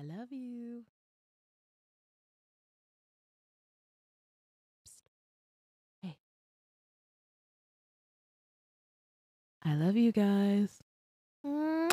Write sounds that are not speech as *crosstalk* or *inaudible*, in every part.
I love you. Psst. Hey. I love you guys. Mwah.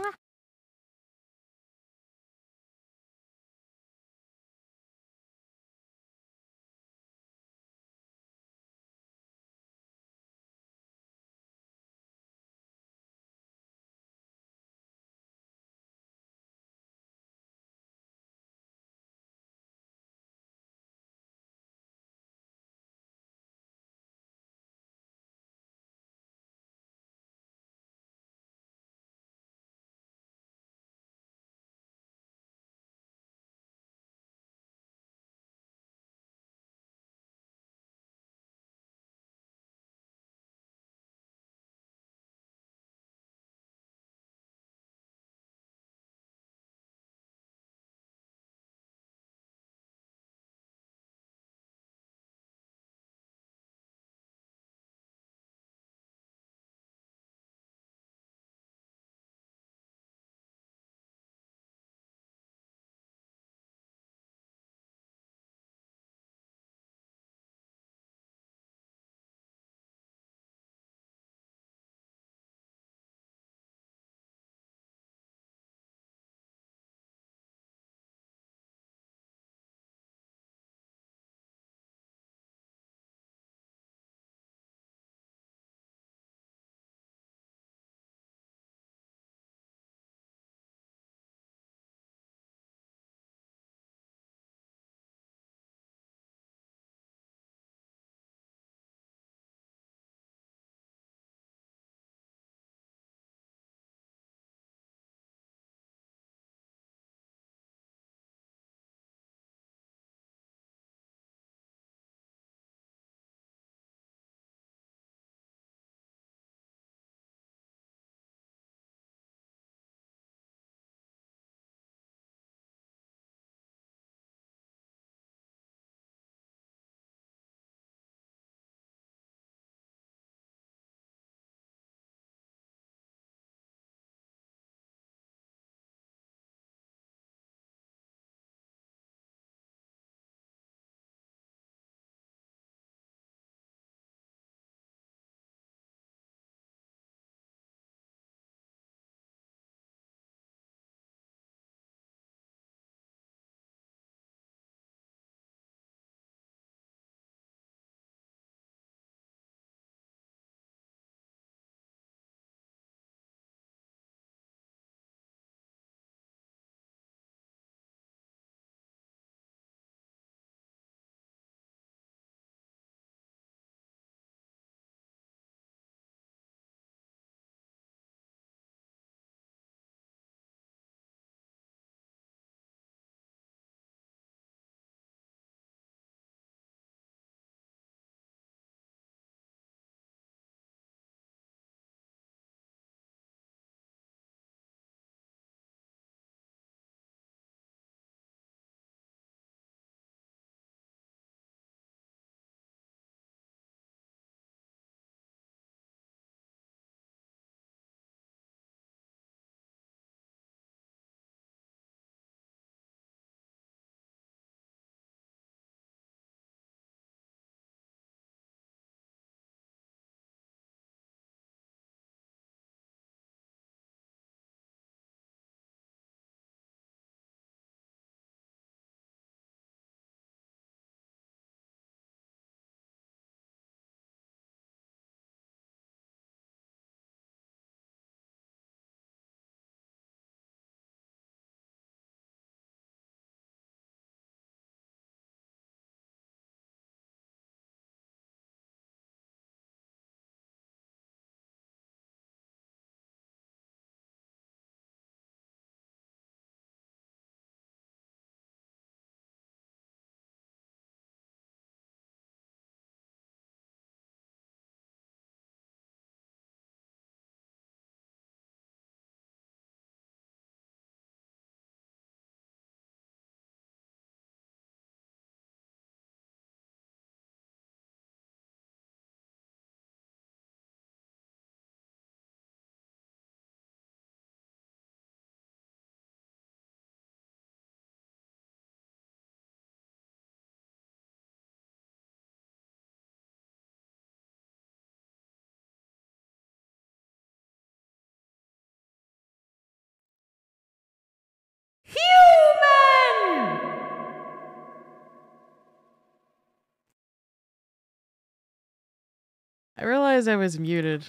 I realized I was muted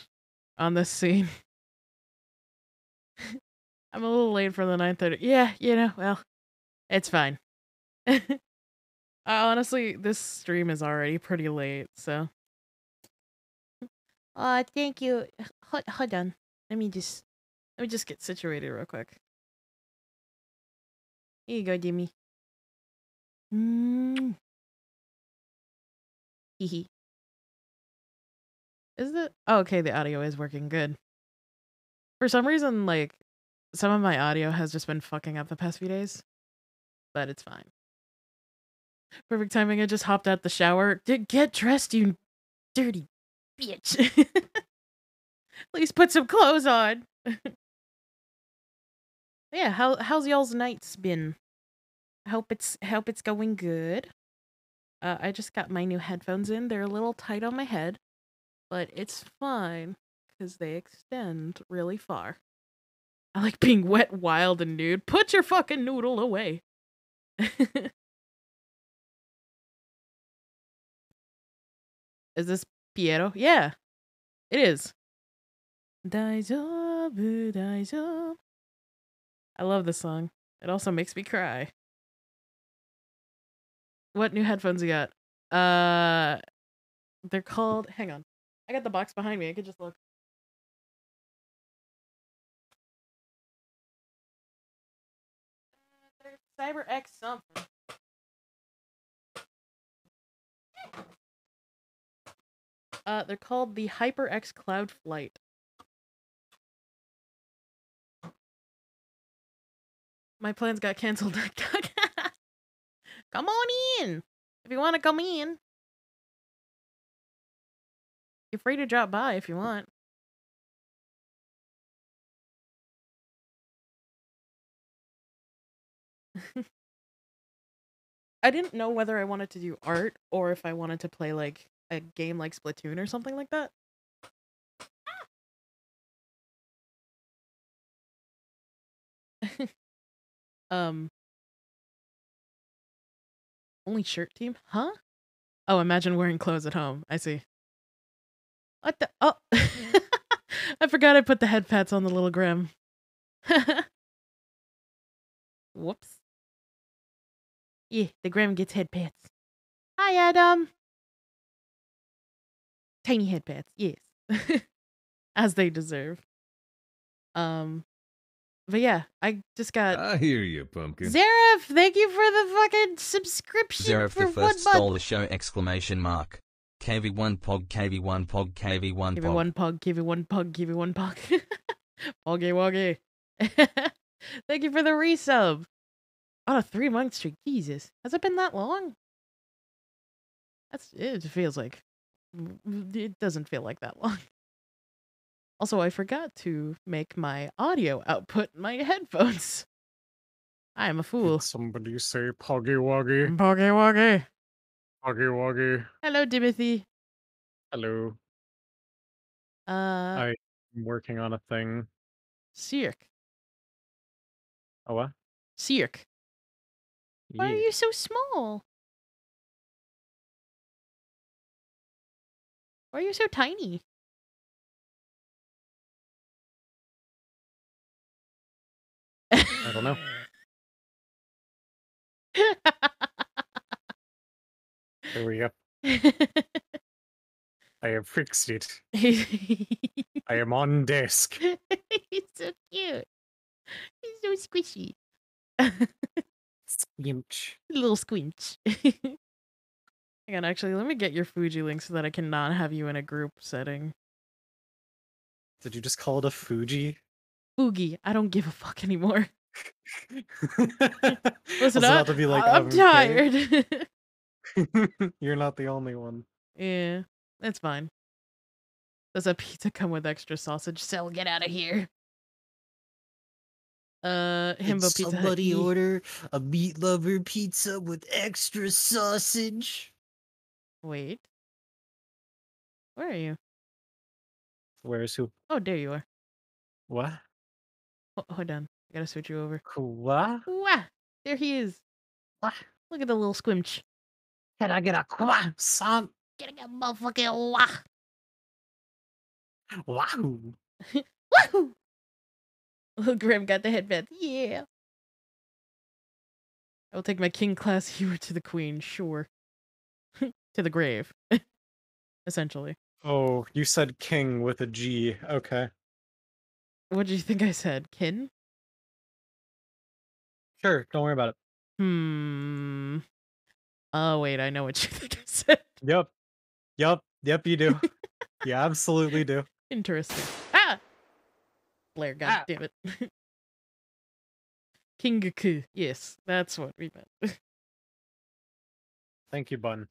on this scene. *laughs* I'm a little late for the 9:30. Yeah, you know, well, it's fine. *laughs* uh, honestly, this stream is already pretty late, so. Uh, thank you. Hold, hold on. Let me just let me just get situated real quick. Here you go, Dimmy. Mm. Hee Is it? Oh, okay, the audio is working good. For some reason, like, some of my audio has just been fucking up the past few days, but it's fine. Perfect timing. I just hopped out the shower. Get dressed, you dirty bitch. *laughs* Please put some clothes on. *laughs* yeah, how how's y'all's nights been? Hope it's hope it's going good. Uh, I just got my new headphones in. They're a little tight on my head, but it's fine because they extend really far. I like being wet, wild, and nude. Put your fucking noodle away. *laughs* is this Piero? Yeah, it is. I love this song. It also makes me cry. What new headphones you got? Uh, they're called. Hang on, I got the box behind me. I could just look. Cyber X something. Uh, they're called the HyperX Cloud Flight. My plans got canceled. *laughs* come on in. If you want to come in. You're free to drop by if you want. *laughs* I didn't know whether I wanted to do art or if I wanted to play like a game like Splatoon or something like that. *laughs* um only shirt team? Huh? Oh, imagine wearing clothes at home. I see. What the? Oh, *laughs* I forgot I put the head pats on the little Grim. *laughs* Whoops. Yeah, the Grim gets head pats. Hi, Adam. Tiny head pats, yes. *laughs* As they deserve. Um, but yeah, I just got. I hear you, pumpkin. Zaref, thank you for the fucking subscription Zaref for the one first month. stole the show! Exclamation mark. KV1 Pog, KV1 Pog, KV1 Give it Pog. one pug, give it one pug, give it one pug. *laughs* Poggy woggy. *laughs* Thank you for the resub. On a three month streak. Jesus. Has it been that long? That's it feels like it doesn't feel like that long. *laughs* Also, I forgot to make my audio output in my headphones. I am a fool. Did somebody say Poggy Woggy? Poggy woggy. Poggy Woggy. Hello, Timothy. Hello. Uh, I'm working on a thing. Cirque. Oh, what? Cirque. Why are you so small? Why are you so tiny? I don't know. *laughs* *laughs* There we go. *laughs* I have fixed it. I *laughs* am on desk. He's so cute. He's so squishy. Squinch. *laughs* Little squinch. Hang on, actually, let me get your Fuji link so that I cannot have you in a group setting. Did you just call it a Fuji? Fuji. I don't give a fuck anymore. I Listen, was I, about to be like, I'm okay. tired. *laughs* You're not the only one. yeah, that's fine. Does a pizza come with extra sausage? Sell, get out of here. Uh, Himbo Pizza Hut. Ye- order a meat lover pizza with extra sausage? Wait. Where are you? Where's who? Oh, there you are. What? Ho- hold on. I gotta switch you over. What? Wah! There he is. What? Look at the little squimch. Can I get a croissant? Get a motherfucking wah! Wow. Woohoo! *laughs* Little Grim got the headband. Yeah. I will take my king class *laughs* hero to the queen, sure. *laughs* to the grave. Essentially. Oh, you said king with a G. Okay. What do you think I said? Kin? Sure, don't worry about it. Hmm. Oh wait, I know what you *laughs* think I said. Yep. Yep. Yep, you do. *laughs* you absolutely do. Interesting. Ah! Blair, god Ah. damn it. *laughs* Kingaku. Yes, that's what we meant. Thank you, Bun.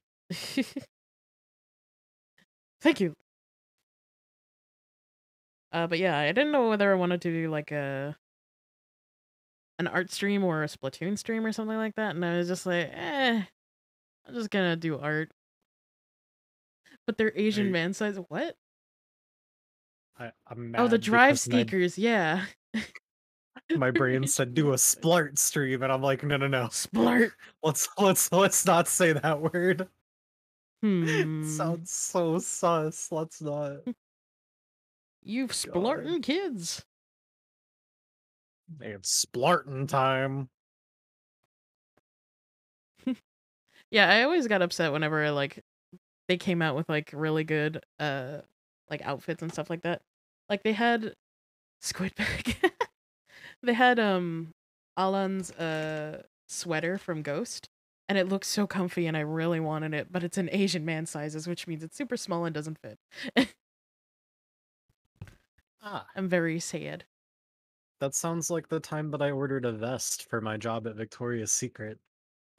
Thank you. Uh, but yeah, I didn't know whether I wanted to do like a an art stream or a Splatoon stream or something like that, and I was just like, eh, I'm just gonna do art. But they're Asian you- man size. What? I, I'm oh, the drive because my- sneakers. Yeah. My, brain *laughs* said do a splart stream, and I'm like, no, no, no. Splart. *laughs* Let's let's let's not say that word. *laughs* Hmm. Sounds so sus. Let's not. You've splartin kids. It's splartin time. Yeah, I always got upset whenever like they came out with like really good uh like outfits and stuff like that. Like they had Squidbag. *laughs* they had um Alan's uh sweater from Ghost and it looks so comfy and I really wanted it, but it's in Asian man sizes, which means it's super small and doesn't fit. Ah, *laughs* I'm very sad. that sounds like the time that I ordered a vest for my job at Victoria's Secret.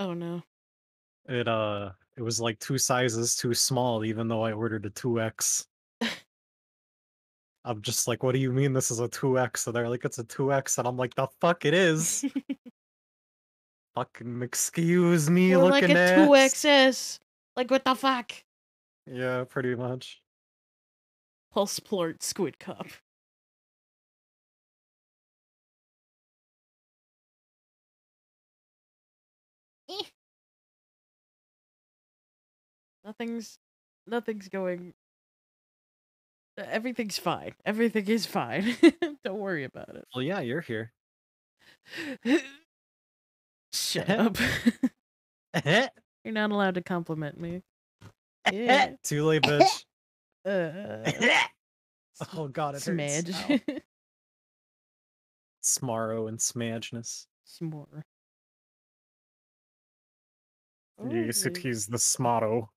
Oh no. It uh, it was like two sizes too small, even though I ordered a two X. I'm just like, what do you mean this is a two X? So they're like, it's a two X, and I'm like, the fuck it is. *laughs* Fucking excuse me, like looking a ass. 2XS. Like what the fuck? Yeah, pretty much. Pulse plort squid cup. Nothing's nothing's going everything's fine. Everything is fine. *laughs* Don't worry about it. Well, yeah, you're here. *laughs* Shut up. *laughs* You're not allowed to compliment me. Yeah. Too late, bitch. Uh, oh god, it hurts. smedge. Ow. Smarrow and smadgeness. S'more. Yes, it is the smarrow.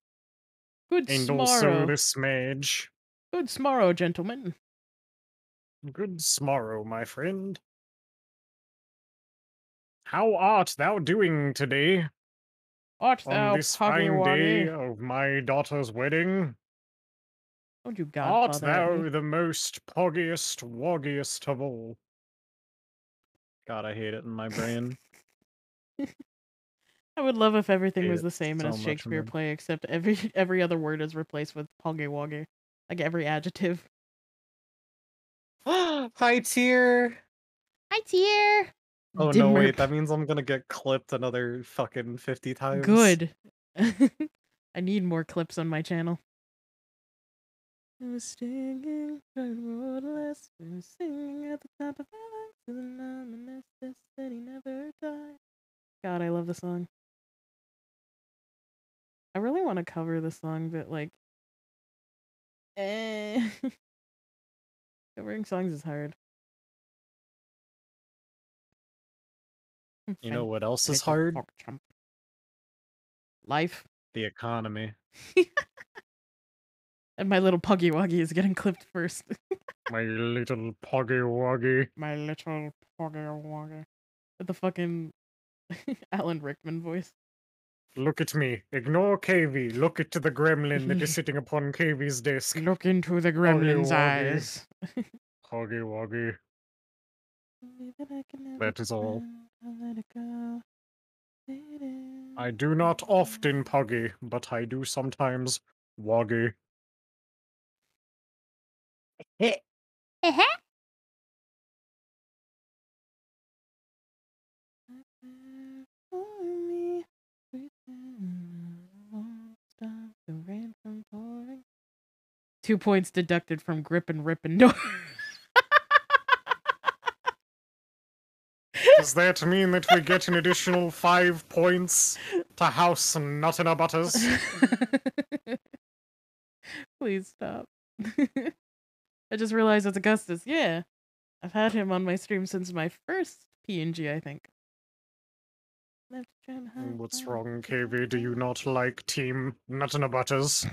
Good And also smorrow. the smedge. Good smorrow, gentlemen. Good smorrow, my friend. How art thou doing today Art on thou this poggy fine day of my daughter's wedding? Don't you art godfather at thou me. the most poggiest, woggiest of all? God, I hate it in my brain. *laughs* I would love if everything was the same in a Shakespeare man. play, except every *laughs* every other word is replaced with poggy woggy. Like every adjective. *gasps* Hi, tier. Hi, tier. Oh no, wait, that means I'm gonna get clipped another fucking 50 times. Good. *laughs* I need more clips on my channel. I was singing, trying to roll the last, we were singing at the top of our lungs, to the numbness that he never died. God, I love the song. I really want to cover the song, but like, eh. *laughs* Covering songs is hard. You know what else is hard? Life. The economy. *laughs* And my little puggy wuggy is getting clipped first. My little *laughs* poggy woggy. my little puggy wuggy. With the fucking Alan Rickman voice. Look at me. Ignore KV. Look at the gremlin that is *laughs* sitting upon KV's desk. Look into the gremlin's gremlin's wuggy. eyes. *laughs* Poggy woggy. That is all. I do not often poggy, but I do sometimes woggy. *laughs* Two points deducted from grip and rip and door. Does that mean that we get an additional five points to House Nut in a Butters? *laughs* Please stop. *laughs* I just realized it's Augustus. Yeah. I've had him on my stream since my first PNG, I think. High mm, What's wrong, KV? Do you not like Team Nut Butters?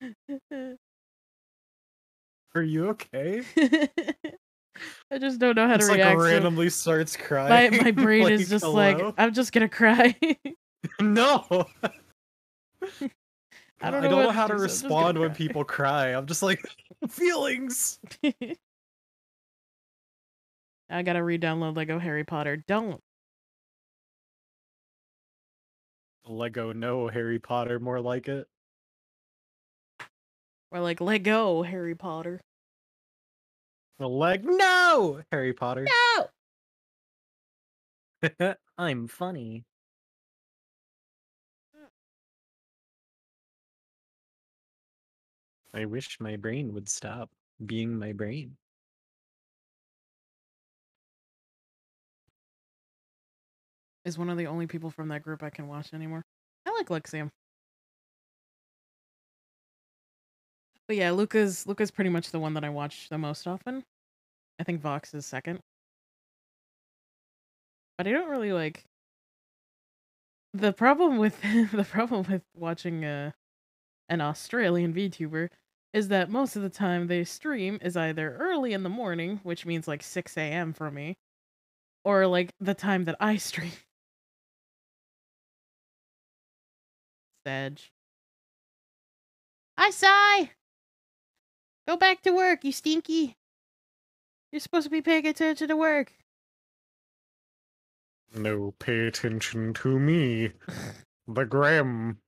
*laughs* Are you okay? *laughs* I just don't know how to like react. so randomly starts crying. my *laughs* brain is just like? I'm just gonna cry. no. I don't I know, don't know how to do, so I'm just gonna respond when cry. people cry. I'm just like feelings. I gotta re-download Lego Harry Potter. Don't. Lego, no Harry Potter, more like it. Or like Lego Harry Potter. Leg, no Harry Potter. No. *laughs* I'm funny. I wish my brain would stop being my brain. Is one of the only people from that group I can watch anymore. I like Luxiem. But yeah, Luca's Luca's pretty much the one that I watch the most often. I think Vox is second. But I don't really like the problem with *laughs* the problem with watching uh, an Australian VTuber is that most of the time they stream is either early in the morning, which means like 6 a.m. for me, or like the time that I *laughs* stream. Sedge. Hi, Sai! Go back to work, you stinky. You're supposed to be paying attention to work. No, pay attention to me. *laughs* The Grim.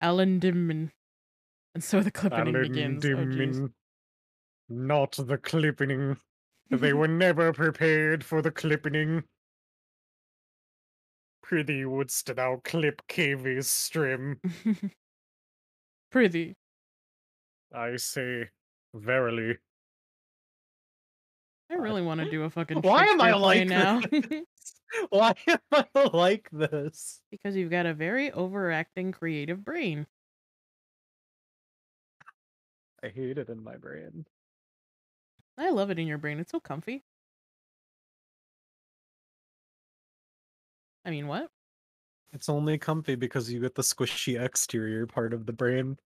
Alan Dimman. And so the clipping begins. Oh. Dimmin. Not the clipping. They *laughs* were never prepared for the clipping. Pretty wouldst thou clip KV's stream, *laughs* Pretty. I say, verily. I really want to do a fucking Why am I like now. *laughs* *laughs* Why am I like this? because you've got a very overacting creative brain. I hate it in my brain. I love it in your brain. It's so comfy. I mean, what? It's only comfy because you get the squishy exterior part of the brain.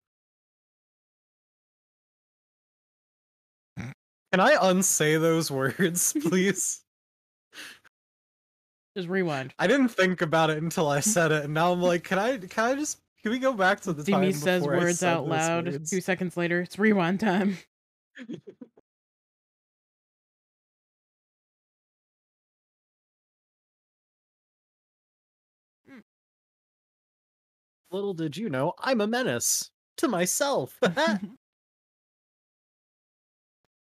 Can I unsay those words, *laughs* please? Just rewind. I didn't think about it until I said it, and now I'm like, can I? Can I just? Can we go back to the time Demi says words out loud. words? Two seconds later, it's rewind time. *laughs* Little did you know, I'm a menace to myself. *laughs* *laughs*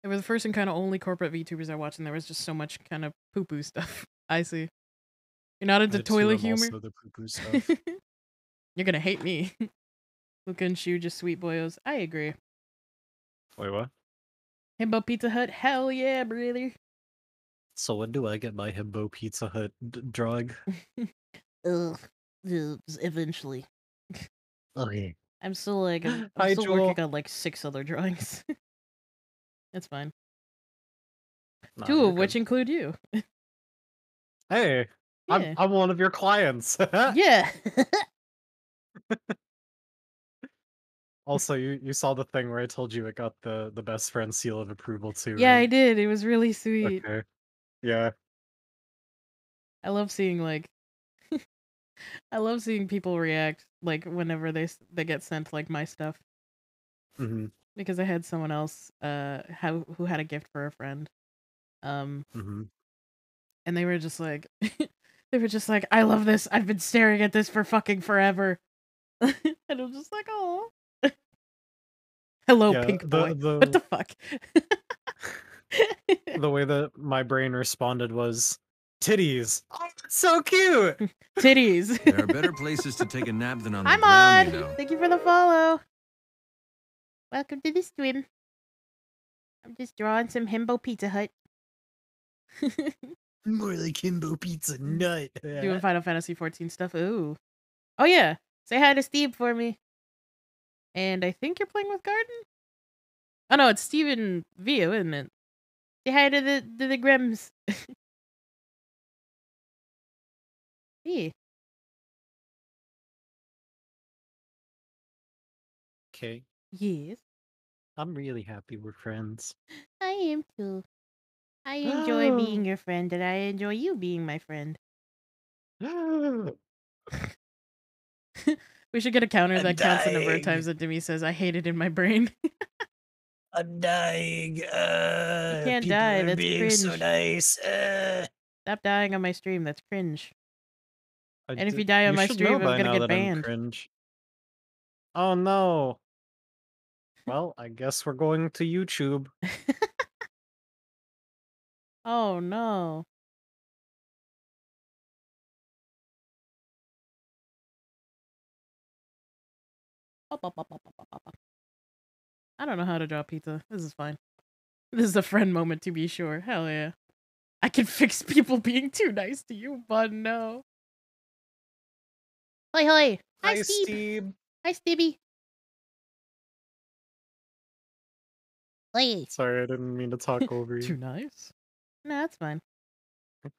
It was the first and kind of only corporate VTubers I watched, and there was just so much kind of poo poo stuff. *laughs* I see. You're not into I toilet humor? also the poo-poo stuff. You're gonna hate me. Luca and Shu just sweet boyos. I agree. Wait, what? Himbo Pizza Hut, hell yeah, brother. So when do I get my himbo Pizza Hut d- drug? Ugh, eventually. Okay. I'm still like, I'm, *gasps* I'm Hi, still working on like six other drawings. *laughs* That's fine. Nah, Two you're of which good. include you. *laughs* Hey, Yeah. I'm I'm one of your clients. *laughs* yeah. also, you you saw the thing where I told you it got the the best friend seal of approval too. yeah, I right? did. It was really sweet. Okay. Yeah. I love seeing like I love seeing people react like whenever they they get sent like my stuff hmm because I had someone else uh how who had a gift for a friend. Um hmm and they were just like *laughs* they were just like I love this. I've been staring at this for fucking forever. *laughs* and I'm just like, "Oh. *laughs* Hello Yeah, pink the- boy." the- What the fuck? the way that my brain responded was Titties. Oh, so cute. *laughs* Titties. There are better places to take a nap than on the I'm ground, on. you know. Thank you for the follow. Welcome to the stream. I'm just drawing some himbo Pizza Hut. *laughs* More like Himbo Pizza Nut. *laughs* Doing Final Fantasy 14 stuff. Ooh. Oh yeah. Say hi to Steve for me. And I think you're playing with Garden? Oh no, it's Steven Vio, isn't it? Say hi to the to the Grims. Yeah. Okay. Yes. I'm really happy we're friends. I am too. I enjoy being *gasps* your friend and I enjoy you being my friend. *gasps* *laughs* We should get a counter I'm that counts the number of dying. times that Demi says I hate it in my brain. *laughs* I'm dying. Uh, can't people die, Are that's being so cringe. nice. Uh, Stop dying on my stream. That's cringe. I And if you die on my stream, I'm gonna get banned. Cringe. Oh no. Well, I guess we're going to YouTube. *laughs* oh no. I don't know how to draw pizza. This is fine. This is a friend moment to be sure. Hell yeah. I can *laughs* fix people being too nice to you, but no. Hi, hi. Hi, Hi, Steve. Steve. Hi, Stevie. Hi. Sorry, I didn't mean to talk over *laughs* you. Too nice? No, that's fine.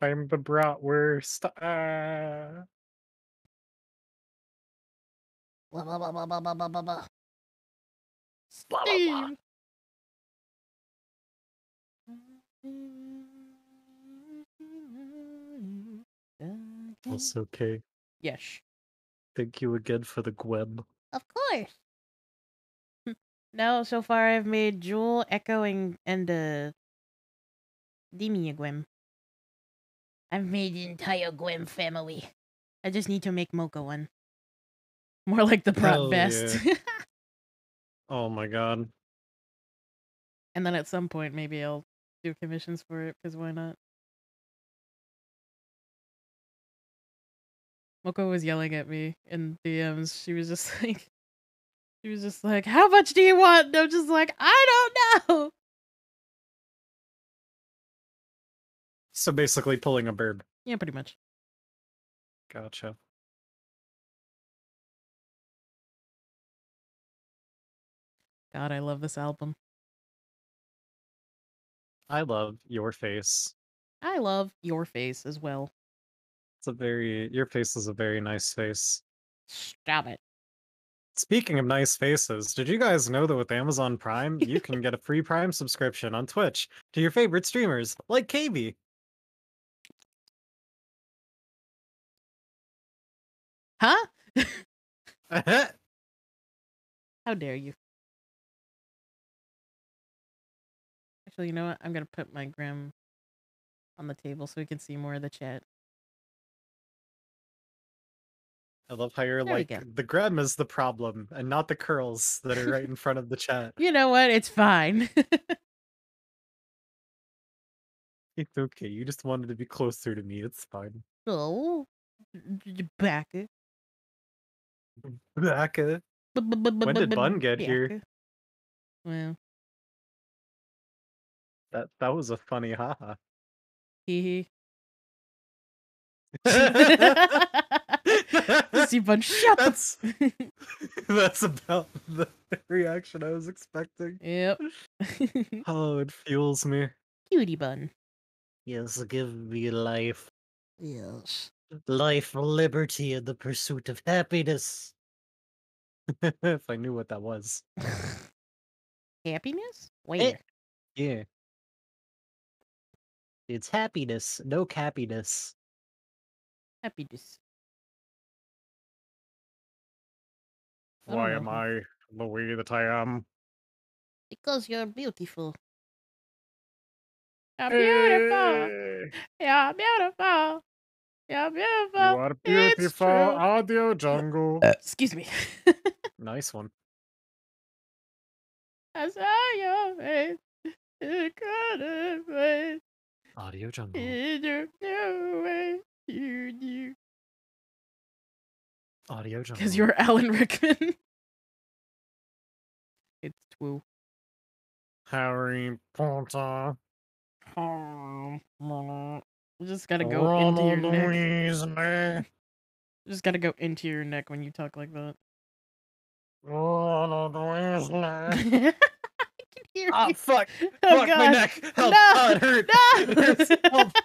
I'm the bratwurst. Uh, blah, blah, blah, blah, blah, blah, blah, blah, blah. Steve. it's okay. Yes. Thank you again for the gweb. Of course. no, so far I've made Jewel, Echo, and, and uh, Demiagwem. I've made the entire Gwem family. I just need to make Mocha one. More like the prop Hell best. *laughs* Oh my god. and then at some point, maybe I'll do commissions for it, because why not? Mocha was yelling at me in DMs. She was just *laughs* like, she was just like, "How much do you want?" And I'm just like, "I don't know." So basically pulling a burb. Yeah, pretty much. Gotcha. God, I love this album. I love your face. I love your face as well. It's a very your face is a very nice face. Stop it. Speaking of nice faces, did you guys know that with Amazon Prime, you can get a free Prime subscription on Twitch to your favorite streamers like KV? Huh? *laughs* How dare you? Actually, you know what? I'm gonna put my gram on the table so we can see more of the chat. I love how you're There we like go. the grem is the problem and not the curls that are right in front of the chat. You know what? It's fine. *laughs* It's okay. You just wanted to be closer to me. It's fine. oh, back it. Baka. When did Bun get here? Well, That that was a funny haha. hee hee. *laughs* *laughs* See, Bun, shut That's the. *laughs* that's about the reaction I was expecting. yep. *laughs* Oh, it fuels me. Cutie Bun. Yes, give me life. Yes. Life, liberty, and the pursuit of happiness. *laughs* if I knew what that was. Happiness? Eh. Where? Yeah. It's happiness, no happiness. Happiness. Why am I the way that I am? Because you're beautiful. You're beautiful. Hey, You're beautiful. You're you beautiful. are It's beautiful, audio jungle. Uh, excuse me. *laughs* nice one. I saw your face. It couldn't wait. Audio jungle. In your new Audio jungle. Because you're Alan *laughs* Rickman. it's Twoo. Harry Potter. You just gotta go into your neck. Weasley. You just gotta go into your neck when you talk like that. Ronald *laughs* Weasley. I can hear Ah, you. fuck. Oh, fuck, my neck. Help. No. Ah, it hurt. No. It hurts. Help. *laughs*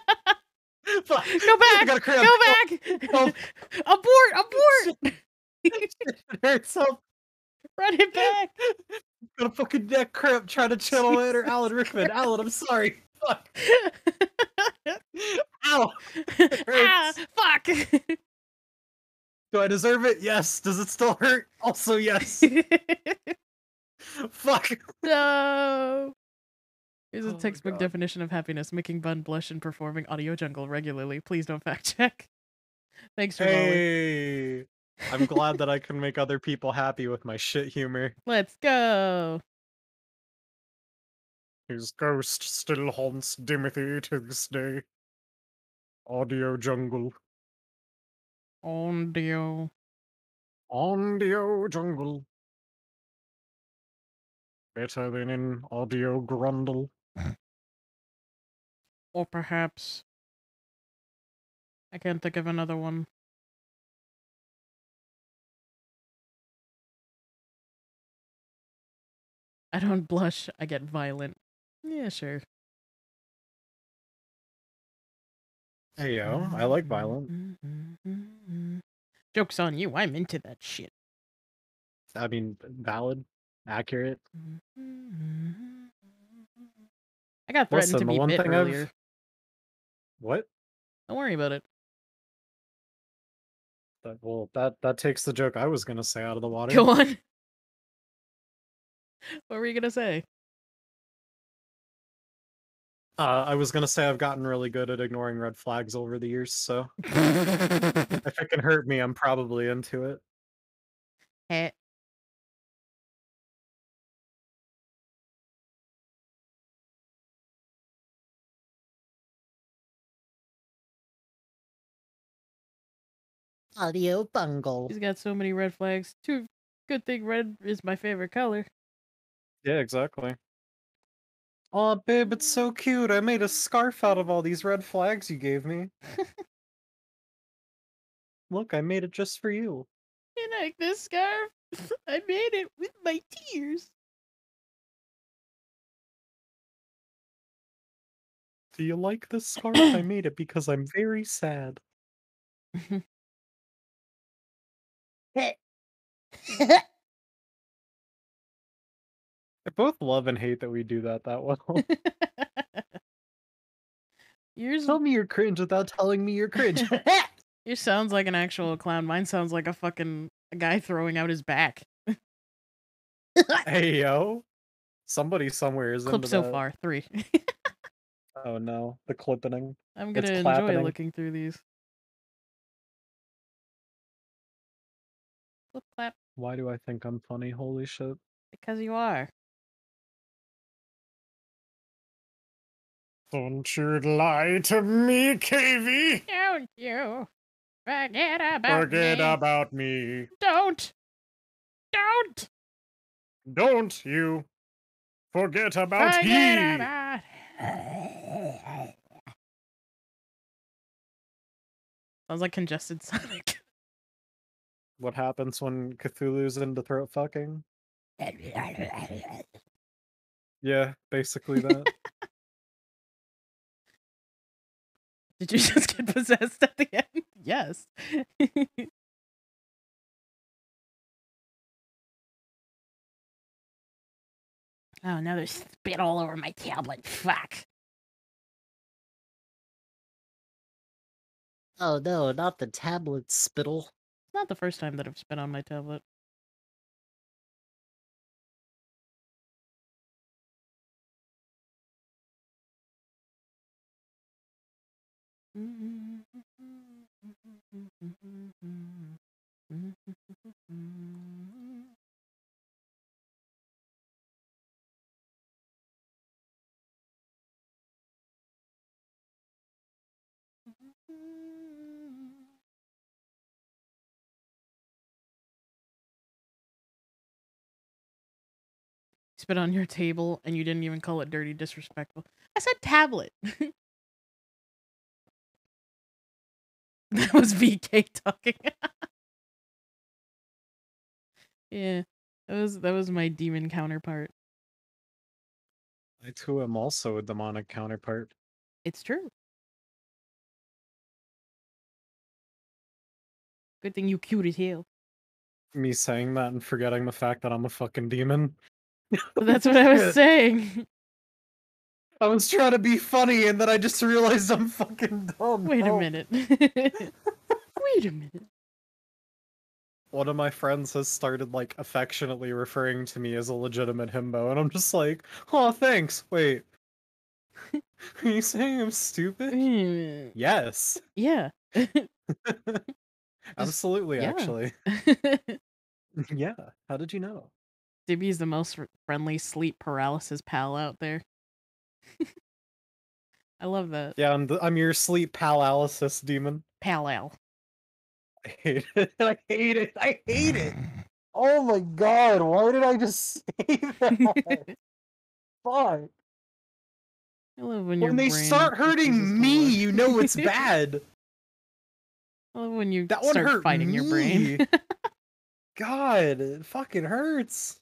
*laughs* Fuck. Go *laughs* I back. got a cramp. Go back. Help. *laughs* abort. Abort. It hurts. Help. Run it back. Got a fucking neck cramp trying to channel it or Alan Rickman. Alan, I'm sorry. Fuck. Ow. ah, fuck. Do I deserve it? Yes. Does it still hurt? Also, yes. Fuck. no. Here's a Oh my textbook definition of happiness: making Bun blush and performing audio jungle regularly. Please don't fact check. *laughs* Thanks for following. Hey. I'm glad that I can make other people happy with my shit humor. Let's go. His ghost still haunts Dimothy to this day. Audio jungle. Audio. Audio jungle. Better than in audio grundle. Mm-hmm. Or perhaps. I can't think of another one. I don't blush, I get violent. Yeah, sure. Hey yo, I mm-hmm, like violent. Mm-hmm, Joke's on you, I'm into that shit. I mean, valid, accurate. I got threatened Listen, to the be one bit thing I've- What? Don't worry about it. That, well, that that takes the joke I was gonna say out of the water. Go on. *laughs* What were you gonna say? Uh, I was gonna say I've gotten really good at ignoring red flags over the years, so *laughs* if it can hurt me, I'm probably into it. Heh. Audio bungle. He's got so many red flags. Too good thing red is my favorite color. Yeah, exactly. Oh, babe, it's so mm. cute. I made a scarf out of all these red flags you gave me. *laughs* Look, I made it just for you. You like this scarf? *laughs* I made it with my tears. Do you like this scarf? I *coughs* made it because I'm very sad. *laughs* *laughs* I both love and hate that we do that that well. *laughs* Yours, Tell me you're cringe without telling me you're cringe. *laughs* yours sounds like an actual clown. Mine sounds like a fucking a guy throwing out his back. hey yo, somebody somewhere is Clip into so that. far three. Oh no, the clipping. I'm gonna enjoy clapping. looking through these. Flip clap Why do I think I'm funny? Holy shit. because you are. Don't you lie to me, KV! Don't you forget about Forget me. about me. Don't. Don't Don't you forget about forget he. about. *laughs* Sounds like congested *laughs* Sonic. What happens when Cthulhu's into throat fucking? *laughs* Yeah, basically that. Did you *laughs* just get possessed at the end? Yes. *laughs* oh, now there's spit all over my tablet. Fuck. Oh no, not the tablet spittle not the first time that I've spent on my tablet. *laughs* *laughs* spit on your table and you didn't even call it dirty, disrespectful. I said tablet. *laughs* that was VK talking. *laughs* yeah, that was that was my demon counterpart. I too am also a demonic counterpart. It's true. Good thing you cute as hell. Me saying that and forgetting the fact that I'm a fucking demon. *laughs* That's what I was saying. I was trying to be funny and then I just realized I'm fucking dumb. Wait a oh. minute. *laughs* Wait a minute. One of my friends has started like affectionately referring to me as a legitimate himbo, and I'm just like, oh, thanks. Wait. *laughs* Are you saying I'm stupid? Yes. yeah. Absolutely, yeah. actually. yeah. How did you know? Dibby is the most friendly sleep paralysis pal out there. *laughs* I love that. Yeah, I'm, the, I'm your sleep paralysis demon. Palal. *laughs* I hate it. I hate it. I hate it. Oh my god, why did I just *laughs* say that? Fuck. I love when, your When they brain start hurting me, work. you know it's bad. I love when you That one start hurt fighting your brain. me. God, it fucking hurts.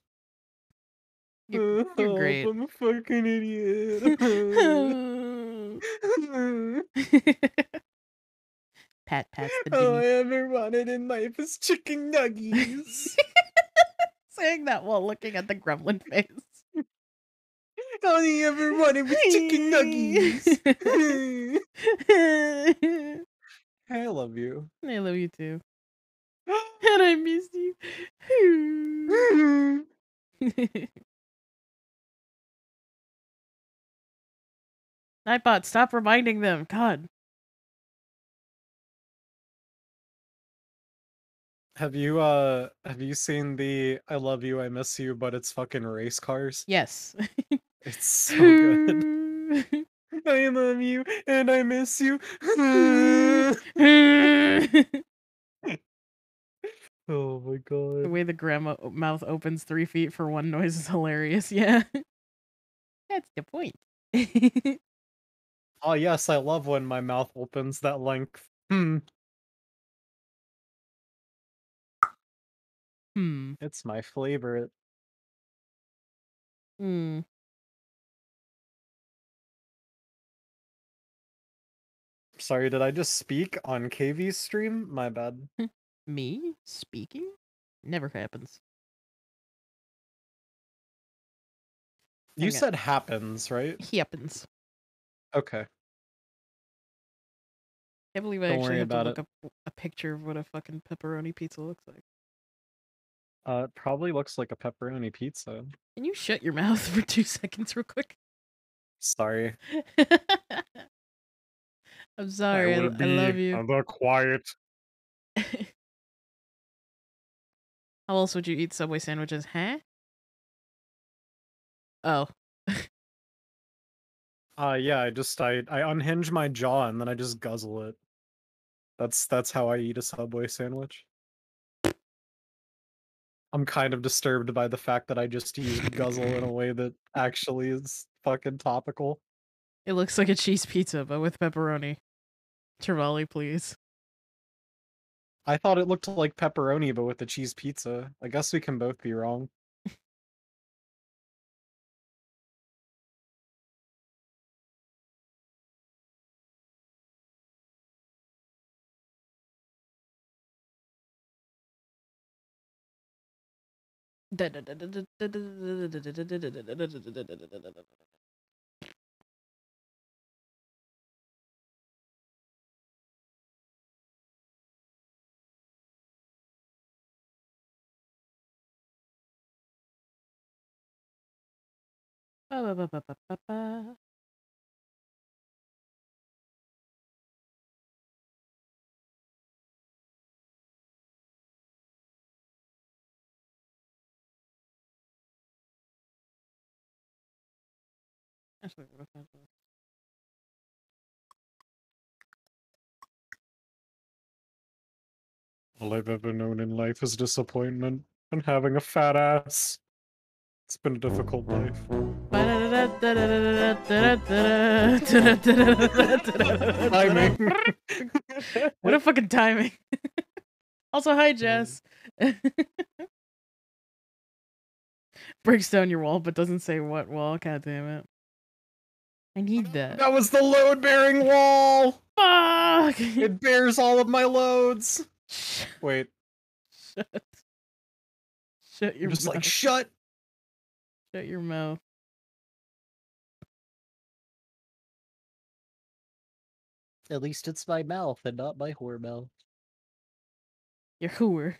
You're- you're great. I'm a fucking idiot. *laughs* *laughs* pat pats the oh, All I ever wanted in life is chicken nuggies. *laughs* Saying that while looking at the gremlin face. All I ever wanted was chicken nuggies. I love you. I love you too. *gasps* And I miss you. Nightbot, stop reminding them. God. Have you uh have you seen the I love you, I miss you, but it's fucking race cars? Yes. It's *laughs* so good. *laughs* I love you and I miss you. *laughs* oh my god. the way the grandma mouth opens three feet for one noise is hilarious. Yeah. That's the point. Oh yes, I love when my mouth opens that length. Hmm. hmm. It's my favorite. Hmm. Sorry, did I just speak on KV's stream? My bad. Me speaking? Never happens. You Hang on. said happens, right? He happens. Okay. Can't believe I Don't actually worry have to about look it. up a picture of what a fucking pepperoni pizza looks like. Uh, it probably looks like a pepperoni pizza. Can you shut your *laughs* mouth for two seconds, real quick? Sorry. *laughs* I'm sorry. I, I love you. The quiet. *laughs* How else would you eat Subway sandwiches, huh? Oh. Uh, yeah. I just I I unhinge my jaw and then I just guzzle it. That's that's how I eat a Subway sandwich. I'm kind of disturbed by the fact that I just used guzzle in a *laughs* way that actually is fucking topical. It looks like a cheese pizza, but with pepperoni. Trevally, please. I thought it looked like pepperoni, but with the cheese pizza. I guess we can both be wrong. Ba-ba-ba-ba-ba-ba. Actually, what if I do- All I've ever known in life is disappointment and having a fat ass. It's been a difficult life. Timing. *laughs* What a fucking timing. *laughs* also, hi, Jess. *laughs* Breaks down your wall, but doesn't say what wall. God damn it. I need that. that was the load bearing wall. Fuck! *laughs* It bears all of my loads. Wait, Shut. Shut your you're just mouth. like shut. Shut your mouth. At least it's my mouth and not my whore mouth. Your whore.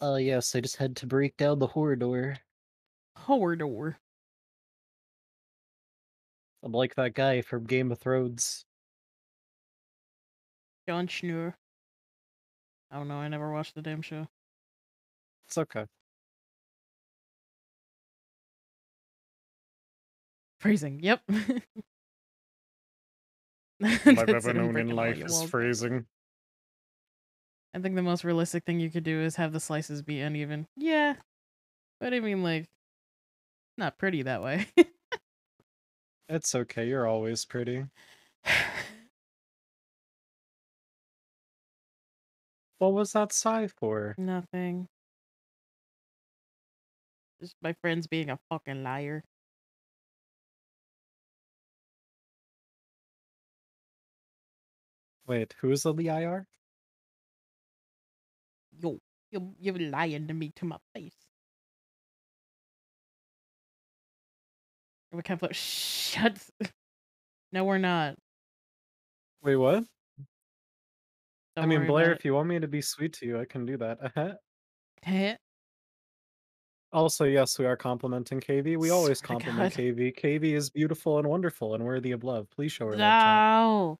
Uh, yes, I just had to break down the whore door. Door. I'm like that guy from Game of Thrones. Jon Schnur. I don't know. I never watched the damn show. It's okay. Phrasing. Yep. I've *laughs* ever known in life is phrasing. I think the most realistic thing you could do is have the slices be uneven. Yeah. But I mean, like, not pretty that way. It's okay. You're always pretty. What was that sigh for? Nothing. Just my friends being a fucking liar. Wait, who's the IR? Yo, you you're lying to me to my face. We can't *laughs* put shut. No, we're not. Wait, what? I Don't mean, Blair, if you want me to be sweet to you, I can do that. *laughs* Uh-huh. Also, yes, we are complimenting KV. We always Swear compliment KV. KV is beautiful and wonderful and worthy of love. Please show her. No.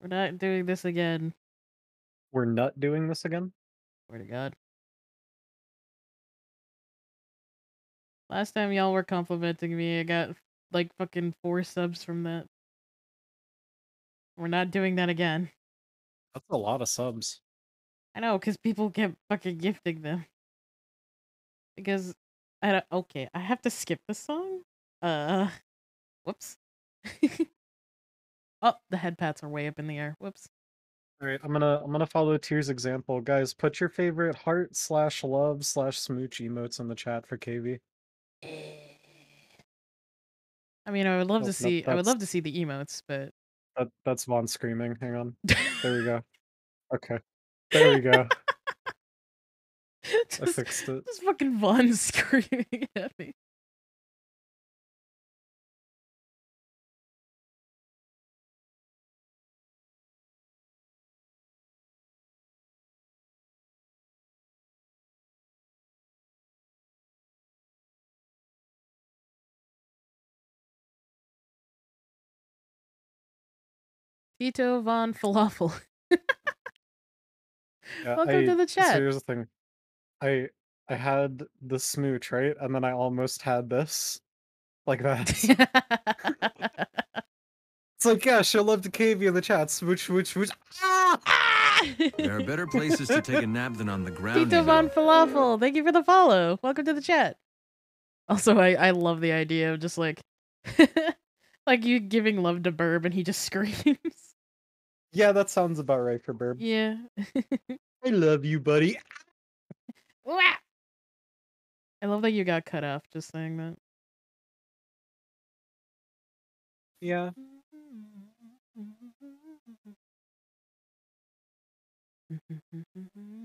We're not doing this again. We're not doing this again. Swear to God. Last time y'all were complimenting me, I got like fucking four subs from that. We're not doing that again. That's a lot of subs. I know, because people kept fucking gifting them. Because I don't. Okay, I have to skip the song. Uh, whoops. *laughs* oh, the head pats are way up in the air. Whoops. All right, I'm gonna I'm gonna follow Tears example, guys. Put your favorite heart slash love slash smooch emotes in the chat for KV. I mean, I would love to see. I would love to see the emotes, but That that's Vaughn screaming. Hang on. There we go. *laughs* Okay. There we go. *laughs* I just, fixed it. just fucking Vaughn screaming at me. Tito Von Falafel. Yeah, Welcome to I- the So chat. here's the thing. I I had the smooch, right? And then I almost had this. Like that. *laughs* it's like, yeah, she'll love to cave you in the chat. Smooch, smooch, smooch. Ah! *laughs* There are better places to take a nap than on the ground. Tito Von know. Falafel, thank you for the follow. Welcome to the chat. Also, I I love the idea of just like *laughs* like you giving love to Burb and he just *laughs* screams. Yeah, that sounds about right for Burb. yeah. *laughs* I love you, buddy. I love that you got cut off just saying that. Yeah.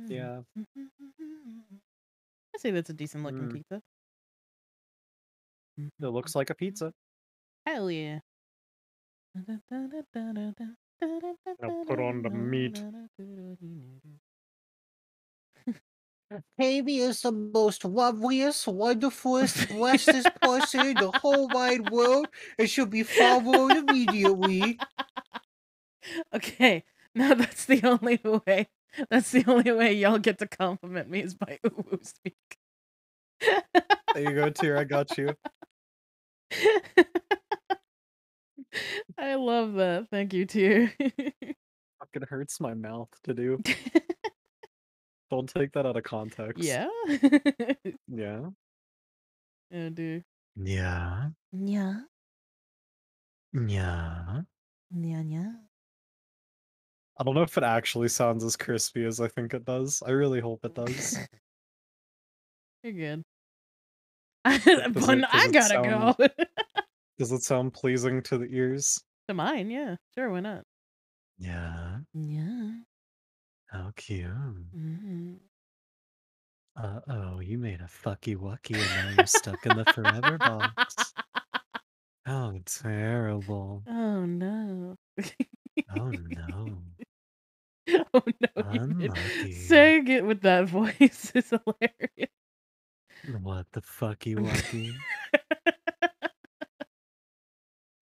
Yeah. *laughs* I say that's a decent looking Mm. pizza. It looks like a pizza. Hell yeah. Now put on the meat. *laughs* Baby is the most loveliest, wonderfulest, blessed person in the whole wide world, and she'll be followed immediately. Okay, now that's the only way. That's the only way y'all get to compliment me is by ooh speak. There you go, Tier. I got you. *laughs* I love that. Thank you, Tier. Fucking *laughs* hurts my mouth to do. *laughs* Don't take that out of context. Yeah. *laughs* Yeah. oh dear. Yeah. Yeah. Yeah. Yeah. Yeah. I don't know if it actually sounds as crispy as I think it does. I really hope it does. You're good. but I gotta sound- go. Does it sound pleasing to the ears? to mine, yeah. Sure, why not? Yeah. Yeah. How cute. hmm Uh oh, you made a fucky wucky and now you're stuck in the forever box. *laughs* How terrible. Oh no. Oh *laughs* no. oh no. Unlucky. Saying it with that *laughs* voice is hilarious. What the fucky wucky?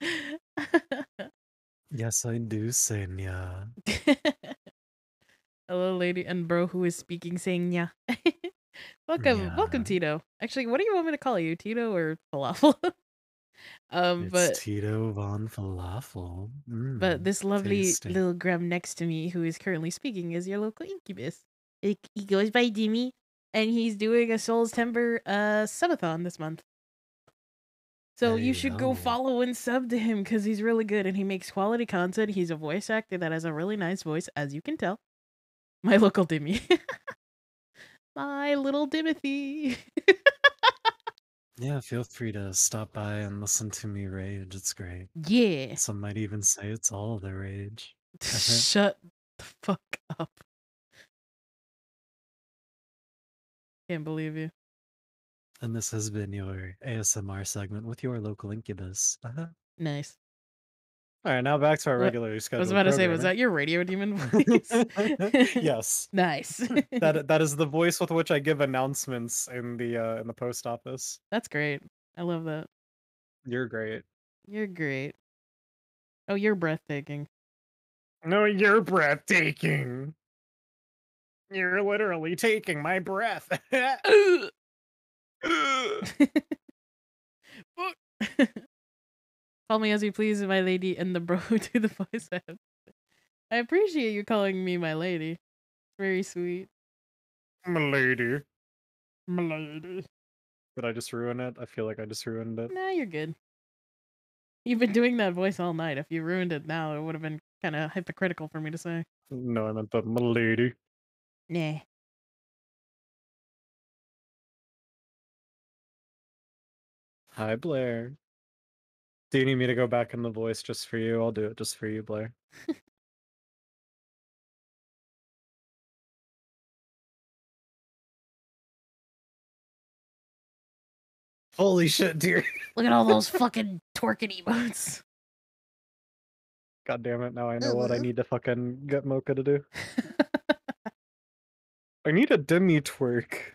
*laughs* Yes, I do, Senya. Hello, lady and bro who is speaking saying *laughs* yeah. welcome, welcome, Tito. Actually, what do you want me to call you, Tito or falafel? *laughs* um, It's but Tito von Falafel. but Mm, this lovely tasty. little grub next to me who is currently speaking is your local incubus. He, he goes by Dimmy, and he's doing a Souls Timber uh subathon this month. So you should go Ayo. follow and sub to him because he's really good and he makes quality content. He's a voice actor that has a really nice voice, as you can tell. My local Dimmy. *laughs* My little Dimothy. *laughs* Yeah, feel free to stop by and listen to me rage. It's great. yeah. Some might even say it's all the rage. *laughs* Shut the fuck up. Can't believe you. And this has been your ASMR segment with your local incubus. Uh-huh. Nice. All right, now back to our What- regularly I was about to say, was that your radio demon *laughs* voice? *laughs* *laughs* yes. nice. That that is the voice with which I give announcements in the uh, in the post office. That's great. I love that. You're great. You're great. Oh, you're breathtaking. No, you're breathtaking. You're literally taking my breath. *laughs* Call me as you please, my lady, and the bro *laughs* to the voice. I appreciate you calling me my lady. Very sweet. my lady. My lady. Did I just ruin it? I feel like I just ruined it. Nah, you're good. You've been doing that voice all night. If you ruined it now, it would have been kind of hypocritical for me to say. No, I meant the my lady. Nah. Hi, Blair. Do you need me to go back in the voice just for you? I'll do it just for you, Blair. *laughs* Holy shit, dear. Look at all those *laughs* fucking twerking emotes. God damn it, now I know what I need to fucking get Mocha to do. *laughs* I need a demi twerk.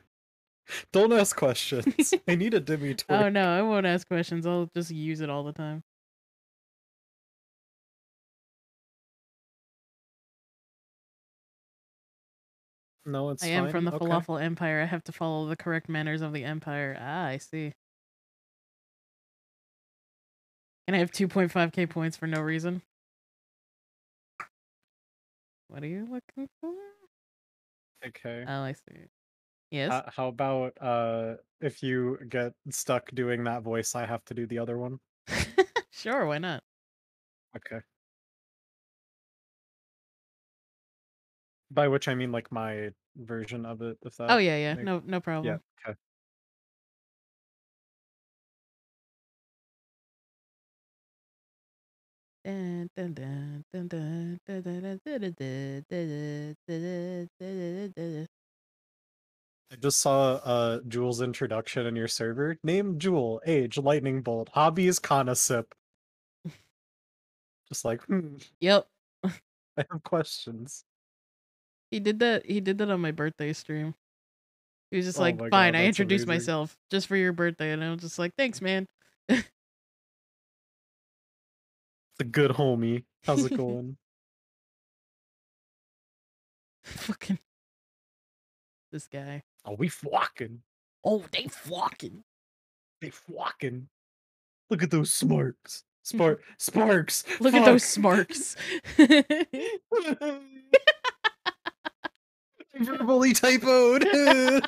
Don't ask questions. *laughs* I need a demi twerk. oh no, I won't ask questions. I'll just use it all the time. No, it's I am fine. from the okay. falafel empire. I have to follow the correct manners of the empire. Ah, I see. And I have 2.5k points for no reason. What are you looking for? Okay. Oh, I see. Yes. Uh, how about uh if you get stuck doing that voice, I have to do the other one? sure, why not? Okay. By which I mean like my version of it, if that. oh yeah, yeah. make- No, no problem. Yeah. Okay. Dun, dun, dun, dun, dun, dun, dun, dun, dun, dun, dun, dun, dun, dun, dun, dun. I just saw uh Jules' introduction in your server. Name Jewel, age, lightning bolt, hobbies, sip. Just like, hmm, Yep. *laughs* I have questions. He did that. He did that on my birthday stream. He was just Oh like, my God, "Fine, I introduced amazing. myself just for your birthday," and I was just like, "Thanks, man." The good homie. How's it *laughs* going? Fucking this guy. Are we flocking? Oh, they fucking. They flocking. Look at those smarks. Spark *laughs* sparks. Look at those Fuck. smarks. *laughs* verbally typoed. *laughs*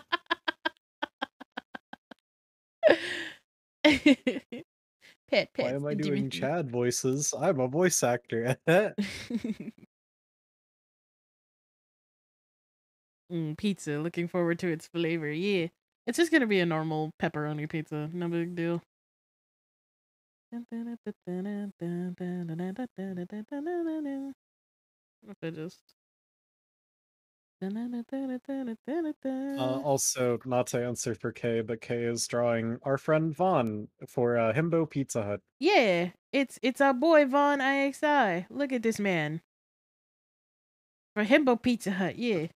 pet, pet. Why am I doing Chad voices? I'm a voice actor. Mm, pizza. Looking forward to its flavor. Yeah. It's just gonna be a normal pepperoni pizza. No big deal. If I just. uh, also, not to answer for Kay, but Kay is drawing our friend Vaughn for uh, Himbo Pizza Hut. Yeah, it's it's our boy Vaughn IXI. Look at this man. For Himbo Pizza Hut, yeah.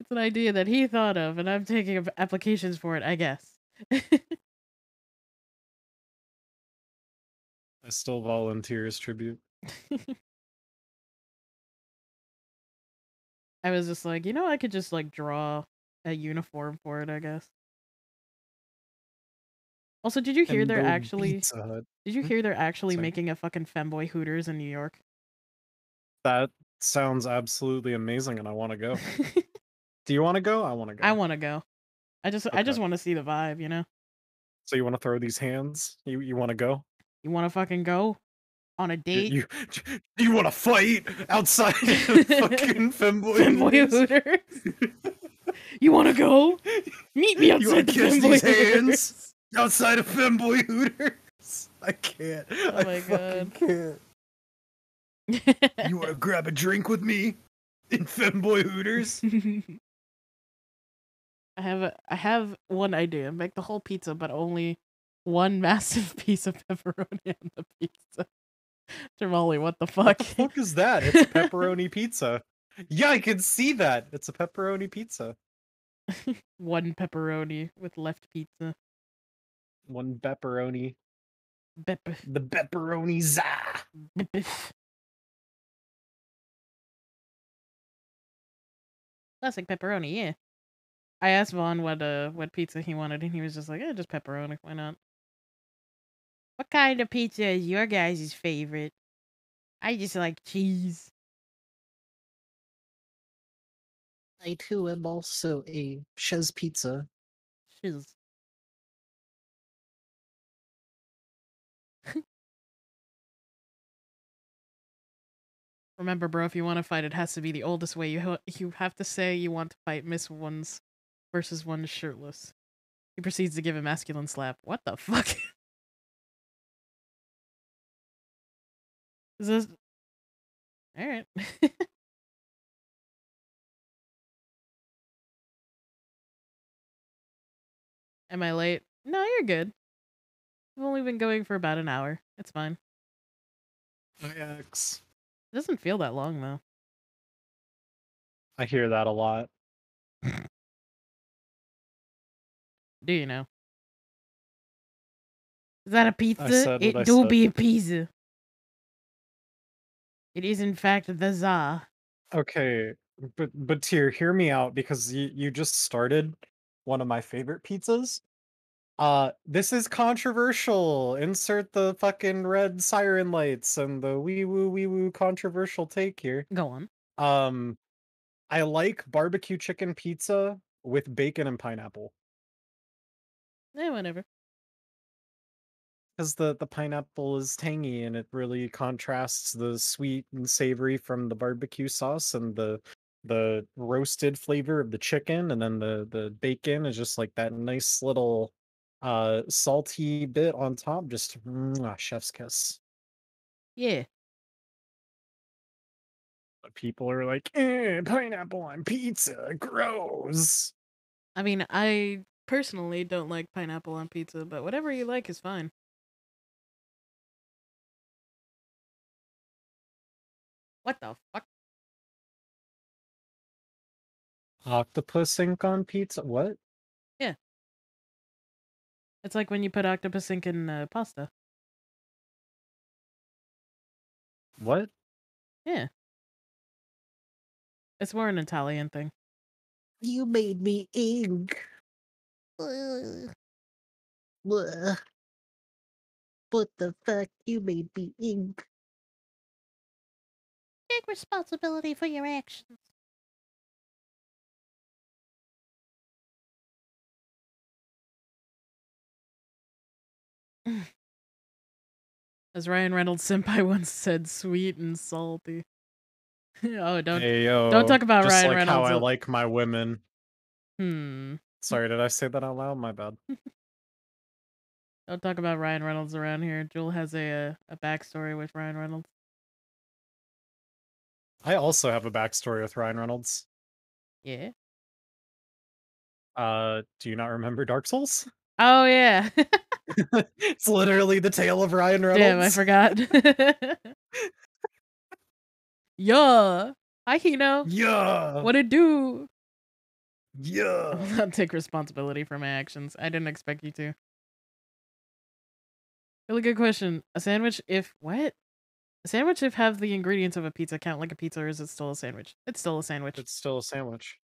It's an idea that he thought of, and I'm taking applications for it, I guess. I still volunteer as tribute. *laughs* I was just like, you know, I could just like draw a uniform for it, I guess. Also, did you hear they're actually did you Hmm? hear they're actually Sorry. making a fucking femboy Hooters in New York? That sounds absolutely amazing, and I want to go. *laughs* Do you want to go? I want to go. I want to go. I just I just want to see the vibe, you know. So you want to throw these hands? You you want to go? You want to fucking go on a date? you, you want to fight outside *laughs* fucking femboy? Femboy Hooters? You want to go? Meet me *laughs* You outside the kiss Femboy these Hooters. hands? outside of femboy Hooters. *laughs* I can't. Oh I my fucking God. can't. You want to grab a drink with me in femboy Hooters? I have a I have one idea. Make the whole pizza, but only one *laughs* massive piece of pepperoni *laughs* on the pizza. Jamali, what the fuck? What the fuck is that? It's a pepperoni pizza. Yeah, I can see that. It's a pepperoni pizza. *laughs* one pepperoni with left pizza. One pepperoni. Bep- The pepperoni za. bep- Classic pepperoni, yeah. I asked Vaughn what uh what pizza he wanted, and he was just like, "Yeah, just pepperoni. Why not?" What kind of pizza is your guys' favorite? I just like cheese. I too am also a Chez Pizza. Shiz. *laughs* Remember, bro, if you want to fight, it has to be the oldest way. You ha- you have to say you want to fight Miss One's versus one shirtless. He proceeds to give a masculine slap. What the fuck? *laughs* Is this? All right. *laughs* Am I late? No, you're good. I've only been going for about an hour. It's fine. IX. It doesn't feel that long though. I hear that a lot. *laughs* Do you know? Is that a pizza? It I do said. be a pizza. It is in fact the za. Okay, but but Tyr, hear me out because you you just started one of my favorite pizzas. Uh, this is controversial. Insert the fucking red siren lights and the wee woo wee woo controversial take here. Go on. Um, I like barbecue chicken pizza with bacon and pineapple Eh, whatever. because the the pineapple is tangy and it really contrasts the sweet and savory from the barbecue sauce and the the roasted flavor of the chicken and then the the bacon is just like that nice little uh salty bit on top just mwah, chef's kiss Yeah. but people are like eh, pineapple on pizza gross I mean, I personally don't like pineapple on pizza, but whatever you like is fine. What the fuck? octopus ink on pizza what Yeah. It's like when you put octopus ink in uh, pasta. what Yeah. It's more an Italian thing. You made me ink. What the fuck? You made me ink. Take responsibility for your actions. *sighs* As Ryan Reynolds Senpai *laughs* once said, sweet and salty. *laughs* oh, don't hey, yo, don't talk about Ryan like Reynolds. How I like my women. Hmm. *laughs* Sorry, did I say that out loud? My bad. Don't talk about Ryan Reynolds around here. Jewel has a uh, a backstory with Ryan Reynolds. I also have a backstory with Ryan Reynolds. Yeah. Uh, do you not remember Dark Souls? Oh yeah. *laughs* *laughs* it's literally the tale of Ryan Reynolds. Damn, I forgot. yeah. Hi Hino. Yeah. What it do? I Yeah. *laughs* will not take responsibility for my actions. I didn't expect you to. Really good question. A sandwich if what? A sandwich if have the ingredients of a pizza count like a pizza or is it still a sandwich? It's still a sandwich. It's still a sandwich.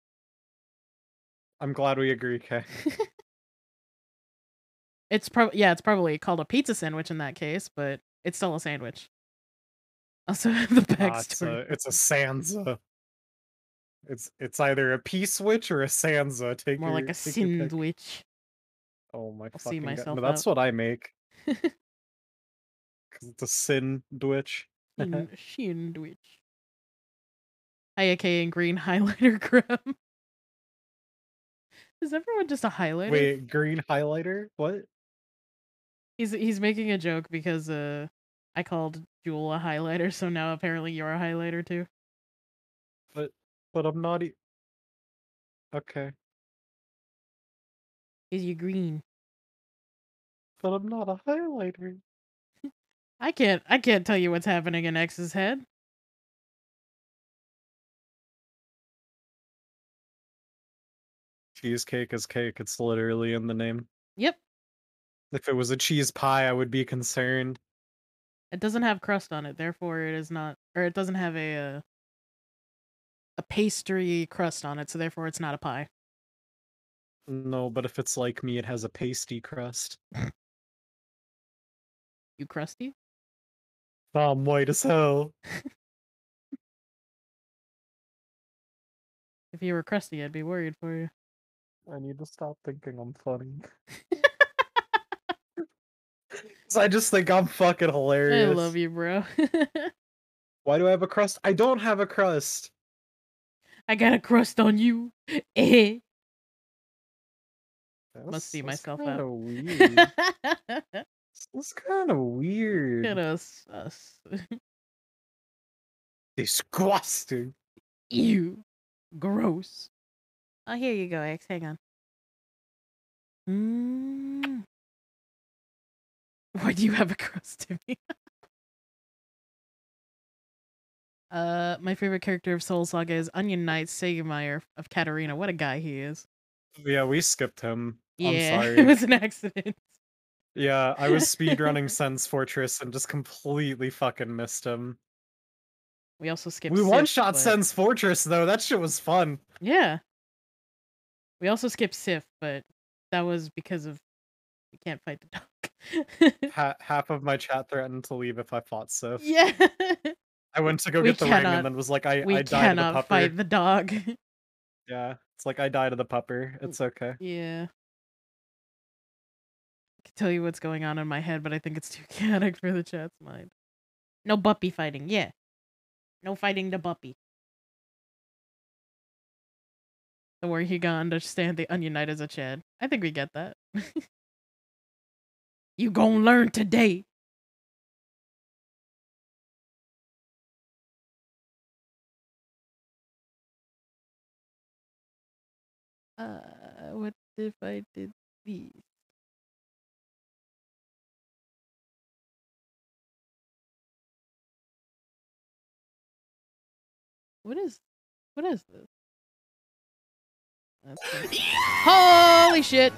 I'm glad we agree, Kay. *laughs* It's probably yeah, it's probably called a pizza sandwich in that case, but it's still a sandwich. Also *laughs* the Ah, it's a backstory. it's a Sansa. It's it's either a a P switch or a Sansa. Take More your, like a take your pick. sandwich. Oh my I'll see fucking god! myself No, that's out. what I make. *laughs* Cause it's a sin dwitch. Shin- Sandwich. Hayake and green *laughs* highlighter grim. Is everyone just a highlighter? Wait, green highlighter? What? He's he's making a joke because uh I called Jewel a highlighter, so now apparently you're a highlighter too. But I'm not. E- okay, Is you green? but I'm not a highlighter. *laughs* I can't I can't tell you what's happening in X's head. Cheesecake is cake. It's literally in the name. Yep. If it was a cheese pie, I would be concerned. It doesn't have crust on it, therefore it is not or it doesn't have a uh, a pastry crust on it, so therefore it's not a pie. No, but if it's like me, it has a pasty crust. You crusty? I'm white as hell. *laughs* If you were crusty, I'd be worried for you. I need to stop thinking I'm funny. *laughs* *laughs* 'Cause I just think I'm fucking hilarious. I love you, bro. Why do I have a crust? I don't have a crust. I got a crust on you. *laughs* Eh. Must see myself out. Weird. *laughs* That's kind of weird. Kinda sus. *laughs* Disgusting. Ew. Gross. Oh, here you go, X. Hang on. Mm. Why do you have a crust to me? Uh, my favorite character of Soul Saga is Onion Knight Siegmeyer of Catarina. What a guy he is. Yeah, we skipped him. Yeah, *laughs* I'm sorry. it was an accident. Yeah, I was speedrunning *laughs* Sen's Fortress and just completely fucking missed him. We also skipped. we one shot but- Sen's Fortress though. That shit was fun. Yeah. We also skipped Sif, but that was because of we can't fight the dog. Ha- half of my *laughs* chat threatened to leave if I fought Sif. yeah. I went to go We get the ring and then was like, I, I died of the cannot pupper. fight the dog. *laughs* Yeah, it's like I died of the pupper. Mm, it's okay. yeah. I can tell you what's going on in my head, but I think it's too *laughs* chaotic for the chat's mind. No buppy fighting, yeah. No fighting the buppy. Don't worry, he gonna understand the Onion Knight as a Chad. I think we get that. *laughs* you gonna learn today. Uh, what if I did these? What is, what is this? It. *laughs* Holy shit!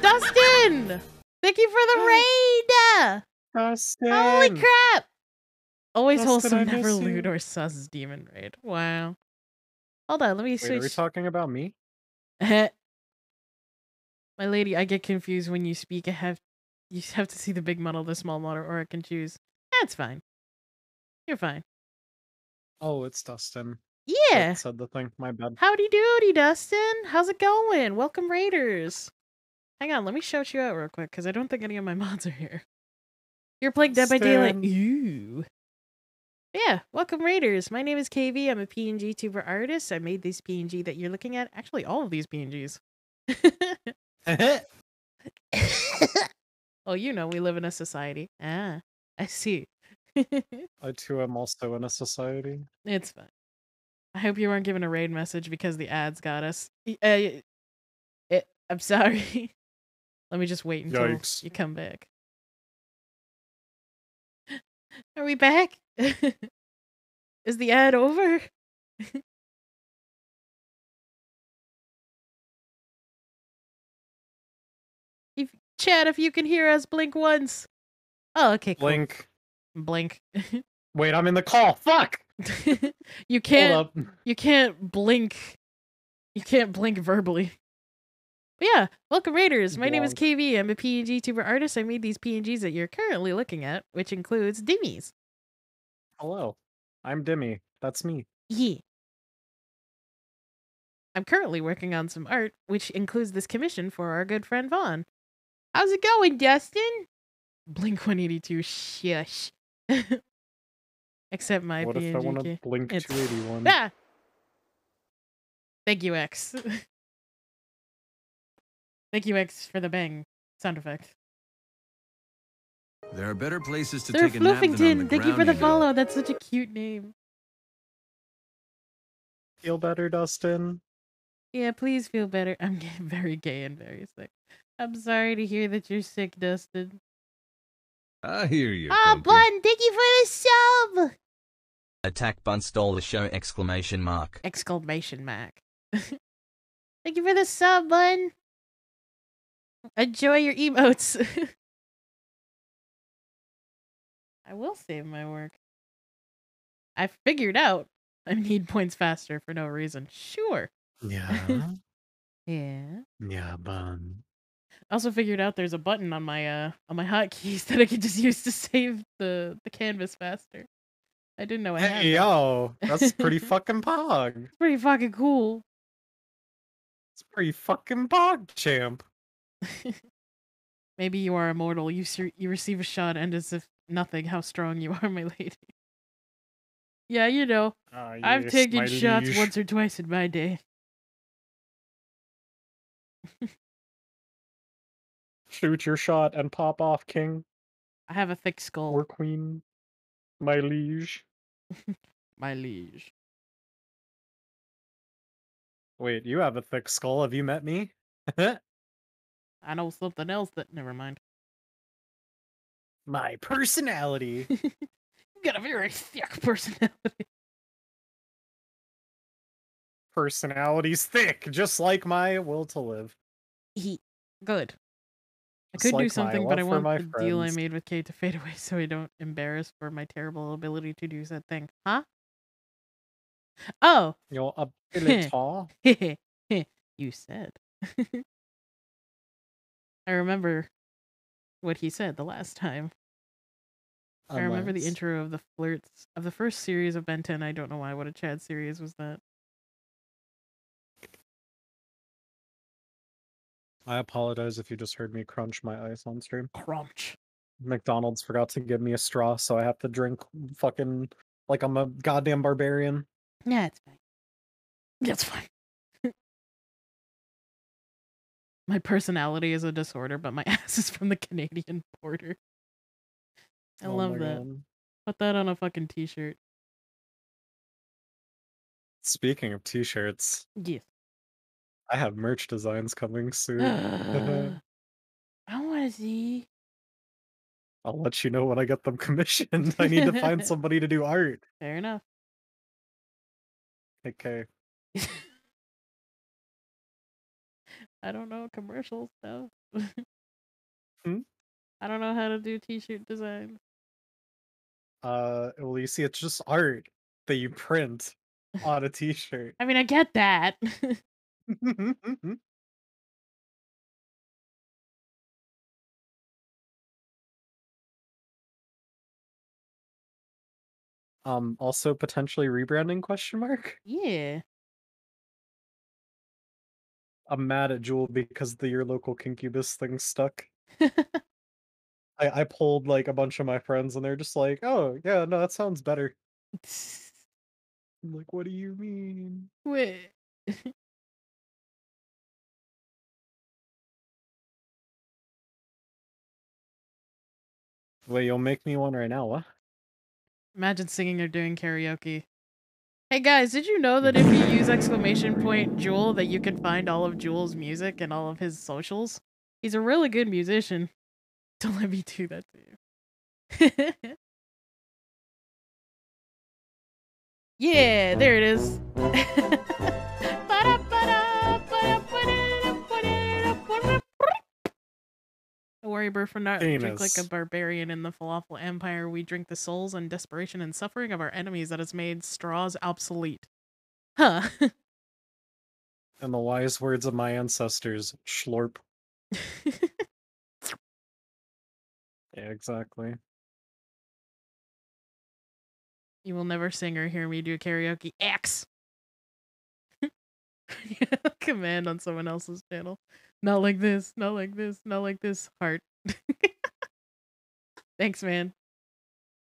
Dustin! Thank you for the raid! Dustin! Holy crap! Always Dustin, wholesome, never lewd or sus demon raid. Wow. Hold on, let me Wait, are we talking about me? *laughs* My lady, I get confused when you speak. I have you have to see the big model, the small model, or I can choose. That's fine. You're fine. Oh, it's Dustin. that Yeah. said the thing. My bad. Howdy doody, Dustin. How's it going? Welcome, Raiders. Hang on, let me shout you out real quick because I don't think any of my *laughs* mods are here. You're playing Dead by Daylight. Yeah, welcome Raiders. My name is KV. I'm a PNG tuber artist. I made this PNG that you're looking at. Actually, all of these PNGs. oh, *laughs* you know, we live in a society. Ah, I see. *laughs* I too am also in a society. it's fine. I hope you weren't given a raid message because the ads got us. Uh, it, I'm sorry. *laughs* Let me just wait until Yikes. you come back. *gasps* Are we back? *laughs* Is the ad over? *laughs* if chat, if you can hear us, blink once. Oh, okay. Cool. Blink. Blink. *laughs* Wait, I'm in the call. Fuck. you can't. You can't blink. You can't blink verbally. But yeah, welcome Raiders. My name is KV. I'm a PNG tuber artist. I made these PNGs that you're currently looking at, which includes Dimmies. Hello. I'm Dimmy. That's me. Yeah. I'm currently working on some art, which includes this commission for our good friend Vaughn. How's it going, Dustin? Blink 182, shush. *laughs* Except my what if I want to blink It's- 281? Ah! *laughs* Thank you, X. *laughs* Thank you, X, for the bang sound effect. There are better places to Sir take a nap than on the Fluffington, thank you for ground, the know. follow. That's such a cute name. Feel better, Dustin? Yeah, please feel better. I'm getting *laughs* very gay and very sick. I'm sorry to hear that you're sick, Dustin. I hear you. Oh, Bun, thank you for the sub! Attack Bun stole the show exclamation mark. Exclamation mark. *laughs* thank you for the sub, Bun. Enjoy your emotes. *laughs* I will save my work. I figured out *laughs* I need points faster for no reason. Sure. Yeah. *laughs* Yeah. yeah, bun. I also figured out there's a button on my uh on my hotkeys *laughs* that I could just use to save the the canvas faster. I didn't know I had. Hey, that. yo. That's pretty fucking pog. It's pretty fucking cool. It's pretty fucking pog, champ. Maybe you are immortal. You ser- you receive a shot and as if nothing, how strong you are, *laughs* my lady. Yeah, you know, Ah, I've taken shots liege. once or twice in my day. *laughs* Shoot your shot and pop off, king I have a thick skull, or queen. My liege. *laughs* my liege. Wait, you have a thick skull. Have you met me? I know something else that never mind. My personality. *laughs* You've got a very thick personality. Personality's thick, just like my will to live. He good. I could do like my something, but I want my the deal I made with Kate to fade away so I don't embarrass for my terrible ability to do said thing. Huh? Oh, Your *laughs* ability. *laughs* you said. I remember what he said the last time. I remember the intro of the flirts of the first series of Ben 10. I don't know why. What a Chad series was that? I apologize if you just heard me crunch my ice on stream. Crunch. McDonald's forgot to give me a straw, so I have to drink fucking like I'm a goddamn barbarian. Yeah, it's fine. That's fine. My personality is a disorder, but my *laughs* ass is from the Canadian border. I Oh love that. God. Put that on a fucking t-shirt. Speaking of t-shirts, Yes. I have merch designs coming *gasps* soon. I *laughs* want to see. I'll let you know when I get them *laughs* commissioned. I need to find somebody to do art. Fair enough. Okay. I don't know commercial stuff. *laughs* Hmm? I don't know how to do t-shirt design. Uh well you see it's just art that you print *laughs* on a t-shirt. I mean, I get that. *laughs* um also potentially rebranding question mark? yeah. I'm mad at Jewel because the your local Kinkubus thing stuck. *laughs* I, I pulled like a bunch of my friends and they're just like, oh yeah, no, that sounds better. *laughs* I'm like, what do you mean? Wait. *laughs* Wait, you'll make me one right now, what? Imagine singing or doing karaoke. Hey guys, did you know that if you use exclamation point Jewel that you can find all of Jewel's music and all of his socials? He's a really good musician. *laughs* Don't let me do that to you. *laughs* yeah, there it is. *laughs* Don't worry, Burr, for not drink like a barbarian in the falafel empire. We drink the souls and desperation and suffering of our enemies that has made straws obsolete. Huh. *laughs* In the wise words of my ancestors, schlorp. Yeah, *laughs* exactly. you will never sing or hear me do karaoke. X. *laughs* Command on someone else's channel. Not like this. Not like this. Not like this. Heart. *laughs* Thanks, man.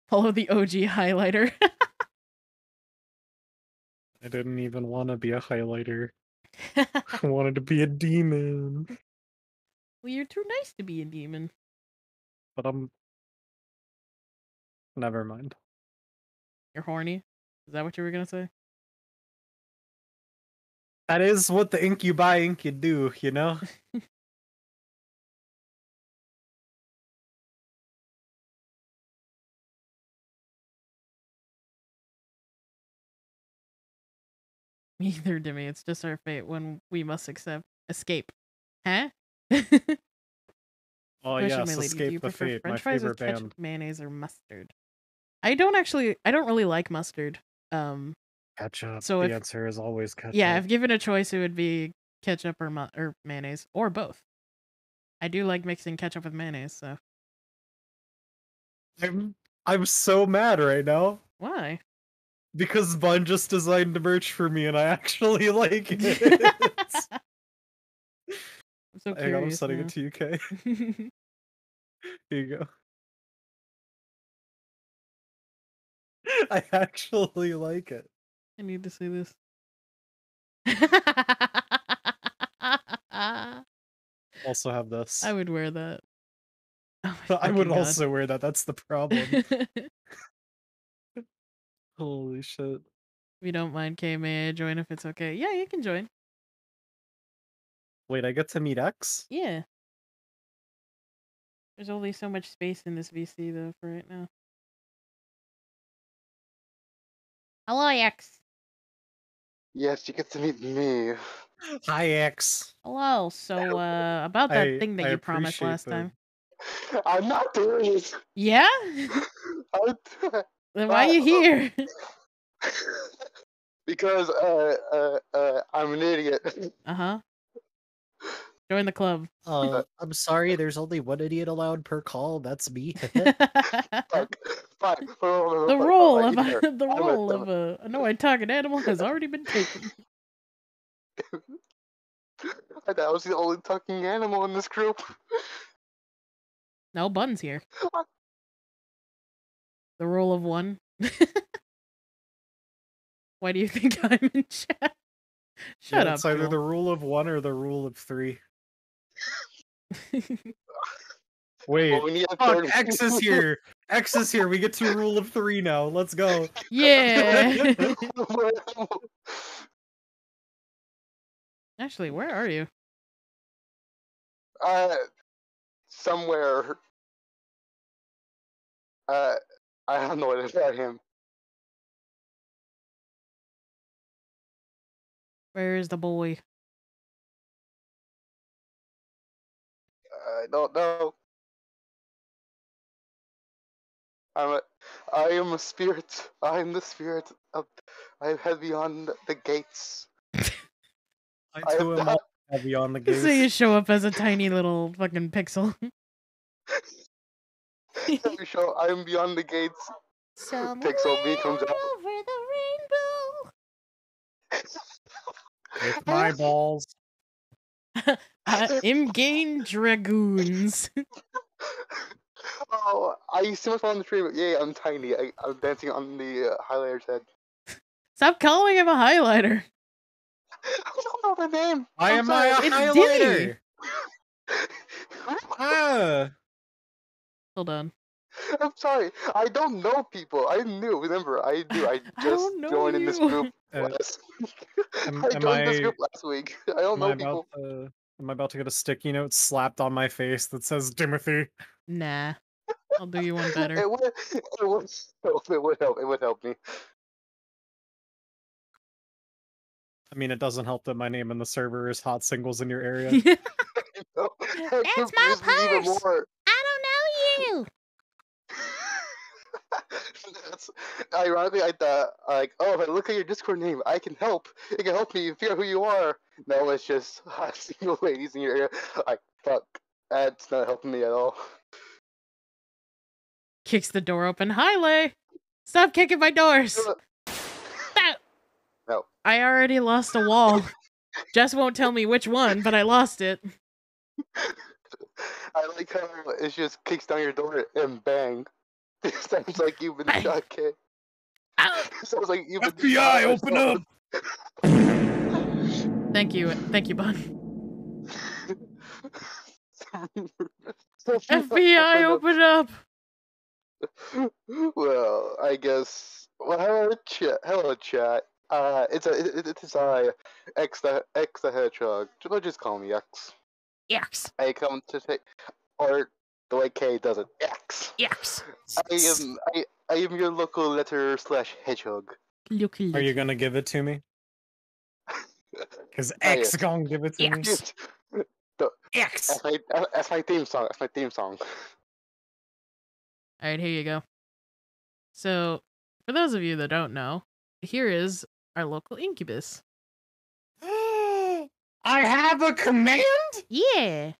Follow the OG highlighter. I didn't even want to be a highlighter. *laughs* I wanted to be a demon. well, you're too nice to be a demon. But I'm. Never mind. You're horny. Is that what you were gonna say? That is what the ink you buy ink you do, you know? *laughs* Neither do me. It's just our fate when we must accept escape. Huh? *laughs* Oh yes, my lady, do Escape you the prefer Fate, my French fries favorite with ketchup, band. mayonnaise, or mustard? I don't actually. I don't really like mustard. Um. Ketchup. So the if- answer is always ketchup. Yeah, if given a choice, it would be ketchup or or mayonnaise or both. I do like mixing ketchup with mayonnaise. So I'm I'm so mad right now why? because Bun just designed the merch for me and I actually *laughs* like it. *laughs* I'm so Hang on, I'm sending now. it to you, Kay. *laughs* Here you go. I actually like it. I need to see this. *laughs* Also have this. I would wear that. Oh *laughs* I would God. also wear that. That's the problem. *laughs* Holy shit. if you don't mind, K, may I join if it's okay? Yeah, you can join. Wait, I get to meet X? Yeah. There's only so much space in this VC though for right now. Hello, X. Yes, you get to meet me. Hi, X. Hello. So, *laughs* uh, about that I- thing that I you promised last the- time. I'm not doing it. Yeah? *laughs* I- *laughs* then why are you here? because uh, uh, uh, I'm an idiot. Uh huh. Join the club. Uh, *laughs* I'm sorry, there's only one idiot allowed per call. That's me. *laughs* the Fuck. Fuck. Hold on, hold on, hold on, role of on, a, the I'm a role dumb- of a annoyed talking animal has already been taken. I thought I was the only talking animal in this group. No buns here. The role of one. *laughs* Why do you think I'm in chat? Shut Yeah, up. It's either Joel. the rule of one or the rule of three. *laughs* Wait. Well, we need Fuck, X is *laughs* here. X is here. We get to rule of three now. Let's go. yeah. *laughs* Actually, where are you? uh, somewhere. Uh, I don't know what about him. Where is the boy? I don't know. I'm a, I am a spirit. I am the spirit of. I have beyond the gates. *laughs* I I too am am not. all heavy on the gates. *laughs* So you show up as a tiny little fucking pixel. *laughs* Let me show. I am beyond the gates. Pixel B comes out. over the rainbow. With my balls. *laughs* uh, Imgain *laughs* Dragoons. oh, I see my phone on the stream. Yeah, I'm tiny. I, I'm dancing on the uh, highlighter's head. Stop calling him a highlighter. *laughs* I don't know the name. Why I'm am I a. It's highlighter? Dimmy. Ah, Hold on. *laughs* I'm sorry. I don't know people. I knew. Remember, I do. I *laughs* I just don't know joined in this group *laughs* Uh, last week. am- I am joined this group last week. I don't am I know about people. to? Am I about to get a sticky note slapped on my face that says Timothy? Nah. I'll do you one better. It would. It would help. It would help. It would help me. I mean, it doesn't help that my name in the server is hot singles in your area. No, it It's my confused even purse. more. I don't know you. That's ironically, I thought like, oh, if I look at your Discord name, I can help. It can help me figure out who you are. No, it's just hot single ladies in your area. Like, fuck, that's not helping me at all. Kicks the door open. Hi, Lay. Stop kicking my doors. Uh. No. I already lost a wall. *laughs* Jess won't tell me which one, but I lost it. *laughs* I like how it just kicks down your door and bang. *laughs* It sounds like you've been Bang. shot, kid. Ow. *laughs* It sounds like you've been FBI, shot or open up! Thank you. Thank you, Bun. *laughs* FBI, open up. well, I guess. Well, hello, chat. Hello, chat. Uh, it's a, it, it is I, X the X the Hedgehog. Just, just call me X. X. I come to take, or the way K does it, X. Yes. I am I, I am your local letter slash hedgehog. Look, Are you gonna give it to me? Cause *laughs* Oh. X gonna give it to me. X. X. That's my that's my theme song. That's my theme song. All right, here you go. So, for those of you that don't know, here is our local incubus. *gasps* I have a command. Yeah.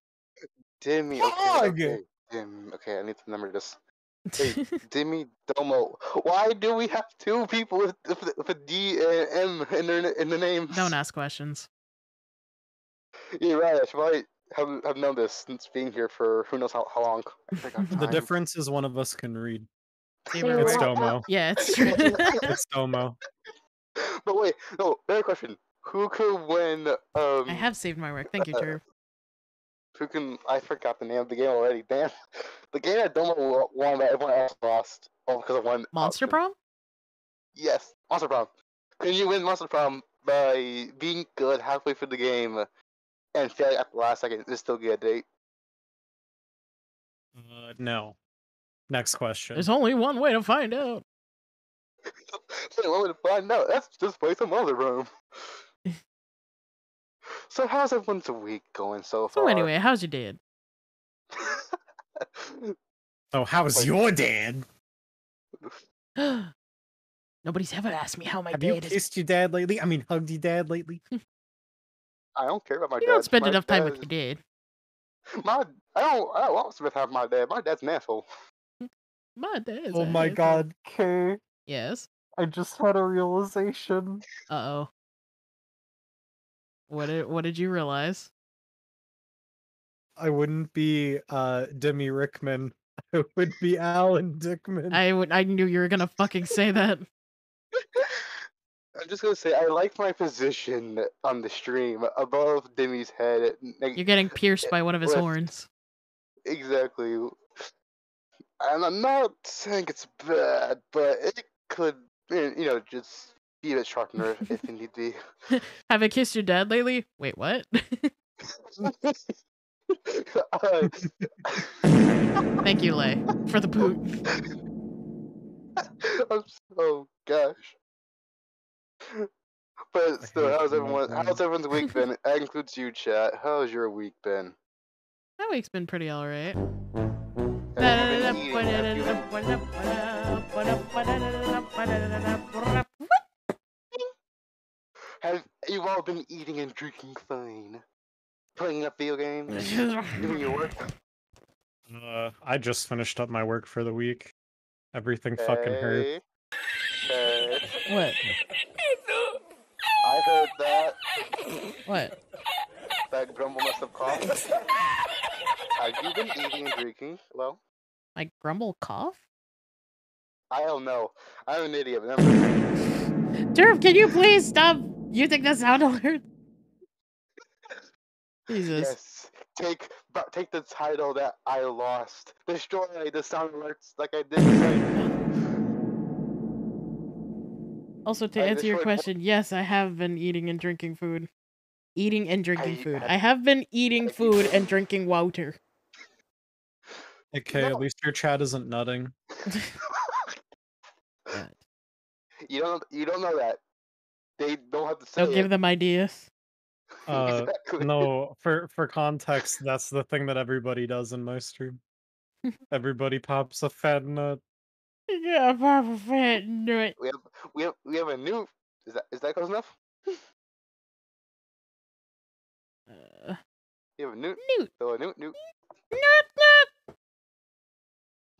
Dimmy. Okay, Dog! okay. Dim. Okay, I need to remember this. *laughs* Hey, Dimmy Domo. Why do we have two people with with, with a D and M in their in the name? don't ask questions. You're right. I should probably have, have known this since being here for who knows how, how long. *laughs* The difference is one of us can read. Saber It's. Domo. *laughs* Yeah, it's true. It's Domo. But wait, no. Better question. Who could win? Um, I have saved my work. Thank you, Turb. Who can? I forgot the name of the game already. Damn. *laughs* The game that Domo wa- won, but everyone else lost. Oh, because of one. Monster option. Prom? Yes, Monster Prom. Can you win Monster Prom by being good halfway through the game and failing at the last second and still get a date? Uh, no. Next question. There's only one way to find out. so what would find out? That's just play some other room. So how's everyone's week going so far? So anyway, how's your dad? *laughs* Oh, how's Wait. your dad? *gasps* Nobody's ever asked me how my Have you dad is. kissed your dad lately? I mean, hugged your dad lately? *laughs* I don't care about my You dad. don't spend My enough time dad with your is- dad. *laughs* My, I don't. I don't want to spend time with my dad. My dad's an asshole. My dad's Oh my asshole. god, Kay. Yes. I just had a realization. Uh oh. What did What did you realize? I wouldn't be uh Demi Rickman. *laughs* I would be Alan Dickman. I would. I knew you were gonna fucking say that. *laughs* I'm just gonna say I like my position on the stream above Demi's head. Like, You're getting pierced by one of his With- horns. Exactly. And I'm not saying it's bad, but it could, you know, just be a bit sharpener if it need be. Have I kissed your dad lately? Wait, what? Uh, *laughs* *laughs* Thank you, Lay, for the boot. I'm so gosh. But still, how's everyone? How's everyone's week been? *laughs* That includes you, chat. How's your week been? My week's been pretty alright. Have you been eating? Have you been- Have you all been eating and drinking fine? Playing up video games? Doing your work? Uh, I just finished up my work for the week. Everything fucking hurt. Okay. What? I heard that. What? that grumble must have coughed. Have you been eating and drinking? Well, Like grumble cough? I don't know. I'm an idiot. Remember? Turf, *laughs* can you please stop using the sound alert? Jesus. Yes. Take take the title that I lost. Destroy the sound alerts like I did. Also, to I answer your destroyed- question, yes, I have been eating and drinking food. Eating and drinking I- food. I- I have been eating I- food and drinking water. Okay, No. at least your chat isn't nutting. *laughs* *laughs* You don't you don't know that. They don't have to say Don't give it. them ideas. *laughs* Uh, exactly. No, for for context, that's the thing that everybody does in my stream. *laughs* Everybody pops a fat nut. Yeah, Papa Fat nut. We have we have we have a new. Is that is that close enough? Uh, We have a new. Newt. So a new new. Nut, nut.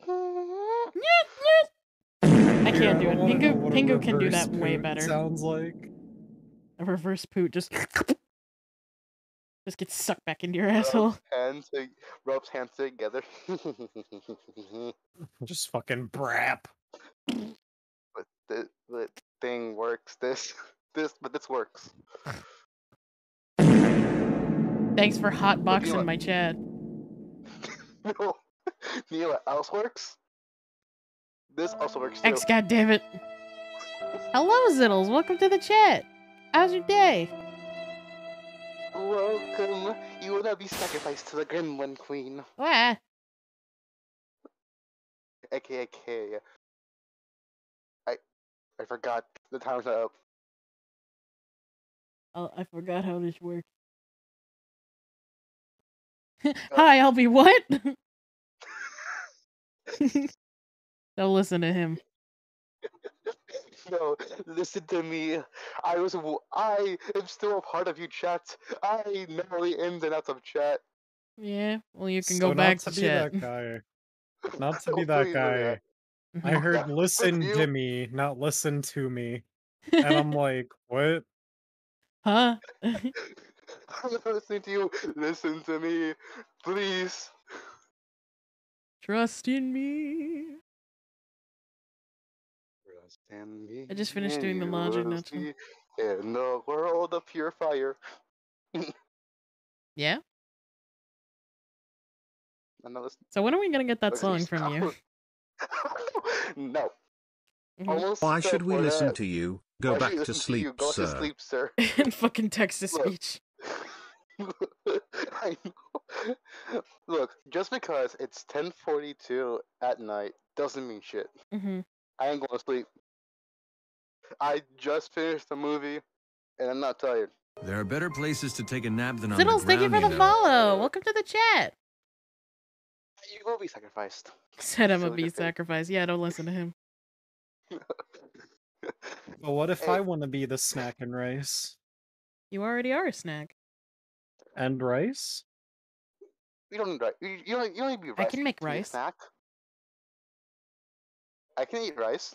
*laughs* I can't do Here, it. wanna know Pingu, what a Pingu can do reverse that way poot better. Sounds like. A reverse poot just just gets sucked back into your asshole. Hands to, rubs hands together. *laughs* Just fucking brap. but the, the thing works. This this but this works. Thanks for Look, you hotboxing my chat. *laughs* No, you what else works? This also works too. X, goddammit. Hello, Ziddles. Welcome to the chat. How's your day? Welcome. You will now be sacrificed to the Gremlin Queen, Wah. aka K. I I forgot the time's up. Oh, I forgot how this works. *laughs* Uh. Hi, I'll be what? *laughs* *laughs* Don't listen to him. No, listen to me. I was I am still a part of you, chat. I know the ins and outs of chat. Yeah, well, you can So go back not to, to be chat. that *laughs* guy. Not to *laughs* be that guy. Mm-hmm. I heard listen to me, not listen to me. And I'm *laughs* like, what? huh? I'm not listening to you. Listen to me, please. Trust in me. Trust in me, I just finished doing the you laundry will not too- see In the world of pure fire. *laughs* Yeah. I'm not listening. So when are we gonna get that song from you? *laughs* no. Almost Why should we listen that. to you? Go should back to sleep, you? Go sir. to sleep, sir. *laughs* In fucking text to Look. speech. I know. Look, just because it's 10:42 at night doesn't mean shit. hmm I ain't going to sleep. I just finished the movie, and I'm not tired. There are better places to take a nap than on the Ziddles, thank you for ground, the know. follow. Welcome to the chat. You will be sacrificed. *laughs* Said I'm a Silly be good thing. sacrifice. Yeah, don't listen to him. *laughs* But what if Hey. I want to be the snack and rice? You already are a snack. And rice? You don't need rice. You, you don't. You don't need to be rice. I can make to be a rice. Snack. I can eat rice.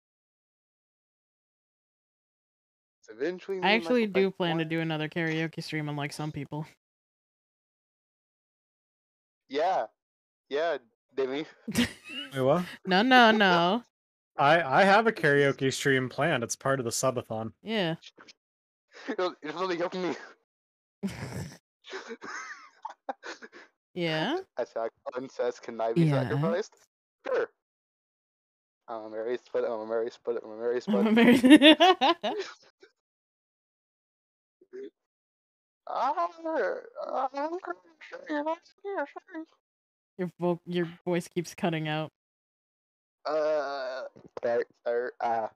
Eventually. I mean, like, actually like do plan to do another karaoke stream, unlike some people. Yeah, yeah, Demi. Wait, what? *laughs* no, no, no. I I have a karaoke stream planned. It's part of the subathon. Yeah. *laughs* You're you're really helping me. *laughs* Yeah. I sac- says, can I be Yeah. sacrificed? Sure. I'm a Mary Spud. I'm a Mary Spud. I'm a Mary I'm your vo- your voice keeps cutting out. Uh, sorry, sorry, ah.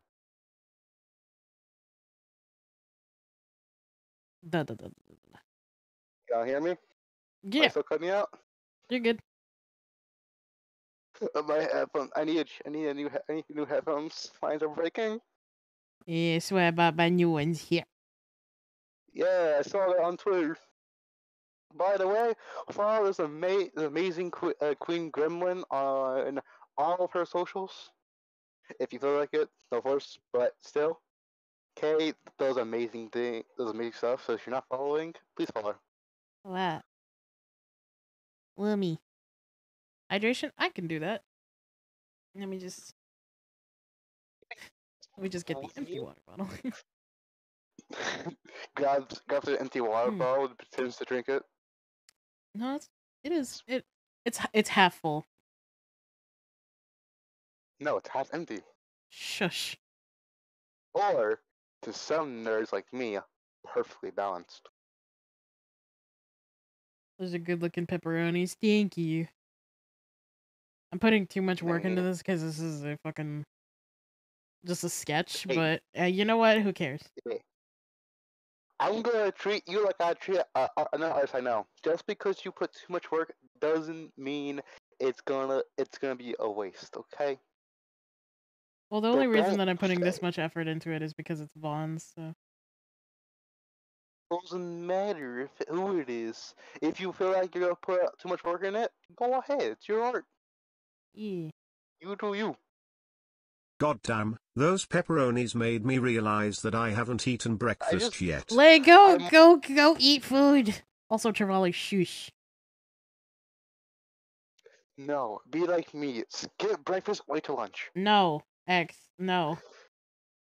Da, da, da, da, da. Y'all hear me? Am I Yeah. still cutting out? You're good. Uh, My headphones. I need. I need a new. I need new headphones. Mine's are breaking. Yeah, so I bought my new ones here. Yeah, I saw that on Twitter. By the way, follow this ama- amazing que- uh, Queen Gremlin on all of her socials. If you feel like it, no force, but still, Kay does amazing thing, does amazing stuff. So if you're not following, please follow her. What? Lummy. Hydration? I can do that. Let me just. Let me just get the empty water bottle. *laughs* grabs grabs an empty water Hmm. bottle and pretends to drink it. no, it's it is it it's it's half full. No, it's half empty. Shush. Or to some nerds like me, perfectly balanced. Those are good looking pepperonis. Thank you. I'm putting too much work into this because this is a fucking just a sketch. Hey. But uh, you know what? Who cares? I'm gonna treat you like I treat uh, uh, another artist I know. Just because you put too much work doesn't mean it's gonna it's gonna be a waste. Okay. Well, the But only reason that I'm putting this much effort into it is because it's Vaughn's. So Doesn't matter if who it is. If you feel like you're gonna put too much work in it, go ahead. It's your art. yeah. You do you. Goddamn, those pepperonis made me realize that I haven't eaten breakfast just- yet. Let go, I'm- go, go, eat food. Also, Travali, shush. No, be like me. Skip breakfast, wait till lunch. No, X, no.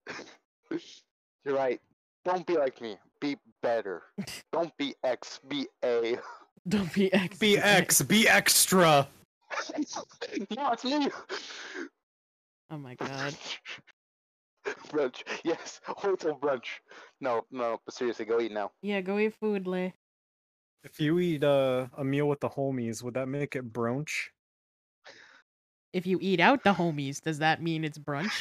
*laughs* You're right. Don't be like me. Be better. *laughs* Don't be X. Be A. *laughs* Don't be X. Be? X, be extra. no, it's me. Oh my god. *laughs* brunch. Yes, wait till brunch. No, no, but seriously, go eat now. Yeah, go eat food, Lay. If you eat uh, a meal with the homies, would that make it brunch? If you eat out the homies, does that mean it's brunch?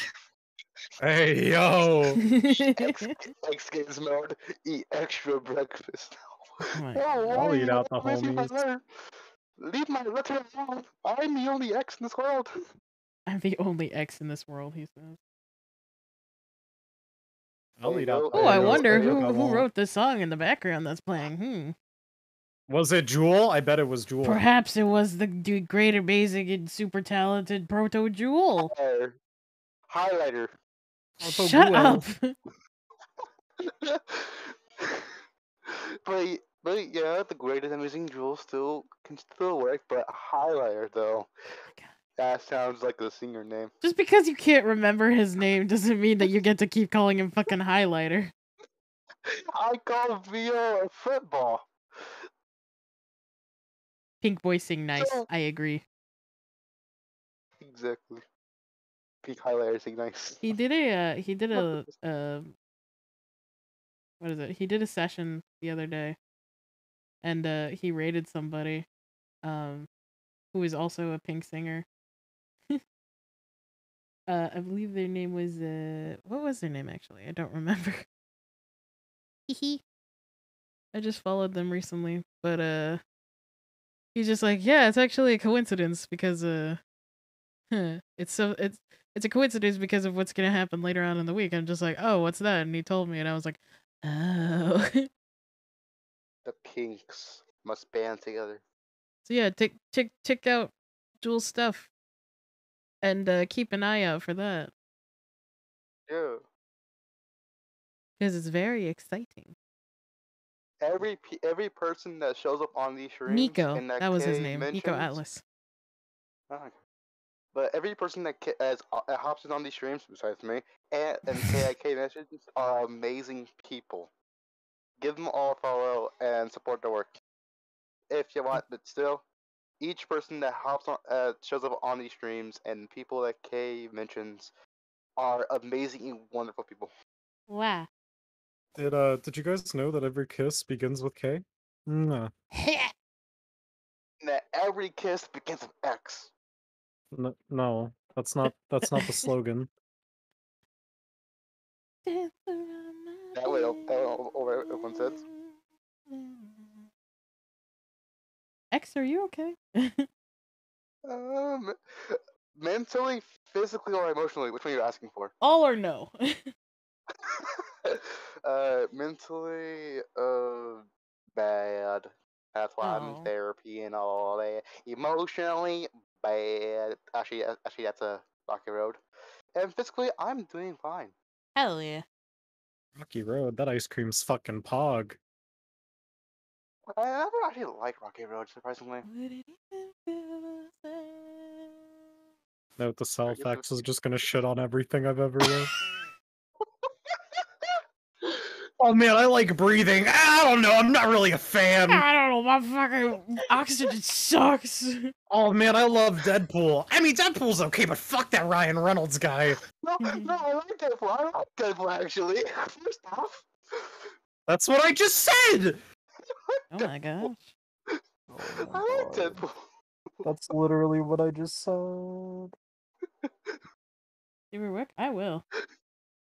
Hey yo! *laughs* X, X Games mode. Eat extra breakfast. Oh *laughs* Oh, I'll eat out the always leave my homies. Leave my letter alone. I'm the only X in this world. I'm the only X in this world, he says. I'll There eat out. Oh, I There wonder who who wrote the song in the background that's playing. Hmm. Was it Jewel? I bet it was Jewel. Perhaps it was the d- great, amazing, and super talented Proto Jewel. Highlighter. Proto Shut Jewel. up. *laughs* *laughs* but but yeah, the greatest amazing jewel still can still work, but highlighter though. That sounds like the singer name. Just because you can't remember his name doesn't mean that you get to keep calling him fucking highlighter. *laughs* I call VO a football. Pink boy sing nice. So- I agree. Exactly. Pink highlighter thing nice. He did a uh, he did a *laughs* uh, what is it? He did a session the other day, and uh, he rated somebody, um, who is also a Pink singer. Uh, I believe their name was uh, what was their name actually? I don't remember. *laughs* Hee I just followed them recently, but uh, he's just like, yeah, it's actually a coincidence because uh, it's so it's it's a coincidence because of what's gonna happen later on in the week. I'm just like, oh, what's that? And he told me, and I was like, oh. *laughs* The pinks must band together. so yeah, check check check out Jules' stuff, and uh, keep an eye out for that Yeah. because it's very exciting. Every every person that shows up on these streams. Nico, and that, was his name, Nico Atlas. Okay. But every person that ca- as, uh, that hops in on these streams, besides me, and, and *laughs* KIK messages are amazing people. Give them all a follow and support their work if you want. But still, each person that hops on, uh, shows up on these streams, and people that Kay mentions are amazing and wonderful people. Wow. Did uh did you guys know that every kiss begins with K? No. That every kiss begins with X. No, no, that's not that's not the *laughs* slogan. That way, that way, everyone says. X, are you okay? *laughs* Um, mentally, physically, or emotionally? Which one are you asking for? All or no? *laughs* *laughs* uh, mentally, uh, bad. That's why I'm in therapy and all that. Emotionally, bad. Actually, actually, that's a rocky road. And physically, I'm doing fine. Hell yeah. Rocky Road, that ice cream's fucking pog. I never actually like Rocky Road, surprisingly. Would it even feel the same? Note the guess self it- X is just gonna shit on everything I've ever read. *laughs* oh man, I like breathing. Ah, I don't know, I'm not really a fan. I don't know, my fucking oxygen sucks. Oh man, I love Deadpool. I mean, Deadpool's okay, but fuck that Ryan Reynolds guy. no, no, mm-hmm. I like Deadpool. I like Deadpool, actually. *laughs* First off. That's what I just said. Oh my gosh. Oh I like Deadpool. That's literally what I just said. Super work? I will.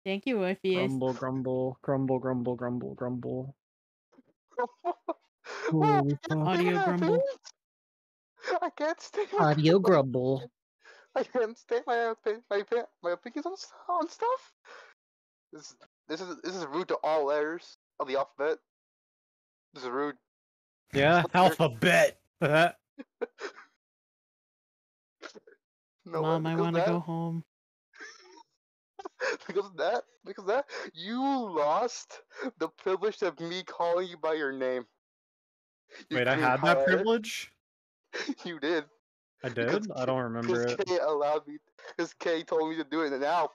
Thank you, Orpheus. Grumble, grumble, grumble, grumble, grumble, grumble. *laughs* Oh, well. Audio grumble. I can't stay Audio grumble. I can't stay my opi- my my opinions on, on stuff. This this is this is rude to all letters of the alphabet. This is rude. Yeah, alphabet. *laughs* No, Mom, I want to go home. *laughs* because of that because of that you lost the privilege of me calling you by your name. You Wait, I had that highlighter. privilege. *laughs* you did. I Because did. I don't remember Because it. K allowed me. Because K told me to do it, and now,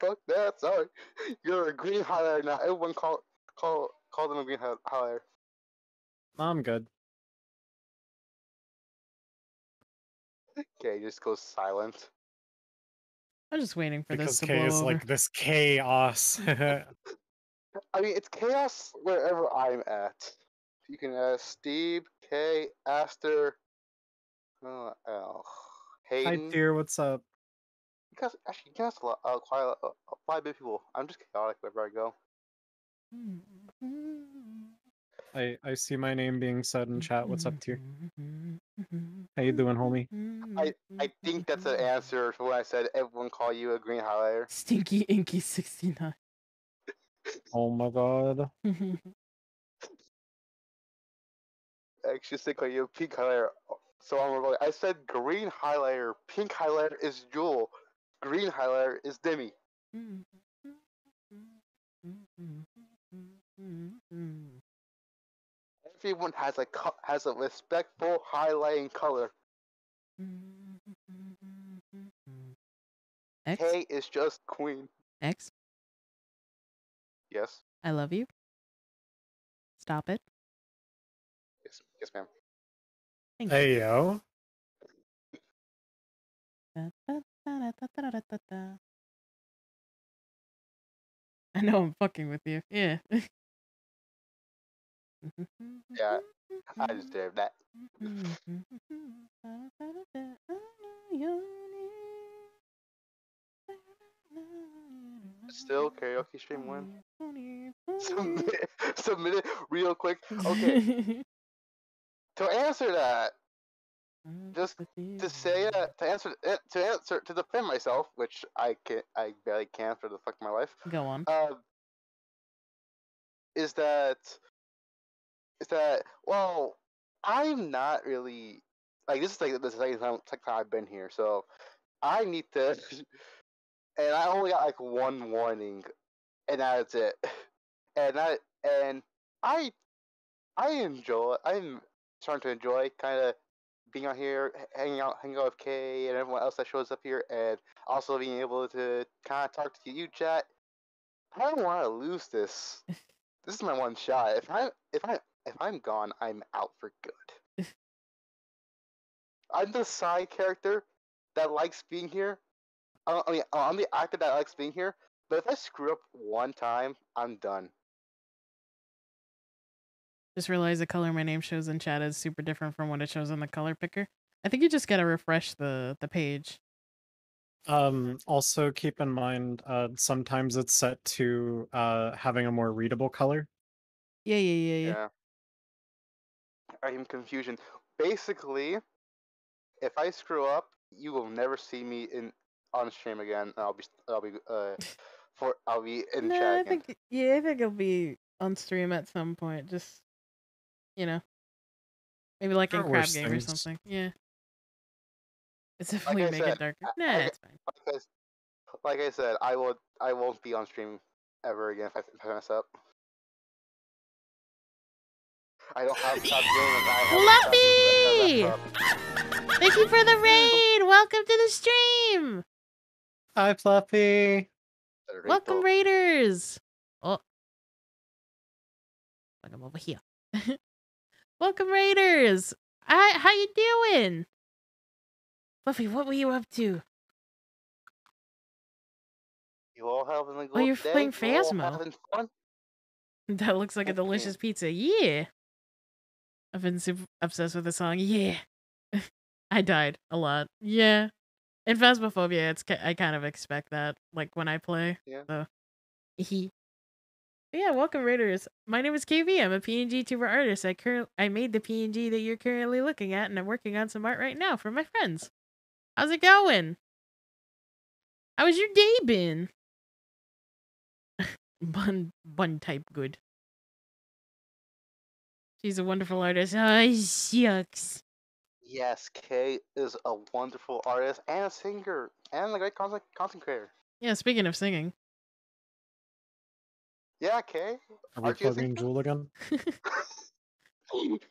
fuck that. Sorry, you're a green highlighter now. Everyone call call call them a green hi- highlighter. I'm good. Okay, just goes silent. I'm just waiting for Because this to K blow is over. like this chaos. *laughs* I mean, it's chaos wherever I'm at. You can ask Steve, K, Aster, uh, uh, Hi, dear. What's up? You guys, actually, you guys a lot, uh, quite a, lot- uh, quite a bit of people. I'm just chaotic wherever I go. I I see my name being said in chat. What's up, tier? Mm-hmm. How you doing, homie? I I think that's an answer to when I said everyone call you a green highlighter. Stinky Inky 69. Oh my god. actually say call you a pink highlighter. So I'm wrong. I said green highlighter. Pink highlighter is Jewel. Green highlighter is Demi. Mm-hmm. Mm-hmm. Everyone has a co- has a respectful highlighting color. Mm-hmm. X, K is just queen. X, Yes. I love you. Stop it. Yes, yes, ma'am. Thank you. Hey yo. *laughs* I know I'm fucking with you. Yeah. *laughs* Yeah, I just deserve that. Still karaoke stream one. Submit, *laughs* submit it real quick. Okay, *laughs* to answer that, just to say uh, to answer uh, to answer to defend myself, which I can I barely can for the fuck of my life. Go on. Uh, is that is that well, I'm not really like this is like the second time, second time I've been here, so I need to, *laughs* and I only got like one warning, and that's it, *laughs* and I and I I enjoy I'm starting to enjoy kind of being out here, hanging out, hanging out with Kay and everyone else that shows up here, and also being able to kind of talk to you, chat. I don't want to lose this. *laughs* this is my one shot. If I if I if I'm gone, I'm out for good. *laughs* I'm the side character that likes being here. I, I mean, I'm the actor that likes being here. But if I screw up one time, I'm done. Just realized the color my name shows in chat is super different from what it shows on the color picker. I think you just gotta refresh the the page. Um, also keep in mind, uh, sometimes it's set to uh having a more readable color. Yeah, yeah, yeah, yeah. Yeah. I'm confusion. Basically, if I screw up, you will never see me in on stream again. I'll be I'll be uh for I'll be in no, chat I again. think yeah, I think it'll be on stream at some point. Just you know, maybe like in There are Crab worse Game or something. Yeah, it's definitely I make said, it darker. I- Nah, I- it's fine. Like I, s- like I said, I will I won't be on stream ever again if I, if I mess up. I don't have *laughs* top game and I have Fluffy! *laughs* Thank you for the raid. Welcome to the stream. Hi, Fluffy. Welcome, Raiders. Oh, welcome over here. *laughs* Welcome, Raiders. Hi, how you doing? Fluffy, what were you up to? You all having a oh, good Oh, you're day? playing You all Phasmo. having fun? That looks like a delicious pizza. Yeah. I've been super obsessed with the song. Yeah. *laughs* I died a lot. Yeah. In Phasmophobia, it's I kind of expect that like when I play. Yeah. So. Yeah, welcome Raiders. My name is KV. I'm a PNG tuber artist. I current I made the PNG that you're currently looking at, and I'm working on some art right now for my friends. How's it going? How was your day been? *laughs* bun bun type good. She's a wonderful artist. Oh, shucks. Yes, Kay is a wonderful artist and a singer and a great content content creator. Yeah, speaking of singing. Yeah, Kay. Are we Aren't plugging singer? Jewel again? *laughs*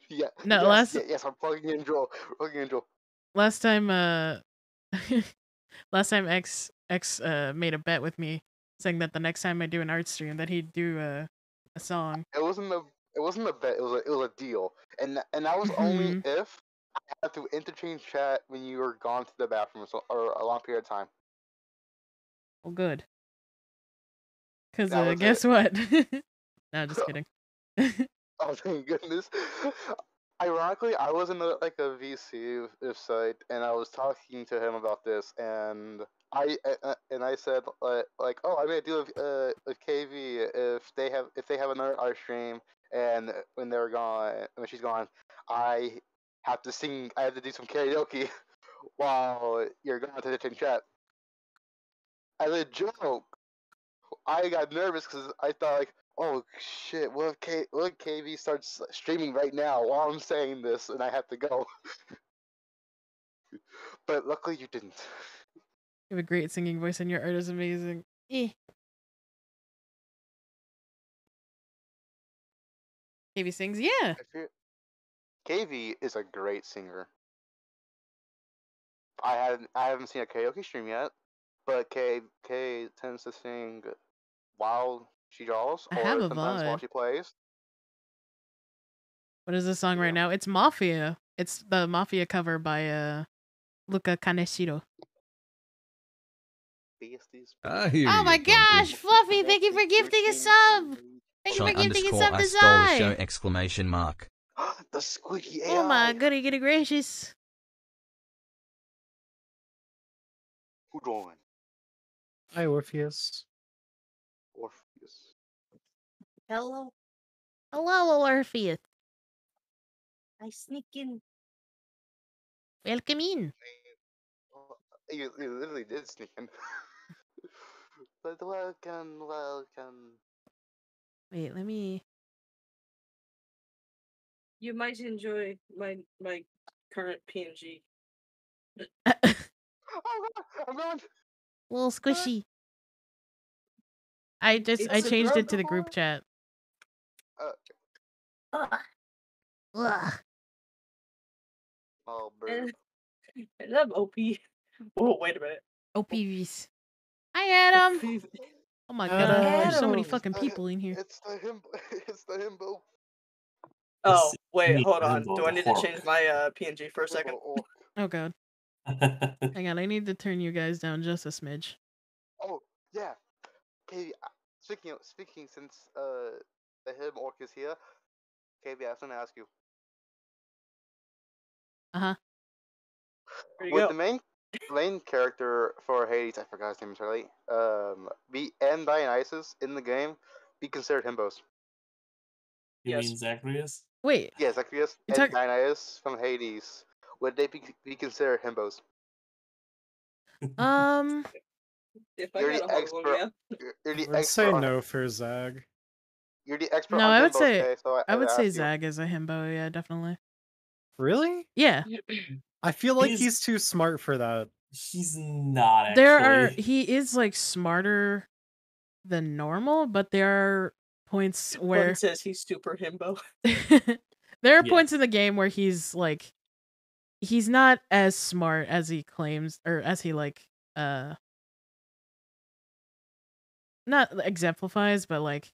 yeah. No, yes, last- ye- yes, I'm plugging in Joel. Plugging in Joel. last time uh *laughs* last time X X uh made a bet with me saying that the next time I do an art stream that he'd do a a song. It wasn't a it wasn't a bet. It was a, it was a deal, and and that was only Mhm. if I had to interchange chat when you were gone to the bathroom so, or a long period of time. Well good. Cause uh, guess it. what? *laughs* no, just *laughs* kidding. Oh thank goodness. Ironically, I was in a, like a VC if site, and I was talking to him about this, and I uh, and I said like, like oh I made a deal with uh with KV if they have if they have another art stream and when they're gone when she's gone I have to sing I have to do some karaoke *laughs* while you're gone to the chat. As a joke, I got nervous because I thought like oh shit, what if K what if KV starts streaming right now while I'm saying this and I have to go? *laughs* but luckily you didn't. You have a great singing voice and your art is amazing. Eh. KV sings, yeah. If KV is a great singer. I haven't I haven't seen a karaoke stream yet, but K K tends to sing while she draws I or have a sometimes while she plays. What is the song Yeah. right now? It's Mafia. It's the Mafia cover by uh Luca Kaneshiro. I hear Oh my gosh, Fluffy, thank you for gifting a sub. Thank you Shot for gifting a underscore sub I to show exclamation mark. *gasps* the squeaky AI. Oh my goody goody gracious. Who drawn? Hi, Orpheus. Orpheus. Hello, Hello, Orpheus. I sneak in. Welcome in. You, you literally did sneak in. *laughs* but welcome, welcome. Wait, let me. You might enjoy my my current PNG. Oh god, I'm gone. *laughs* little uh squishy. I just I It's a changed it to the group chat. Uh Ugh. Ugh. Oh, bro. And, and I'm OP. Oh wait a minute. OPVs. Hi Adam. Please- Oh my god, there's so many Adam. fucking Uh, people in here. It's the him. *laughs* It's the himbo. Oh Yes, wait, me hold on. Do I the need to change my uh, PNG for a second? Oh, *laughs* oh, Oh god. *laughs* Hang on, I need to turn you guys down just a smidge. oh, yeah. Katie, uh, speaking of, speaking since uh the him orc is here, Katie, I was gonna ask you. Uh-huh. There you With go. the main main character for Hades, I forgot his name entirely. Um, be and Dionysus in the game be considered himbos. You Yes. mean Zagreus? Wait, Yes, Zagreus You and talk- Dionysus from Hades. Would they be, be considered himbos? um, *laughs* If I You're the hold of expert. yeah. You're, you're the I'd expert say on- no for Zag. You're the expert No, on I would himbos, say- okay, so I, I would would say you. Zag is a himbo. Yeah, definitely. Really? Yeah, *clears throat* I feel like He's- he's too smart for that. He's not actually. there are. He is like smarter than normal, but there are points where One says he's super himbo. *laughs* there are points in the game where he's like he's not as smart as he claims or as he like uh not exemplifies but like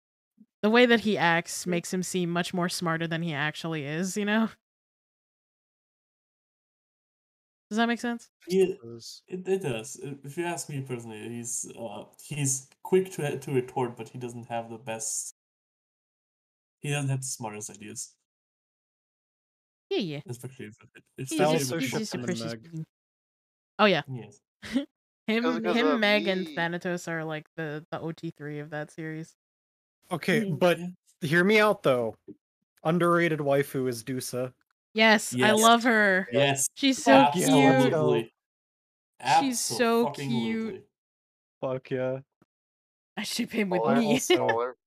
the way that he acts makes him seem much more smarter than he actually is you know does that make sense He, it, it does. If you ask me personally, he's uh he's quick to to retort, but he doesn't have the best. He doesn't have the smartest ideas, yeah yeah especially if it, if he's just, also he's shipped just a him and precious oh yeah Yes. *laughs* him because him of meg and thanatos are like the the ot3 of that series Okay, Mm, but hear me out though. Underrated waifu is Dusa. Yes, i love her Yes. she's so Fuck yeah, cute let's. Absolutely. She's so cute. Fuck yeah. I ship him with me. Also- caller,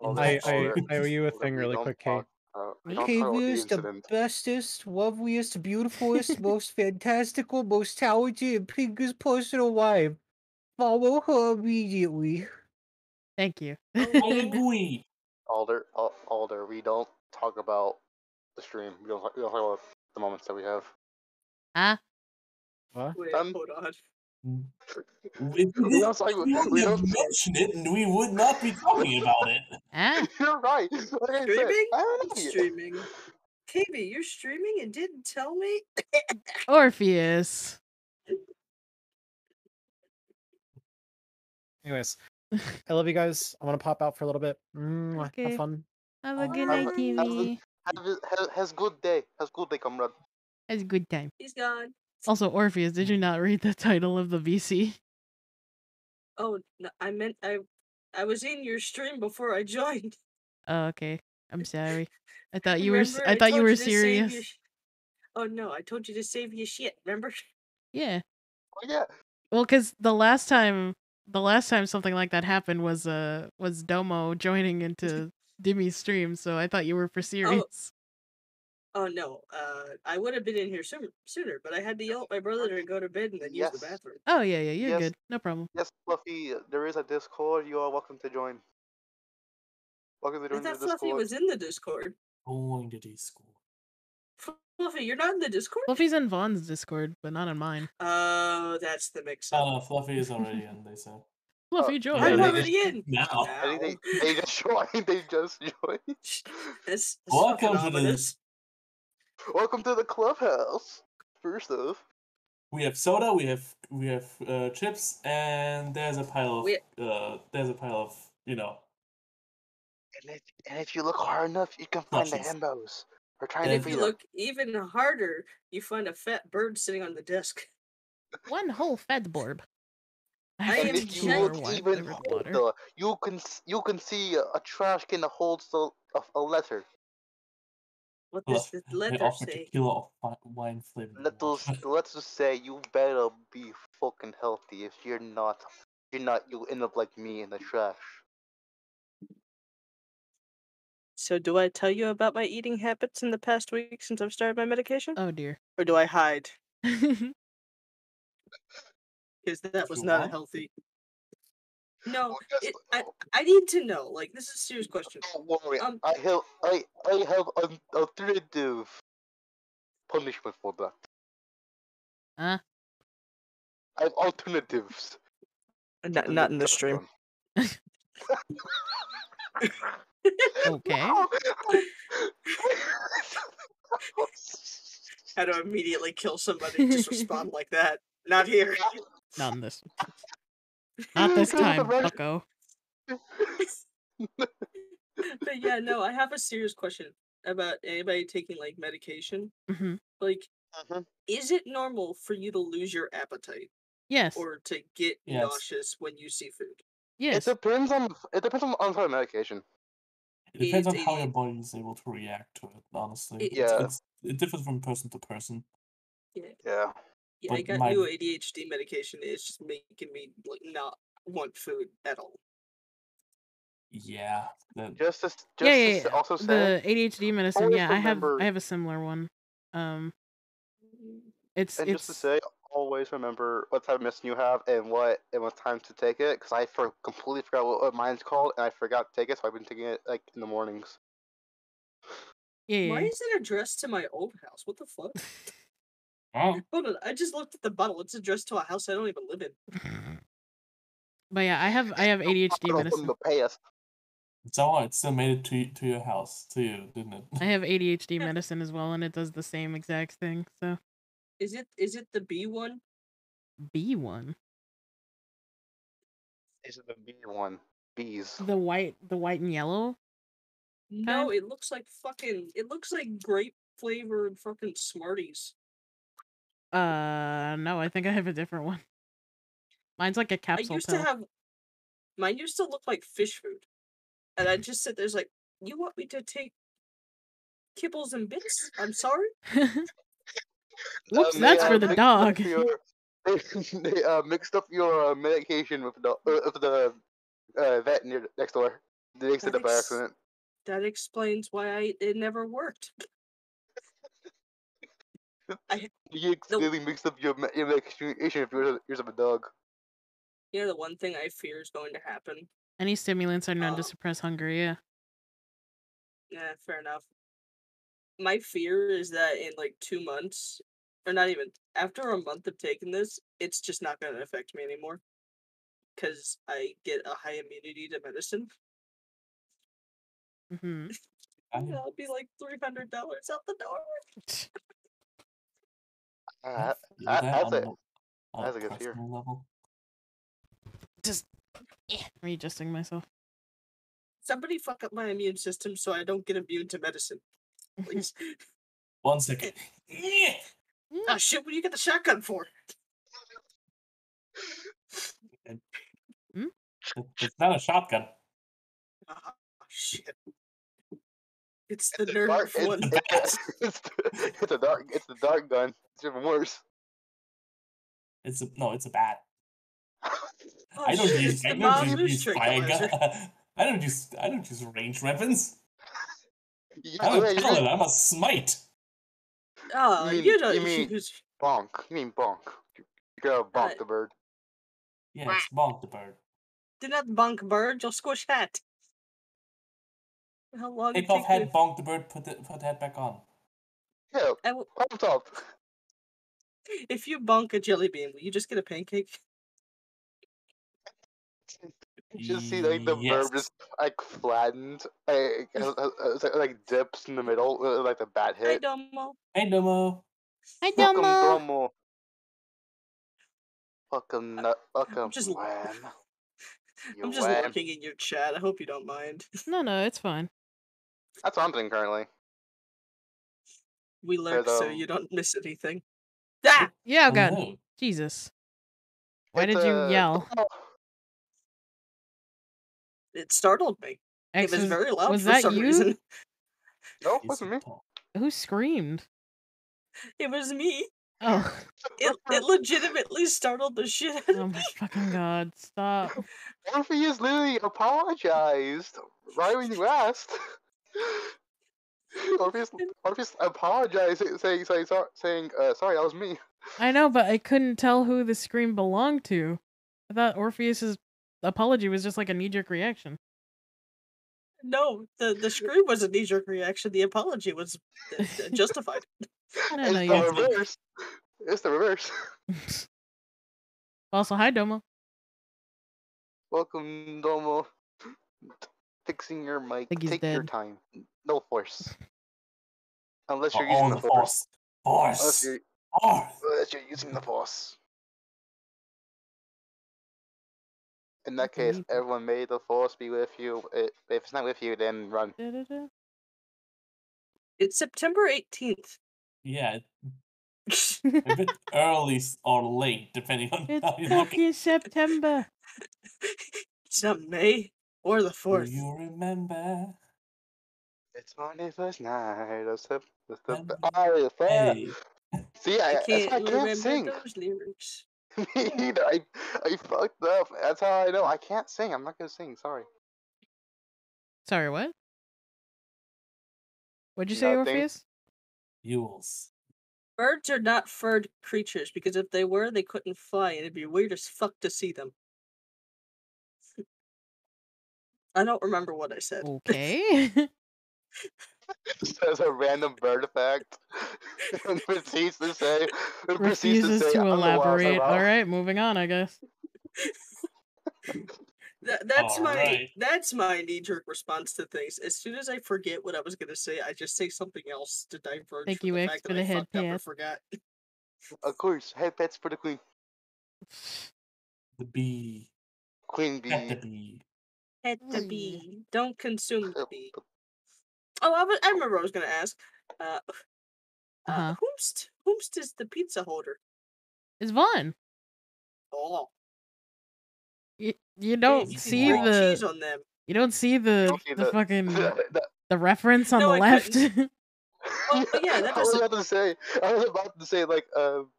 caller, I, I. I owe you a thing really quick, Kate. talk- uh, we don't talk about the the bestest, loveliest, beautifulest, most fantastical, most talented, and pinkest person alive. Follow her immediately. Thank you. I *laughs* agree. Alder, Al- Alder, we don't talk about the stream. We don't, we don't talk about the moments that we have. ah, What? Wait, Um, hold on. If we *laughs* We don't talk- we wouldn't we don't- mentioned it, and we would not be talking about it. *laughs* ah. *laughs* You're right. Like I said, Streaming? I don't I'm know. streaming. KV, you're streaming and didn't tell me? Orpheus. Anyways, I love you guys. I want to pop out for a little bit. Mwah, Okay. Have fun. Have a good a- night, have a- Timmy. Have, a- have, has good day. Has good day, comrade. Has a good time. He's gone. Also, Orpheus, did you not read the title of the VC? Oh, no, I meant I I was in your stream before I *laughs* joined. Oh, okay. I'm sorry. I thought *laughs* you were. s- Remember, I thought you were to save your serious. Oh no, I told you to save your shit, remember? Yeah. Oh, yeah. Well, because the last time, the last time something like that happened was uh was Domo joining into Dimmy's stream, so I thought you were for serious. Oh no, uh, I would have been in here sooner, sooner, but I had to yell at my brother to go to bed and then use the bathroom. Oh yeah, yeah, you're Yes. good. No problem. Yes, Fluffy, there is a Discord. You are welcome to join. Welcome to I join the thought Fluffy Discord. was in the Discord. Going to Discord. Fluffy, you're not in the Discord? Fluffy's in Vaughn's Discord, but not in mine. Oh, that's the mix Oh no, Fluffy is already in. They said. Fluffy join. I'm they already in. Now. I think Ow. they, they just joined. *laughs* They just joined. That's, that's Welcome to the- ominous. Welcome to the clubhouse. First off, We have soda. We have we have uh, chips, and there's a pile of We- uh, there's a pile of you know. and if, and if you look hard enough, you can find the Plushies. himbos. We're trying And to If feed you them. look even harder, you find a fat bird sitting on the desk. One whole fed borb. I have And am to if you look even flavored water. you can you can see a, a trash can that holds the, a, a letter. What Well, does the they letter offered say? a kilo of wine flavored. Let's *laughs* let's just say you better be fucking healthy. If you're not, you're not. You end up like me in the trash. So, do I tell you about my eating habits in the past week since I've started my medication? Oh dear. Or do I hide? *laughs* Because that was you not a healthy. No, it, I, I need to know. Like, this is a serious question. Don't worry. Um, I have I I have an alternative punishment for that. Huh? I have alternatives. Not, not in the stream. *laughs* Okay. *laughs* How to immediately kill somebody just respond like that. Not here. *laughs* Not in this. Not *laughs* this time, bucko. *laughs* but yeah, no, I have a serious question about anybody taking like medication. hmm Like, Mhm. is it normal for you to lose your appetite Yes. or to get Yes. nauseous when you see food? Yes. It depends on it depends on on the medication. It depends on It's how your body is able to react to it. Honestly, It- It's- Yeah. it's, it differs from person to person. Yeah, Yeah. Yeah I got my- new ADHD medication. It's just making me like not want food at all. Yeah, that, Just to, just yeah, to yeah, s- yeah. also say, the ADHD medicine. always Yeah, I have remember- I have a similar one. Um, it's and it's just to say, always remember what type of medicine you have and what and what time to take it. Because I for completely forgot what, what mine's called, and I forgot to take it, so I've been taking it like in the mornings. yeah, yeah, Why is it addressed to my old house? What the fuck? *laughs* oh, Hold on, I just looked at the bottle. It's addressed to a house I don't even live in. *laughs* But yeah, I have I have ADHD I don't want medicine. them to pay it's all right. It still made it to to your house, to you, didn't it? I have ADHD medicine as well, and it does the same exact thing. So Is it is it the B one? B one, Is it the B one? Bees. the white the white and yellow. No, Kind? it looks like fucking. It looks like grape flavored fucking Smarties. Uh, no, I think I have a different one. Mine's like a capsule I used pill. to have. Mine used to look like fish food, and I just sit there's like, you want me to take kibbles and bits? I'm sorry. *laughs* Whoops, Um, that's they, for uh, the dog. Your, *laughs* they, they uh, mixed up your uh, medication with the uh, with the uh, vet near next door. They mixed it up by Nice. accident. That explains why I it never worked. *laughs* *laughs* You accidentally mixed up your me- your medication if yours of- yours of a dog. You know, the one thing I fear is going to happen. Any stimulants are known to Um, suppress hunger. Yeah. Yeah, fair enough. My fear is that in like two months, or not even after a month of taking this, it's just not going to affect me anymore. Because I get a high immunity to medicine. *laughs* hmm I'll be like three hundred dollars out the door. *laughs* I Uh, that that's it. a- That's a a good fear. level. Just eh, readjusting myself. Somebody fuck up my immune system so I don't get immune to medicine, please. *laughs* One second. *laughs* oh shit! What do you get the shotgun for? It- It's not a shotgun. Oh shit! It's the It's a dark, one. it's, it's, a, it's, the- it's a dark it's the dark gun. It's even worse. It's a, no, it's a bat. Oh, I don't shit, use I don't use, Moose use fire gun. *laughs* I don't use I don't use ranged weapons. Yeah, I'm yeah, a you paladin. mean I'm a smite. Oh, mean- you don't you mean- use. bonk. You mean bonk. You gotta bonk Uh, the bird. Yeah, it's bonk the bird. Do not bonk bird. You'll squish hat. How long? Take off head, bonk the bird, put the put the head back on. Yeah, I will- pop top. If you bonk a jelly bean, will you just get a pancake? You just see like the Yes. bird just like flattened, like, like, like dips in the middle, uh, like the bat Hey, hit. Domo. Hey Domo. Hi, Welcome, Domo. Domo. Welcome, nut. Welcome, just- wham. *laughs* You I'm just wham. lurking in your chat. I hope you don't mind. *laughs* No, no, it's fine. That's what I'm doing currently. We lurk so you don't *laughs* miss anything. Ah! Yeah, oh god, no. Jesus. Why It's, did you uh, yell? It startled me. X it was was- very loud was for that some you? reason. *laughs* No, It's wasn't me. Who screamed? It was me. Oh, *laughs* It, it legitimately startled the shit out oh of my me. fucking god! Stop. Orpheus literally apologized right when you asked. *laughs* Orpheus, Orpheus apologized, saying, saying, sorry, saying, uh, sorry, that was me. I know, but I couldn't tell who the scream belonged to. I thought Orpheus's apology was just like a knee jerk reaction. No, the, the scream was a knee jerk reaction. The apology was uh, uh, *laughs* justified. I don't It's know the reverse. It's the reverse. *laughs* also, hi Domo. Welcome, Domo. Fixing your mic. Think he's Take your time. No force. *laughs* Unless you're using the the force. force. Unless Force. you're, Force. unless you're using the force. In that case, everyone may the force be with you. If it's not with you, then run. It's September 18th. Yeah, *laughs* a bit early or late, depending on It's how you look. at fucking September. *laughs* it's not May or the Do 4th. you remember? It's my first night. of Sep- of Sep- Um, I, Hey, *laughs* See, I, I can't why I can't sing. those lyrics. *laughs* Me neither. I, I fucked up. That's how I know. I can't sing. I'm not gonna sing. Sorry. Sorry, what? What'd you say, Nothing. Orpheus? Yules. Birds are not furred creatures because if they were, they couldn't fly, and it'd be weird as fuck to see them. I don't remember what I said. Okay. *laughs* *laughs* Says a random bird fact. *laughs* and proceeds to say. and proceeds Refuses say, to "I don't know why I said elaborate. All right, moving on, I guess. That, that's my Alright. that's my knee jerk response to things. As soon as I forget what I was gonna say, I just say something else to diverge Thank from you, the X, fact for that the I head fucked up forgot. Of course, head pets for the queen. The bee. Queen Pet the bee. Bee. Pet the Mm. bee. Don't consume the bee. Oh, I, wa- I remember what I was gonna ask. Uh, uh Uh-huh. whomst whomst is the pizza holder? It's Vaughn. Oh, You, you don't you see grate cheese the on them. you don't see the Don't see the the- *laughs* fucking the- the reference on No, the I left. Well, *laughs* yeah, that I was about to say. I was about to say like um.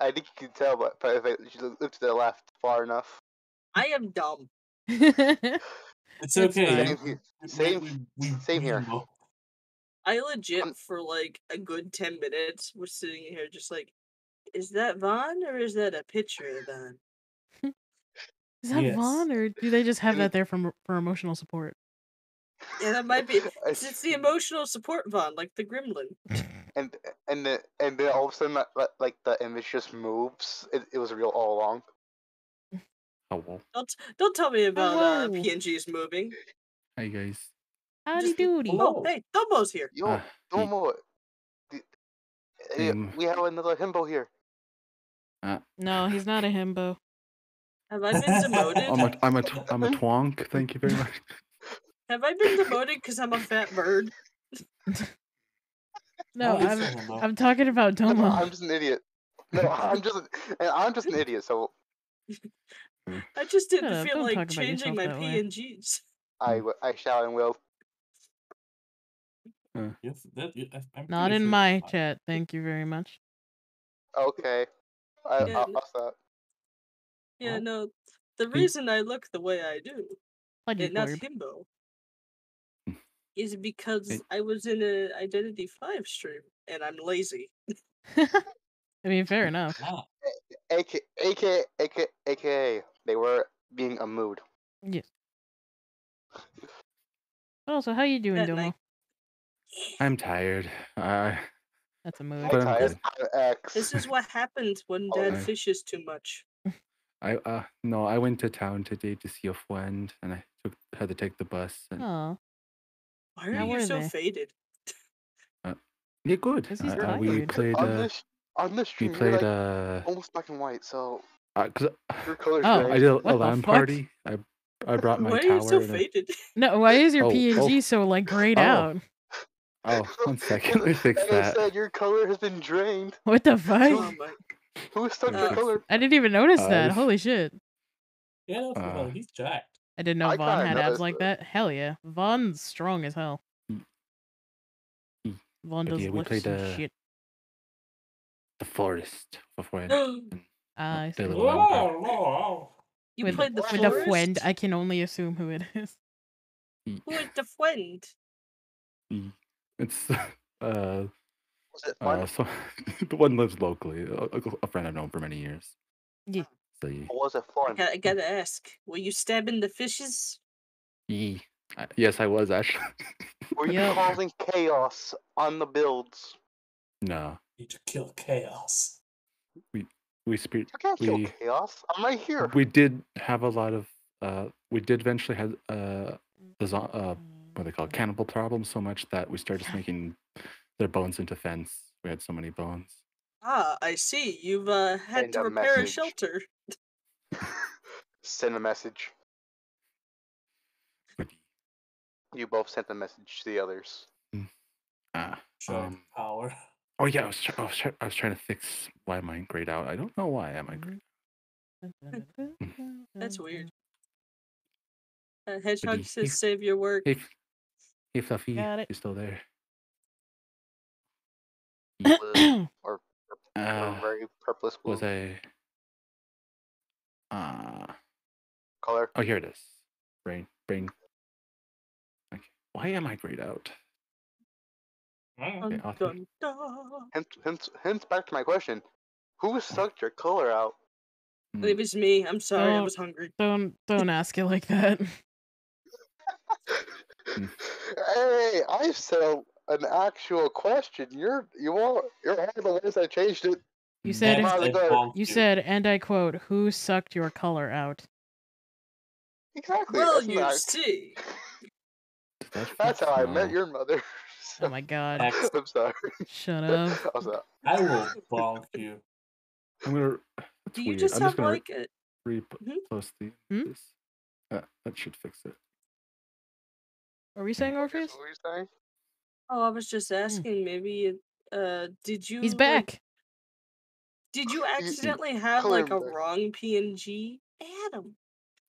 I think you can tell, but but if I she look to the left far enough. I am dumb. *laughs* It's It's okay. Same here. Same- we- we- same here. I legit I'm- for like a good ten minutes was sitting here just like, is that Vaughn or is that a picture of Vaughn? Is that Yes. Vaughn or do they just have that there for for emotional support? Yeah, that might be. *laughs* It's, it's the emotional support Vaughn, like the Gremlin. *laughs* and and the, and then all of a sudden that, that- like the image just moves. It, it was real all along. Oh well. Don't don't tell me about uh, Hello. PNGs moving. Hi guys. Howdy Just- doody. Oh, Oh. hey, Dumbo's here. Yo, Ah, ye- Domo, the- eh, Um, we have another himbo here. No, he's not a himbo. Have I been *laughs* demoted? I'm a I'm a tw- I'm a *laughs* twonk. Thank you very much. Have I been demoted because I'm a fat bird? *laughs* No, Oh, he's I'm. I'm talking about No, Domo. I'm just an idiot. No, I'm just and I'm just an idiot. So I just didn't Shut feel like changing my yourself that way. PNGs. I w- I shall and will. Yes, that, I- I'm Not in sure my it's chat. Thank you very much. Okay. I, Yeah, I'll, no- I'll. Yeah, no. The reason I look the way I do, Played you and not Corb. himbo, Hmm. is because Hey. I was in a Identity Five stream and I'm lazy. *laughs* I mean, fair enough. Ah, AK, AK, AK, AKA, they were being a mood. Yes. Also, how you doing, That Domo? night. I'm tired. I That's a mood. But I'm tired. I'm This is what happens when Oh, dad fishes too much. I uh no, I went to town today to see a friend and I took had to take the bus and Oh, Why are How you so they? faded? yeah, good. 'Cause he's Uh, uh, we tired. played on uh this on this we stream, you're played like uh, almost black and white. So uh 'cause, your colors. Oh, range. I did a, What the LAN party. I I brought my *laughs* Why are tower. you so and I- faded? *laughs* no! Why is your Oh, oh. PNG so like grayed Oh. out? oh, one second. Let me fix and I that. said your color has been drained. What the Oh fuck? my! Who stuck Uh, your color? I didn't even notice Uh, that. this- Holy shit! yeah, no, no, Uh, he's jacked. I didn't know I Vaughn had abs like it. that. Hell yeah, Vaughn's strong as hell. Mm. Vaughn does yeah, we lifts played, and uh, shit. The forest before *gasps* I you I they Whoa, whoa, whoa. with played the with a forest. friend, I can only assume who it *laughs* is. E- Who is the friend? e- It's *laughs* uh Was it uh so *laughs* the one lives locally. A, a- a friend I've known for many years. Yeah. So yeah. Or was it I, fun? got, I gotta ask. Were you stabbing the fishes? Ye- I- Yes, I was actually. Were you Yep. causing chaos on the builds? no, Need to kill chaos. we spe- You can't We- chaos. I'm right here. we did have a lot of uh we did eventually have uh the zo- uh what they call it, cannibal problem so much that we started just making their bones into fence. We had so many bones. Ah, I see. You've uh, had Send to a repair a message. shelter. Send a message. You both sent a message to the others. ah, Show um, power. Oh yeah, I was, try- I was try- I was trying to fix why am I grayed out. I don't know why am I grayed. *laughs* That's weird. *laughs* Uh, Hedgehog he- says, he- "Save your work." He f- Hey, Fluffy, Got it. you still there? Blue or, or Uh, very purplish blue was I? Uh, color. oh, here it is. Brain, brain. Okay. Why am I grayed out? Oh, okay, Dun, author. dun, dun. Hence, hence, hence back to my question. Who oh. sucked your color out? It hmm. was me. I'm sorry. I Don't- was hungry. Don't don't ask it like that. *laughs* Hmm. hey, I said an actual question. You're you are you're all the ones that changed it. You said Next, you said, and I quote, "Who sucked your color out?" Exactly. Well, that's you see. Did That's how I met your mother. *laughs* *laughs* Oh my god! Next. I'm sorry. Shut *laughs* up. I was, I will bonk you. I'm gonna. That's Do you weird. just I'm have just gonna like a re- repost the. Hmm? This. Uh, that should fix it. Are were you saying, Orpheus? what were you saying? Oh, I was just asking. Maybe, uh, did you? He's like, back. did you you accidentally have like a wrong PNG? Adam.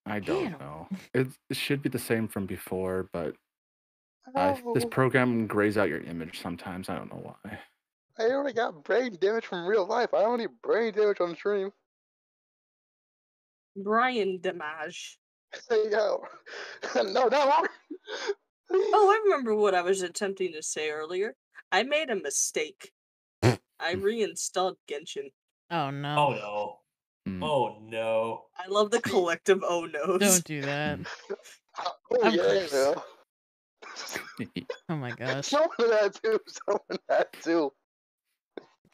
I don't Damn. know. It, it should be the same from before, but I, this Oh, program grays out your image sometimes. I don't know why. I already got brain damage from real life. I don't need brain damage on stream. Brian Damage. *laughs* Hey, yo. *laughs* no, no. I- Oh, I *laughs* remember what I was attempting to say earlier. I made a mistake. I reinstalled Genshin. Oh no! Oh no. Hmm. Oh no. I love the collective oh no's. Don't do that. Oh, Of yeah, course. no. *laughs* Oh my gosh. Someone that too. *laughs* Someone that too.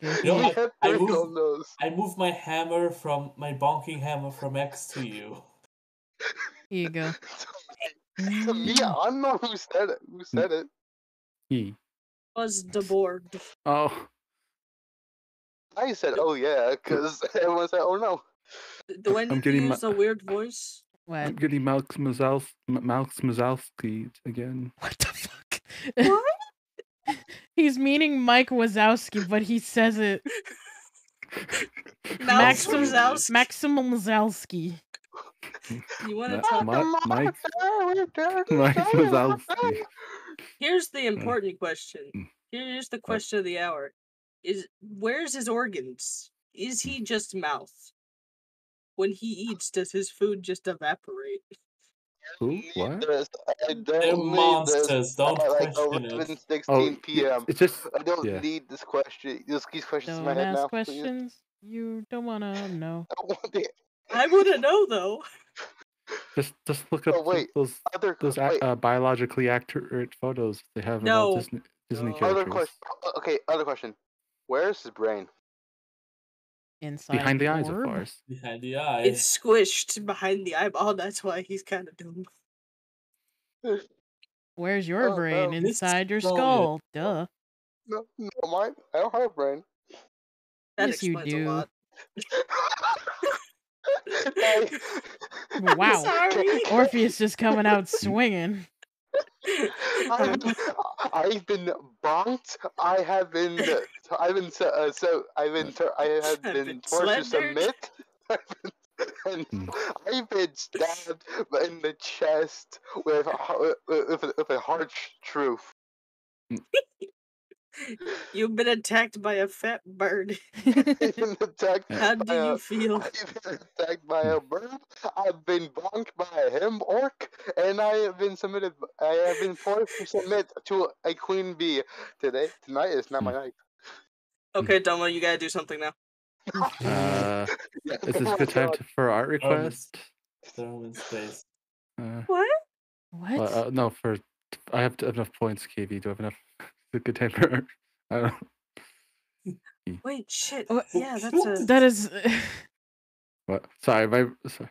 You know, I- had I moved- I moved my hammer from my bonking hammer from X to you. Here you go. *laughs* To me, mm. I don't know who said it. Who said it? He. Was Deborg. Oh, I said, "Oh yeah," because everyone said, "Oh no." Do I I'm need to getting my- use a weird voice? I'm What? getting Malks Mazals Malks Mazalski again. *laughs* What the fuck? What? *laughs* He's meaning Mike Wazowski, but he says it Max Maxim Wazowski. Maxim Wazowski. You want to talk? about Mike Mike Mazalski. Here's the important question. Mm. Here's the question of the hour: Is where's his organs? Is he just mouth? When he eats, does his food just evaporate? Who? What? This. I don't They're need monsters, this don't at like question it. 11, 16 Oh, p.m. it's just I don't yeah. need this question. This, these questions in my Don't head ask now. please. questions you don't wanna know. *laughs* I don't want the I want to know though. just just look up Oh, th- wait. those other those wait, uh, biologically accurate photos they have of all No. Disney Disney No. other characters question. Okay, other question. Where's his brain? Inside behind the eyes, of course. Behind the eye. It's squished behind the eyeball. That's why he's kind of dumb. *laughs* Where's your Oh, brain? no. Inside your is so skull. Duh. No, no, mine. I don't have a brain. That Yes, you do. a lot. *laughs* *laughs* Hey. Wow. Sorry. Orpheus just coming out swinging. *laughs* I've been, *laughs* I've been bonked. I have been. I've been so. Uh, so I've been. I have *laughs* been, been forced to submit. and Hmm. I've been stabbed in the chest with a, with, a- with a harsh truth. You've been attacked by a fat bird. I've been *laughs* attacked How by do a- you feel? *laughs* I've been attacked by a *laughs* bird. I've been bonked by a him orc, and I have been submitted. I have been forced to submit to a queen bee. Today, tonight is not my night. Okay, Domo, you gotta do something now. Uh, is this oh a good time to, for art Um, request? Throw him in space. Uh, What? What? well, uh, no, for I have t- enough points. KV, do I have enough? Is it a good time for art? I. Wait, shit. What? Yeah, that's a. that is. *laughs* What? Sorry, my sorry.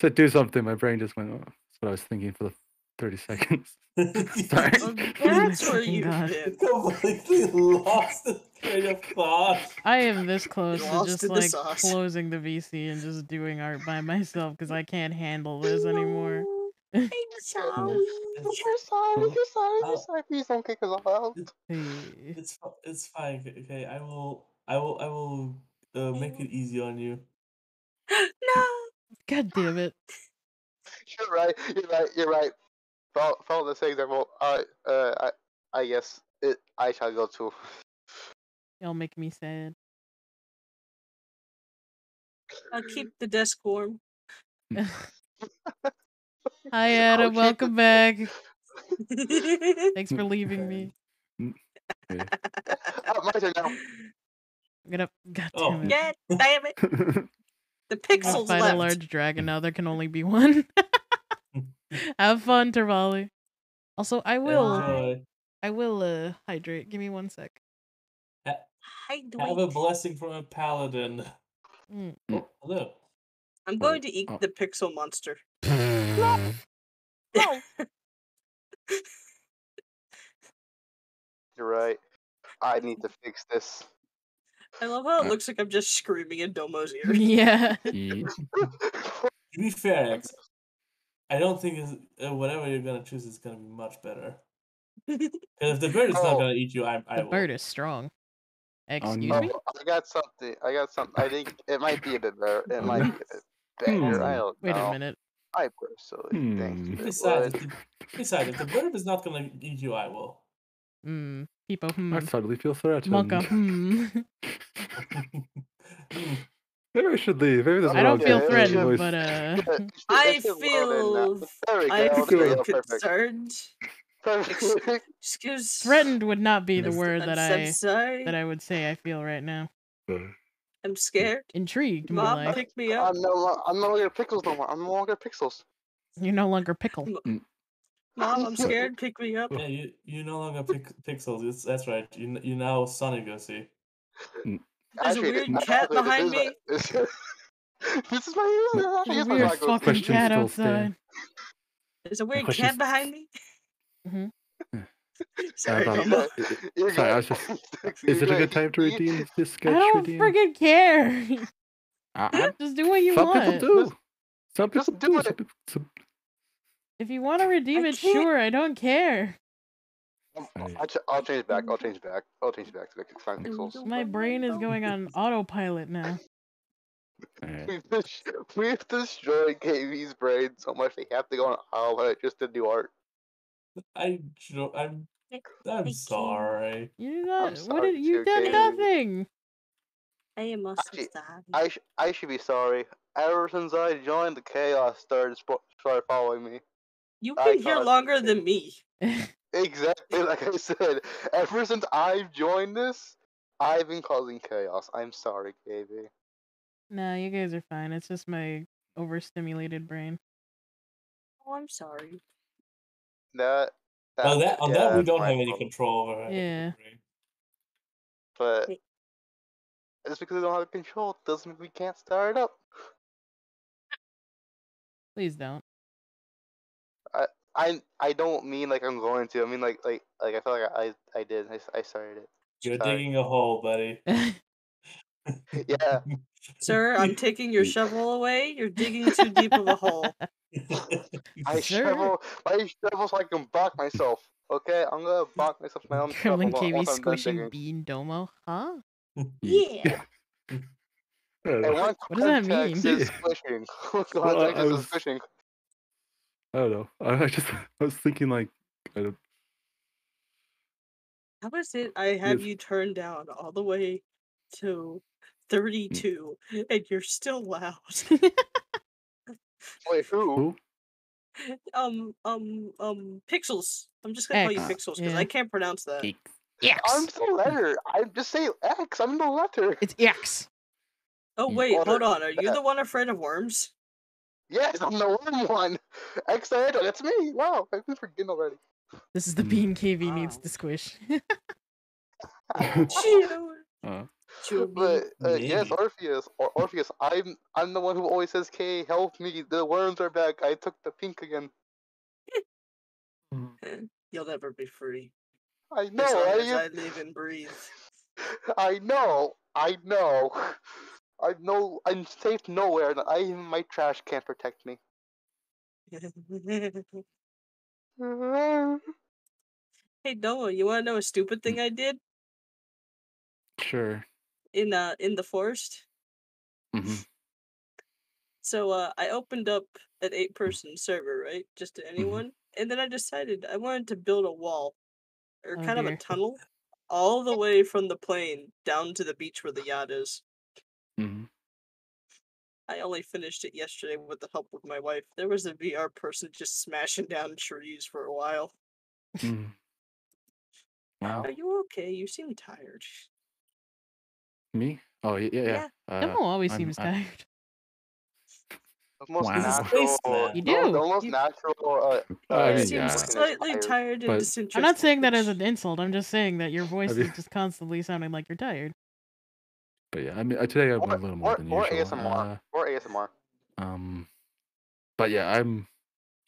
said do something. My brain just went. Oh, that's what I was thinking for the thirty seconds. *laughs* Sorry. Oh, *laughs* Oh my that's where fucking you've God. been. completely lost the train of thought. I am this close to just in the like closing the VC and just doing art by myself because I can't handle this anymore. I'm sorry. We're sorry. We're sorry. We're Uh, sorry. Please don't kick us out. It's it's fine. okay, Okay, I will I will I will uh, make it easy on you. *gasps* no. God damn it. *laughs* You're right. You're right. You're right. follow, follow the same example. I, uh, I, I guess it, I shall go too. *laughs* Y'all make me sad. I'll keep the desk warm. *laughs* Hi, *laughs* Adam. keep Welcome back. *laughs* Thanks for leaving me. Yeah. *laughs* Oh, my turn now. I'm gonna. God Oh. damn it. God damn it! The I'm gonna pixels fight left. a large dragon now. There can only be one. Have fun, Tervali. Also, I will. Enjoy. I will uh hydrate. Give me one sec. Hi, Have a blessing from a paladin. Mm. Oh, hello. I'm going to eat Oh. the pixel monster. *laughs* *laughs* You're right. I need to fix this. I love how it Uh. looks like I'm just screaming in Domo's *laughs* ear. yeah. To be fair, X, I don't think uh, whatever you're gonna choose is gonna be much better. Because if the bird is not Oh. gonna eat you, I, I The will. bird is strong. Excuse no. me. Oh, I got something. I got something. I think it might be a bit better. It might be a bit better. I don't Wait know. a minute. I personally think Hmm. it Besides, would. if the, besides, if the bird is not gonna eat you, I will. Hmm. People. Hmm. I suddenly feel threatened. Monka. Hmm. *laughs* Hmm, Maybe I should leave. Maybe this I don't feel threatened, but uh. *laughs* Yeah, it should- I it should load in now. feel. *laughs* There. I feel go, concerned. Perfect. Excuse. Threatened would not be the word that I'm sorry. that I would say I feel right now. I'm scared. Intrigued, Mom, like. pick me up. I'm no, I'm no longer pickles no more. I'm no longer pixels. You're no longer pickle. Mom, I'm *laughs* scared. Pick me up. yeah, you you no longer pick pixels. It's, that's right. You n- you now Sonic Goosey. There's a weird cat behind me. This, *laughs* this is my. This is my Weird fucking Questions cat outside. There's a weird cat behind me. Mhm. *laughs* Sorry, about- Mama. *laughs* Sorry, I was just- *laughs* Is it a good time to redeem this sketch? I don't redeem? friggin' care. Uh, Just do what you some want. people do. Some just people do do. it. Some people, some, If you want to redeem I it, can't- sure. I don't care. I'll, ch- I'll change back. I'll change back. I'll change back to the fine pixels. My brain is going on autopilot now. Alright. We've, dis- we've destroyed KV's brain so much they have to go on autopilot just to do art. I jo- I'm I'm sorry. You're not. what sorry, did you too, did Katie. nothing? I am also Actually, sorry. I sh- I should be sorry. Ever since I joined the chaos, started sp- started following me. You've I been here caused longer than *laughs* me. Exactly like I said. Ever since I've joined this, I've been causing chaos. I'm sorry, KV. No, you guys are fine. It's just my overstimulated brain. Oh, I'm sorry. That. Well, that on yeah, that we don't my have any fault. control over. Yeah. But Wait. just because we don't have control doesn't mean we can't start it up. Please don't. I I I don't mean like I'm going to. I mean like like like I feel like I I did. I started it. You're Sorry. digging a hole, buddy. *laughs* Yeah. Sir, I'm taking your *laughs* shovel away. You're digging too deep of a hole. I Sure. shovel my shovel so I can block myself. Okay, I'm gonna block myself with my own shovel Curling once- I'm done squishing. Bean Domo. Huh? *laughs* Yeah. I don't And know. one What does that mean? is squishing. *laughs* One Well, I- I is was- squishing. I don't know. I I just I was thinking like I don't, How is it I have Yes. you turned down all the way to 32 and you're still loud? Wait, who? who? um, um, um, Pixels. I'm just gonna call you X, Pixels because yeah. I can't pronounce that. Geek. I'm the letter. I just say X. I'm the letter. It's X. Oh Mm. wait, hold on. Are you the one afraid of worms? Yes, I'm the one one. *laughs* X letter. That's me. Wow, I've been forgetting already. This is the Mm. bean KV needs Wow. to squish. *laughs* Chew. Uh, Chew *laughs* But uh, yes, Orpheus or Orpheus. I'm I'm the one who always says, "K, help me! The worms are back. I took the pink again." *laughs* You'll never be free. I *laughs* know. as long I, as I live and breathe. I know. I know. I know. I'm safe nowhere, and I even my trash can't protect me. hey Noah, you wanna know a stupid thing I did sure. In uh in the forest? hmm So uh I opened up an eight person server, right? Just to anyone. and then I decided I wanted to build a wall, or Oh, kind of a tunnel, all the way from the plane down to the beach where the yacht is. Mhm. I only finished it yesterday with the help of my wife. There was a VR person just smashing down trees for a while. Mhm. Wow. Are you okay? You seem tired. Me? Oh y- yeah, yeah. Uh, Emma always I'm- seems I'm- tired. *laughs* The most Wow. Natural. spaceman. You the- The do. most You- natural. Uh, I uh, mean, Seems yeah. slightly tired. tired and But- disinterested. I'm not saying that as an insult. I'm just saying that your voice mean- is just constantly sounding like you're tired. But yeah, I mean uh, today I'm Or, a little more or, than or usual. ASMR. or ASMR. Uh, um, but yeah, I'm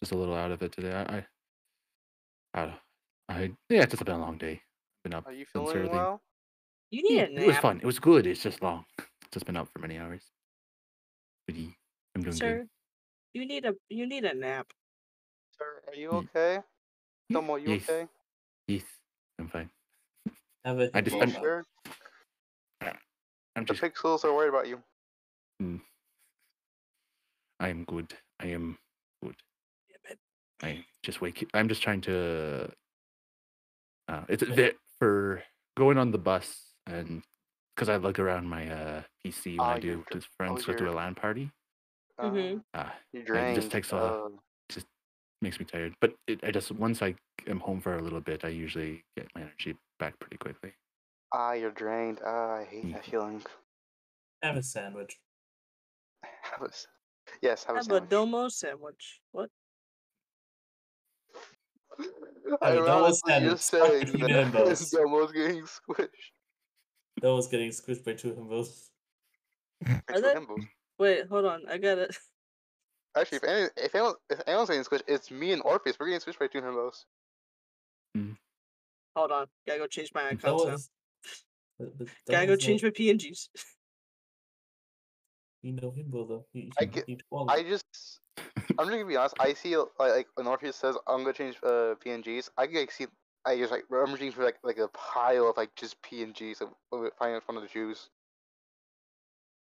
just a little out of it today. I, I, I, I yeah, it's just been a long day. Been up Are you since feeling well? You need Yeah, a nap. it was fun. It was good. It's just long. *laughs* It's Just been up for many hours. But yeah, I'm doing Sir, good. you need a you need a nap. Sir, are you Ye- okay? ye- Domo, you yes. okay? Yes, I'm fine. Have a I just- You I'm- sure? *sniffs* I'm The just pixels are worried about you. I am good. I am good. I just wake. I'm just trying to. Uh, it's a bit for going on the bus and because I look around my uh, PC when Ah, I do dr- with friends oh, go to a LAN party. Uh, Mhm. Uh, it just takes a- uh, just makes me tired. But it, I just once I am home for a little bit, I usually get my energy back pretty quickly. ah, you're drained. Ah, I hate that Mhm. feeling. Have a sandwich. *laughs* Have a s- yes, have a Have a domo sandwich. What? I have a Domo Ironically, you're *laughs* saying that *laughs* Domo's getting squished. That was getting squished by two himbos. Are they? Himbo. Wait, hold on. I got it. *laughs* Actually, if, any, if, anyone, if anyone's getting squished, it's me and Orpheus. We're getting squished by two himbos. Hold on. Gotta go change my That icons now. was. but- *laughs* but that Gotta go was change not- my PNGs. You know himbo though. He, I get- I just, I'm just gonna be honest. I see like, like when Orpheus says I'm gonna change uh, PNGs. I can like see. I just like rummaging for like like a pile of like just PNGs of, of finding one of the shoes.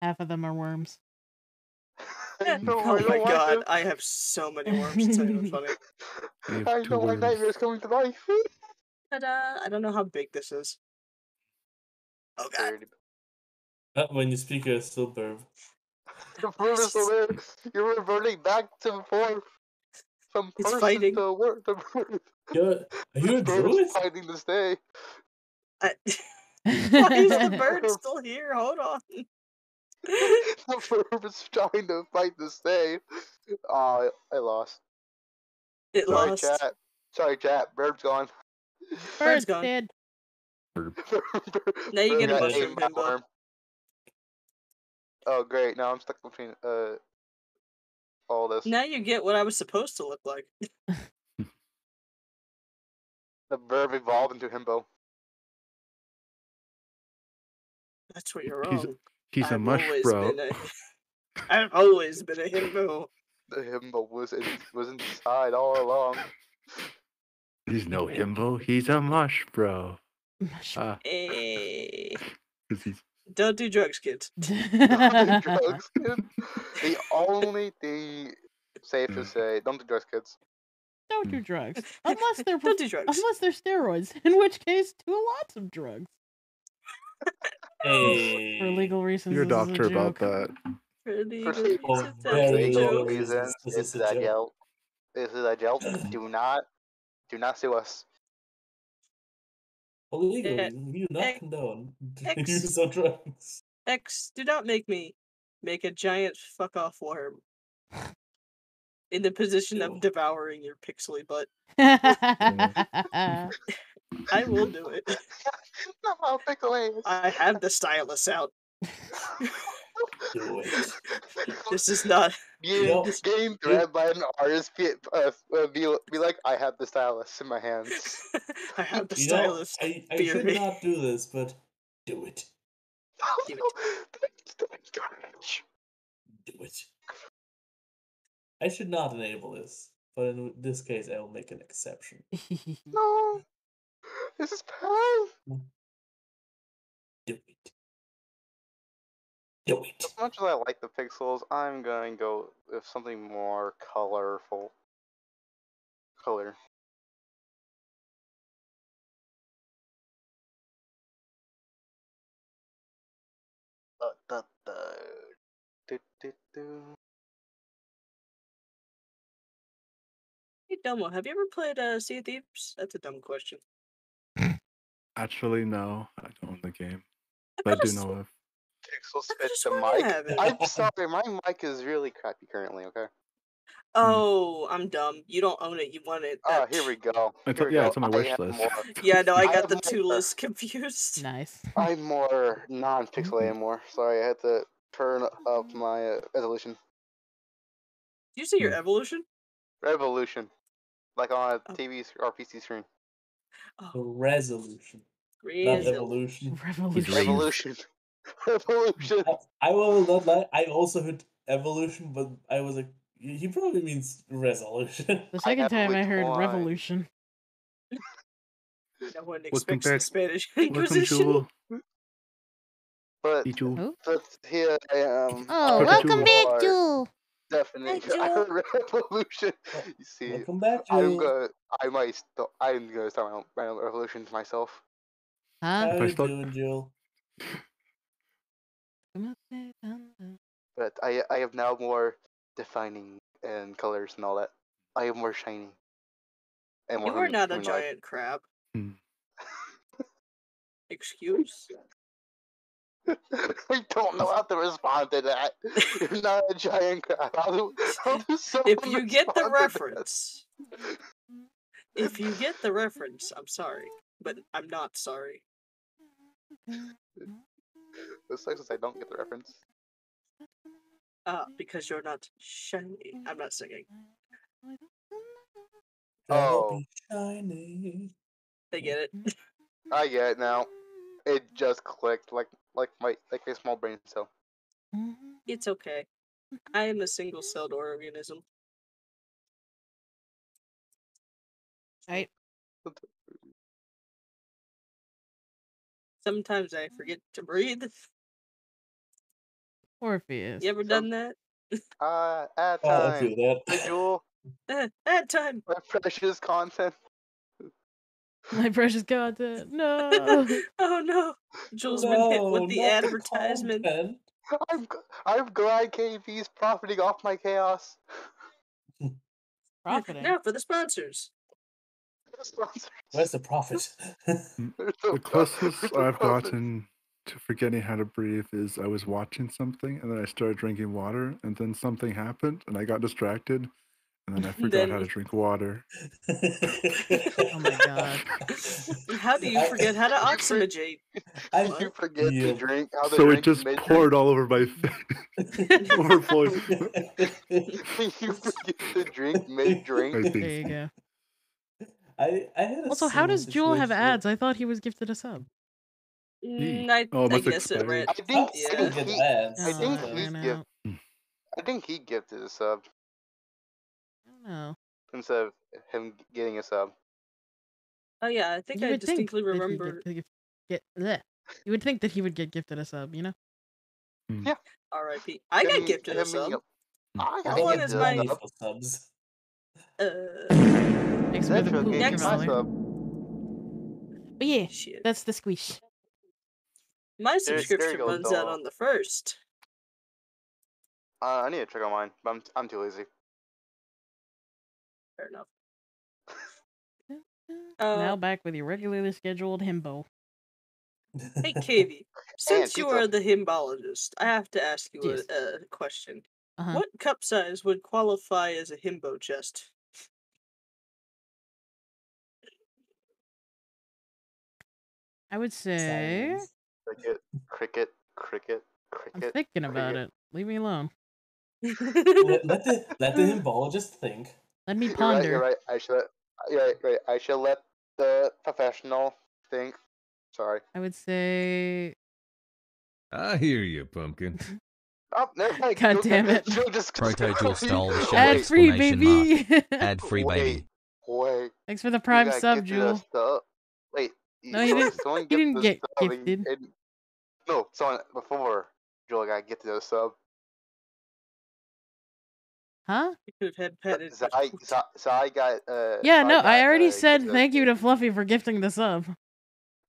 Half of them are worms. *laughs* I know, oh my god, the- I have so many worms. It's not even funny. *laughs* We have I two know my worms. nightmare's coming to life. Ta-da! I don't know how big this is. Oh god. Weird. Uh, when you speak, you're still burb. *laughs* The bird is still there. You're reverting back to before. From It's person fighting. to word. The bird, You're, are *laughs* you the a bird druid? fighting to stay. I... *laughs* Why is the bird *laughs* still here? Hold on. the bird is trying to fight to stay. Oh, I, I lost. It Sorry, lost. chat. Sorry, chat. Bird's gone. Bird's Bird's gone. dead. Now you get a mushroom, eaten by a Bimbo. worm. Oh great! Now I'm stuck between uh all this. Now you get what I was supposed to look like. *laughs* The verb evolved into himbo. That's where you're He's- wrong. He's a I've mush, always bro. Been a... *laughs* *laughs* I've always been a himbo. The himbo was in, was inside all along. He's no himbo. He's a mush, bro. Ah, Hey. 'cause he's Don't do drugs, kids. *laughs* Don't do *laughs* drugs, kid. The only thing safe to Mm. say, don't do drugs, kids. Don't do drugs *laughs* unless they're Don't do drugs. unless they're steroids, in which case do lots of drugs Hey. for legal reasons. your this is a doctor about joke. that. For legal reasons, that's a legal Legal reasons, reasons, this is a that joke. joke. This is a joke. Do not, do not sue us. For legal Yeah. reasons, we do not X- condone the *laughs* X- use of drugs. X, do not make me make a giant fuck off worm in the position Ew. of devouring your pixely butt. *laughs* *laughs* I will do it. Not how pickle is. I have the stylus out. Do it. This is not. *laughs* Getting, know, getting threatened by an artist, be, uh, uh, be, be like, I have the stylus in my hands. *laughs* I have the You know, stylus. I, I should me. not do this, but do it. *laughs* Give Do it. I should not enable this, but in this case, I will make an exception. no, this is pain. Do it. Do it. As much as I like the pixels, I'm going to go with something more colorful. color. Uh, da, da, do, do, do. Hey, Domo, have you ever played uh, Sea of Thieves? That's a dumb question. Actually, no, I don't own the game, I but I could've do sw- know of. Pixel I spit could've the sworn you mic. haven't. I'm sorry, my mic is really crappy currently. Okay. Oh, I'm dumb. You don't own it. You want it. Ah, That- here we go. Here a- we yeah, go. it's on my wish list. *laughs* Yeah, no, I I got have the two more- lists confused. Nice. I'm more *laughs* non-pixelated more. Sorry, I had to turn up my uh, resolution. Did you say your Hmm. evolution? Revolution, like on a Oh. TV or PC screen. Oh, Resolution, not Resolution. evolution. Revolution. Revolution. *laughs* Revolution. I, I will not lie. I also heard evolution, but I was like, he he probably means resolution. The second have time I heard one. revolution. No one Welcome expects the back. Spanish Welcome, Inquisition. Jewel. But, Hey, Jewel. Who? but here I am. Oh, I welcome back, more Jewel. Definitely, I heard *laughs* revolution. You see, Welcome back, I'm gonna, I might, st- I'm gonna start my own, my own revolution myself. Huh? How If I you doing, Jewel? But I, I have now more defining and colors and all that. I have more shiny. And more You are not a human-like. giant crab. Hmm. Excuse? *laughs* I don't know how to respond to that. You're not a giant crab. How do, how does If someone you get the respond to that? reference, if you get the reference, I'm sorry, but I'm not sorry. *laughs* It sucks since I don't get the reference. Uh, because you're not shiny. I'm not singing. I'll Oh. shiny. They get it. *laughs* I get it now. It just clicked like like my like a small brain cell. It's okay. I am a single-celled organism. Right. Sometimes I forget to breathe. Orpheus. You ever done that? Uh, at Oh, I feel that. Hey, Jewel, *laughs* Eh, At time. my *laughs* precious content. My precious content. *laughs* No. oh no. Jules been hit with the not advertisement. content. I'm g- I'm glad KV's profiting off my chaos. Profiting. Now for the sponsors. Where's the profit? The closest I've gotten to forgetting how to breathe is I was watching something and then I started drinking water and then something happened and I got distracted and then I *laughs* forgot how to drink water. *laughs* Oh my god. How do you I- forget how to oxygenate? I, you forget Yeah. to drink how to So drink it just mid-drink? poured all over my *laughs* face. Overflowing. you forget to drink mid drink. There you go. I, I had a Also, how does Jewel have situation where- ads? I thought he was gifted a sub. Mm, I, Oh, it I guess it right. I think, Subs I think he, ads. I think Oh, he I. I think he gifted a sub I don't know. instead of him getting a sub. Oh yeah, I think You I would think distinctly that remember. Get, get, bleh. You would think that he would get gifted a sub, you know? R.I.P. I got gifted a sub. I got How long gifted a my- sub. subs. Uh, Thanks for the Metro poop, Next. my But yeah, shit. that's the squish. My there subscription go, runs out dog. on the first. Uh, I need to check on mine, but I'm I'm too lazy. Fair enough. *laughs* now Uh, back with your regularly scheduled himbo. hey, *laughs* KV. Since you pizza. are the himbologist, I have to ask you Yes. a, a question. Uh-huh. What cup size would qualify as a himbo chest? I would say Silence. Cricket, cricket, cricket, I'm cricket. thinking about cricket. it. Leave me alone. let, let the *laughs* let the himbologist think. Let me You're right, ponder. you're right. I should. Yeah, right, right. I should let the professional think. Sorry. I would say I hear you, pumpkin. *laughs* Oh, never mind. *laughs* God damn it. you'll just Proto Jewel stole the show. ad free, exclamation baby. Ad free baby. Wait. Thanks for the prime sub, get Jewel. Wait. No, *laughs* he someone- didn't- someone he get didn't get sub and- gifted. and- no, someone before Joel gotta get to the sub. Huh? You could have had petted. So I, so, so I got. Uh, Yeah, no, I got, already uh, said gift- thank you to Fluffy for gifting the sub.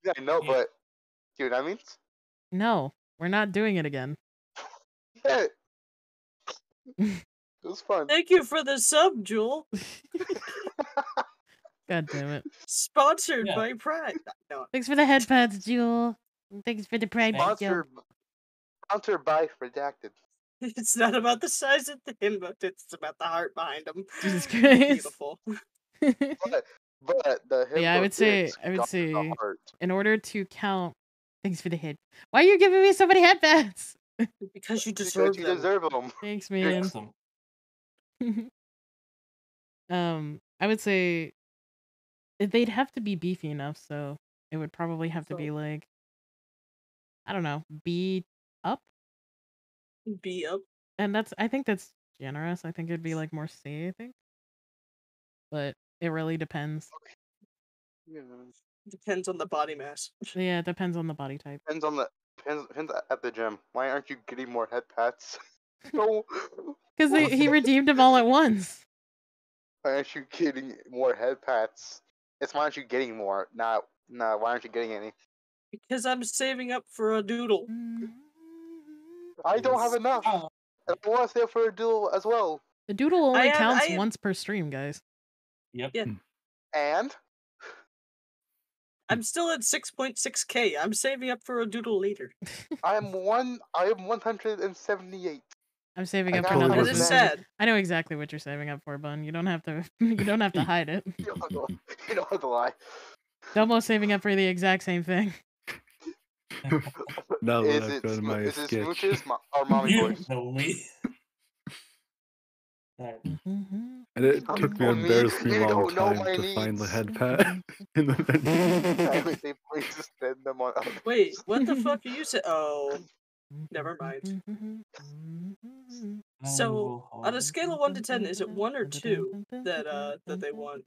Yeah, I know, but do you know what I mean? No, we're not doing it again. Yeah. *laughs* it was fun. Thank you for the sub, Jewel. *laughs* God damn it. Sponsored Yeah. by Pride. No, Thanks for the head pads, Jewel. Thanks for the pride Thank. Sponsored, sponsored by Redacted. *laughs* it's not about the size of the himbo. It's about the heart behind them. Jesus *laughs* Christ. Beautiful. *laughs* But, but the Yeah, I would say- I would say- In order to count. Thanks for the head. Why are you giving me so many head pads? Because you Because deserve you them. deserve them. Thanks, You're man. awesome. um, I would say if they'd have to be beefy enough, so it would probably have to So- be like I don't know, B up, Be up. and that's I think that's generous. I think it'd be like more C. I think, but it really depends. Yeah. Depends on the body mass. *laughs* Yeah, it depends on the body type. Depends on the depends, depends at the gym. Why aren't you getting more head pats? *laughs* no. *laughs* Because he redeemed them all at once. Why aren't you getting more head pats? It's why aren't you getting more? Not nah, why aren't you getting any? Because I'm saving up for a doodle. I don't have enough. And I want to stay for a duel as well. The doodle only I counts I am- once per stream, guys. Yep. Yeah. And I'm still at 6.6k. I'm saving up for a doodle later. *laughs* I am one. I am one hundred and seventy-eight. I'm saving I up for got totally nothing. That is wasn't- sad. I know exactly what you're saving up for, Bun. You don't have to. *laughs* You don't have to *laughs* hide it. You don't have to, you don't have to lie. Domo's saving up for the exact same thing. *laughs* now that is I've it got my is it sketch. smooches mo- or mommy you boys? know me. Alright. Mhm. And it Um, took me for an me, embarrassingly you long don't know time my to find the needs. head pat in the menu. I would say please just spend them on. Wait, what the fuck are you saying? Oh, never mind. *laughs* So, on a scale of 1 to 10, is it 1 or 2 that, uh, that they want?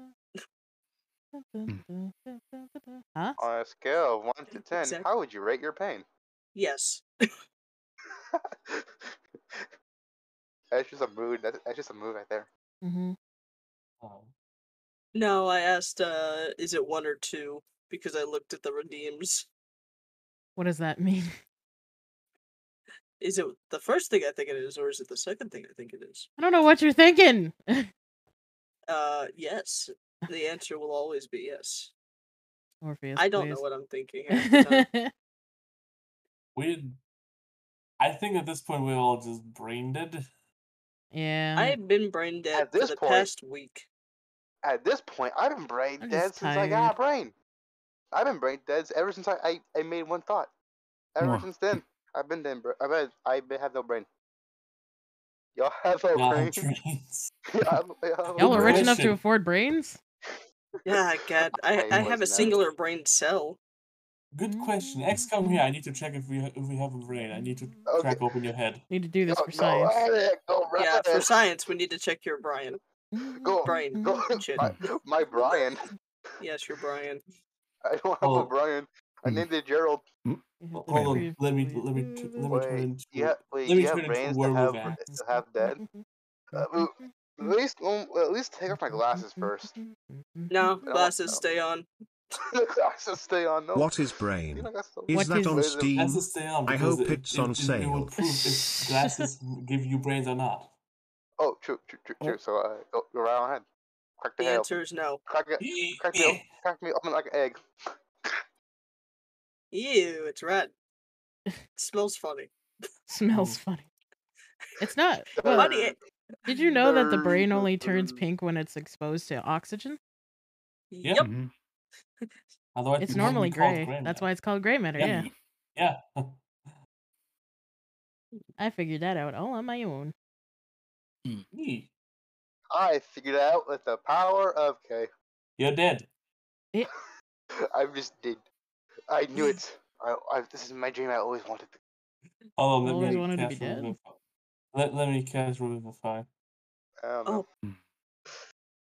Huh? On a scale of one to ten, Exact- how would you rate your pain? Yes. *laughs* that's just a mood. That's, that's just a mood right there. Mm-hmm. um, No, I asked, uh, is it 1 or 2? Because I looked at the redeems. What does that mean? *laughs* Is it the first thing I think it is, or is it the second thing I think it is? I don't know what you're thinking. *laughs* Uh, yes. The answer will always be yes. Orpheus, I don't know what I'm thinking. half the time. we. I think at this point we're all just brain dead. yeah. I've been brain dead At for this the point- past week. At this point, I've been brain I'm dead just since I got a brain. I've been brain dead ever since I, I, I made one thought. Ever Mwah. since then, I've been there. bro- I've had, I be- have no brain. Y'all *laughs* have no Y'all brain. have brains. *laughs* Y'all have- y'all Y'all are rich enough to afford brains? Yeah, God, I, I I have a wasn't that. singular brain cell. Good question. X, come here. I need to check if we if we have a brain. I need to Okay. crack open your head. Need to do this Go- for go science. ahead, Go right Yeah, for science, we need to check your Brian. Go, Brian. go. Shit. My, my Brian. Yes, your Brian. I don't have a Oh. Brian. I named it Gerald. Hold on. Let me let me let me turn Wait, into. you have, wait, let me you turn have into brains to have, act. to have dead? Uh, at least, um, at least take off my glasses first. No, No, *laughs* glasses no. stay on. *laughs* glasses stay on. No. What is You brain? know, Is What that is- on What is? Steam? Stay on. I hope it- it's it, on it, It sale. will prove if *laughs* glasses give you brains or not. Oh, true, true, true, true. So, uh, go, go right on ahead. Crack the, The answer is no. Crack it. Crack me, op- crack me open like an egg. Ew, it's red. smells funny. *laughs* Smells mm. funny. It's *laughs* not. Well, Well, Funny. Uh, did you know that the brain only turns pink when it's exposed to oxygen? Yeah. Yep. Mhm. Otherwise, It's it normally gray. gray That's matter. why it's called gray matter. Yeah. Yeah. *laughs* I figured that out all on my own. Hmm. Yee. I figured it out with the power of K. You're dead. I just did. I knew it. I, I, this is my dream. I always wanted. To. Hold on, let Always me wanted to cast be dead. Revivify. Let, let me cast Revivify. I don't Oh.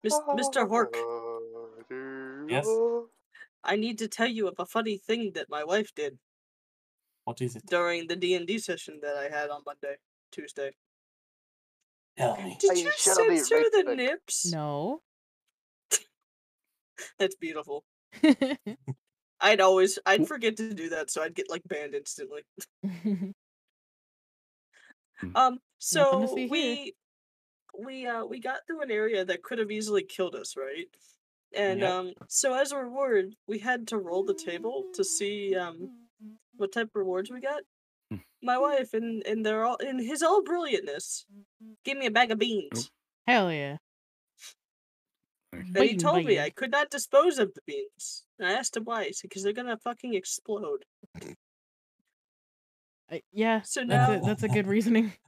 Mis- ah, Mr. Hork, Yes? I need to tell you of a funny thing that my wife did What is it? during the D&D session that I had on Monday, Tuesday. Ellie. Did I you shall be censor right the back. nips? No. *laughs* That's beautiful. *laughs* I'd always I'd forget to do that, so I'd get like banned instantly. *laughs* Um, so we we uh we got through an area that could have easily killed us, right? And Yep. um, so as a reward, we had to roll the table to see um what type of rewards we got. Hmm. My wife and and they're all in his all brilliantness gave me a bag of beans. Hell yeah. And he told me. I could not dispose of the beans. And I asked him why. He said, because they're gonna fucking explode. *laughs* I- yeah. So That's now- a, that's a good reasoning. *laughs*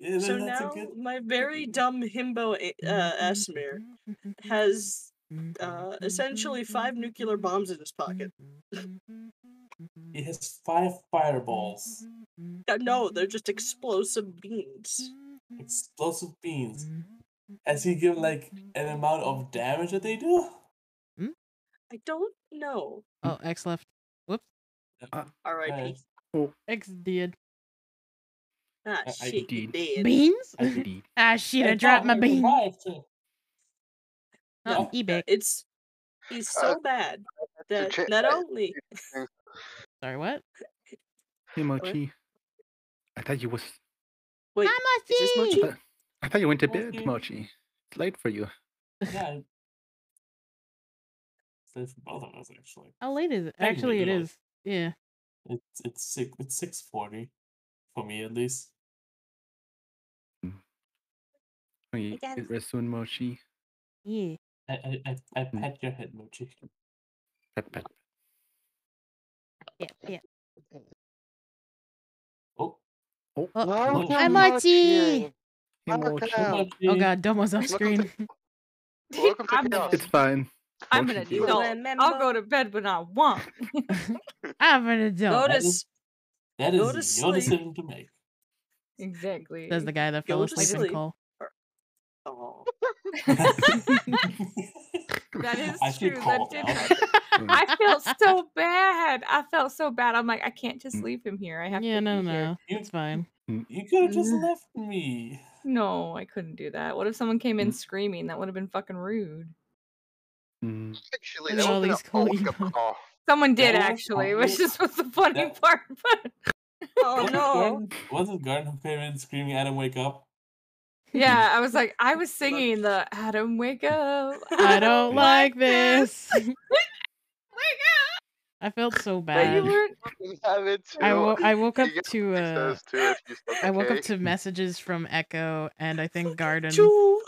Yeah, So now good. my very dumb himbo A- uh, Asmir has uh, essentially five nuclear bombs in his pocket. He has five fireballs, Uh, no, they're just explosive beans. explosive beans. Has he given like an amount of damage that they do? I don't know. Oh, X left. Whoops. R.I.P. X did. Ah, I- I shit, you did. did. Beans? I did. *laughs* ah, shit, I And dropped my beans. bean. revived too. Oh, Yeah. eBay. It's he's so bad that cha- not uh, only *laughs* Sorry, what? Hey, Mochi. I thought you was. wait, is this Mochi? I I thought you went to bed, Mochi. Mochi. It's late for you. Yeah. It's for both of us actually. How late is it? Actually, it Technically. Yeah. It's it's six it's six forty for me at least. Oh, you guess. get rest soon, Mochi. Yeah. I I I, I pat your head, Mochi. Pat, pat. Yeah. Yeah. Oh, Oh, Oh, Welcome, Hi, Mochi. hey, Mochi. Mochi. Oh god, Domo's off screen. Welcome to *laughs* I'm chaos. It's fine. I'm Mochi an did it. adult. remember- I'll go to bed when I want. *laughs* I'm an Go adult. to That s- is- Go to your sleep. decision to make. exactly. Says the guy that fell to asleep in sleep. call. Oh. *laughs* That *laughs* is I true. That called did I felt so bad. I felt so bad. I'm like, I can't just Mm. leave him here. I have Yeah, to no, be here. no. It's fine. You could have just Mm. left me. No, I couldn't do that. What if someone came in Mm. screaming? That would have been fucking rude. Mm, Actually, Look all these a cool wake up emotes. call. Someone did That was actually, which awful. is was the funny That- part. *laughs* But *laughs* Oh Was it no. Gordon- Was it Garden who came in screaming, Adam, wake up? yeah, I was *laughs* like, I was singing the Adam wake up. I don't like this. wake up! I felt so up. You bad. weren't. You have it too. I, wo- I woke up to uh, says too, if you stuff, I woke up to messages from Echo and I think Garden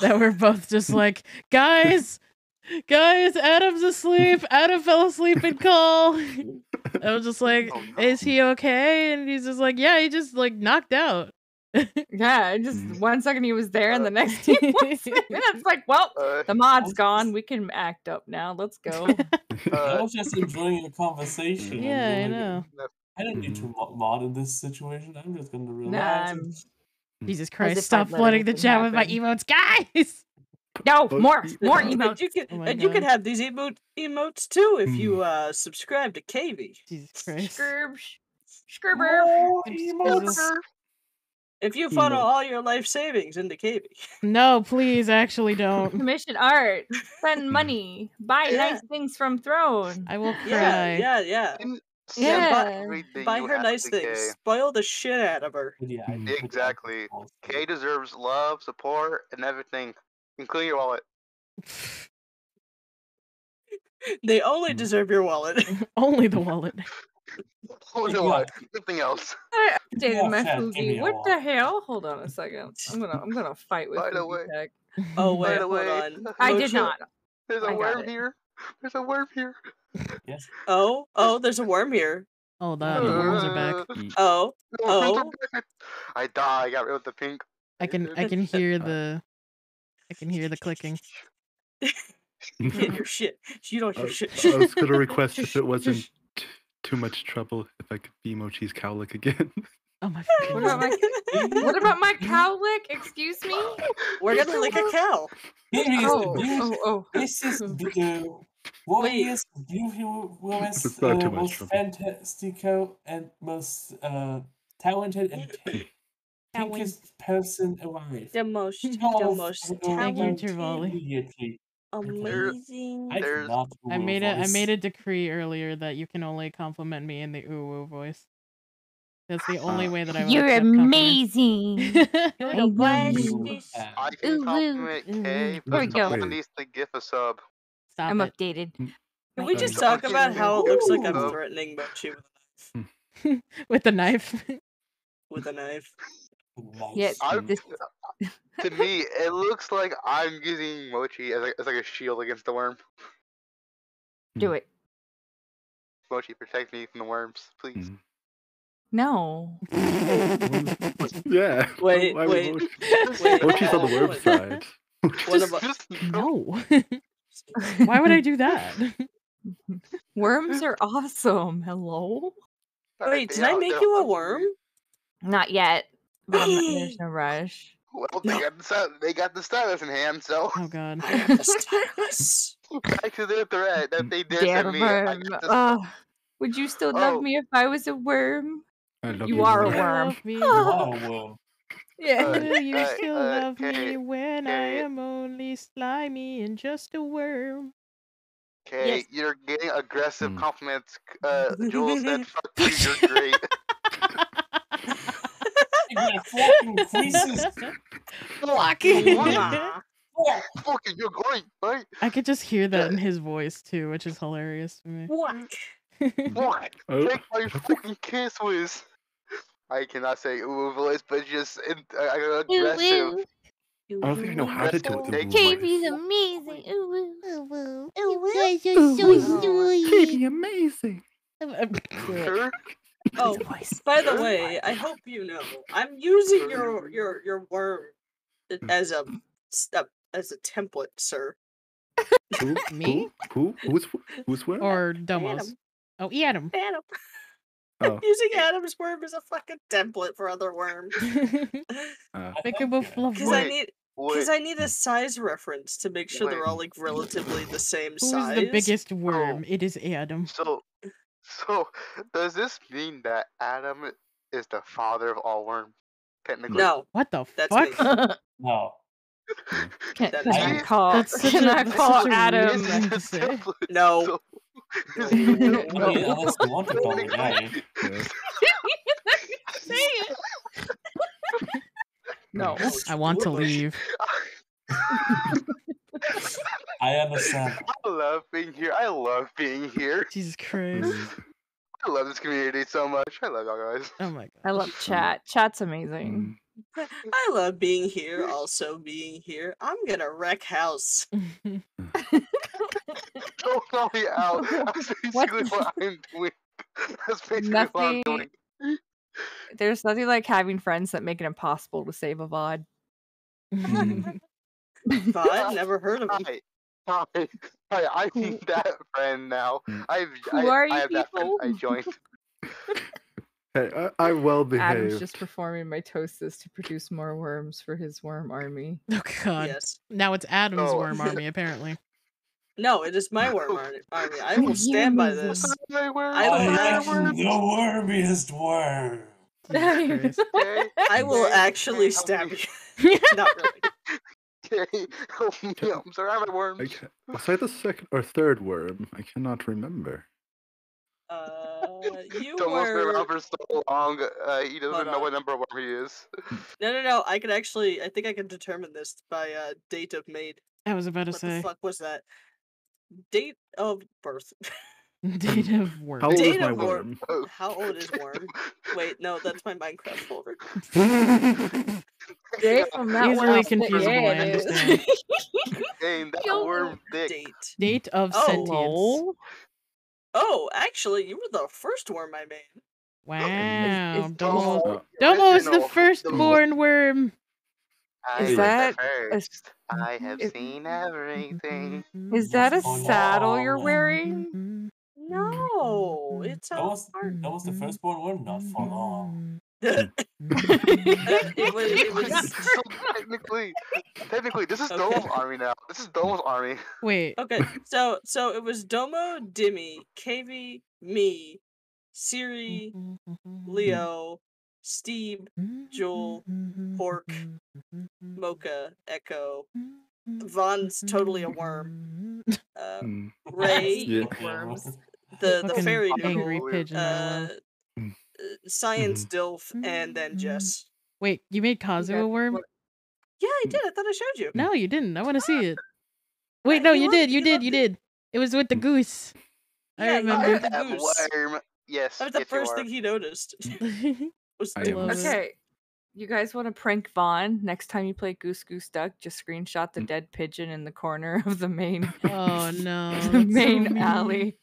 that were both just like, guys, guys, Adam's asleep. *laughs* Adam fell asleep in call. *laughs* I was just like, Oh, no. is he okay? And he's just like, yeah, he just like knocked out. *laughs* Yeah, just Mm. one second he was there, and the next he wasn't. It's like, well, Uh, the mod's was gone. just- We can act up now. Let's go. I uh, was just enjoying the conversation. and yeah, I like, know. I don't need to mod in this situation. I'm just gonna relax. Nah, and- Jesus Christ, stop flooding the chat with my happen. emotes, guys! No Oh, more, y- more And emotes. you can Oh and you can God. have these emote emotes too if you uh subscribe to KV. Jesus Christ. Scroob, Scrubber. More emotes. If you funnel all your life savings into KV. No, please, actually don't. Commission art, spend *laughs* money, buy Yeah. nice things from Throne. I will cry. Yeah, yeah, yeah. in- Yeah. buy Buy her nice things. K. Spoil the shit out of her. Yeah, I Mm. put that Exactly. also. K deserves love, support, and everything, including your wallet. *laughs* They only Mm. deserve your wallet. *laughs* Only the wallet. *laughs* Oh Yeah. no, wallet. Nothing else. I updated my Chad, Fugi. What the hell? Hold on a second. I'm gonna I'm gonna fight with By the Fugi way- Tech. Oh By wait, the hold way, on. I did not. There's a I got worm it. here. There's a worm here. Yes. Oh, oh, there's a worm here. Oh, the, the worms are back. Uh, Oh, the worms are Oh. I die. I got rid of the pink. I can I can hear the I can hear the clicking. *laughs* you hear your *laughs* shit. You don't hear shit. I was gonna *laughs* request if it wasn't t- too much trouble if I could be Mochi's cowlick again. Oh my What about my What about my cowlick? Excuse me? We're gonna lick a cow. Here is Oh, the beautiful. oh, oh. This is the warriors, beautiful, It's most, not too uh, much most trouble. fantastical and most uh, talented and *clears throat* ca- pinkest person alive. The most, the most Thank you, talented, Trevally. Immediately. amazing. I There's- cannot I made a I voice. made a decree earlier that you can only compliment me in the ooh ooh voice. That's the only Uh, way that I will You're accept compliments. amazing. *laughs* You're I the love best. you. this- Uh, I can Ooh, woo. compliment Ooh, Kay, woo. but There we go. someone Wait. needs to give a sub. Stop I'm it. updated. Can we just age. talk about how it looks like I'm Ooh. threatening Mochi with a knife? *laughs* With the knife. With a knife. *laughs* Yeah. I'm, this *laughs* to me, it looks like I'm using Mochi as, a, as like a shield against the worm. do it. Mochi, protect me from the worms, please. Mm. No. *laughs* yeah. *laughs* Wait, why wait, Mochi- wait. Mochi's on the hold worm side. One of Just, just no. Why would I do that? Worms are awesome. Hello? Wait, did I make you a worm? Not yet. But there's *laughs* no rush. Well, they got the sta- they got the stylus in hand, so Oh god. *laughs* I have the stylus. *laughs* back to their threat that they did Damn to me. I worm. got the Oh, would you still love Oh. me if I was a worm? I love You are a worm. worm. Love me. Wow, worm. Yeah. Uh, Do you uh, still uh, love me Kay, when I Kay. am only slimy and just a worm? Okay, Yes. you're getting aggressive Hmm. compliments. Uh, Joel said, "Fuck you, you're great." You fucking creases. Lucky. *laughs* Mwah. Fuck you, you're great, right? I could just hear that in his voice too, which is hilarious to me. Whack. What? *laughs* Oh, Take my fucking kiss whiz. I cannot say ooh voice, but just in, uh, aggressive. I don't think I know how to do it. Take the ooh KV's amazing. Ooh, ooh. Ooh, you guys Ooh, are so ooh. sweet. KV, amazing. Sure. Oh, by the way, I hope you know I'm using your your your worm as a, s- a- as a template, sir. Who? *laughs* Me? Who? Who? Who's who's where? or Domos. Adam. Oh, Adam. Adam. Oh. *laughs* using Adam's worm as a fucking template for other worms. *laughs* Uh, Make him a fluff. Because I Wait, need because I need a size reference to make sure they're all like relatively the same Who's size. the biggest worm? It is Adam. so, so does this mean that Adam is the father of all worms? Technically. No, What the That's fuck? me. *laughs* No. Can, That's can I call, That's such can a- I that's call Adam? weird This thing is to a say. template, No. No. Unless you want to call the guy. *laughs* *laughs* Say it. No. I want to leave. I understand. *laughs* I love being here. I love being here. Jesus *laughs* Christ. Mm, I love this community so much. I love y'all guys. Oh my I love chat. Chat's amazing. mm. I love being here, also being here. I'm gonna wreck house. *laughs* Don't call me out. That's basically what I'm doing. That's basically what I'm doing. There's nothing like having friends that make it impossible to save a VOD. *laughs* But I've never heard of him. Hi. Hi. Hi. I need *laughs* that friend now. Mm. I've, Who I, are I you have that friend I joined. *laughs* Hey, I, I well behaved. Adam's just performing mitosis to produce more worms for his worm army. Oh god. Yes. Now it's Adam's Oh. worm army, apparently. No, it is my worm army. I will stand by this. I wear I will actually- the wormiest worm. Jesus Christ. Okay. I will actually stab you. Not really. Me. Okay. *laughs* Help me. I'm sorry. I'm a worm. I ca- was I the second or third worm? I cannot remember. Uh, *laughs* you Domo's been were. around for so long. Uh, he doesn't Hold know on. what number of worm he is. *laughs* No, no, no. I can actually. I think I can determine this by uh, date of made. I was about to What the say. fuck was that? Date of birth. *laughs* Date of worm. How old is my of wor- worm? Oh, *laughs* How old is worm? *laughs* Wait, no, that's my Minecraft folder. Date from that Easily one. confusable, Yeah, I understand. Dang, that Yo, worm thick. Date. Date of Oh. sentience. Hello? Oh, actually, you were the first worm I made. Wow. is Domo, Uh, Domo is the original. firstborn worm. I Is was that the first. I have is- seen everything. Is that a Oh, saddle you're no. wearing? No, it's a That was heart. that was the firstborn worm, not for long. *laughs* it was. It was. *laughs* so technically, technically, this is Okay. Domo's army now. This is Domo's army. Wait. Okay, so so it was Domo, Dimmy, KV, me, Siri, Leo, Steve, Joel, Pork, Mocha, Echo. Von's totally a worm. Uh, Mm. Ray, *laughs* Yeah. Worms. The the fairy angry noodle, pigeon. Uh, love. Mm. uh, Science Dilf, and then mm-hmm. Jess. Wait, you made Kazu got a worm? Yeah, I did. I thought I showed you. No, you didn't. I want to see ah! it. Wait, no, he you loved- did. You he did. You did. It was with the goose. I Yeah, you remember. the goose. worm. Yes. That was the first thing he noticed. *laughs* Was the goose. Okay. You guys want to prank Vaughn? Next time you play Goose Goose Duck, just screenshot the dead pigeon in the corner *laughs* of the main oh *laughs* no. the that's so main mean. alley.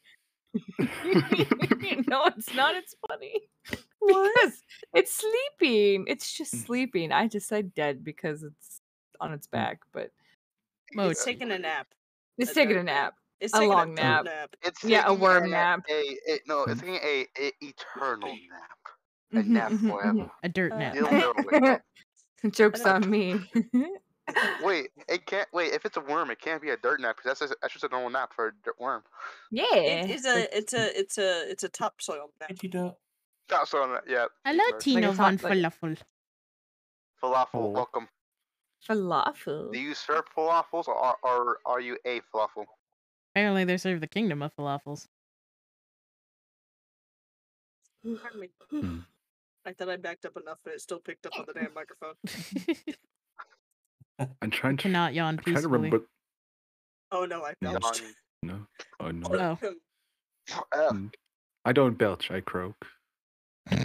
*laughs* no, it's not. It's funny. *laughs* Because it's sleeping. It's just sleeping. I just said dead because it's on its back, but Mo, It's taking a nap. it's A taking a nap. It's A long a nap. nap. It's Yeah, a taking worm a, nap. A, a no, it's taking a, a eternal nap. A nap Mhm, mhm, forever. a dirt nap. You'll never wake up. Joke's on me. *laughs* Wait, it can't. Wait, if it's a worm, it can't be a dirt nap because that's just, that's just a normal nap for a dirt worm. yeah. It is a it's a it's a it's a topsoil nap. Vegeta. That's on that. Yeah. Hello, nerd. Tino Like a von hot- like- Falafel. Falafel, Oh. welcome. Falafel. Do you serve falafels or are, are are you a falafel? Apparently, they serve the kingdom of falafels. Pardon me. Hmm. I thought I backed up enough, but it still picked up on the damn microphone. *laughs* *laughs* *laughs* I'm trying to. Cannot yawn I'm trying to peacefully. remember. Oh no, I Yawn. belched. No. Oh no. Oh, Uh, Mm. I don't belch. I croak. *laughs* I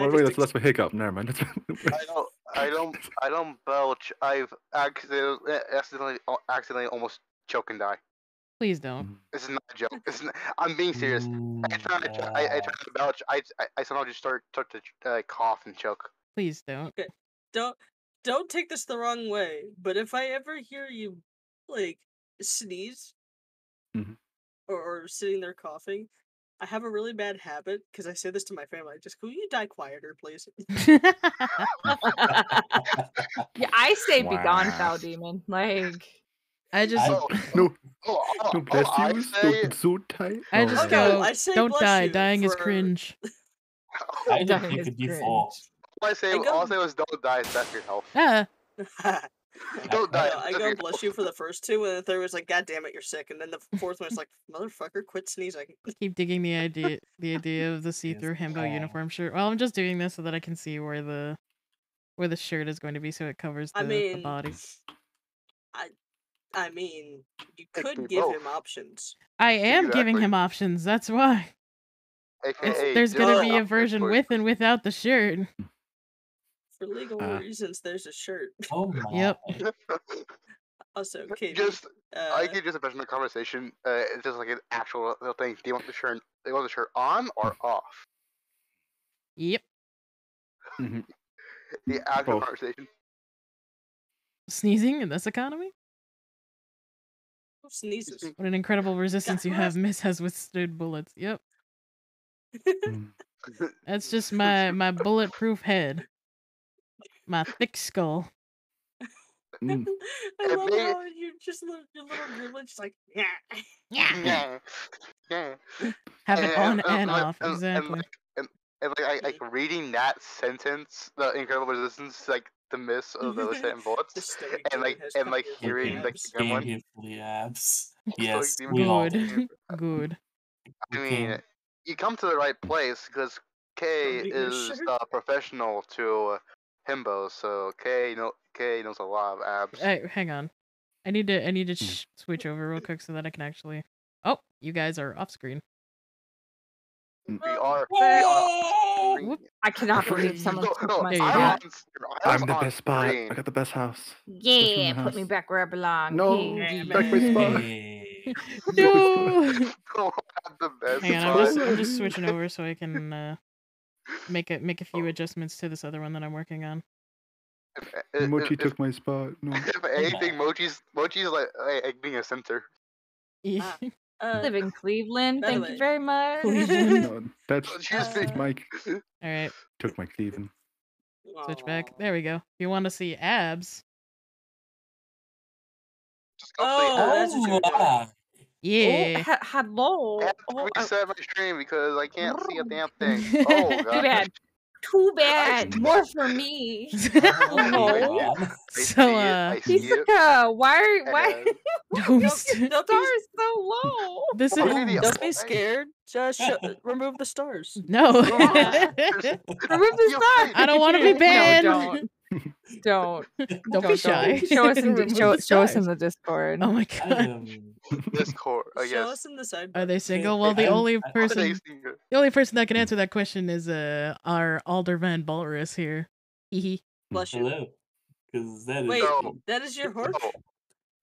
Oh just wait, that's, ex- that's my hiccup. Never mind. *laughs* I don't. I don't. I don't belch. I've accidentally, accidentally, accidentally almost choke and die. please don't. This is not a joke. This is not, I'm being serious. Ooh, Every time I, try, I, I try to belch, I, I, I somehow just start, start to uh, cough and choke. Please don't. don't don't take this the wrong way, but if I ever hear you like sneeze Mhm. or, or sitting there coughing, I have a really bad habit because I say this to my family. I just go, "You die quieter, please." *laughs* yeah, I say be gone, foul demon. Like I just, *laughs* I- no. oh, oh, No, bless I you. say, Don't so tight. I just Oh, go. no, I say don't die. you Dying is cringe. *laughs* I Dying didn't is think cringe. default. All I say, I go- all I say was don't die. It's bad for your health. Ah, Don't *laughs* I die. go, I it's bad for go bless health. you for the first two, and the third was like, "God damn it, you're sick," and then the fourth one was like, "Motherfucker, quit sneezing." *laughs* Keep digging the idea, the idea of the see-through himbo bad. uniform shirt. Well, I'm just doing this so that I can see where the, where the shirt is going to be, so it covers the, I the body. I, I mean, you It could could give both. him options. I am giving him options. That's why. AKA, there's gonna be a version with and without the shirt. For legal Uh. reasons, there's a shirt. Oh *laughs* my. Yep. *laughs* Also, KV, Just, uh, I could just imagine the conversation. Uh, it's just like an actual little thing. Do you want the shirt? Do you want the shirt on or off? Yep. The actual Both. conversation. Sneezing in this economy? who sneezes. What an incredible resistance you have. *laughs* Miss has withstood bullets. Yep. Mm. That's just my my bulletproof head. My thick skull. Mm. *laughs* I It love may- how you just little, your little gremlin just like yeah. Yeah, yeah. *laughs* Have it on and, and like- off. and- Exactly. And, like, and, and like, I, like reading that sentence, the incredible resistance, like the miss of *laughs* the Lieutenant The bullets, and like and like hearing the like abs. the Came gremlin. here for the abs. Yes, demon we all Good. Good. I mean, you come to the right place because Kay From your is shirt? uh, professional to uh, himbo, so Kay know Kay knows a lot of abs. Hey, hang on. I need to I need to sh- switch over real quick so that I can actually. Oh, you guys are off screen. We are. We are screen. Whoop. I cannot believe someone No, took no, my There you I'm go. spot. on, s- I'm I'm the best spot. screen. I got the best house. Yeah, my put me back where I belong. No, Hey, back my spot. Hey. No. *laughs* Go have the best hang on, I'm just. I'm just switching over so I can uh, make a make a few adjustments to this other one that I'm working on. If, if, Mochi if, took my spot. No. *laughs* if anything, Mochi's Mochi's like, like, like being a center. Yeah. Uh, *laughs* Live in Cleveland. Thank way, you very much. No that's She's Uh, that's Mike. *laughs* All right, Took my cleaving. switch back. There we go. If you want to see abs, Just go Oh, play that's what you were doing. ah. Yeah. Oh, ha- hello. I have to Oh, reset my stream because I can't see a damn thing. *laughs* Oh too bad. Too bad. More for me. *laughs* Oh, no. man. So, see uh, I see it. Hisoka, why are why And *laughs* Don't your st- star is so low? This is Why Don't be scared. Just sh- remove the stars. no. Remove the You're star. right. I don't want to be No, banned. *laughs* don't. Don't. Don't be shy. Show us in the, *laughs* show, show us in the Discord. Oh my god. am. Discord. I Show us in the side. Are they single? Well, the I'm- only I- Are person, the only person that can answer that question is uh our Alder Van Balrus here. Hee hee. Bless you. Hello. Because that is. Wait, No. that is your horse?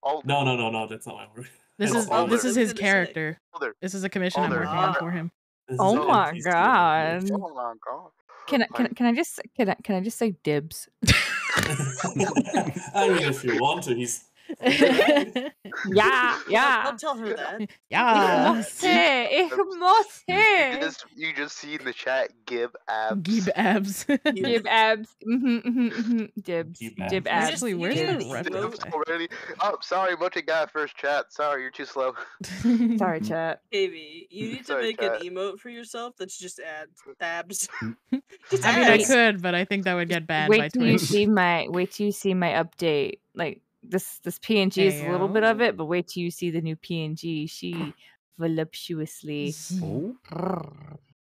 No. No, no, no, no. That's not my horse. This That's is Alder. this is his was gonna say. character. Alder. This is a commission I'm working on Ah. for him. Oh my god. Oh my god. Can I can, can I just can I, can I just say dibs? *laughs* I mean, if you want to, he's. Yeah, *laughs* yeah. Don't tell her that. *laughs* Ich yeah. muss, ich You muss. *laughs* just, you just see in the chat, give abs. Give abs. give abs. hmm hmm hmm Dibs. Dib Dib abs. abs. Actually, You where's did the it. rep? Dibs already. Oh, sorry, Mochi got first chat. Sorry, you're too slow. Sorry, chat. Davey, you need to Sorry, make chat. an emote for yourself that's just abs. Abs. Just I mean, I could, but I think that would get banned by Wait till you Twitch. see my wait till you see my update. Like this this PNG is a little bit of it, but wait till you see the new PNG. She voluptuously. Oh,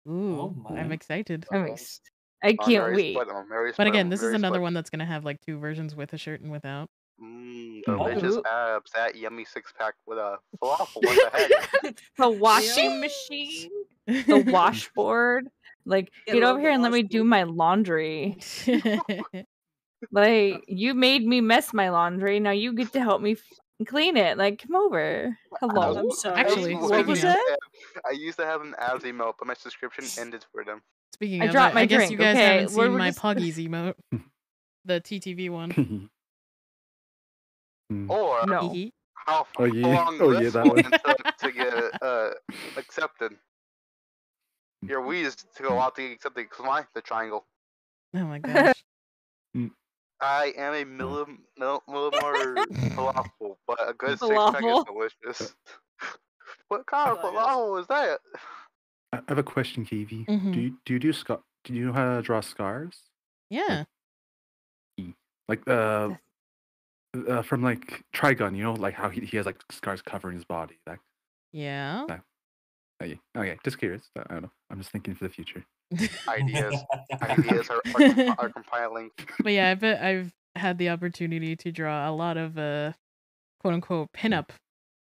Ooh, my. I'm excited. I'm ex- I Oh, can't Mary's wait. sweating, oh, But again, this is another sweating. one that's gonna have like two versions with a shirt and without. Mmm, Oh. delicious Ooh. abs. That yummy six pack with a falafel. What the heck? *laughs* the washing machine, the *laughs* washboard. Like, Yeah, get over here and let me do my laundry. *laughs* Like, you made me mess my laundry. Now you get to help me f- clean it. Like, come over. Hello. I'm sorry. Actually, I what was used to that? have- I used to have an abs emote, but my subscription ended for them. Speaking I of, dropped I, my I guess drink, you guys okay? haven't We're- seen we're my just- Poggies emote, *laughs* the TTV one. *laughs* Mm. Or No. Hee hee. how, Oh, how yeah. long Oh, yeah, that one one. took to get uh, accepted. Your *laughs* Wii's took a while to get accepted. Cause mine, the triangle. oh my gosh. I am a millim, mil, millimore *laughs* falafel, but a good six pack is delicious. *laughs* what kind of yes. falafel is that? I I have a question, KV. Mhm. Do you do you do scar? Do you know how to draw scars? Yeah. Like uh, uh from like Trigon, you know, like how he, he has like scars covering his body. Like, Yeah. Okay, okay, just curious. I I don't know. I'm just thinking for the future. Ideas, *laughs* ideas are, are, compi- are compiling. *laughs* But yeah, I bet I've had the opportunity to draw a lot of uh quote unquote pinup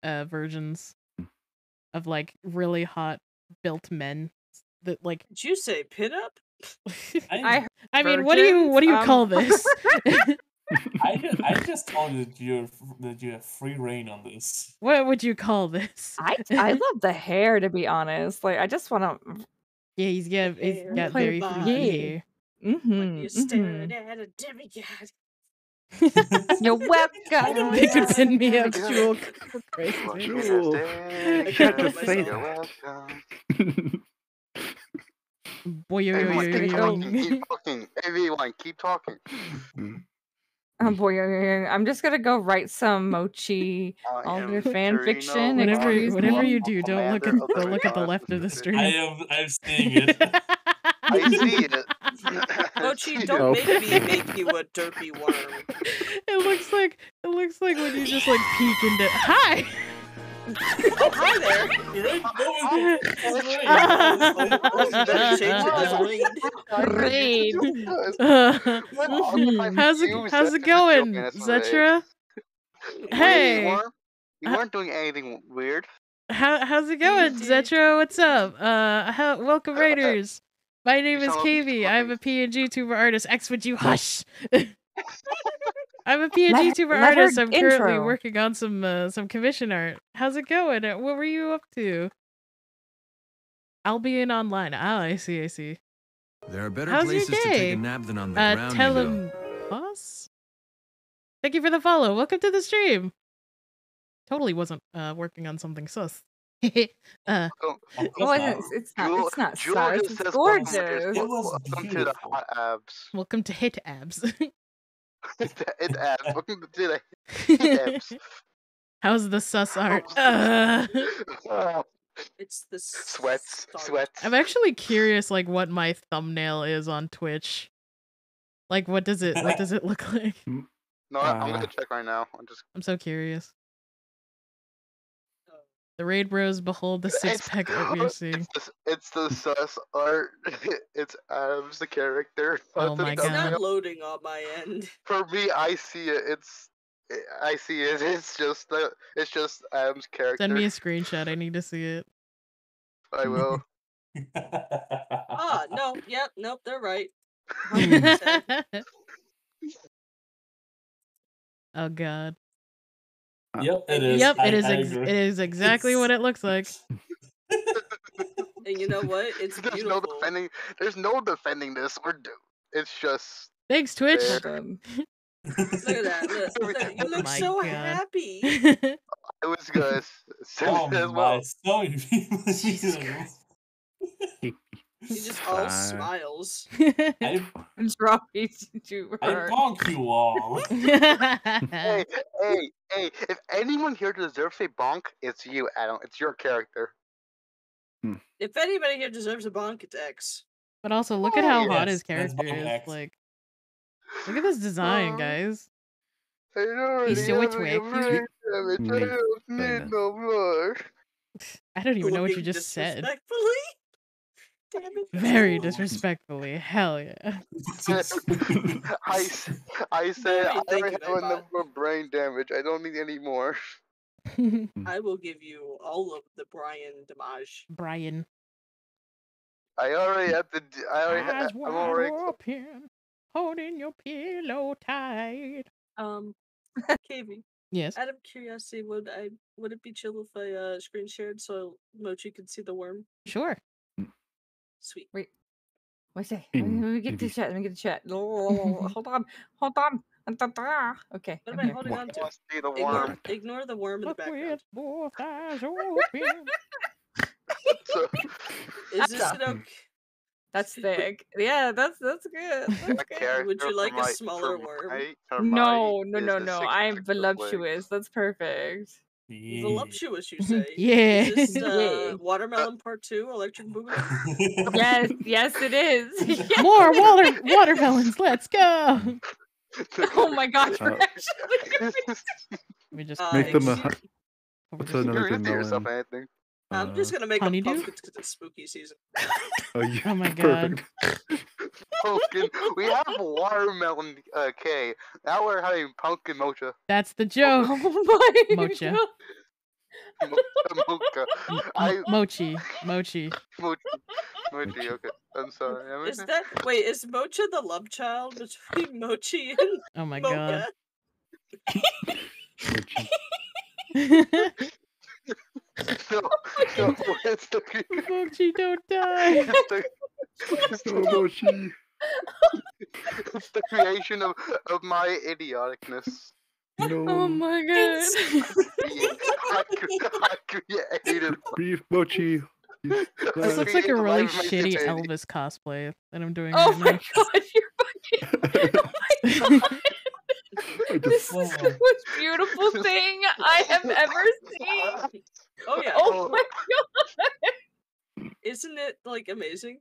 uh versions of like really hot built men that like Did you say pinup? *laughs* I I mean, what do you what do you Virgins, call um, this? I just, I just told you that you're that you have free reign on this. what would you call this? I I *laughs* love the hair to be honest. Like, I just want to. Yeah, he's got he's hair, got play very by- freaky yeah. hair. Mm-hmm, You're staring at a demigod. You're *laughs* welcome. *laughs* They could pin me up, Yeah. Jewel. Christ, What dude. can I Jewel. say? You can't just say You're that. welcome. Boy, yo, yo, yo, Everyone, yo, keep yo, talking. yo. Keep talking. Everyone, keep talking. Oh boy, I'm just gonna go write some mochi *laughs* I Alder am fan fiction. Whatever, excuse whatever you do, don't look at Commander of don't look at the left of the Alliance. stream. I am I'm seeing it. *laughs* I *laughs* see it. Mochi, don't No. make me make you a derpy worm. it looks like it looks like when you just like peek into. Hi. Oh, hi there. Right? No, it's- it's right. Better change it as raid. Raid. I'm how's it how's it just a joke, going, and that's what it is. Zetra? Hey. You weren't, you weren't doing anything weird. How how's it going, dude. Zetra? What's up? Uh, how, welcome Raiders. My name is sound like KV. I'm a talking. PNG tuber artist. X, would you hush? *laughs* I'm a PNG Let- tuber let artist. I'm currently working on some uh, some commission art. How's it going? Uh, What were you up to? I'll be in online. Ah, I see. I see. There are better How's places to take a nap than on the Uh, ground, tell you him. know. Pause. Thank you for the follow. Welcome to the stream. Totally wasn't uh working on something sus. *laughs* uh, Welcome, Of course Well, it's, it's not. Jewel- It's not Jewel sus. It's says welcome to- gorgeous. Welcome to the hot abs. welcome to hit abs. *laughs* *laughs* it's abs. Welcome to the. How's the sus *laughs* art? Uh, Ah, *laughs* It's the sweats, start. sweats. I'm actually curious, like, what my thumbnail is on Twitch. Like, what does it? What does it look like? No, I- I'm gonna check right now. I'm just. I'm so curious. The raid bros behold the six pack that we are seeing. It's the, it's the sus art. *laughs* It's Adams, the character. *laughs* Oh The my It's not loading on my end. For me, I see it. It's. I see it. *laughs* It's just the. It's just Adam's character. Send me a screenshot. I need to see it. I will. Ah, no, yep, nope, they're right. oh god. Yep, it is. Yep, I- it is. Ex- it is exactly what it looks like. *laughs* And you know what? It's *laughs* There's beautiful. no defending. There's no defending this. We're do. It's just. Thanks, Twitch. There. Hold on. *laughs* Look at that. Look, look, you Oh look my so God. happy. I was gonna s- send Oh my, well. so you He just all Fine. smiles. *laughs* I, What's wrong with I bonk you all. *laughs* Hey, *laughs* hey, hey! If anyone here deserves a bonk, it's you, Adam. It's your character. Hmm. If anybody here deserves a bonk, it's X. but also, look at Oh, how hot his character is. ex. Like, look at this design, Aw. guys. I He's so have twig. a brain damage. I don't Kinda. need no more. I don't even know what you just said. disrespectfully. Damn it. Very disrespectfully. Hell yeah. *laughs* *laughs* I, I said I thank already have Nightbot. enough for brain damage. I don't need any more. *laughs* I will give you all of the Brian damage. Brian. I already have the. d- I already. Eyes Ha- I'm already. open, holding your pillow tight. Um, KV, Yes. out of curiosity, would I would it be chill if I uh, screen shared so Mochi could see the worm? Sure. Sweet. Wait. What's that? Let me, let me get the chat. Let me get the chat. *laughs* Oh, hold on. Hold on. Okay. What I'm I holding What? on I to? want to see the Ignore, worm. ignore the worm in the background. both eyes open. *laughs* Is this an okay? That's thick. Yeah, that's that's good. That's good. Would you like a smaller for worm? my- No, no, no, no. I'm pack of legs. voluptuous. That's perfect. *laughs* Yeah. Voluptuous, you say? Yeah. Is this uh, Watermelon Part Two, Electric *laughs* Boogaloo? Yes, yes, it is. *laughs* Yes. More water watermelons. Let's go. Oh my gosh, we're Uh, actually. We just Uh, Make them a. excuse- hu- over What's another You're good yourself melon? anything. I'm just Uh, gonna make honeydew? a pumpkins because it's spooky season. *laughs* Oh, yeah. Oh my *laughs* God. *laughs* Pumpkin. we have watermelon uh, K. Now we're having pumpkin mocha. That's the joke. Oh my Mocha. God. Mocha. mocha. M- I Mochi. Mochi. mochi. Mochi. Okay. I'm sorry. I'm Is that wait? Is Mocha the love child between Mochi and Oh my Mocha? god. No, oh no, it's the, Mochi, don't die. it's the, it's Oh, the, Mochi. it's the creation of, of my idioticness. No. Oh my god. I, I created. *laughs* Breathe, Mochi. This looks like a really life of my shitty humanity. Elvis cosplay that I'm doing Oh right my now. god, you're fucking. *laughs* Oh my god. This is the most beautiful thing I have ever seen. *laughs* Oh yeah. Oh my god. *laughs* Isn't it like amazing?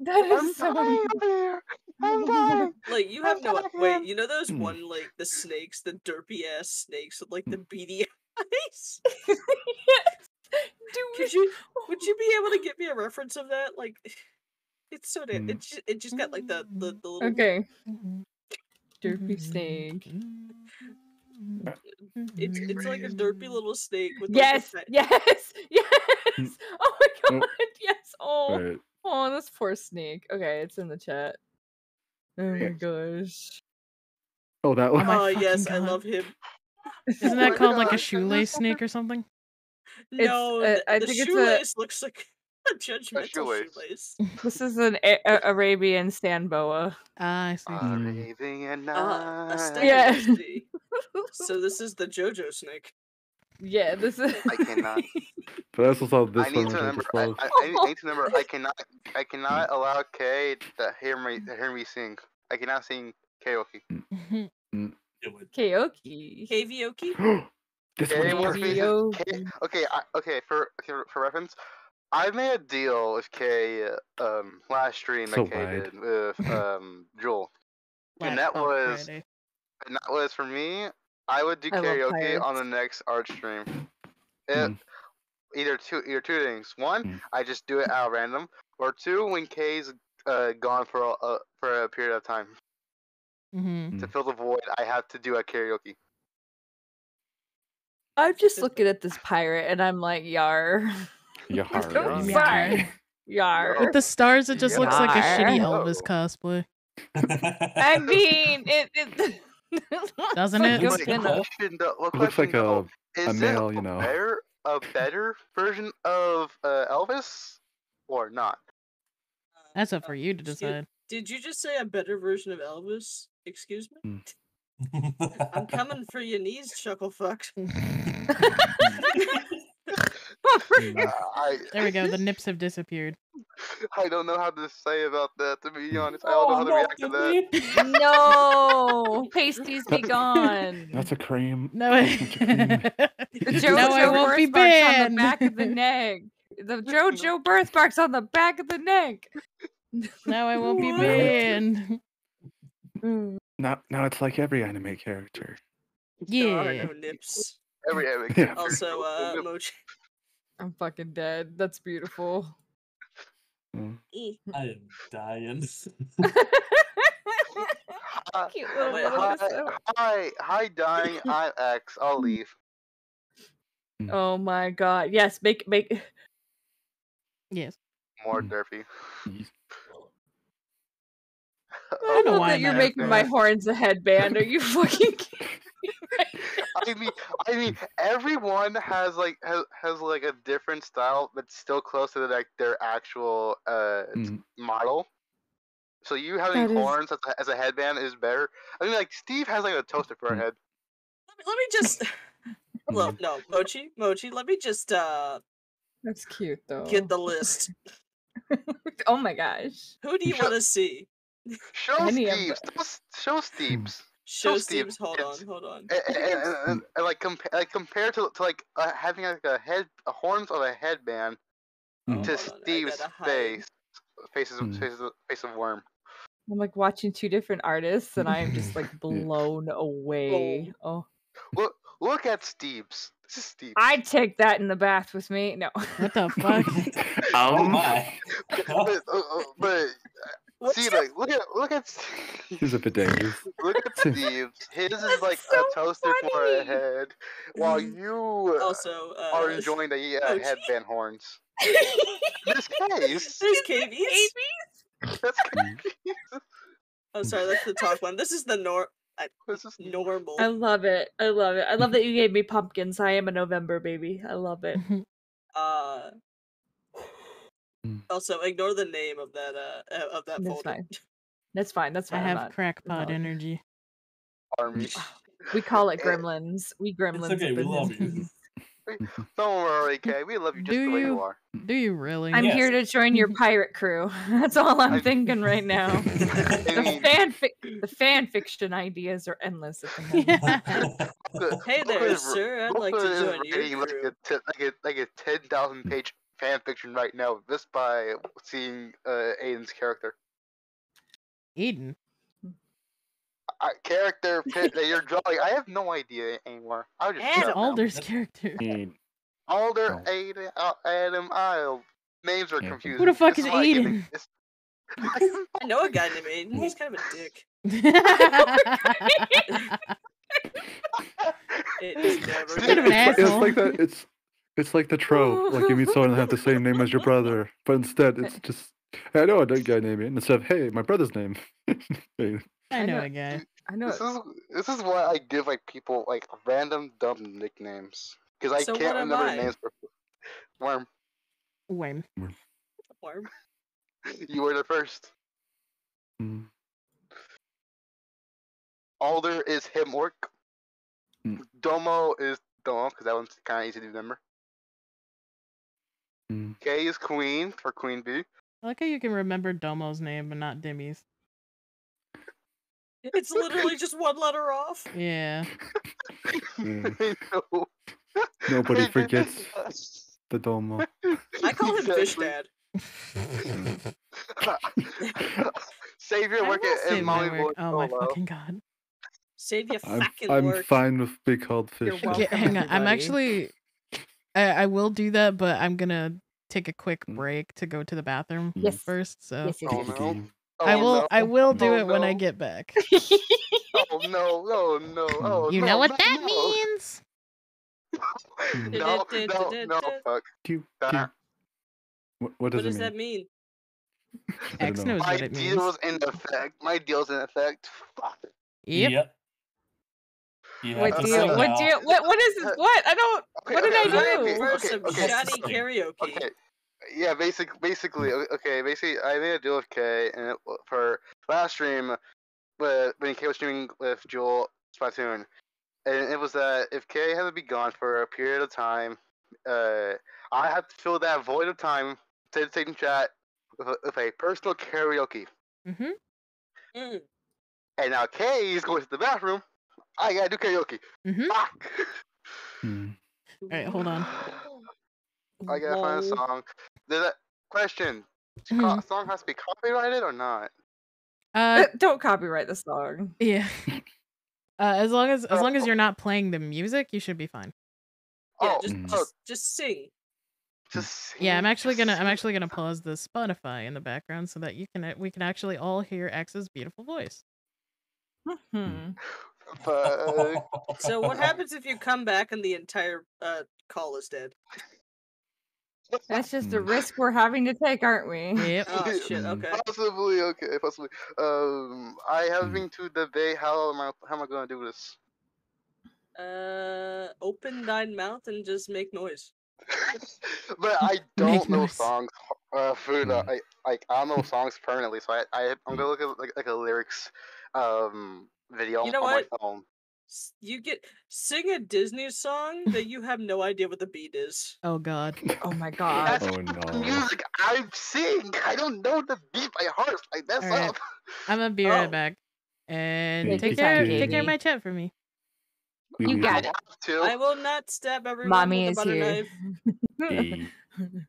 That is I'm so dying over here. I'm *laughs* dying. Like you have no wait. You know those Hmm. one like the snakes, the derpy ass snakes with like the beady eyes. *laughs* yes. Do Could you? Would you be able to give me a reference of that? Like, *sighs* it's so damn. Hmm. It just, it just got like the the, the little. Okay. Derpy snake. It's it's like a derpy little snake with like, Yes, the fa- yes, *laughs* yes. Oh my Oh. god, yes. Oh, Right. oh, this poor snake. Okay, it's in the chat. Oh my gosh. Oh, that Oh one. my Oh yes, I love him. Isn't *laughs* that called like a shoelace snake or something? No, uh, I the think it's a- shoelace looks like *laughs* a judgmental shoelace. shoelace. This is an a- a- Arabian sand boa. Ah, I see. Mm. Arabian Uh, a Nights. snake. Yeah. See. So this is the JoJo snake. Yeah, this is. I cannot. *laughs* But I also saw this I need which to remember. I. I, I need- I need to remember. I cannot. I cannot allow Kay to hear me. To hear me sing. I cannot sing karaoke. Do *laughs* it. Karaoke. *gasps* This K one's wants me perfect. to- K- okay, I, okay. For okay, for reference, I made a deal with K um last stream that So K wide. did with *laughs* um Jewel, and that was Friday. And that was for me. I would do I karaoke on the next art stream. If Mm. either two either two things. One, Mm. I just do it out random, or two, when K's uh, gone for a, uh, for a period of time Mhm. to fill the void, I have to do a karaoke. I'm just looking at this pirate and I'm like, yar. Yar, *laughs* I'm yar. sorry. Yar. With the stars, it just looks like a shitty Yar. *laughs* Elvis cosplay, *laughs* I mean, it. it *laughs* doesn't Like it? a Wait, pin-up. question though, what It looks like a, though, a is male, it you know. better, a better version of uh, Elvis or not? That's up for you to decide. Did you just say a better version of Elvis? Excuse me? Mm. I'm coming for your knees, chuckle fuck. *laughs* *laughs* *laughs* Uh, I There we go. The *laughs* nips have disappeared. I don't know how to say about that. To be honest, I don't know how to react to that. *laughs* no, pasties be gone. That's a cream. No, That's a cream. The JoJo no, I won't be birthmarks on the back of the neck. The JoJo birthmarks on the back of the neck. No, I won't be What? banned. Now, now it's like every anime character. There are Yeah. no nips. Every every Yeah. Also, uh, Mochi. I'm fucking dead. That's beautiful. Mm. I am dying. Hi, *laughs* Cute little Wait, hi, episode. hi, hi, dying. *laughs* I'm X. I'll leave. Oh my god. Yes, make make Yes. More Hmm. derpy. Yes. I don't know know why that you're making my horns a headband. Are you *laughs* fucking kidding me right I mean, I mean, everyone has like has, has like a different style, but still close to like their actual uh Mm. model. So you having That is- horns as a, as a headband is better. I mean, like Steve has like a toaster for a Mm. head. Let me, let me just. *laughs* Hello, no, Mochi, Mochi. Let me just uh That's cute though. get the list. *laughs* oh my gosh. Who do you want to see? Show Any Steve's. Show Steve's. Show Steve, Steve's. Hold on, hold on. and, and, and, and, and, like compare like compared to, to like uh, having like a head a horns of a headband Mm. to Hold on, I Steve's gotta hide. face faces Mm. faces face of worm. I'm like watching two different artists and I'm just like *laughs* blown away. Oh. Look look at Steve's. This is Steve. I'd take that in the bath with me. No. What the *laughs* fuck? *laughs* oh um, my. but, uh, uh, but uh, see like look at look at he's a bit dangerous. *laughs* look at Steve's. His is That's like so a toaster for a head, while you uh, Also, uh, are enjoying the uh, Mochi? headband horns. *laughs* This case. There's KV's. That's Oh, sorry, that's the top one. This is the nor. I, this is normal. I love it. I love it. I love that you gave me pumpkins. I am a November baby. I love it. *laughs* Uh. Mm. Also, ignore the name of that uh uh, of that That's folder. fine. That's fine. That's fine. I'm have crackpot energy. army. We call it *laughs* gremlins. We gremlins. okay, we love you. Don't worry, Kay. We love you just Do the way you you? are. Do you really? I'm Yes. here to join your *laughs* pirate crew. *laughs* That's all I'm I- thinking right now. I The mean, fan fi- the fan fiction ideas are endless at the moment. look- Hey there, sir. I'd like to join your writing like crew. like a like a ten thousand page fan fiction right now just by seeing uh, Aiden's character. Eden. I, character that you're drawing. I have no idea anymore. I was just Adam. It's shut down. Alder's character. *laughs* He- Alder, Oh. Aiden, uh, Adam, I names are Yeah. confusing. Who the fuck This is why I Aiden? ex- *laughs* I know a guy named Aiden. He's kind of a dick. *laughs* It's never. Bit of an it's, it's like that. It's it's like the trope. Like you meet someone and have the same name as your brother, but instead it's just hey, I know a guy named Ian. Instead of hey, my brother's name. *laughs* Hey, I know know- a guy. I know This it. is this is why I give like people like random dumb nicknames because I So can't remember I? names for Worm. Wayne. Worm. You were the first. mm, Alder is him orc. Hmm. Domo is Domo because that one's kind of easy to remember. Mm. K is queen for queen bee. I like how you can remember Domo's name but not Dimmy's. It's literally just one letter off. *laughs* Yeah. Yeah. *laughs* I. Nobody forgets the Domo. I call him Fish Dad. *laughs* Save your I work will at, save Molly work. Oh my fucking god. Save your I'm, fucking I'm work. fine with being called fish. You're. Okay, hang on. I'm actually I, I will do that, but I'm gonna take a quick Mm. break to go to the bathroom Yes. first. So Yes, yes, Oh no. Game. I Oh, will no. I will do Oh, it when I get back. *laughs* Oh no, no, no, oh you know what that no. *laughs* means? No, no, no, fuck. Cute, that. cute. What, what does What does it that mean? mean? *laughs* I X don't know. knows My what it means. deal's in effect. My deal's in effect. Fuck. Yep. You What have to deal? sing What now. deal? What? What is this? What? I don't. Okay, What did okay, I okay, do? okay, First, okay, some okay. Johnny karaoke. Okay. Yeah, basic, basically, okay, basically, I made a deal with Kay, and it, for last stream, with, when Kay was streaming with Jewel Splatoon, and it was that if Kay had to be gone for a period of time, uh, I had to fill that void of time to take in chat with a, with a personal karaoke. Mm-hmm. Mm. And now Kay is going to the bathroom. I gotta do karaoke. Mhm. Fuck. Hmm. All right, hold on. *sighs* I gotta find a Lol. song. There's a question. Mhm. Co- song has to be copyrighted or not? Uh, Uh, don't copyright the song. yeah. *laughs* Uh, as long as as long as you're not playing the music, you should be fine. Yeah, Oh, just, Mm. just, just sing. just Yeah, I'm actually gonna I'm actually gonna pause the Spotify in the background so that you can we can actually all hear X's beautiful voice. Hmm. *laughs* Fuck. So what happens if you come back and the entire uh, call is dead? That's just a Hmm. risk we're having to take, aren't we? Yep. Oh shit. Okay. Possibly, okay, possibly. Um, I Mm. having to debate how am I how am I gonna do this? Uh, open thine mouth and just make noise. *laughs* but I *laughs* don't know noise. songs uh, for the Mm. I like I don't know songs permanently, so I, I I'm gonna look at like, like a lyrics um video You know on what? my phone. You get sing a Disney song that you have no idea what the beat is. Oh god. *laughs* Oh my god. That's Oh no. music I sing. I don't know the beat by heart. Like that's Alright. up. I'm gonna *laughs* be right Oh. back. And Take take care take care of my chat for me. We You got to- it. have to. I will not stab everyone Mommy with a is butter here. knife. *laughs*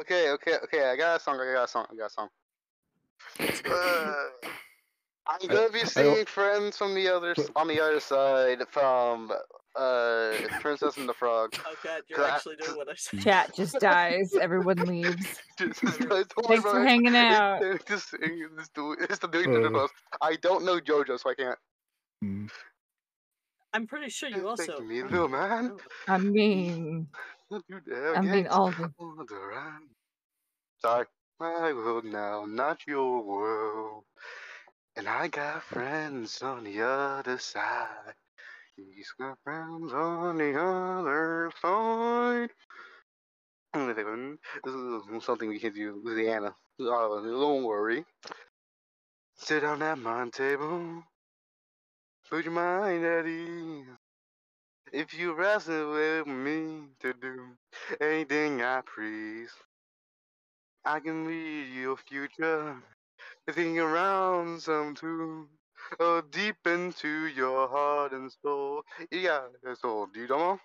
Okay, okay, okay. I got a song. I got a song. I got a song. Uh, I'm gonna be seeing friends from the other on the other side from uh Princess and the Frog. Oh god, you're Cla- actually doing what I said. Chat just *laughs* dies. Everyone leaves. *laughs* Just- just- Thanks for about hanging out. Just, sing, just do it. Just doing it Uh. close. I don't know JoJo, so I can't. Hmm. I'm pretty sure you also. Take me, little man. I mean, Don't you dare I mean, all the on the run. Sorry. My world now, not your world. And I got friends on the other side. He's got friends on the other side. This is something we can do, Louisiana. Oh, don't worry. Sit down at my table. Put your mind at ease. If you wrestle with me to do anything I please, I can read your future. Thinking around some too. Oh, deep into your heart and soul. Yeah, that's all. Do you know?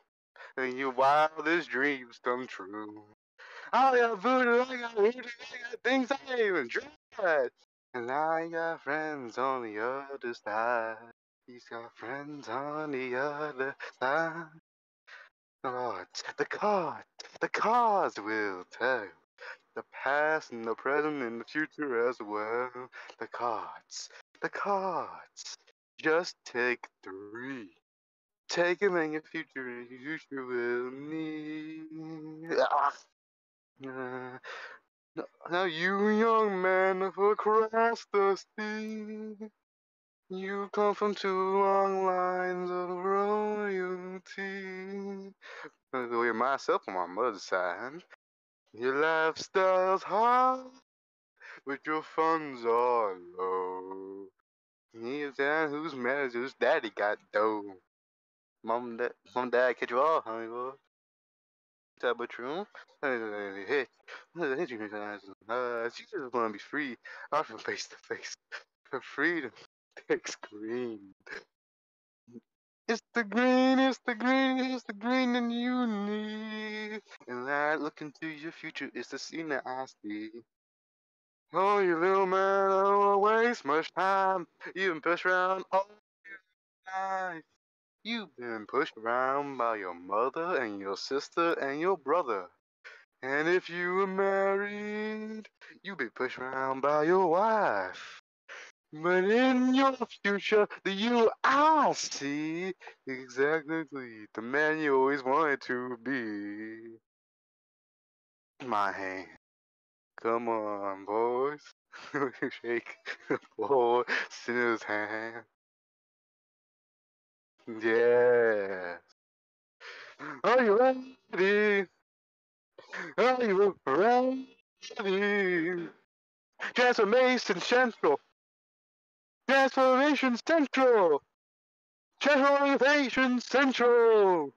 And your wildest dreams come true. I got voodoo, I got voodoo, I got things I even tried. And I got friends on the other side. He's got friends on the other side. Cards, the cards, the cards will tell. The past and the present and the future as well. The cards, the cards. Just take three. Take them in your future, and your future will need. Ah. Now you, young man, across the sea. You come from two long lines of royalty. With myself on my mother's side. Your lifestyle's high, but your funds are low. He's down who's mad whose daddy got dough. Mom, dad, mom, dad, catch you all, honey boy. That but true. Hey, uh, she just wanna be free, not from face to face. For freedom, *laughs* takes green. It's the green, it's the green, it's the green that you need. And I look into your future, it's the scene that I see. Oh, you little man, I don't waste much time. You've been pushed around all your life. You've been pushed around by your mother and your sister and your brother. And if you were married, you'd be pushed around by your wife. But in your future, the you I'll see exactly the man you always wanted to be. My hand. Come on, boys. *laughs* Shake the boy sinner's hand. Yes. Are you ready? Are you ready? Transformation Central. Transformation Central. Transformation Central.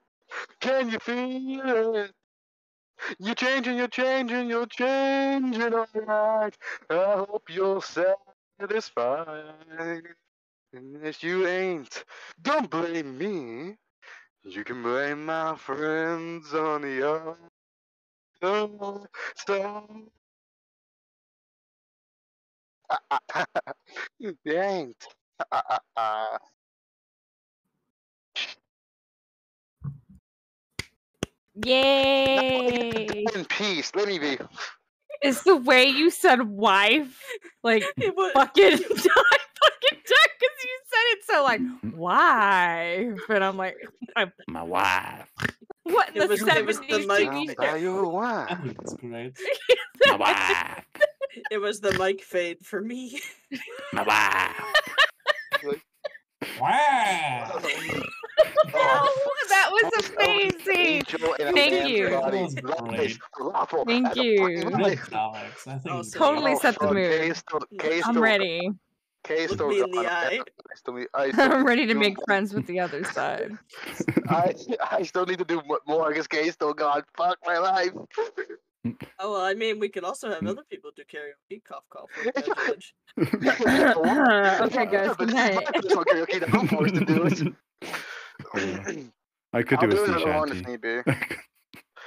Can you feel it? You're changing, you're changing, you're changing, alright. I hope you're satisfied. If you ain't, don't blame me. You can blame my friends on the other side. You ain't. Yay! In peace, let me be. It's the way you said wife like *laughs* *laughs* fucking die, fucking duck because you said it so like wife, and I'm like my, my wife. What in It the was- it was the seventies mic- TV By show? your wife. Oh, that's great. *laughs* My wife. It was the mic fade for me. My wife. *laughs* Wow. Oh, that was amazing. Angel in a Thank you. body. That was Life, great. lawful Thank you. fucking Good, life. Alex. I think it's so- Totally set the mood. Kay's still, Kay's I'm ready. Look me in the eye. I still *laughs* need, I still I'm ready to make friends with the *laughs* other side. I, I still need to do mo- more because Kay's still gone. Fuck my life. *laughs* Oh well, I mean, we could also have mm. other people do karaoke. Cough, cough. *laughs* Edge, edge. *laughs* okay, guys. Good night. Karaoke I'm forced to do it. I could I'll do do a it sea if if shanty. need be.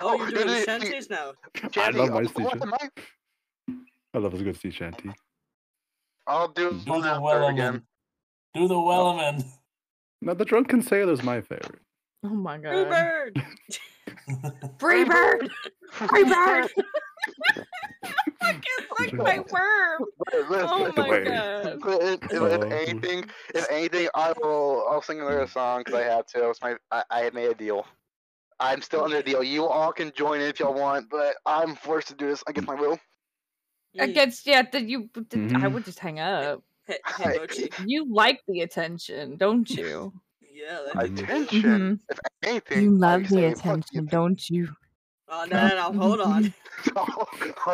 Oh, you're Oh, doing did it- shanties now. I love my I'll- sea what shanty. am I? I love a good sea shanty. I'll do Do the one after Wellerman. again. Do the oh. Wellerman. Now the drunken sailor's my favorite. Oh my god. Free bird. Free bird. Free bird. Fucking *laughs* like my worm. Listen, Oh my way- god. If, if, if anything, if anything, I will. I'll sing another song because I have to. It's my. I, I made a deal. I'm still under a deal. You all can join in if y'all want, but I'm forced to do this against my will. Mm. Against yeah, that you I Mhm. would just hang up. Hey, hey, *laughs* You like the attention, don't you? Yeah. That. Attention. If anything, You love the say, fuck attention, don't you? oh no, no, no, hold *laughs* *laughs* on. Hold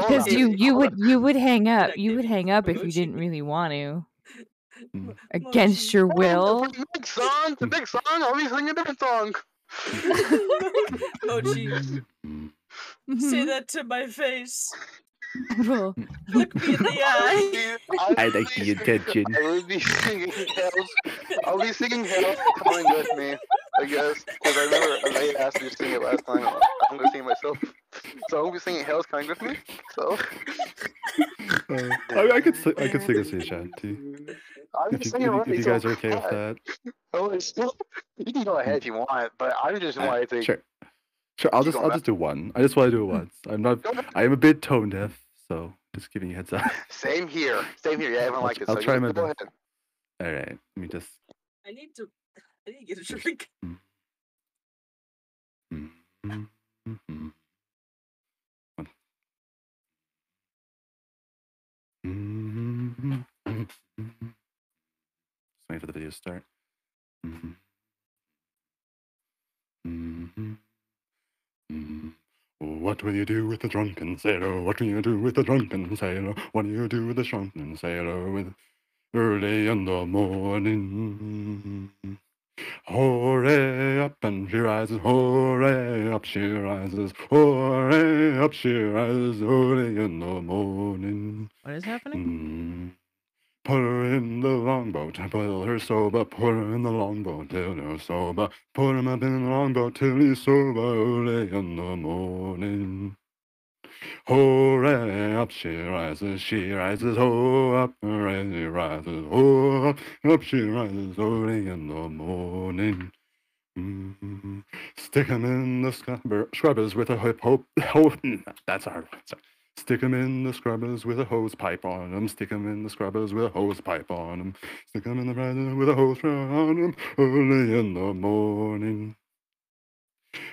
Because you you would you would hang up. You would hang up if you didn't really want to. Mm. *laughs* Against your on. will. It's a big song. It's a big song. I'll be singing a different song. Mochi, say Mhm. that to my face. Well, Look me in the eye. I like the attention. I will be singing Hell's. I'll be singing Hell's coming with me. I guess because I remember they asked you to sing it last time. I'm gonna sing it myself. So I'll be singing Hell's coming with me. So. Uh, I, I could si- I could sing a sea shanty. I'm If you, singing if, if you so guys are okay with that. Oh, it's still, you can go ahead if you want, but I just Uh, wanted to. Sure. Sure, I'll just I'll man. just do one. I just want to do it once. I'm not I am a bit tone deaf, so just giving you a heads up. *laughs* Same here. Same here. Yeah, everyone I'll liked tr- it. I'll so try you my go ahead. best. Alright, let me just I need to. *laughs* I need to get a drink. *laughs* Mm, mm, mm, mm. One. Mm, mm, mm, mm. Just waiting for the video to start. Mhm. Mhm. Mhm. What will you do with the drunken sailor? What will you do with the drunken sailor? What do you do with the drunken sailor with early in the morning? Hooray up and she rises, hooray up she rises, hooray up she rises early in the morning. What is happening? Mm. Put her in the longboat, boil her soba, put her in the longboat, till her sober, put him up in the longboat till he's sober early in the morning. Hooray, up she rises, she rises, ho, up, she rises, ho, up, up she rises early in the morning. Mm, Stick 'em in the scrubber, scrubbers with a hip hope. Ho, *laughs* that's hard. Sorry. Stick 'em in the scrubbers with a hose pipe on 'em. Stick 'em in the scrubbers with a hose pipe on 'em. Stick 'em in the riser with a hose on 'em early in the morning.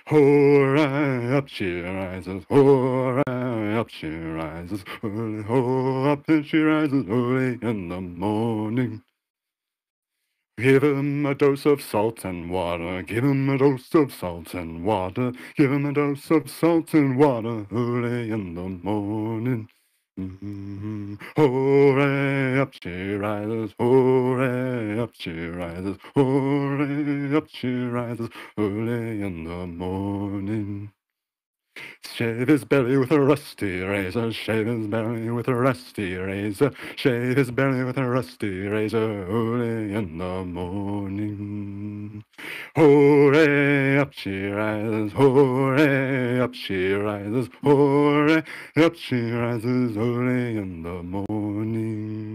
Hooray, up she rises, hooray, up she rises, early, ho, up and she rises early in the morning. Give him a dose of salt and water, give him a dose of salt and water, give him a dose of salt and water early in the morning. Mm-hmm. Hooray, up she rises, hooray, up she rises, hooray, up she rises early in the morning. Shave his belly with a rusty razor, shave his belly with a rusty razor, shave his belly with a rusty razor. Early in the morning. Hooray, up she rises, hooray, up she rises, hooray, up she rises. Early in the morning.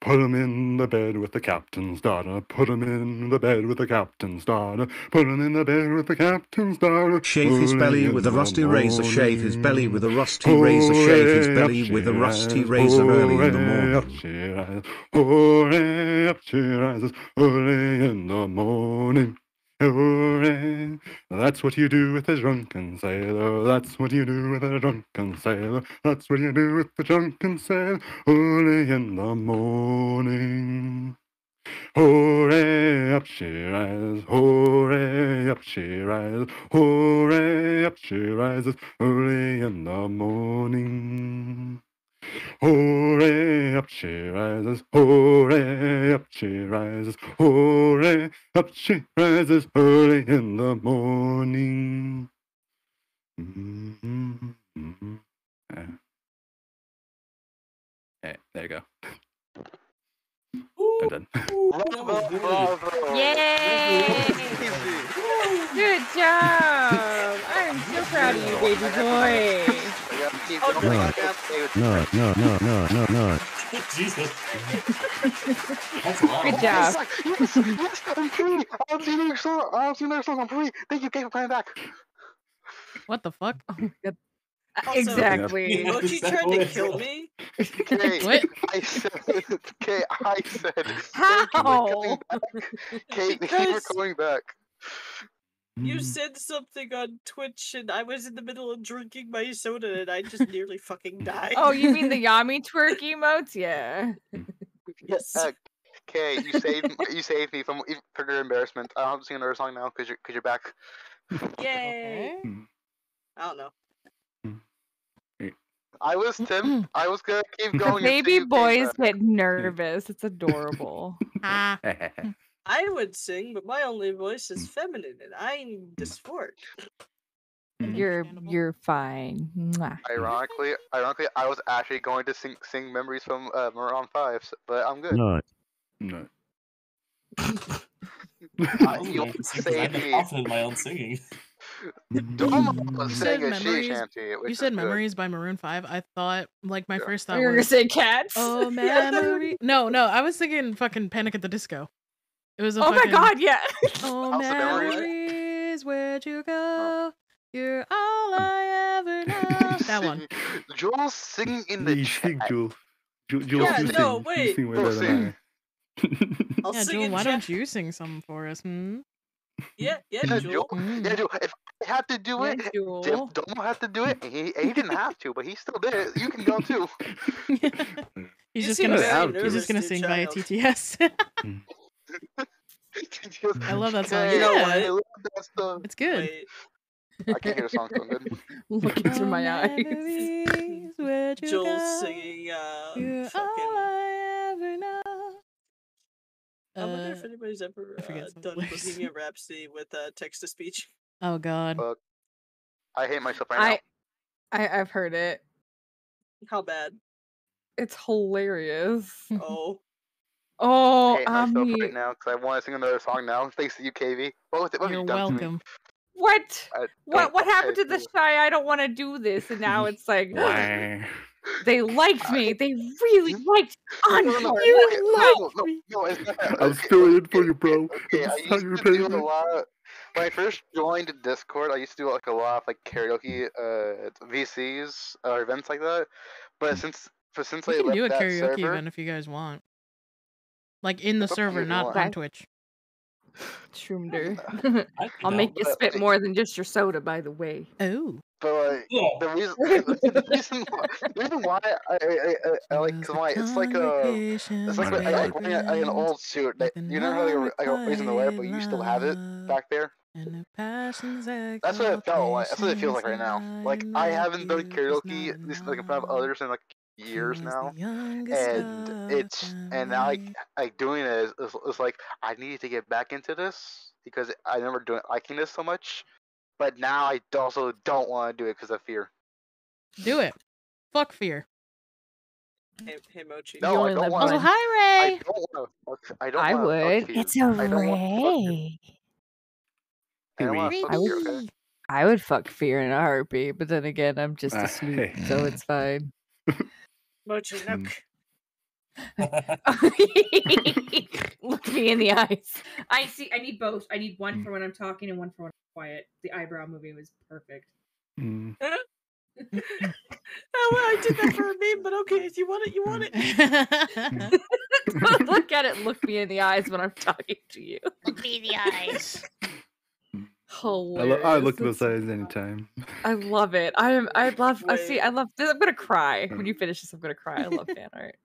Put him in the bed with the captain's daughter, put him in the bed with the captain's daughter, put him in the bed with the captain's daughter. Shave his early belly with a rusty razor, shave his belly with a rusty razor, shave his belly with a rusty razor early in the morning. hooray, up she rises early in the morning. Hooray! That's what you do with a drunken sailor. That's what you do with a drunken sailor. That's what you do with the drunken sailor early in the morning. Hooray, up she rises, hooray, up she rises, hooray, up she rises early in the morning. Hooray, up she rises, hooray, up she rises, hooray, up she rises early in the morning. Mhm, mhm. Yeah. Yeah, there you go. I'm done. Yay! Good job! I'm so proud of you, baby boy. No, no, no, no, no, no. Jesus. That's a lot. Good job. Yes, yes, yes, I'm free. I'll see you next song. I'll see you next song. I'm free. Thank you, Kate, for playing back. What the fuck? Also, Exactly. Mochi *laughs* tried to kill me. Kate, What? I said, Kate, I said, thank you for coming How? back. Kate, thank *laughs* you for coming back. You said something on Twitch, and I was in the middle of drinking my soda, and I just nearly fucking died. Oh, you mean the *laughs* Yami twerk emotes? Yeah. yes? Uh, Kay, you saved you saved me from further embarrassment. I don't have to sing another song now because you're because you're back. Yay! I don't know. I was Tim. I was gonna keep *laughs* going. until Baby boys get nervous. It's adorable. *laughs* I would sing, but my only voice is feminine, and I'm mm. dysphoric. Mm. Mm. You're you're fine. Ironically, ironically, I was actually going to sing sing memories from uh, Maroon Five, s- but I'm good. No. No. *laughs* I you don't know, because I'm saved me. confident in my own singing. *laughs* Don't You sing said a memories. shanty. You is said good. by Maroon Five. I thought like my Yeah. first thought You're gonna say cats? oh *laughs* Yeah. memory. No, no, I was thinking fucking Panic at the Disco. It was a Oh my god, yeah. *laughs* Oh Memories? memories, where'd you go? You're all I ever know. That one. Joel's singing in the You chat. sing, Jewel. Ju- Jules, Yeah, you no, sing. You wait. sing way Go better than I. I'll Yeah, sing Jewel, why chat. don't you sing something for us? Hmm? Yeah, yeah, Yeah, Jewel. Joel. Mm. Yeah, Joel. If I had to do Yeah, it, Jewel. Dim- Domo had to do it. He, he didn't have to, but he still did it. You can go *laughs* too. *laughs* he's You just gonna very out, he's just gonna dear sing via child. TTS. *laughs* I love that song. You know Yeah. what? I love that stuff. it's good. Wait, I can't hear the song so good. Look into Oh, my eyes. memories, Joel's singing. Uh, You're all fucking. I ever know. I wonder if Uh, anybody's ever I forget uh, some done lyrics. Bohemian *laughs* Rhapsody with uh, text to speech. oh god. Fuck. I hate myself right I, I I've heard it. How bad? It's hilarious. Oh. *laughs* Oh, I hate myself Ami. right now because I want to sing another song now. *laughs* Thanks to you, KV. What, was it, what have You're you done to me? welcome. What? I What don't what happened to okay, the shy? I don't want to do this, and now it's like Wah. They liked me. They really liked No, no, no, Encore. okay, no. I'm Okay, still in for you, bro. Okay, This I is how used you to do a me. lot. When I first joined Discord, I used to do like a lot of like karaoke uh VCs or events like that. But since but since We I can left do a that karaoke server, event if you guys want. Like in the It's up to you server, not want. on Twitch. Shroomder. I'd be I'll make you spit more than just your soda, by the way. Oh. But like Yeah. the reason *laughs* the reason why, the reason why I I, I, I, I like Was because why it's like a it's like I, I, wearing a, an old suit that with an you never really re- like a reason to wear, it, but you still have it back there. and a passion's That's what it felt like. That's what it feels like right now. Like I haven't done karaoke not at least like in front of others in like years now. and it's and now like like doing it is, is, is like I needed to get back into this because I never doing liking this so much, but now I also don't want to do it because of fear. Do it. Fuck fear. Hey, hey Mochi. No, oh, I don't want. Also, once. hi I Ray. don't want to. I don't I want to would. fuck. It's a I don't want to fuck. Ray. I don't want Ray. fuck I fear. would, Okay. I would fuck fear in a heartbeat, but then again, I'm just a uh, asleep, hey. so it's fine. *laughs* Mochi, look. *laughs* Look me in the eyes. I see. I need both. I need one for when I'm talking and one for when I'm quiet. The eyebrow movie was perfect. Mm. *laughs* oh, well, I did that for a meme, but okay, if you want it, you want it. Don't *laughs* look at it. Look me in the eyes when I'm talking to you. Look me in the eyes. I, lo- I look at those eyes anytime. I love it. I am. I love. I see. I love. I'm gonna cry when you finish this. I'm gonna cry. I love fan art.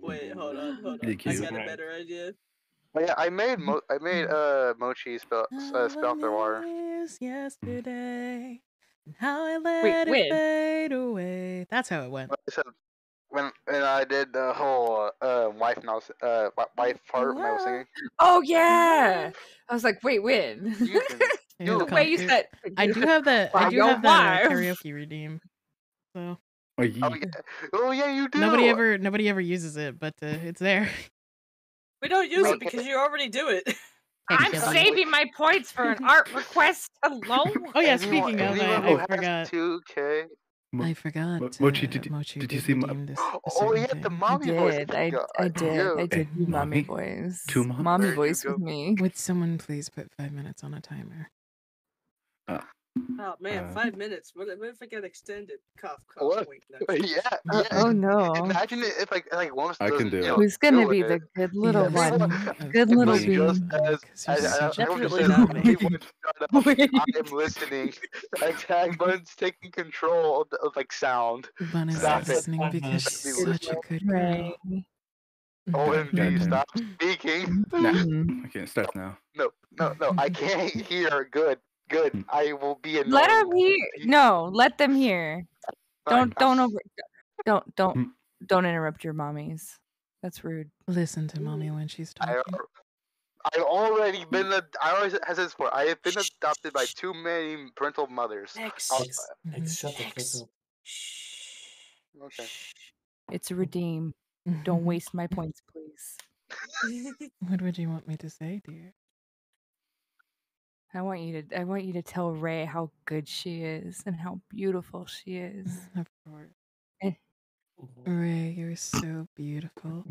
Wait, hold on, hold on. I got a better idea. But yeah, I made mo- I made uh mochi spell uh, spell their water. Memories yesterday. And how I let it when? fade away. That's how it went. I said when when I did the whole uh wife now uh wife part when I was singing. Oh yeah. I was like, wait, when? You can *laughs* You the way you said. I do have that. I do have that uh, karaoke redeem. So Oh, Oh yeah, oh yeah, you do. nobody ever, nobody ever uses it, but uh, it's there. *laughs* We don't use it because you already do it. I'm saving my points for an *laughs* art request. alone. Oh yeah, Anyone- speaking of, anyone I, who I forgot. 2K. Mo- I forgot. Mo- Mochi, uh, did you- Mochi did you see my- redeem this. a Oh certain yeah, the thing. I mommy voice. did. there I. I did. Yeah. I did. Hey, mommy mommy? voice. Two moms? Mommy voice with me. Would someone please put five minutes on a timer? Oh man, Uh, five minutes. What, if- what if I get extended? Cough, cough, What? wink. *laughs* No. Yeah, Uh, yeah. oh no. Imagine it if like like one of I can do you it. know, Who's gonna do be *laughs* *laughs* it. the good little Yes, Maybe one? one- Good little like me, just bean. as, 'cause as, as such a everyone Definitely just not me. everyone shut up. I am listening. Like tag buttons taking control of, the, of like sound. Bun is Stop listening Five because minutes. she's such a good girl. Right. OMG, Goddamn. stop speaking. Nah, Mhm. I can't start now. No, no, no. I can't hear. Good, good. I will be annoying. Let them hear. No, let them hear. Fine, Don't don't over. Don't don't Mm. don't interrupt your mommies. That's rude. Listen to mommy when she's talking. I've already been. A, I always has this before. I have been adopted by too many parental mothers. Next. I'll- X, X, shut the up. Shh. Okay. It's a redeem. *laughs* Don't waste my points, please. What would you want me to say, dear? I want you to I want you to tell Ray how good she is and how beautiful she is. *laughs* Of course. Eh. Ray, you're so beautiful.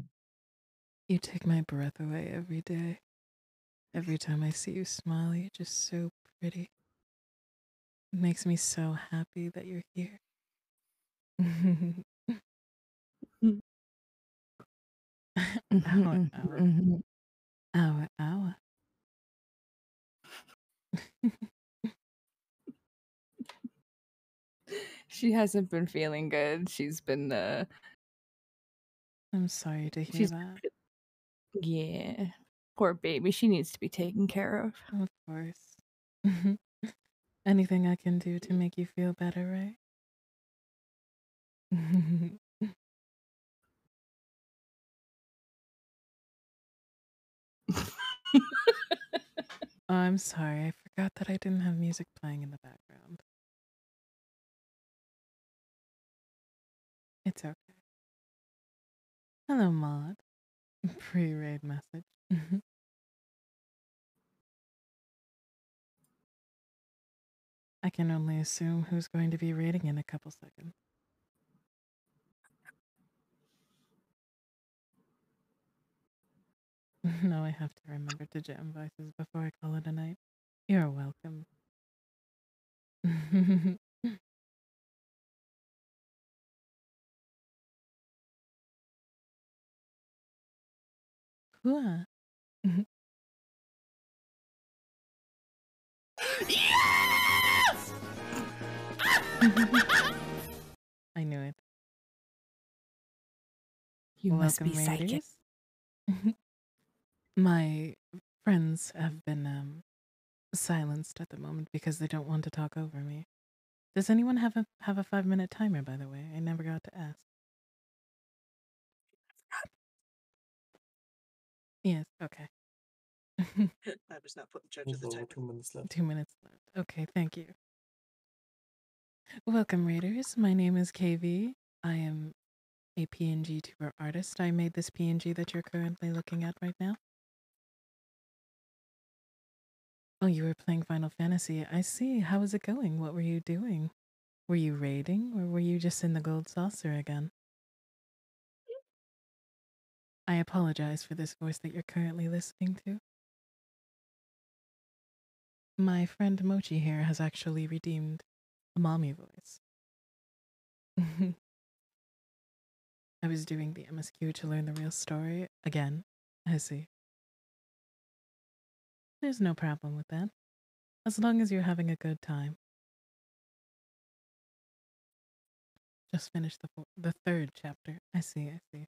You take my breath away every day. Every time I see you smile, you're just so pretty. It makes me so happy that you're here. Mhm, Ow, mhm, ow. mhm. Ow, ow. She hasn't been feeling good. She's been uh I'm sorry to hear that. yeah. Poor baby. She needs to be taken care of. Of course. *laughs* Anything I can do to make you feel better, Ray? *laughs* *laughs* I'm sorry. I forgot that I didn't have music playing in the background. It's okay. Hello, Maud. *laughs* Pre-raid message. *laughs* I can only assume who's going to be raiding in a couple seconds. *laughs* No, I have to remember to jam voices before I call it a night. You're welcome. *laughs* Hua. Yes! *laughs* I knew it. You must be psychic. Raiders. My friends have been um, silenced at the moment because they don't want to talk over me. Does anyone have a have a five minute timer? By the way, I never got to ask. Yes. Okay. *laughs* I was not put in charge of the Also, timer. two minutes left. Two minutes left. Okay, thank you. Welcome, Raiders. My name is KV. I am a PNG tuber artist. I made this PNG that you're currently looking at right now. Oh, you were playing Final Fantasy. I see. How is it going? What were you doing? Were you raiding or were you just in the gold saucer again? I apologize for this voice that you're currently listening to. My friend Mochi here has actually redeemed a mommy voice. *laughs* I was doing the MSQ to learn the real story. Again, I see. There's no problem with that. As long as you're having a good time. Just finished the, the third chapter. I see, I see.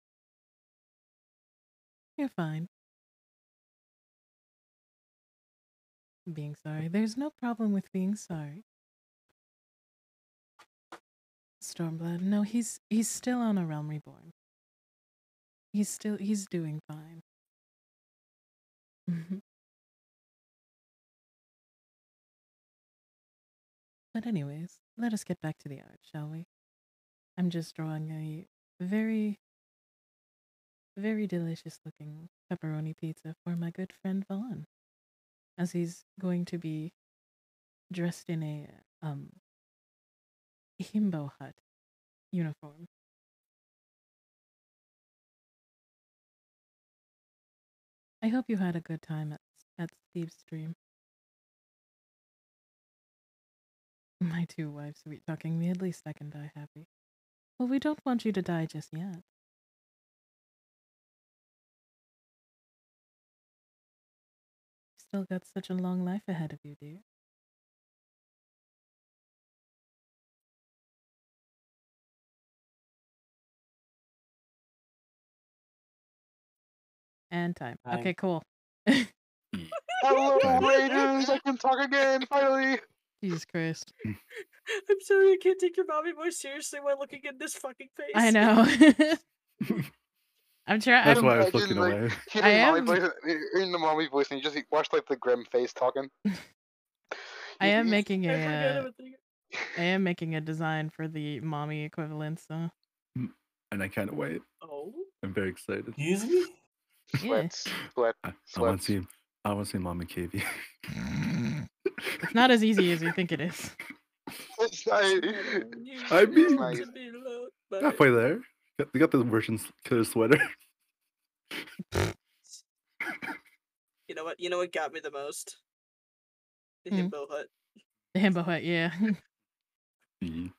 You're fine. Being sorry. There's no problem with being sorry. Stormblood. No, he's he's still on a realm reborn. He's still he's doing fine. *laughs* But anyways, let us get back to the art, shall we? I'm just drawing a very very delicious looking pepperoni pizza for my good friend Vaughn. As he's going to be dressed in a um himbo hut uniform. I hope you had a good time at at Steve's stream. My two wives sweet talking me, at least I can die happy. Well, we don't want you to die just yet. you Still got such a long life ahead of you, dear. And time. Time. Okay, cool. *laughs* Hello, *laughs* Raiders! I can talk again, finally! Jesus Christ. *laughs* I'm sorry, I can't take your mommy voice seriously while looking in this fucking face. *laughs* I know. I'm trying. That's I'm, why I was I looking like, away. *laughs* He I did mommy am- voice, in the mommy voice, and you just watch like the grim face talking. I am You- making I forgot a. Uh, I am making a design for the mommy equivalent. So And I can't wait. Oh. I'm very excited. Excuse me? yeah. Sweats, sweat, I, I want to see. I want to see Mama KV. *laughs* It's not as easy as you think it is. It's not- *laughs* I choose mean- Nice. to be loved by- Halfway there. Got- They got the version killer sweater. *laughs* You know what? You know what got me the most? The Hmm. himbo hut. The himbo hut, yeah. Mhm.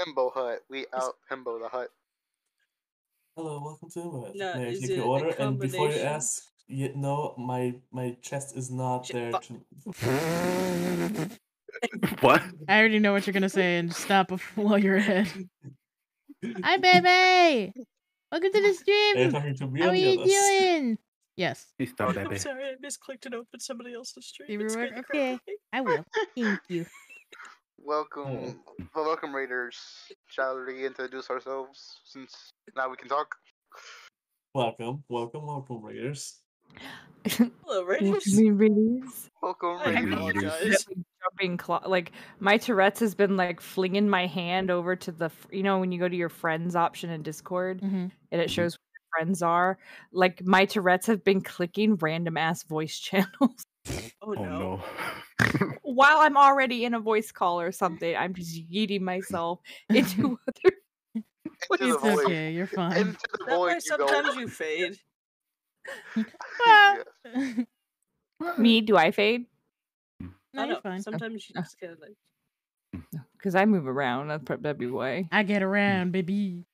Himbo hut. We out himbo the hut. Hello, welcome to Himbo. No, May I is take it your a order? And before you combination? ask, yeah, no, my my chest is not Shit, there to. *laughs* what? I already know what you're gonna say, and stop bef- *laughs* while you're ahead. Hi, baby. Welcome to the Are you stream. talking to me How are you doing? Yes, He's Oh, done, I'm sorry, I misclicked and opened somebody else's stream. You It were scared right- the crap out of okay. me. I will. Thank you. *laughs* Welcome, well, welcome, Raiders. Shall we introduce ourselves since now we can talk? Welcome, welcome, welcome, Raiders. Hello, Raiders. Welcome, Raiders. Welcome, I apologize. jumping clo- like my Tourette's has been like flinging my hand over to the f- you know when you go to your friends option in Discord Mhm. and it shows where your friends are. Like my Tourette's have been clicking random ass voice *laughs* channels Oh Oh no. no. *laughs* while I'm already in a voice call or something. I'm just yeeting myself into *laughs* other. Into It's the okay, you're fine. Into the That void way you sometimes go. you fade. *laughs* Well, Yes. Me, do I fade? Mm. no, oh, you're fine. Oh, Sometimes you Oh. just get like mm. Because I move around. That's prob- that'd be why. I get around, mm. baby.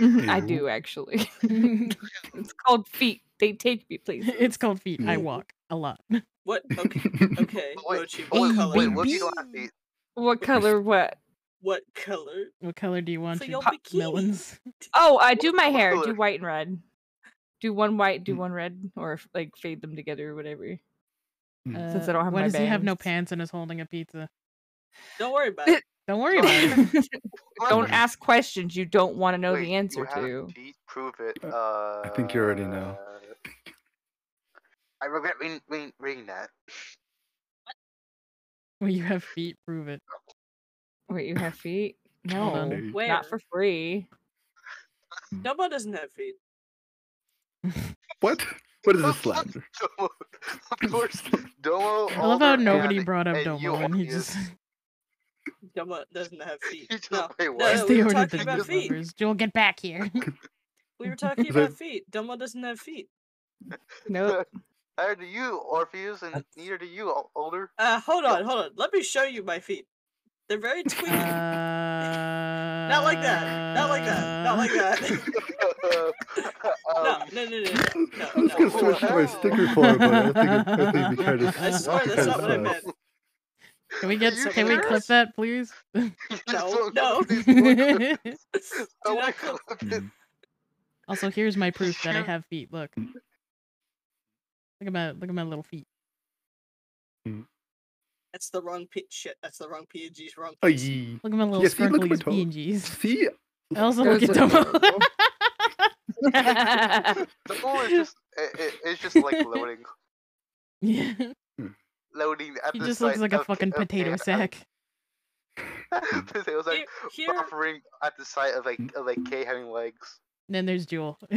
Mhm, I do actually. *laughs* *laughs* it's called feet. They take me places. it's called feet. I walk a lot. what? Okay, okay. Wait, Mochi, wait, what color? wait, what do you don't have to eat? What color? What? What color? What color do you want For your your pop bikini. melons? Oh, I do my hair. Do white and red. Do one white, do Mm. one red, or like fade them together or whatever. Mm. Since I don't have what my does he have no pants and is holding a pizza? Don't worry about it. *laughs* Don't worry about it. *laughs* don't ask questions you don't want to know Wait, the answer you have to. Pete, prove it. Uh, Uh, I think you already know. I regret reading, reading, reading that. Well, you have feet. Prove it. Wait, you have feet? Hold on. No, Hey. Where? not for free. Domo doesn't have feet. What? What is this *laughs* slander? Domo, of course, Domo. I love how nobody and- brought up and you, Domo, and he Orpheus. just *laughs* Domo doesn't have *laughs* feet. He just- No, wait, no, what? no, it's we the were order talking of about the feet. lovers. Joel, get back here. We were talking about feet. Domo doesn't have feet. Nope. Neither do you, Orpheus, and neither do you, Older. Uh, hold on, hold on. Let me show you my feet. They're very *laughs* twiggy. Uh, Not like that. Not like that. Not like that. *laughs* no, um, no, no, no, no, I no, was gonna no. switch to my sticker for it, but I think it, I think it'd be kind of. I swear that's not what I meant. Can we get? Can we clip that, please? *laughs* No, no. don't clip it. Do Don't not clip clip- it. also, here's my proof that I have feet. Look. Look at my look at my little feet. That's the wrong P- shit. That's the wrong PNG's wrong. Oh, place. Look at my little Yeah, see, look at my sprinklies toe. PNGs. See? I also look at are Domo. Domo is just, it, it, it's just like *laughs* loading, yeah, hmm. loading at he the just site looks like a of- fucking of- potato of- sack. *laughs* it was like Here, here, buffering at the sight of like hmm. of, like K having legs. And then there's Jewel. *laughs*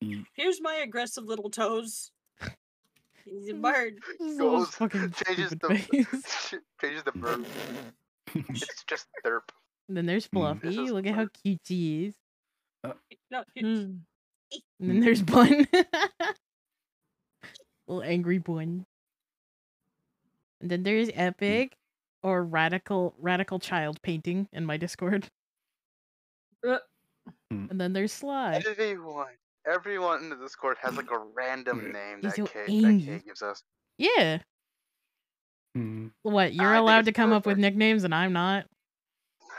Hmm. here's my aggressive little toes. He's a bird. *laughs* Just Goes *laughs* changes the face. *laughs* changes the verb. It's just derp. And then there's Mm. Fluffy. is Look at how cute she is. No, here- Hmm. And then there's Bun. Little angry Bun. And then there's Epic or radical radical child painting in my Discord. Uh, And then there's Sly. Everyone, everyone in the Discord has like a random name that so K, that K gives us. Yeah. Hmm. What, you're I allowed to come up with nicknames and I'm not?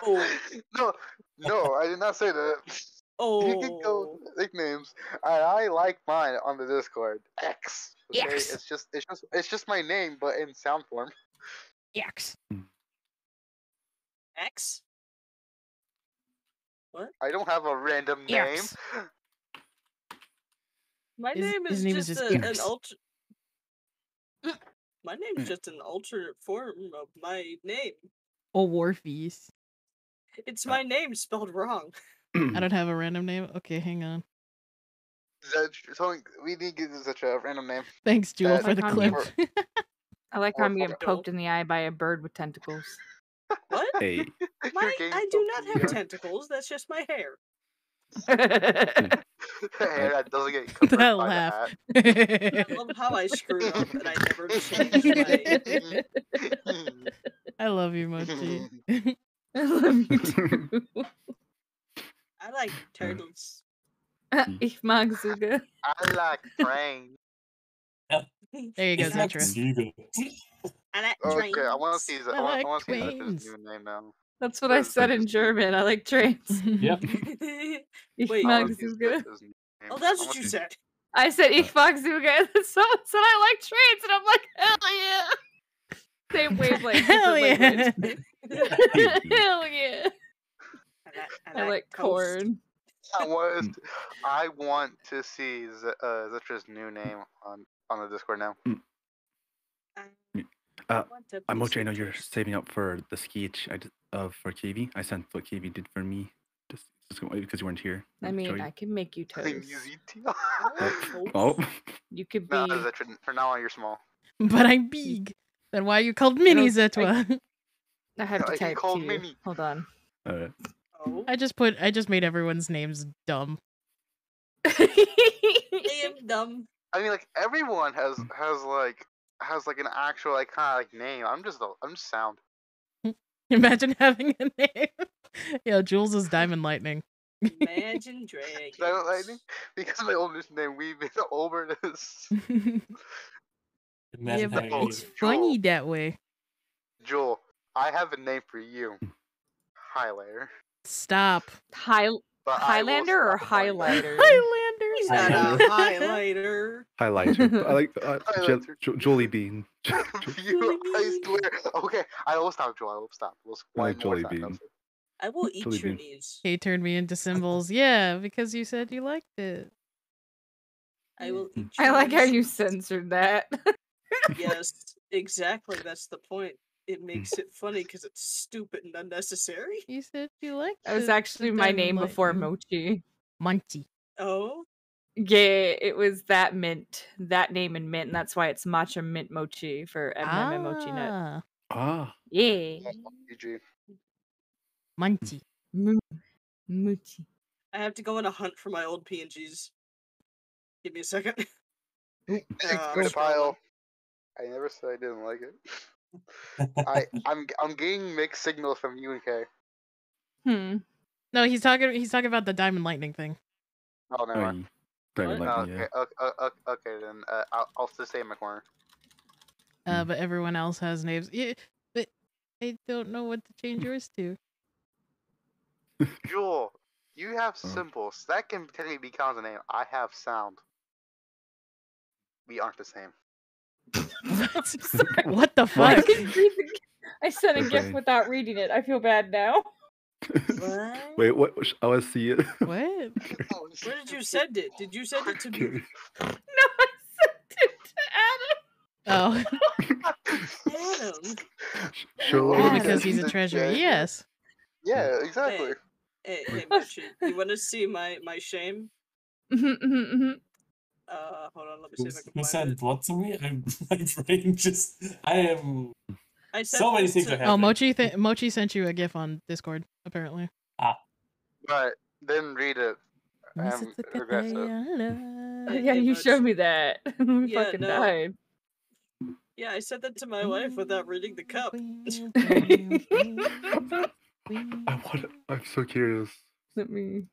Oh, *laughs* No, no, I did not say that. *laughs* You can go oh. with nicknames. I, I like mine on the Discord. X. Okay? X. It's just it's just it's just my name, but in sound form. X. X. What? I don't have a random name. *laughs* X. My His- name his is name is just, just a, an X. alter. *clears throat* My name's mm. just an alternate form of my name. Or Warfies. It's oh. my name spelled wrong. *laughs* I don't have a random name. Okay, hang on. We need to give such a random name. Thanks, Jewel, That- for the clip. I like how I'm getting poked in the eye by a bird with tentacles. What? Hey. My, I do not have tentacles. That's just my hair. *laughs* *laughs* Hair that doesn't get *laughs* covered that by laugh. the hat. I love how I screwed up and I never changed my. I love you, Mochi. I love you too. I like turtles. Uh, hmm. ich mag sogar. I like train. there you go, Zetra. I like Okay, I want to see. I I want, like I want to see trains. his new name now. That's what I said in German. I like trains. *laughs* Yep. Ich *laughs* Wait. I mag wanna see his- sogar. his name. Oh, that's what you said. I said ich mag sogar. And someone said I like trains, and I'm like, hell yeah. Same wavelength. *laughs* Hell different yeah. language. hell yeah. I like, I like toast. corn. I want, I want to see Z- uh, Zetra's new name on on the Discord now. Um, Uh, Want a I'm piece Mochi. I know you're saving up for the sketch I did, uh, for KV. I sent what KV did for me. Just, just because you weren't here. I mean, you. I can make you toast. *laughs* Oh, You could be. No, that's for- for now on, you're small. But I'm big. Then why are you called Mini Zetwa? *laughs* I have to he type called to you. Mini. Hold on. Alright. I just put I just made everyone's names dumb. *laughs* I am dumb. I mean, like everyone has has like has like an actual like kind of like name. I'm just a, I'm just sound. *laughs* Imagine having a name. yeah, Jules is Diamond Lightning. Imagine *laughs* Dragons. Silent Lightning *laughs* because my oldest name we've been over this. yeah, but it's funny that way. Joel, I have a name for you. Highlighter. Stop. High But I Highlander or stop calling you highlighter? He's not a *laughs* highlighter. Highlighter. I like uh, Je- *laughs* Highlighter. Jo- Jolie Bean. *laughs* you, I swear. Okay, I will stop, Joel. I will stop. We'll I one like more Jolie time, Bean. that's. I will eat Jelly your bean. knees. He turned me into symbols. Yeah, because you said you liked it. I will eat I your like how you censored that. Yes, exactly. That's the point. It makes it funny because it's stupid and unnecessary. You said you liked That was actually my Diamond name before Mochi. Monty. Oh, Yeah, it was that mint, that name and mint, and that's why it's matcha mint mochi for M and mochi nut. Ah, Ah. Yeah, PG. Monty. Mochi. I have to go on a hunt for my old PNGs. Give me a second. Thanks, *laughs* Uh, Peter. Pile. I never said I didn't like it. *laughs* I I'm I'm getting mixed signals from you and Kay. Hmm. No, he's talking. He's talking about the Diamond Lightning thing. Oh no. Oh, mind. ye- What? Lightning, okay, yeah. okay, okay, okay, then uh, I'll, I'll just stay in my corner. Uh, but everyone else has names. Yeah, but I don't know what to change yours to. *laughs* Jewel, you have Oh. symbols. That can technically be counted as a name. I have sound. We aren't the same. *laughs* what the fuck? didn't read the g- I sent a gift without reading it. I feel bad now. What? Wait, what? sh- I want to see it. *laughs* What? *laughs* Where did you send it? Did you send it to me? *laughs* No, I sent it to Adam. Oh, Adam. Show oh, Adam. because he's a treasure. Yes. Yeah, exactly. Hey, hey, Mochi, you want to see my my shame? Mhm, mhm, mhm. Uh, hold on, let me see Who, if I can who said it. what to me? I'm, my brain just. I am. I sent So many this things to- are Oh. Mochi. Th- Mochi sent you a gif on Discord. Apparently. Ah. But then read it and regret it. Yeah, you Mochi. showed me that. *laughs* we Yeah, fucking no. died. Yeah, I sent that to my wife without reading the cup. *laughs* I want. I'm so curious. Let me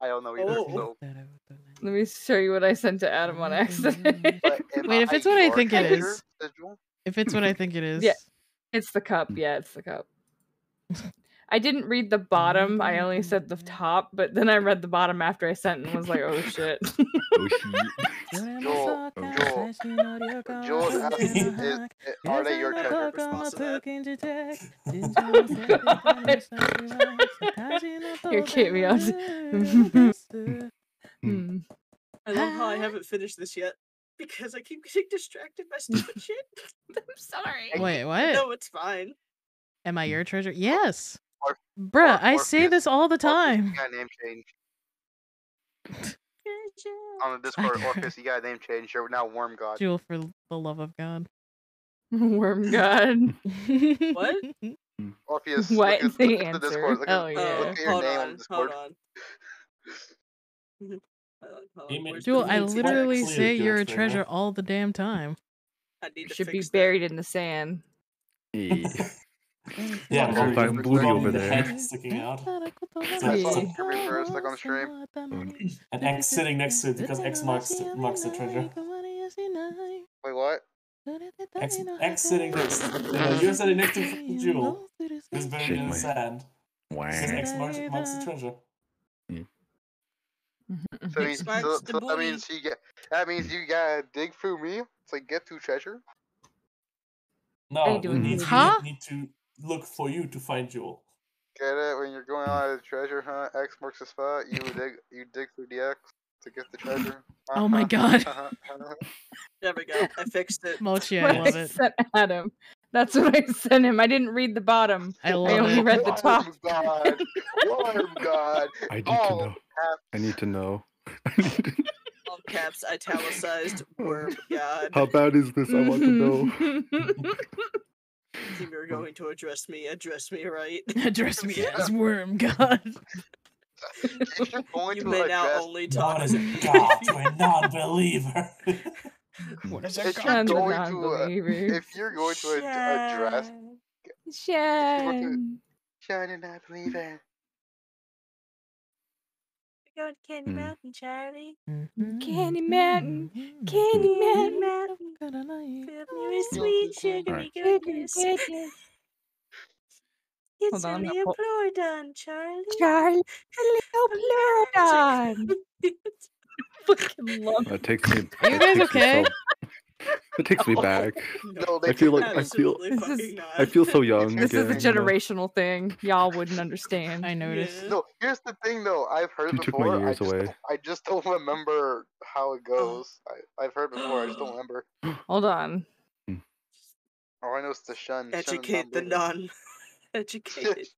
I don't know either. Oh. So, let me show you what I sent to Adam on accident. Wait, if it's what I think it treasure, is. said Jewel? If it's what I think it is. Yeah. It's the cup. Mm. Yeah, it's the cup. *laughs* I didn't read the bottom. I only said the mm. top, but then I read the bottom after I sent and was like, "Oh *laughs* shit!" Oh, shit. *laughs* Joel, Joel, Joel how, is, are they your treasure? response to that. Here, keep me. Hmm. hmm. I love how I haven't finished this yet because I keep getting distracted by stupid *laughs* shit. *laughs* I'm sorry. Wait, what? No, it's fine. Am I your treasure? Yes. Or- Bruh, or- I or say fifth- this all the Orpheus, time. You got a name change. On the *laughs* Discord, Orpheus, you got a name change. You're now Worm God. Jewel, for the love of God. Worm god. What? Orpheus, What? look at, The look at the answer. Discord. Look, Hell at, yeah. look at oh, your hold name on, on Discord. hold on. Hold on, hold on, Aim it. where's Jewel, I literally say you're a us right treasure all the damn time. I need to Should be fix that. buried in the sand. Yeah. *laughs* Yeah, I'll with find booty with over the there. head sticking out. I saw Yeah. Kirby for a second on the stream. And X sitting next to it because X marks the, marks the treasure. Wait, what? X, X sitting next. No, you're sitting next to Jewel. Who's buried Shake in the sand. Wow. X marks, marks the treasure. Mm-hmm. So, means, Sparks so, the so that means you get. That means you gotta dig through me to get to treasure. No, you doing need. Huh? you need to look for you to find Jewel. Get it? When you're going on a treasure hunt, X marks the spot. You dig. You dig through the X to get the treasure. Oh my uh-huh. God. Uh-huh, uh-huh. There we go. I fixed it. Mochi, *laughs* I love it. sent Adam. That's what I sent him. I didn't read the bottom. I I only it. read the top. Worm God. Worm God. *laughs* I need Oh, to know. *laughs* I need to know. All caps, italicized, worm god. How bad is this? I want to know. *laughs* If you're going to address me, address me right. Address me as worm god. If you're going You to may now only talk What is a god to a non-believer? What is if you're Kind of going to, uh, non-believer. if you're going to ad- address, Shan. Shine and not believer. We're going to Candy Hmm. Mountain, Charlie. Candy Mountain. Candy Mountain. Fill me with sweet sugary Alright. goodness. Goodness. Get Hold on, some I'm of gonna your pull- Pleurodon, Charlie. Charlie. Little Pleurodon. *laughs* *laughs* Fucking love That takes me. *laughs* Are you guys okay? so- That takes me *laughs* back. No, I feel like I feel This is- I feel so young. This is a again, you know? generational thing. Y'all wouldn't understand. I noticed. Yeah. No, here's the thing though. I've heard You took my before. I just, away. don't- I just don't remember how it oh. goes. I, I've heard before. I just don't remember. *gasps* Hmm. Hold on. All I know is the shun. shun and Educate the non-believers. Educated. Educate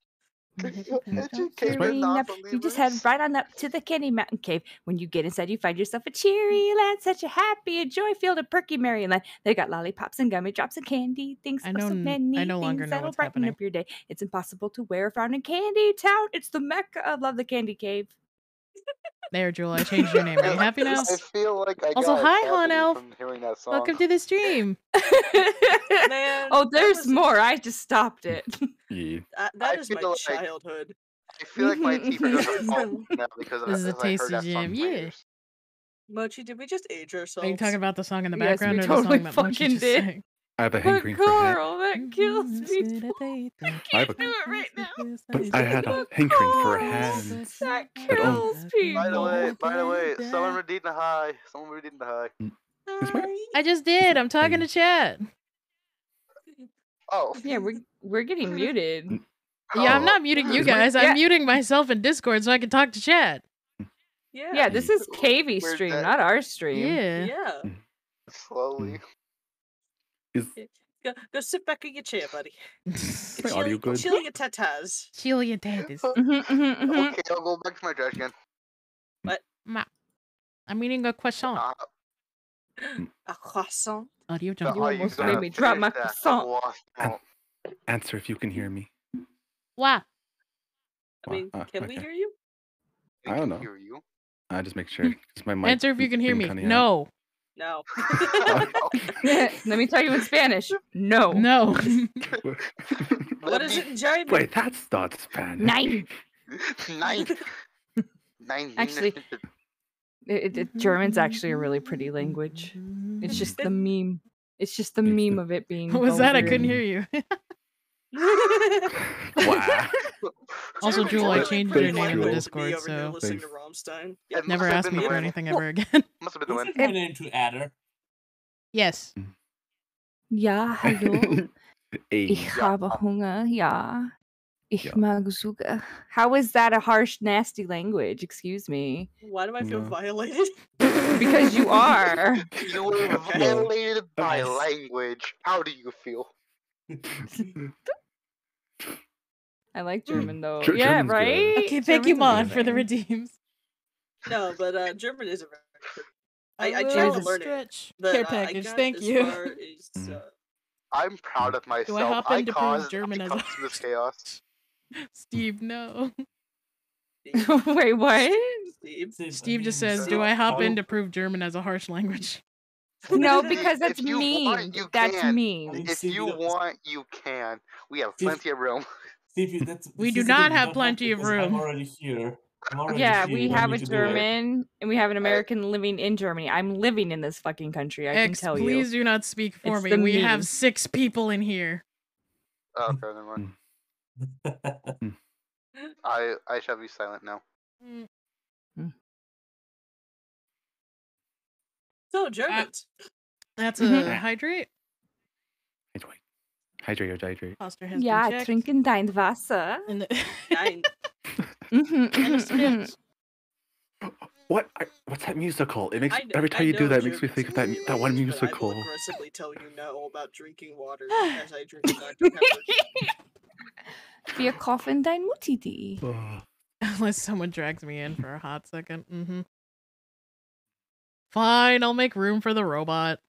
*laughs* the up, You just head right on up to the Candy Mountain Cave. When you get inside, you find yourself a cheery land, such a happy and joy-filled and perky merry land. They got lollipops and gummy drops and candy things. I oh, know so many I no longer things know that'll brighten happening. up your day. It's impossible to wear a frown in Candy Town. It's the mecca of love, the Candy Cave. There, Jewel. I changed your name. Are you *laughs* happy now? I feel like I Also, got hi, Han cavity Elf. from hearing that song. Welcome to the stream. *laughs* Man, oh, there's was- more. I just stopped it. *laughs* Yeah. That, that I is my like- childhood. I feel like my teeth are gonna fall now because This is a I, I heard tasty that song jam, yeah. ears. Mochi, did we just age ourselves? Are you talking about the song in the Yes, we background or totally the song that Mochi fucking just did. sang? I have a But hankering for hand. Carl, that kills me. I have a, do it right now. but I had a hankering for a hand. That That um, kills people. By the way, by the way, someone redeemed the high. Someone redeemed the high. Mm, My- I just did. I'm talking to chat. Oh. Yeah, we're we're getting *laughs* muted. Mm. Yeah, I'm Oh. not muting you guys. I'm Yeah. muting myself in Discord so I can talk to chat. Yeah. Yeah, this is KV stream, not our stream. Yeah. Yeah. Mm. Slowly. Is Go, go sit back in your chair, buddy. *laughs* my Chill- audio good? Chill your tatas. Chill your daddies. *laughs* Mhm, mhm, mhm. Okay, I'll go back to my trash can. Ma. I'm eating a croissant. Uh, *gasps* A croissant. Audio uh, jungle. are you almost gonna made me drop my finish that croissant. croissant? Answer if you can hear me. Wow. I mean, Uh, can we okay. hear you? I don't know. Hear you? *laughs* I just make sure. 'cause my mic Answer if you can hear been me. cutting out. No. No. *laughs* *laughs* Let me tell you in Spanish. No. No. *laughs* what Let is me- it in German? Wait, that's not Spanish. Nine. Nine. Nine. Actually, It, it, German's actually a really pretty language. It's just the meme. It's just the It's meme the- of it being. What was that? I couldn't hear you. *laughs* Wow. Also, Jewel, I changed your pretty name in the Discord, be over here so- listening to Thanks. Rammstein. It Never ask me for wind. anything ever *laughs* again. Must have been the What's wind. name to Adder? yes. Hmm. Ja, hallo. *laughs* Hey. Ich habe Hunger. Ja. Ich Ja. mag Zucker. How is that a harsh, nasty language? Excuse me. Why do I feel No. violated? Because you are. You were violated by language. How do you feel? *laughs* I like German though. Ger- yeah, German's good. right. Okay, thank you, Mon, for the redeems. No, but uh, German is a very. I, I will tried to learn it. but, Care uh, package, got thank you. as, Mm. uh, I'm proud of myself. hop in to prove caused, German as a- caused this chaos. *laughs* Steve, no. *laughs* Wait, what? Steve. Steve just says, so- "Do I hop in to prove German as a harsh language?" No, *laughs* because that's you want, mean. you That's can. mean. If you you want, you can. We have plenty of room. Stevie, that's, We do not have plenty of room. I'm already here. I'm already Yeah, here, we have a need to do it. German and we have an American living in Germany. I'm living in this fucking country. I can tell please you. Please do not speak for It's me. We meme. have six people in here. Oh, okay, never mind. *laughs* I I shall be silent now. Mm. So Germans. That's a Mhm. hydrate. Hydrate. Hydrate or hydrate. Foster has Ja, been checked. trinken dein Wasser. And the- Nein. *laughs* Mhm, and a mhm, mhm. spit. *gasps* What? I, what's that musical? It makes I kn- every I time you do know that, it makes me German think of that speaks that one English, but I musical. will aggressively tell you no about drinking water *sighs* as I drink Dr. *laughs* Pepper. Wir kaufen dein Mutti. Ugh. Unless someone drags me in for a hot second. Mm-hmm. Fine, I'll make room for the robot.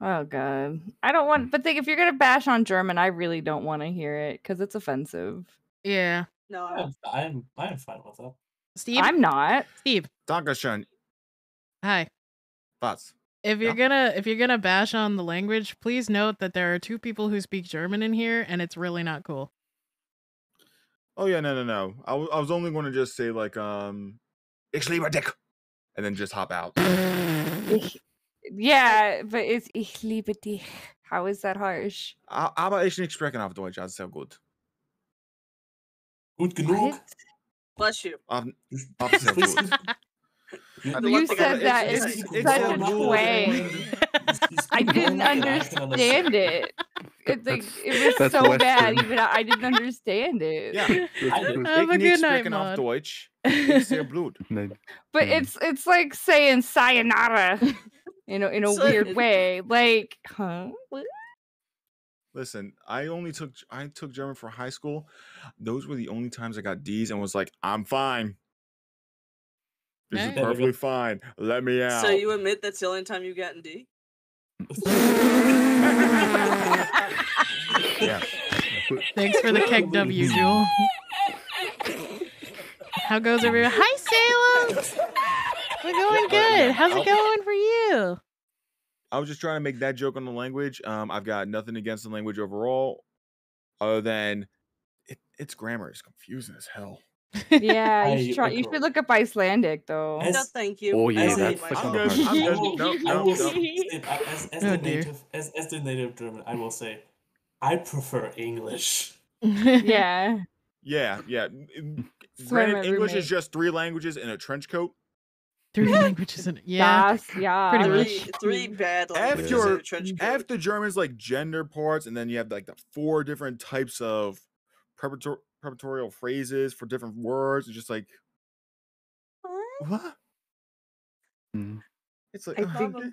Oh god, I don't want. But think if you're gonna bash on German, I really don't want to hear it because it's offensive. Yeah. No, I- I'm I'm I'm fine with that. Steve? I'm not. Steve, Dankeschön. hi. Was? If you're gonna if you're gonna bash on the language, please note that there are two people who speak German in here, and it's really not cool. Oh yeah, no, no, no. I I was only going to just say like, um, ich liebe dich, and then just hop out. Ich, yeah, but it's ich liebe dich. How is that harsh? A- Aber ich nicht sprechen auf Deutsch, also sehr gut. Gut genug. Bless you. Auf, *laughs* auf sehr gut. You one thing I said did that is in such a way. *laughs* I didn't understand it. *laughs* It's like it was that's so bad. Even I I didn't understand it. Ja, *laughs* Have a good night, sprechen auf Deutsch, ich sehr blut. But it's it's like saying sayonara, you know, in a So- weird way. Like, huh? What? Listen, I only took I took German for high school. Those were the only times I got D's and was like, I'm fine. This is perfectly fine. Let me out. So you admit that's the only time you got in D? Yeah. Thanks for the keg W, Jewel. How goes everyone? Hi, Salem. We're going good. How's it going for you? I was just trying to make that joke on the language. Um, I've got nothing against the language overall, other than it, its grammar is confusing as hell. Yeah, you I should try. You should look up Icelandic though. As- No, thank you. Oh, yeah, I don't that's need the my kind phone. I'm good. I'm good. No, no, no. say, *laughs* as, as Oh, the native, as, as the native German, I will say, I prefer English. yeah. *laughs* Yeah, yeah. n- n- That's why Granted, English roommate- is just three languages in a trench coat. Three *laughs* languages in yeah. Das, yeah. Pretty Three, much. three bad languages After in a trench coat. after German's like gender parts, and then you have like the four different types of preparator- preparatorial phrases for different words. It's just like what? Mm. It's like I uh, think okay.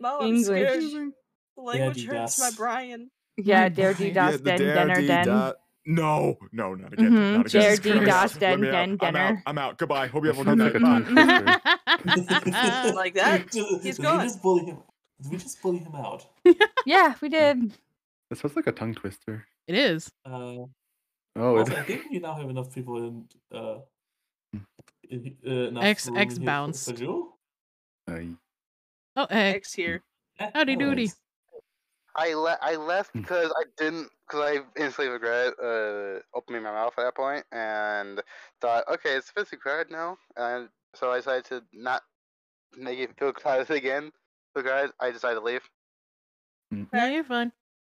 Mom, I'm English. scared. Confusing. The language Daddy hurts my das. Brian. Yeah, My der, die, brain. das, Yeah, the den, dare, denner, dee, den. da- No, no, not again. Mhm, Not again. der, die, Let me das, out. den, Let me out. den, I'm out. denner. I'm out. Goodbye. Hope you have a Sounds good like a night. *laughs* tongue *laughs* twister. Like that? *laughs* Did we He's just- gone. We just bully him. Did we just bully him out? Yeah, we did. That sounds like a tongue twister. It is. Uh, Oh, also, it, I think we now have enough people in. Uh, in uh, X- X here for- bounced. For I, Oh hey. X here. Howdy doody. I le- I left Hmm. because I didn't because I instantly regret uh opening my mouth at that point and thought okay it's physically crowded now and so I decided to not make it feel crowded *laughs* again. So guys, I decided to leave. No, you're fine.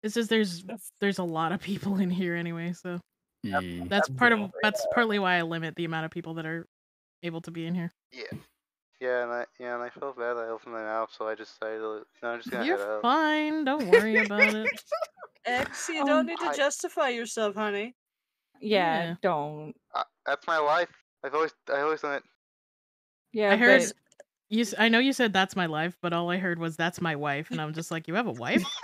It's just there's there's a lot of people in here anyway, so Yee. that's part of Yeah. that's partly why I limit the amount of people that are able to be in here. Yeah. Yeah, and I yeah, and I felt bad. I opened my mouth, so I just decided to. No, I'm just gonna You're out. fine. Don't *laughs* worry about it. X, you Um, don't need to I- justify yourself, honey. Yeah, Yeah. don't. Uh, that's my life. I've always I always done it. Yeah, I heard but- you. I know you said that's my life, but all I heard was that's my wife, and I'm just like, you have a wife? *laughs*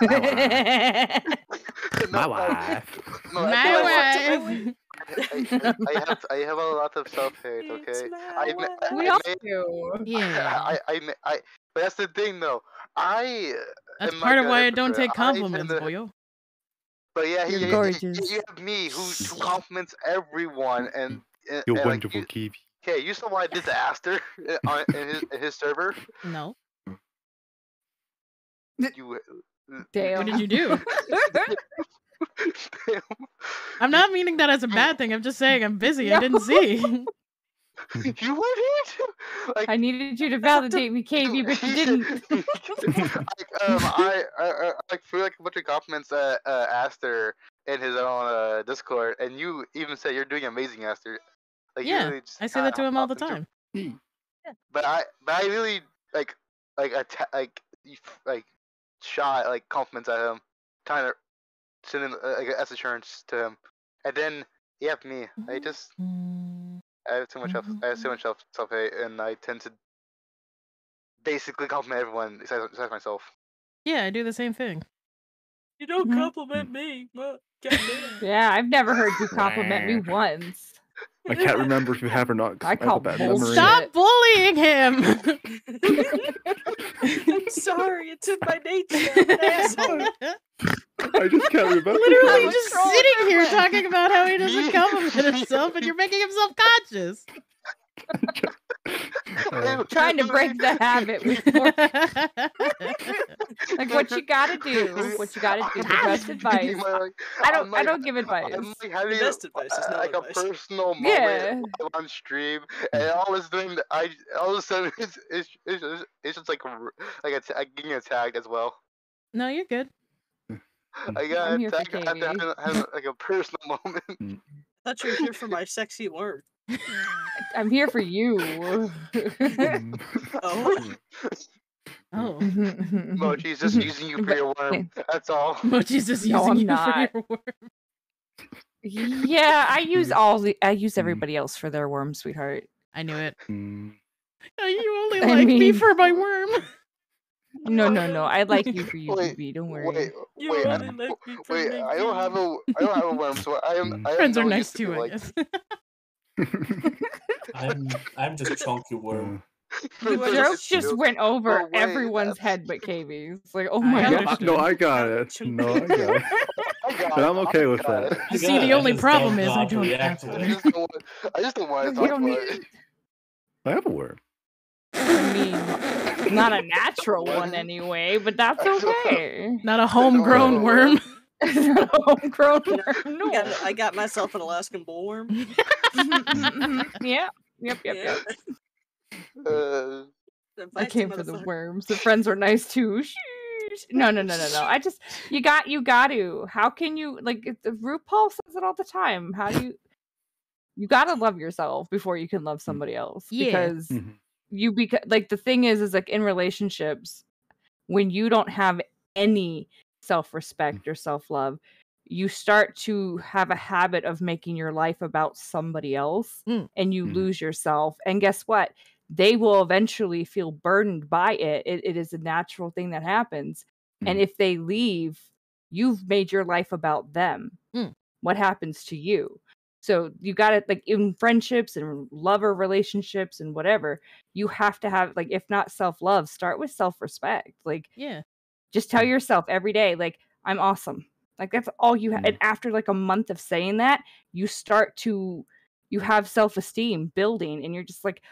My wife. *laughs* no, my my wife. I, I, I have I have a lot of self hate. Okay. my I, we I all made- do. Yeah, I, I, ma- I, but that's the thing though. I. that's part of why I don't take compliments, tend to- boyo. But yeah, You're you, you, you have me who, who compliments everyone and. and You're and, like, wonderful, you- Kiwi. Okay, you saw why I did to Aster uh, on in his, in his server. No. You. Damn. What did you do? *laughs* Damn. I'm not meaning that as a bad thing. I'm just saying I'm busy. I didn't see. *laughs* You went here? Like, I needed you to validate me, KV, but you *laughs* didn't. like, um, I, I, I like threw like a bunch of compliments at uh, Aster in his own uh, Discord, and you even said you're doing amazing, Aster. Like, yeah, really just I say that to kinda him all the hopped into- time. *clears throat* But I, but I really like, like, atta- like, you like, shot like compliments at him, kind of sending him uh, like as assurance to him, and then he have me. I just, I have too much self. I have too much self self hate, and I tend to basically compliment everyone besides, besides myself. Yeah, I do the same thing. You don't Mhm. compliment me. But goddamn. Yeah, I've never heard you compliment me once. I can't remember if you have or not. I I, have a call bad bullshit. memory. Stop bullying him. I'm sorry, it's in my nature. I'm an asshole. I just can't remember. *laughs* Literally was just sitting here talking about how he doesn't compliment *laughs* himself, and you're making him self-conscious. *laughs* *laughs* Uh, Trying to break the habit *laughs* *laughs* like what you gotta do. What you gotta do. The best advice. Like, I don't I'm I don't give advice. I'm like having The best advice is not no like advice. a personal moment Yeah. on stream, and all of a sudden, I all of a sudden it's it's it's, just- it's just like like a ta- getting attacked as well. no, you're good. I got I'm here for attacked after Katie. having, having like a personal moment. I thought you were here for my sexy worm. *laughs* I'm here for you. mm, *laughs* Oh, *laughs* Oh, Mochi's just using you for your worm. That's all. Mochi's just No, using I'm you not. for your worm. yeah, I use all the I use Mm. everybody else for their worm, sweetheart. I knew it. mm, you only I like me for my worm. No, no, no. I like you for you, Wait, BB. Don't worry. Wait, You wait, I, only like me for wait! my I don't have a, I don't have a worm, so I am. Mm. I Friends are nice use to too, be I like. Guess. *laughs* I'm I'm just chunky worm. *laughs* The joke just went over Oh, wait, everyone's that's- head but KV's. Like, oh my yeah, god. I- understood. no, I got it. No, I got it. *laughs* I got But I'm okay with that. it. I See, the only problem is I don't react have to I it. it. just don't want. I just don't want to You talk about it. I have a word. I mean, not a natural one anyway, but that's okay. Not a homegrown worm. *laughs* It's not a homegrown *laughs* You know. I No. got, I got myself an Alaskan bullworm. *laughs* Mhm, mhm. yeah. Yep, yep, Yeah. yep. Uh, I came for the motherfucker. worms. The friends were nice too. No, no, no, no, no. I just you got you got to. How can you like it- the RuPaul says it all the time. How do you you got to love yourself before you can love somebody else Yeah. because Mhm. you because like the thing is is like in relationships when you don't have any self-respect or self-love you start to have a habit of making your life about somebody else Mm. and you Mhm. lose yourself and guess what they will eventually feel burdened by it it, it is a natural thing that happens and Mhm. if they leave you've made your life about them Mm. what happens to you so you got to like in friendships and lover relationships and whatever you have to have like if not self-love start with self-respect like Yeah. Just tell yourself every day like i'm awesome like that's all you have Mm. and after like a month of saying that you start to you have self-esteem building and you're just like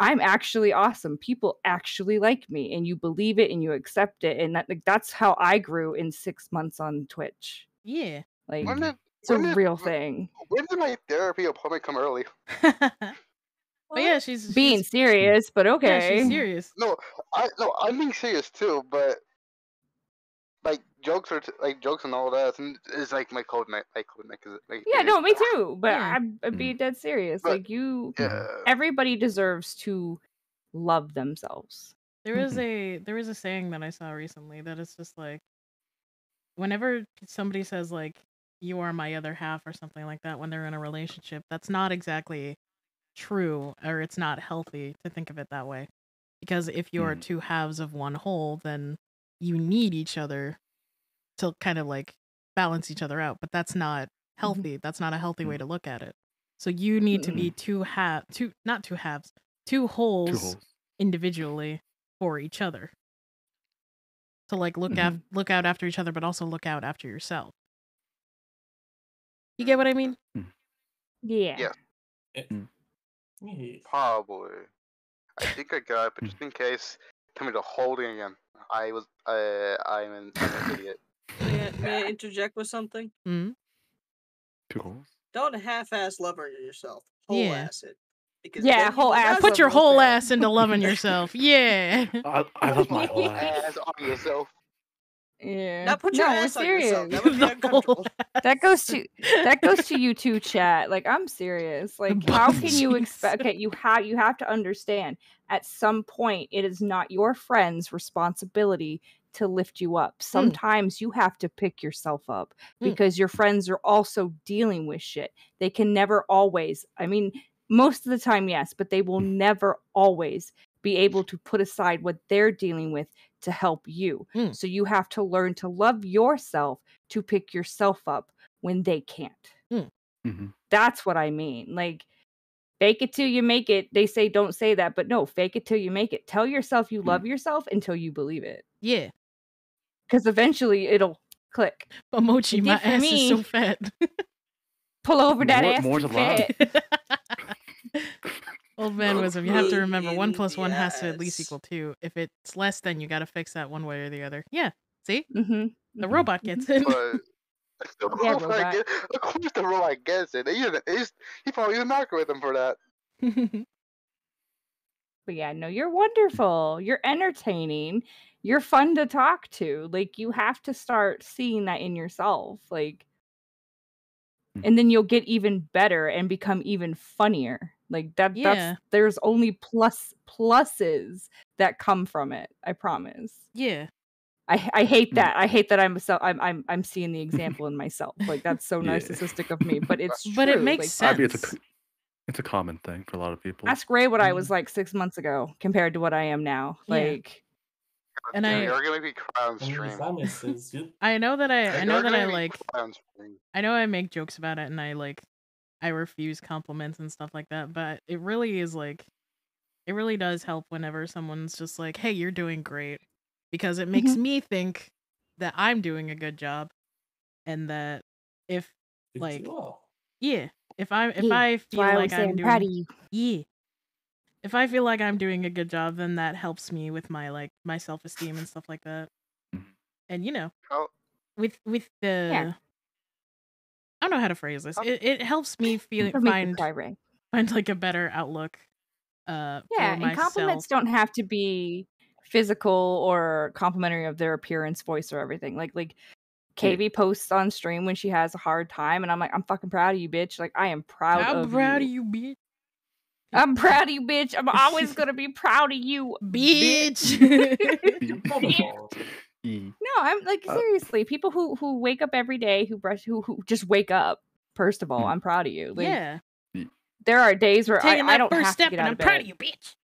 i'm actually awesome people actually like me and you believe it and you accept it and that like that's how i grew in six months on twitch Yeah. like when did it's a did- real thing when did my therapy appointment come early? *laughs* But yeah, she's being she's, serious but yeah, okay she's serious. No, I no, I'm being serious too, but like jokes are t- like jokes and all that and is like my code my my code my, my yeah no me too but Yeah. i'm, I'm being dead serious But- like you Yeah. everybody deserves to love themselves There is a there is a saying that I saw recently that it's just like whenever somebody says like you are my other half or something like that when they're in a relationship, that's not exactly true or it's not healthy to think of it that way. Because if you're Mhm. two halves of one whole, then you need each other to kind of like balance each other out, but that's not mm-hmm. healthy. That's not a healthy way mm. to look at it. So you need to be two half two not two halves, two holes, Two holes. individually for each other. To like look af- mm-hmm. look out after each other, but also look out after yourself. You get what I mean? Mm. yeah Yeah. Mm. Yeah. Probably. I think I got, it, but just in case, tell me the holding again. I was, uh, I'm an, I'm an idiot. May I, interject with something? Mm-hmm. Don't half-ass lover yourself. Whole Yeah. ass it. Because Yeah, whole ass Put your whole fair. ass into loving yourself. *laughs* Yeah. *laughs* I, I love my whole *laughs* ass. Ass on yourself. yeah Now put your no, ass on serious yourself. That would be uncomfortable. that goes to that goes to you too chat like i'm serious like how can you expect okay you have you have to understand at some point it is not your friend's responsibility to lift you up sometimes you have to pick yourself up Mm. because your friends are also dealing with shit they can never always i mean Most of the time, yes, but they will never always be able to put aside what they're dealing with to help you. Mm. So you have to learn to love yourself to pick yourself up when they can't. Mm. Mhm. That's what I mean. Like, fake it till you make it. They say don't say that, but no, fake it till you make it. Tell yourself you love yourself until you believe it. Yeah. Because eventually it'll click. But Mochi, my did for ass is so me. fat. Pull over that More- ass. more's too fat. *laughs* Old man wisdom. You have to remember one in plus one has to at least equal two. If it's less, then you got to fix that one way or the other. Yeah. See, Mm-hmm. the robot gets it. But *laughs* *laughs* the Yeah, robot, robot. get, of course the robot gets it. They even, he's, he probably used an algorithm for that. But yeah, no, you're wonderful. You're entertaining. You're fun to talk to. Like you have to start seeing that in yourself. Like Mm. and then you'll get even better and become even funnier. Like that Yeah. that's there's only plus pluses that come from it. I promise. yeah. I, I hate Mm. that. I hate that I'm so I'm I'm I'm seeing the example in myself. Like that's so *laughs* Yeah. narcissistic of me, but it's But it makes Like, I mean, it's a sense. C- it's a common thing for a lot of people. Ask Ray what I was mm-hmm. like six months ago compared to what I am now. Yeah. Like And You're- I- You're gonna make me cry I stream. I'm is, is you, I know that I. I know that I like. cry on. I know I make jokes about it, and I like. I refuse compliments and stuff like that, but it really is like. It really does help whenever someone's just like, "Hey, you're doing great," because it makes me think that I'm doing a good job, and that if you Like, do yeah, if I if Yeah, I feel why like I'm I'm doing proud of you. yeah. If I feel like I'm doing a good job, then that helps me with my like my self esteem and stuff like that. Mhm. And you know, Oh. with with the I don't know how to phrase this. Oh. It it helps me *laughs* feel It'll make me find find like a better outlook. Uh, Yeah, and compliments don't have to be physical or complimentary of their appearance, voice, or everything. Like like Yeah. KV posts on stream when she has a hard time, and I'm like, I'm fucking proud of you, bitch. Like I am proud I'm of proud you. of you, bitch. I'm proud of you, bitch. I'm always gonna be proud of you, *laughs* Bitch. You're wonderful. E. No, I'm like Uh, seriously. People who who wake up every day, who brush, who who just wake up. First of all, Mm. I'm proud of you. Like, yeah. there are days where I, Taking I that don't first have step, to get and out I'm of proud of you, bitch.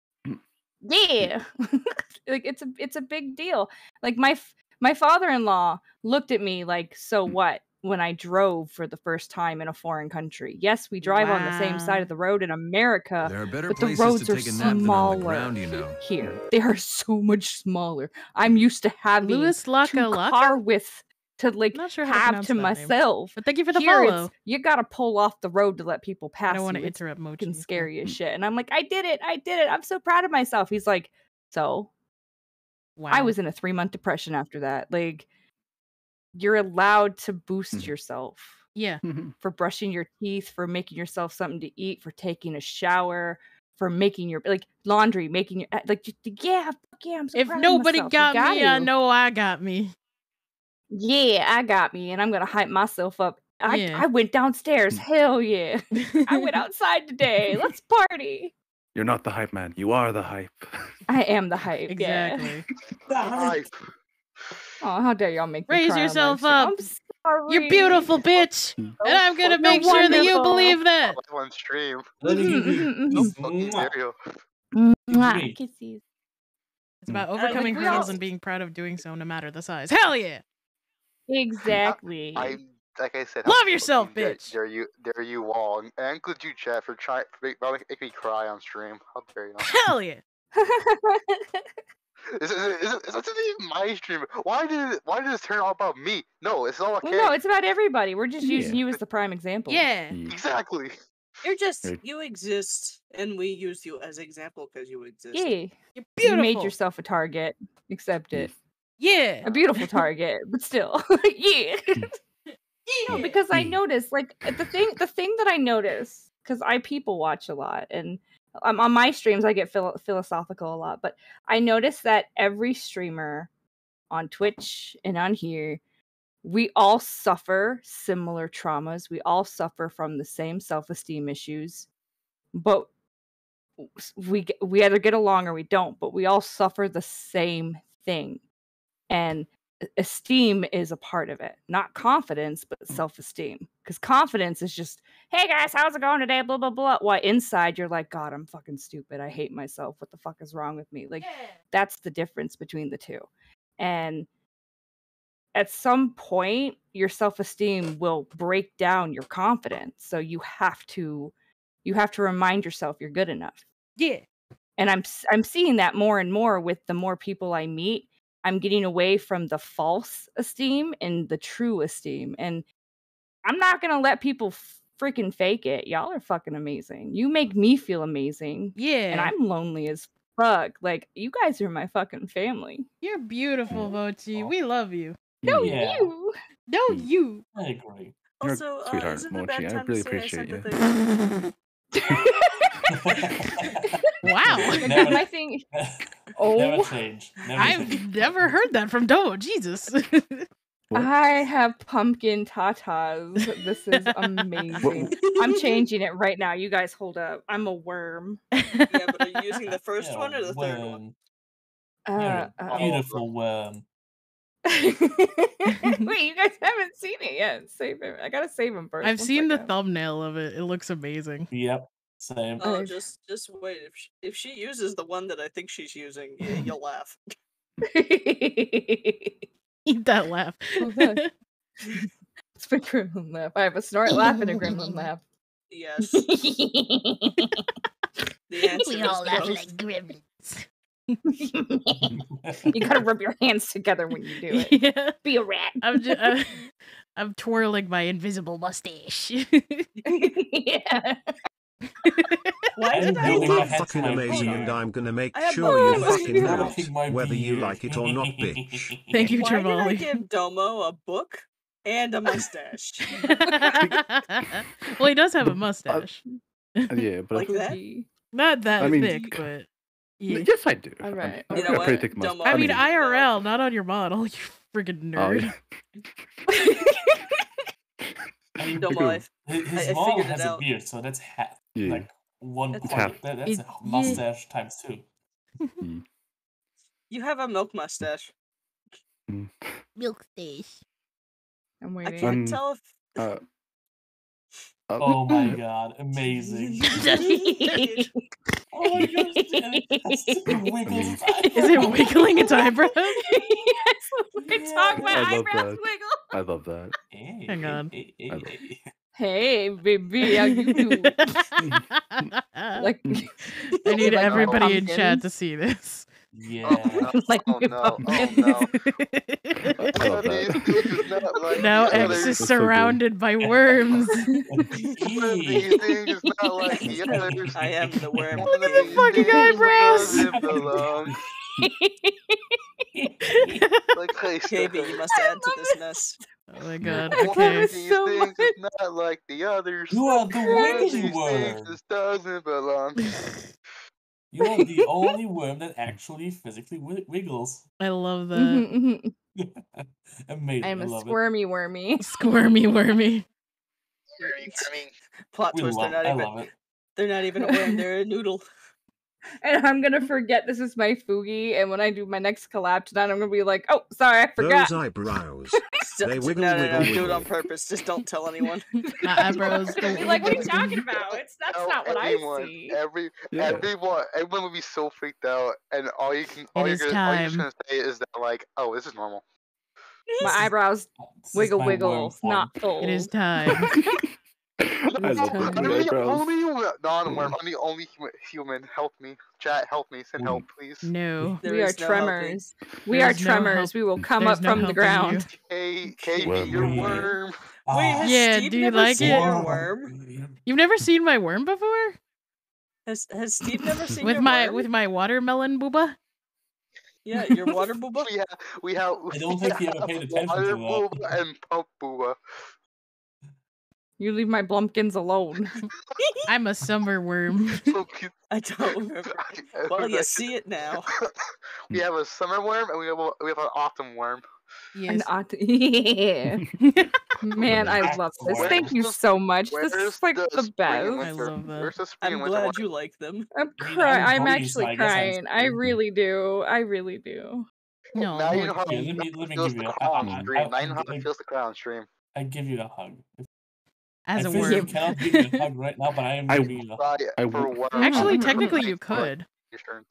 Yeah, *laughs* like it's a it's a big deal. Like my f- my father in law looked at me like, so mm. what? When I drove for the first time in a foreign country. Yes, we drive on the same side of the road in America, There are better but the roads to are take a nap than on the smaller ground, you know. here. They are so much smaller. I'm mm. used to having Louis Laka car with to like not sure how to have to that name. myself. But thank you for the Here, follow. You gotta pull off the road to let people pass I don't want to interrupt Mochi. fucking scary as shit. And I'm like, I did it. I did it. I'm so proud of myself. He's like, so Wow. I was in a three month depression after that. Like, you're allowed to boost Mhm. yourself Yeah. *laughs* for brushing your teeth, for making yourself something to eat, for taking a shower, for making your like laundry, making your eh, like just, yeah, fuck yeah. I'm so If nobody. You got me, I know I got me. Yeah, I got me, and I'm gonna hype myself up. I Yeah. I went downstairs. Hell yeah. *laughs* I went *laughs* outside today. Let's party. You're not the hype man. You are the hype. *laughs* I am the hype. Yeah. exactly. *laughs* Hype. Oh, how dare y'all make me Raise cry on yourself up. I'm sorry. You're beautiful, bitch. *laughs* Mm. And I'm gonna make sure that you believe that. One stream. Let me give you these Fucking mwah. Mario. Mwah, Agree. kisses. It's about mm. overcoming we hurdles and being proud of doing so, no matter the size. Hell yeah! Exactly. I like I said. Love yourself, fucking dare- bitch. Dare you? Dare you all? And I include you, chat, for trying for make, for make me cry on stream. How dare you? Hell yeah! *laughs* Is it, is it, is it even my stream? Why did it, why did this turn all about me? No, it's all well, no, it's about everybody. We're just using Yeah. you as the prime example. Yeah. Exactly. You're just you exist, and we use you as example because you exist. Yeah. You're beautiful. You made yourself a target. Accept it. Yeah. A beautiful target, but still. *laughs* yeah. *laughs* No, Yeah. because I Mm. noticed like uh, the thing the thing that I notice because I people watch a lot and um, on my streams I get philo- philosophical a lot, but I notice that every streamer on Twitch and on here we all suffer similar traumas. We all suffer from the same self-esteem issues. But we we either get along or we don't, but we all suffer the same thing. And esteem is a part of it not confidence but mm. self-esteem because confidence is just hey guys how's it going today? blah blah blah. While inside you're like god i'm fucking stupid. I hate myself. What the fuck is wrong with me? Like that's the difference between the two. And at some point your self-esteem will break down your confidence so you have to you have to remind yourself you're good enough. Yeah. and i'm i'm seeing that more and more with the more people i meet i'm getting away from the false esteem and the true esteem and i'm not going to let people freaking fake it y'all are fucking amazing you make me feel amazing Yeah. and i'm lonely as fuck like you guys are my fucking family You're beautiful, Mochi. We love you. no Yeah. you No, you. I agree. You're a Also, uh, sweetheart, is it a Mochi. I really to say I appreciate you. *laughs* *laughs* *laughs* the thing? Wow. Never- my thing *laughs* Never oh change. Never. I've never heard that from Domo. Jesus. *laughs* I have pumpkin tatas. This is *laughs* amazing. I'm changing it right now. You guys hold up. I'm a worm. Yeah, but are you using the first Yeah, one or the third one? Uh, You're uh, a beautiful worm. Wait, you guys haven't seen it yet. Save it. I gotta save him first. I've One seen the thumbnail of it. It looks amazing. Yep. Same. Oh, just just wait. If she, if she uses the one that I think she's using, y- *laughs* you'll laugh. *laughs* Eat that laugh. Oh, *laughs* it's my gremlin laugh. I have a snort laugh and a gremlin laugh. Yes. The We is all laugh both. like gremlins. you gotta rub your hands together when you do it. yeah. Be a rat. I'm just, I'm, I'm twirling my invisible mustache. yeah. Why I'm did I doing my give? hat to fucking amazing and I'm gonna make sure you idea. fucking Now know I pick my it, whether you like it or not, bitch. *laughs* Thank you, Why did I Trevally. give Domo a book and a mustache? *laughs* well, he does have a mustache. Uh, yeah, but *laughs* Like that? Not that I mean, thick, but yeah. yes, I do. All I mean, right. I've You know pretty what? thick Don't mustache. I mean, mean- IRL, not on your model. You freaking oh, nerd. yeah. I mean, Domo, I, his, his I mom figured has a beard, so that's half. Yeah. Like one It's part. half. That, that's It- a mustache times *laughs* two. you have a milk mustache. Milk stage. I'm I waiting. can't Um, tell if. Uh, Oh my god, amazing. Oh my gosh, it *laughs* wiggles. Is it wiggling its *laughs* eyebrows? yes, my tongue, my I love eyebrows that. wiggle. I love that. Hey, Hang on. hey, hey, I love- hey. Hey, baby, how you do? Like, mm. *laughs* I need like everybody in chat to see this. Yeah. Oh no! *laughs* Like oh no! Oh no! *laughs* I love that. These things not like now X is That's so surrounded by worms. One of these things is not like. I am the worm. Look at the fucking things eyebrows. doesn't. Like I said, KV, you must add to this mess. Oh my god. one Okay. of these so things is not like the others. You are the One wiggly worm. just doesn't belong. *laughs* You are the *laughs* only worm that actually physically wi- wiggles. I love that. Mhm, mhm. *laughs* Amazing. I'm I a love squirmy wormy. Squirmy wormy. I mean, Plot it. We twist, love, they're not I even love it. they're not even a worm, they're a noodle. *laughs* And I'm gonna forget this is my Fugi, and when I do my next collab tonight, I'm gonna be like, oh, sorry, I forgot. Those eyebrows. *laughs* Don't- They wiggle, no, no, no, wiggle, do it on purpose. Just don't tell anyone. *laughs* My eyebrows Be don't like, what are you talking about? It's that's tell not what I everyone, see. Every Yeah. everyone everyone would be so freaked out, and all you can all you're gonna all you're just gonna say is that like, oh, this is normal. My eyebrows wiggle, wiggle, worm not fold. It is time. I love time. that. I'm The the only one- non-worm. I'm the only human. human. Help me, chat. Help me. Send help, please. No. There we are is no helping. tremors. We There's are tremors. help- we will come there's up no from the ground. Hey, KV, Worm. you're Yeah. worm. Ah, Wait, has Yeah, Steve do you never like seen it? your worm? You've never seen my worm before? Has Has Steve never seen With your my worm? with my watermelon booba? Yeah, your water *laughs* booba. yeah, we have. I don't think he ever paid attention to water that. booba and pump booba. You leave my blumpkins alone. *laughs* I'm a summer worm. *laughs* *laughs* I don't remember. Well, you see it now. we have a summer worm and we have a, we have an autumn worm. An Yes. aut- yeah. Man, I love this. Where's Thank you the- so much. This is like the spring and best. I winter? love that. Where's the spring I'm and winter glad you like them. I'm crying. I'm I'm Cody, so actually I crying. I really do. I really do. No. Now you know how Here, let me let me feels give the you a stream. I, know how I, it feels the crown stream. I give you a hug. As I a physically worm. cannot give you a hug right now, but I am I- giving you a hug. I for w- Actually, I'm technically, waiting you could. your turn.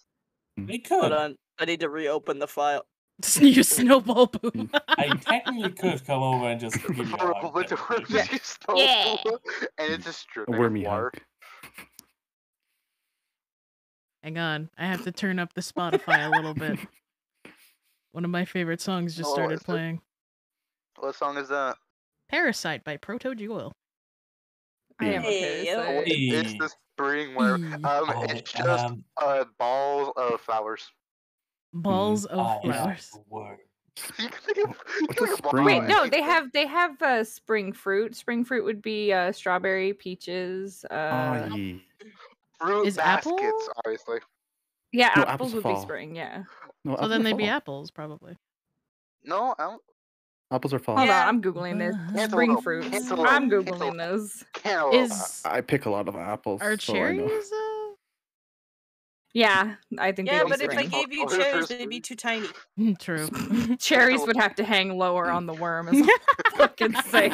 Hmm. They Hold could. on. I need to reopen the file. *laughs* you snowball boom. Hmm. I technically could come over and just give you a For a hug. bunch of worms Yeah. *laughs* Yeah. and it's just A dripping with wormy water. hug. Hang on, I have to turn up the Spotify a little bit. *laughs* One of my favorite songs just Oh, started is it? playing. What song is that? Parasite by Proto Jewel. I am Hey, okay. yo. so- It's the spring where um Oh, it's just um, uh balls of flowers. Balls of oh, flowers. the word. *laughs* You can think of, you What's a spring? Wait, no, they have they have uh, spring fruit. Spring fruit would be uh, strawberry, peaches. Uh, Oh, yeah. fruit Is baskets, apple? obviously. yeah, No, apples apples would fall. be spring. Yeah. No, So then they'd are be apples, probably. No, I don't. Apples are fall. Hold Yeah. on, I'm googling this. *laughs* Cantaloupe, Spring fruits. cantaloupe, I'm cantaloupe. googling this. Cantaloupe. Is I pick a lot of apples. are so cherries? Uh... Yeah, I think Yeah, but if I gave you cherries, they'd be too tiny. *laughs* True. *laughs* Cherries would have to hang lower on the worm. Is all I'm fucking saying.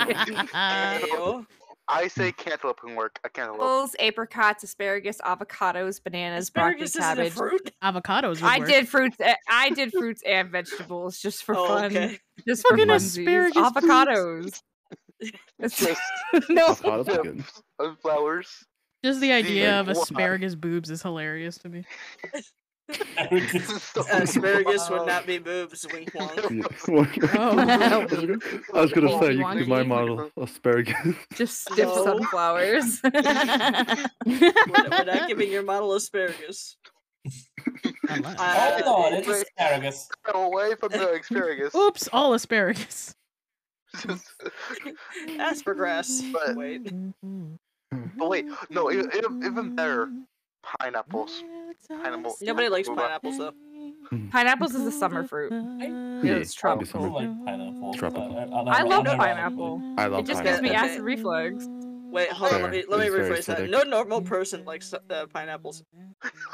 Ayo. I say mm. cantaloupe can work. A cantaloupe. Apples, apricots, asparagus, avocados, bananas, Asparagus broccoli, isn't a cabbage. fruit. Avocados. Would I work. did fruits. a- I did fruits and vegetables just for Oh, fun. okay. Just for Fucking funsies. asparagus. Avocados. *laughs* It's- Just *laughs* no. Avocados are good. chips and flowers. Just the idea of why? asparagus boobs is hilarious to me. *laughs* So *laughs* Asparagus would not be boobs. Wink wonk. *laughs* Yeah. *laughs* Oh. I was gonna say you Wonky could do my model asparagus. Just stiff No. sunflowers. We're, we're not giving your model asparagus. Unless- Uh, Hold on, it's asparagus. Away from the asparagus. Oops, all asparagus. Aspergrass. But- Wait. but wait, no, even, even even better. Pineapples. Pineapple. Nobody likes Booba. pineapples though. Pineapples is a summer fruit. Yeah, It's I tropical. don't like pineapple. Tropical. but I, I love pineapple. I love It just Okay, gives me acid reflux. Wait, hold on. Let me let me rephrase that. No normal person likes uh, pineapples.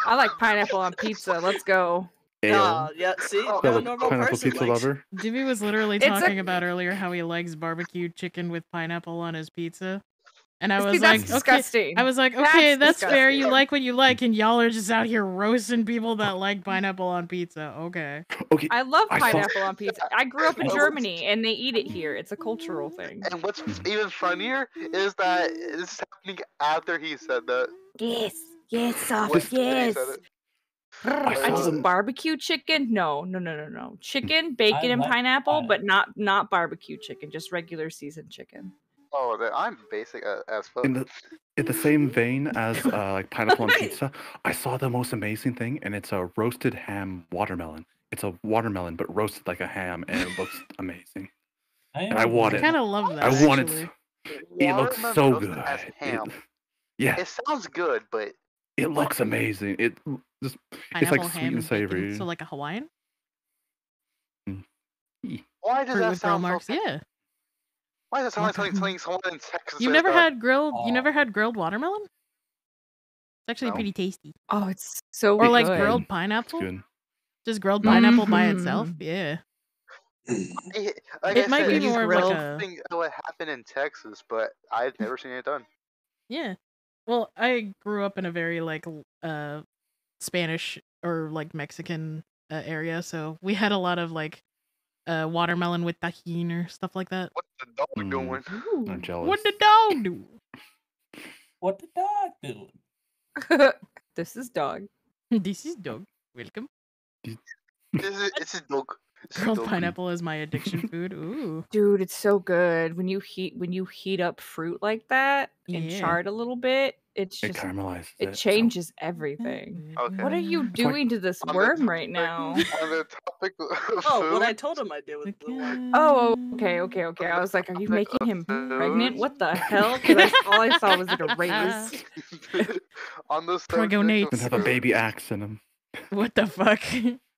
I like pineapple on pizza. Let's go. Ale. Ah, yeah. See, Oh, no Pineapple- normal pineapple person pizza likes. lover. Jimmy was literally It's a- talking about earlier how he likes barbecued chicken with pineapple on his pizza. And I See, was that's like, okay. disgusting. I was like, That's okay, that's, fair. You like what you like, and y'all are just out here roasting people that like pineapple on pizza. Okay. Okay. I love I saw- pineapple on pizza. I grew up in. Germany and they eat it here. It's a cultural thing. And what's even funnier is that it's happening after he said that. Yes, yes, Soft, What- yes. said it. I just them- barbecue chicken? No, no, no, no, no. Chicken, bacon, and like pineapple, but not not barbecue chicken. Just regular seasoned chicken. Oh, I'm basic as fuck. In the in the same vein as uh, like pineapple on *laughs* pizza, I saw the most amazing thing, and it's a roasted ham watermelon. It's a watermelon, but roasted like a ham, and it looks *laughs* amazing. And I want I it. kind of love that. I want actually. it. It looks so good. as It- yeah, It sounds good, but it looks amazing. It l- just it's Pineapple, like sweet and and bacon, savory. So like a Hawaiian why does fruit that sound marks. so? Yeah. Why does that sound like Okay. something, *laughs* something someone in Texas? You've never had grilled. You Oh. never had grilled watermelon. It's actually No. pretty tasty. Oh, it's so good. Or like grilled pineapple. Just grilled pineapple by itself. Mhm. Yeah. Eh, Like It I might said, be it's more of like like a- something that would happen in Texas, but I've never seen it done. Yeah. Well, I grew up in a very like uh Spanish or like Mexican uh, area, so we had a lot of like uh watermelon with tahini or stuff like that. What's the dog Mm. doing? I'm jealous. *laughs* What the dog do? *laughs* What the dog *laughs* doing? this is dog. this is dog. Welcome. This is it's a dog. It's Grilled pineapple is my addiction food. Ooh. Dude, it's so good when you heat when you heat up fruit like that and Yeah. char it a little bit. It's It just caramelizes. it so- changes everything. Mm-hmm. Okay. What are you doing to this On the worm right now? On the topic of Oh, what I told him I did with the one. Oh, okay, okay, okay. I was like, are you making of him pregnant? What the hell? 'Cause that's all I saw was like a *laughs* raise. on the Progonate. subject and of have a baby axe in him. What the fuck? *laughs*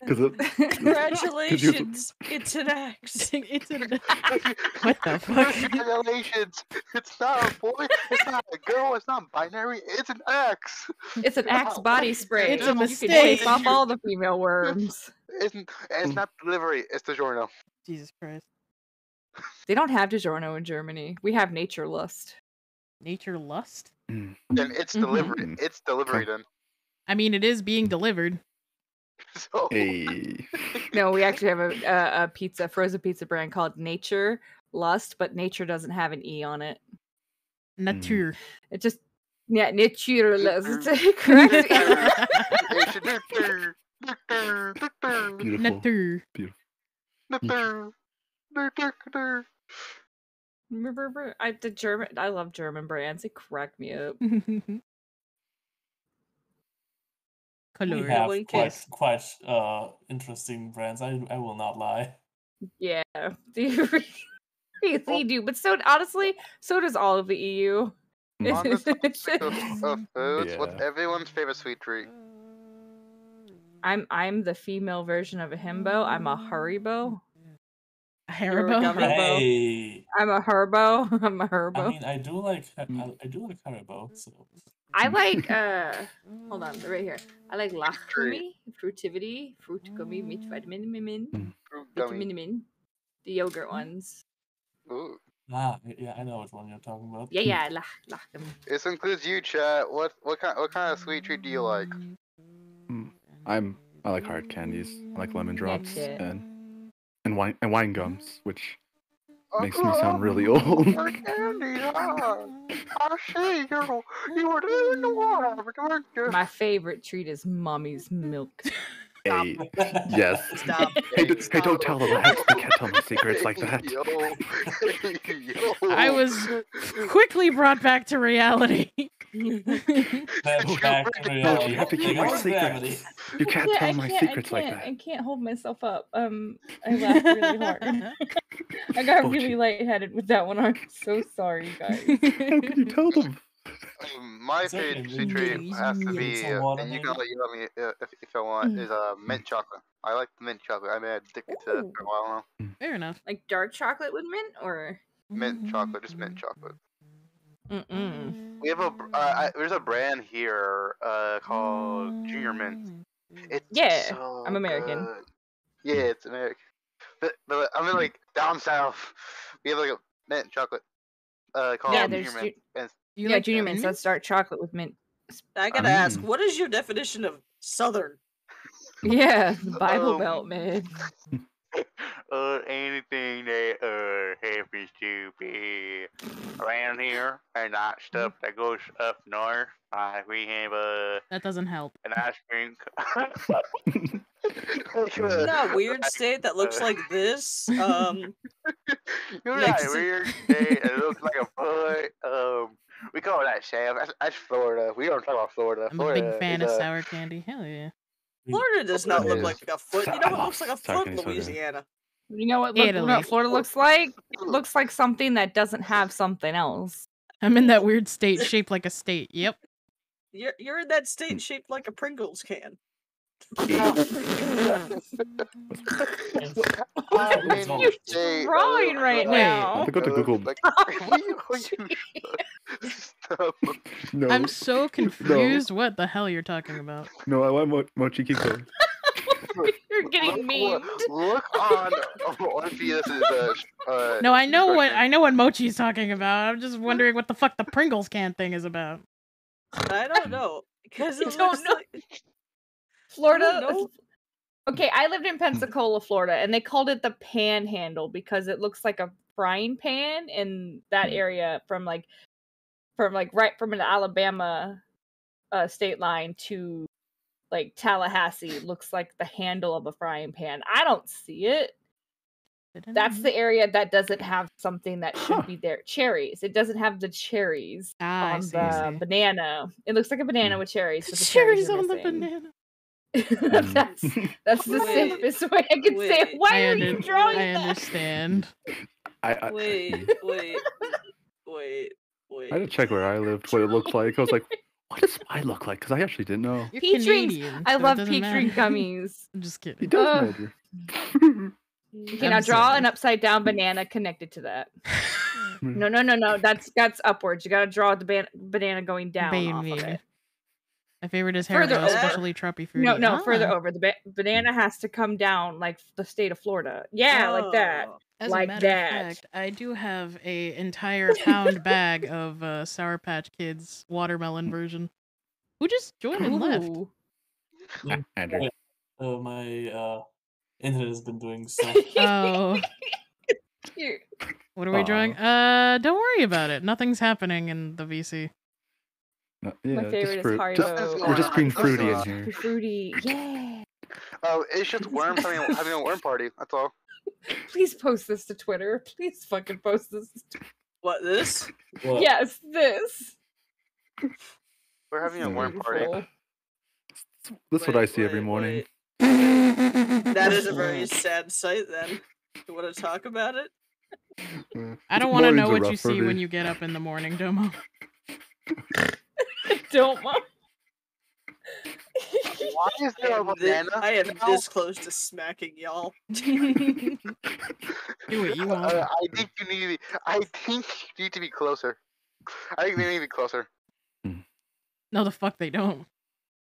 Because *laughs* Congratulations, *laughs* it's an axe. *laughs* it's a what the fuck? Congratulations! It's not a boy. It's not a girl. It's not binary. It's an axe. It's an axe body spray. It's a You can mistake. chase off all the female worms. It's, n- it's not delivery. It's DiGiorno. Jesus Christ. They don't have DiGiorno in Germany. We have Nature Lust. Nature lust? Mm. Then it's delivery. Mhm. It's delivery then. I mean, it is being delivered. *laughs* So Hey. *laughs* No, we actually have a, a, a pizza, frozen pizza brand called Nature Lust, but Nature doesn't have an E on it. Nature. Mm. It just, yeah, Nature Lust. *laughs* Correct? Beautiful. Nature. doctor, doctor. Remember, I the German. I love German brands. They crack me up. We have quite case. quite uh interesting brands. I I will not lie. Yeah, they really, really do. But so honestly, so does all of the EU. On the topic of, of foods, what's everyone's favorite sweet treat? I'm I'm the female version of a himbo. I'm a Haribo. Haribo. Haribo. *laughs* Hey, I'm a herbo. *laughs* I'm a herbo. I mean, I do like I, I do like Haribo. So I like *laughs* uh hold on, they're right here. I like Lachgummi, Fruitivity, Fruitgummi mit Vitamin Min, Fruit gummy. Vitamin Min, the yogurt ones. Ooh. ah yeah, I know which one you're talking about. Yeah, yeah, Lach Lachgummi. This includes you, chat. What what kind what kind of sweet treat do you like? Mm. I'm I like hard candies. I like lemon drops and and wine and wine gums, which makes me sound really old. For candy, huh? I see you. You were doing the water, weren't you? My favorite treat is mommy's milk. *laughs* Hey, yes. Stop. Hey, d- hey, don't tell them. I they can't tell me *laughs* secrets like that. Yo, *laughs* yo. I was quickly brought back to reality. *laughs* That's back to No, you have to keep my secrets. You *laughs* can't Yeah, tell my secrets like that. I can't hold myself up. Um, I laughed really hard. *laughs* I got Oh, really gee. lightheaded with that one. I'm so sorry, guys. How can you tell them? Um, my It's okay, favorite we treat has to be, uh, and you can let you let me uh, if, if I want, is uh mint chocolate. I like the mint chocolate. I've been addicted to that for a while now. Fair enough. Like dark chocolate with mint, or Mint chocolate, just mint chocolate. Mm We have a uh, I, there's a brand here uh called Junior Mint. It's Yeah, so I'm American. good. Yeah, it's American. But, but I mean, like down south, we have like a mint chocolate uh called Yeah, Junior Mint. ju- And You yeah, like junior Thin mints. Mint? That's dark chocolate with mint. I gotta ask, Mm. what is your definition of southern? Yeah, *laughs* Bible Um, Belt, man. *laughs* *laughs* uh, anything that uh happens to be around here and not stuff that goes up north. Like we have uh, That doesn't help. an ice cream. *laughs* Isn't that weird state that looks like this? Um, You're Yeah, not 'cause weird state. It looks like a foot. Um, we call that Sam. That's, that's Florida. We don't talk about Florida. I'm a big fan of uh, sour candy. Hell yeah. Florida does not look like a foot. You know what looks like a sour foot? candy so good. Louisiana. You know what? Look, you know what Florida looks like? It looks like something that doesn't have something else. I'm in that weird state shaped like a state. Yep. You're you're in that state hmm. shaped like a Pringles can. I'm You're the state of, drawing right now. I have to go to Google. like- will you- will you stop? No, I'm so confused what the hell you're talking about. no, I want Mo- Mochi keep going. *laughs* You're getting Look, memed. look on Orpheus is uh, uh No, I know what. I know what Mochi's talking about. I'm just wondering what the fuck the Pringles can thing is about. I don't know because *laughs* I it don't know. like Florida. know. Okay, I lived in Pensacola, Florida, and they called it the Panhandle because it looks like a frying pan in that area from like from like right from an Alabama uh, state line to like Tallahassee looks like the handle of a frying pan. I don't see it. That's the area that doesn't have something that should Huh. be there. Cherries. It doesn't have the cherries Ah, on see, the banana. It looks like a banana Mm. with cherries. The cherries are on the banana. *laughs* that's that's the Wait. safest way I can say it. Why I, are under- you drawing I that? understand. *laughs* I, I, wait, wait, *laughs* wait, wait. I had to check where I lived, what it looked like. I was like, what does I look like? Because I actually didn't know. You're Peach rings. Canadian, I so love doesn't peach matter. ring gummies. I'm just He kidding. does Ugh. matter. Okay, now I'm draw an upside down banana connected to that. No, no, no, no. That's that's upwards. You gotta draw the ban- banana going down off of it. My favorite is hair, though, especially truppy fruity. No, no, further Ah. over. The ba- banana has to come down like the state of Florida. Yeah, like that. Oh. As like a matter that. of fact, I do have a entire pound *laughs* bag of uh, Sour Patch Kids watermelon version. Who just joined and left? Ooh. Yeah, *laughs* Andrew. yeah. Uh, my uh, internet has been doing stuff. *laughs* Oh, what are we drawing? Uh, don't worry about it. Nothing's happening in the VC. Uh, no, yeah, favorite just is fruit. Haribo. Just, we're just being fruity in Fruity here. fruity. Yeah. Oh, it's just worms having a, having a worm *laughs* party. That's all. Please post this to Twitter. Please fucking post this. To... What this? What? Yes, this. We're having a worm party. Beautiful. That's what I Wait, see every wait, morning. That is a very *laughs* sad sight. Then, you want to talk about it? Mm. I don't want to know what you rough for see when you get up in the morning, Domo. *laughs* *laughs* Don't mind. Why is there a am, thi- banana? I am now? this close to smacking y'all. *laughs* Do what you want. Uh, I think you need. I think you need to be closer. I think they need to be closer. No, the fuck they don't.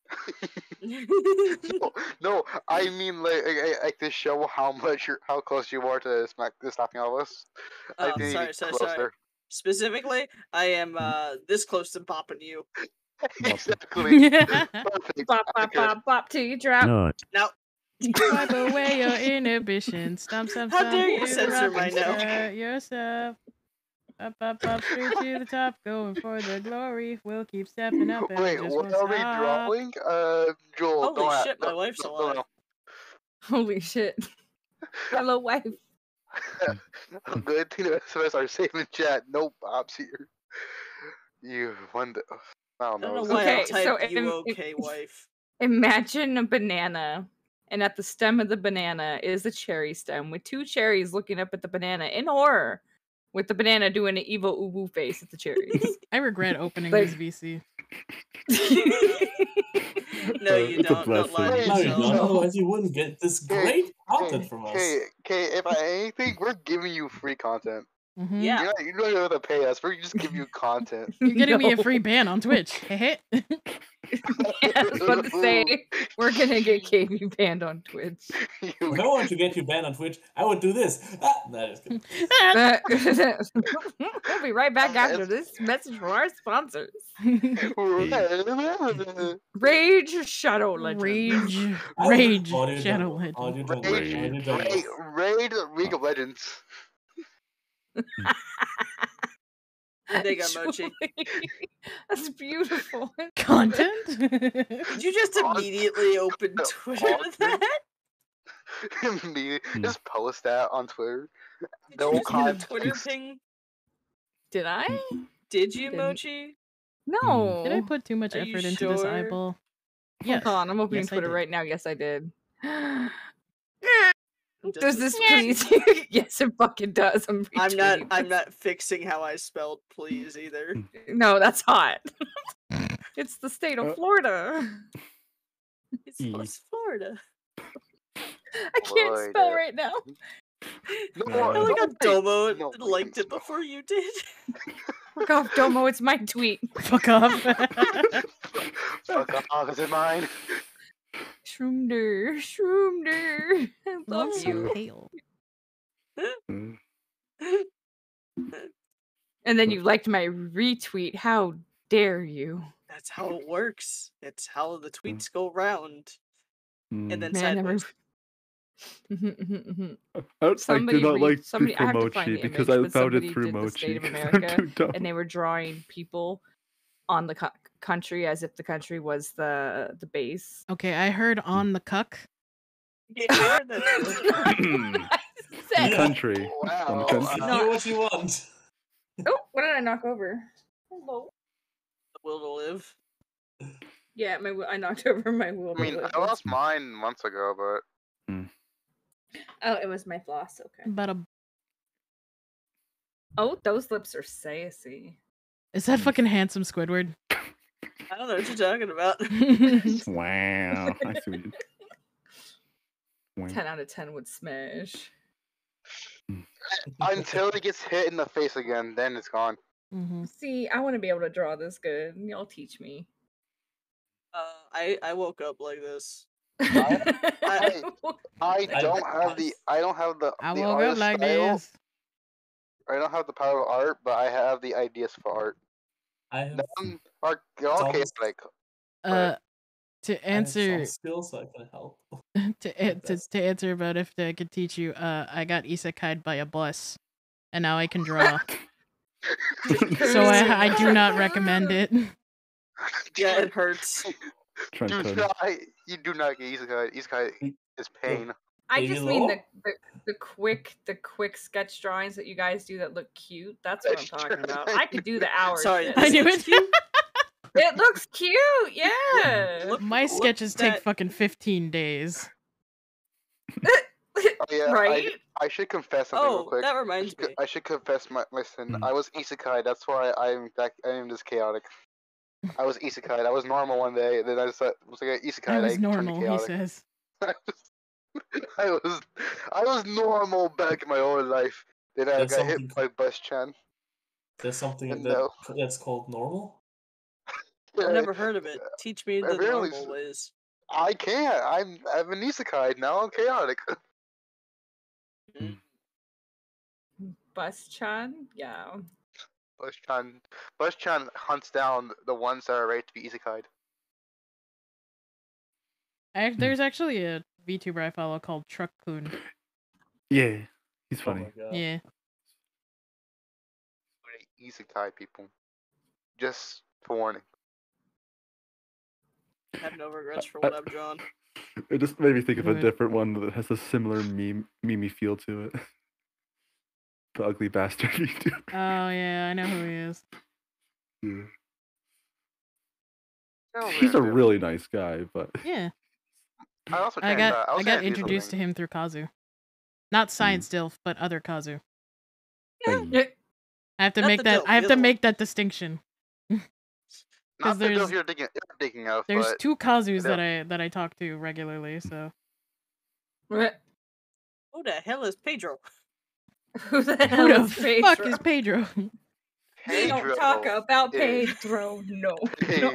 *laughs* no, no, I mean like, like, like to show how much you're, how close you are to smack to snapping all of us. I Oh, think need to sorry, be sorry, closer. sorry. Specifically, I am uh this close to popping you. *laughs* exactly. Perfect. Bop, bop, bop, bop till you drop. Not. Now, Wipe away your inhibition. Stomp, *laughs* stomp, How stomp. dare you censor my and no. start yourself. Up, up, up, straight to the top, going for the glory. We'll keep stepping up and Wait, just what are we stop. drawing? Uh, Joel. Holy shit, my no, wife's no, alive. No, Holy shit. *laughs* Hello, wife. No. Good thing the SMS are safe in chat. No Bob's here. You wonder. I don't I know. don't know why Okay, I typed so you im- okay, wife. Imagine a banana, and at the stem of the banana is a cherry stem with two cherries looking up at the banana in horror, with the banana doing an evil ubu face at the *laughs* cherries. I regret opening Like- this VC. *laughs* No, you It's don't. Don't lie to blessing. No, you don't. Otherwise, you wouldn't get this Okay, great content Okay, from us. okay, okay. If I anything, we're giving you free content. Mhm. Yeah. You're not, you don't have to pay us. We're just give you content. *laughs* You're getting me a *laughs* free ban on Twitch. *laughs* Heh heh. Yeah, I was about to say we're gonna get KV banned on Twitch. If I want to get you banned on Twitch, I would do this. Ah, that is good. we'll be right back after this message from our sponsors. Rage. Rage Shadow Legends. Rage, rage, Shadow jungle, Legend. Rage. Raid, Raid League of Legends. There you go, Mochi. That's beautiful. *laughs* Content? Did you just immediately open *laughs* Twitter with that? *laughs* Me, Hmm. just post that on Twitter. Did No you just get a. Twitter ping? Did I? Mm-hmm. Did you, Didn't. Mochi? No. Mm-hmm. Did I put too much Are you effort into this sure? eyeball? Yes. Hold on, I'm opening Yes, I Twitter did. right now. Yes, I did. Does Does this- this please? *laughs* yes, it fucking does. I'm, I'm not. retweeting I'm not fixing how I spelled please either. *laughs* No, that's hot. *laughs* it's the state of Uh, Florida. It's, E. Florida. I can't spell right now. No, I like how Domo no, liked it before you did. Fuck off, Domo. It's my tweet. Fuck off. Fuck off, is it mine? Shroomder, Shroomder. *laughs* *laughs* I love Love you. pale. Mm. And then you liked my retweet. How dare you? That's how it works. It's how the tweets go round. Mm. And then Man, I sideways. *laughs* Mhm, mhm, mhm. I, I Somebody do not re- like somebody- I the have to find Mochi the because image, I found it through did the Mochi. State of 'cause I'm America, too dumb. and they were drawing people on the co- country as if the country was the the base. Okay, I heard mm. on the cuck. Yeah, I heard that too. *laughs* *clears throat* I *laughs* said- country. Oh, wow. On the country. Uh, do what you want. Oh, what did I knock over? Hello. The Will to live. Yeah, my I knocked *laughs* over my will. I mean, to live. I lost mine months ago, but hmm. Oh, it was my floss. Okay. But a Oh, those lips are sassy. is that hmm. fucking handsome Squidward? I don't know what you're talking about. *laughs* Wow. I see what you *laughs* Wow. Ten out of ten would smash. *laughs* until it gets hit in the face again, then it's gone. hmm See, I want to be able to draw this good. Y'all teach me. I I woke up like this. I, I don't have the I don't have the I the woke up like style. this. I don't have the power of art, but I have the ideas for art. I have, None are they're all almost- chaotic. Uh, to I have some answer skills I can help. *laughs* *laughs* to, an- to to answer about if I could teach you, uh, I got isekai'd by a bus, and now I can draw. *laughs* so I I do not recommend it. Yeah, it hurts. Trent Do not, you do not get isekai. Isekai is pain. I Baby just mean the, the the quick the quick sketch drawings that you guys do that look cute. That's what I'm talking about. *laughs* I could do the hours. Sorry, shit. I knew it. *laughs* It looks cute. Yeah. Look- My look sketches take fucking fifteen days. *laughs* Oh yeah, right. I, I should confess something real Oh, quick. that I reminds should, me. I should confess my, my sin. Mm. I was isekai. That's why I'm back. I am this chaotic. I was isekai. I was normal one day, then I just uh, was like isekai. I was turned normal, he says. *laughs* I was, I was, normal back in my old life. Then I That's got hit by Bus Chan. There's something that No. *laughs* that's called normal. *laughs* I've never heard of it. Teach me the Apparently normal s- ways. I can't. I'm I'm an isekai now. I'm chaotic. Hmm. Bus Chan. Yeah. Bus Chan, Bus Chan hunts down the ones that are ready to be isekai. I, hmm. there's actually a VTuber I follow called Truck Kun. Yeah, he's Oh funny. my god. Yeah. Isekai people. Just for warning. I have no regrets for what I've drawn. *laughs* It just made me think of a different one that has a similar meme memey feel to it. *laughs* The ugly bastard *laughs* VTuber. Oh yeah, I know who he is. Yeah. Oh, He's a really nice guy, but Yeah. I also I got that. I was got introduced to him through Kazu. Not Science Dilf, but other Kazu. Yeah. I have to Not make that Dilf, I have the to make that distinction. *laughs* Not 'cause the there's- Dilf you're thinking, you're thinking of, There's but two Kazus Dilf. that I that I talk to regularly, so What? Who the hell is Pedro? *laughs* Who the who hell the is Pedro? fuck is Pedro? *laughs* We don't talk about Pedro. No. Pedro.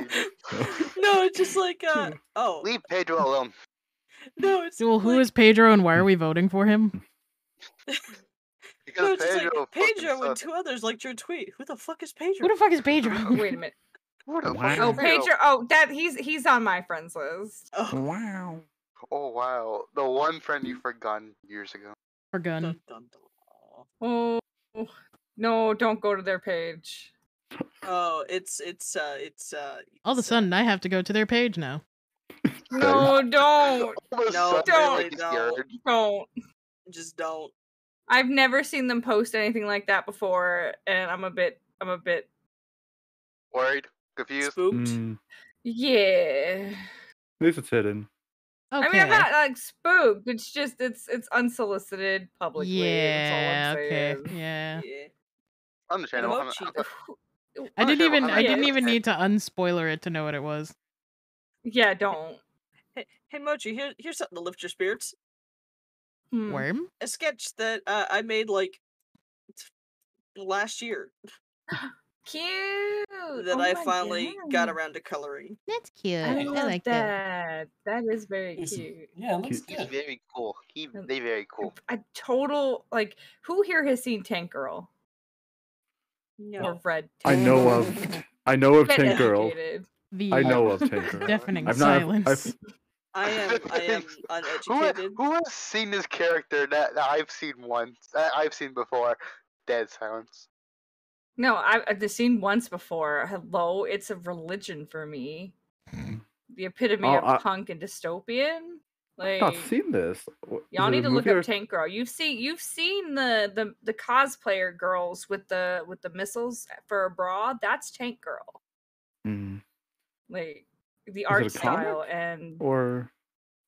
No, it's just like uh oh Leave Pedro alone. *laughs* no, it's well, who like, is Pedro and why are we voting for him? *laughs* Because no, it's just Pedro like Pedro and sucks. two others liked your tweet. Who the fuck is Pedro? Who the fuck is Pedro? *laughs* Wait a minute. Who the fuck Wow. Oh, Pedro. Oh, that he's he's on my friends list. Oh, wow. Oh wow, the one friend you forgot years ago. For gun. dun, dun, dun. Oh no! Don't go to their page. Oh, it's it's uh it's uh All of a it's, uh, sudden, I have to go to their page now. No, *laughs* don't, All of a No, don't, like, don't. don't. just don't. I've never seen them post anything like that before, and I'm a bit, I'm a bit, Worried, confused. Spooked. Mm, yeah. at least it's hidden. Okay. I mean, I'm not like spooked. It's just, it's, it's unsolicited publicly. yeah. that's all I'm Okay. Yeah. Yeah. Understandable. I'm- Emoji. I'm- *laughs* I didn't even. I'm I not didn't even need to unspoiler it to know what it was. Yeah, don't. Hey, hey Mochi, here, here's something to lift your spirits. Hmm. Worm. A sketch that uh, I made like t- last year *gasps* Cute. that Oh I my finally got around to coloring. That's cute. I love that. That is very He's- cute. Yeah, it looks He's good. very cool. He Mm. they very cool. A total like who here has seen Tank Girl No. or read? I know of. I know of Tank Girl. The I know of Tank Girl. deafening I've not. silence. I've, I am *laughs* I am Who, uneducated. who has seen this character that, that I've seen once? That I've seen before. Dead silence. No, I, I've seen once before. Hello, it's a religion for me. The epitome Oh, of I- punk and dystopian. Like I've not seen this. Wh- is y'all need to look movie up or- Tank Girl. You've seen you've seen the the the cosplayer girls with the with the missiles for a bra. That's Tank Girl. Mm, Like the it art style and or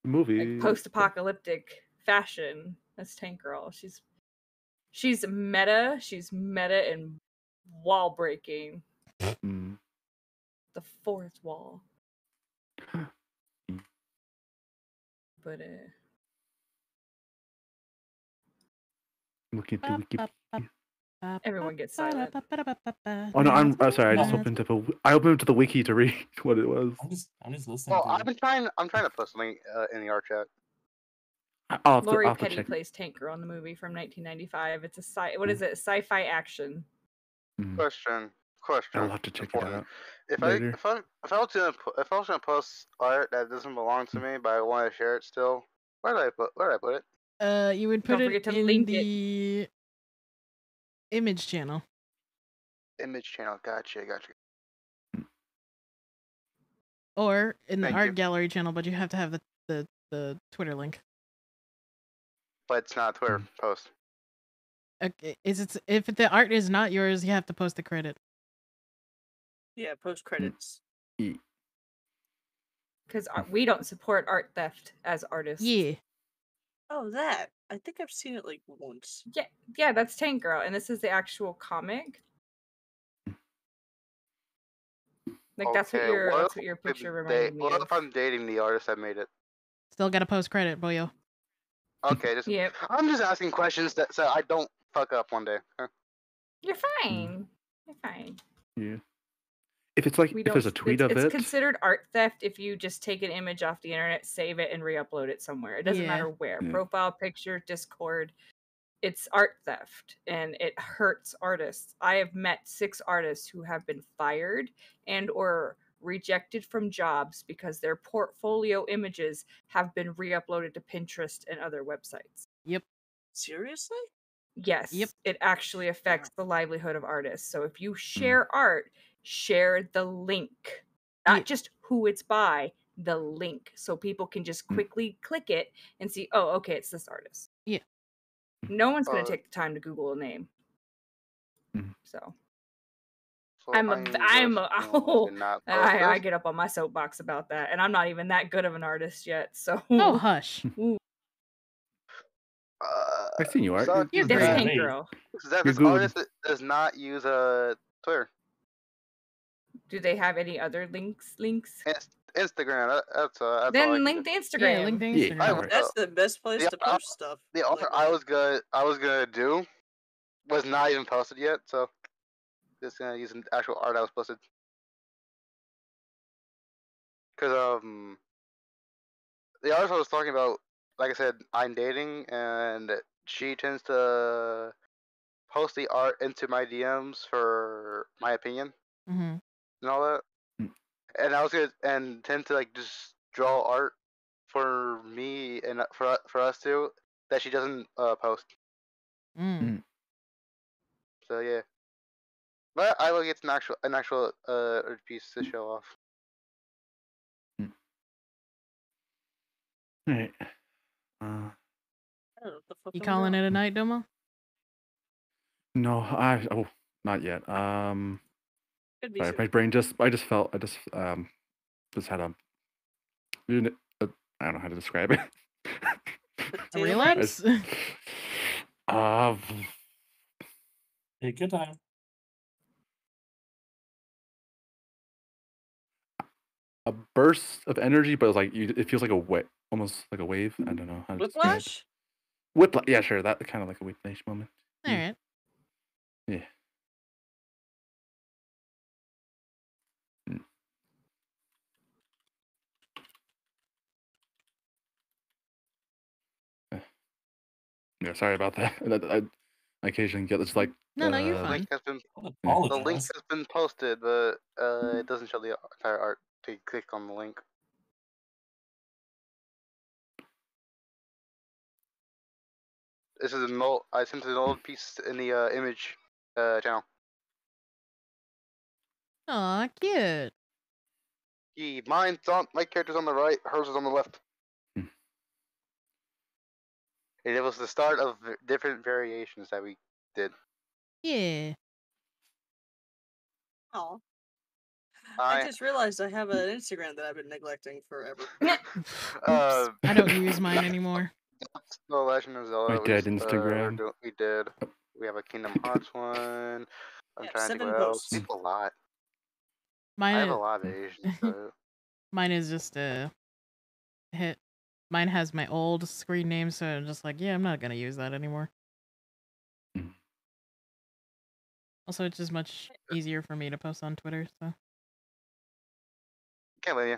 movie? like post-apocalyptic fashion. That's Tank Girl. She's she's meta. She's meta and wall breaking. Mm. The fourth wall. *gasps* But uh Looking at the Ba, Wiki. ba, ba, Everyone gets silent. Oh no, I'm uh, sorry. I just opened up a. w- I opened up to the wiki to read *laughs* what it was. I'm just I'm just listening Well, I've been trying. I'm trying to post a link uh, in the art chat. I'll have to, Lori I'll Petty check. plays Tank Girl in the movie from 1995. It's a sci. What is it? Sci-fi action. Mm, Question. Question. I'll have to check it out. If later. I if I if I was gonna if I was gonna post art that doesn't belong to me, but I want to share it still, where do I put where do I put it? Uh, you would put Don't it forget to in link it. The image channel. Image channel. Gotcha. Gotcha. Hmm. or in the Thank art you. gallery channel, but you have to have the the, the Twitter link. But it's not a Twitter Mm. post. Okay, is it if the art is not yours, you have to post the credit. Yeah, post hmm. credits. Because hmm. we don't support art theft as artists. Yeah. Oh, that. I think I've seen it like once. Yeah, yeah, that's Tank Girl, and this is the actual comic. Like that's what your what that's what your picture da- reminded me What of. if I'm dating the artist that made it? Still got to post credit, boyo. Okay, just Yep. I'm just asking questions that so I don't fuck up one day. huh? You're mm. fine. You're fine. Yeah. If it's like if there's a tweet it's, of it's it, it's considered art theft if you just take an image off the internet, save it, and re-upload it somewhere. It doesn't Yeah. matter where. Yeah. Profile picture, Discord. It's art theft, and it hurts artists. I have met six artists who have been fired and or rejected from jobs because their portfolio images have been re-uploaded to Pinterest and other websites. Yep. Seriously? Yes. Yep. It actually affects the livelihood of artists. So if you hmm. share art, share the link. Not Ye- just who it's by, the link. So people can just Mm. quickly click it and see, oh, okay, it's this artist. Yeah. No one's gonna Uh, take the time to Google a name. Mhm. So So I'm a I'm v- I'm just a- *laughs* oh, to not post *laughs* I, I get up on my soapbox about that, and I'm not even that good of an artist yet. So Oh, *laughs* hush. Ooh, Uh, I've seen you art. so- You're that's great. Girl. so this artist does not use uh, Twitter, Do they have any other links? Links? Inst- Instagram. That, that's uh, that's Then can link do. the Instagram. Yeah, link the Yeah. Instagram. I- Alright. That's the best place Yeah, to I'll- post stuff. The like offer I was gonna I was gonna do was not even posted yet, so just gonna use an actual art I was posted. Cause um, the artist I was talking about, like I said, I'm dating, and she tends to post the art into my DMs for my opinion hmm and all that. Mm. And I was gonna and tend to like just draw art for me and uh, for for us too that she doesn't uh, post. Mm. So yeah. But I will get an actual an actual uh piece to show off. Alright. Uh, I don't know what the fuck You calling it a night, Domo? no, I oh not yet. Um, Could be sorry, my brain just I just felt I just um just had a, unit- uh, I don't know how to describe it. A Potato relapse? uh, Take your time. a burst of energy, but it's like you, it feels like a wet, almost like a wave. I don't know how to describe it. Whiplash? Whiplash. Yeah, sure. That kind of like a whiplash moment. All right. Yeah. Yeah, sorry about that. *laughs* That- I, I occasionally get this like. No, no, you're uh, The fine. link has been Don't the link has been posted, but uh it doesn't show the entire art. To click on the link. This is an old. I sent an old piece in the uh, image uh, channel. Aw, cute. Yeah, mine's on. My character's on the right. Hers is on the left. Hmm. And it was the start of different variations that we did. Yeah. Oh. I I just realized I have an Instagram that I've been neglecting forever. *laughs* uh, I don't use mine *laughs* anymore. The Legend of Zelda. My we dead s- uh, we're Instagram. we did. We have a Kingdom Hearts one. I'm Yeah, trying to think seven what else. posts. We a lot. Mine I have is, a lot of *laughs* Asians. so- mine is just a hit. Mine has my old screen name, so I'm just like, yeah, I'm not gonna use that anymore. Also, it's just much easier for me to post on Twitter. So Can't blame you.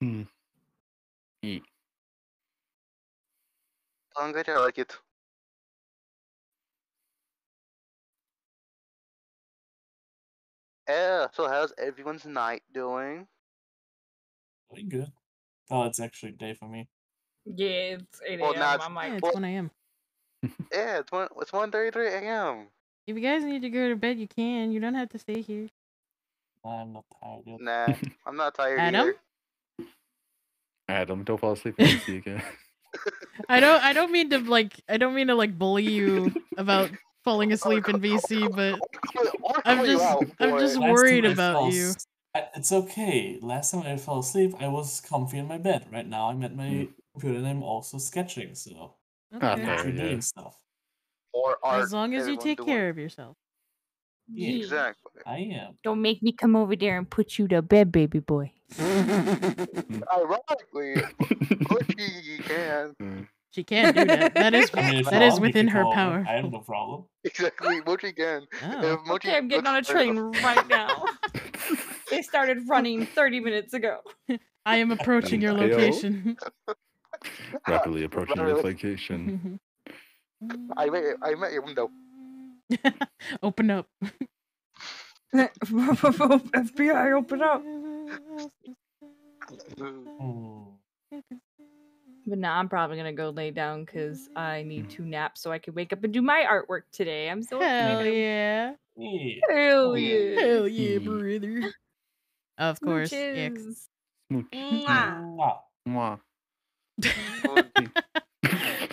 Hmm. Eat. I'm good. I like it. Yeah. So how's everyone's night doing? Doing good. Oh, it's actually day for me. Yeah, it's 8 a.m. now it's- I'm like, yeah, it's Well- one a.m. *laughs* Yeah, it's one. It's one thirty-three a.m. If you guys need to go to bed, you can. You don't have to stay here. I'm not tired yet. Nah, *laughs* I'm not tired Adam? either. Adam, don't fall asleep in the again. *laughs* I don't. I don't mean to like. I don't mean to like bully you about falling asleep in VC, but I'm just. I'm just worried about you. S- I- It's okay. Last time I fell asleep, I was comfy in my bed. Right now, I'm at my computer and I'm also sketching, so Ah, Okay. I'm fair, actually yeah. doing stuff. Or art. As long as you everyone take doing. care of yourself. Yeah, Exactly. I am. Don't make me come over there and put you to bed, baby boy. *laughs* Ironically, Butchie can. *laughs* Mm. She can't do that. That is *laughs* I mean, if that you is want me to within her come over, power. I have no problem. Exactly, Mochi can. Oh. If Mochi okay, I'm getting on a looks- train right now. They started running 30 minutes ago. *laughs* I am approaching your Ayo. location. *laughs* Rapidly approaching your location. I met, I met your window. *laughs* Open up. FBI, open up. Hmm. But now I'm probably gonna go lay down because I need to nap so I can wake up and do my artwork today. I'm so Hell excited. yeah. Yeah. Hell yeah. Hell yeah, Mm. brother. Of course. Yeah. Smooches. Smooch. Mwah. Mwah. Mwah.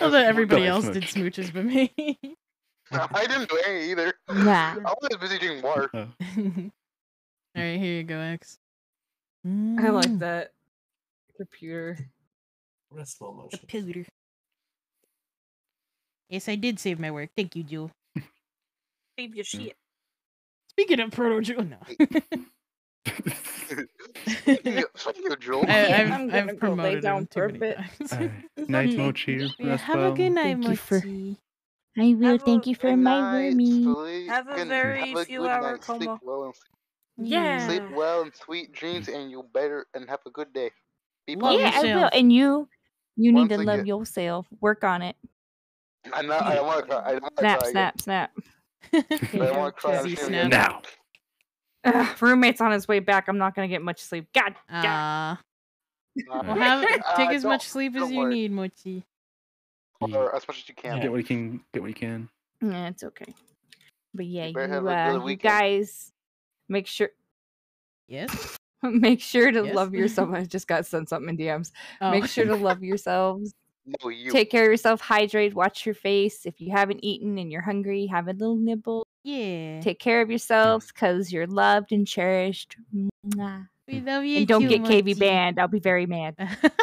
*laughs* Everybody else Smooch. did smooches but me. *laughs* I didn't do any either. *laughs* Nah. I was busy doing work. Uh, All right, here you go, X. I Mm, like that computer. Rest slow motion. Computer. Yes, I did save my work. Thank you, Jewel. Save your shit. Speaking of Proto Jewel, no. Speaking, of, Joel, I, I've, I'm gonna I've go lay promoted down him for too many bit. times. Alright. *laughs* Night Mochi. Yeah, Rest have well. a good night, Thank you for- Mochi. I will. Have Thank you for good my night, wormy. sleep, Have a good- very have a few good hour night, sleep well, and Yeah. sleep well and sweet dreams, and you better and have a good day. Be Love yeah. I will. yourself. And you, you need Once to love again- yourself. Work on it. I'm not. I don't want to cry. I don't want to Snap, cry. snap, snap. *laughs* I don't want to cry. I'm See, feeling snap. good. Now. Ugh, roommate's on his way back. I'm not gonna get much sleep. God, God. Ah, Uh, well, have *laughs* uh, take as much sleep as you worry. need, Mochi. Or as much as you can. Yeah. Get what you can. Get what you can. Yeah, it's okay. But yeah, you, better have a uh, you guys make sure Yes. *laughs* make sure to Yes? love yourself. *laughs* I just got sent something in DMs. Oh. Make sure to love yourselves. No, you. Take care of yourself. Hydrate. Watch your face. If you haven't eaten and you're hungry, have a little nibble. Yeah. Take care of mm. yourselves because you're loved and cherished. Mwah. We love you And don't too, get KV Mochi. banned. I'll be very mad.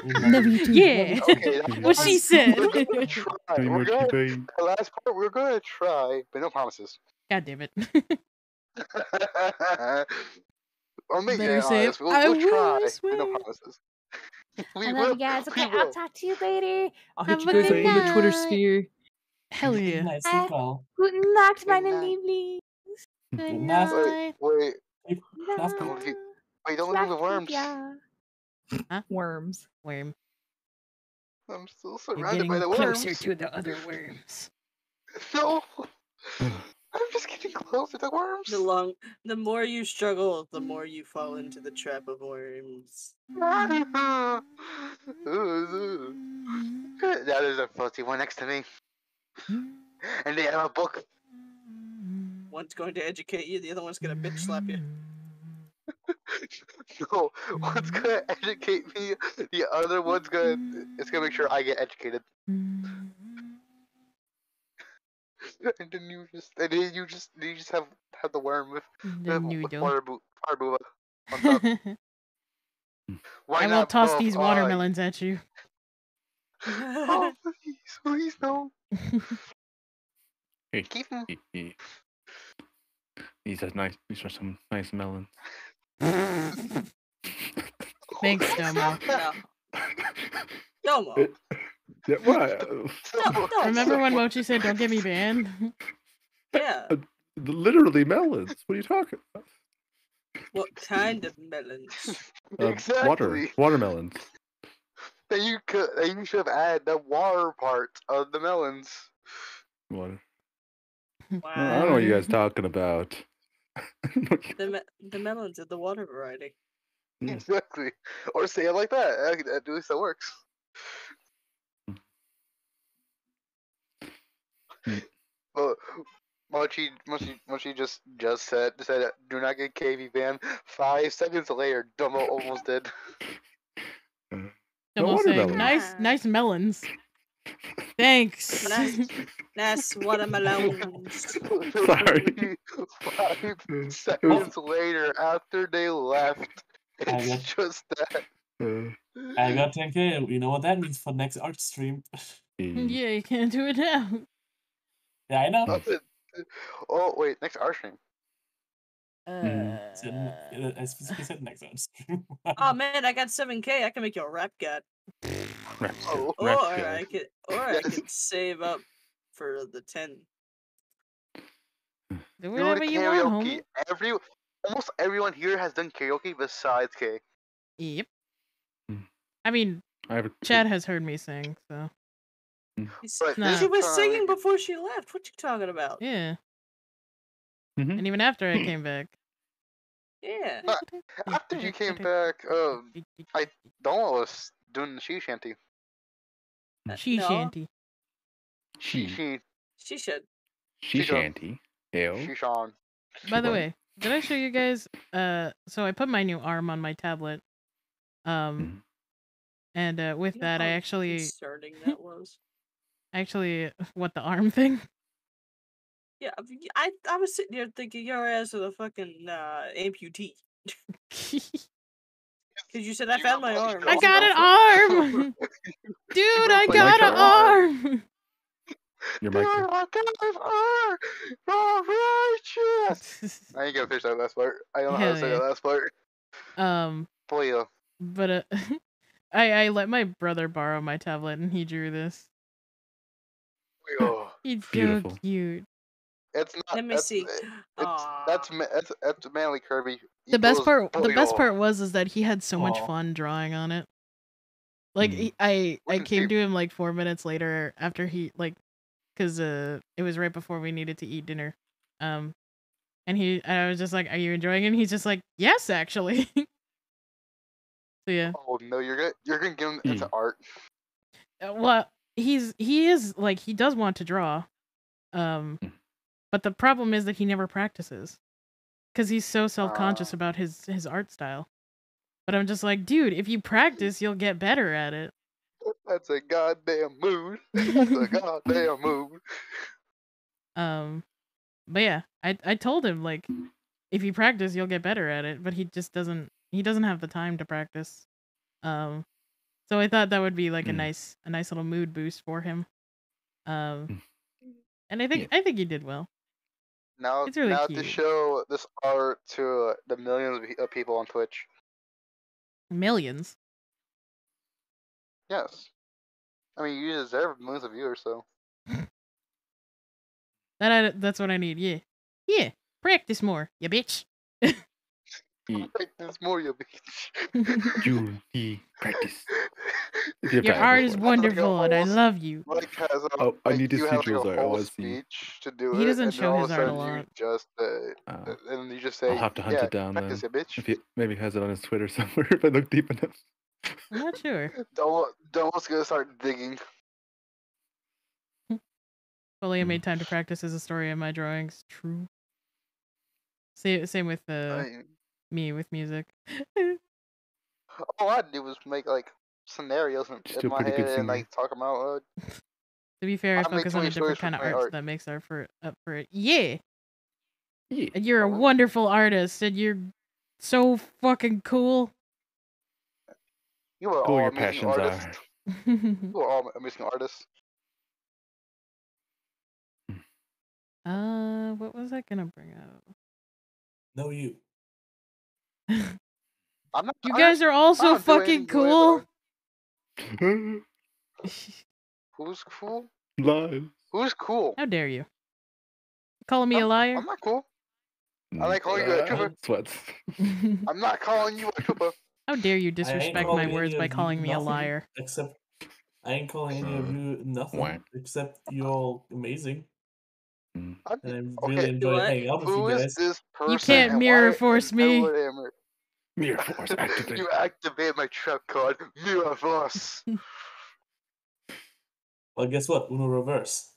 Love you too. yeah. Okay, what she said. We're gonna try. We're gonna, the last part, we're gonna try, but no promises. God damn it. *laughs* or maybe Better yeah, say, honest, we'll, "I we'll will, I try, but no swear." promises. *laughs* we I will. love you guys. Okay, will. I'll talk to you later. I'll hit Have you a guys up good on the Twitter sphere. Hell Good *laughs* yeah. night, sleep well. Guten Nacht, meine night. Liebling. *laughs* Good Good night. night. Wait, wait, Schlaf don't gut. leave, wait, don't leave the worms. Huh? Worms. Worm. I'm still surrounded by the worms. closer worms. to the other worms. No, I'm just getting closer to the worms. The long, the more you struggle, the more you fall into the trap of worms. *laughs* now there's a fuzzy one next to me, and they have a book. One's going to educate you, the other one's gonna bitch slap you. *laughs* no, one's gonna educate me. The other one's gonna. It's gonna make sure I get educated. *laughs* and then you just, and then you just, you just have have the worm with, The with, with noodle. water, boo, water booba on top. *laughs* Why I will toss both? these Oh, watermelons at you. *laughs* Oh, please, please no. Hey, Keep 'em. he- he- These are nice. These are some nice melons. Thanks, Domo. No. Domo. Yeah, what? *laughs* *laughs* Remember when Mochi said, "Don't get me banned"? *laughs* Yeah. Literally melons. What are you talking about? What kind of melons? Uh, Water. Exactly. Watermelons. Then you could. Then you should have added the water part of the melons. Water. I don't know what you guys talking about. The me- the melons of the water variety. Exactly. Or say it like that. That- At least that works. Well, Mochi, Mochi, Mochi just just said said do not get KV banned. Five seconds later, Domo almost did. Double saying, "Nice, nice melons." Thanks. Nice, nice watermelons. *laughs* Sorry. Five *laughs* seconds later, after they left, I it's got- just that. Uh, *laughs* I got 10k. You know what that means for next art stream? yeah, you can't do it now. Yeah, I know. Nothing. Oh wait, next art stream. Said n- uh, I specifically said next art *laughs* stream. oh man, I got 7k. I can make you a rap god. Oh, Or I could, or I could *laughs* save up for the 10. Do Do whatever the you want, karaoke. homie. Every almost everyone here has done karaoke besides K. Yep. I mean, I have a Chad has heard me sing, so He's- But She was time- singing before she left. What you talking about? yeah. Mhm. And even after I *clears throat* came back, Yeah. But *laughs* after you came *laughs* back, um, I Donald was doing the she shanty. she no. shanty. She. She She should. She She shanty. Ew. she Sean. By the way, did I show you guys? Uh, so I put my new arm on my tablet. Um, and uh, with You know that, I actually, Concerning that was. Actually, *laughs* what the arm thing? Yeah, I I I was sitting here thinking your ass is a fucking uh, amputee. *laughs* Because you said I found my arm. I got an arm, dude! I got an arm. Your Dude, mic. I got an arm. Righteous. *laughs* I ain't gonna finish that last part. I don't know how Hell to say yeah. that last part. Um, Boy, yeah. but uh, I I let my brother borrow my tablet, and he drew this. Oh, *laughs* He's so cute. it's not. Let me that's, see. It's, Aw. that's that's that's manly Kirby. the best equals part the best part was is that he had so much fun drawing on it like Mm. he, i i came he- to him like four minutes later after he like because uh it was right before we needed to eat dinner um and he and i was just like are you enjoying it and he's just like yes actually *laughs* so yeah Oh no, you're gonna you're gonna give him into Hmm. art. Uh, well he's he is like he does want to draw um Mm. but the problem is that he never practices because he's so self-conscious Ah. about his his art style but i'm just like dude if you *laughs* practice you'll get better at it That's a goddamn mood. *laughs* That's a goddamn mood. um but yeah i i told him like if you practice you'll get better at it but he just doesn't he doesn't have the time to practice um so i thought that would be like a Mm. nice a nice little mood boost for him um Mm. and i think i think he did well Now, It's really now to show this art to uh, the millions of of people on Twitch. millions Yes. I mean, you deserve millions of viewers, so. *laughs* that I, that's what i need yeah yeah practice more you bitch *laughs* *laughs* There's more, you bitch. *laughs* You he practice. your art is wonderful and i love you Like has a, Oh, I like, need to you see have, like, Joe's art. I wanna see. speech to do He it, doesn't show his art a sudden you lot. just uh, Uh, and you just say, I'll have to hunt yeah, it down practice, then. ya bitch. If he maybe he has it on his Twitter *laughs* somewhere if I look deep enough. i'm not sure Don't Donald's gonna start digging. fully i made time to practice as a story of my drawings true same, same with uh I mean, me with music *laughs* all I do was make like scenarios in, in my head and like talk about. Uh, To be fair, I I focus on a different kind of art, art. that makes art for up for it. Yeah, Yeah. and you're a wonderful artist, and you're so fucking cool. you are Cool all your amazing passions artists. are. *laughs* You are all amazing artists. uh, what was I gonna bring up? No, you. I'm not. You guys are all so fucking cool. *laughs* Who's cool? Lies. Who's cool? How dare you? Calling me a liar? I'm not cool. I like calling you a Uh, trooper. *laughs* Sweats. I'm not calling you a trooper. How dare you disrespect my words by calling me a liar? Except I ain't calling any of you nothing except you're all amazing. Mm. I'm- And I really Okay, enjoy hanging out with Who you is guys. this person? You can't mirror force and- and me. what am I- Mirror force activate. you activate my trap card, Mirror Force. *laughs* Well, guess what? Uno reverse.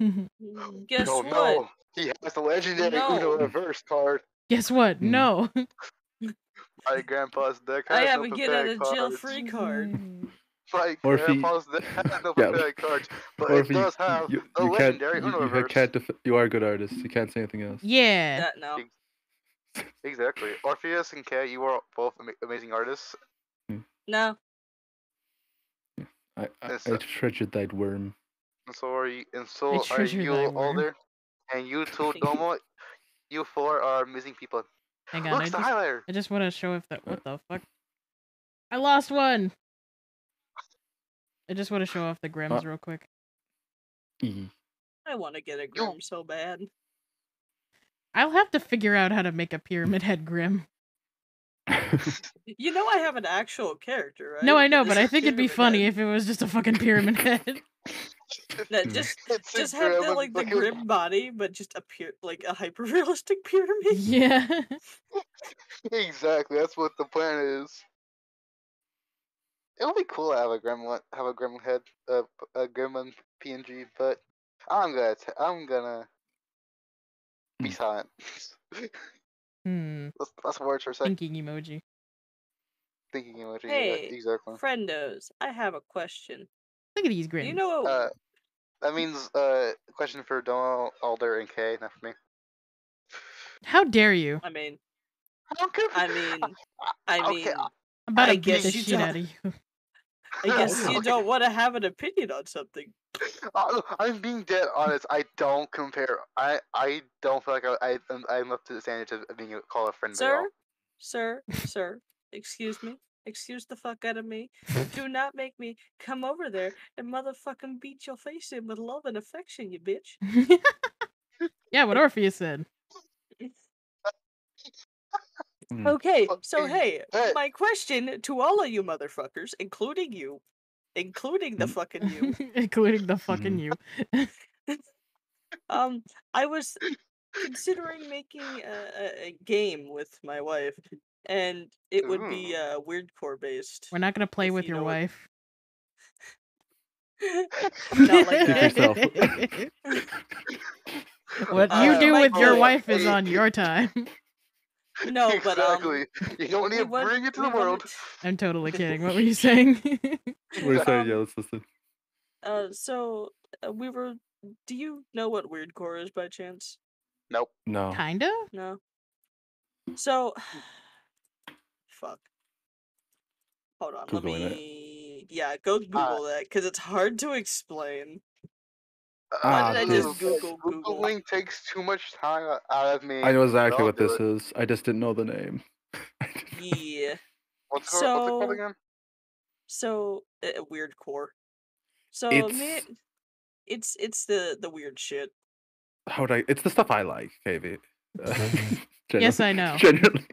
Guess no, what? no, he has the legendary Uno Reverse card. Guess what? Hmm. No. *laughs* My *laughs* grandpa's deck I have no a get out of jail cards. free card. *laughs* My Or if he- grandpa's deck has no Yeah. prepared cards, but Or it if you, does have you, the you can't, legendary you, you can't def- you are a good artist. You can't say anything else. Yeah. That no. Exactly. Orpheus and Kay, you are both ama- amazing artists. Hmm. No. I, I, Yes, I treasured that worm. And so are you, and so are you thy all worm. there. And you too, Thank *laughs* you. Domo. You four are amazing people. Hang on. Look, I just. I just want to show if that. What the fuck? I lost one. I just want to show off the uh Grims real quick. Mm-hmm. I want to get a Grim so bad. I'll have to figure out how to make a pyramid head Grim. *laughs* You know I have an actual character, right? No, I know, but I *laughs* think it'd be funny head. if it was just a fucking pyramid head. *laughs* That hmm. just It's just have the like the grim body, but just a appear like a hyper realistic pyramid. yeah. exactly. That's what the plan is. It would be cool to have a gremlin, have a gremlin head, uh, p- a gremlin PNG, but I'm gonna, t- I'm gonna be silent. Hmm. let's, let's watch for a second. Thinking emoji. Thinking emoji. yeah, Hey, exactly. friendos, I have a question. Look at these Do Grims. you know? Uh, that means uh, question for Domo, Alder, and Kay, not for me. How dare you? I mean, I don't. I mean, *laughs* I Okay, mean, I'm about I to beat guess the you shit don't- out of you. *laughs* I oh, guess you Okay. don't want to have an opinion on something. I- I'm being dead honest. I don't compare. I I don't feel like I, I I'm- I'm up to the standards of of being a- called a friend. Sir, sir, sir, excuse me. Excuse the fuck out of me. Do not make me come over there and motherfucking beat your face in with love and affection, you bitch. *laughs* yeah, what Orpheus said. Mm. Okay, so hey, hey. my question to all of you motherfuckers, including you, including the Mm. fucking you, *laughs* Including the fucking you. *laughs* um, I was considering making a, a, a game with my wife, and it would be uh, weirdcore based. We're not gonna play with you your know what- wife. *laughs* Not like that. yourself. what Uh, you do with your wife is on your time. No, *laughs* but um, you don't need to bring it to the world. wanted- *laughs* I'm totally *laughs* kidding. What were you saying? We're saying, Um, yeah, let's listen. Uh, so uh, we were. Do you know what weirdcore is by chance? Nope. No. Kinda. No. So, *sighs* fuck. Hold on. Googling let it. Yeah, go Google that because it's hard to explain. Ah, did I this- just Google Google? Googling takes too much time out of me. I know exactly Don't what this it. is. I just didn't know the name. *laughs* Yeah. What's, it called- what's it called So- again? So uh, weird core. So It's- me, it's it's the the weird shit. How would I? It's the stuff I like, KV. Uh, *laughs* Yes, I know. Generally.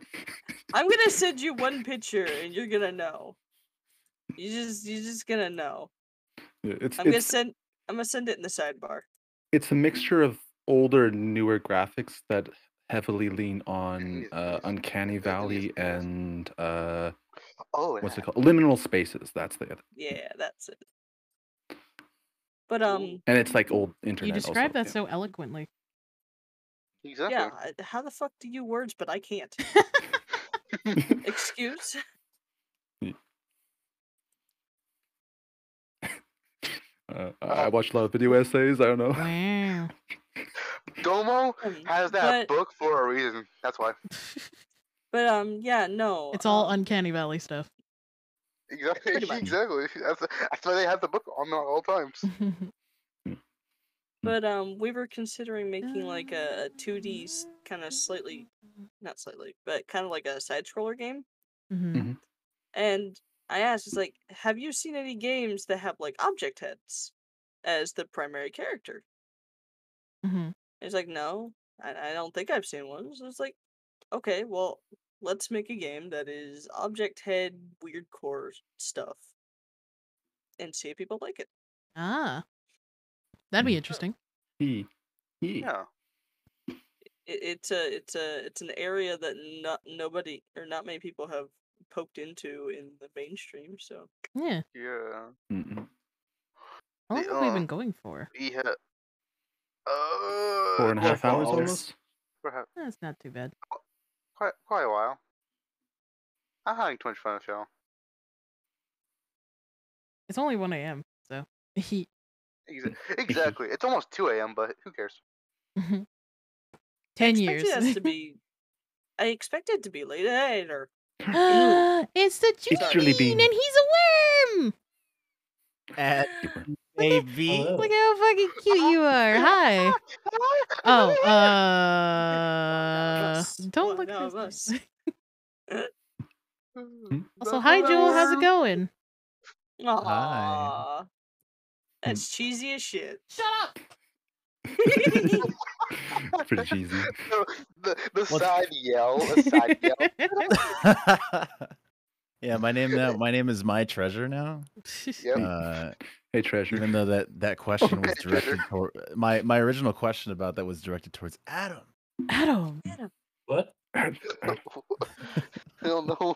I'm gonna *laughs* send you one picture and you're gonna know. You just you're just gonna know. Yeah, It's I'm gonna send I'm gonna send it in the sidebar. it's a mixture of older, and newer graphics that heavily lean on uh, Uncanny Valley and uh, Oh, what's it called? Liminal spaces. That's the other. Yeah, that's it. But um, And it's like old internet. You also, described that yeah. so eloquently. Exactly. yeah. How the fuck do you words, but I can't? *laughs* Excuse. Uh, I I watch a lot of video essays. I don't know. Wow. *laughs* Domo has that but- book for a reason. That's why. *laughs* But um, yeah, no. It's all um, uncanny valley stuff. Exactly. Pretty much. Exactly. That's that's why they have the book on at all times. *laughs* But um, we were considering making like a, a 2D kind of slightly, not slightly, but kind of like a side scroller game. Mhm. And I asked, "It's like, have you seen any games that have like object heads as the primary character?" hmm He's like, "No, I, I don't think I've seen one." So it's like, okay, well, let's make a game that is object head weird core stuff, and see if people like it. Ah, that'd be interesting. He. He. Yeah. it, it's a it's a it's an area that not nobody or not many people have poked into in the mainstream. So Yeah. Yeah. Mm-mm. How long The, have we uh, been going for? We had. Uh, Four and a well, half hours almost. almost. Perhaps That's not too bad. quite quite a while. I'm having too much fun with y'all. It's only 1 a.m. So *laughs* he. *laughs* Exactly. it's almost 2 a.m., but who cares? *laughs* Ten I years. expected us to be. I expected it to be late at night or *gasps* it's the It's Julie Julian, Bean. and he's a worm. At *gasps* AB. *laughs* *laughs* Look how fucking cute you are. *laughs* Hi. Oh, uh, don't look one at of us. Also, hi, Jewel. How's it going? Aww. That's cheesy as shit. Shut up. *laughs* Pretty cheesy. the the What's- side *laughs* yell, the side yell. *laughs* yeah, my name now. My name is my treasure now. Yep. Uh, hey, treasure. Even though that that question was Hey, directed Treasure. toward my my original question about that was directed towards Adam. Adam. Adam. What? I don't know.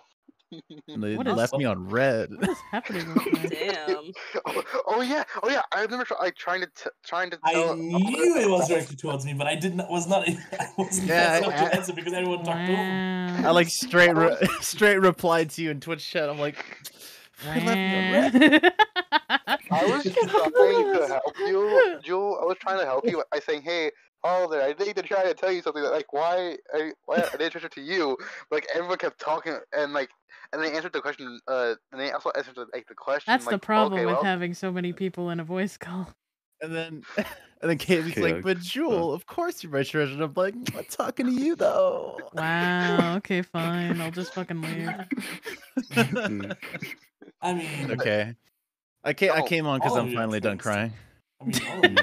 And they What is- left me oh, on red. What is happening right? Damn. *laughs* Oh, oh yeah, oh yeah. I remember like trying to t- trying to Tell, I knew it was directed towards me, but I did not was not *laughs* I wasn't Yeah, fast I- *laughs* to answer because everyone talked over. me. I like straight re- straight replied to you in Twitch chat. I'm like, "Why left me on red?" I was trying to help you, Jewel. I was trying to help you by saying, "Hey, oh, there, I need to try to tell you something. that, Like, why, I, why I didn't answer to you? Like, everyone kept talking, and like, and they answered the question. Uh, and they also answered the, like the question. That's the problem okay, with well, having so many people in a voice call. And then *laughs* and then Kaylee's like, "But Jewel, of course you're my treasure." And I'm like, "I'm talking to you though." Wow. *laughs* Okay, fine. I'll just fucking leave. *laughs* I mean, okay. I came I came on because I'm finally done crying. I mean,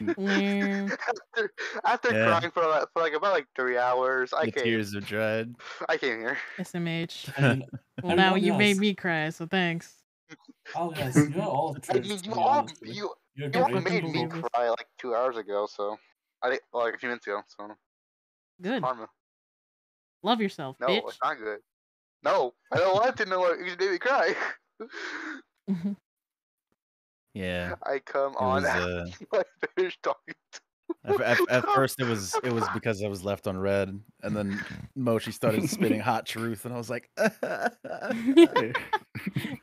all of you trolls *laughs* to me. Where- after, after Yeah. crying for like, for like about like three hours, I The came. tears of dread. I came here. SMH. *laughs* I mean, Well, now I'll be you made me cry, so thanks. I'll *laughs* be you're all I treasures mean, you all you You're you all made me people. cry like two hours ago. So I did like a few minutes ago. So Good. karma. Love yourself, No, bitch. it's not good. No, I don't want to know what you made me cry. Yeah. I come It on was, after uh, *laughs* I finished talking. To At, at, at *laughs* first, it was it was because I was left on red, and then Mochi started spitting hot truth, and I was like, *laughs*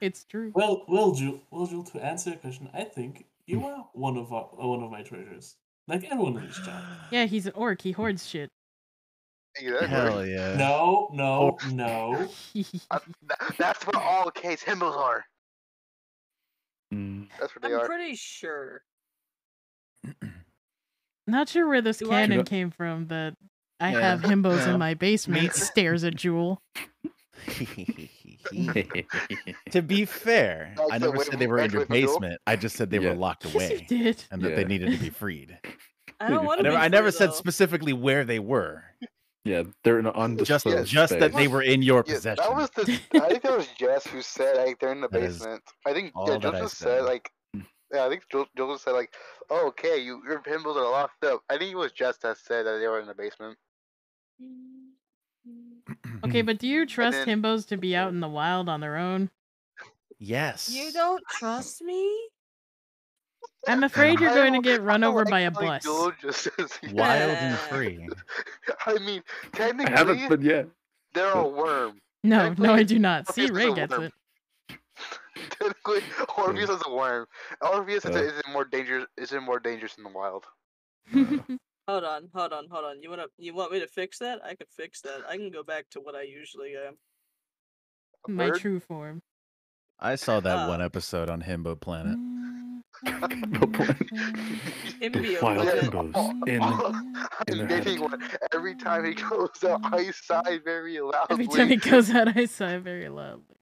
it's true. Well, well, Jewel, well, Jewel, to answer your question, I think you are one of our, uh, one of my treasures. Like everyone in this chat. *sighs* Yeah, he's an orc. He hoards shit. Exactly. "Hell yeah!" No, no, no. Uh, that's what all case himbos are. Mm. That's what they I'm are. pretty sure. *clears throat* Not sure where this Do I- canon came from that I Yeah. have himbos Yeah. in my basement. Stares at Jewel. *laughs* to be fair, *laughs* That's I the never way said they were in your graduate from school. basement. I just said they Yeah. were locked Yes, you away did. and that they Yeah. needed to be freed. I don't *laughs* I want to never, be I never said specifically where they were. Yeah, they're in an Just, undisclosed just that space. they were in your Yeah, possession. that was the. I think that was Jess who said like they're in the That is basement. I think all yeah, that I Joseph said. said like. Hmm. Yeah, I think Jo- Joseph said like, oh, "Okay, you your himbos are locked up." I think it was Jess that said that they were in the basement. *clears throat* Okay, but do you trust then- himbos to be out in the wild on their own? yes. You don't trust me? I'm *laughs* afraid you're going to get run I don't over by a bus. Just says Wild and free. *laughs* I mean, *laughs* I haven't been yet. they're a worm. No, no, I do not. See, Ray gets it. Technically, Orpheus is a worm. Orpheus is, is more dangerous. Is it more dangerous in the wild. Hold on, hold on, hold on. You wanna you want me to fix that? I could fix that. I can go back to what I usually am. My true form. I saw that Uh, one episode on Himbo Planet. Mm, Himbo. Wild himbos in *laughs* in I'm their getting head. one. Every time he goes out, I sigh very loudly. Every time he goes out, I sigh very loudly.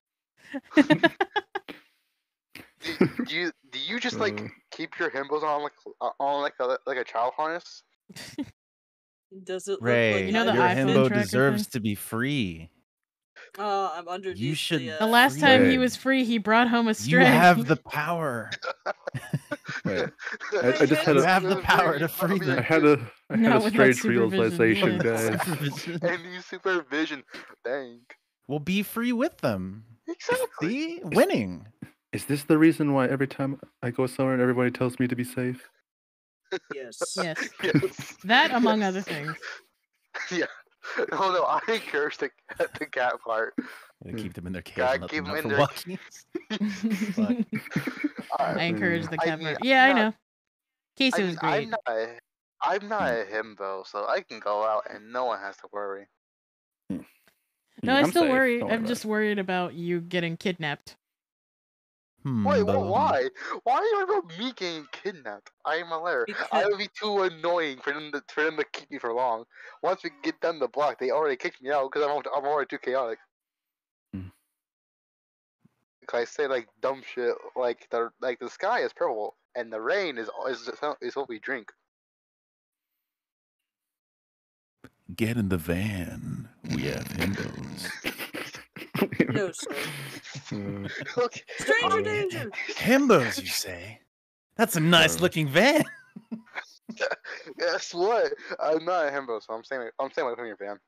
do you do you just like Uh. keep your himbos on like uh, on like a like a child harness? *laughs* Does it look Ray, like You know the your iPhone himbo deserves thing? to be free. Oh, I'm underneath. You should. The, The last time he was free, he brought home a string. You stray. have the power. *laughs* Wait, I, I just had You a, have the power to *laughs* free them. I them. had a, I had Not a strange realization, yeah. guys. *laughs* and you supervision. Dang. We'll be free with them. Exactly. See, winning. Is this the reason why every time I go somewhere and everybody tells me to be safe? Yes. Yes. Yes. That among Yes. other things. Yeah. No, *laughs* oh, no, I *laughs* encourage the cat, the cat part. Gonna keep them in their cage Gotta keep them 'em out in for their- walkies. *laughs* I encourage the I cat mean, part. I'm Yeah, I not- know. Casey I was great. I'm not. A, I'm not a himbo, so I can go out and no one has to worry. No, Yeah, I I'm still safe, worry. don't I'm about just worried about you getting kidnapped. Hmm, Wait, but- wh- why? Why are you about me getting kidnapped? I am a lair. I would be too annoying for them to for them to keep me for long. Once we get done the block, they already kicked me out because I'm I'm already too chaotic. Hmm. 'Cause I say like dumb shit like the like the sky is purple and the rain is is is what we drink. Get in the van. We have himbos. *laughs* No, *laughs* sir. Look, Stranger um, danger. himbos, you say? That's a nice looking van. *laughs* Guess what? I'm not a himbo, so I'm saying I'm saying my opinion, fam.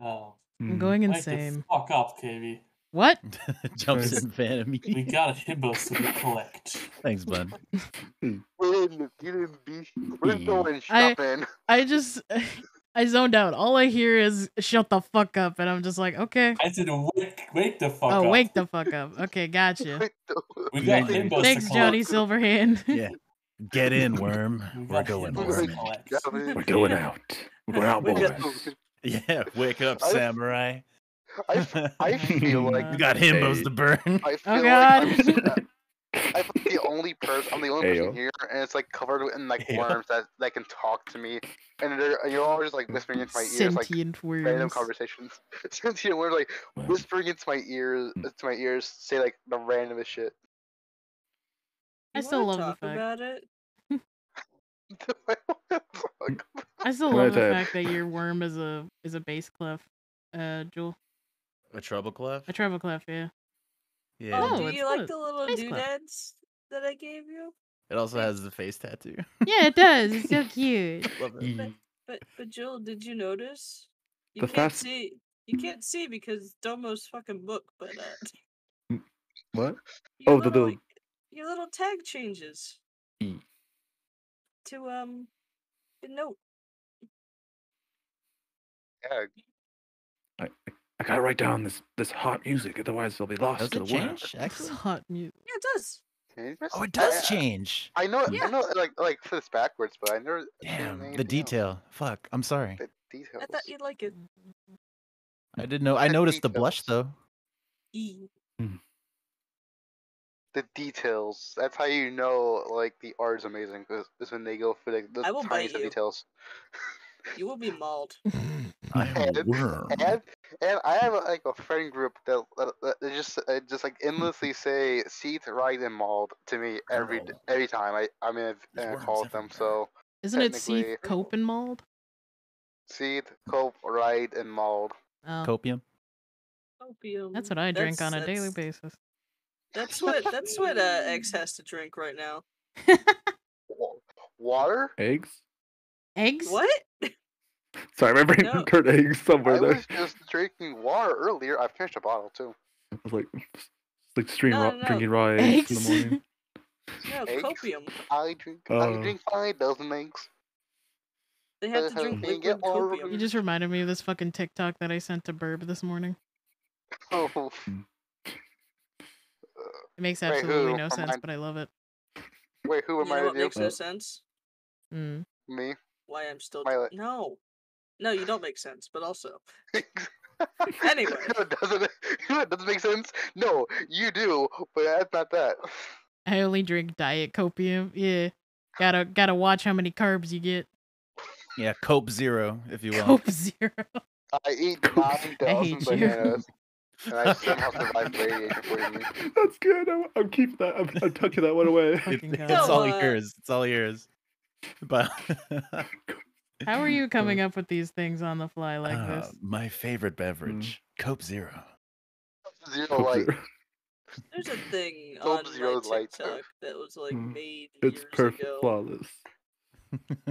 Oh, I'm mm. going wake the insane. fuck up, KV. What? *laughs* Jumps Nice. in van We immediately. got himbos to collect. Thanks, bud. We're in, get in, B. We're going I- I just I zoned out. All I hear is "shut the fuck up," and I'm just like, okay. I said wake, wake the fuck oh, up. wake the *laughs* fuck up. Okay, gotcha. We got Yeah. Thanks, Johnny. Silverhand. *laughs* Yeah. Get in, worm. We We're going, worm. We're going out. We're out, We boys. Yeah, wake up, I- samurai. I, f- I feel *laughs* like we got himbos Hey. to burn. I feel Oh like god. I'm, I'm the only person. I'm the only Ayo. person here, and it's like covered in like Ayo. worms that that can talk to me, and they're and you're all just like whispering into my ears like Sentient random worms. conversations. *laughs* Sentient worms like Wow. whispering into my ears, Hmm. to my ears, say like the randomest shit. I still wanna love the fact. about it. *laughs* I still love the fact that your worm is a is a bass clef, uh, Jewel. A treble clef? A treble clef, yeah. Yeah. Oh, do you like the little Space doodads that I gave you? It also has the face tattoo. Yeah, it does. It's so *laughs* cute. Love it. But but but Jill, did you notice? You The can't fast- see. You can't see because it's Domo's fucking book, but uh, What? your Oh, the little, little. your little tag changes E. to um the note. Yeah, I, I gotta write down this this hot music, otherwise I'll be lost Does to it the world. change? It's Actually? hot music. Yeah, it does. can you just- Oh, it does I- change. I know, Yeah. I know, like like for this backwards, but I never. Damn, the anything else. detail. Fuck, I'm sorry. The details. I thought you'd like it. I didn't know. I The noticed the blush though. E. Hmm. the details. That's how you know like the art is amazing. Is, is when they go for like the I will tiniest bite of you. details. You will be mauled. *laughs* *laughs* I am *laughs* a And, worm. and and I have like a friend group that, that, that they just uh, just like endlessly say "seeth, right, and mauled" to me every d- Girl. every time I I'm in a, There's in a worms call with them. So Isn't it Seath, Cope, and Mauled? seeth, cope, Ride, and mauled. Oh, Copium. Opium. that's what I drink That's- on a daily basis. That's what that's what uh, X has to drink right now. *laughs* Water? Eggs? Eggs? What? *laughs* Sorry, my brain No. *laughs* turned eggs somewhere I there. was just drinking water earlier. I finished a bottle too. I was like, it's like stream No, no, no. drinking raw eggs, in the morning. *laughs* No, Eggs? copium. I drink. I Oh. drink five dozen eggs. They have to Uh, drink can you liquid get more copium. You just reminded me of this fucking TikTok that I sent to Burb this morning. Oh, *laughs* It makes Wait, absolutely who? no sense, Remind- but I love it. wait, who am You know what reminded you? makes no sense? Mm. Me. Why I'm still Violet. no, no, you don't make sense. But also, *laughs* Anyway. no, it doesn't. *laughs* No, it doesn't make sense. No, you do, but that's not that. I only drink diet copium. Yeah. Gotta gotta watch how many carbs you get. Yeah, Cope Zero, if you will. Cope zero. I eat nine I dozen hate you. bananas, and I somehow survived *laughs* radiation for you. That's good. I'm, I'm keeping that. I'm, I'm tucking that one away. It- Fucking it's hell. all uh, yours. It's all yours. But How are you coming *laughs* up with these things on the fly like uh, this? my favorite beverage, Cope Zero. Zero Coke light. Zero. There's a thing Coke on my light too. TikTok that was like Mm. made It's years perfect, ago, flawless. *laughs*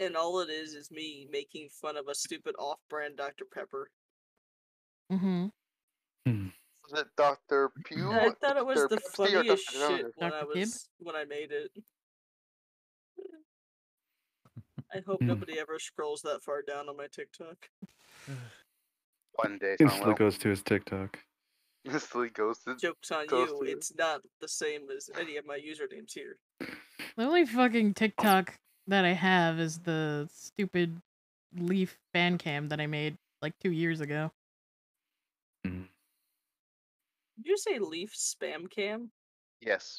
and all it is is me making fun of a stupid off-brand Dr Pepper. Mm-hmm. Was it Dr. Pew? I thought it was Dr. the funniest Dr. shit Pepper? when I Dr. Pibb? was when I made it. I hope Hmm. nobody ever scrolls that far down on my TikTok. *sighs* One day, Tom Instantly will. goes to his TikTok. Instantly goes to. Joke's on Goes you. to- It's not the same as any of my usernames here. The only fucking TikTok that I have is the stupid Leaf fan cam that I made like two years ago. Did you say Leaf spam cam? Yes.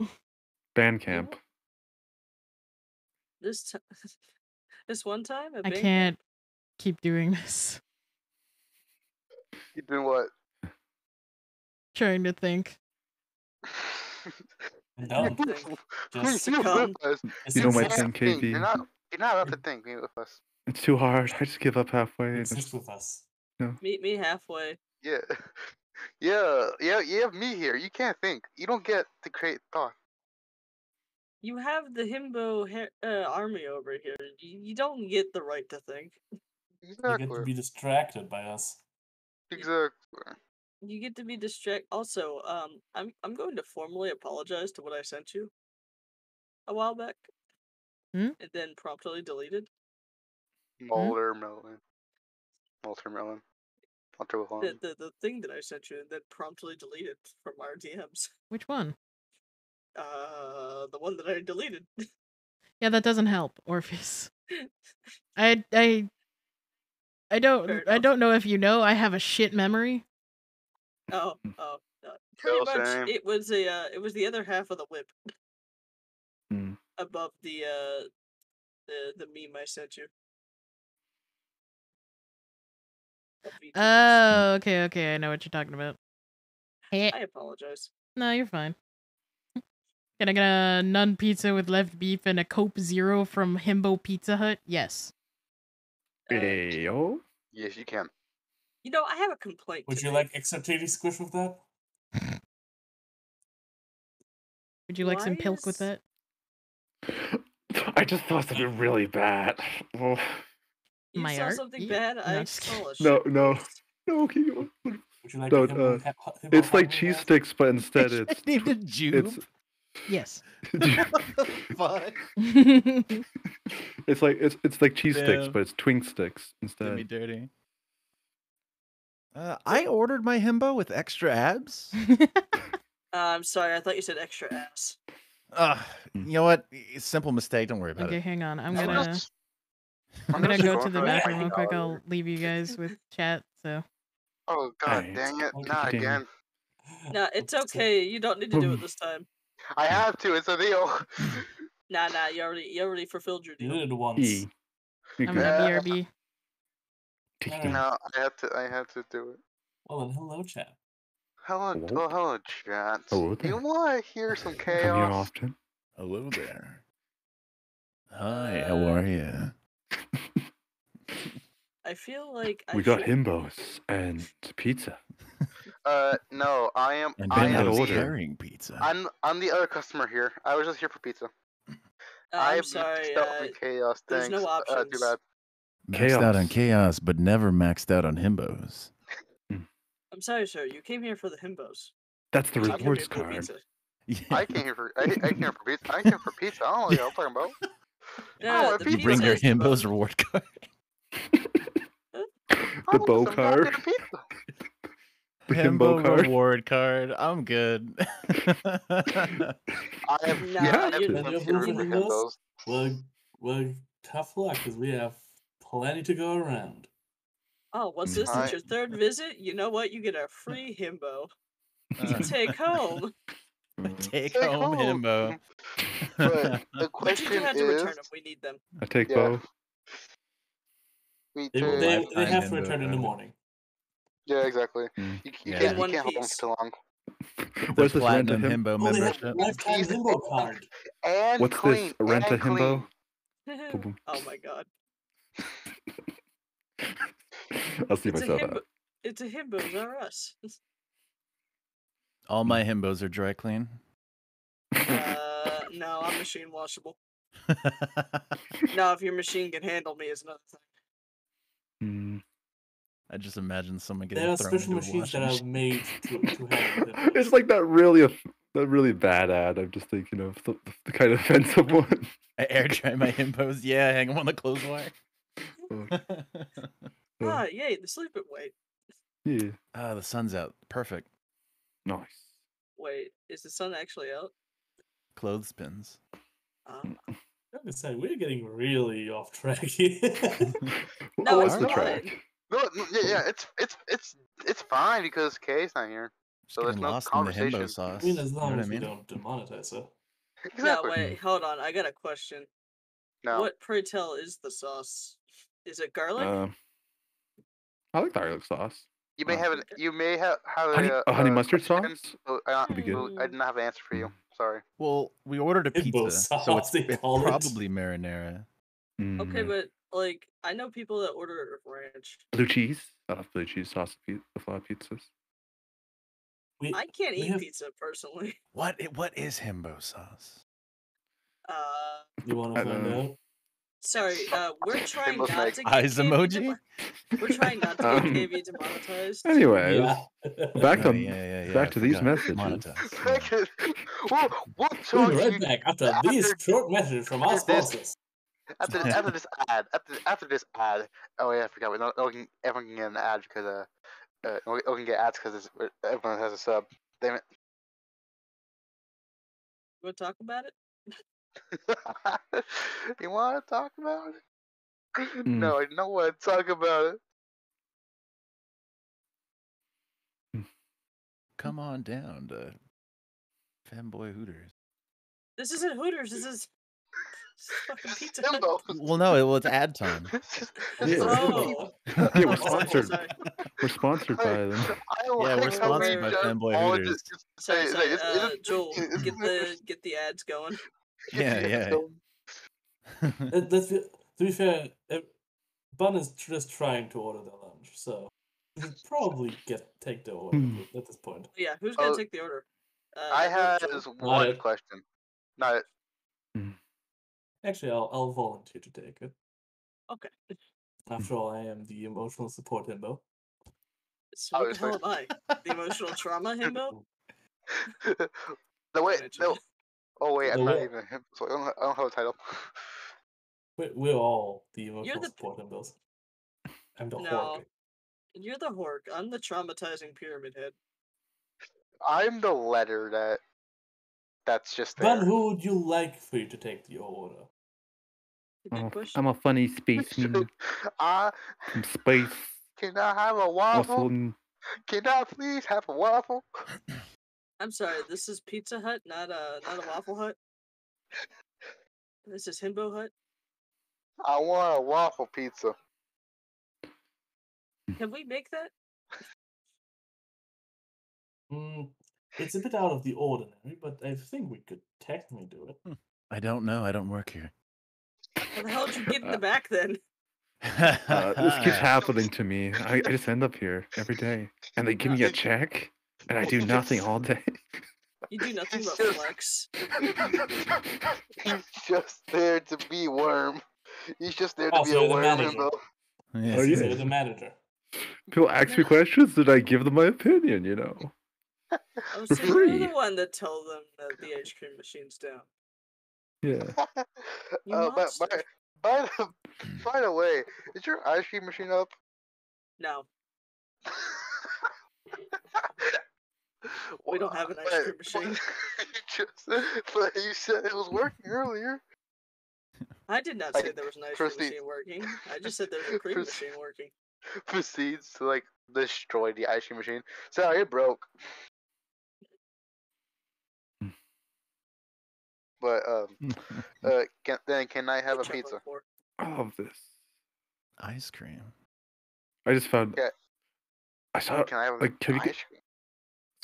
*laughs* Bandcamp. This t- *laughs* this one time? at I can't keep doing *laughs* this. You doing what? Trying to think. *laughs* Don't. Just you succumb. with us. It's You know my exist- thing, Think, You're KV. not. You're not allowed to think. Be with us. It's too hard. I just give up halfway. and exist with us. Meet me halfway. Yeah. Yeah. Yeah. You have me here. You can't think. You don't get to create thought. You have the himbo ha- uh, army over here. You, you don't get the right to think. You get to be distracted by us. Exactly. You get to be distract. Also, um, I'm I'm going to formally apologize to what I sent you a while back, Hmm? and then promptly deleted. Mulder melon. Walter melon. The, the the thing that I sent you, and then promptly deleted from our DMs. Which one? Uh, the one that I deleted. *laughs* Yeah, that doesn't help, Orpheus. I I I don't I don't know if you know, I have a shit memory. Oh, oh, uh, pretty Yo, much. same. It was a uh, it was the other half of the whip *laughs* Hmm. above the uh the the meme I sent you. Oh, okay, okay, I know what you're talking about. I apologize. no, you're fine. Can I get a nun pizza with left beef and a Cope Zero from Himbo Pizza Hut? Yes. Uh, Ayo. Yes, you can. You know, I have a complaint. Would to you like extra titty squish with that? Would you like some Why pilk with is- that? I just saw something really bad. Oh, You My saw art? something Yeah. bad? No, I I'm just saw a no, no, post. no. Keep going. Would you like Don't, to himbo, uh, ha- ha- himbo It's like cheese sticks, but instead *laughs* it's named it Jupe. it's Yes. *laughs* Fuck. it's like it's it's like cheese sticks, but it's twink sticks Did me instead. dirty. Uh, I ordered my himbo with extra abs. *laughs* Uh, I'm sorry, I thought you said extra ass. Uh, you know what? Simple mistake. Don't worry about okay, it. Okay, hang on. I'm I'm gonna I'm gonna go to the bathroom real quick. I'll leave you guys *laughs* with chat. So Oh god Alright. dang it! Okay, Not damn. again. Nah, it's okay. You don't need to do it this time. I have to. It's a deal. *laughs* Nah, nah, you already you already fulfilled your You deal. did it once. E. I'm Okay. gonna Yeah. BRB. Take no, I had to. I had to do it. Oh, well then, hello, chat. Hello, Hello? oh hello, chat. Hello there. You want to hear some Come here chaos? often. Hello there. Hi, how uh, are you? I feel like I We got should- himbos and pizza. *laughs* Uh, no, I am. And I Ben am. had Bendo's ordered. carrying pizza. I'm. I'm the other customer here. I was just here for pizza. Uh, I I'm sorry. mixed Uh, in chaos. there's Thanks. no Uh, too options. bad. Maxed out on Chaos. chaos, but never maxed out on himbos. I'm sorry, sir. You came here for the himbos. That's the I came here rewards for the card. pizza. I came here for. I, I came here for pizza. I came for pizza. I don't know what y'all talking about. *laughs* Yeah, Oh, the You pizza bring your is the himbos reward card. *laughs* I The want bow some card. pizza. The himbo card. reward card. I'm good. *laughs* I have. Nah, yeah, I have you- you- the you- Well, well, tough luck, because we have plenty to go around. Oh, what's Mm. this? I- It's your third visit? You know what? You get a free himbo *laughs* to take home. *laughs* Take Take home home. himbo. But the But you do question have to return is, them. We need them. I take Yeah. both. we They, they, they have to return in the morning. Yeah, exactly. Mm. You, you Yeah. can't, you can't hold them piece. for too long. What's this rent a himbo Oh, membership. lifetime himbo card. And What's clean, this rent a himbo? Boom, boom. *laughs* oh my god. *laughs* I'll see if It's I a himbo. that. It's a himbo, R us. All my himbos are dry clean. Uh, no, I'm machine washable. *laughs* Now, if your machine can handle me, is another thing. Hmm. I just imagine someone getting There are thrown special into a machines that washing are machine. made to, to handle himbos. *laughs* It's like that really, off- that really bad ad. I'm just thinking of the, the kind of offensive one. I air dry my himbos. Yeah, hang them on the clothes wire. *laughs* Ah, yay, the sleep at wait. Yeah. Ah, the sun's out. Perfect. Nice. Wait, is the sun actually out? Clothespins. Uh, Like I said, we're getting really off track here. *laughs* No, What's it's the fine. track? No, no, yeah, yeah, it's it's it's it's fine because Kay's not here, so there's getting no lost in the conversation. himbo sauce. I mean, as you know long what I as we mean? don't demonetize it. Exactly. No, wait, hold on. I got a question. No. What, pray tell, is the sauce? Is it garlic? Um, I like garlic sauce. You may Uh, have an, you may have have honey, a, a honey uh, mustard question, sauce. but I, Would be good. but I didn't have an answer for you. Sorry. Well, we ordered a Himbo pizza, so sauce, it's, they it's call it. probably marinara. okay, Mm, but like I know people that order ranch. blue cheese. I love blue cheese sauce with pi- with a lot of pizzas. We, I can't eat have- pizza personally. *laughs* What? What is himbo sauce? Uh, You want to find know. out? sorry. Uh, we're *laughs* trying not make to get Eyes KV emoji? demo- We're trying not to get Um, KV demonetized. Anyways, Yeah. *laughs* back to yeah, yeah, yeah, back I to these messages. Monetize, Back yeah. to- we'll, we'll We'll right you back after after- these short messages from our after sponsors. After this, after this ad. After after this ad. Oh yeah, I forgot. No, no one can, everyone can get an ad because uh, uh, no one can get ads because everyone has a sub. Damn it. You want to talk about it? *laughs* you want to *laughs* talk about it? Hmm. No, I don't want to talk about it. Come on down to Femboy Hooters. This isn't Hooters. This is, this Pizza *laughs* Well, no, it, well, it's ad time. *laughs* Yeah. Oh. *laughs* Yeah, we're sponsored. We're sponsored by them. I Yeah, we're like how we sponsored by just Femboy all Hooters. just- just Sorry, say- sorry. say, Uh, Joel, get the get the ads going. Yeah, yeah. so- Uh, Let's be, to be fair, uh, Bun is just trying to order their lunch, so he'll probably get take the order Hmm. at this point. Yeah, who's gonna Oh, take the order? Uh, I have Joel? one question. Not Actually, I'll I'll volunteer to take it. Okay. After all, I am the emotional support himbo. So oh, what the hell am I? The emotional trauma himbo? no wait, no. Oh wait, I'm No, not wait. even him. So I don't, I don't have a title. *laughs* We're, we're all the emotional the- support himbos. I'm the No. hork. You're the hork. I'm the traumatizing pyramid head. I'm the letter that. That's just there. Bun, who would you like for you to take the order? Good Oh, question. I'm a funny spaceman *laughs* Uh, from space. *laughs* can I have a waffle? Also, Can I please have a waffle? I'm sorry. This is Pizza Hut, not a not a Waffle Hut. This is Himbo Hut. I want a waffle pizza. Can we make that? Mm, it's a bit out of the ordinary, but I think we could technically do it. I don't know. I don't work here. How the hell did you get in the back then? uh, this keeps *laughs* happening to me. I, I just end up here every day, and they give me a check, and I do nothing all day. You do nothing He's but just- flex. He's just there to be worm. He's just there to Oh, be so a you're the worm. manager. himbo. Oh, Yes, yeah. you're the manager. People ask me questions, and I give them my opinion. You know, *laughs* Oh, For so you're the one that told them that the ice cream machine's down. Yeah. *laughs* You Uh, but monster. by, by, the, by the way, is your ice cream machine up? No, *laughs* we don't have an ice cream *laughs* machine. but you just, but you said it was working earlier. I did not Like, say there was an ice cream proceed. machine working. I just said there was a cream Proceed. machine working. Proceeds to like destroy the ice cream machine. Sorry, it broke. But um, *laughs* uh, can, then can I have a pizza? All of this. Ice cream. I just found. Yeah. I saw. Can I have like, have you ice get- cream?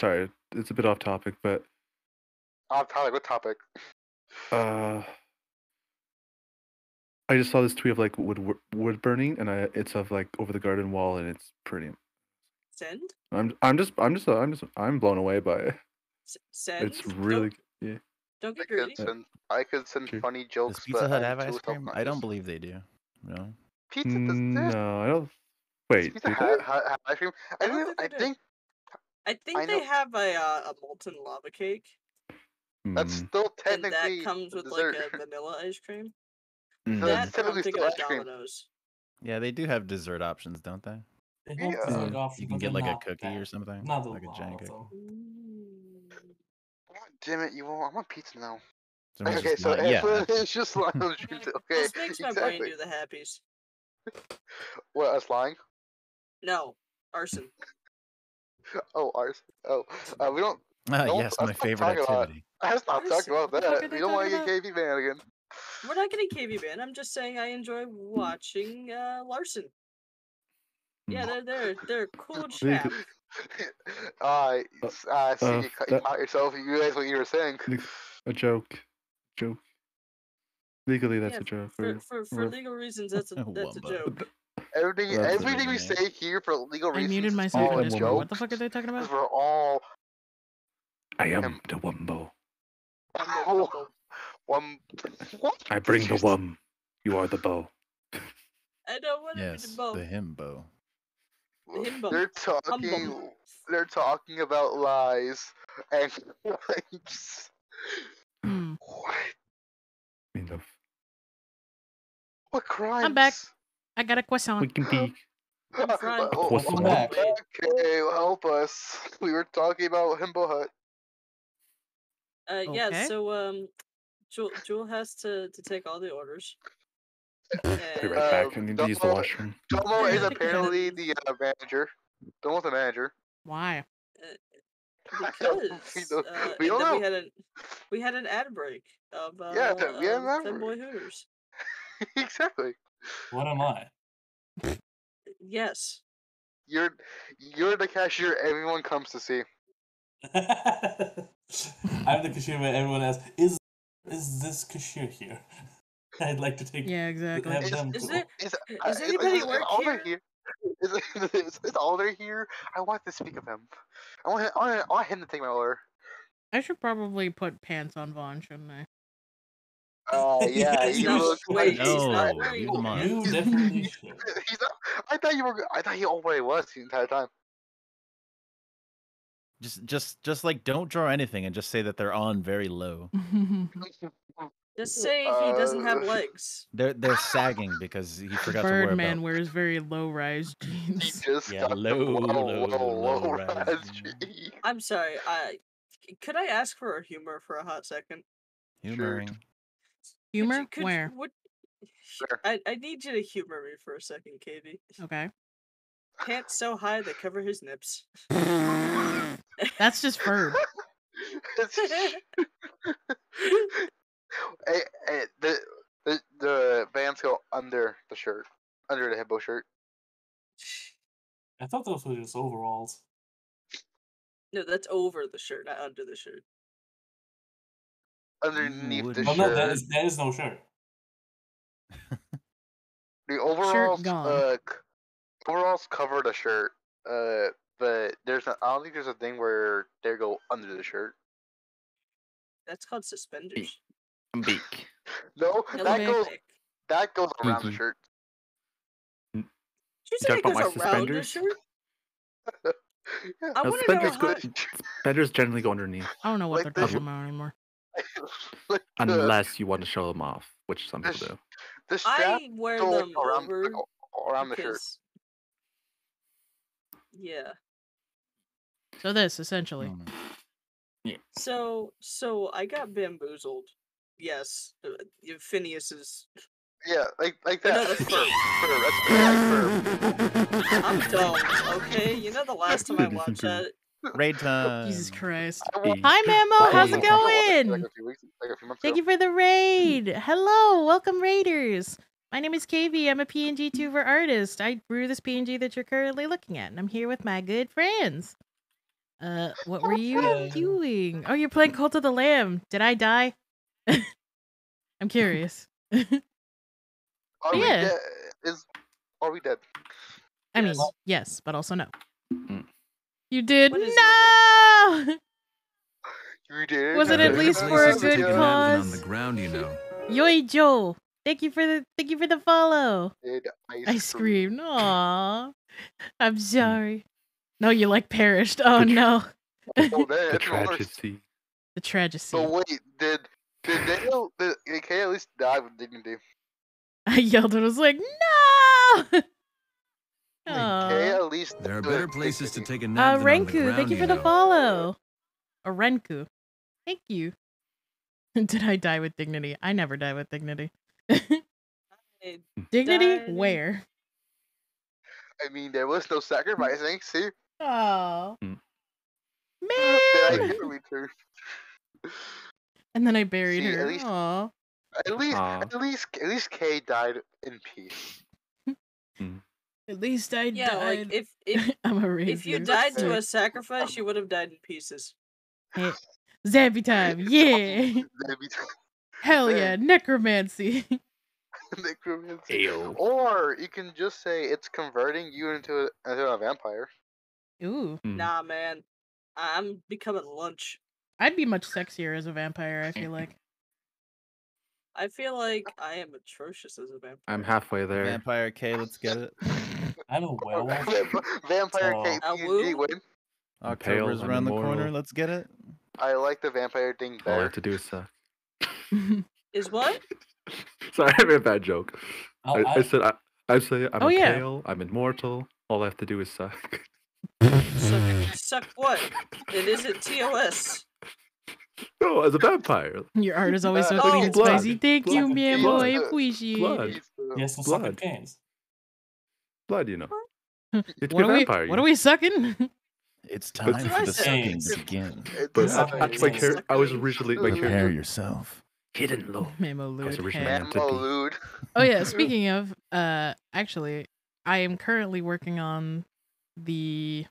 Sorry, it's a bit off topic, but Off topic. What topic? uh, I just saw this tweet of like wood wood- wood burning, and I it's of like over the garden wall, and it's pretty. Send? I'm I'm just I'm just I'm just I'm blown away by it. Send? It's really yeah. Don't I get could send. I could send funny Does jokes, Pizza but Hut I'm have ice cream? I don't believe they do. No. Pizza does this. No, I don't. Wait, Pizza Hut they? ha- have ice cream. I, don't think. think I they think I think I they know- have a uh, a molten lava cake, that's Mm, still and technically that comes with dessert. like a *laughs* vanilla ice cream. mm. No, That it's or I'm technically thinking still of ice cream. Domino's. Yeah, they do have dessert options, don't they? They Yeah. dessert Mm. You can get like a not cookie or something, Not like a lot giant cookie. Them. God damn it! You want? I want pizza now. Someone's Okay, just so not- yeah. *laughs* it's just lying on the street. Okay, This makes my brain exactly. do the happies. What? Us lying? No, arson. Oh, ours. Oh, uh, we don't. Ah, don't- yes, let's my not favorite talk about- activity. *laughs* Let's not talk Arson, about what the fuck are that. they We don't want to talking get KV banned again. We're not getting KV banned. I'm just saying I enjoy watching uh, Larson. Yeah, they're they're they're a cool *laughs* chap. *laughs* Uh, s- uh, see, uh, you cut that- out yourself. You realize what you were saying. A joke, joke. Legally, that's Yeah, a joke. For or- for, for or- legal reasons, *laughs* that's a that's a joke. Everything, That's everything we good say here for legal reasons. I reasons. muted is myself all on a joke. What the fuck are they talking about? We're all I am the Wumbo. one. What? I bring the wum. You are the bow. I don't want to Yes, be the bow. the himbo. The himbo. *laughs* They're talking. They're talking about lies and *laughs* crimes. Hmm. What? Kind of. What crimes? I'm back. I got a question. We can be. I'm fried. Oh, Welcome back. Okay, well, help us. We were talking about Himbo Hut. Uh, yeah. Okay. So um, Jewel Jewel has to to take all the orders. Be And, right back. I need to use the washroom. Domo is I think we gotta- apparently the uh, manager. Domo's the manager. Why? *laughs* because we don't, uh, we and don't know. we had an we had an ad break of uh, Yeah, th- we had an ad Femboy Hooters. *laughs* exactly. What am I? Yes. You're you're the cashier everyone comes to see. *laughs* I'm the cashier where everyone asks, "Is is this cashier here?" *laughs* I'd like to take. Yeah, exactly. Have Is, them is go. there- is, Is anybody is, work Alder here? *laughs* Is, is, is Alder here? I want to speak of him. I want I want, I want him to take my order. I should probably put pants on Vaughn, shouldn't I? Uh, *laughs* yeah, Yes, he no, looks wait, like he's No, not wearing leave them on. You pants. definitely should. He's not, I thought you were. I thought he already was the entire time. Just, just, just like don't draw anything and just say that they're on very low. Just say he doesn't have Uh, *laughs* legs. They're they're sagging because he *laughs* forgot to wear a Birdman wears very low rise *laughs* He jeans. just Yeah, got low, low, low, low, low low rise. rise jeans. I'm sorry. I could I ask for a humor for a hot second? Humoring. Could Humor? you- could Where? What? Sure. I, I need you to humor me for a second, KV. Okay. Pants so high they cover his nips. That's just Ferb. It's- Eh, eh, the, the the bands go under the shirt, under the hippo shirt. I thought those were just overalls. No, that's over the shirt, not under the shirt. Underneath the wouldn't- Oh no, that shirt, is that is no shirt. the *laughs* overalls, uh, overalls cover the shirt. Uh, but there's a, I don't think there's a thing where they go under the shirt. That's called suspenders. Beak. *laughs* No, No, that goes that goes around the shirt. Did you You say talking it goes about my around the suspenders? shirt? Yeah. *laughs* I No, want to know how. *laughs* Suspenders generally go underneath, I don't know what Like they're the- talking about anymore. Like the- unless you want to show them off, which some people do. the strap I wear go them around over like, a- around the shirt. Yeah. So this essentially. Mm. So so I got bamboozled. Yes, uh, Phineas is. Yeah, like like that. the Fur, fur, that's fur. I'm *laughs* dumb. Okay, you know the last time I watched Ferb. that, Raid time. Jesus Christ. Hi, Memo. I How's it the first one, like, going? a few weeks- like a few months Thank you for the raid. Hello, welcome Raiders. My name is KV. I'm a PNG tuber artist. I drew this PNG that you're currently looking at, and I'm here with my good friends. Uh, what were you doing? Oh, you're playing Cult of the Lamb. Did I die? *laughs* I'm curious. *laughs* Are we yeah. dead? Is are we dead? I mean, yes, but also no. Mm. You did no. *laughs* You did. Was it at least for a good cause? on the ground, you know. Yoy Joe, thank you for the thank you for the follow. Did I screamed. Aw, I'm hmm. sorry. No, you like perished. Oh no, Oh, man, The tragedy. the tragedy. So wait, did did Daniel did did Kay at least die with dignity? *laughs* I yelled and was like, no. Did Kay at least There are better places to take a Uh, nap than the Renku, ground, thank you for know. the follow. A Renku, thank you. *laughs* Did I die with dignity? I never die with dignity. *laughs* Dignity? died- Where? I mean, there was no sacrificing. See, Oh, Mm. Man. Hear me too? And then I buried See, her. at least- Aw. At least, Aw. at least, at least Kay died in peace. *laughs* At least I Yeah, died. like if if *laughs* I'm a if you died to a sacrifice, you would have died in pieces. Hey, Zappy time, *laughs* yeah. Maybe Hell yeah, necromancy. necromancy. Ayo. Or you can just say it's converting you into a, into a vampire. Ooh, Mm. Nah, man, I'm becoming lunch. I'd be much sexier as a vampire. I feel like. I feel like I am atrocious as a vampire. I'm halfway there. Vampire K, let's get it. *laughs* I'm a *laughs* werewolf. *laughs* Vampire Oh. Kay A win. October's around the corner. Let's get it. I like the vampire thing All I have to do is suck. Is what? Sorry, I made a bad joke. Oh, I, I I- said I, I say I'm Oh, a yeah. pale, I'm immortal. All I have to do is suck. Suck, suck what? It isn't TOS. No, *laughs* as a vampire. Your art is always so Uh, clean oh, and blood, spicy. Thank you, blood, man blood, boy. uh, Appreciate blood. it. He's, He has to suck Blood. at games. Blood, you know. You have to What are a we? vampire. What you are we sucking? It's time That's for the said. sucking to Games. begin. But I, I, my Suck I was originally my Prepare character yourself. hidden low. Memo I was lewd. originally heh. meant to be. Mammo lewd. Oh yeah, *laughs* speaking of, uh, actually, I am currently working on the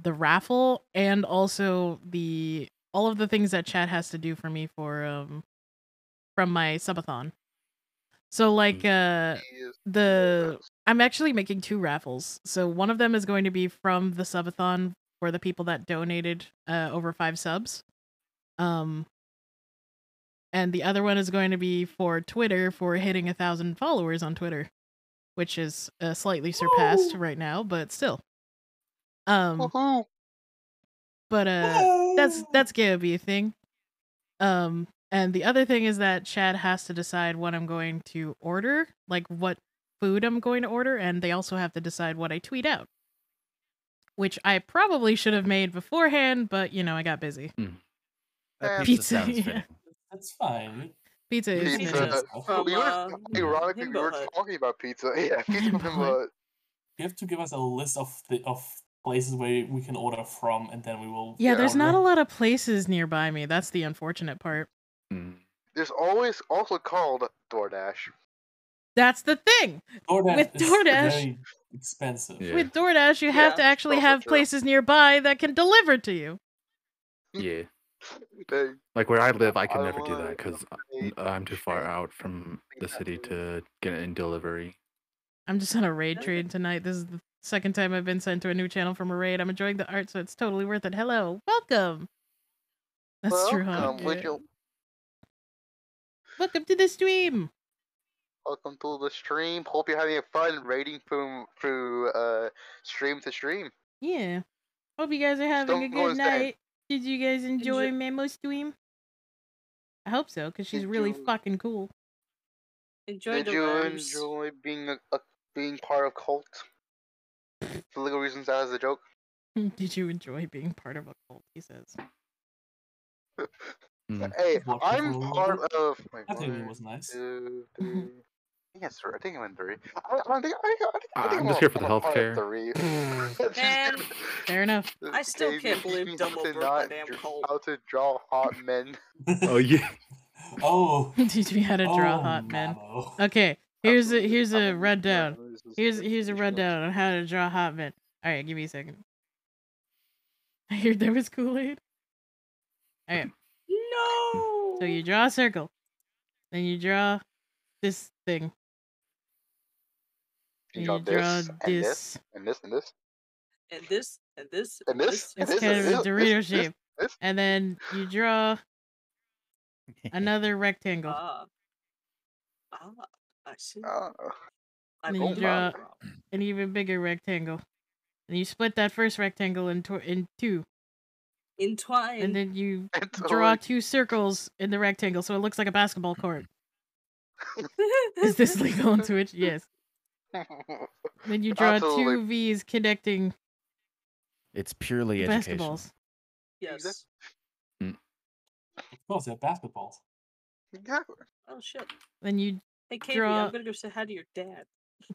the raffle and also the all of the things that chat has to do for me for um from my subathon. So like uh the I'm actually making two raffles. So one of them is going to be from the subathon for the people that donated uh over 5 subs. Um and the other one is going to be for Twitter for hitting a thousand followers on Twitter, which is uh, slightly surpassed right now, but still. Um, Woohoo! but uh, that's that's gonna be a thing. Um, and the other thing is that Chad has to decide what I'm going to order, like what food I'm going to order, and they also have to decide what I tweet out. Which I probably should have made beforehand, but you know I got busy. That Eh, pizza, Pizza, *laughs* yeah. That's fine. Pizza is Pizza. nice. From, we were, uh, ironically, we Himbo were talking about pizza. *laughs* Yeah, pizza from Himbo Hut. Himbo Hut. You have to give us a list of the of places where we can order from, and then we will. Yeah, Yeah, there's order. not a lot of places nearby me. That's the unfortunate part. Mm. There's always also called DoorDash. That's the thing. DoorDash with is DoorDash- very expensive. Yeah. With DoorDash, you have to actually have true. places nearby that can deliver to you. Yeah. *laughs* Like where I live, I can never do that because I'm too far out from the city to get it in delivery. I'm just on a raid train tonight. This is the second time I've been sent to a new channel from a raid. I'm enjoying the art, so it's totally worth it. Hello, welcome. That's true, huh? welcome, would you- Welcome to the stream. welcome to the stream. Hope you're having a fun raiding from through uh stream to stream. Yeah. Hope you guys are having a Don't go good insane. night. Did you guys enjoy Enjoy- Memo stream? I hope so, because she's Did really you- fucking cool. Enjoy Did the you vibes. enjoy being a, a being part of cult? For legal reasons, that was a joke. *laughs* Did you enjoy being part of a cult? He says. *laughs* Mm. Hey, Walking I'm through- part of. Wait, I think it one, was nice. two, *laughs* three. think it's. I think I'm in three. I, I think I, I, think, I think I'm just here for the I'm healthcare. Three. Man, Fair enough. I still Maybe can't believe teaching to Dumbledore broke my not damn dr- cult. How to draw hot men. Oh yeah. Oh. Teach me how to draw Oh, hot men. Mamo. Okay, here's a here's a Absolutely. rundown. This is Here's here's a rundown on how to draw hot men. All right, give me a second. *laughs* I heard there was Kool Aid. All right, No. so you draw a circle, then you draw this thing, You and draw you draw this, and this. this, and this, and this, and this and this and this, It's this, kind and of a this, Dorito this, this, shape, this. and then you draw *laughs* another rectangle. Ah. Ah, I see. Oh, I And then you draw an even bigger rectangle, and you split that first rectangle into in two, Entwine. and then you *laughs* it's draw two circles in the rectangle, so it looks like a basketball court. *laughs* Is this legal on Twitch? Yes. *laughs* Then you draw two V's connecting It's purely the education. basketballs. yes. Of course, mm. they're basketballs. Exactly. Oh shit. Then you Hey, KV, Draw- I'm gonna go say hi to your dad. *laughs*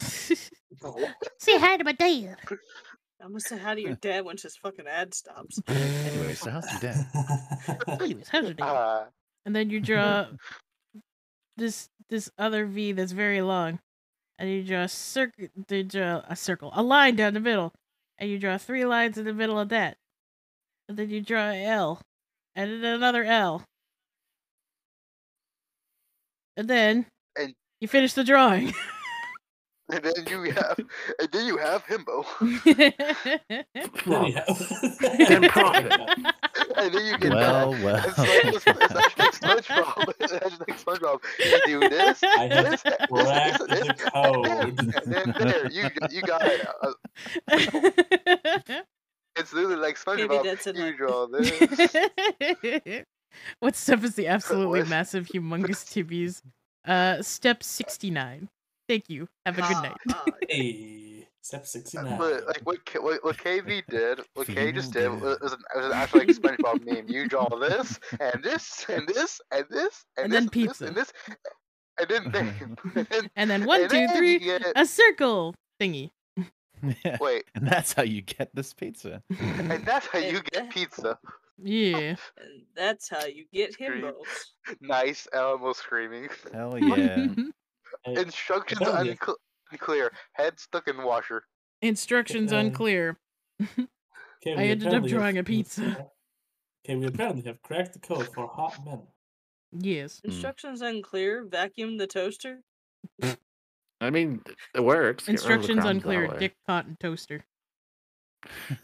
say hi to my dad. I'm gonna say hi to your dad once his fucking ad stops. Anyway, *laughs* so how's your dad? *laughs* Anyways, how's your dad? Uh, And then you draw this this other V that's very long, and you draw a circle. You draw a circle, a line down the middle, and you draw three lines in the middle of that. And then you draw an L, and then another L, and then And- you finish the drawing. *laughs* and then you have, and then you have himbo, *laughs* Then profit. *laughs* and then you get Well, that. well. It's like, it's, it's like SpongeBob. It's like SpongeBob. You do this, I have this, this, cracked this, the this, and then, and then there, you you got it. Uh, it's literally like SpongeBob. that's You enough. draw this. what stuff is the absolutely massive, humongous tibbies? Uh, step sixty-nine. Thank you. Have a good night. Hey, *laughs* step 69. But like what K- what, what KV did, what K just did Feel was, was, an, was an actual like SpongeBob meme. You draw this *laughs* and this and this and this and, And this then and this pizza. and this, and then then, *laughs* and then And then one, and two, then you three, get- a circle thingy. Yeah. wait, And that's how you get this pizza. and that's how you get pizza. Yeah. and that's how you get Scream. himbos. Nice Elmo screaming. Hell yeah. Hey, Instructions tell uncl- unclear. Head stuck in washer. Instructions Uh, unclear. *laughs* I ended up apparently drawing a pizza. Okay, we apparently have cracked the code for hot men. Yes. Instructions unclear. Vacuum the toaster. I mean, it works. Get rid of the Instructions unclear. way. Dick cotton toaster.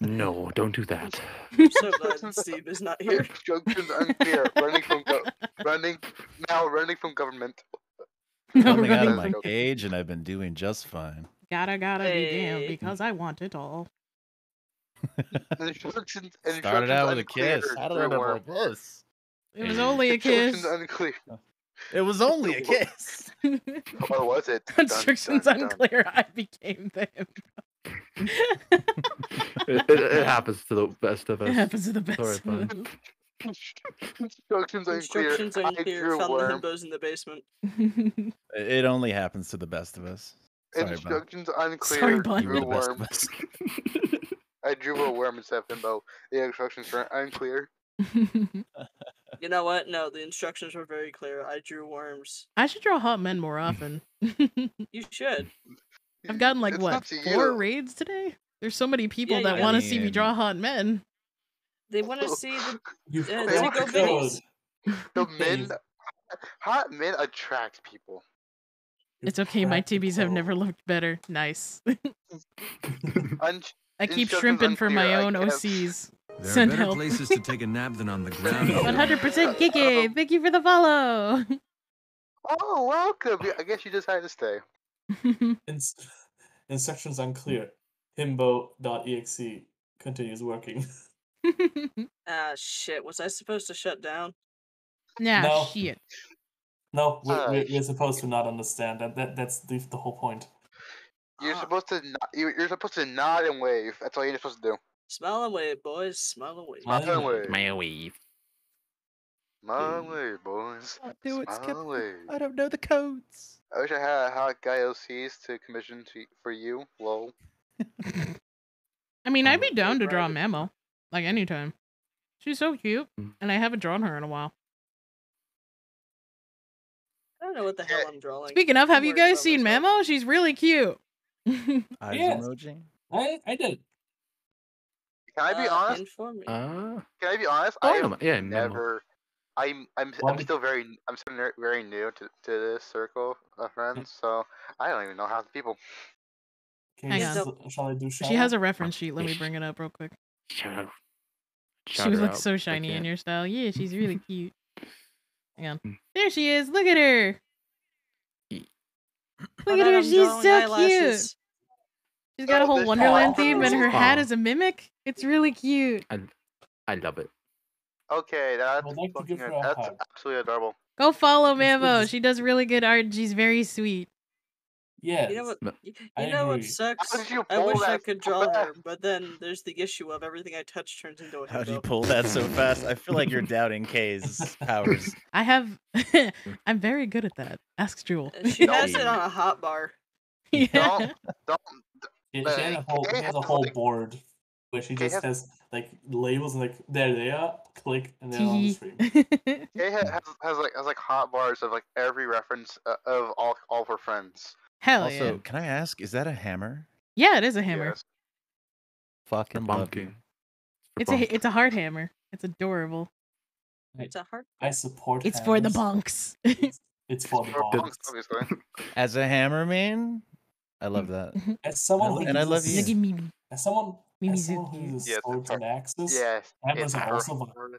No, don't do that. *laughs* I'm so glad Steve is not here. Instructions unclear. running from go- *laughs* running now running from government. No, *laughs* Coming out of my from- cage, and I've been doing just fine. Gotta gotta be damned because I want it all. Instructions. Started out with a kiss. unclear, How did I end up Drew like this? It was only a *laughs* kiss. Unclear. It was only a kiss. *laughs* Or was it? Dun, Instructions dun, dun. unclear. I became them. It, it, it happens to the best of us. It happens to the best. Sorry, of us. Instructions unclear. Instructions I unclear. drew a Found the worm. himbos in the basement. It only happens to the best of us. Sorry, Bob. Instructions unclear. Sorry, bud. Drew the best worm. of us. *laughs* I drew a worm instead of himbo. The instructions were unclear. *laughs* You know what? No, the instructions were very clear. I drew worms. I should draw hot men more often. *laughs* You should. I've gotten like It's what four you. raids today. There's so many people you that want to see me draw hot men. They want to see the. *laughs* You Yeah, cracked there the go, code. Vinny's. The Hey, men, hot men attract people. It's okay. My cracked the tibbies have never looked better. Nice. *laughs* *laughs* Un- I keep shrimping for my own. OCs. There Send are better help. places to take a nap than on the ground. Hundred percent Kiki. Thank you for the follow. oh, welcome. I guess you just had to stay. Ins- instructions unclear. Himbo.exe continues working. *laughs* Ah, shit. Was I supposed to shut down? nah, No. shit. No, we're, Ah, we're, we're supposed to not understand that. that that's the, the whole point. You're Ah. supposed to. Not, you're, you're supposed to nod and wave. That's all you're supposed to do. Smile and wave, boys. Smile and wave. Smile Smile and wave. My wave. Smile and wave, boys. Can't do it, Skip. and. I don't know the codes. I wish I had a hot guy OCs to commission to, for you. Lol. *laughs* I mean, I'd be down to draw a Memo, like anytime. She's so cute, Mm. and I haven't drawn her in a while. I don't know what the hell I'm drawing. Speaking of, I'm have you guys seen myself. Memo? She's really cute. *laughs* Eyes Yes. emoji. I I did. Can I be Uh, honest? inform me. Uh, Can I be honest? Oh, I yeah, have ma- yeah, Memo. never. I'm I'm Why I'm did- still very I'm still ner- very new to, to this circle of friends, so I don't even know half the people. Can Hang you on. s- Shall I do She has a reference sheet. Let me bring it up real quick. Shout out. She Shout her looks out. so shiny in your style. Yeah, she's really *laughs* cute. Hang on. Mm. There she is. Look at her. Look Hold at her. She's so eyelashes. cute. She's got a Oh, whole Wonderland Paul. theme, and her Oh. hat is a mimic. It's really cute. I, I love it. Okay, that's would like fucking a that's absolutely adorable. Go follow It's Mambo. She does really good art. and She's very sweet. Yes. You know what? No, You, I you know what agree. sucks? How did you I wish I that could so draw her, but then there's the issue of everything I touch turns into a How do you pull that so fast? I feel like you're *laughs* doubting Kay's powers. *laughs* I have. *laughs* I'm very good at that. Ask Jewel. Uh, She has it on a hot bar. yeah. Don't don't. She, she had a whole, she has a whole board where she just has- has like labels and like there they are, click, and they're on the screen. Kay has, has like has like hot bars of like every reference uh, of all all of her friends. Hell also, yeah. can I ask, is that a hammer? Yeah, it is a hammer. Yes. Fucking love Bonking. you. It's a it's a hard hammer. It's adorable. It's a hard. I support. It's for the hammers. bunks. *laughs* *laughs* It's, it's for the For bonks. *laughs* As a hammer man, I love that. As someone who And I love uses- you. Look. As someone, Mimi's as someone who uses Yes, swords and axes, Yes, hammers are also fun. word.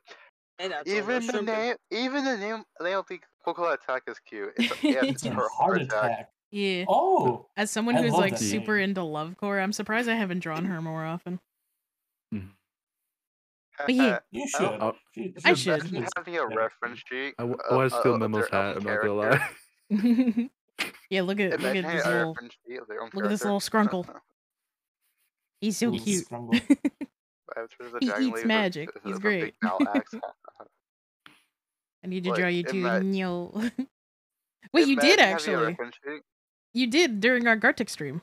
Hey, Even the name, even the name, name of the Coco attack is cute. It's, yeah, It's it's a her heart attack. Yeah. Oh, As someone who's like that super name. into lovecore, I'm surprised I haven't drawn her more often. Mm-hmm. But yeah. you I should. Oh, I should. she Imagine is having a reference sheet. I, w- I of- want to steal of- of Memo's hat. I'm not gonna lie. *laughs* *laughs* yeah, look at look at this little reference sheet of their look at this little scrunkle. *laughs* He's so Little cute. scrumble. He eats magic. He's great. big Mal axe. I need to Like, draw you too. ima- No. Wait, you did Imagine having a actually. Reference sheet. You did during our Gartic stream.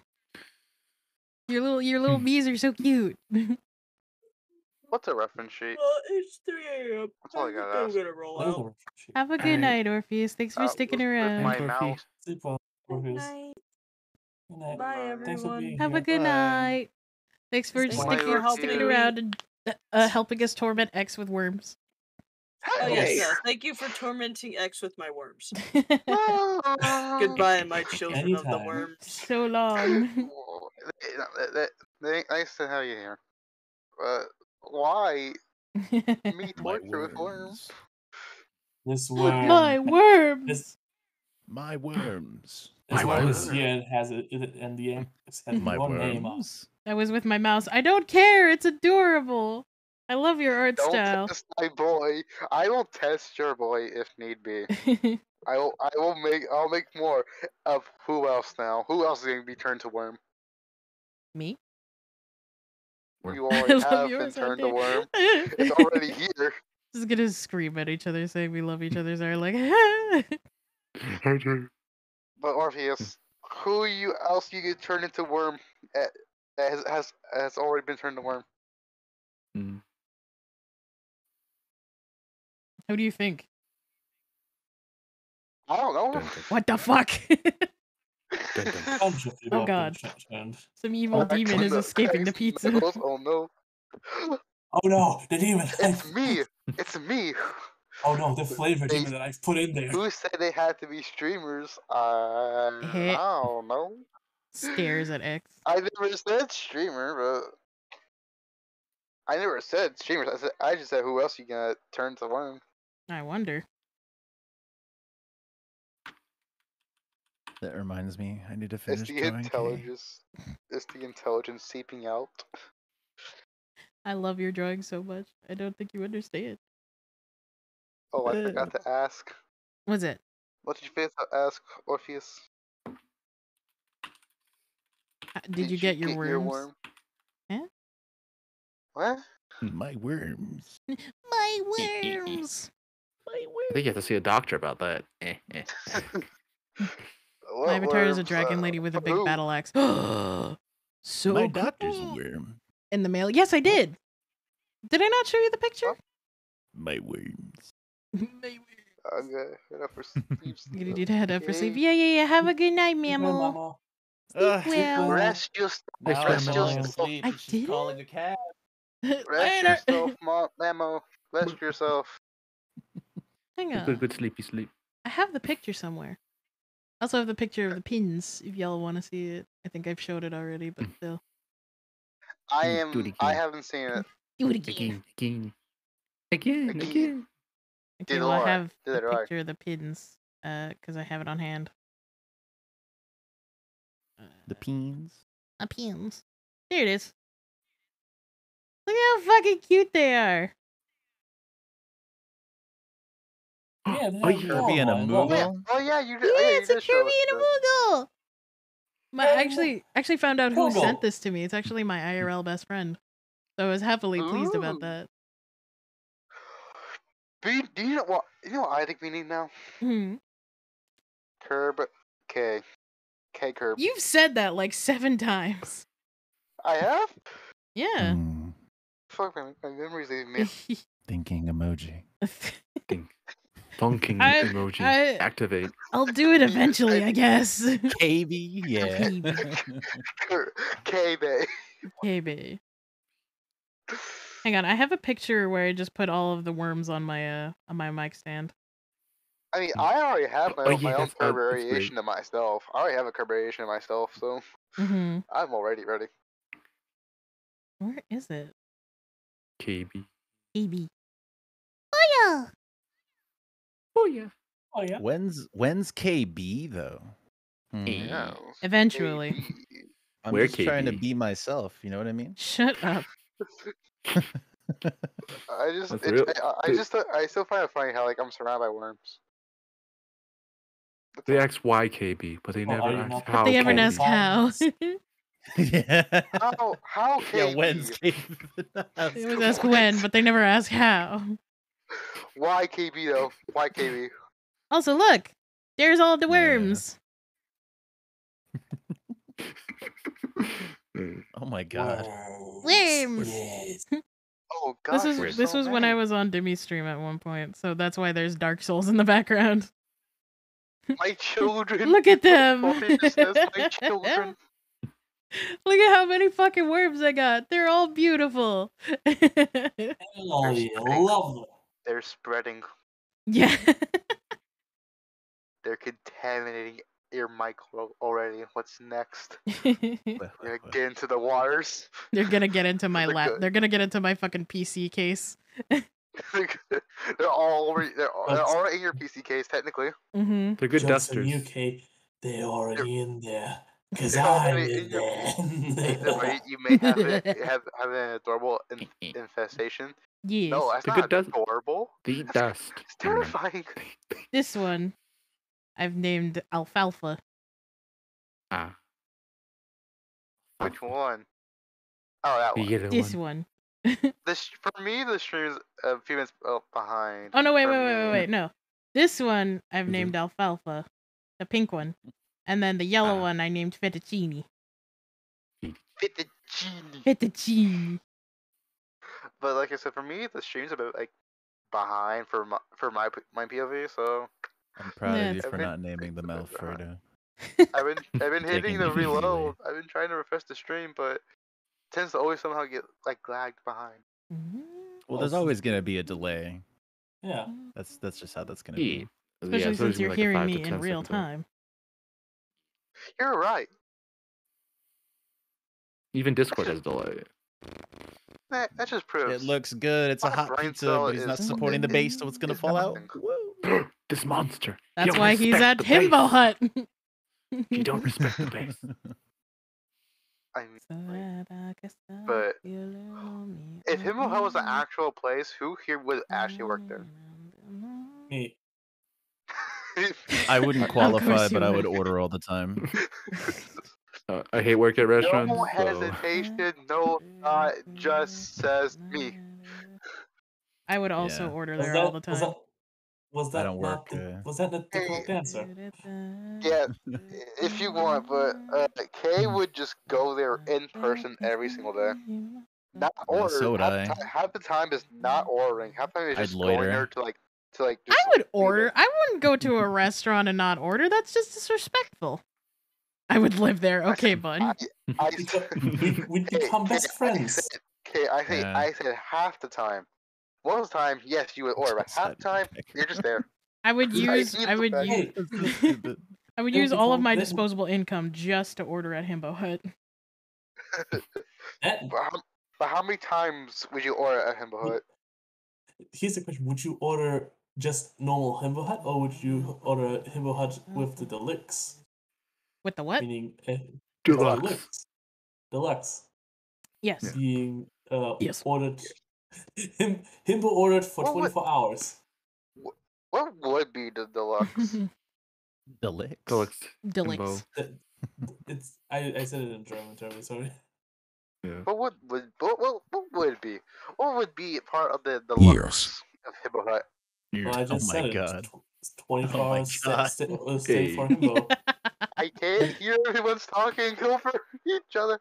Your little your little bees are so cute. *laughs* What's a reference sheet? Well, it's 3 a.m. That's all I gotta I'm ask. gonna roll out. a reference sheet? Have a good Alright. night, Orpheus. Thanks for Uh, sticking with- with around. my Dorothy. mouse. Sleep well, Good Orpheus. night. Good night. Bye, Thanks for everyone. being Have here. a good Bye. night. Thanks for Thanks sticking, sticking around and uh, uh, helping us torment X with worms. Oh yes, Hey! yes. Thank you for tormenting X with my worms. Goodbye, my children of the worms. so long. *laughs* Nice to have you here. But why me My torture with worms? worms. This worm. My worms. This, My worms. this My worm is worm. here and has it, it and the ink has My your name on. worms. I was with my mouse. I don't care. It's adorable. I love your art Don't style. test my boy. I will test your boy if need be. *laughs* I will. I will make. I'll make more of who else now. Who else is going to be turned to worm? Me? Worm. You *laughs* already have been turned out to worm. It's already *laughs* here. Just gonna scream at each other, saying we love each other's art. Like, I do. But Orpheus, who you else you get turned into worm? eh, Has has has already been turned to worm. Mm. Who do you think? I don't know. Dun, dun, What the fuck? dun, dun. Bunch of people Oh, God. Some evil demon is escaping the pizza. Oh no! Oh no, the demon! It's me. It's me. oh no, the flavor They- demon that I've put in there. Who said they had to be streamers? Uh. I don't know. Stares at X. I never said streamer, but I never said streamers. I said I just said who else you gonna turn to worm. I wonder. That reminds me, I need to It's finish the drawing Kay. intelligence. It's the intelligence seeping out. I love your drawing so much. I don't think you understand. Oh, I forgot to ask. What's it? What did you forget to ask, Orpheus? Uh, Did, you get your worms? worm? Huh? What? My worms. My worms. I think you have to see a doctor about that. Eh, eh. My avatar is a dragon uh, lady with a big battle axe. *gasps* so My doctor's a cool. worm. in the mail. Yes, I did. Did I not show you the picture? My worms. Okay, enough for sleep. You did head up for sleep. Yeah, yeah, yeah. Have a good night, mammal. Ugh, Sleep well. Rest yourself. *laughs* Rest I'm time, yourself. asleep. I did. calling a cab. Rest yourself, Mom. Mamo. Rest yourself. Hang on. good good sleepy sleep. I have the picture somewhere. I also have the picture of the pins if y'all want to see it. I think I've showed it already, but still. I Mm, am. do it I haven't seen it. *laughs* Do it again. Again, again, again, Again. again. Okay, Neither well, do I I. have the Neither do picture of the pins uh, because I have it on hand. The pins. The pins. There it is. Look how fucking cute they are. Yeah, Oh, they're yeah. Kirby and a adorable. I Oh love yeah. Moogle. Oh yeah. You did. Yeah, oh, yeah, you it's a Kirby it. and a Moogle. My actually actually found out who sent this to me. It's actually my IRL best friend. So I was happily pleased Ooh. about that. But you, do you know what? You know what I think we need now? Hmm. Curb K. K curb. You've said that like seven times. I have. Yeah. Mm, Fuck my, my memories leaving me. *laughs* thinking emoji. *laughs* Bonking I- emoji. I- Activate. I'll do it eventually, I guess. *laughs* KB, yeah. Cur- K Bay. *laughs* KB. Hang on, I have a picture where I just put all of the worms on my uh on my mic stand. I mean, I already have my Oh, own, my yeah, own that's- curb variation of myself. I already have a curb variation of myself, so Mm-hmm. I'm already ready. Where is it? KB. KB. Oh yeah. Oh yeah. Oh yeah. When's when's KB though? Hmm. Yeah. Eventually. I'm Where just trying to be myself. You know what I mean? Shut up. *laughs* I just, it, I, I just, I still find it funny how like I'm surrounded by worms. They ask why KB, but they Well, never ask not- how. they ever KB. ask how. yeah. *laughs* How, how Yeah, KB? when's KB? *laughs* they always ask when, but they never ask how. Why KB though? Why KB? Also, look, there's all the worms. Mm. *laughs* Oh my god. Worms. Yes. Oh gosh, This was this so was when I was on Demi stream at one point, so that's why there's Dark Souls in the background. *laughs* My children. *laughs* Look at them. Bobby just says my children. Look at how many fucking worms I got. They're all beautiful. Oh yeah, love them. They're spreading. yeah. *laughs* They're contaminating your mic al- already. What's next? *laughs* Well, You're gonna get into the waters. They're gonna get into *laughs* my lap. They're gonna get into my fucking PC case. they're all already, they're, all- they're That's- already in your PC case technically. Mm-hmm. They're good Johnson, dusters. UK, they're already in there. Cause They're I'm already in in your there. *laughs* Either you may have it, *laughs* have have an adorable in, *laughs* infestation. Yes. No, that's They're not good dust- adorable. They eat That's- dust. It's terrifying. This one, I've named Alfalfa. Ah. Which one? Oh, that one. The other This one. one. This for me, the stream is a few minutes uh, behind. Oh no! Wait, wait, wait, wait, wait! No, this one I've named Alfalfa, the pink one, and then the yellow Ah. one I named Fettuccine. Fettuccine. Fettuccine. But like I said, for me, the stream's a bit like behind for my for my my POV. So I'm proud Yeah, of you it's- for not naming them *laughs* Alfredo. I've been *laughs* I've been hitting the it easy, reload. I've been trying to refresh the stream, but it tends to always somehow get like lagged behind. Well, there's always gonna be a delay. Yeah. That's that's just how that's gonna Yeah. be. Especially Yeah, since you're like hearing me in real second time. You're right. Even Discord has delay. That, that just proves It looks good. It's a My hot brain pizza, cell but he's not is- supporting the base, so it's gonna is fall out. nothing. *clears throat* This monster. You That's don't why he's respect at the Himbo base. Hut. *laughs* You don't respect the base. I mean, but if Himbo Hut was an actual place, who here would actually work there? Me. *laughs* I wouldn't *laughs* qualify, but I would would. order all the time. *laughs* Uh, I hate work at restaurants. no so- hesitation, no thought, just says me. I would also Yeah. order Was there that, all the time. was that Was I that don't not work. the, Uh, was that not the correct answer? Yeah, if you want, but uh, Kay would just go there in person every single day. Not order. so would half, I. The time, half the time is not ordering. Half the time is I'd just going loiter. there to like to like. I would order. I wouldn't go to a restaurant and not order. That's just disrespectful. I would live there. Okay, bud. I, We'd become best friends. Okay, I say Yeah. I said half the time. Most of the time, yes, you would order, but half the time you're just there. *laughs* I would use. need I would bag. use. I would use all of my disposable income just to order at Himbo Hut. *laughs* That, But how, but how many times would you order at Himbo Hut? here's the question: Would you order just normal Himbo Hut, or would you order a Himbo Hut with the deluxe? With the what? Meaning uh, Deluxe. deluxe. Deluxe. Yes. Being uh, Yes. ordered. Him, Himbo ordered for What would- 24 hours. What would be the deluxe? *laughs* Deluxe. Deluxe. Deluxe. It's I, I said it in German, German. Sorry. Yeah. But what would what, what, what would it be? What would be part of the deluxe of Himbo Hut? Well, I Oh just my said it. god. Tw- it's 24 Oh hours *laughs* God. sta- uh, stay for Hey. Himbo. I can't hear everyone's talking over *laughs* each other.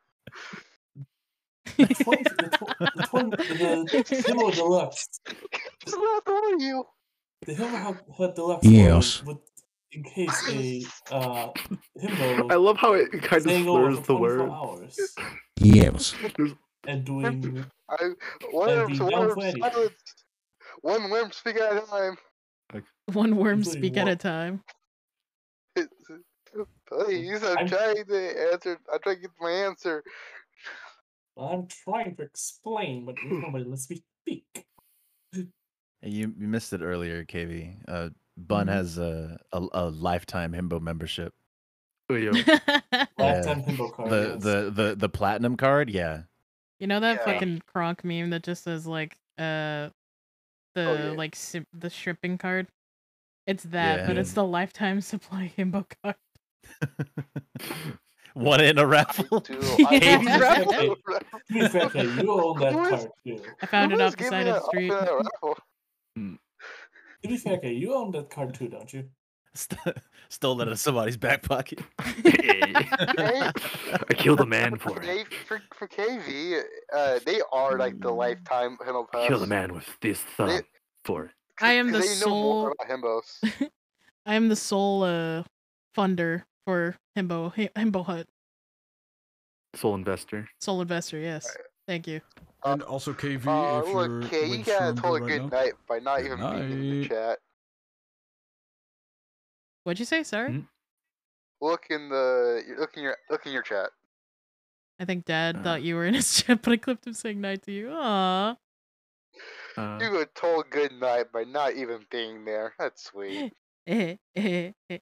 The, 20, the, tw- the, 20, the Himbo Deluxe. Just not all you. The Himbo Hut, Hut Deluxe Yes. order would, in case a uh, Himbo *laughs* I love how it kind of staying slurs the 24 word. hours Yes. and doing I one And worm, be one worm for Eddie. silence. One worm speak at a time. One worm Including speak at a time. *laughs* Please, I'm, I'm- trying to answer. I'm trying to get my answer. I'm trying to explain, but *laughs* nobody lets me speak. Hey, You you missed it earlier, KV. Uh, Bun Mhm. has a, a a lifetime himbo membership. Oh, *laughs* yeah. Lifetime Himbo card. The yes. the the the platinum card, yeah. You know that Yeah. fucking Kronk meme that just says like uh Oh, the yeah. like sim- the shipping card. It's that, but it's the lifetime *laughs* supply himbo card. *laughs* One in a raffle. Dude, *laughs* Yeah. I Hey, to be fair, Kay, you own that card too. I found it off the side of the street. in a? To be fair, Kay, you own that card too, don't you? St- Stole it out of somebody's back pocket. *laughs* I killed a man for it. They, for, for KV, uh, they are like the lifetime Himbo Pass. Kill a man with this thumb for it. I am the they know more sole about Himbos. *laughs* I am the sole uh funder for Himbo Himbo Hut. Soul investor. Sole investor, yes. Thank you. And also KV, Uh, if you're look, Kay, you with gotta told a right good now. night by not Good even being in the chat. What'd you say? Sorry? Hmm? Look in the look in your look in your chat. I think Dad Uh. thought you were in his *laughs* chat, but I clipped him saying night to you. Aww. Uh, You were told good night by not even being there. That's sweet. *laughs* Eh, eh, eh.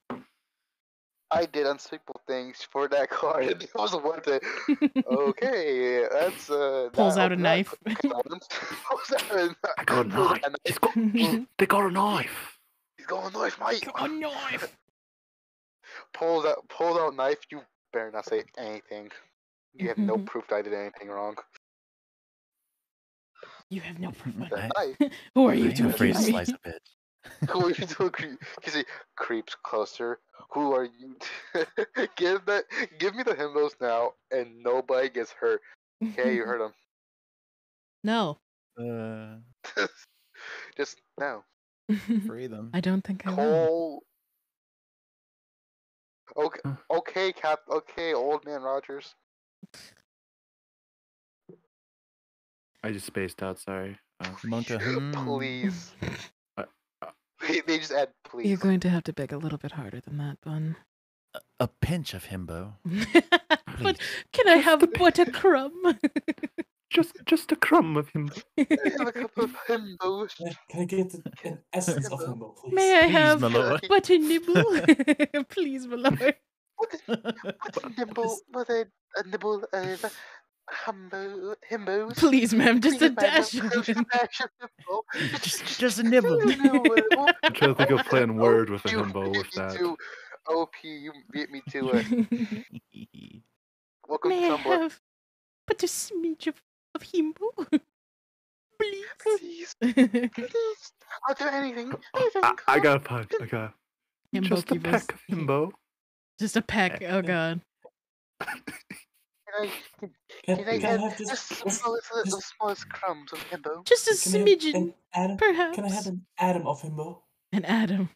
I did unspeakable things for that *laughs* card. It was one thing. Okay, that's uh. Pulls out a knife. Pulls out got a knife. out a He's got, they got a knife. He's got a knife, mate. Got a knife. *laughs* Pulls out, pulls out knife. You better not say anything. You have no Mhm. proof that I did anything wrong. You have no proof. of The it. knife. *laughs* Who are you ain't to afraid to slice a bitch. *laughs* Who are you to creep? You say creeps closer. Who are you? give that. Give me the himbos now, and nobody gets hurt. Okay, you heard him. No. Uh, Just no. Free them. I don't think I will. Cole. Okay, okay, Cap. Okay, old man Rogers. I just spaced out. Sorry. Uh, *laughs* Monka, *laughs* hmm. Please. Uh, *laughs* They, they just add please. You're going to have to beg a little bit harder than that, Bun. A pinch of himbo. but can I have but a crumb? Just, just a crumb of him. *laughs* Have a cup of *laughs* himbos. Can I, get an *laughs* uh, essence of Himbo, please? May I Please, have my lord. but a nibble? Please, my lord. What's a nibble? What's a, a nibble of himbo? Himbos. Please, ma'am, just a Please, dash just a dash of himbo. Just, just a nibble. I'm trying to think of playing word with a himbo with that. OP, you beat me to it. Welcome May to I have but a smidge of, of himbo? *laughs* Please, please, *laughs* Please. I'll do anything. anything. I, I got a pun. I got Himbo just a keepers. peck of himbo. Just a peck. Oh god. Can I, Can, can I can have just, just the just, smallest, the smallest crumbs of himbo? Just a can I have smidgen, an perhaps. Can I have an atom of himbo? An atom.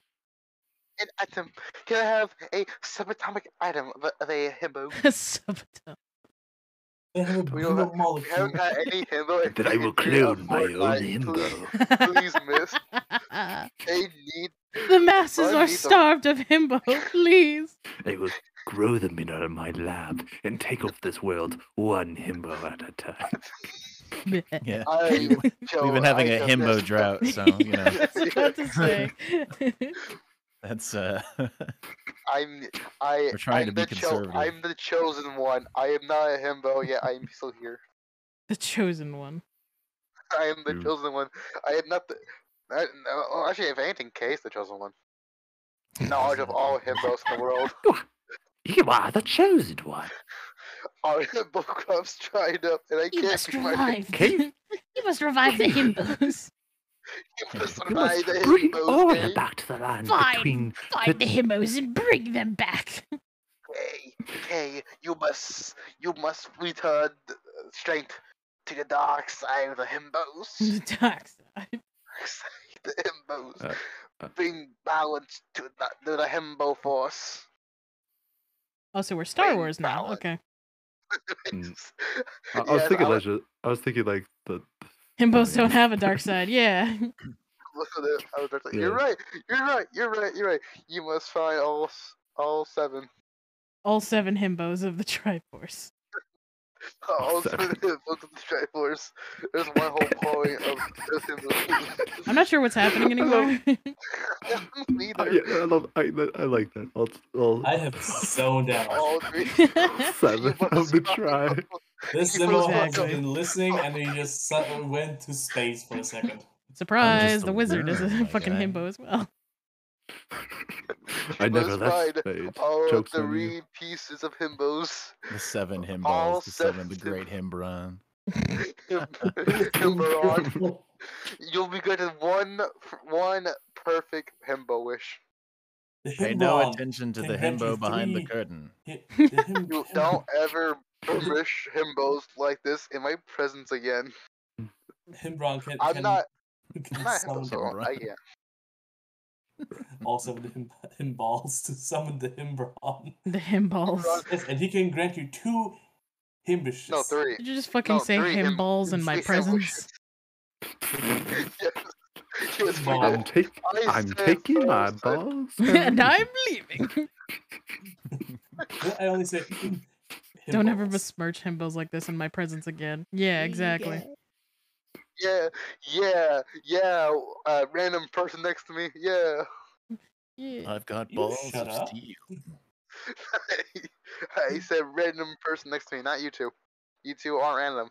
An atom. Can I have a subatomic atom of a, of a himbo? *laughs* A subatom. Can I have a We don't have, we molecule? haven't got any himbo. *laughs* Then I will clone my own himbo. Please, miss. *laughs* They need. the masses are need them. starved of himbo. *laughs* Please. I will grow them in my lab and take off this world one himbo at a time. Yeah. I, We've been having I a himbo drought, so you know I was about to say. that's uh *laughs* I'm I We're trying to I'm be the cho- conservative. I'm the chosen one. I am not a himbo yet. I am still here. *laughs* the chosen one. I am the Ooh. chosen one. I am not the. I, no, well, actually, if anything, Kay's the chosen one. *laughs* Knowledge of all himbos in the world. You are the chosen one. Our himbo crops dried up, and I You can't must be my revive. Cave? you must revive the himbos. *laughs* You must You the bring all order Kay. back to the land Fine. between Find the himbos and bring them back. *laughs* Kay, Kay, you must, you must return the strength to the dark side of the himbos. The dark side. Of the himbos. Uh, uh. Bring balance to the, to the himbo force. Oh, so we're Star Bring Wars now. balance. Okay. *laughs* Mm. I, I was Yes, thinking I was- legend. I was thinking like the Himbos don't have a dark side. Yeah. *laughs* Listen to it. I was like, You're right. You're right. You're right. You're right. You must find all all seven. All seven himbos of the Triforce. All seven. seven the Triforce. There's one whole point of those himbos. *laughs* I'm not sure what's happening *laughs* anymore. Me *laughs* Oh, yeah, I love. I, I like that. All, all I have zoned out. All three. seven of the tribe. This You symbol must has been listening and he just went to space for a second. Surprise! a The wizard is a fucking guy. himbo as well. *laughs* I never must left stage. all Jokes on you. pieces of himbos. the seven All himbos, the seven, the great himbron. *laughs* Himberon. You'll be good at one one perfect himbo wish. Pay no attention to the himbo behind the curtain. hi- the *laughs* him- You don't ever wish himbos like this in my presence again. Himbron can, I'm not. can I'm not himbo, so Himbron. I, yeah. *laughs* also the him, him balls to summon the Himbron. The himballs. Yes, and he can grant you two himbishes. No, three. Did you just fucking No, say three him- balls in my presence? *laughs* yes. Yes, we I'm did. taking. I I'm taking my first, balls. *laughs* and I'm leaving. I only say Don't ever himballs. besmirch himbos like this in my presence again. Yeah, exactly. Yeah, yeah, yeah. Yeah. Uh, random person next to me. Yeah. Yeah. I've got You balls of up. steel. *laughs* *laughs* I said random person next to me, not you two. You two aren't random.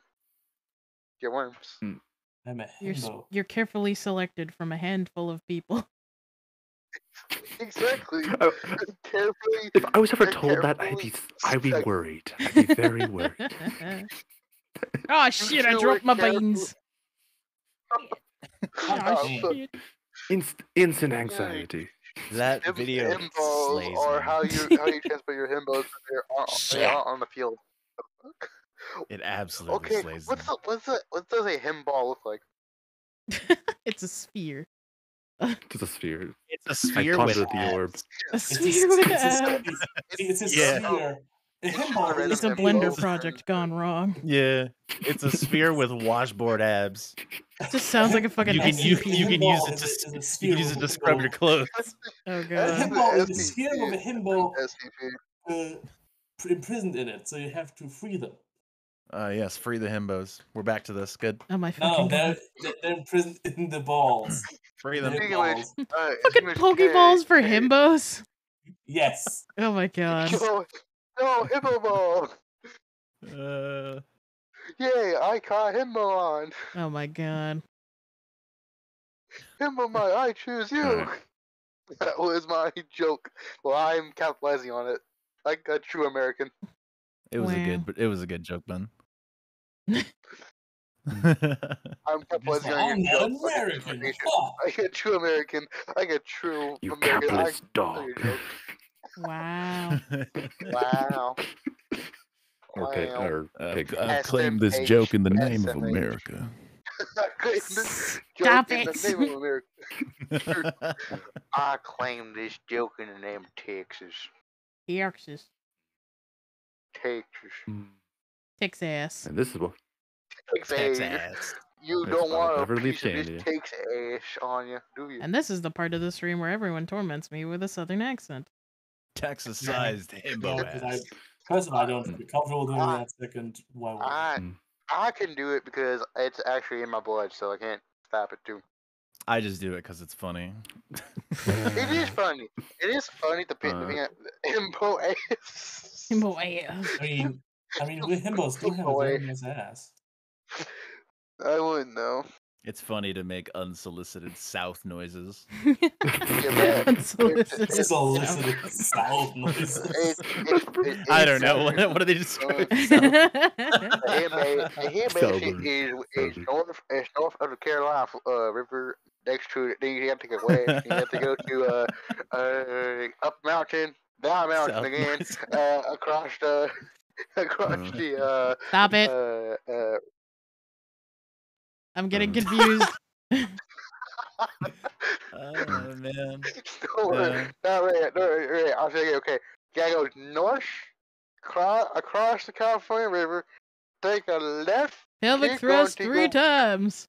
You're worms. I'm a You're, s- you're carefully selected from a handful of people. *laughs* Exactly. I- Carefully. If I was ever told that, I'd be. I'd be worried. I'd be very worried. oh shit! I dropped my careful- beans. Oh, Oh shit! Inst- instant anxiety. That Him- video himbos slays or me. how you how you *laughs* transfer your himbos when they're on, they Shit. aren't on the field. It absolutely Okay, slays what's them. the, what's the, what does a himball look like? *laughs* it's a sphere. It's a sphere. It's a sphere with pondered the orb. abs. A It's a, sphere with it's a, abs. it's a, it's a Yeah. sphere. *laughs* A It's a It's a blender himbo. project gone wrong. Yeah, it's a sphere with *laughs* washboard abs. It just sounds like a fucking You can you, you can use Himball it is to a- s- a you can use it to a scrub your clothes. *laughs* Oh A god. himball is a sphere with a himbo uh, imprisoned in it, so you have to free them. Uh, yes, free the himbos. We're back to this. Good. Oh my No, fucking they're, god. they're- they're imprisoned in the balls. Free them. Speaking of which, Himballs. uh, Fucking speaking of which, Pokeballs for Kay- himbos. Yes. Oh my god. Yo, yo, himbo ball! Uh, Yay, I caught himbo on. Oh my god. Himbo my, I choose you. *laughs* That was my joke. Well, I'm capitalizing on it, like a true American. it was a good, but it was a good joke, Ben. I'm *laughs* capitalizing on your joke. I get American. true- Fuck. I get true American. I get true You American. Capitalist know dog. Your joke. Wow. Wow. Or, pig, Wow. or Uh. I claim this joke in the name of America. I *laughs* claim this Stop joke in it. the name of *laughs* I claim this joke in the name of Texas. Texas. Texas. Texas. And this is what Texas. You That's don't want to Beverly piece of this takes ass on you, do you? And this is the part of the stream where everyone torments me with a southern accent. Texas-sized *laughs* himbo Because I, ass. first of all, I don't feel comfortable doing I- that. Second, why would I? I Mm. I can do it because it's actually in my blood, so I can't stop it too. I just do it because it's funny. *laughs* It is funny. It is funny to pick Uh. uh, himbo ass. Himbo ass. I mean, I mean, with himbos do have a Boy. very nice ass. I wouldn't know. It's funny to make unsolicited South noises. *laughs* *laughs* Unsolicited It's- *laughs* south noises. It's, it's, it- I don't know. What, what do they describe? The himbo, the himbo is, is Southern. north, is north of the Carolina uh, River. Next to it, then you have to go west. you have to go to uh, uh, up mountain, down mountain South again, uh, across the across Uh. the uh, Stop it. Uh, uh, I'm getting *laughs* *laughs* Uh. confused. Oh man. No, wait, Uh. no, wait, no, wait, wait, I'll say it, okay. You gotta go north, cro- across the California River, take a left. Pelvic keep going thrust three go- times.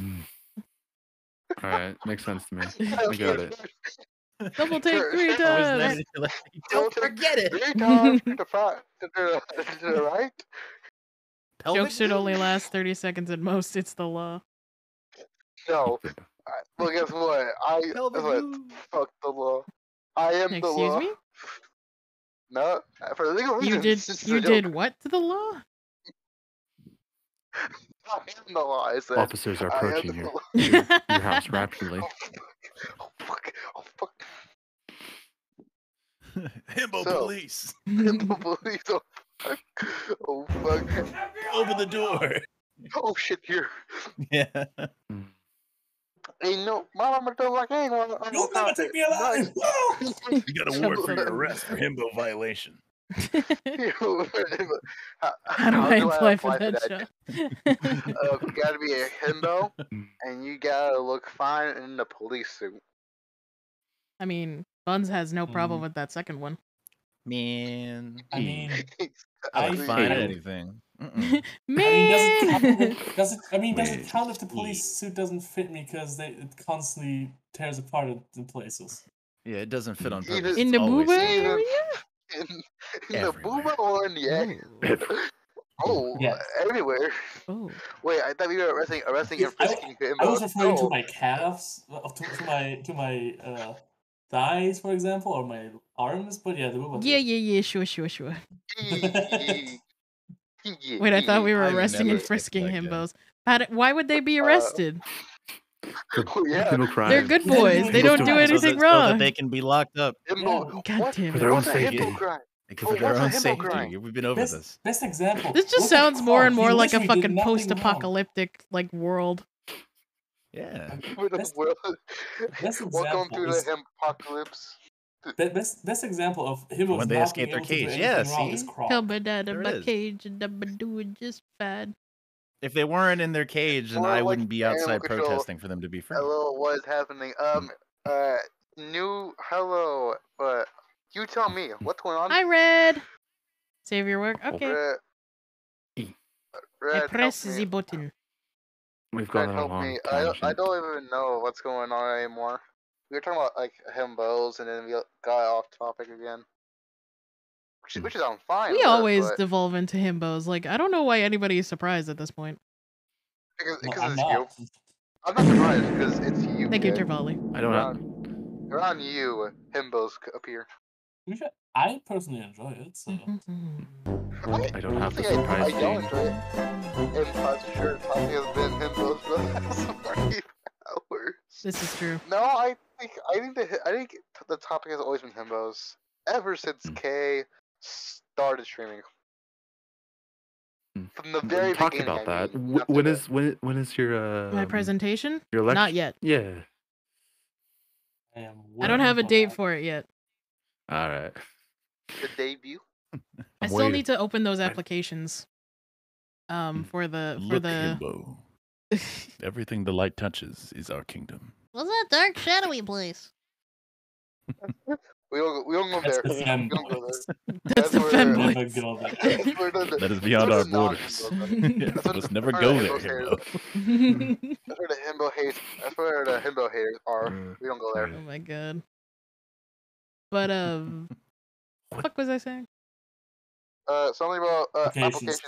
All right, makes sense to me. *laughs* I got it. Double take three times. Don't forget it. Three times to the, to the, to the right. Jokes should only last 30 seconds at most. It's the law. No. I, well, guess what? I Pelvic what, fuck the law. I am the law. Excuse me? No, for legal reasons. You did it's just a you did what to the law? *laughs* I am the law. I said. Officers are approaching the you. law. Your, *laughs* your house rapidly. Oh fuck! Oh fuck! Oh, *laughs* Himbo So- police. Himbo police! Oh fuck! Oh fuck! Open the door. Oh shit! Here. Yeah. Ain't no, mama, I'm gonna like I ain't gonna. I'm You'll never take me alive. *laughs* You got a warrant for your arrest for himbo violation. how, *laughs* *laughs* How do I do apply for apply that show? uh, you gotta be a himbo, and you gotta look fine in the police suit. I mean, Buns has no Mm. problem with that second one. Man. I mean, *laughs* I would I find feel- anything. *laughs* Mm-mm. I mean, does it, count, Man. does it? I mean, does it Wait. count if the police suit doesn't fit me because they it constantly tears apart in- in places? Yeah, it doesn't fit on Either- purpose. In the always booba area? In, in the Everywhere. booba or in the egg? Oh, Yes. everywhere. Oh. Wait, I thought we were arresting, arresting and I, frisking him. I was referring to my calves, uh, to, to my to my uh, thighs, for example, or my arms. But yeah, the booba. Yeah, yeah, yeah, sure, sure, sure. Wait, *laughs* Wait, I thought we were I've arresting never and frisking taken that himbos. How d- why would they be uh, arrested? *laughs* Oh, yeah. Crime. They're good boys. They don't do anything so that, So wrong. that they can be locked up. Himbo, God what? damn For their own What's a himbo safety. crime? Because Oh, of their own himbo safety. crime? We've been over Best, this. best example. This just look sounds more and more like a fucking post-apocalyptic like world. Yeah. *laughs* With the Best- world. *laughs* best Welcome to is- the apocalypse. Be- Best best example of him When they not escape their able to do cage. Yeah, anything wrong see? is Kronk. Tell me that There it is. cage and I'm doing just fine. If they weren't in their cage, then More I like wouldn't be outside control. protesting for them to be free. Hello, what is happening? Um, uh, new, hello, uh, you tell me, what's going on? Hi, Red. Save your work. Okay. Red, E. Red, I press the button. We've gone on a help long me. I, don't- I don't even know what's going on anymore. We were talking about, like, himbos, and then we got off topic again. Which, hmm. which is I'm fine We with, always but devolve into himbos. Like I don't know why anybody is surprised at this point. because, No, because I'm it's not. you. I'm not surprised, because it's you. Thank you, kid. I don't have. Around, around you, himbos c- appear. To be fair, I personally enjoy it. So I don't have the think I, surprise I don't enjoy it. And I'm sure Tommy has been himbos for last hours. This is true. No, I think I think the I think the topic has always been himbos ever since Hmm. K started streaming. From the We very talked beginning. about I that. mean, Wh- not When today. is when when is your uh My presentation? Your lecture? Not yet. Yeah. I am I don't have a date for it yet. All right. The debut? *laughs* I I'm still waiting. need to open those applications. Um, for the for Look, the Himbo. *laughs* Everything the light touches is our kingdom. What's that dark, shadowy place? *laughs* We don't. We don't go That's there. the We fem don't go boys. there. That's the where- femboys. Never. That's the- That is that's beyond our borders. Yeah, let's never go the there, himbos Himbo. haters- That's where the himbo haters. That's where the himbo haters are. Mm. We don't go there. oh my god. But um, what the fuck was I saying? Uh, something about uh, Applications.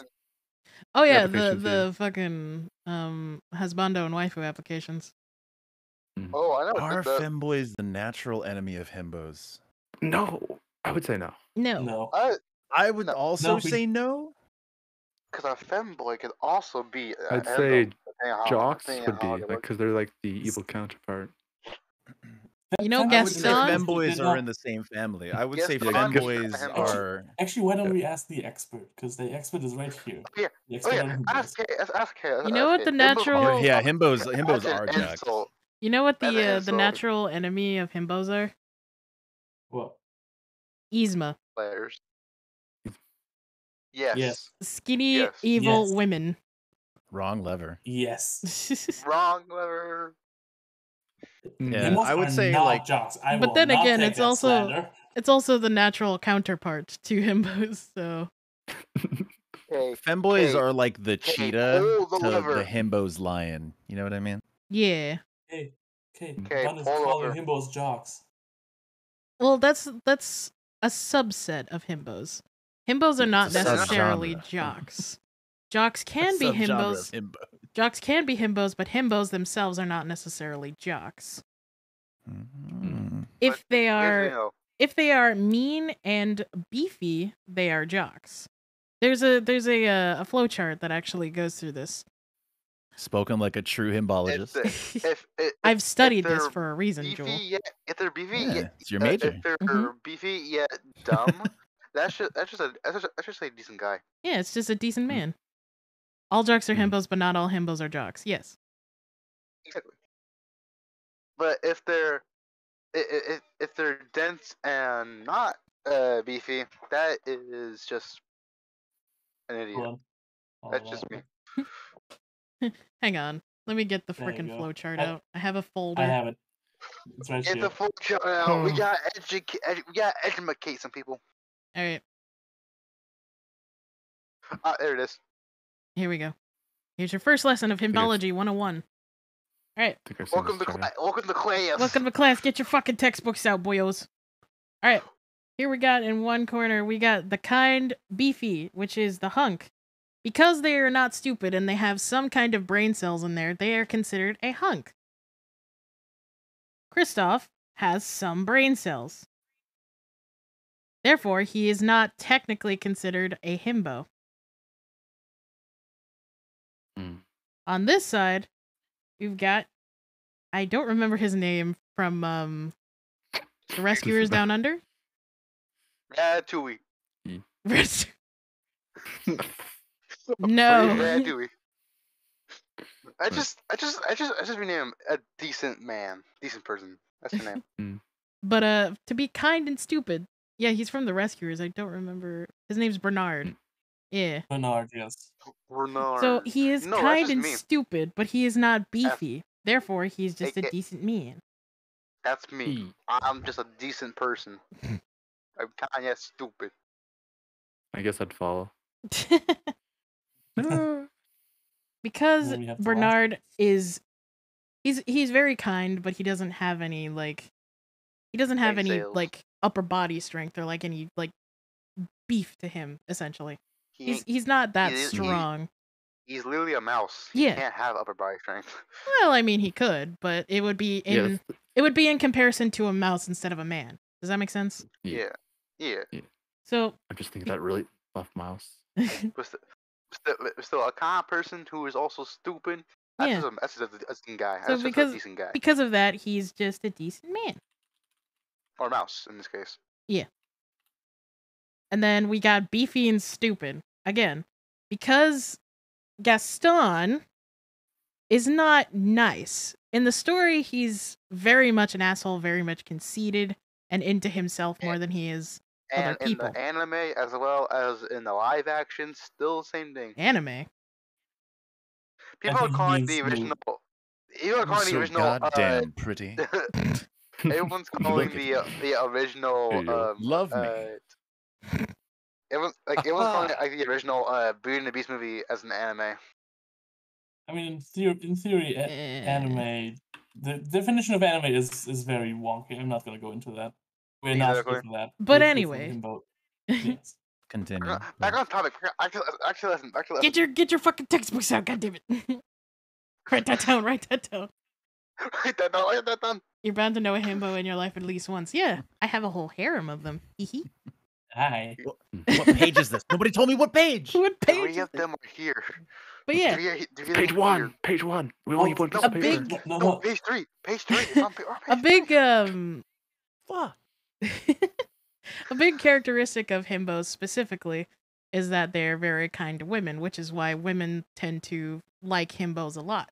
Oh yeah, the applications, yeah. the fucking um husbando and waifu applications. Oh, I know. Are the, the, femboys the natural enemy of himbos? No, I would say no. No. No. I, I would No. also No, say no. because a femboy could also be. A I'd say depending on how- Jocks would be how like because they're like the evil counterpart. *clears throat* *clears throat* You know, Fem- I would say Gaston? femboys They're in the same family. I would say Gaston is femboys himbo. are. Actually, why don't we ask the expert? Because the expert is right here. Yeah. Oh yeah, ask ask, ask You know what the natural- Yeah, himbos. Himbos are jocks. You know what the uh, the natural enemy of himbos are? What? Yzma. Players. Yes. Yes. Skinny Yes. evil Yes. women. Wrong lever. Yes. *laughs* Wrong lever. Mm. Yeah, I would say like jocks. I But then again, it's also- slander. it's also the natural counterpart *laughs* to himbos, *laughs* so Okay. femboys Hey, are like the hey, cheetah the to lever. the himbo's lion. You know what I mean? yeah. Hey, okay. Okay, Done is pull calling over. himbos jocks. Well, that's that's a subset of himbos. Himbos are not necessarily jocks. Jocks can be Subgenre of himbos. Himbo. Jocks can be himbos, but himbos themselves are not necessarily jocks. Mm. If they are thing, if they are mean and beefy, they are jocks. There's a there's a uh, a flow chart that actually goes through this. Spoken like a true If, himbologist. the, *laughs* if, if, I've if studied this for a reason, beefy, Joel. yeah, if they're beefy, Yeah, yeah, it's your uh, major. if they're Mhm. beefy yet dumb, that's just that's just a that's just, that's just a decent guy. Yeah, it's just a decent man. All jocks are Mm. himbos, but not all himbos are jocks. Yes. Exactly. But if they're i- i- if if they're dense and not uh beefy, that is just an idiot. Hold. Hold That's on, just me. *laughs* Hang on. Let me get the freaking go. flow chart I- out. I have a folder. I have it. It's right Get here. the full shout out. We Hmm. got educate. Edu- we got educate some people. All right, Ah, there it is. Here we go. Here's your first lesson of think it's- Himbology 101. All right. I think I've seen Welcome to this cla- welcome to class. Welcome to class. Get your fucking textbooks out, boyos. All right. Here we got in one corner, we got the kind beefy, which is the hunk. Because they are not stupid and they have some kind of brain cells in there, they are considered a hunk. Kristoff has some brain cells. Therefore, he is not technically considered a himbo. Hmm. On this side, we've got I don't remember his name from um the *laughs* Rescuers Down Under. Ratatouille. *laughs* Res- *laughs* no. Ratatouille. I just, I just, I just, I just rename him a decent man, decent person. That's his name. But uh to be kind and stupid. Yeah, he's from the Rescuers. I don't remember. His name's Bernard. Yeah. Bernard, yes. Bernard. So he is No, kind and me. stupid, but he is not beefy. Therefore, he's just a Okay. decent man. That's me. Hmm. I'm just a decent person. *laughs* I'm kinda stupid. I guess I'd follow. *laughs* *laughs* because then we have the Bernard is he's he's very kind, but he doesn't have any like he doesn't have any Eggsales. like upper body strength or like any like beef to him essentially. He He's he's not that he- strong. He's literally a mouse. He Yeah. can't have upper body strength. Well, I mean he could, but it would be in that's- it would be in comparison to a mouse instead of a man. Does that make sense? Yeah. Yeah. So I'm just thinking that really buff mouse. *laughs* But still, still, still a kind person who is also stupid. That's Yeah. just a, that's just a, a decent guy. so That's just because a decent guy. because of that, he's just a decent man. Or mouse in this case. Yeah. And then we got beefy and stupid. Again, because Gaston is not nice. In the story, he's very much an asshole, very much conceited and into himself more than he is other And in the anime as well as in the live action, still same thing. Anime. People are calling the original. People are calling the original. goddamn uh, pretty. *laughs* *laughs* Everyone's calling the uh, the original. Hey, um, love me. Uh, *laughs* everyone's like everyone's calling it *laughs* like the original uh, Beauty and the Beast movie as an anime. I mean, in theory, in theory, a- anime. The definition of anime is is very wonky. I'm not gonna go into that. We're not here Exactly. for that. But We're anyway. Yes. *laughs* Continue. Back on topic. Actually, actually, listen. Actually, listen. Get your get your fucking textbooks out, God damn it. *laughs* write that down, write that down. write that down. Write that down. You're bound to know a himbo in your life at least once. Yeah, I have a whole harem of them. Hee hee. Hi. What page is this? Nobody told me what page. What page? Three of them are here. But yeah, Three, three Page one. here. Page one. We only have one piece a of paper. big No, No, no. page three. Page three. It's on pa- a big um fuck. *laughs* a big characteristic of himbos specifically is that they're very kind to women, which is why women tend to like himbos a lot.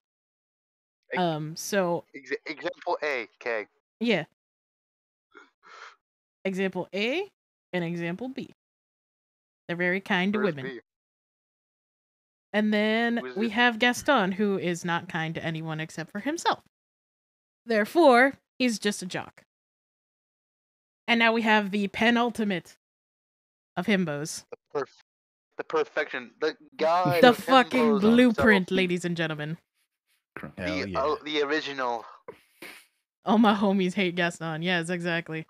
Um so Ex- example A. K. yeah. Example A and example B. They're very kind to women. B? And then we it? have Gaston, who is not kind to anyone except for himself. Therefore, he's just a jock. And now we have the penultimate of himbos. The, perf- the perfection. The guy. the fucking blueprint, ladies and gentlemen. Hell The, yeah. uh, the original. All my homies hate Gaston. Yes, exactly.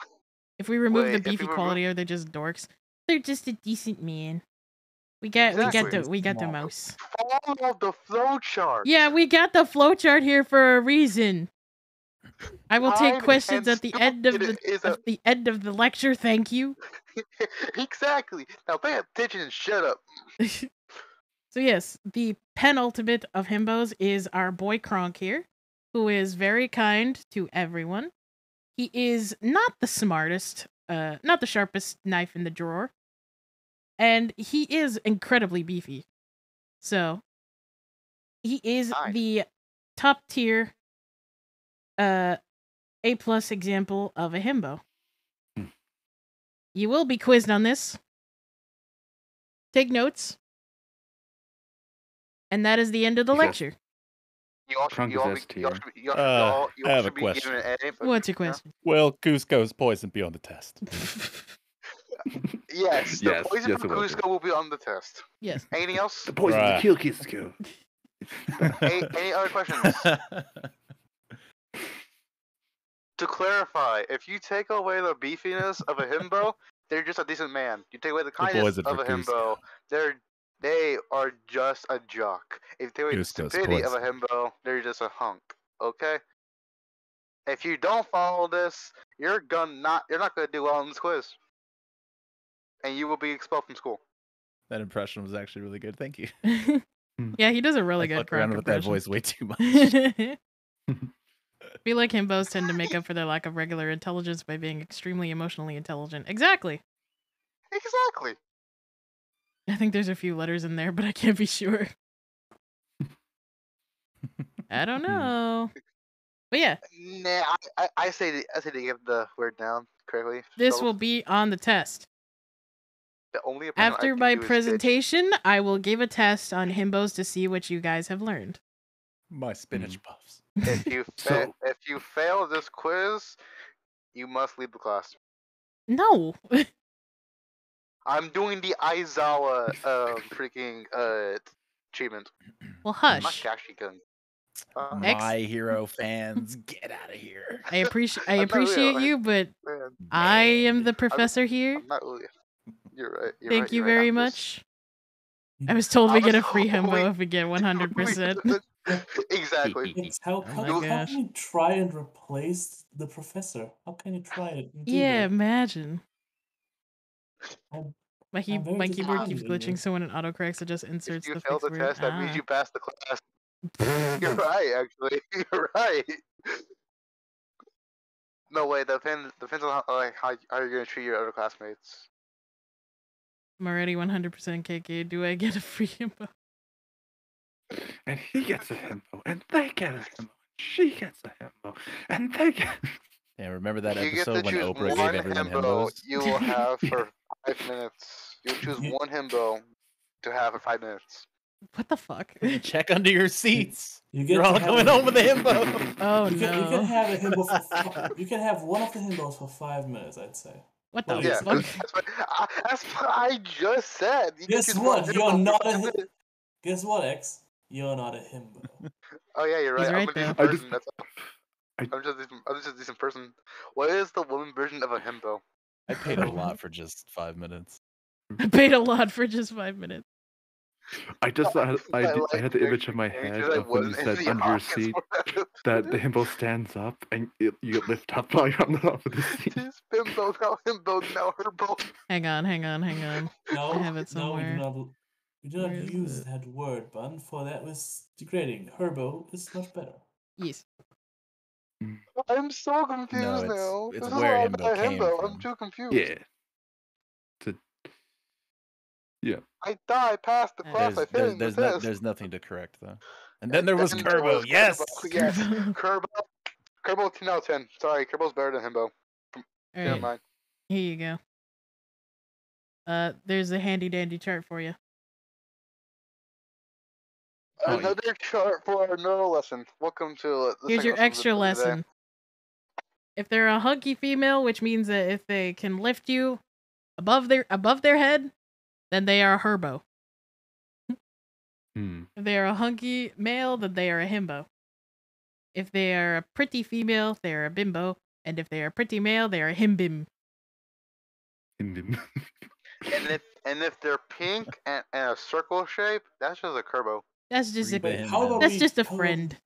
If we remove Wait, the if we beefy remove- quality, are they just dorks? They're just a decent man. We got we get the we got the Small. mouse. Follow the flowchart. Yeah, we got the flowchart here for a reason. I will take questions at the end of the a- at the end of the lecture. Thank you. *laughs* exactly. Now pay attention and shut up. *laughs* So yes, the penultimate of himbos is our boy Kronk here, who is very kind to everyone. He is not the smartest, uh, not the sharpest knife in the drawer, and he is incredibly beefy. So he is the top tier, uh, A plus example of a himbo. Hmm. You will be quizzed on this. Take notes. And that is the end of the He lecture. You all should, Trunk you is all, S be, you all tier. should, you all, Uh, you all, you I all have a should question. A. What's your yeah. question? Will Kuzco's poison be on the test? *laughs* *laughs* Yes, the Yes, poison yes, from it will be. Kuzco will be on the test. Yes. Anything else? The poison Right. to kill Kuzco. *laughs* any, any other questions? to clarify, if you take away the beefiness of a himbo, they're just a decent man. You take away the kindness poison of a himbo, they're they are just a jock. If you take away the Kuzco's stupidity of a poison. himbo, they're just a hunk. Okay. If you don't follow this, you're gonna not you're not gonna do well in this quiz, and you will be expelled from school. that impression was actually really good. Thank you. *laughs* Hmm. yeah, he does a really I good fucked around Kronk with that voice way too *laughs* much. feel like himbos tend to make up for their lack of regular intelligence by being extremely emotionally intelligent. Exactly. Exactly. I think there's a few letters in there, but I can't be sure. I don't hmm. know. But yeah, Nah, I, I, I say to, I say to get the word down correctly. this so will be on the test. the only After my do is bitch. presentation, I will give a test on himbos to see what you guys have learned. My spinach hmm. puffs. *laughs* If you *laughs* fa- So- if you fail this quiz, you must leave the class. No. *laughs* I'm doing the Aizawa um freaking uh achievement. *clears throat* well, Not hush. Kashigun. Uh, Ex- My hero *laughs* fans, get out of here. I appreciate I *laughs* I'm really appreciate like- you, but man, I am the professor here. I'm not really. You're right. You're Thank right, you you're right, very I'm much. I was told we get a free *laughs* himbo if we get 100%. exactly. It's how, Oh how, my how gosh. can you try and replace the professor? How can you try it? and do Yeah, that? imagine. I'm- My, key- my keyboard keeps glitching, so when it autocorrects, it just If inserts you the fail fixed the word. test, that means you passed the class. *laughs* *laughs* You're right, actually. *laughs* You're right. No way. Depends depends on how like how, how you're gonna treat your other classmates. I'm already 100% KK. Do I get a free himbo? And he gets a himbo, and they get a himbo, she gets a himbo, and they get. Yeah, remember that You episode when Oprah gave everyone himbo himbos? you will have for five minutes. You'll choose *laughs* one himbo to have for five minutes. What the fuck? Check under your seats. You get You're all coming home with a himbo. *laughs* Oh you can, you can have a himbo for *laughs* fi- you can have one of the himbos for five minutes, I'd say. What What the Yeah, fuck? that's what, I, uh, that's what I just said. You Guess what? himbo You're not a five hi- Guess what, X? You're not a himbo. Oh yeah, you're He's right. right, I'm a decent though. I person. just- That's all. I'm just, a decent- I'm just a decent person. What is the woman version of a himbo? I paid a *laughs* lot for just five minutes. I paid a lot for just five minutes. I just I, I, I I had the image in my head of when you wasn't said the under your seat *laughs* that the himbo stands up and it, you lift up while you're on the top of the *laughs* seat. This bimbo, now himbo, now herbo. Hang on, hang on, hang on. No, I have it no, we do not. We do not use it? that word, bun, for that was degrading. Herbo is much better. Yes. I'm so confused No, it's- now. it's this where is all himbo about came himbo. from. I'm too confused. Yeah. To, yeah. I thought I passed the class. There's, I there's, failed the there's, no, test. there's nothing to correct though. And then there was Then Kerbo. was Yes. Kerbo, Yes. *laughs* Kerbo. Kerbo 10 out of 10. Sorry, Kerbo's better than himbo. All Never mind. here you go. Uh, there's a handy dandy chart for you. Oh, you- *laughs* Another chart for our neuro lesson. Welcome to uh, the Here's second your lesson of extra the- today. lesson. If they're a hunky female, which means that if they can lift you above their above their head, then they are a herbo. Hmm. If they are a hunky male, then they are a himbo. If they are a pretty female, they are a bimbo. And if they are a pretty male, they are a himbim. Him- *laughs* And if and if they're pink and, and a circle shape, that's just a Kerbo. That's just a, Reba how about that's we- just a how about- friend.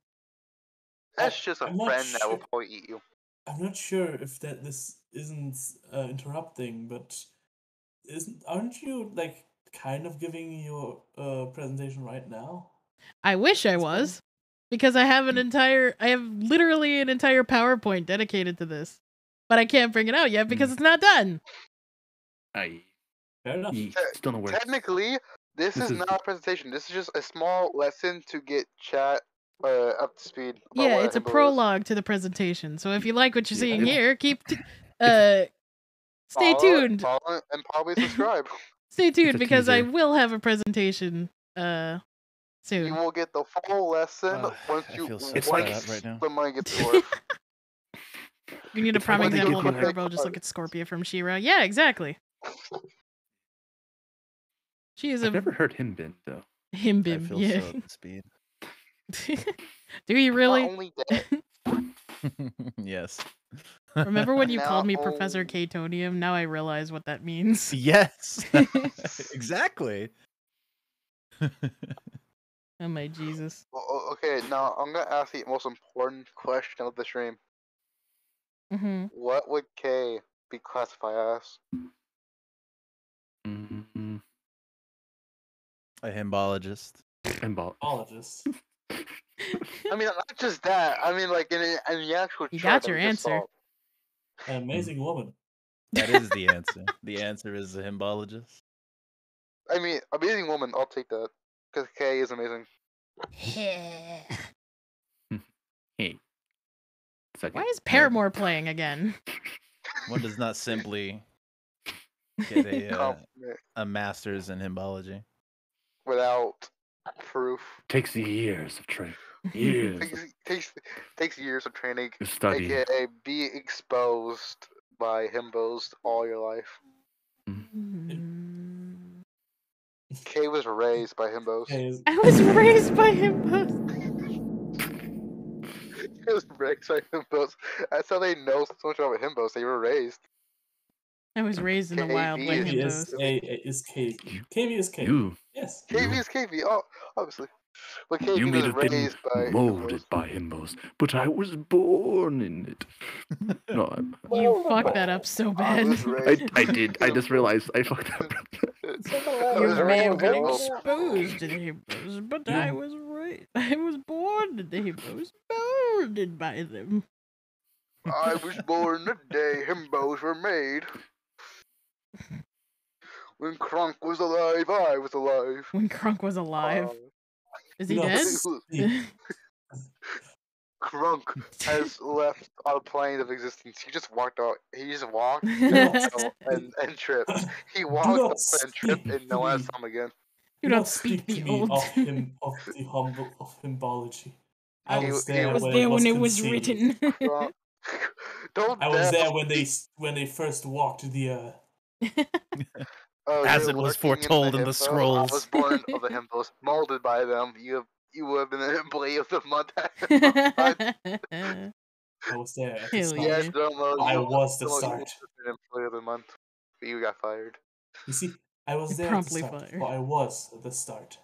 That's just a I'm not friend that will sure- probably eat you. I'm not sure if that this isn't uh, interrupting, but isn't aren't you like kind of giving your uh, presentation right now? I wish I was, because I have an entire, I have literally an entire PowerPoint dedicated to this, but I can't bring it out yet because it's not done. I Fair enough. ye- still no words. Technically, this, This is, is- not a presentation. This is just a small lesson to get chat uh, up to speed. about Yeah, it's a himbo is. prologue to the presentation. So if you like what you're Yeah, seeing here, keep, t- *laughs* uh, stay Follow tuned. follow and probably *laughs* subscribe. Stay tuned a because I will have a presentation, uh, soon. you will get the full lesson Ugh, once I you feel so once right now. the money gets *laughs* to. You need a It's prime example of a give you, like- herbo. Just look at Scorpia from She-Ra. Yeah, exactly. She is a I've never heard him been though. I himbim. feel Yeah. so up speed. *laughs* Do you really? Only *laughs* *laughs* yes. Remember when you Now called me Professor only- Catonium? Now I realize what that means. Yes. exactly. Oh my Jesus. o- o- okay, now I'm gonna ask the most important question of the stream. hmm What would K be classified as? Mm-hmm. A himbologist. And *laughs* I mean, not just that. I mean, like in, in the actual. You chart got your answer. An amazing woman. That is the answer. the answer is a himbologist. I mean, amazing woman. I'll take that because K is amazing. *laughs* Hey. Second. Why is Paramore playing again? *laughs* One does not simply get a uh, a master's in himbology. Without proof. Takes years of training. *laughs* Years Takes, takes takes years of training. study. AKA be exposed by himbos all your life. Mm. K was raised by himbos. *laughs* I was raised by himbos. *laughs* He was raised by himbos. That's how they know so much about himbos. They were raised. I was raised in the wild by KB KV is himbos. KV. KV is KV. Eh, you, Yes. KV is KV, oh, obviously. But KV you may was have been by molded himbos. by himbos, but I was born in it. No, I'm, *laughs* You fucked that up so bad. was I, I *laughs* did. I just realized I fucked up. *laughs* You was may have been exposed to the himbos, but I was right. I was born to the himbos, molded by them. I was born the day himbos were made. When Kronk was alive, I was alive. When Kronk was alive. Um, Is he No, dead? sleep. Kronk *laughs* has *laughs* left our plane of existence. He just walked out. He just walked and, and tripped. He walked not up and tripped, and no one to saw him again. Do Do not speak to the me old. of *laughs* him of the humble of hymbology. I was he there was when there it was, when it was conceived. written. Don't I was there when they when they first walked the earth. *laughs* Oh, As it was foretold in the himbo. I scrolls. was born of the *laughs* himbos, molded by them. You have you would have been the employee of the month. *laughs* I was there at the start. yes, don't. I you was the don't know you start. would employee of the month. But you got fired. You see, I was there Promptly at the start. fired. Well, I was at the start.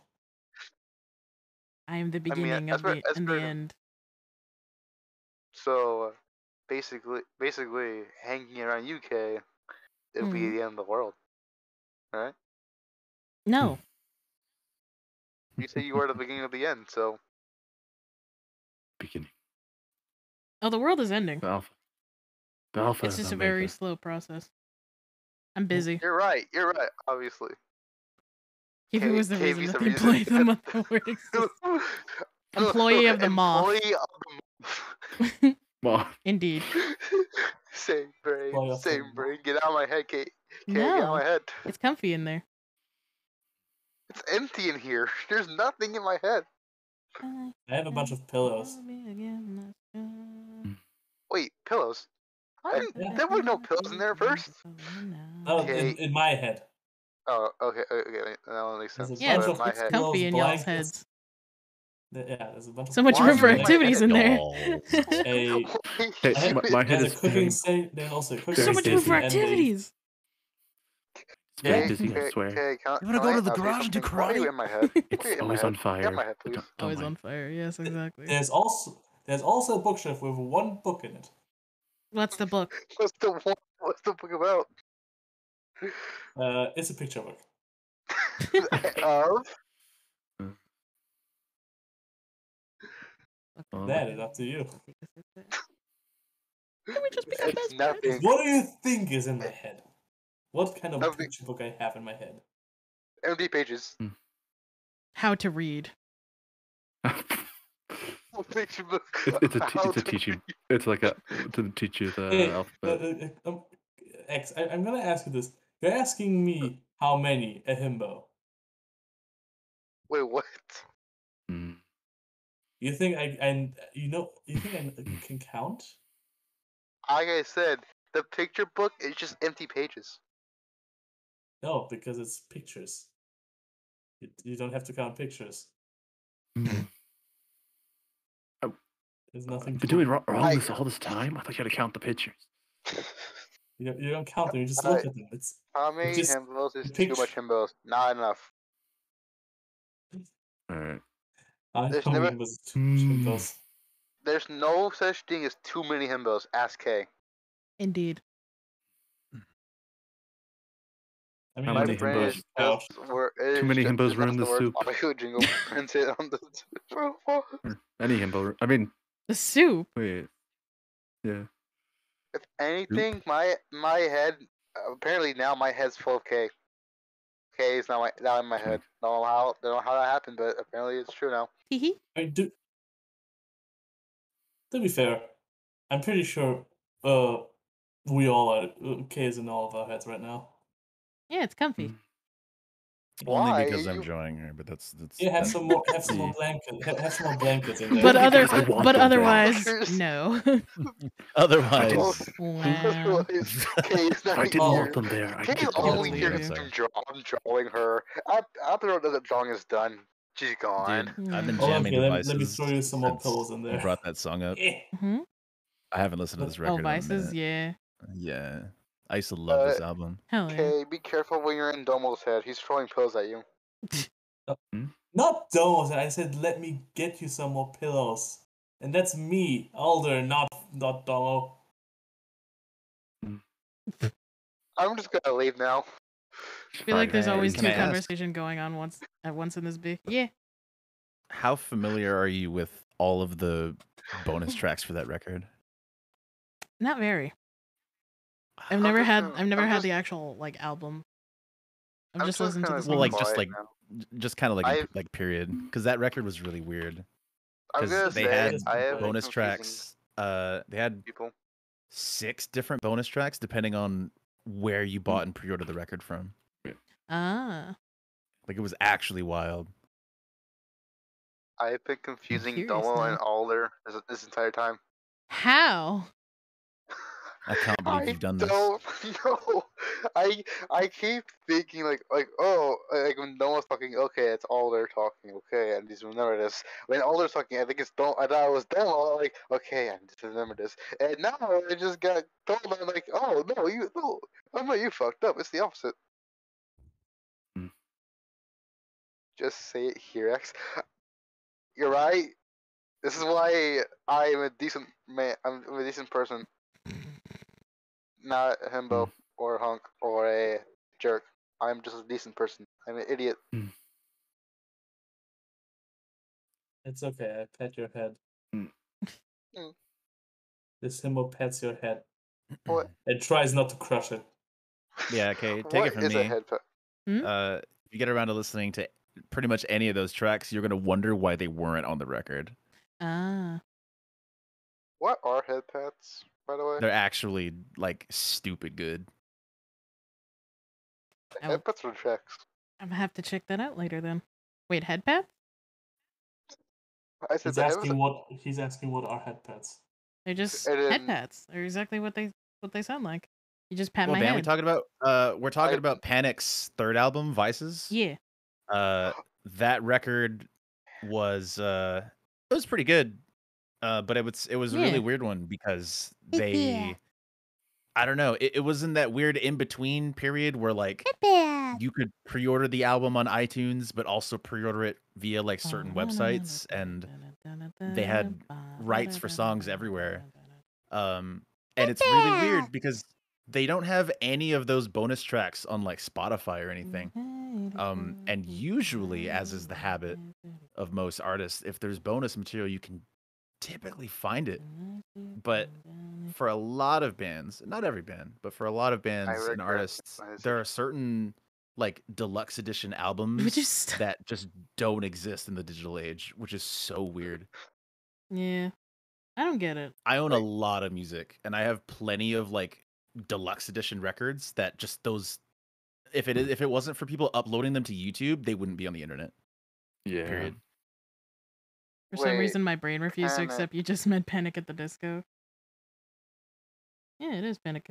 I am the I mean, beginning of for- the as and the end. So uh, basically, basically, hanging around UK, it'll be Mhm. the end of the world. Right? No. You say you were at the beginning of the end, so Beginning. Oh, the world is ending. The alpha. The alpha. It's just a omega. very slow process. I'm busy. you're right. You're right. Obviously. Kiwi K- was the KV's reason that *laughs* the reason *laughs* employee of the that- month award. Employee of the moth. Employee *laughs* of the Well, Indeed. Month. same brain. Employee Same month. brain. Get out of my head, Kate. Kate, get out of No. my head. It's comfy in there. It's empty in here. *laughs* There's nothing in my head. I have a bunch of pillows. Wait, pillows. I Yeah. There were no pillows in there first. No, Okay. Oh, in, in my head. Oh, okay, okay, okay. That makes sense. Yeah, bunch But in it's comfy in y'all's heads. Th- Yeah, there's a bunch of So much room for activities in there. A, Hey, *laughs* my, my head is cooking very, sta- There's also a cooking so much room for dizzy. and a- activities. it's very Okay, dizzy, I swear. okay, can, You wanna go I to the garage and do something? You karate? in my head? *laughs* Why It's are you in my always head? on fire. my head, don't- don't Always mind. on fire. Yes, exactly. There's also there's also a bookshelf with one book in it. What's the book? *laughs* What's the one? What's the book about? Uh, it's a picture book. of? That is up to you. Can we just become It's best friends? nothing. What do you think is in my head? What kind of Nothing. picture book I have in my head? Empty pages. How to read. Picture book. it's, it's a te- it's a to teaching. It's like a to teach you the Hey, uh, alphabet. uh, uh, um, X, I, I'm gonna ask you this. You're asking me how many a himbo. Wait, what? You think I, and you know you think I can count? Like I said, the picture book is just empty pages. No, because it's pictures. You, you don't have to count pictures. Mm. There's nothing. I've been doing wrong, wrong I- this all this time. I thought you had to count the pictures. *laughs* You don't, you don't count them. You just I- look at them. It's How many just himbos is too much himbos? Not enough. All right. I There's know never- it was too much Mm. himbos. There's no such thing as too many himbos. Ask K. Indeed. I mean, How many it's brain himbos? is couch. just wor- Too it's many just- himbos it's ruin not the word soup. audio *laughs* jingle *laughs* printed on the profile. Any himbo. I mean, The soup. wait. Yeah. If anything, my my head apparently now my head's full of K. K is now my now in my head. Don't know how don't know how that happened, but apparently it's true now. Hee hee. I do. To be fair, I'm pretty sure uh we all are uh, K is in all of our heads right now. Yeah, it's comfy. Only Why? because I'm You- joining her, but that's that's. Yeah, have some more have *laughs* some more blankets have, have some more blankets in there. But other, because I want but them there. otherwise, no. *laughs* Otherwise, wow. *laughs* K not I didn't Oh. want them there. I K didn't only them here there. To draw. I'm drawing her. After after the drawing is done, she's gone. Dude, I've been Oh, jamming okay, let, devices. let me throw you some more since pillows in there. brought that song up. Eh. hmm I haven't listened to this record. Oh, in a vices. Yeah. Yeah, I used to love this Uh, album. Hell yeah. K, be careful when you're in Domo's head. He's throwing pills at you. Uh, *laughs* hmm? Not those. I said let me get you some more pillows. And that's me, Alder, not not Domo. Hmm. I'm just gonna leave now. *laughs* I feel like there's always Can two I ask- conversation going on once at once in this B. Yeah. How familiar are you with all of the bonus tracks for that record? Not very. I've never had gonna- I've never I'm had just- the actual like album. I've I'm just still listened to kinda the Well, like just like now. just kind of like I've- like period because that record was really weird. Because they say had I have bonus tracks. Uh, they had people. six different bonus tracks depending on where you bought and pre-ordered the record from. Ah. Like it was actually wild. I've been confusing curious Domo and now. Alder this, this entire time. How? I can't believe I you've done this. know. *laughs* I I keep thinking like like oh like when Domo's talking okay it's Alder talking okay and just remember this when Alder's talking I think it's Domo I thought it was Domo like okay I just remember this and now I just got told I'm like oh no you no I'm not you fucked up it's the opposite. Hmm. Just say it here X. You're right. This is why I am a decent man. I'm a decent person. Not a himbo or a hunk or a jerk. I'm just a decent person. I'm an idiot. It's okay. I pat your head. Mm. *laughs* Mm. This himbo pats your head What? *clears throat* and tries not to crush it. Yeah, okay. *laughs* Take What it from is a me. head pat? Uh, if you get around to listening to pretty much any of those tracks, you're gonna wonder why they weren't on the record. Ah. What are head pats, by the way? They're actually like stupid good. I Head pats are tracks. I'm gonna have to check that out later then. Wait, head pats? I said He's the head asking what he's asking what are head pats. They're just And head then- pats. They're exactly what they what they sound like. You just pat Well, my band head. we talking about? Uh, we're talking I- about Panic's third album, Vices. yeah. Uh, that record was uh, it was pretty good. Uh, but it was it was a Yeah. really weird one because Yeah. they, I don't know, it, it was in that weird in between period where like you could pre-order the album on iTunes, but also pre-order it via like certain websites, and they had rights for songs everywhere. Um, and it's really weird because they don't have any of those bonus tracks on like Spotify or anything. Um, and usually, as is the habit of most artists, if there's bonus material, you can typically find it. But mm-hmm. for a lot of bands, not every band, but for a lot of bands and artists, there are certain like deluxe edition *laughs* albums just- that just don't exist in the digital age, which is so weird. Yeah. I don't get it. I own a lot of music and I have plenty of like deluxe edition records that just those if it is if it wasn't for people uploading them to YouTube, they wouldn't be on the internet. Yeah. Period. For some Wait, reason, my brain refused to accept you just *laughs* meant Panic at the Disco. Yeah, it is Panic.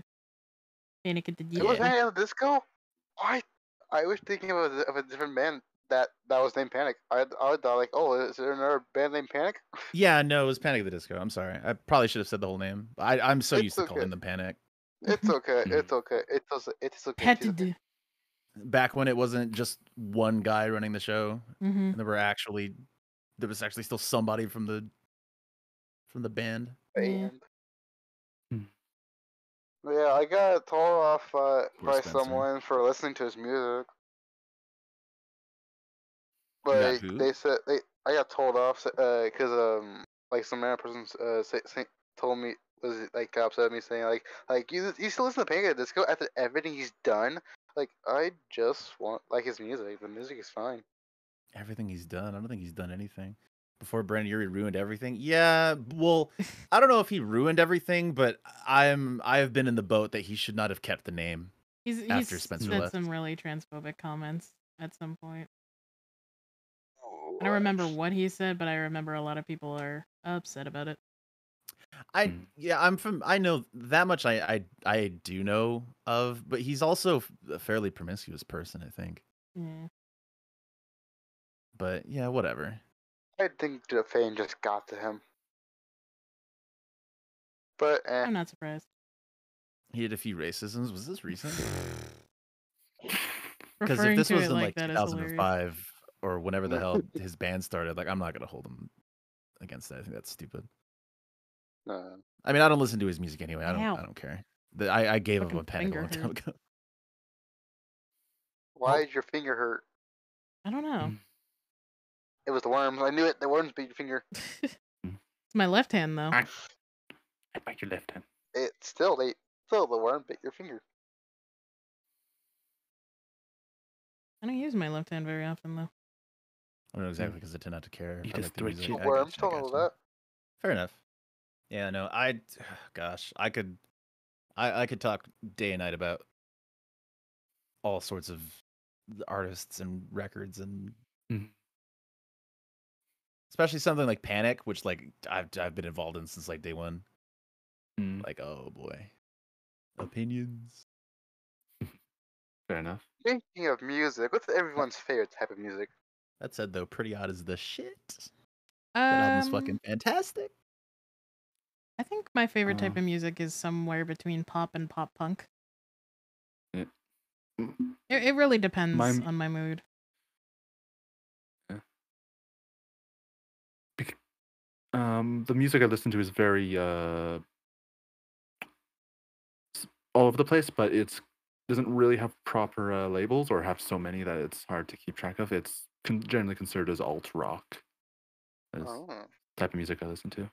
Panic at the It was Disco. Panic at the Disco? Why? I was thinking of a, of a different band that that was named Panic. I I thought like, oh, is there another band named Panic? Yeah, no, it was Panic at the Disco. I'm sorry. I probably should have said the whole name. I, I'm so It's used to okay. calling them Panic. It's okay. *laughs* It's okay. It's also, it's okay. Pet it's okay. Back when it wasn't just one guy running the show, Mm-hmm. and there were actually there was actually still somebody from the from the band. Band. Yeah, I got told off uh, by Spencer. someone for listening to his music. You got Like they said, they I got told off because um like some random person uh say, say, told me was like got upset at me saying like like you you still listen to Panic at the Disco after everything he's done. Like I just want like his music. The music is fine. Everything he's done. I don't think he's done anything. Before Brendon Urie ruined everything. Yeah, well, *laughs* I don't know if he ruined everything, but I'm I have been in the boat that he should not have kept the name He's, he's after Spencer said left. some really transphobic comments at some point. I don't remember oh, what he said, but I remember a lot of people are upset about it. I hmm. yeah, I'm from I know that much I I I do know of, but he's also a fairly promiscuous person, I think. Yeah. But yeah, whatever. I think the fame just got to him. But eh. I'm not surprised. He had a few racisms. Was this recent? *laughs* Because if this was it in like like that is hilarious. 2005 or whenever the hell his band started, like I'm not gonna hold him against that. I think that's stupid. No. I mean, I don't listen to his music anyway. I don't. Ow. I don't care. The- I, I gave him a panic a long time ago. Why is your finger hurt? I don't know. It was the worms. I knew it. The worms beat your finger. *laughs* It's my left hand though. I bite your left hand. It still they still the worm bit your finger. I don't use my left hand very often though. I don't know exactly because I tend not to care. You I just like the music. I Worms gotcha, I don't know that. Fair enough. Yeah, no, I, *sighs* gosh, I could, I, I could talk day and night about all sorts of artists and records and Mhm. Especially something like Panic, which like I've I've been involved in since like day one. Mm, Like, oh boy, opinions. *laughs* fair enough. Thinking of music, what's everyone's favorite type of music? That said, though, Pretty Odd is the shit. That album's Um, fucking fantastic. I think my favorite type Uh, of music is somewhere between pop and pop punk. Yeah. It, it really depends My- on my mood. Um, the music I listen to is very uh all over the place, but it's doesn't really have proper uh, labels or have so many that it's hard to keep track of. It's con- generally considered as alt rock. As Oh, type of music I listen to.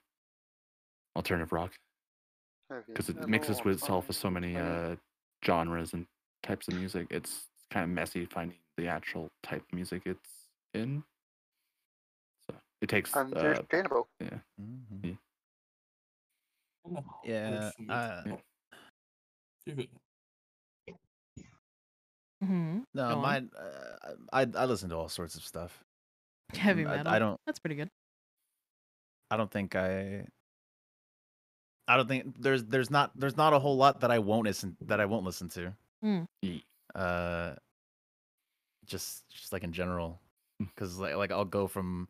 Alternative rock, because it mixes with itself with so many uh genres and types of music. It's kind of messy finding the actual type of music it's in. So it takes uh, Understandable. yeah. Mhm. Yeah. No, Yeah, good uh, food. Too good. hmm no, Go mine. Uh, I I listen to all sorts of stuff. Heavy Mm, I- metal. I don't- That's pretty good. I don't think I. I don't think there's there's not there's not a whole lot that I won't listen that I won't listen to. Mm. Ye- Uh, just just like in general, because like like I'll go from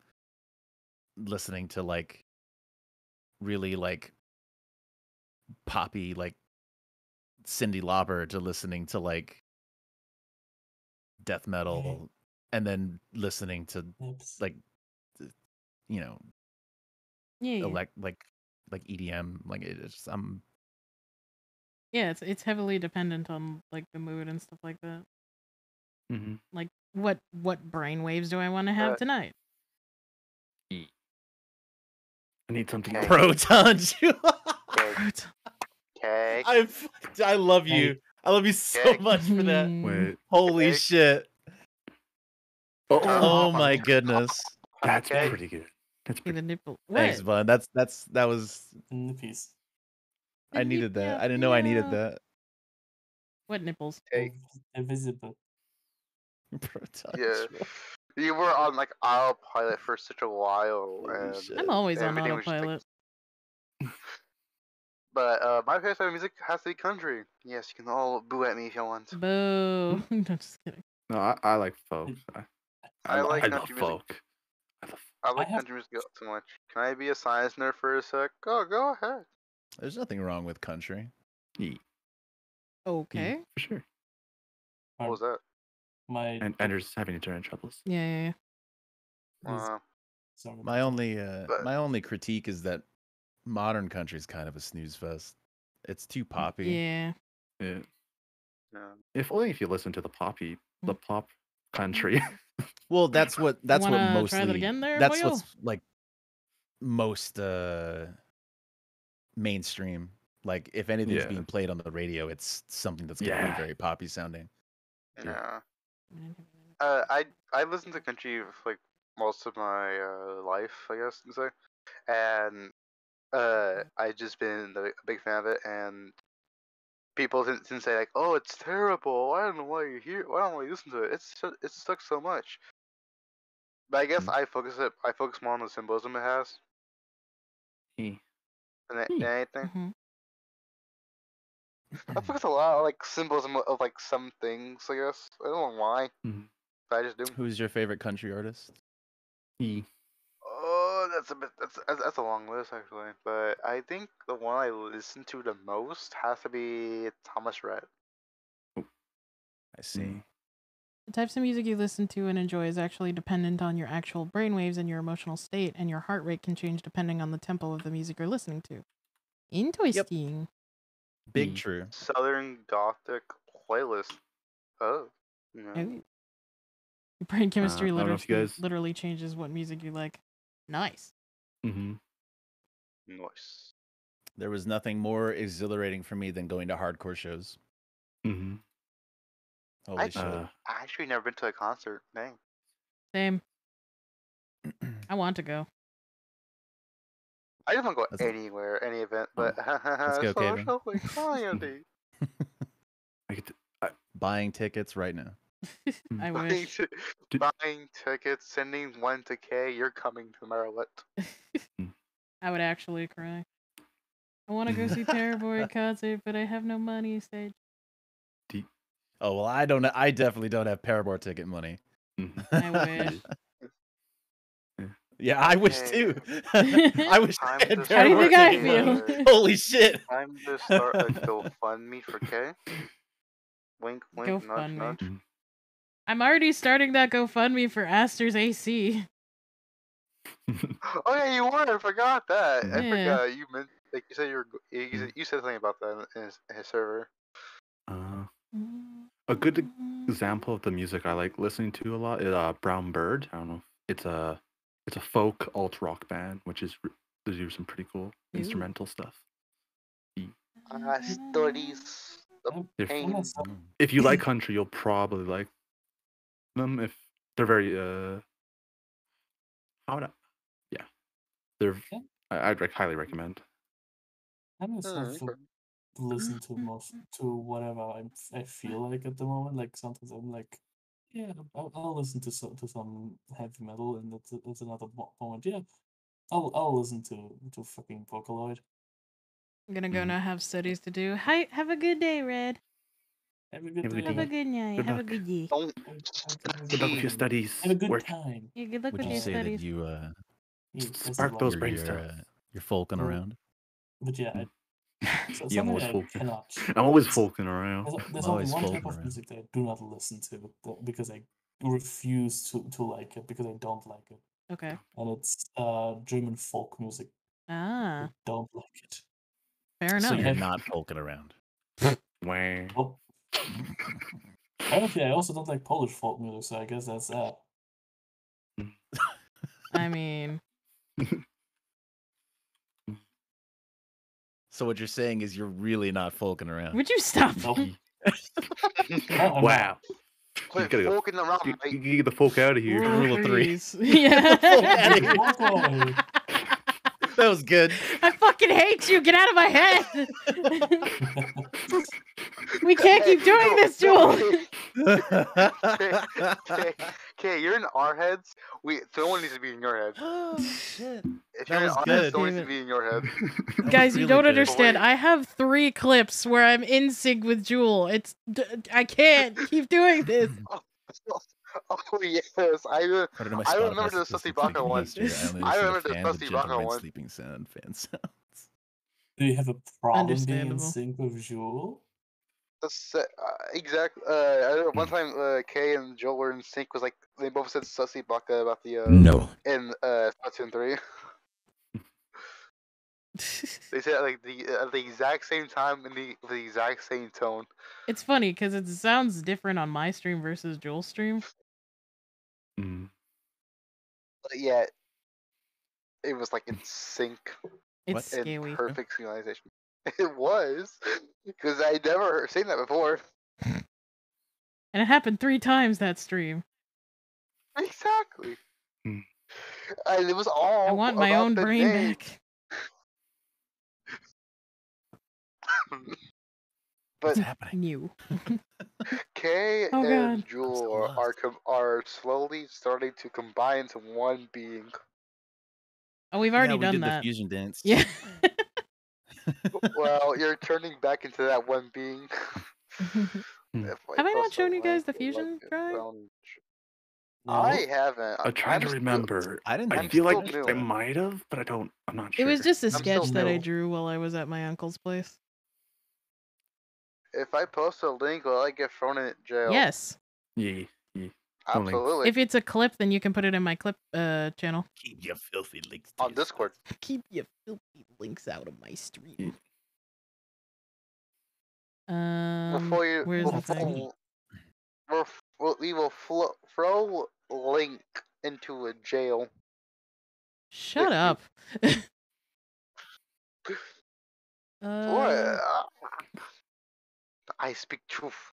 listening to like really like poppy like Cyndi Lauper to listening to like death metal, and then listening to Oops. like you know Yeah, yeah. elect like like EDM like it's I'm yeah. It's it's heavily dependent on like the mood and stuff like that. mhm. Like what what brain waves do I want to have Uh, tonight? I need something. Okay. proton Jew. Proton. Cake. I I love Hey. you. I love you so Cake. much for that. Wait. Holy Cake. shit. Oh, Oh my goodness. that's Okay. pretty good. That's pretty. the nipple. Thanks, What? Bun. That's that's that was In the piece. I needed that. I didn't know I needed uh, that. What nipples? Cake. Invisible. *laughs* Proton Yeah. Jew. You were on like autopilot for such a while, and. I'm always on everything was just, like. *laughs* But uh, my favorite type of music has to be country. Yes, you can all boo at me if you want. Boo. *laughs* I'm just kidding. No, I, I like folk. I, I lo- like I love country music. folk. I love. I like have- country music so much. Can I be a science nerd for a sec? Oh, go ahead. There's nothing wrong with country. Ye- Okay. for sure. What was that? My And Ender's having internet troubles. Yeah, yeah, yeah. is- Uh. My only uh But- my only critique is that modern country is kind of a snooze fest. It's too poppy. Yeah. Yeah. yeah. If only if you listen to the poppy, Hmm. the pop country. Well, that's what that's what Wanna mostly try that again there, that's boyo? what's like most uh mainstream. Like if anything's Yeah. being played on the radio, it's something that's gonna Yeah. be very poppy sounding. Yeah. Uh, I I listened to country for like most of my uh, life, I guess you could say, and uh, I just been a big fan of it. And people didn't, didn't say like, "Oh, it's terrible." I don't know why you hear. Why don't know why you listen to it. It's so, it sucks so much. But I guess I focus it. I focus more on the symbolism it has Ye- than, a- Hmm. than anything. hmm I focus a lot on like symbolism of like some things. I guess I don't know why, Mhm. but I just do. Who's your favorite country artist? Ye- Oh, that's a bit. That's that's, that's a long list actually, but I think the one I listen to the most has to be Thomas Rhett. I see. The types of music you listen to and enjoy is actually dependent on your actual brainwaves and your emotional state, and your heart rate can change depending on the tempo of the music you're listening to. Interesting. Big Ye- true. Southern Gothic playlist. Oh, no. Ooh. Your brain chemistry Uh, I don't know literally, guys- literally changes what music you like. Nice. mhm. nice. There was nothing more exhilarating for me than going to hardcore shows. Mhm. Holy I shit. Uh, I actually never been to a concert. Dang. Same. *clears throat* I want to go. I just want to go That's- anywhere, any event, oh, but *laughs* Let's go, Kevin. social anxiety. I get to, *laughs* I, Buying tickets right now. *laughs* I buying, wish. ti- buying tickets, sending one to K. You're coming to Maryland. I would actually cry. I want to go see Terrorboy concert, but I have no money. Stage. Oh well, I don't. I definitely don't have Paramore ticket money. I wish. Yeah, I wish Okay. too. *laughs* I wish I Time had to How do you think I feel? Holy shit. Time to *laughs* start a GoFundMe for K. Wink, wink, nudge, nudge. I'm already starting that GoFundMe for Aster's AC. *laughs* Oh yeah, you were. I forgot that. I forgot you meant like you said you were. You, you said- something about that in his, his server. uh, a good example of the music I like listening to a lot is uh, Brown Bird. I don't know. It's a it's a folk alt rock band, which is r- they do some pretty cool Ooh. instrumental stuff. Ah, stories of If- pain. If you like *laughs* country, you'll probably like them. If they're very uh, how would I? Yeah, they're. Yeah. I, I'd rec- highly recommend. I myself okay. listen to *laughs* most to whatever I I feel like at the moment. Like sometimes I'm like, yeah, I'll, I'll listen to some to some heavy metal, and that's that's another mo- moment. Yeah, I'll I'll listen to to fucking Vocaloid. I'm gonna go Mhm. now. Have studies to do. Hi. Have a good day, Red. Have a good Have a good day. Have a good night. Good have a luck. good day. Don't Have- have a Good luck with your studies. Have a good Work. time. Yeah, good luck Would with you your say that you uh Yeah, that's the Spark those life. brain you're, uh, you're folking Well, around? But yeah, I, so, *laughs* Yeah, I'm something always I folking. cannot. *laughs* I'm always There's, around. there's, there's I'm only always one type folking of around. music that I do not listen to that- because I refuse to, to like it because I don't like it, Okay. and it's uh German folk music. I Ah, don't like it. fair enough. So you're have- not poking around. *laughs* Wah. Well, honestly, I also don't like Polish folk music, so I guess that's that. I mean, So what you're saying is you're really not folking around. would you stop? Nope. *laughs* No, Wow. not. You quit gotta go. walking around, You, mate. you get the folk out of here. Oh, Rule of three. Please. *laughs* yeah. Vocaloid. *laughs* That was good. I fucking hate you. Get out of my head. we can't keep doing no, this, no, Jewel. Okay, okay, okay, you're in our heads. We someone needs to be in your head. *gasps* oh shit. If That you're in was our good. head, someone needs to be in your head. *laughs* That was Guys, you don't good. understand. I have three clips where I'm in sync with Jewel. It's d- I can't *laughs* keep doing this. *laughs* Oh, oh yes, I re- According to my I remember the statistic Sussy Baka one. I, only I listen to remember the fans of Sussy Baka one. sleeping sound fan sounds. Do you have a problem being in sync with Jewel? That's uh, exact. Uh, I remember one Hmm. time uh, Kay and Joel were in sync. Was like they both said "sussy baka" about the uh, No. in uh Splatoon three. *laughs* They said like the at the exact same time in the the exact same tone. It's funny because it sounds different on my stream versus Joel's stream. Mm. But yeah, it was like in sync. It's in scary. perfect synchronization. *laughs* It was because I never seen that before. And it happened three times that stream. Exactly. Hmm. And it was all. I want my own the brain name. back. *laughs* but What's happening? You. *laughs* Kay Oh, and God. Jewel are are, com- are slowly starting to combine into one being. Oh, we've already yeah, we done did that. the fusion dance. Yeah. Well, you're turning back into that one being. *laughs* Hmm. Have I not shown you guys the fusion like, drive? around- No. I haven't. I'm trying to still- remember. I didn't I feel like Still I might have, but I don't. I'm not sure. It was just a I'm sketch still that I drew while I was at my uncle's place. If I post a link, will I get thrown in jail? Yes. Yeah, yeah. no links. Absolutely. If it's a clip, then you can put it in my clip uh channel. Keep your filthy links to on Discord. Keep your filthy links out of my stream. Yeah. Um, before you, where's the before, thing? we'll, we'll, we will flo- throw link into a jail. Shut you. up. What? *laughs* *laughs* uh, I speak truth.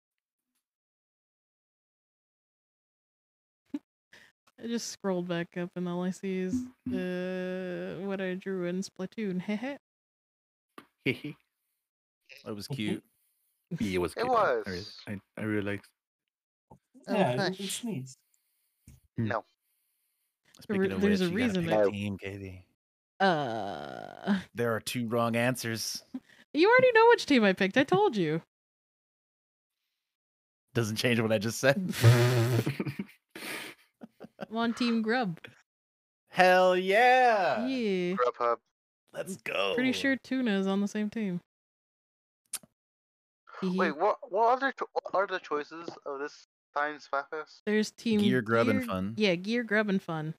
I just scrolled back up and all I see is uh, what I drew in Splatoon. *laughs* Heh It was cute. Yeah, it was. It good. I- was. I, I, I really liked. Yeah, it- hush. it's neat. No. Speaking re- of there's which, a you gotta reason pick that- team, Katie. Uh, *laughs* There are two wrong answers. you already know which team I picked. I told you. Doesn't change what I just said. *laughs* I'm on Team Grub. Hell yeah! Yeah. Grubhub. Let's go. Pretty sure Tuna is on the same team. Wait, what? What other? Cho- what are the choices of this time's Splatfest? There's Team Gear, Grub, and Gear- Fun. Yeah, Gear, Grub, and Fun.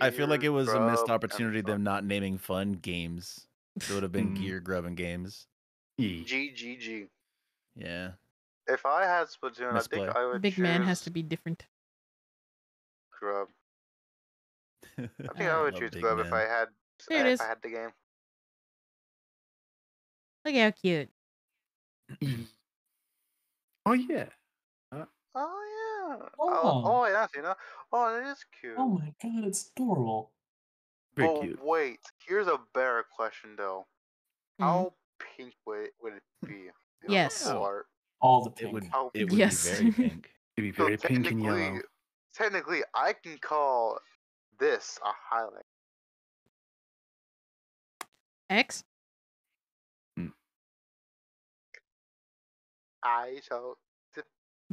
I feel like it Gear, was a missed Grub, opportunity them not naming fun games. It would have been Mm. Gear, Grub, and Games. G G G. Yeah. If I had Splatoon, I Misplay. think I would Big man has choose to be different. Grub. I think I, I *laughs* would choose Big Grub if I had There it if. I had the game. Look how cute. *clears throat* Oh yeah. Oh yeah. Oh. Oh, oh yeah, you know. Oh, that is cute. Oh my god, it's adorable. Very Well, cute. wait. Here's a better question though. Mhm. How pink would it, would it be? Yes. the? All the It pink. would it would Yes. be very *laughs* pink. It'd be So very pink and yellow. Technically- Technically, I can call this a highlight. X. Hmm. I shall.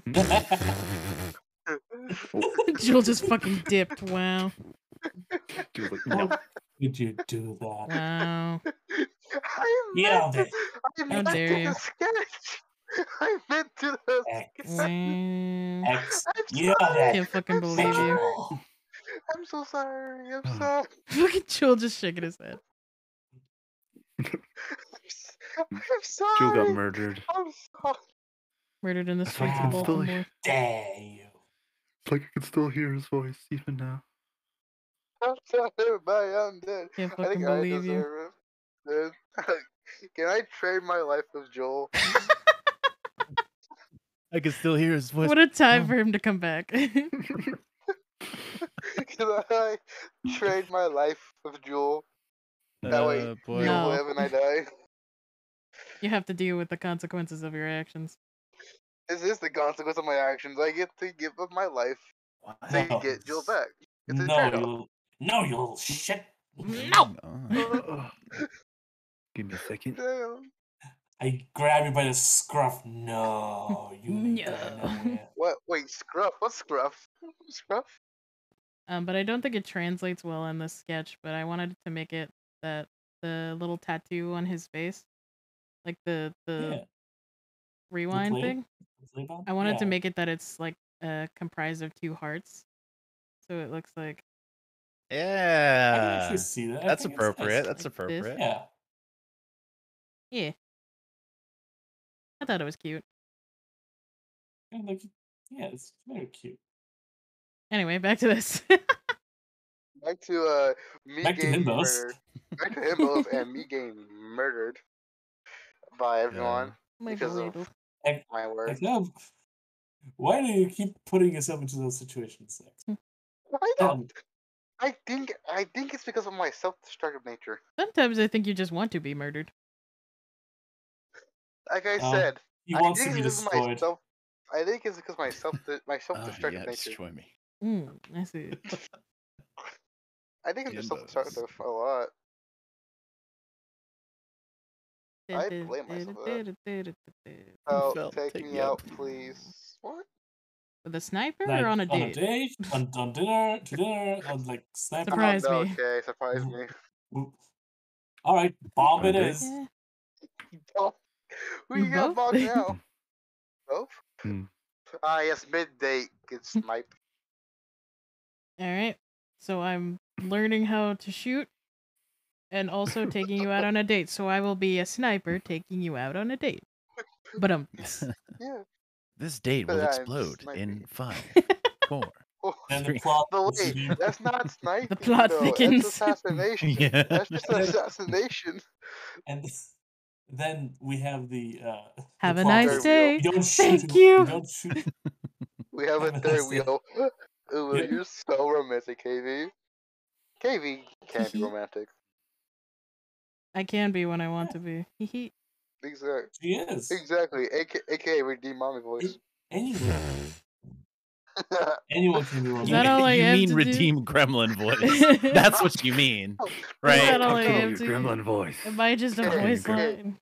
*laughs* Jill just fucking dipped. Wow. She How no. could you do that? Wow. *laughs* I Yeah, meant they- to, I How *laughs* meant dare to you. the sketch. I meant to the X. Wow. *laughs* X. I'm Yeah, sorry. that. Can't fucking I'm believe sorry. Oh, I'm so sorry. I'm sorry. *laughs* Fucking Jill just shaking his head. I'm sorry. Jill got murdered. I'm sorry. Murdered in the That's why streets of can still Baltimore. dare you. It's like I can still hear his voice even now. I'm sorry, everybody. I'm dead. Can't I fucking think I believe you. it. Dude. Can I trade my life with Joel? I can still hear his voice. What a time Oh. for him to come back. *laughs* Can I trade my life with Joel? That way, Uh, boy. you No. live and I die. you have to deal with the consequences of your actions. This is the consequence of my actions. I get to give up my life so you No. get Jill back. It's a No, trade-off. you little, no, you little shit. No. *laughs* Give me a second. Damn. I grab you by the scruff. No, you *laughs* ain't No. *laughs* What? Wait, scruff? What scruff? *laughs* Scruff? Um, but I don't think it translates well in this sketch. But I wanted to make it that the little tattoo on his face, like the the Yeah. rewind play- thing. the? I wanted to make it that it's like uh comprised of two hearts, so it looks like I can Yeah. actually see that. That's think nice. appropriate. That's Like this? appropriate. Yeah. yeah. I thought it was cute. And like, yeah, it's very cute. Anyway, back to this. Back to uh *laughs* me Back to getting Himbos. murdered. Back to Himbos *laughs* and me getting murdered by everyone My because of burrito. My work. Except, why do you keep putting yourself into those situations? Lex? I don't. me. I think I think it's because of my self-destructive nature. Sometimes I think you just want to be murdered. Like I Um, said, He I wants think to be it's because my destroyed. self. I think it's because my self my Oh, self-destructive yeah, nature. destroy me. Mm, I see. *laughs* I think I'm just Himbos. self-destructive a lot. I blame myself. Oh, felt take take me me out, out. please. What? With a sniper Like, or on a date? on a date? date, on, on dinner, to *laughs* dinner, on like sniper. Surprise Oh, me. Okay, surprise me. All right, bomb it is. it a. Yeah. Oh, *laughs* who you got Both? now? *laughs* Both? Hmm. Ah, yes, mid-date gets *laughs* sniped. All right. So I'm learning how to shoot and also taking you out on a date. So I will be a sniper taking you out on a date. But um Yeah. This date will I'm explode in sniping. five, four. Oh, And the plot. but was wait, the- that's not sniping. plot though. thickens. That's assassination. Yeah. That's just assassination. and then we have the. Uh, *laughs* the have a nice day. Don't shoot. Thank him- you. You don't shoot. *laughs* We have a Have a third nice day. wheel. *laughs* Ooh, Yeah. you're so romantic, KV. KV can't be romantic. I can be when I want to be. Hee hee. Exactly. She is. Exactly. AK, AKA redeem mommy voice. Anyway. *laughs* Anyone can be Is romantic. that all I you have mean to do? redeem gremlin voice. *laughs* That's what you mean, oh, right? that all I Talk to have to gremlin voice. Am I just a Okay, voice okay. line?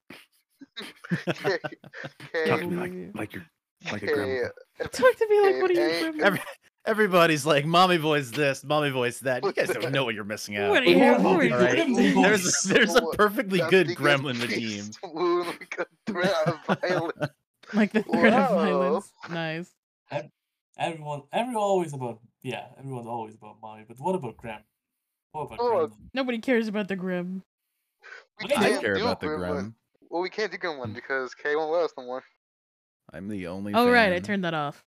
Talk to me like like you're like a Okay. gremlin. Uh, Talk to me like what are you hey, from? Every, everybody's like, "Mommy voice this, mommy voice that." You guys don't know what you're missing out. What are you? What What are you? the All right. gremlin There's a, there's a perfectly that good gremlin beast redeem. like a threat of *laughs* violence. Like the threat of violence. Nice. Ev- Everyone, everyone always about yeah. Everyone's always about mommy, but what about Graham? What about Oh, Graham? Nobody cares about the grim. We I I can't care do about the Gremlin. grem. Well, we can't do Gremlin because K won't let us no more. I'm the only. Oh right, I fan. turned that off.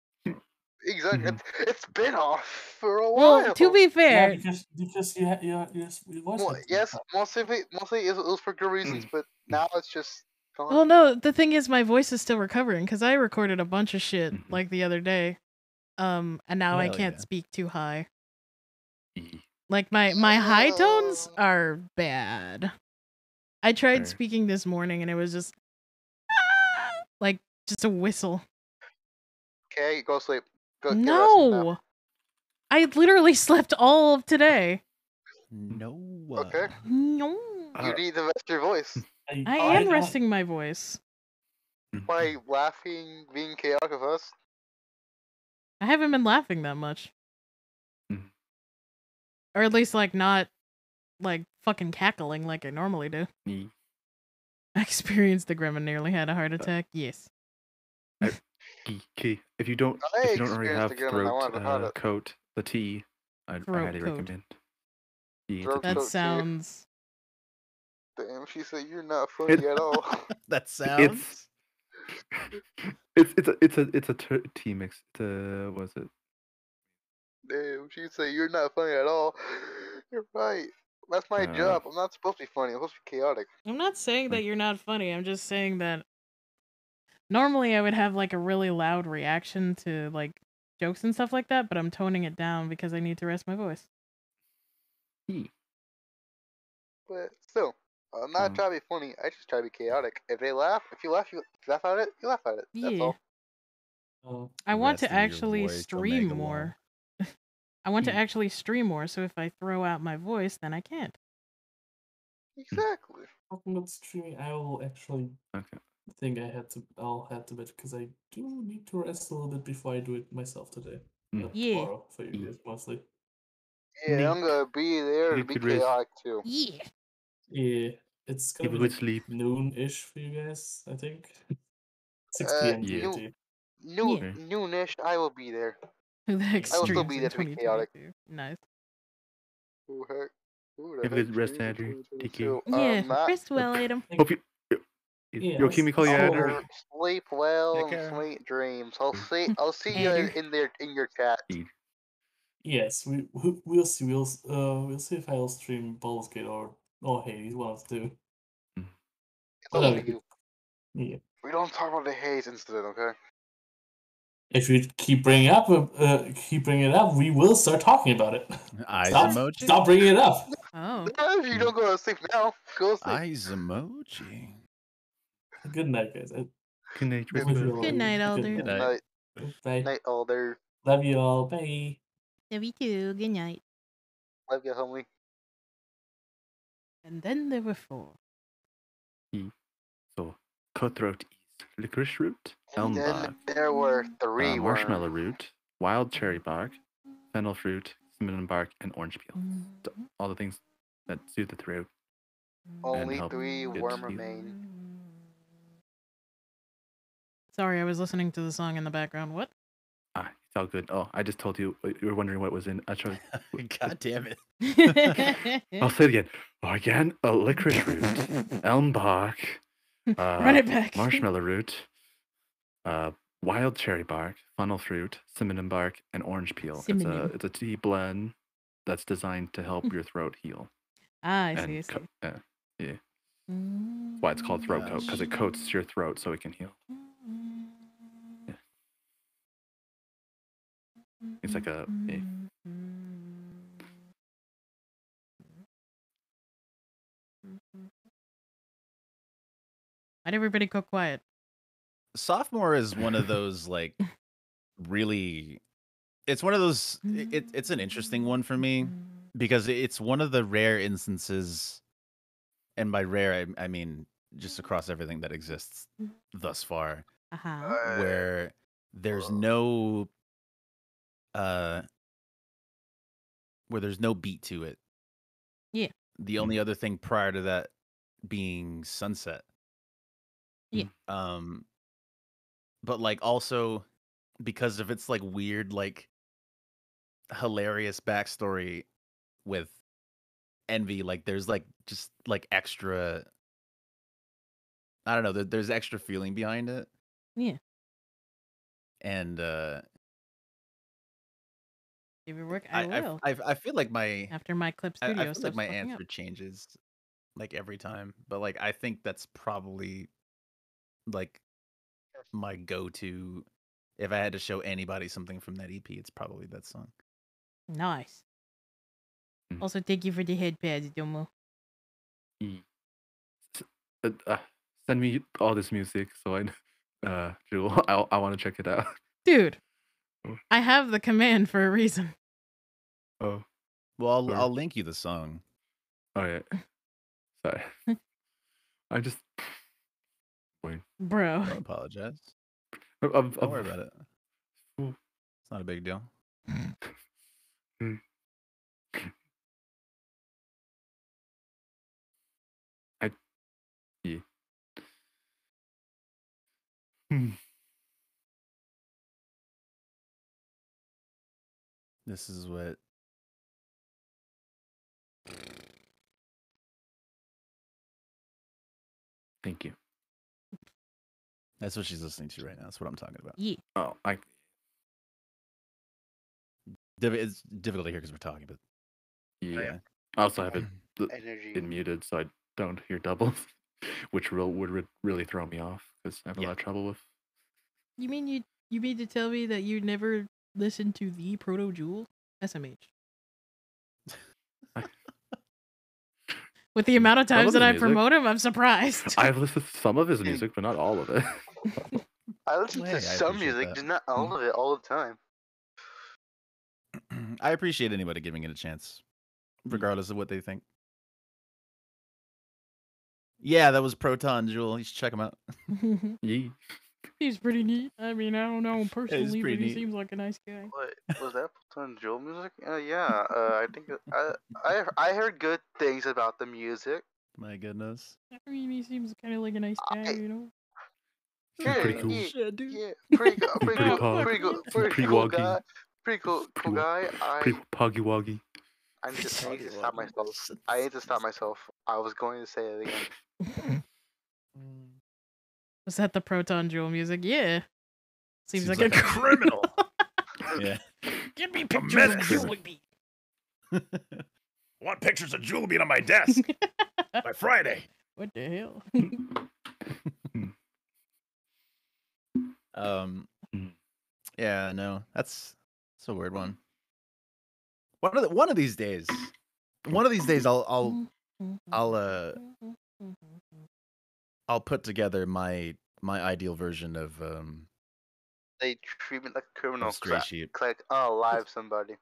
Exactly. Mhm. It's, it's been off for a while. Well, to be Yeah, fair, because because you ha- you you your voice. Well, had- yes, mostly mostly it was, it was for good reasons, but now it's just gone. well, no. The thing is, my voice is still recovering because I recorded a bunch of shit Mhm. like the other day, um, and now I can't yeah. speak too high. E. Like my my high tones are bad. I tried Fair. speaking this morning and it was just "Ah," *laughs* like just a whistle. Okay, go sleep. Go, get. No. I literally *laughs* slept all of today. No. Okay. No. You need to rest your voice *laughs* I, I I am don't- resting my voice. by laughing, being chaotic with us. I haven't been laughing that much. Mhm. Or at least like not like fucking cackling like I normally do. *laughs* I experienced the grim and nearly had a heart attack. Yes. Key. If you don't, if you don't already have the gremlin, throat to have uh, it. coat, the T, I, I Throat highly coat. recommend. Throat That coat T. too. sounds Damn, she said you're not funny It- at all. *laughs* that sounds. It's *laughs* it's it's a it's a it's a ter- tea mix. It's a was it? Damn, she said you're not funny at all. You're right. That's my Uh, job. I'm not supposed to be funny. I'm supposed to be chaotic. I'm not saying that you're not funny. I'm just saying that normally I would have like a really loud reaction to like jokes and stuff like that, but I'm toning it down because I need to rest my voice. But still, I'm not Um, trying to be funny. I just try to be chaotic. If they laugh, if you laugh, you laugh at it. You laugh at it. That's Yeah. all. I want to Rest in your actually stream Omega more. *laughs* I want to Hmm. actually stream more, so if I throw out my voice, then I can't. Exactly. talking about streaming, I will actually Okay. think I had to. I'll head to bed because I do need to rest a little bit before I do it myself today. Mm. Yeah. Tomorrow for you Mm. guys mostly. Yeah, I'm gonna be there to be could rest. chaotic too. Yeah. Yeah, it's gonna People be would like sleep. noon-ish for you guys. I think. 6 Uh, p.m. Yeah. GMT. Noon, Okay. noonish, I will be there. *laughs* The heck I will still be in there to be chaotic. 2022? Nice. Who heck? Who the Have a heck good rest, streams in Andrew. 2022? TK. Yeah, Um, not rest well, Adam. Hope you. you- Yeah, You'll keep me call you I'll- Andrew. Or sleep well Take and care. sweet dreams. I'll see. I'll see you in, Andrew. in there in your chat. Yes, we we- we'll see. We'll s- uh we'll see if I'll stream Baldur's Gate or or Hades, one of the two. It's Whatever. to you. Yeah. We don't talk about the Hades incident, okay? If you keep bringing it up, uh, keep bringing it up, we will start talking about it. *laughs* Eyes Stop, emoji. stop bringing it up. Oh. Yeah, *laughs* if you don't go to sleep now, go to sleep. Eyes emoji. Good night, guys. I- Good night, Good wish you all Good night, Alder. Good Good night. night. Night, Bye. night, Alder. Love you all. Bye. Love you too. Good night. Love you, homie. And then there were four. E. So cutthroat ease, licorice root, elm And then bark, there were three uh, marshmallow worms. root, wild cherry bark, fennel fruit, cinnamon bark, and orange peel. So all the things that soothe the throat. Only help three get worm to remain. Sorry, I was listening to the song in the background. What? It's all good. Oh, I just told you. uh, You were wondering what was in. I tried. *laughs* God damn it. *laughs* I'll say it again. Oh, again, a licorice root, *laughs* elm bark, uh, Run it back. marshmallow root, uh, wild cherry bark, fennel fruit, cinnamon bark, and orange peel. It's a it's a tea blend that's designed to help your throat heal. Ah, I and see. I see. co- yeah, yeah. That's why it's called throat coat because it coats your throat so it can heal. It's like a, a Why'd everybody go quiet? sophomore is one of those like really it's one of those i- it, it's an interesting one for me because it's one of the rare instances and by rare I, I mean just across everything that exists thus far Uh-huh. where there's no uh where there's no beat to it Yeah. the only other thing prior to that being sunset Yeah. um but like also because of its like weird like hilarious backstory with envy like there's like just like extra i don't know there, there's extra feeling behind it Yeah. and uh Work, I, I, I, will. I, I feel like my After my Clip I, I Studio feel like my fucking answer up. changes like every time but like i think that's probably like my go-to if i had to show anybody something from that ep it's probably that song Nice. Mm. Also, thank you for the head pads, Domo. S- uh, uh, send me all this music so I, *laughs* uh, Jewel, *laughs* I I want to check it out. Dude. *laughs* I have the command for a reason. Oh, well i'll, I'll link you the song Oh yeah. *laughs* Sorry. *laughs* I just *sighs* wait. Bro. don't apologize *laughs* I'm, I'm, don't worry I'm- about it it's not a big deal Hmm. I yeah. Hmm. this is what Thank you. that's what she's listening to right now that's what i'm talking about Yeah. Oh, I Diff- it's difficult to hear because we're talking but yeah. I also have it *clears throat* Energy. it muted so I don't hear doubles, *laughs* which real would re- really throw me off because I have a Yeah. lot of trouble with. You mean you you mean to tell me that you never listened to the Proto Jewel? SMH. With the amount of Some of times that I music- promote him, I'm surprised. *laughs* I've listened to some of his music, but not all of it. I listen Hey, I to some appreciate music, that. just not all mm. of it all the time. *clears throat* i appreciate anybody giving it a chance mm. regardless of what they think yeah that was proton jewel you should check him out *laughs* Yee. He's pretty neat. I mean, I don't know him personally, but he neat. seems like a nice guy. What was that? Platoon Joel music? Uh, yeah. Uh, I think I I I heard good things about the music. my goodness I mean, he seems kind of like a nice guy, you know. Seems pretty cool. yeah, Shit, dude. Yeah, pretty good, pretty, Pretty cool, pretty good, Pretty pretty cool guy, pretty cool, cool Pretty wo- guy. I Pretty poggy woggy. I need, to, I need to stop myself. I need to stop myself. I was going to say it again. *laughs* Was that the Proton Jewel music? Yeah. Seems, Seems like, like a a criminal. *laughs* yeah Give me A pictures of menace. Jewel Beat. *laughs* want pictures of jewel beat on my desk *laughs* by friday What the hell? um yeah no that's that's a weird one one of the, one of these days one of these days i'll i'll i'll uh i'll put together my my ideal version of um They treat me like a criminal. stray Click, sheep. click unalive somebody.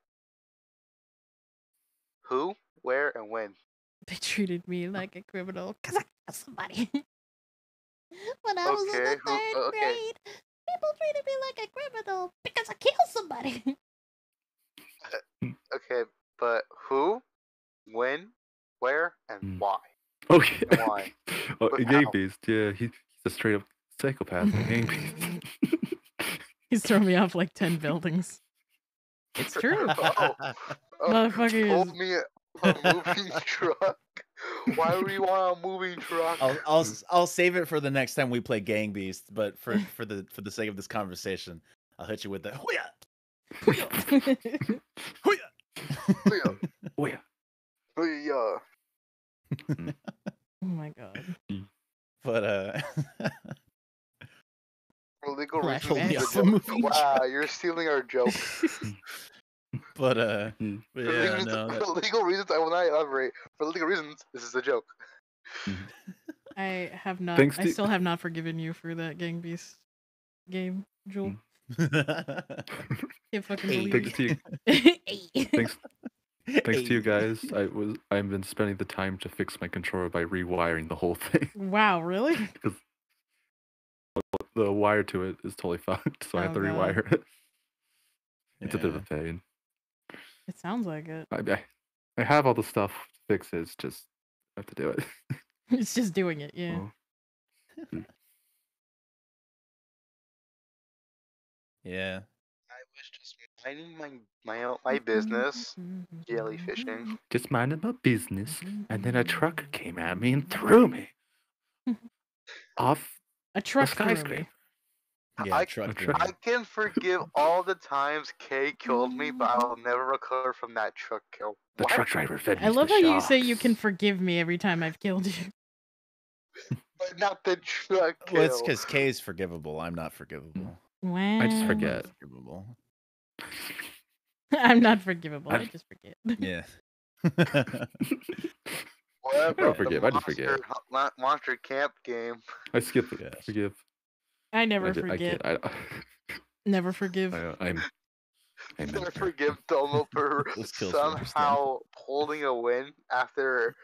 Who, where, and when? *laughs* They treated me like a criminal because I killed somebody. *laughs* when I was in the third uh, okay. grade, people treated me like a criminal because I killed somebody. *laughs* Okay, but who, when, where, and Hmm. why? *laughs* Okay. *laughs* Why? oh, But Gang how? Beast, yeah, he, he's a straight up psychopath. Gang Beast. *laughs* He's thrown me off like 10 buildings. It's true. oh, oh, Motherfucker you told is- me a moving truck. Why would you want a moving truck? I'll, I'll s- I'll save it for the next time we play Gang Beast, but for for the for the sake of this conversation, I'll hit you with the Hooyah! Hooyah! Oh yeah. Yeah. *laughs* oh my god. But uh *laughs* For legal reasons, Only the Alpha joke- movie. Wow, you're stealing our joke. *laughs* But uh, Hmm. but For, yeah, legal, no, for legal reasons, I will not elaborate. For legal reasons, this is a joke. I have not. Thanks I to- still have not forgiven you for that Gang Beast game, Jewel. Can't fucking believe Thanks to you. Thanks, thanks to you guys. I was I've been spending the time to fix my controller by rewiring the whole *laughs* thing. wow, really? because the wire to it is totally *laughs* fucked, so I have Oh, to God. rewire it. It's a bit of a pain. It sounds like it. I, I, I have all the stuff to fix it. It's just I have to do it. *laughs* It's just doing it. Yeah. Oh. Mm. yeah. I was minding my my my mm-hmm. business, mm-hmm. jellyfishing. Just minding my business, mm-hmm. and then a truck came at me and threw me *laughs* off A a truck threw me. skyscraper. Yeah, I, truck a truck. I can forgive all the times Kay killed me, but I will never recover from that truck kill. The What? truck driver fed me. I love the how you say you can forgive me every time I've killed you. *laughs* But not the truck kill. Well, it's because K is forgivable. I'm not forgivable. Wow. I just forget. Forgivable. *laughs* I'm not forgivable. I I- just forget. *laughs* Yeah. What I don't forgive, I just forget. Monster, Monster Camp game? *laughs* I skip the Yes. forgive. I never I, did- I forget. can't. I, Never forgive. I, I'm. I Never forgive Domo for Those kills were understandable. somehow holding a win after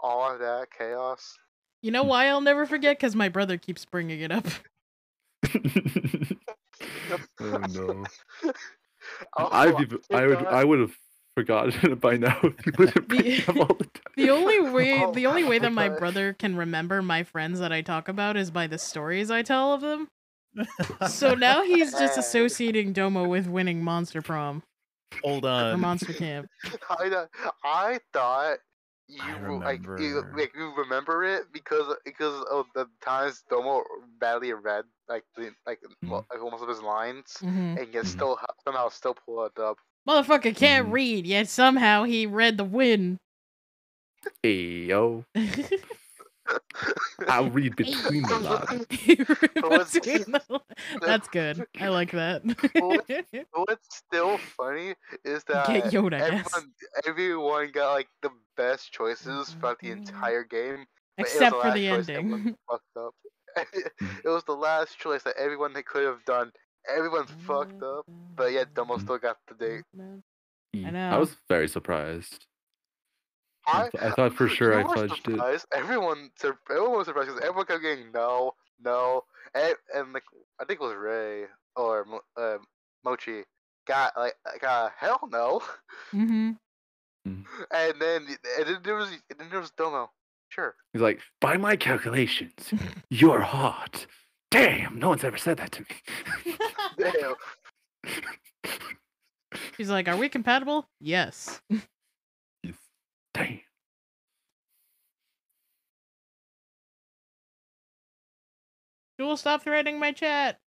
all of that chaos. You know why I'll never forget? Because my brother keeps bringing it up. oh no. Oh, I've even, I would. I would have forgotten it *laughs* by now if you wouldn't bring it up all the time. *laughs* The only way, Oh, the only way that my brother can remember my friends that I talk about is by the stories I tell of them. So *laughs* now he's just associating Domo with winning Monster Prom Hold or on. Monster Camp. I, I thought you I were- like you, remember. like you remember it because because of the times Domo badly read like the like, mo- like most of his lines Mhm. and yet Mhm. still somehow still pull it up. Motherfucker can't Mhm. read, yet somehow he read the win. Hey yo, *laughs* I'll read between the lines. He What's- *laughs* between the- That's good. I like that. *laughs* What's still funny is *laughs* that Get Yoda, everyone, everyone got like the best choices mm-hmm. throughout the entire game. but it was Except for the ending. fucked up. Mm-hmm. it was the last choice that everyone they could have done. Everyone fucked up, but yet Dumbo still got the date. I know. I was very surprised. I, I, thought for sure I you were fudged it. surprised. Everyone, sur- everyone was surprised because everyone kept getting no, no, and, and like I think it was Ray or uh, Mochi got like got hell no, Mm-hmm. Mm. *laughs* and then and then there was and then there was Domo. Sure. He's like, by my calculations, you're hot. Damn, no one's ever said that to me. Damn. *laughs* *laughs* He's like, "Are we compatible?" Yes. Yes. Damn. Jewel, stop threatening my chat.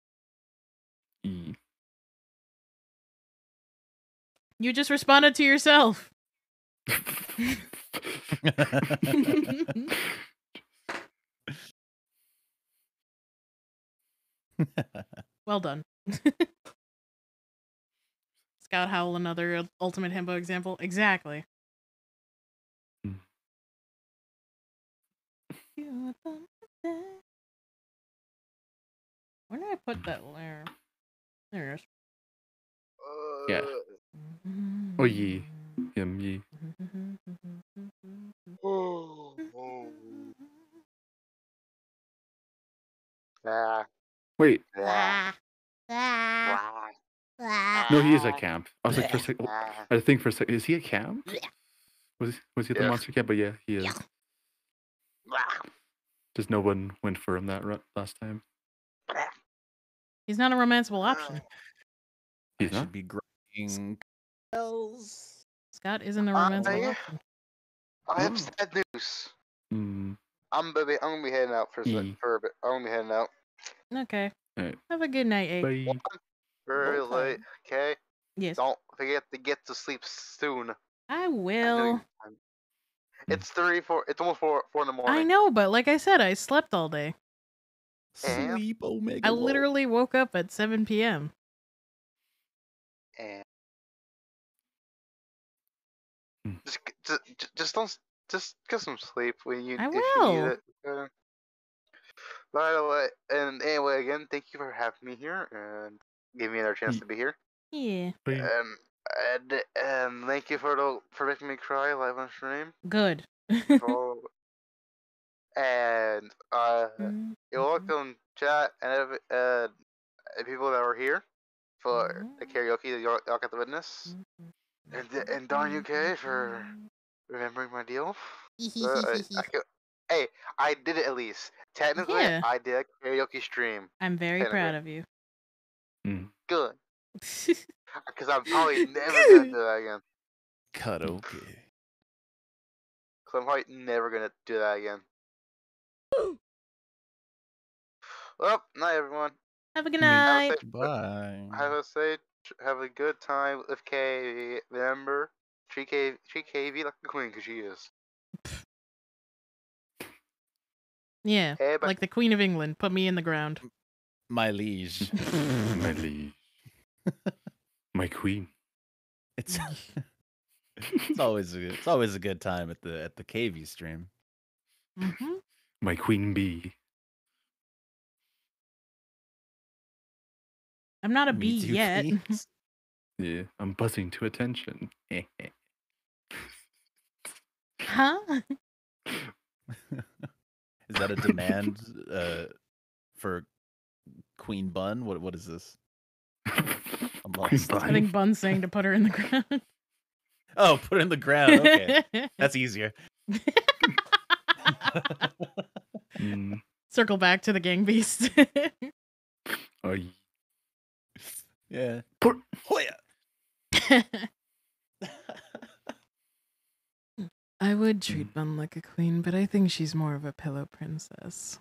E. You just responded to yourself. *laughs* well done. *laughs* Scott Howl, another ultimate himbo example. Exactly. Mm. Where did I put that layer? There it is. Yeah. Oh ye. Him ye. Ah. Wait, Ah. Ah, ah. no, he is at camp. I was like, for a second, I think for a second, is he at camp? Was was he at the Yeah. monster camp? But yeah, he is. Just no one went for him that ru- last time. He's not a romanceable option. He's I not. should be grinding. Scott isn't a romanceable I- option. I have sad news. Mm, I'm gonna be, I'm gonna be heading out for a, E. for a bit. I'm gonna be heading out. Okay. Alright. Have a good night, A. bye. Very Okay. late. Okay. Yes. Don't forget to get to sleep soon. I I will. you can. It's three, four. It's almost four, four in the morning. I know, but like I said, I slept all day. And, Sleep, Omega. I Lol. literally woke up at 7 p.m. and just, just, just don't, just get some sleep when you. I if You need it. Uh, by the way, and anyway, again, thank you for having me here and giving me another chance to be here. Yeah. Um, and, and thank you for the for making me cry live on stream. Good. *laughs* for- and uh, you're welcome, chat, and every, uh, and people that were here for the karaoke that y'all, y'all got to witness. And and Don UK for remembering my deal. Uh, I, I *laughs* could- hey, I did it at least. Technically, Yeah. I did a karaoke stream. I'm very proud of you. Good. *laughs* Because I'm probably never gonna do that again. Karaoke. Cause I'm probably never gonna do that again. *gasps* well, night everyone. Have a good Have a night. safe- Bye. Have a safe, have a good time with K. Remember, treat K, treat KV like a queen, cause she is. Yeah. Hey, but- Like the Queen of England. Put me in the ground. My liege. *laughs* My liege. *laughs* My queen. It's *laughs* it's always a, it's always a good time at the at the KV stream. Mm-hmm. My queen bee. I'm not a Me bee too, yet. *laughs* please. Yeah, I'm buzzing to attention. huh? *laughs* Is that a demand uh, for Queen Bun? What what is this? *laughs* I'm lost. I think Bun's saying to put her in the ground. Oh, put it in the ground. Okay, that's easier. Mm, Circle back to the gang beast. oh, Yeah. Put. *laughs* I would treat Bun like a queen, but I think she's more of a pillow princess.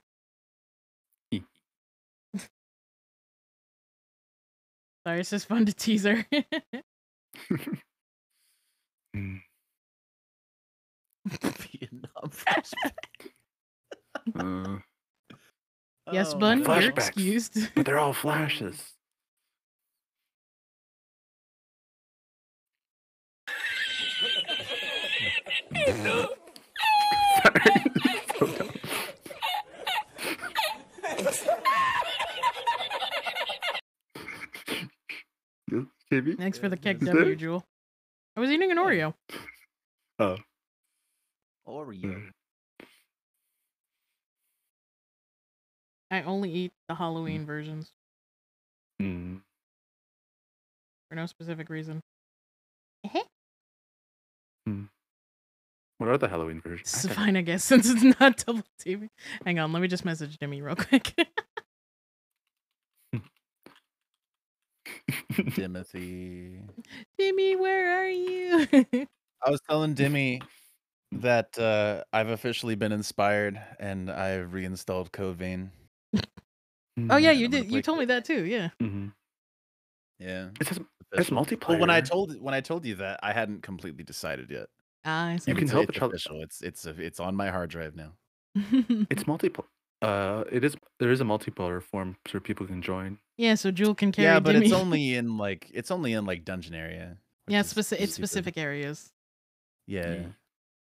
Sorry, it's just fun to tease her. *laughs* *laughs* mm, *laughs* Vietnam flashback. uh, *laughs* yes, Oh, Bun, you're excused. but they're all *laughs* flashes. Yes, KV? Thanks for the kick, Is W, Jewel. I was eating an Oreo. Oh. Oreo. I only eat the Halloween versions Mm. for no specific reason. Hmm. What are the Halloween versions? It's fine, I guess, *laughs* since it's not double TV. Hang on, let me just message Jimmy real quick. *laughs* Timothy. *laughs* Jimmy, where are you? I was telling Dimmy that uh, I've officially been inspired and I've reinstalled Code Vein. oh yeah, you did. You told me that too. Yeah. Mm-hmm. Yeah. It says It's it's multiplayer. Well, when I told when I told you that, I hadn't completely decided yet. Ah, I see. You can help it's a child- official. It's it's a, it's on my hard drive now. it's *laughs* multiplayer. Uh, it is. There is a multiplayer form so people can join. yeah, so Jewel can carry Yeah, but Dimmy. it's only *laughs* in like it's only in like dungeon area. yeah, which is speci- it's specific areas. Yeah.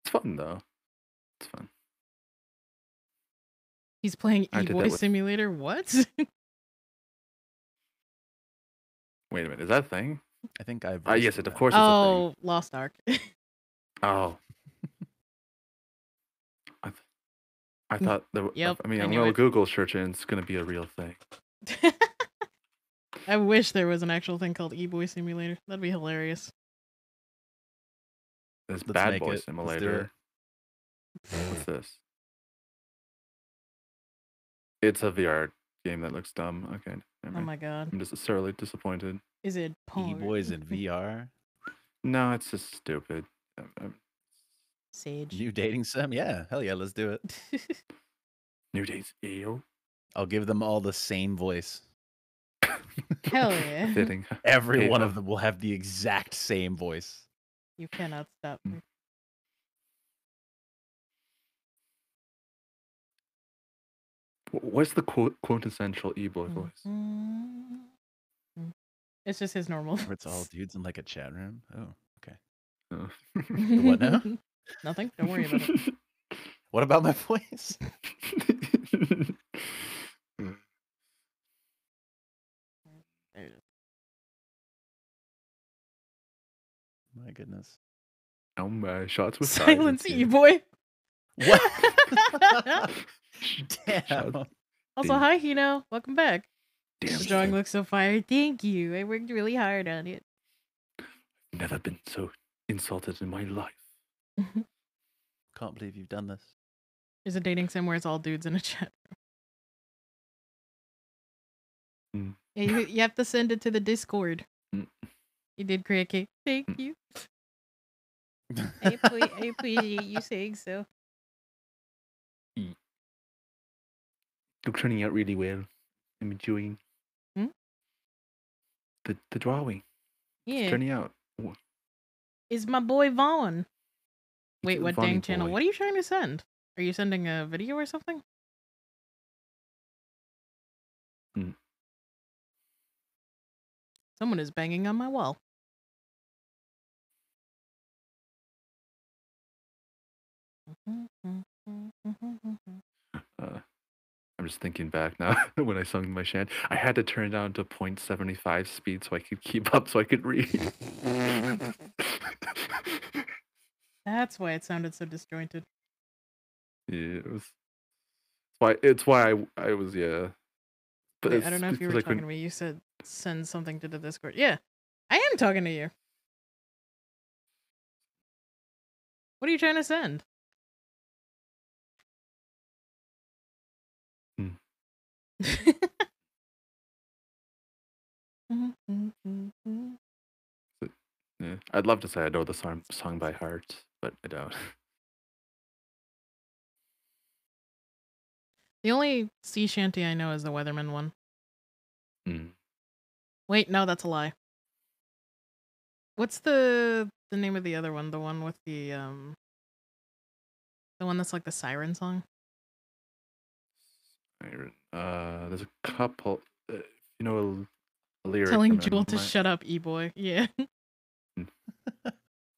It's fun though. It's fun. He's playing I did that E-Boy with- Simulator. What? *laughs* Wait a minute. Is that a thing? I think I've. Ah, yes, it of that. course is a oh, Lost Ark. thing. *laughs* Oh. *laughs* I, th- I thought there. w- Yep, I mean, I I'm knew gonna it. Google search it. and It's gonna be a real thing. I wish there was an actual thing called E-Boy Simulator. That'd be hilarious. There's Let's Bad make Boy it. Simulator. What's this? It's a VR game that looks dumb. Okay. never Oh my god. I'm just thoroughly disappointed. Is it E-boys in *laughs* VR. No, it's just stupid. Um, um, Sage. You dating sim? Yeah, hell yeah, let's do it. *laughs* New Days EO. I'll give them all the same voice. Hell *laughs* yeah. Fitting. Every Hey, one uh, of them will have the exact same voice. You cannot stop me. What's the quote quintessential e-boy Mm. voice? It's just his normal. Where it's all dudes in like a chat room. Oh, okay. Oh. What now? *laughs* Nothing. Don't worry about it. *laughs* What about my voice? *laughs* There it is. My goodness. Oh my shots *laughs* with Silence, here. e boy. What? *laughs* Damn. *laughs* Also, Damn. hi, Hino. Welcome back. Damn The drawing looks so fire. Thank you. I worked really hard on it. I've never been so insulted in my life. Can't believe you've done this. There's a dating sim where it's all dudes in a chat room. Mm. Yeah, you, you have to send it to the Discord. Mm. You did create cake. Thank you. *laughs* I, appre- I appreciate you saying so. You're turning out really well. I'm enjoying Hmm? the the drawing. It's Yeah. turning out. Is my boy Vaughn. Wait, what dang channel? boy. What are you trying to send? Are you sending a video or something? Hmm. Someone is banging on my wall. Uh, I'm just thinking back now *laughs* when I sung my chant. I had to turn it down to 0.75 speed so I could keep up so I could read. *laughs* That's why it sounded so disjointed. yeah, it was. It's why it's why I I was yeah. But Wait, I don't know if you were I talking couldn't- to me. You said send something to the Discord. Yeah, I am talking to you. What are you trying to send? *laughs* Yeah, I'd love to say I know the song song by heart, but I don't. *laughs* The only sea shanty I know is the Weatherman one. Mm. Wait, no, that's a lie. What's the the name of the other one? The one with the um the one that's like the siren song? Uh, there's a couple. Uh, you know, a, a lyric. Telling Jewel to shut up, e boy. Yeah. *laughs*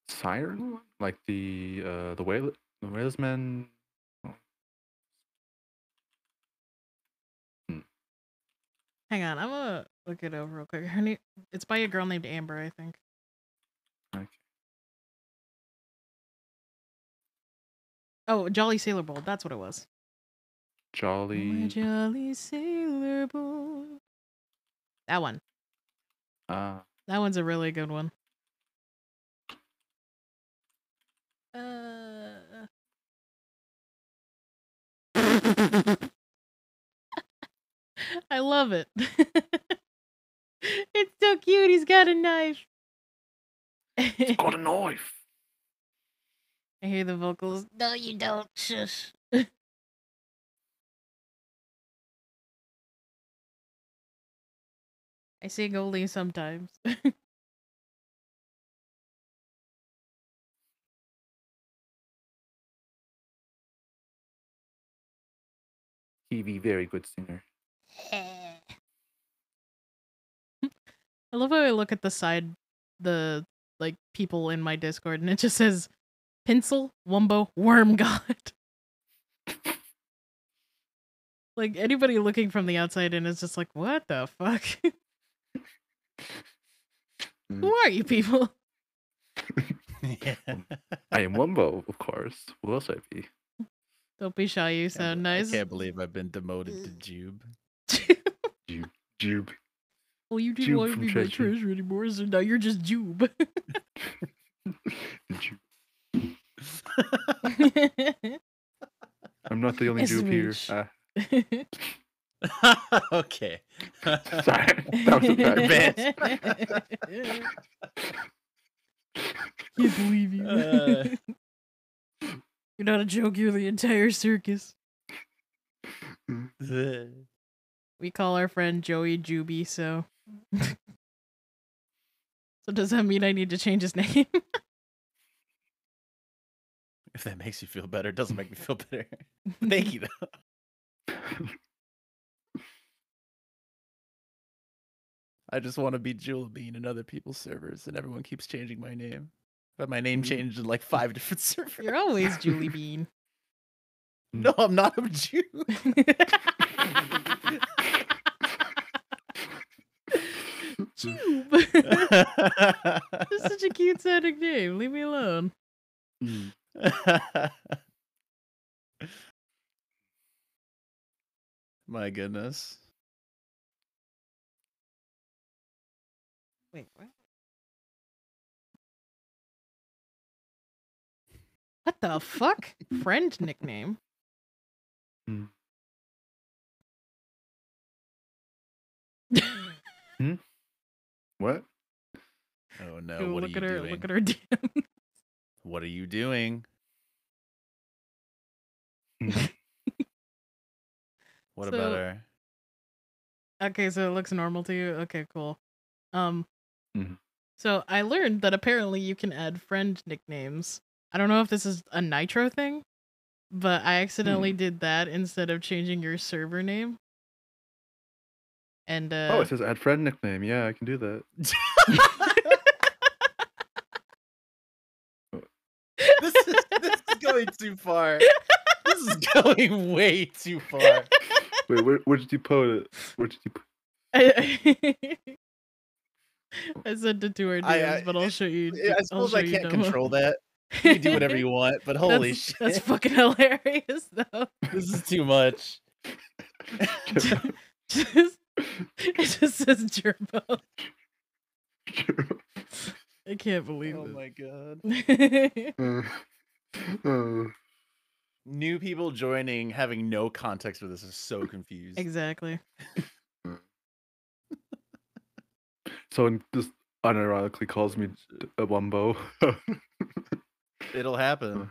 Siren, like the uh the whale the whales men. Hang on, I'm gonna look it over real quick. Her name it's by a girl named Amber, I think. Okay. Oh, Jolly Sailor Bold, that's what it was. My Jolly. Jolly Sailor Bold. That one. Uh, That one's a really good one. Uh *laughs* I love it. *laughs* it's so cute. He's got a knife. He's got a *laughs* knife. I hear the vocals. No, you don't. Shush. I sing Goldie sometimes. *laughs* He be very good singer. I love how I look at the side, the like people in my Discord, and it just says pencil, wumbo, worm god. *laughs* like anybody looking from the outside in is just like, what the fuck? *laughs* Who are you people? yeah. *laughs* *laughs* I am Wumbo, of course. Who else I be? Don't be shy, you sound nice. I can't believe I've been demoted to *laughs* Jube. Jube. Jube. Well, you didn't Jube want to from be my Treasure. treasure anymore, so now you're just Jube. Jube. I'm not the only It's Jube here. Uh, *laughs* okay. Sorry, that was a bad *laughs* Advance. *laughs* Can't believe you. Uh. you're not a joke, you're the entire circus. We call our friend Joey Juby, so. so does that mean I need to change his name? if that makes you feel better, it doesn't make me feel better. Thank you though. I just want to be Jewel Bean in other people's servers, and everyone keeps changing my name. But my name mm. changed in like five different *laughs* servers. You're always Julie Bean. Mm. No, I'm not a Jew. Tube. That's such a cute sounding name. Leave me alone. Mm. *laughs* My goodness. Wait, what? What the fuck? Friend nickname? Hmm? *laughs* hmm? What? Oh no! Ooh, what look are at you her. doing? Look at her DM. *laughs* What are you doing? *laughs* what about her? Okay, so it looks normal to you. Okay, cool. Um, Mhm. so I learned that apparently you can add friend nicknames. I don't know if this is a Nitro thing, but I accidentally did that instead of changing your server name. And uh, oh, it says add friend nickname. Yeah, I can do that. *laughs* this is this is going too far. This is *laughs* going way too far. Wait, where, where did you put it? Where did you put *laughs* *laughs* I, I sent it to her DMs, I- I- but I'll show you. I suppose I can't control that. You can do whatever you *laughs* want, but holy that's, shit, That's fucking hilarious, *laughs* though. this is too much. just, it just says gerbo. I can't believe Oh it. my god. Uh, uh, New people joining, having no context for this, is so confused. exactly. So it just unironically calls me a wumbo. It'll happen.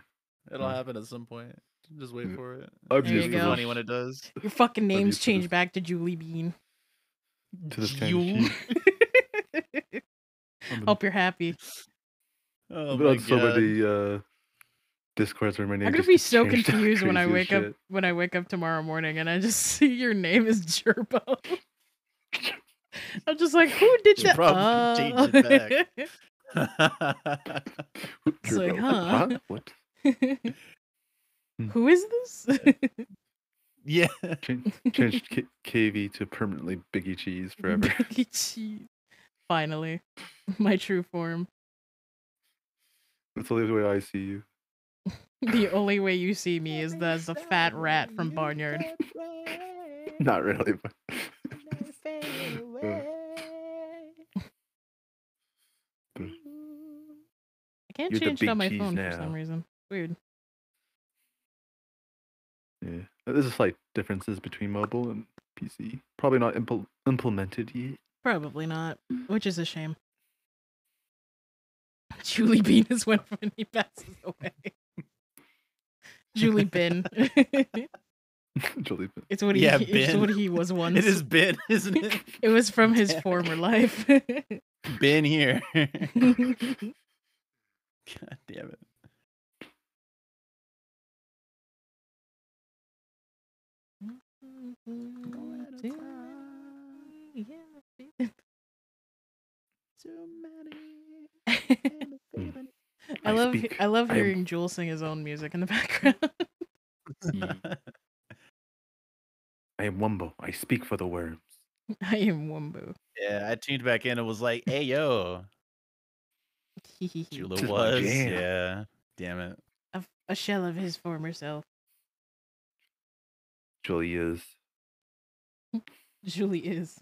It'll Uh, happen at some point. Just wait for it. I'm There you go. funny when it does. Your fucking names used to change this. back to Julie Bean. to this kind of You- shit. *laughs* I'm Hope you're happy. Oh I've my been on so god. many uh, discords where my name I'm gonna be so confused when I craziest wake up when I wake up tomorrow morning and I just *laughs* see your name is Gerbo. I'm just like, who did Should that? probably uh, change Oh. it *laughs* it's like, Gerbo. huh? What? Who is this? *laughs* yeah. Change, changed K- KV to permanently Biggie Cheese forever. *laughs* Becky Cheese. Finally, my true form. That's the only way I see you. The only way you see me is as a fat rat from Barnyard. Not really, but Uh, I can't You're change it on my phone for some reason. Weird. yeah, there's a slight differences between mobile and PC. Probably not impl- implemented yet. Probably not, which is a shame. *laughs* Julie Bean is when when he passes away. Julie Bin. *laughs* *laughs* Jolie Bin. it's what he Yeah, *laughs* it's Bin. what he was *laughs* once. It is Ben, isn't it? It was from his Damn. former life. Ben here. God damn it. I I love speak. I love I am- hearing Jules sing his own music in the background. Hmm. I am Wumbo. I speak for the worms. *laughs* I am Wumbo. Yeah, I tuned back in and was like, hey yo. *laughs* Jula This is my was. jam. Yeah. Damn it. a, a shell of his former self. Julie is. *laughs* Julie is.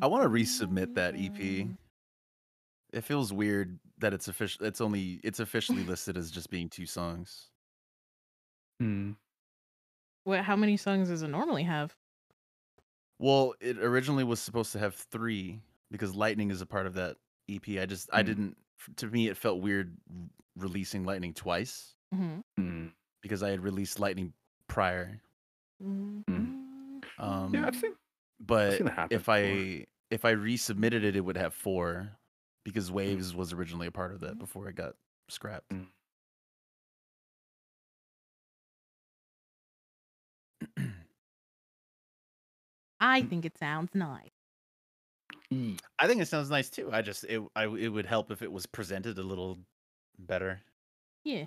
I want to resubmit that EP. It feels weird that it's official. It's only it's officially listed as just being two songs. Hmm. What? How many songs does it normally have? Well, it originally was supposed to have three because Lightning is a part of that EP. I just I Hmm. didn't. To me, it felt weird releasing Lightning twice Mm-hmm. Hmm. because I had released Lightning prior. Hmm. Um, Yeah, I've seen. but seen it happen if before. I if I resubmitted it, it would have four because Waves was originally a part of that before it got scrapped. Mm. I think it sounds nice. I think it sounds nice too. I just it I it would help if it was presented a little better. Yeah.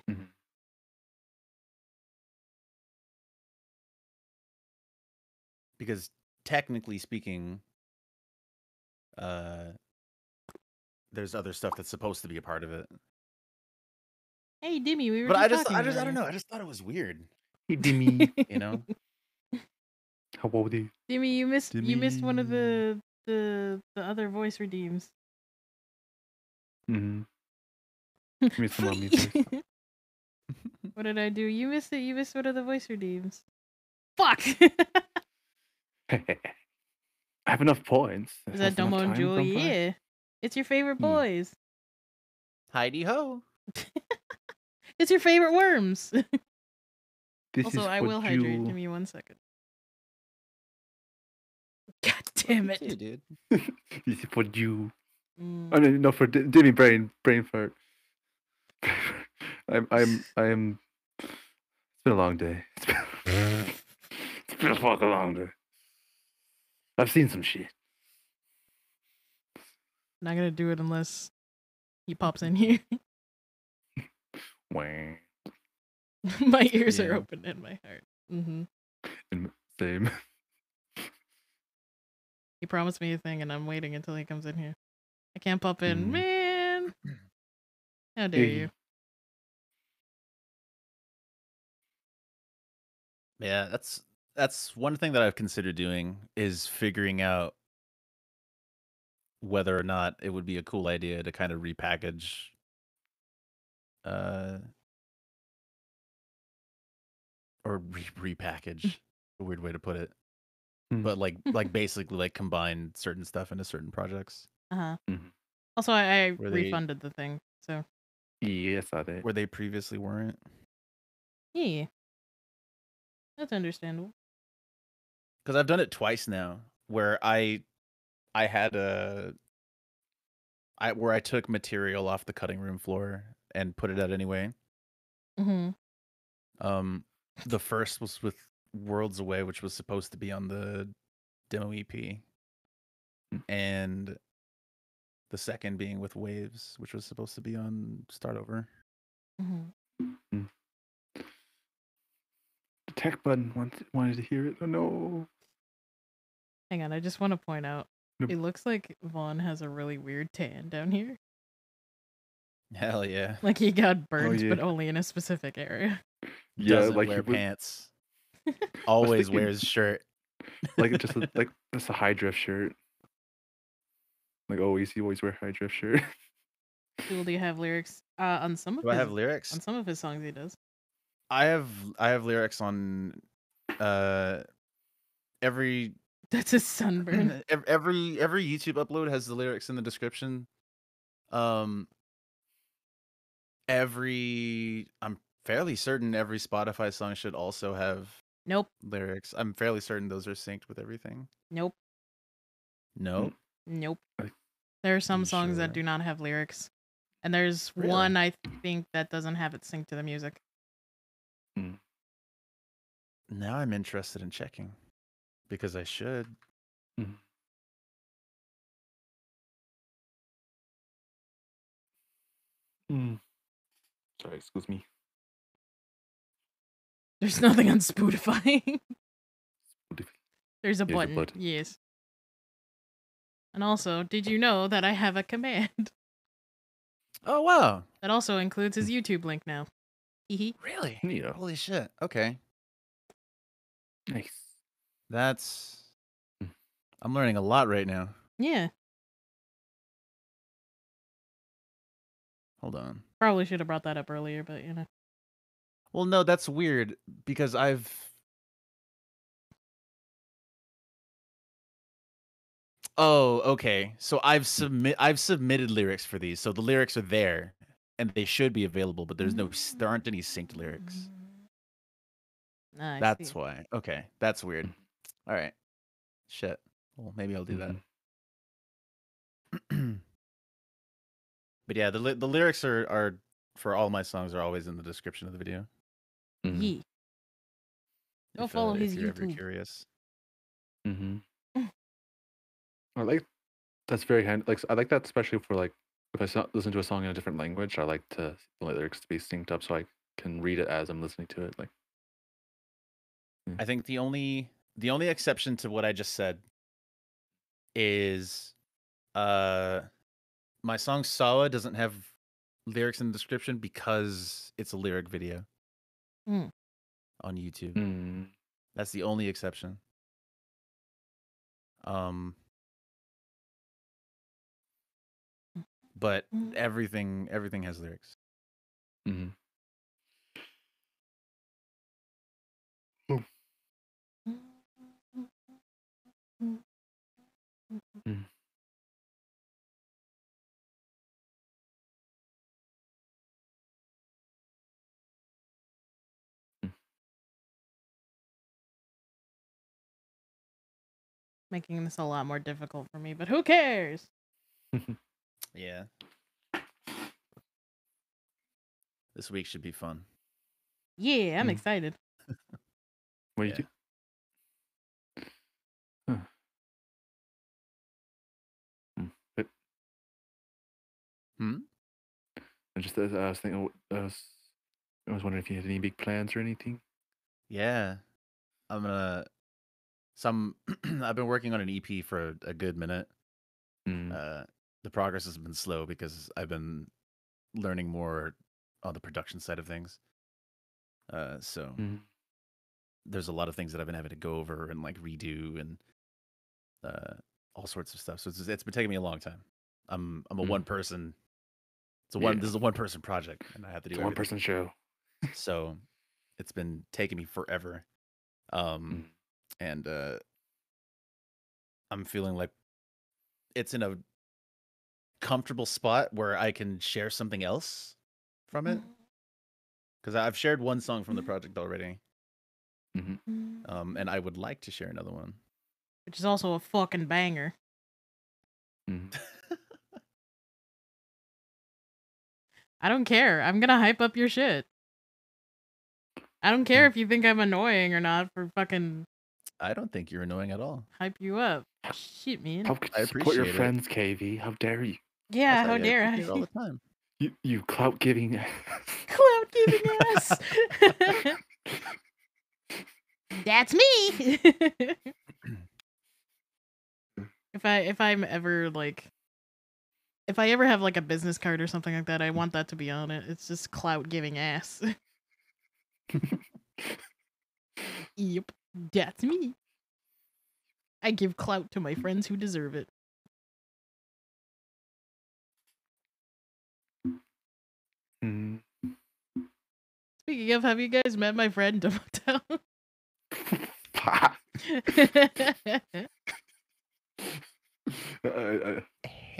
Because technically speaking, uh there's other stuff that's supposed to be a part of it. Hey, Dimmy, we were But just I just talking I just I don't know. I just thought it was weird. Hey, Dimmy. You know? *laughs* How old are you? Dimmy, you missed you missed one of the the the other voice redeems. Mm-hmm. Give me some more music. what did I do? You missed it. You missed one of the voice redeems. Fuck. *laughs* *laughs* I have enough points. Is that enough Domo and time Jewel? Yeah. It's your favorite Hmm. boys. Heidi ho. *laughs* It's your favorite worms. *laughs* This also, is I for will hydrate. Jewel. Give me one second. *laughs* God damn it. dude. this is for you. Mm. I mean, no, for D- Dimmy brain brain fart. I'm I'm I'm. It's been a long day. It's been, it's been a fucking long day. I've seen some shit. Not gonna do it unless he pops in here. *laughs* Wah. *laughs* my ears are open and my heart. Mm-hmm. And same. *laughs* He promised me a thing, and I'm waiting until he comes in here. I can't pop in, Mm. man. How dare Hey. you? Yeah, that's that's one thing that I've considered doing is figuring out whether or not it would be a cool idea to kind of repackage uh or re- repackage *laughs* a weird way to put it Hmm. but like *laughs* like basically like combine certain stuff into certain projects Uh huh. Mhm. Also, I, I Were they- refunded the thing, so Yes, I did. where they previously weren't yeah, that's understandable. because I've done it twice now, where I I had a I where I took material off the cutting room floor and put it out anyway. hmm Um, the first was with Worlds Away, which was supposed to be on the demo EP, and the second being with Waves, which was supposed to be on Start Over. hmm The tech button wanted, wanted to hear it. Oh no. Hang on, I just want to point out. Nope. It looks like Vaughn has a really weird tan down here. Hell yeah! Like he got burns, but yeah. only in a specific area. *laughs* Yeah, Doesn't like wear he was- pants. *laughs* Always thinking- wears shirt. *laughs* like just a, like that's a high drift shirt. Like always, he always wear high drift shirt. Jewel, do you have lyrics? Uh, on some of Do I have lyrics? on some of his songs he does. I have I have lyrics on uh every That's a sunburn. *laughs* every every YouTube upload has the lyrics in the description. Um every I'm fairly certain every Spotify song should also have Nope. lyrics. I'm fairly certain those are synced with everything. Nope. Nope. Nope. There are some you songs sure? that do not have lyrics. And there's Really? one I think that doesn't have it synced to the music. Now I'm interested in checking because I should. Mhm. Mm. Sorry, excuse me. There's nothing on Spotify. *laughs* Spotify. There's a Here's a button. button. Yes. And also, did you know that I have a command *laughs* Oh wow. that also includes his YouTube link now? Hee Really? Yeah. Holy shit. Okay. Nice. That's Mm. I'm learning a lot right now. Yeah. Hold on. Probably should have brought that up earlier, but you know. Well, no, that's weird because I've Oh, okay. So I've submit I've submitted lyrics for these. So the lyrics are there and they should be available, but there's no there aren't any synced lyrics. Ah, That's see. why. Okay. That's weird. All right. Shit. Well, maybe I'll do that. *clears throat* but yeah, the ly- the lyrics are are for all my songs are always in the description of the video. Mhm. Yee. Go if, uh, follow if you're ever curious. Mm-hmm. I like that's very hand like I like that especially for like if I so- listen to a song in a different language, I like to the lyrics to be synced up so I can read it as I'm listening to it. Like I think the only the only exception to what I just said is uh my song Sawa doesn't have lyrics in the description because it's a lyric video Mm. on YouTube. mm, That's the only exception. Um but everything everything has lyrics. mhm. Mm. Making this a lot more difficult for me, but who cares? *laughs* Yeah. This week should be fun. Yeah, I'm Mm. excited. What do you Yeah. do? Huh. Mm, But Hmm? I just I was thinking I was I was wondering if you had any big plans or anything. Yeah. I'm gonna some *clears throat* I've been working on an EP for a, a good minute. Mm. Uh the progress has been slow because I've been learning more on the production side of things. Uh so Mm. there's a lot of things that I've been having to go over and like redo and uh all sorts of stuff. So it's it's been taking me a long time. I'm I'm a Mm. one person it's a one Yeah. this is a one person project and I have to do It's a one person show. so it's been taking me forever um Mm. and uh i'm feeling like it's in a comfortable spot where i can share something else from it because i've shared one song from the project already Mhm. um and i would like to share another one Which is also a fucking banger. Mhm. *laughs* I don't care. I'm gonna hype up your shit. I don't care mm. if you think I'm annoying or not for fucking i don't think you're annoying at all hype you up. Shit, man. How could I you support your it. friends, KV? How dare you? Yeah, That's- how dare appreciate it all the time *laughs* You you clout giving *laughs* Clout giving ass. *laughs* That's me. *clears throat* if I if I'm ever like if I ever have like a business card or something like that, I want that to be on it. It's just clout giving ass. *laughs* yep, that's me. I give clout to my friends who deserve it. Mm. Speaking of, have you guys met my friend Demoto? *laughs* *laughs* I- I-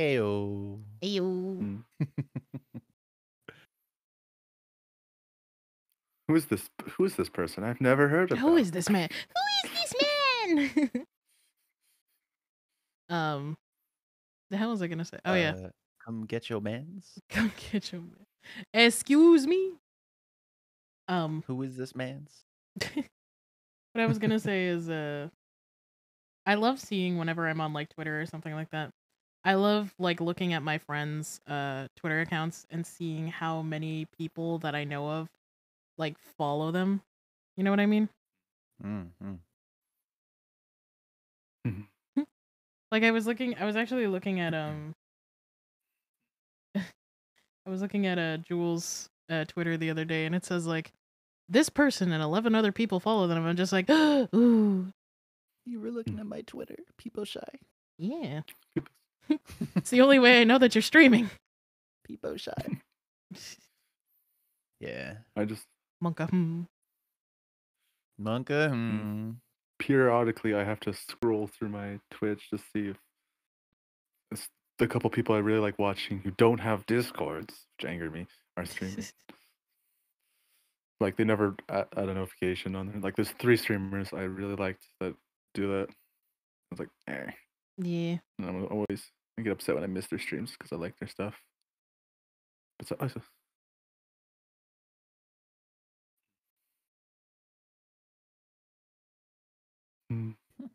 Heyo. Ayo. mm. *laughs* Who is this? Who is this person? I've never heard of. Who them. is this man? Who is this man? *laughs* um, the hell was I gonna say? Oh yeah, Uh, come get your mans *laughs* come get your man. Excuse me. Um, who is this man's what I was gonna say is, uh, I love seeing whenever I'm on like Twitter or something like that. I love like looking at my friends' uh Twitter accounts and seeing how many people that I know of like follow them. You know what I mean? mm-hmm. Like I was looking I was actually looking at um *laughs* I was looking at uh Jules uh Twitter the other day and it says like this person and 11 other people follow them. I'm just like, *gasps* ooh, you were looking at my twitter people shy yeah. *laughs* it's the only way I know that you're streaming. people shy *laughs* yeah I just Monka. Hmm. monka hmm. periodically I have to scroll through my Twitch to see if it's the couple people I really like watching who don't have discords, which anger me, are streaming. *laughs* like they never add, add a notification on there. Like there's three streamers I really liked that do that. I was like, eh. Yeah. And I'm always I get upset when I miss their streams because I like their stuff. But so, also, Hmm. *laughs*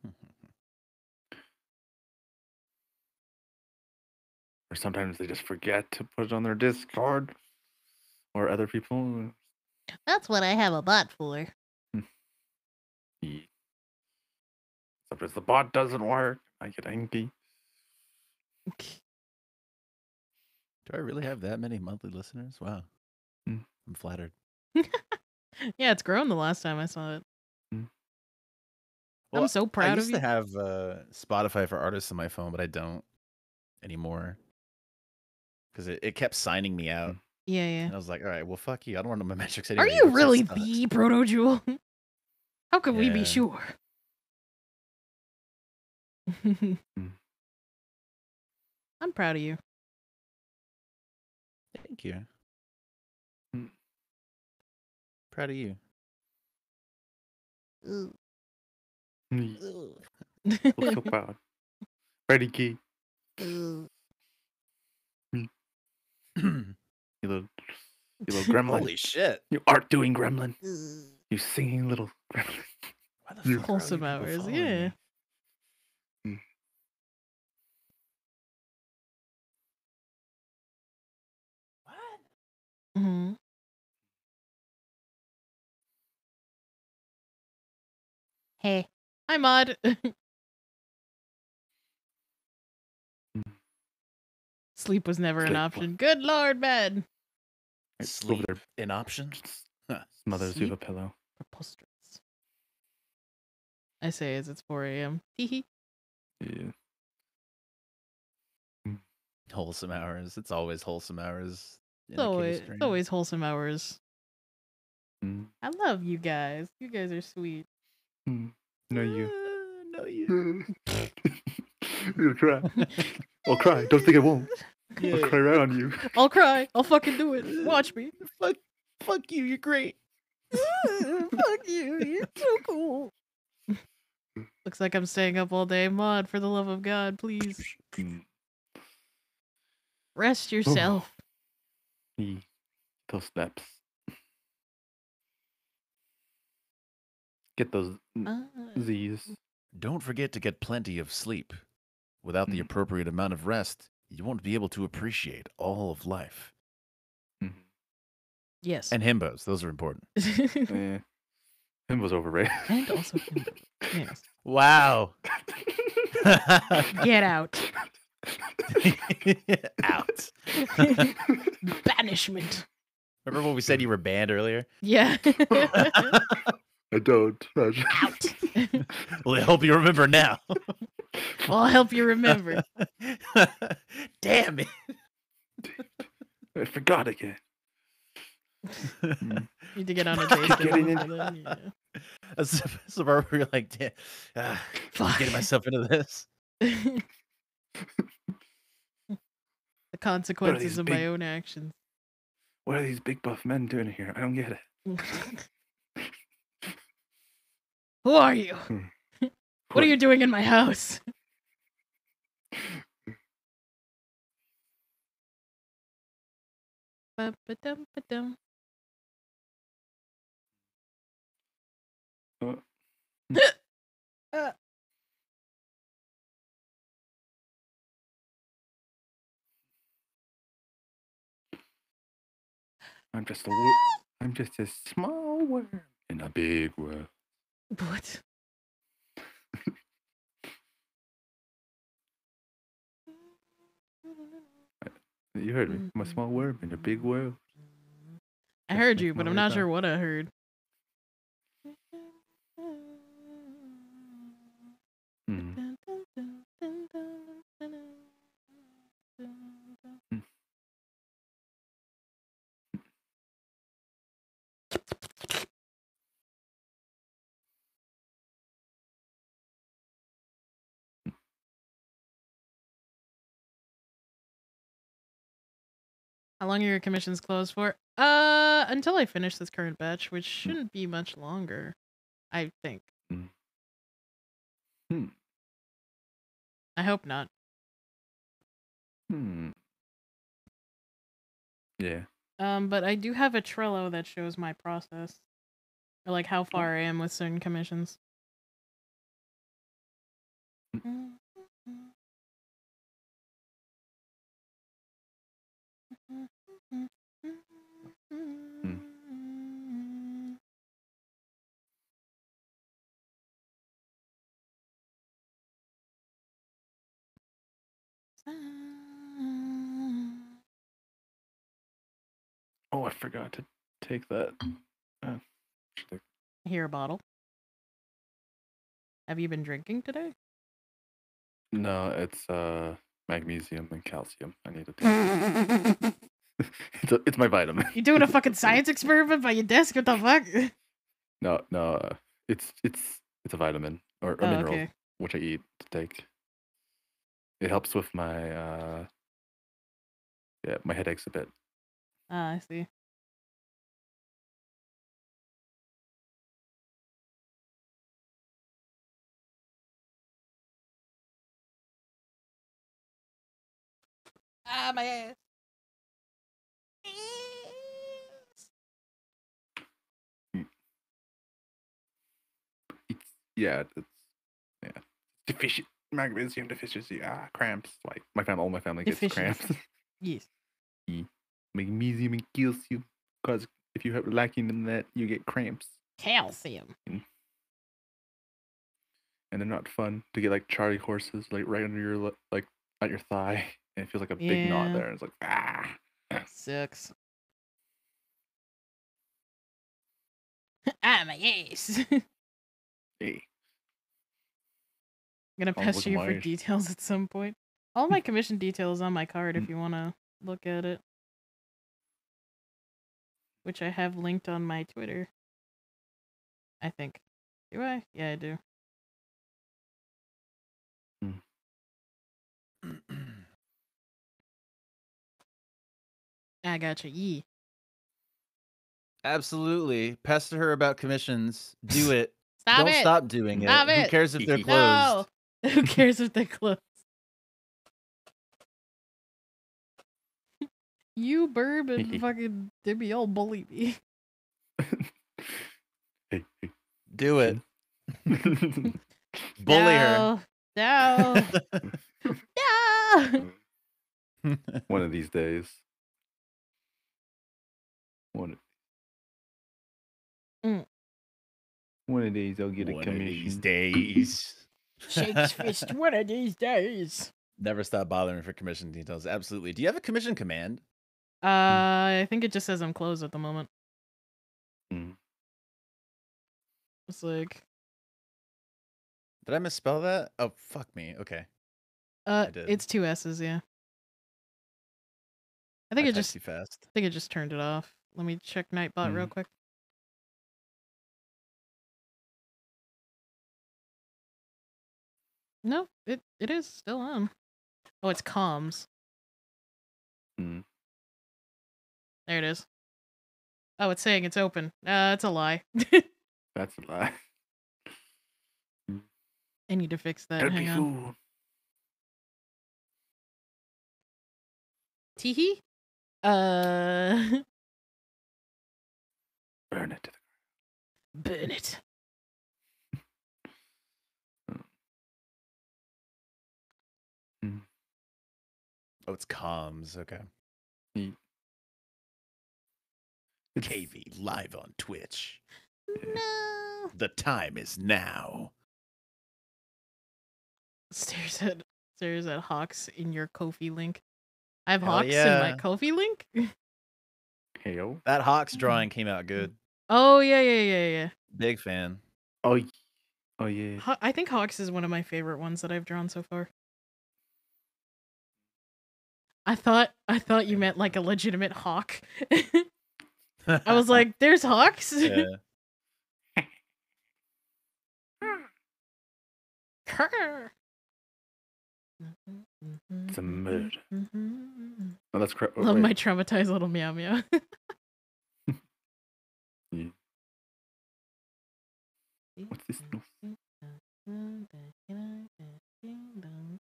or sometimes they just forget to put it on their Discord, or other people. That's what I have a bot for. Sometimes the bot doesn't work. I get angry. *laughs* Do I really have that many monthly listeners? Wow. Hmm. I'm flattered. *laughs* Yeah, it's grown the last time I saw it. Well, I'm so proud I of used you. to have uh, Spotify for artists on my phone, but I don't anymore because it, it kept signing me out. Yeah, yeah. And I was like, all right, well, fuck you. I don't want to know my *laughs* metrics anymore. Are you really the Proto Jewel? How could we be Yeah. sure? I'm proud of you. Thank you. Mm. Proud of you. Me. Mm. Look so *laughs* proud. Ready, key. Ooh. Mm. *clears throat* You little, you little *laughs* gremlin. Holy shit. You art doing gremlin. You singing little gremlin. You- Wholesome hours, yeah. Hmm Hey. Hi, Mod. *laughs* Sleep was never an Sleep. option. Good lord, bed. Right, Sleep Over there, an option? Huh. smothers you with a Sleep? pillow. Preposterous. I say as it's 4 a.m. *laughs* Hee hee. Yeah. Wholesome hours. It's always wholesome hours. It's always, it's always wholesome hours. Mm. I love you guys. You guys are sweet. Mm. No, you. Uh, no, you. *laughs* You'll cry. *laughs* I'll cry. Don't think I won't. I'll cry right on you. *laughs* I'll cry. I'll fucking do it. Watch me. Fuck, fuck you. You're great. Fuck you. You're so cool. Looks like I'm staying up all day. Mod, for the love of God, please. Mm. Rest yourself. Yeah. Those steps. Get those n- Ah. Z's. Don't forget to get plenty of sleep. Without the appropriate amount of rest, you won't be able to appreciate all of life. Yes. And himbos, those are important. *laughs* Eh. Him was overrated. and also yes. Wow. *laughs* Get out. *laughs* Out. *laughs* Banishment. Remember when we said you were banned earlier? Yeah. *laughs* I don't. Out. Well, I hope you remember now. Well, I'll help you remember. Damn it. I forgot again. Need to get on a Keep date. getting with in- them, yeah. That's the that's the part where you're like, damn, ah, I'm getting myself into this. Consequences of my own actions. What are these big buff men doing here? I don't get it. *laughs* Who are you? *laughs* What are you doing in my house? *laughs* Uh, Uh. I'm just a wo- I'm just a small worm in a big world. What? *laughs* You heard me. I'm a small worm in a big world. I heard you, but I'm not sure what I heard. How long are your commissions closed for? Uh, until I finish this current batch, which Hmm. shouldn't be much longer. I think. Mm. Hmm. I hope not. Hmm. Yeah. Um, but I do have a Trello that shows my process, or like how far I am with certain commissions. Oh, I forgot to take that. Uh, Here, a bottle. Have you been drinking today? No, it's uh magnesium and calcium. I need to *laughs* take. *laughs* it's a, it's my vitamin. You doing a *laughs* fucking science experiment by your desk? What the fuck? No, no, uh, it's it's it's a vitamin or a Oh, mineral okay. which I eat to take. It helps with my uh yeah my headaches a bit. Ah, I see. Ah, my ass. Yeah, it's yeah deficient magnesium deficiency. Ah, cramps. Like my family, all my family gets cramps. *laughs* Yes. *laughs* E- magnesium and calcium. Because if you have lacking in that, you get cramps, Calcium. and they're not fun to get like Charlie horses like right under your like at your thigh, and it feels like a big knot there. And it's like ah. Sucks. *laughs* ah, my ass. *laughs* Hey. I'm gonna Oh, pester you for details at some point. All my commission details on my card if you want to look at it. Which I have linked on my Twitter. I think. Do I? Yeah, I do. I gotcha. Yee. Absolutely. Pester her about commissions. Do *laughs* *laughs* it. Stop Don't it. stop doing it. Stop Who cares if they're *laughs* closed? No. Who cares if they're closed? You burb and fucking Debbie all bully me. Do it. Bully her. No. No. no. One of these days. One. Mm. One of these, I'll get a One of commission. these days. Shakes fist *laughs* one of these days. Never stop bothering for commission details. Absolutely. Do you have a commission command? Uh, I think it just says I'm closed at the moment. Mm. It's like, Did I misspell that? Oh, fuck me. Okay. uh, I did. it's two S's, yeah. I think I it typed just, too fast. I think it just turned it off. Let me check Nightbot real Mm. quick. No, it it is still on. Oh, it's comms. Mm. There it is. Oh, it's saying it's open. Uh, it's a lie. *laughs* That's a lie. I need to fix that. Don't Hang be on. fooled. Teehee? Uh, *laughs* Burn it. to burn it. Hmm. Hmm. Oh, it's comms. Okay. the- KV live on Twitch. No. The time is now. Stares at stares at Hawks in your Ko-fi link. I have Hell Hawks in my Ko-fi link. *laughs* Heyo. That Hawks mm-hmm. drawing came out good. Oh yeah, yeah, yeah, yeah. Big fan. Oh, oh yeah. Haw- I think Hawks is one of my favorite ones that I've drawn so far. I thought I thought you meant like a legitimate hawk. *laughs* I was *laughs* like, "There's hawks." Yeah. Krr. *laughs* It's a murder. Oh, that's correct. Oh, Love my traumatized little meow meow. What's this?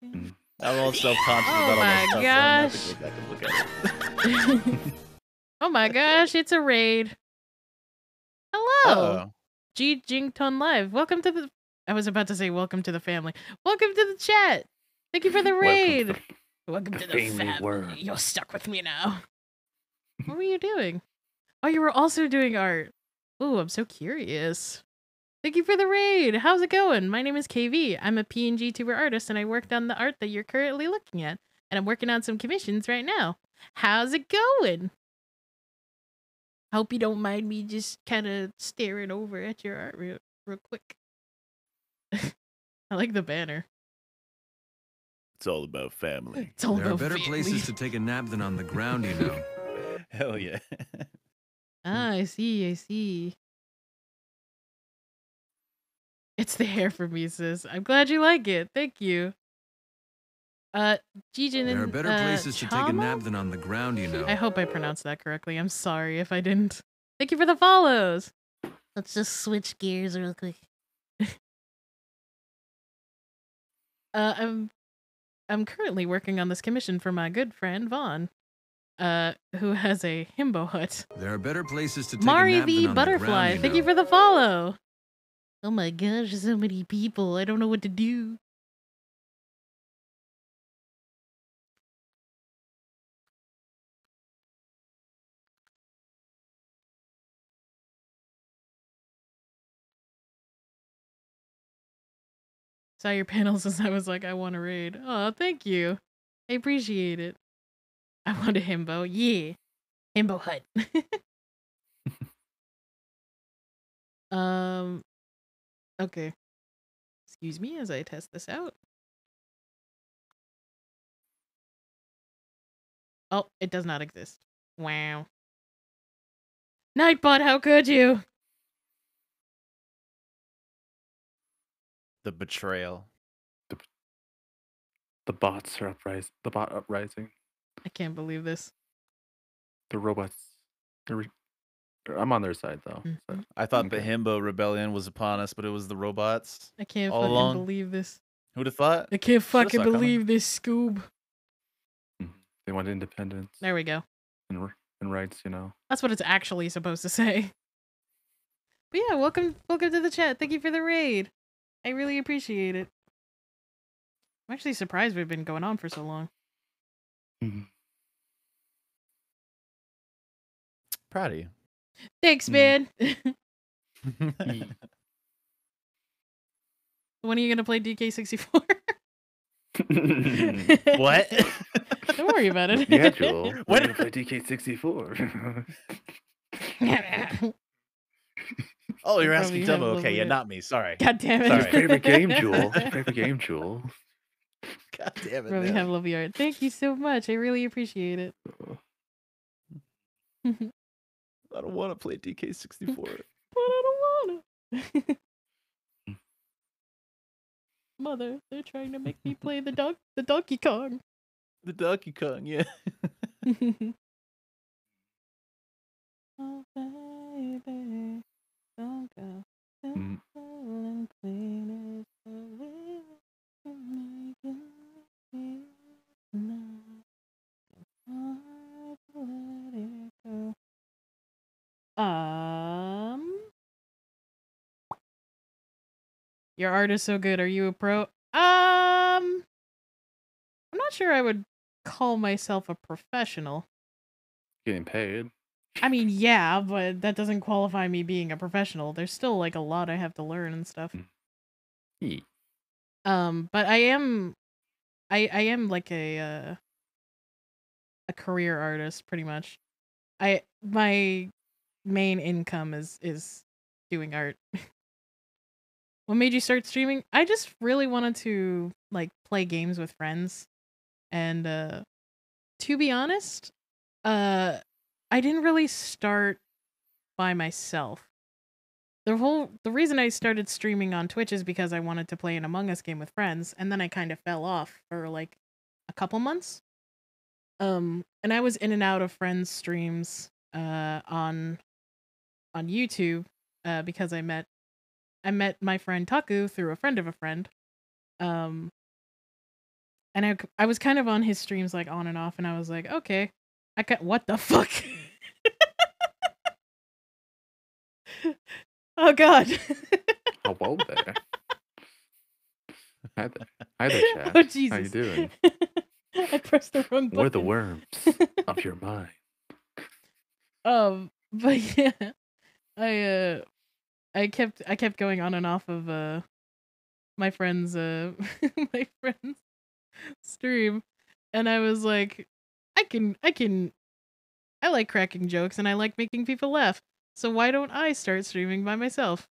Mm. I'm all self-conscious Oh about all my that stuff. so I'm gonna have to go back and look at it. *laughs* oh my gosh, it's a raid. Hello. Uh-oh. G Jington Live. Welcome to the I was about to say welcome to the family. Welcome to the chat. Thank you for the raid. Welcome to the, family family. world. You're stuck with me now. what were you doing? Oh, you were also doing art. Ooh, I'm so curious. Thank you for the raid. How's it going? My name is KV. I'm a PNG tuber artist and I worked on the art that you're currently looking at. and I'm working on some commissions right now. How's it going? Hope you don't mind me just kind of staring over at your art real, real quick. *laughs* I like the banner. It's all about family. It's all There are better family. places to take a nap than on the ground, you know. *laughs* Hell yeah. Ah, I see, I see. It's the hair for me, sis. I'm glad you like it. Thank you. Uh, Jijin There are better uh, places to take a nap than on the ground, you know. I hope I pronounced that correctly. I'm sorry if I didn't. Thank you for the follows. Let's just switch gears real quick. *laughs* Uh, I'm I'm currently working on this commission for my good friend Vaughn, uh, who has a himbo hut. There are better places to take Mari a nap V than on the Butterfly, ground, you thank you for the follow. Oh my gosh, so many people. I don't know what to do. Saw your panels *laughs* as I was like, I want to raid. Oh, thank you. I appreciate it. I want a himbo. Yeah. Himbo hut. *laughs* *laughs* um okay. Excuse me as I test this out. Oh, it does not exist. Wow. Nightbot, how could you? The betrayal. The bots are uprising. The bot uprising. I can't believe this. The robots. They're re- I'm on their side though. so- mm-hmm. I thought the himbo rebellion was upon us, but it was the robots. I can't all fucking along. believe this. Who'd have thought? I can't fucking saw coming. believe this, Scoob. Mm-hmm. They want independence There we go. and, and rights. You know. That's what it's actually supposed to *laughs* say. But yeah, welcome welcome to the chat. Thank you for the raid. I really appreciate it. I'm actually surprised we've been going on for so long. Mm-hmm. Proud of you. Thanks, Mm. man. *laughs* when are you gonna play DK64? *laughs* what? *laughs* Don't worry about it. Yeah, Joel. We're What? gonna play DK64. Oh, you're asking have Dumbo. Okay, yeah, not me. Sorry. God damn it. Sorry. favorite game, Jewel. Favorite game, Jewel. God damn it. Really man. have lovely art. Thank you so much. I really appreciate it. *laughs* but I don't want to play DK64. I don't wanna. *laughs* Mother, they're trying to make me *laughs* play the dog the Donkey Kong. the Donkey Kong, yeah. oh baby, don't go. Mm. Um, your art is so good. Are you a pro? Um, I'm not sure I would call myself a professional. Getting paid. I mean, *laughs* yeah, but that doesn't qualify me being a professional. There's still like a lot I have to learn and stuff. Ye- Um, but I am, I I am like a uh, a career artist pretty much. I my main income is is doing art. *laughs* what made you start streaming? I just really wanted to like play games with friends, and uh, to be honest, uh, I didn't really start by myself. The whole the reason I started streaming on Twitch is because I wanted to play an Among Us game with friends, and then I kind of fell off for like a couple months. Um, and I was in and out of friends' streams uh on on YouTube uh because I met I met my friend Taku through a friend of a friend. Um and I I was kind of on his streams like on and off and I was like, "Okay, I can what the *laughs* fuck?" oh god. Hello there. Hi there. Hi there, *laughs* chat. Oh How you doing? *laughs* I pressed the wrong button. We're the worms of your mind. Um, but yeah, I uh, I kept I kept going on and off of uh my friend's uh *laughs* my friend's stream, and I was like, I can, I can, I like cracking jokes and I like making people laugh. So why don't I start streaming by myself?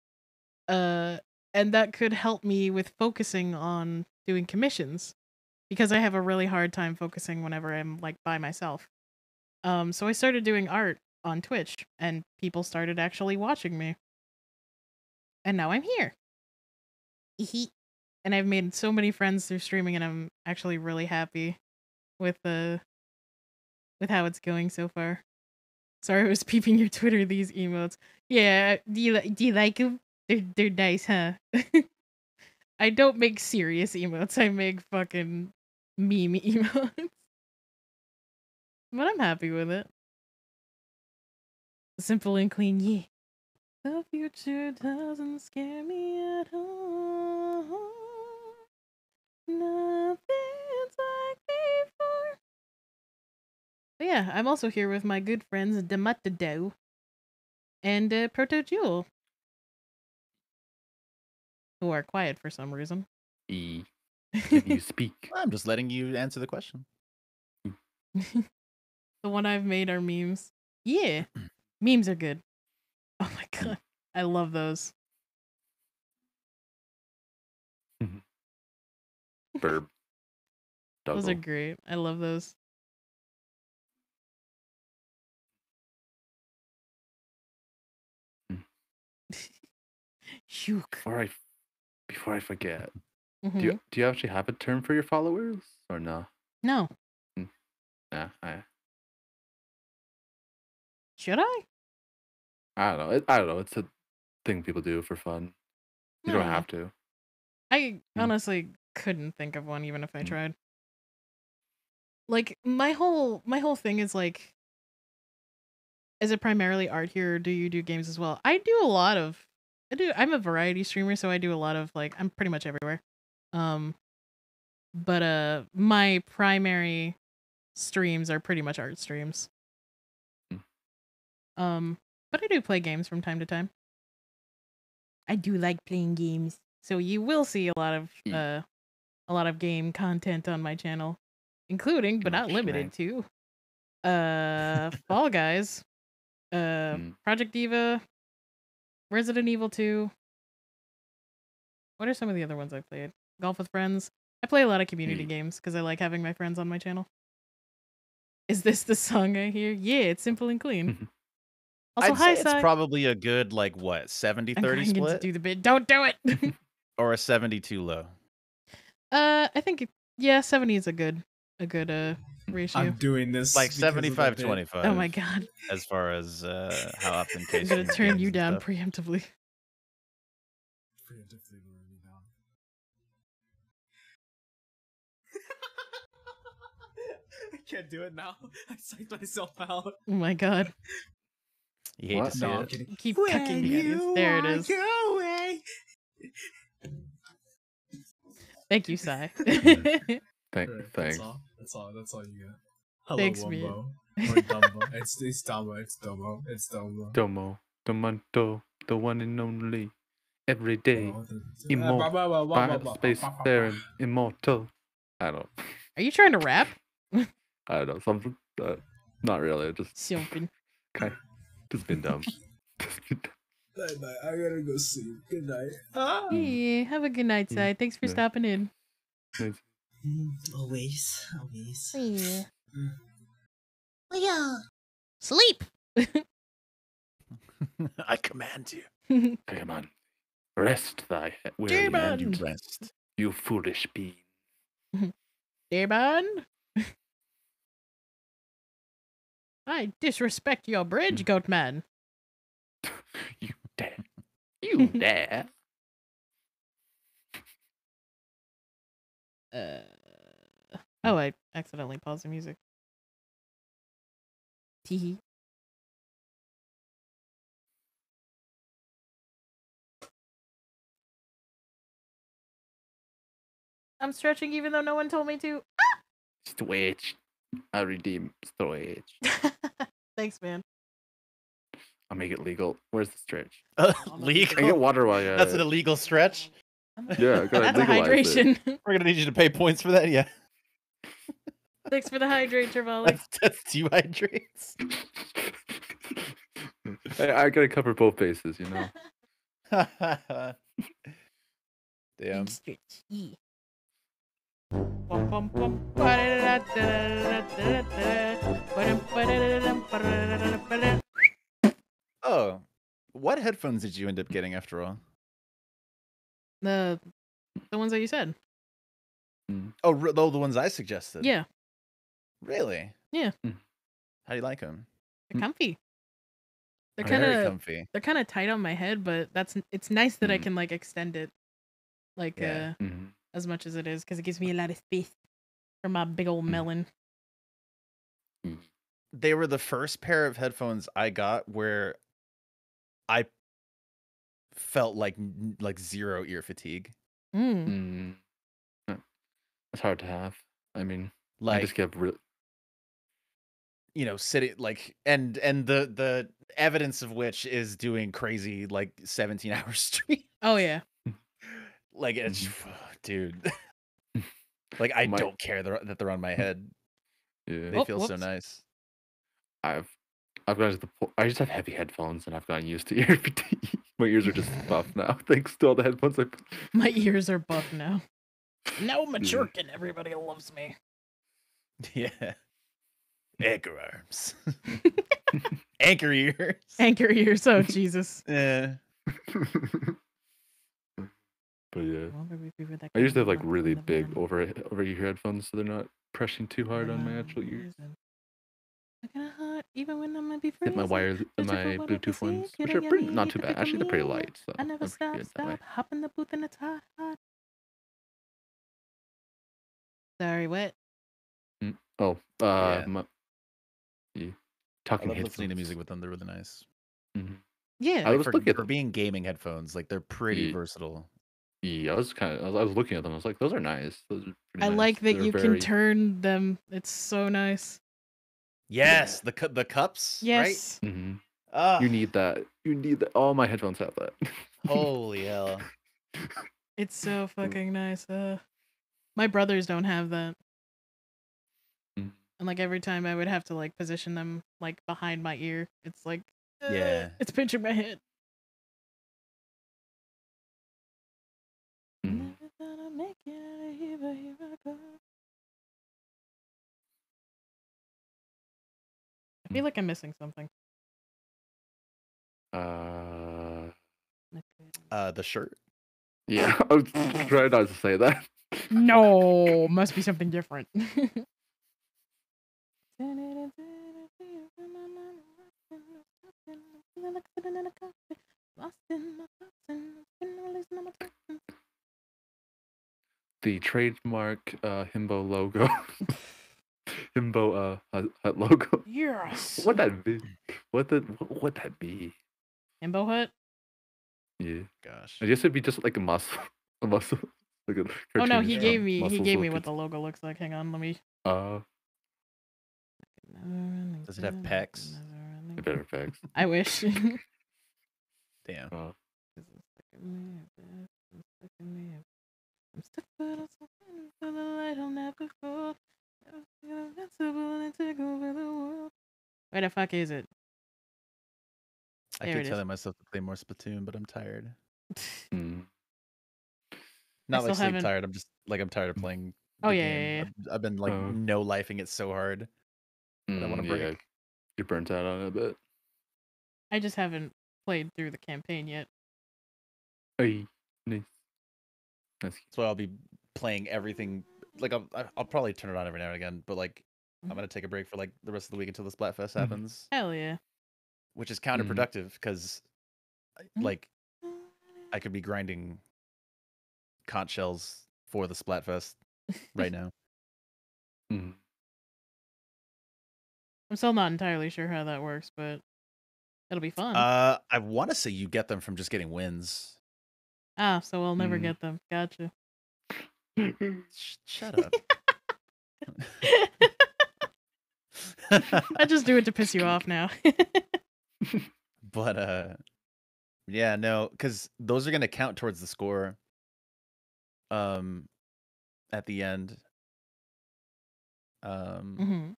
Uh, and that could help me with focusing on doing commissions because I have a really hard time focusing whenever I'm like by myself. Um, so I started doing art on Twitch and people started actually watching me. And now I'm here. and I've made so many friends through streaming and I'm actually really happy with the with how it's going so far. Sorry, I was *laughs* peeping your Twitter. These emotes. Yeah, do you do you like them? They're they're nice, huh? *laughs* I don't make serious emotes. I make fucking meme *laughs* emotes. But I'm happy with it. Simple and clean, yeah. The future doesn't scare me at all. Nothing's like before. But yeah, I'm also here with my good friends Dematado and uh, Proto Jewel, who are quiet for some reason. *laughs* E. Can you speak? *laughs* I'm just letting you answer the question. The one I've made are memes. Yeah, *clears throat* memes are good. *laughs* Oh my mm. god, I love those. Mm-hmm. *laughs* Verb. Those are great. I love those. Mm. *laughs* Shook. Before I, before I forget, do Mhm. you mm-hmm. do you actually have a term for your followers or no? No, mm. Nah, I should I? I don't know. It, I don't know. It's a thing people do for fun. You don't have to. I honestly couldn't think of one even if I Mm. tried. Like my whole my whole thing is like is it primarily art here or do you do games as well? I do a lot of I do I'm a variety streamer so I do a lot of like I'm pretty much everywhere. Um but uh my primary streams are pretty much art streams. Um but I do play games from time to time. I do like playing games. So you will see a lot of uh a lot of game content on my channel, including but not limited to uh *laughs* Fall Guys, uh Project Diva, Resident Evil 2. What are some of the other ones I played? Golf with Friends. I play a lot of community games because I like having my friends on my channel. Is this the song I hear? Yeah, it's simple and clean. *laughs* Also, I'd hi, say it's Sai. probably a good like what 70 I'm 30 going in to split do the bid. Don't do it. *laughs* *laughs* or a 72 low. uh, I think it- yeah, seventy is a good a good uh ratio. I'm doing this like because of the 75 bit. 25. Oh my god. As far as uh how often *laughs* I'm gonna turn you down preemptively. Preemptively wearing me down. I can't do it now. I psyched myself out. Oh my god. You hate What? to see No, I'm it. Keep When cucking me. you There it walk is. Thank you, Sai. Thank, Alright, thanks. That's all. That's all. That's all you got. Hello, Thanks, man. Wumbo. Or Dumbo. it's it's Dumbo. It's Dumbo. It's Dumbo. Domo, Domanto, the one and only, every day, Oh, immortal, Uh, space faring, immortal. I don't, Are you trying to rap? I don't know something. Uh, not really. Just Something. kind, just been dumb. *laughs* Night, night. I gotta go sleep. Good night. Ah. Yeah, have a good night, Sai. Thanks for Yeah. stopping in. Mm, Always, always. Yeah. Mm. Yeah. Sleep. *laughs* I command you. *laughs* Come on, rest thy head. weary head, Demon! Rest. You foolish being. Demon. I disrespect your bridge, goat man. *laughs* You dare? You *laughs* dare? Uh, oh, I accidentally paused the music. Teehee. I'm stretching even though no one told me to. Stretch. I redeem stretch. *laughs* Thanks, man. I'll make it legal. Where's the stretch? Uh, *laughs* *laughs* legal. I get water while you're That's an illegal stretch. Yeah, That's a it. hydration. We're gonna need you to pay points for that. Yeah. Thanks for the hydrate, Trevally. That's, that's two hydrates. I, I gotta cover both bases, you know. Damn. Oh, what headphones did you end up getting after all? The the ones that you said. Oh, re- oh, the ones I suggested. Yeah. Really? Yeah. How do you like them? They're comfy. They're kind of comfy. They're kind of tight on my head, but that's it's nice that I Mm. can like extend it, like Yeah. uh, as much as it is, because it gives me a lot of space for my big old melon. They were the first pair of headphones I got where I felt like like zero ear fatigue. Mm. Mm. That's hard to have. I mean, I Like just get real. you know, sitting like and and the the evidence of which is doing crazy like 17 *laughs* hour stream. Oh yeah. Like it's mm-hmm. *sighs* dude. *laughs* *laughs* like I My- don't care that they're on my *laughs* head. Yeah. They Oh, feel so nice. I've I've gotten to the po- I just have heavy headphones and I've gotten used to ear fatigue. My ears are just buff now, thanks to all the headphones I put. My ears are buff now. Now I'm a jerk and everybody loves me. Yeah. Anchor arms. Anchor ears. Anchor ears. Oh Jesus. Yeah. But yeah, Well, maybe we were that I used to have like really big in. over over ear headphones, so they're not pressing too hard on my actual ears. Looking hot, even when I might be Hit my freezing. wires, Just my for what I Bluetooth see, ones, which are pretty not too bad. Actually, they're pretty light, so I never stop, good stop, hop in the booth and it's hot, hot. Sorry, what? Mm, Oh, uh, Yeah. my, yeah. I talking love headphones. listening to music with them. They're really nice. Mhm. Yeah. I was for, looking at for them. being gaming headphones, like they're pretty Yeah. versatile. Yeah, I was kind of. I was, I was looking at them. I was like, those are nice. Those are pretty I nice. like that They're you can turn them. It's so nice. Yes, the cu- the cups, Yes. Mhm. right? You need that. You need that. All my headphones have that. Holy hell. *laughs* It's so fucking nice. Uh, my brothers don't have that. Mm. And like every time I would have to like position them like behind my ear, it's like uh, Yeah. it's pinching my head. I feel like I'm missing something. Uh, Uh, the shirt. yeah. *laughs* I was trying not to say that. No, must be something different. *laughs* The trademark uh, himbo logo. *laughs* himbo uh hut- hut logo. Yes. *laughs* What that be? What the what would that be? Himbo Hut? Yeah. Gosh. I guess it'd be just like a muscle. *laughs* A muscle. Like a Oh no, he mu- gave me he gave me what the logo looks like. Hang on, let me Uh, Does it have pecs? it better facts. I wish. Damn. Uh, I'm stuck but I'm stuck for the light I'll never fall. Invincible and take over the world. Where the fuck is it? I There keep telling myself to play more Splatoon, but I'm tired. mm. *laughs* Not like sleep haven't- tired. I'm just like I'm tired of playing. Oh, yeah, yeah, yeah. I've, I've been like Oh. no lifing it so hard. But I want Mm, to break. yeah, you're burnt out on it a bit. I just haven't played through the campaign yet. Hey, nice. That's That's why I'll be playing everything. Like I'll I- I'll probably turn it on every now and again, but like I'm Mm-hmm. gonna take a break for like the rest of the week until the Splatfest happens, Hell yeah. which is Mm-hmm. counterproductive because Mm-hmm. like I could be grinding conch shells for the Splatfest right now. *laughs* mm. I'm still not entirely sure how that works, but it'll be fun. Uh, I want to say you get them from just getting wins. Ah, so we'll never mm. get them. Gotcha. Sh- shut up. *laughs* I just do it to *laughs* piss you off now. *laughs* but uh yeah no because those are going to count towards the score um at the end Um, Mhm.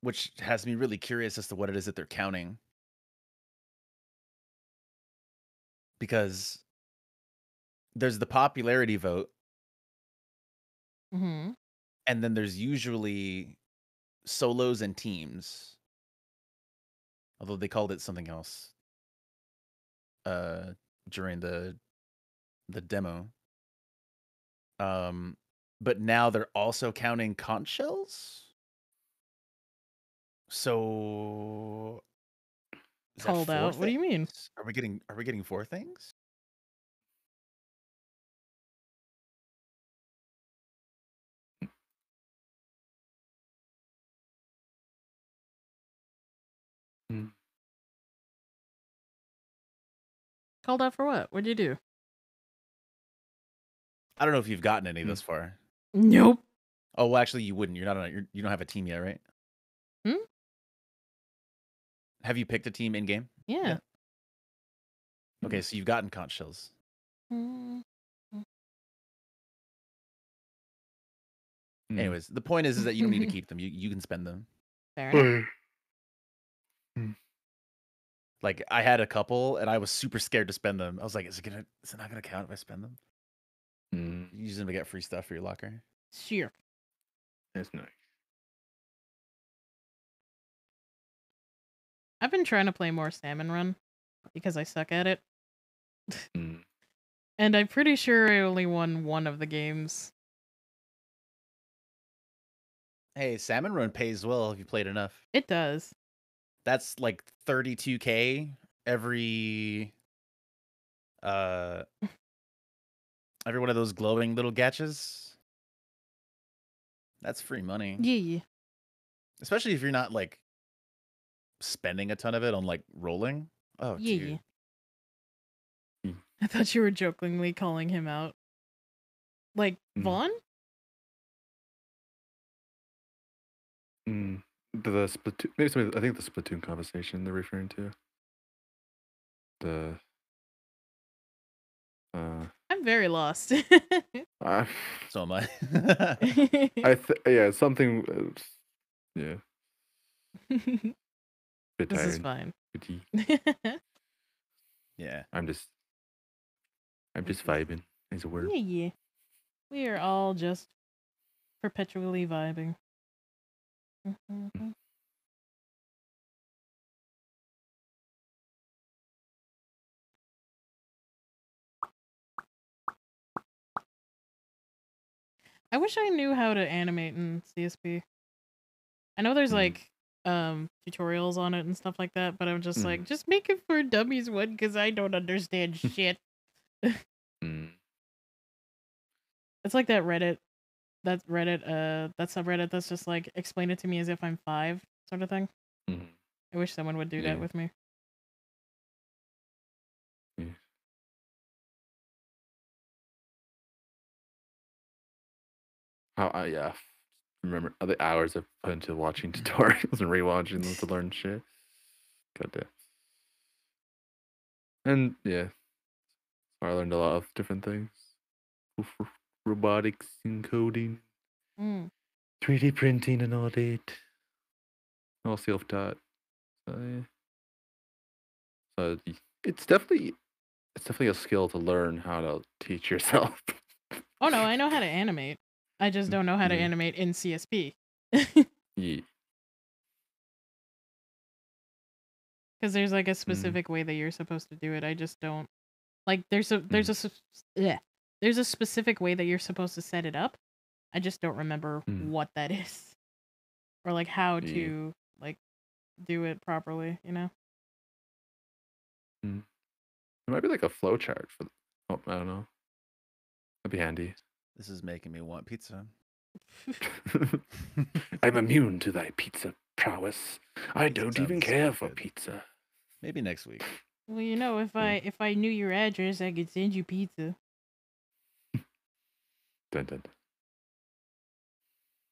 which has me really curious as to what it is that they're counting. Because there's the popularity vote, Mm-hmm. and then there's usually solos and teams. Although they called it something else uh during the the demo. Um but now they're also counting conch shells. So Called out. What do you mean? Are we getting are we getting four things? Called out for what? What'd you do? I don't know if you've gotten any Hmm. thus far. Nope. Oh, well, actually, you wouldn't. You're not on. a- You're, you don't have a team yet, right? Hmm? Have you picked a team in game? Yeah. Okay, so you've gotten conch shells. Mm. Anyways, the point is, is that you don't need to keep them. You you can spend them. Fair enough. Like I had a couple, and I was super scared to spend them. I was like, "Is it gonna? Is it not gonna count if I spend them?" Mm, You use them to get free stuff for your locker. Sure. that's nice. I've been trying to play more Salmon Run because I suck at it. Mm. *laughs* And I'm pretty sure I only won one of the games. Hey, Salmon Run pays well if you played enough. It does. That's like 32k every uh *laughs* every one of those glowing little gatches. That's free money. Yeah. Especially if you're not like spending a ton of it on like rolling. Oh, Yeah. dude. I thought you were jokingly calling him out. Like Vaughn? Mm. The Splatoon, maybe somebody, I think the Splatoon conversation they're referring to. The. Uh, I'm very lost. *laughs* I, So am I. *laughs* I th- yeah, something. uh, yeah. Bit this is fine. Bit *laughs* yeah. I'm just. I'm just vibing. Is a word. Yeah, yeah. We are all just perpetually vibing. Mhm. I wish I knew how to animate in CSP. I know there's like um tutorials on it and stuff like that, but I'm just like, just make it for dummies one because I don't understand *laughs* shit. *laughs* Mm. It's like that Reddit, that Reddit, uh, that subreddit that's just like explain it to me as if I'm five, sort of thing. Mhm. I wish someone would do Yeah. that with me. How I yeah. Remember the hours I've put into watching *laughs* tutorials and rewatching them to learn shit. God damn. And yeah. I learned a lot of different things. Oof, r- Robotics and coding, Mm. 3D printing and all that. All self taught. So yeah. So it's definitely it's definitely a skill to learn how to teach yourself. Oh no, I know how to *laughs* animate. I just don't know how to Yeah. animate in CSP. yeah. *laughs* Because there's Mm. like a specific way that you're supposed to do it. I just don't like. There's a there's Mm. a yeah, there's a specific way that you're supposed to set it up. I just don't remember Mm. what that is, *laughs* or like how Yeah. to like do it properly. You know? Mm. It might be like a flow chart for. Oh, I don't know. That'd be handy. This is making me want pizza. *laughs* I'm immune to thy pizza prowess. I don't even sounds care for good. pizza. Maybe next week. Well, you know, if I if I knew your address, I could send you pizza. Dun, dun.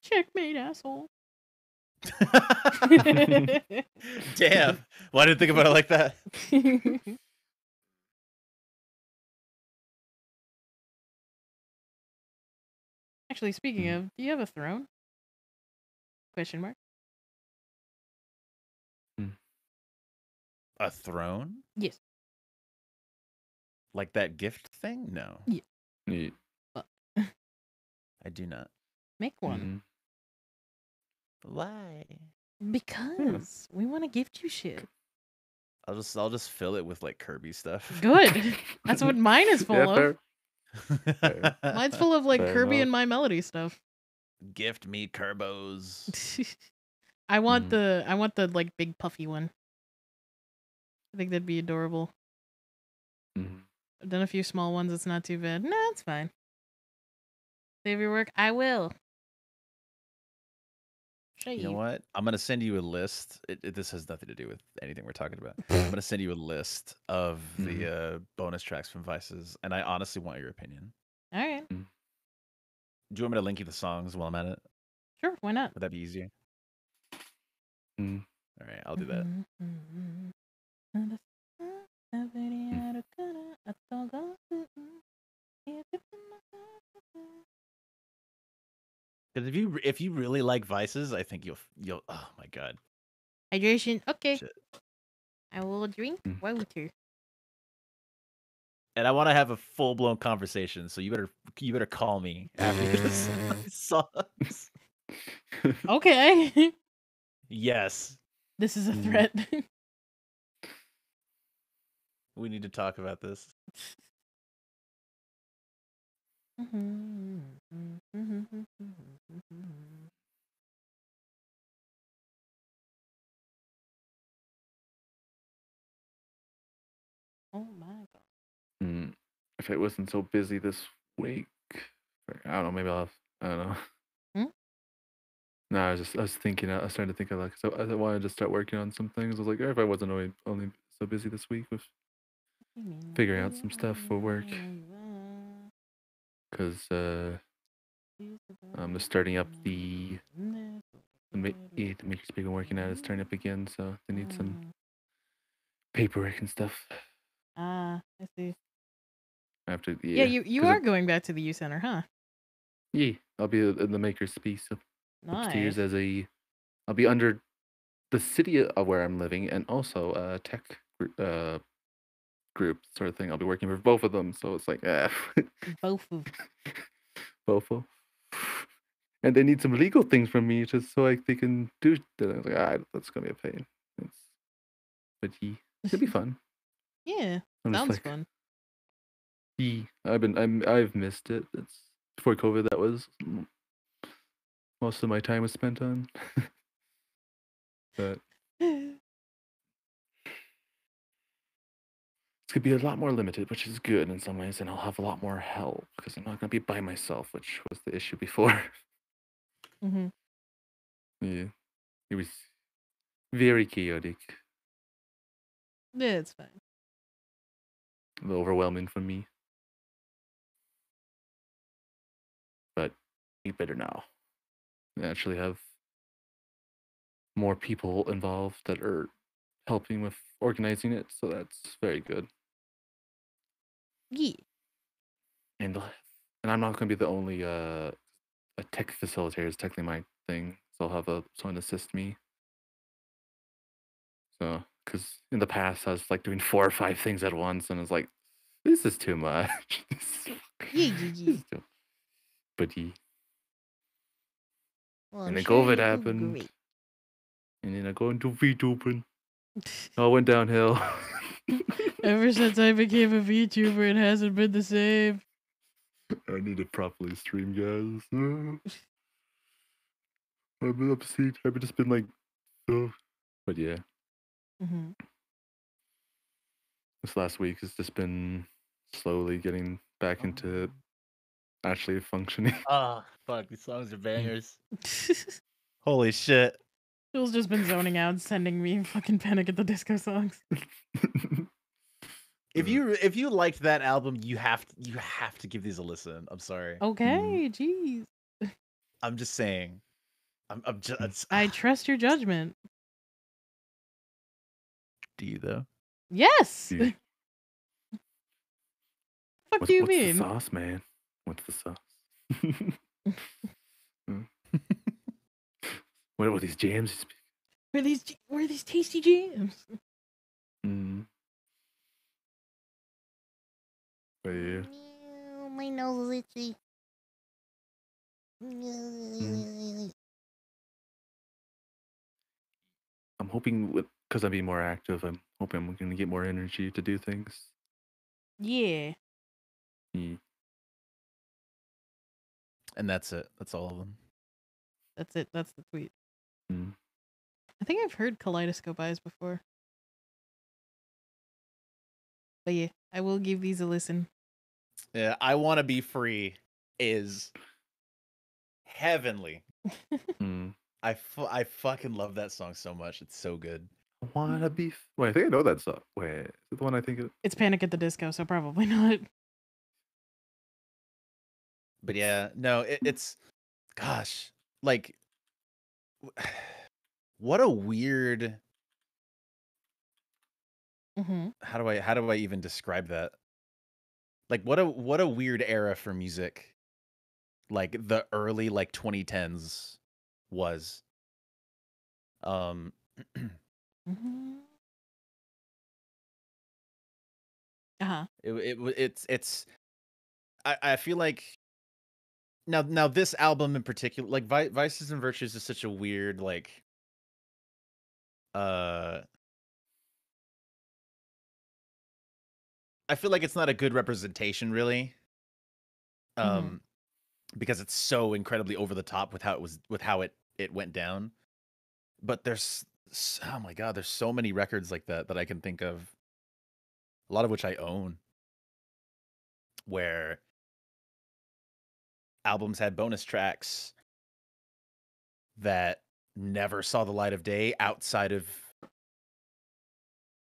Checkmate, asshole. *laughs* Damn. Why did I think about it like that? *laughs* Actually, speaking Mm. of, do you have a throne? Question mark. A throne? Yes. Like that gift thing? No. Yeah. Neat. I do not. Make one. Mhm. Why? Because we want to gift you shit. I'll just I'll just fill it with like Kirby stuff. Good. *laughs* That's what mine is full Yeah, of. fair. *laughs* Mine's full of like Fair Kirby enough. and My Melody stuff. Gift me Kerbos. *laughs* I want Mhm. the I want the like big puffy one. I think that'd be adorable. Mhm. I've done a few small ones. It's not too bad. No, it's fine. Save your work. I will. Show You know what? I'm gonna send you a list. It, it- this has nothing to do with anything we're talking about. I'm gonna *laughs* send you a list of the uh, bonus tracks from Vices, and I honestly want your opinion. All right. Do you want me to link you the songs while I'm at it? Sure. Why not? Would that be easier? Mm. All right, I'll do that. Because if you if you really like Vices, I think you'll you'll. Oh my god. Hydration. Okay. Shit. I will drink water. And I want to have a full blown conversation, so you better you better call me after this listen to these songs. Okay. *laughs* Yes, this is a Mm. threat. *laughs* we need to talk about this. *laughs* oh my god. Mm, if it wasn't so busy this week, I don't know. Maybe I'll. Have, I don't know. Hmm? *laughs* No, I was just. I was thinking. I was starting to think of like. So I wanted to start working on some things. I was like, "Eh, if I wasn't only only so busy this week with figuring out some stuff for work, *laughs* because uh, I'm just starting up the the, yeah, the I'm working at is starting up again, so they need some paperwork and stuff. Ah, I see. After Yeah, yeah, you you are it- going back to the U Center, huh? Yeah, I'll be in the maker's space up, upstairs Nice. as a. I'll be under the city of where I'm living and also a tech group, uh, group sort of thing. I'll be working for both of them, so it's like ah, Both of *laughs* both of. And they need some legal things from me just so like they can do. That. I was like, ah, that's gonna be a pain. It's, but yeah, it'll be fun. *laughs* Yeah. I'm Sounds like- fun. Yeah, I've been I'm I've missed it. It's before COVID. That was most of my time was spent on. *laughs* but *laughs* it's gonna be a lot more limited, which is good in some ways, and I'll have a lot more help because I'm not gonna be by myself, which was the issue before. Hmm yeah, it was very chaotic, Yeah, it's fine. a little overwhelming for me. But be better now. I actually have more people involved that are helping with organizing it, so that's very good. Yeah. And and I'm not going to be the only uh a tech facilitator. Is technically my thing, so I'll have a someone assist me. So, because in the past I was like doing four or five things at once, and I was like, this is too much. *laughs* This Yeah, yeah, yeah. is too- Well, and I'm then sure COVID happened, great. and then I go into VTubing. *laughs* I went downhill. Ever since I became a VTuber, it hasn't been the same. I need to properly stream, guys. *laughs* I've been up upset. I've just been like, oh. But yeah, hmm this last week has just been slowly getting back into actually functioning. *laughs* Ah, fuck, these songs are bangers. *laughs* Holy shit. Phil's just been zoning out, sending me fucking Panic at the Disco songs. If you if you liked that album, you have to, you have to give these a listen. I'm sorry. Okay, jeez. *laughs* I'm just saying. I'm, I'm just. I *sighs* trust your judgment. Do you though? Yes. Yeah. Fuck What's, do you *laughs* what's mean? the sauce, man? What's the sauce? *laughs* Mm. What were these jams? Where these j- where these tasty jams? Mm. But yeah. Oh, my nose is itchy. I'm hoping with because I'm being more active, I'm hoping I'm gonna get more energy to do things. Yeah. Mm. And that's it. That's all of them. That's it. That's the tweet. Mm. I think I've heard Kaleidoscope Eyes before. But yeah, I will give these a listen. Yeah, I want to be free is heavenly. *laughs* Mm. I fu- I fucking love that song so much. It's so good. I wanna be. F- Wait, I think I know that song. Wait, is it the one I think of? It's Panic at the Disco, so probably *laughs* not. But yeah, no, it, it's gosh, like *sighs* what a weird Mm-hmm. how do I how do I even describe that? Like what a what a weird era for music. Like the early like 2010s was. Um *clears throat* Mm-hmm. Uh-huh. it it it's it's I I feel like now now this album in particular like Vi- Vices and Virtues is such a weird like uh I feel like it's not a good representation really. Um because it's so incredibly over the top with how it was with how it it went down. But there's oh my god, there's so many records like that that I can think of. A lot of which I own. Where albums had bonus tracks that never saw the light of day outside of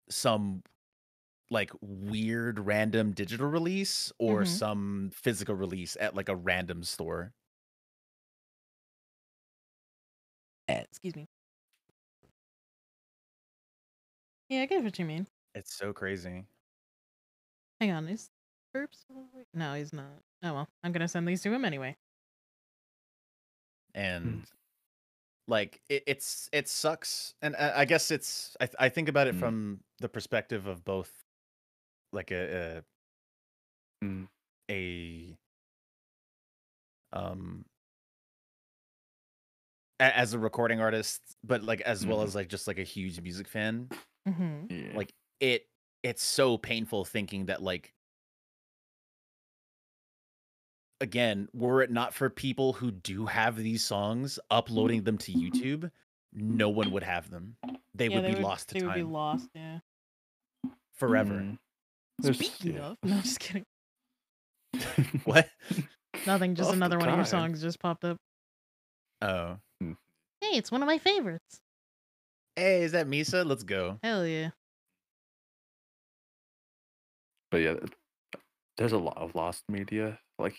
some like weird random digital release or Mhm. some physical release at like a random store. Eh, Excuse me. Yeah, I get what you mean. It's so crazy. Hang on, is Burps? No, he's not. Oh well, I'm gonna send these to him anyway. and like it, it's it sucks and I, I guess it's I, I think about it Mm. from the perspective of both like a a, Mm. a um as a recording artist but like as well Mhm. as like just like a huge music fan Mm-hmm. Yeah. like it it's so painful thinking that like again were it not for people who do have these songs uploading them to youtube no one would have them they yeah, would they be lost to They time would be lost. Yeah. forever Mm. There's- Speaking yeah. of, no, just kidding. *laughs* what Nothing. Just Lost to another one of your time. songs just popped up. oh hmm. Hey, it's one of my favorites. hey is that misa let's go Hell yeah. But yeah, there's a lot of lost media. Like,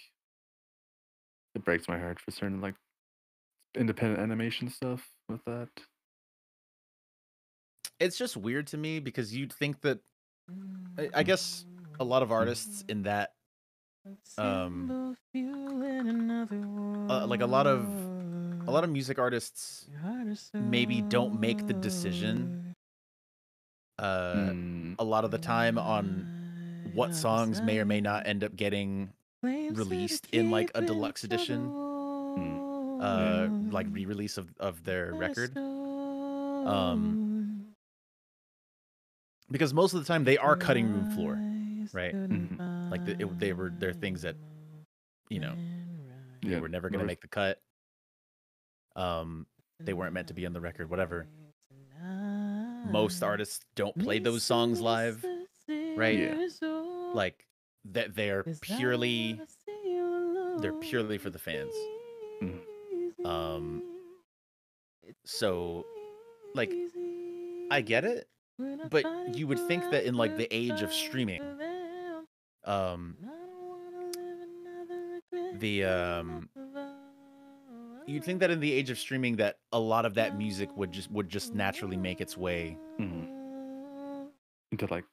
it breaks my heart for certain like independent animation stuff with that. it's just weird to me because you'd think that I, I guess a lot of artists in that um uh, like a lot of a lot of music artists maybe don't make the decision uh Mm. a lot of the time on what songs may or may not end up getting released in like a deluxe edition Mm. uh like re-release of, of their record um because most of the time they are cutting room floor right? Mhm. like the, it, they were they're things that you know they were never going to make the cut. Um they weren't meant to be on the record whatever. Most artists don't play those songs live right? Yeah. like that they're purely they're purely for the fans. Mhm. um so like i get it but you would think that in like the age of streaming um the um you'd think that in the age of streaming that a lot of that music would just would just naturally make its way Mhm. Into like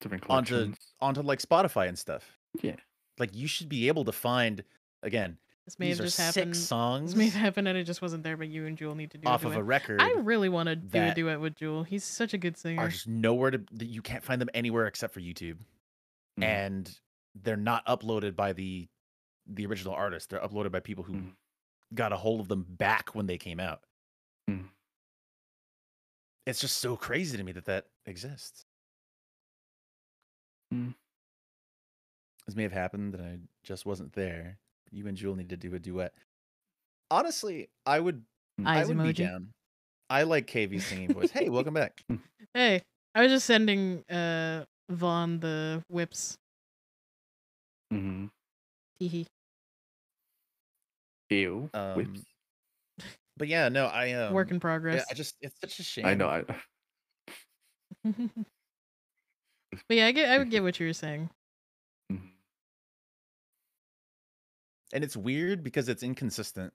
different onto onto like spotify and stuff Yeah. like you should be able to find again This may These have are just six happened. songs This may have happened and it just wasn't there, but you and Jewel need to do off a of a record. I really want to do a duet with Jewel. He's such a good singer. are just nowhere to you can't find them anywhere except for YouTube. Mm-hmm. And they're not uploaded by the the original artist. They're uploaded by people who Mm-hmm. got a hold of them back when they came out. Mhm. It's just so crazy to me that that exists. Mm. This may have happened that I just wasn't there. You and Jewel need to do a duet. Honestly, I would I Eyes would be emoji. down. I like KV's singing voice. Hey, welcome back. *laughs* Hey, I was just sending uh Vaughn the whips. Mm-hmm. Hee Ew. Um, whips. But yeah, no, I um, Work in progress. yeah, progress. I just it's such a shame. I know. *laughs* I, but yeah, I get I would get what you were saying. And it's weird because it's inconsistent.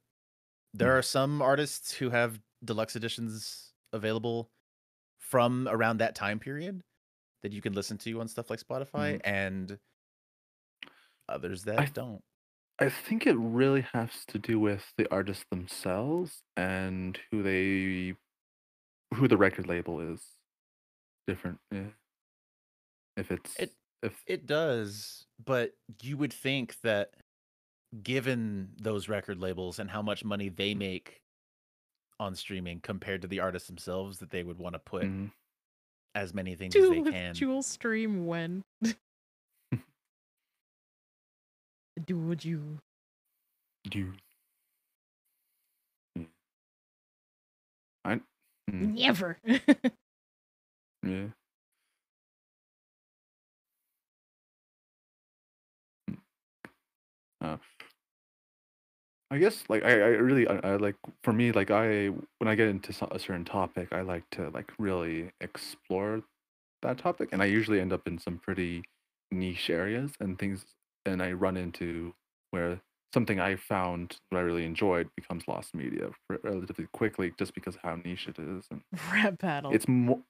There hmm. are some artists who have deluxe editions available from around that time period that you can listen to on stuff like Spotify, hmm. and others that I- don't. I think it really has to do with the artists themselves and who they, who the record label is. Different, yeah. If it's It if it does, but you would think that given those record labels and how much money they make on streaming compared to the artists themselves, that they would want to put Mm-hmm. as many things Do as they can. Jewel stream when. *laughs* Do what you. do. Mm. I. mm, Never. *laughs* Yeah. Mm. Uh, I guess like I, I really I, I like for me like I when I get into so- a certain topic I like to like really explore that topic and I usually end up in some pretty niche areas and things and I run into where something I found that I really enjoyed becomes lost media re- relatively quickly just because of how niche it is and *laughs* Rap battle. it's more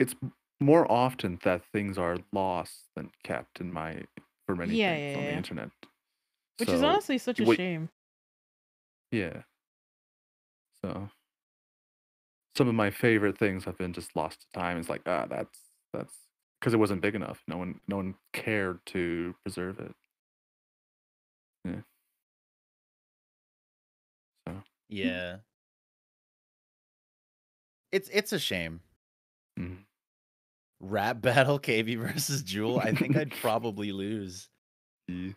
it's more often that things are lost than kept in my for many Yeah, things yeah, on the yeah. internet Which is So, honestly such a what- shame. Yeah so some of my favorite things have been just lost to time it's like ah that's that's because it wasn't big enough no one no one cared to preserve it yeah so Yeah. It's it's a shame. Mhm. Rap *laughs* battle KV versus Jewel. I think I'd *laughs* probably lose. Yeah.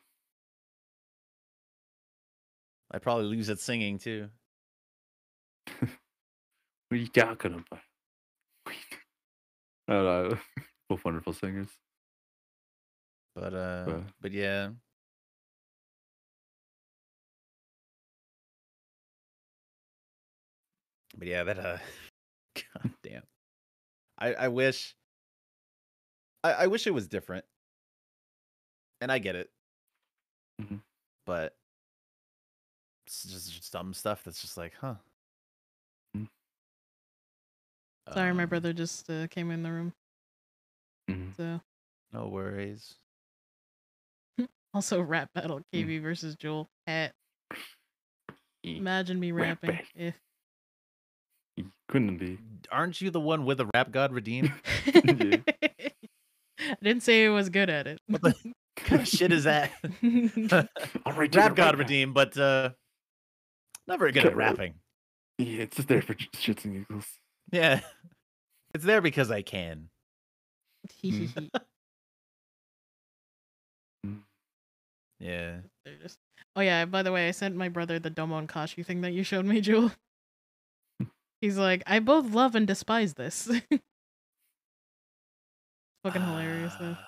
I'd probably lose at singing too. *laughs* what are you talking about I don't know. both wonderful singers But uh But- but yeah. But yeah, that uh *laughs* god damn. I I wish I I wish it was different. And I get it. Mhm. But it's just dumb stuff that's just like, huh. Sorry, my Um, brother just uh, came in the room. Mhm. So No worries. *laughs* also rap battle Mm. KV versus Jewel. Hat. Imagine me rapping. battle. If e- couldn't be Aren't you the one with the rap god redeem? *laughs* *laughs* I didn't say I was good at it. What the kind of shit is that? I'll write you the rap god right now. redeem, but uh not very good at rapping. yeah it's just there for shits and giggles Yeah. *laughs* It's there because I can. *laughs* Mm. Yeah. Oh yeah, by the way, I sent my brother the Domon Kashi thing that you showed me, Jewel. He's like, I both love and despise this. *laughs* Fucking hilarious though. *sighs*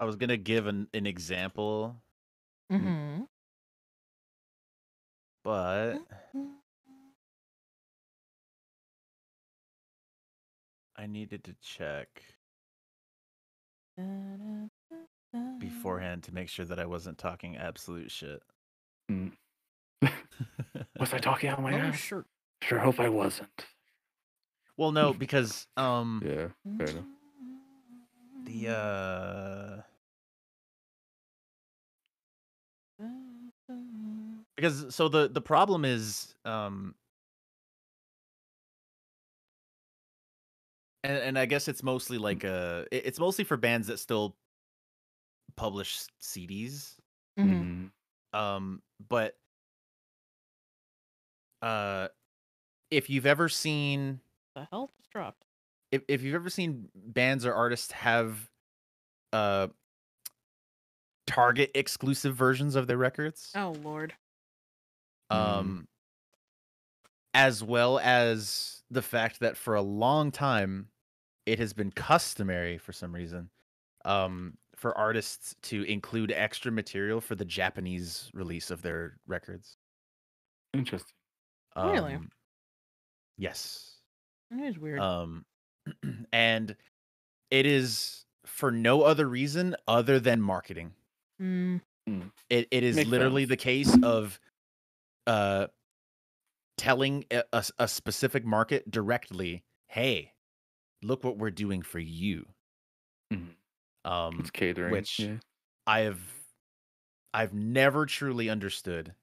I was gonna give an, an example. Mm. Mm-hmm. But mm-hmm. I needed to check beforehand to make sure that I wasn't talking absolute shit. Mm. *laughs* *laughs* was I talking? Oh my ass? Sure. sure hope I wasn't. Well, no, because um Yeah, fair enough. the uh because so the the problem is um and and I guess it's mostly like uh it- it's mostly for bands that still publish CDs. Mm-hmm. Um but uh if you've ever seen The hell just dropped. if if you've ever seen bands or artists have uh Target exclusive versions of their records, Oh lord. um as well as the fact that for a long time it has been customary for some reason um for artists to include extra material for the Japanese release of their records. Interesting. Really? Um, Yes. That is weird. Um, *clears throat* and it is for no other reason other than marketing. Mm. It it is Makes literally sense. the case of uh telling a a specific market directly, "Hey, look what we're doing for you." Mhm. Um It's catering. which yeah. I have I've never truly understood.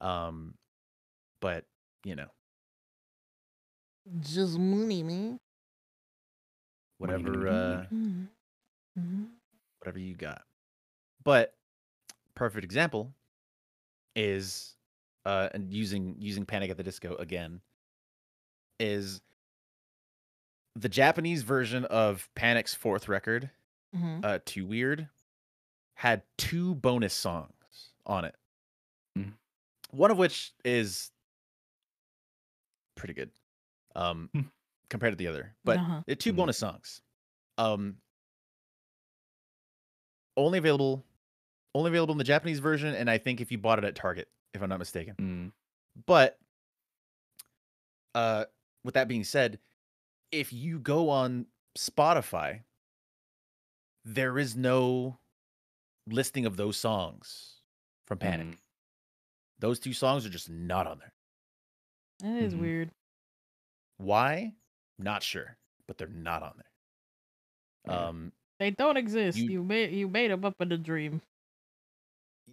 Um but, you know, Just money, man. whatever uh Mhm. Mhm. whatever you got. But perfect example is uh and using using Panic at the Disco again is the Japanese version of Panic's fourth record, Mhm. uh Too Weird, had two bonus songs on it. Mhm. One of which is pretty good. Um Hmm. compared to the other. But Uh-huh. they're 2 Mhm. bonus songs. Um only available only available in the Japanese version and I think if you bought it at Target if I'm not mistaken. Mm. But uh with that being said, if you go on Spotify there is no listing of those songs from Panic. Mm. Those two songs are just not on there. That is Mhm. weird. Why? Not sure, but they're not on there. Yeah. Um They don't exist. You- You, made you made them up in a dream.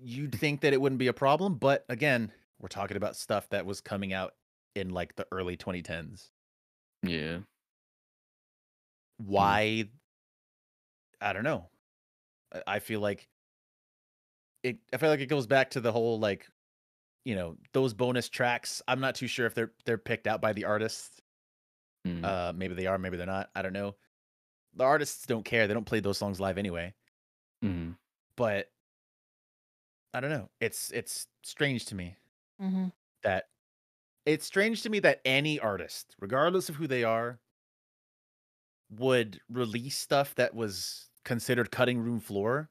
you'd think that it wouldn't be a problem, but again, we're talking about stuff that was coming out in like the early 2010s. Yeah. Why? I don't know. I- I feel like it. I feel like it goes back to the whole like, you know, those bonus tracks. I'm not too sure if they're they're picked out by the artist. Mm. Uh, maybe they are, maybe they're not. I don't know. The artists don't care. They don't play those songs live anyway. Mhm. But I don't know. It's it's strange to me Mm-hmm. that it's strange to me that any artist, regardless of who they are, would release stuff that was considered cutting room floor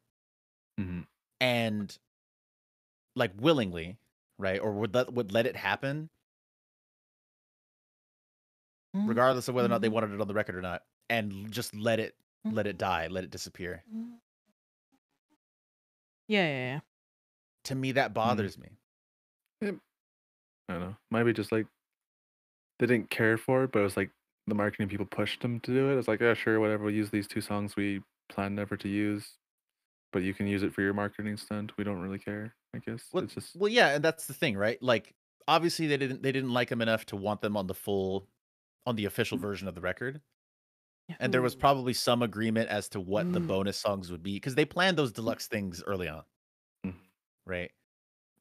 Mhm. and like willingly, right? Or would let would let it happen Mm-hmm. regardless of whether or not they wanted it on the record or not and just let it Mm-hmm. let it die, let it disappear. Yeah, yeah, yeah. To me that bothers me. I don't know. Maybe just like they didn't care for it, but it was like the marketing people pushed them to do it. It's like, yeah, sure, whatever. We'll use these two songs we plan never to use, but you can use it for your marketing stunt. We don't really care. I guess Well, it's just well, yeah, and that's the thing, right? Like, obviously, they didn't they didn't like them enough to want them on the full, on the official version of the record. And there was probably some agreement as to what the Mm. bonus songs would be because they planned those deluxe things early on, Mhm. right?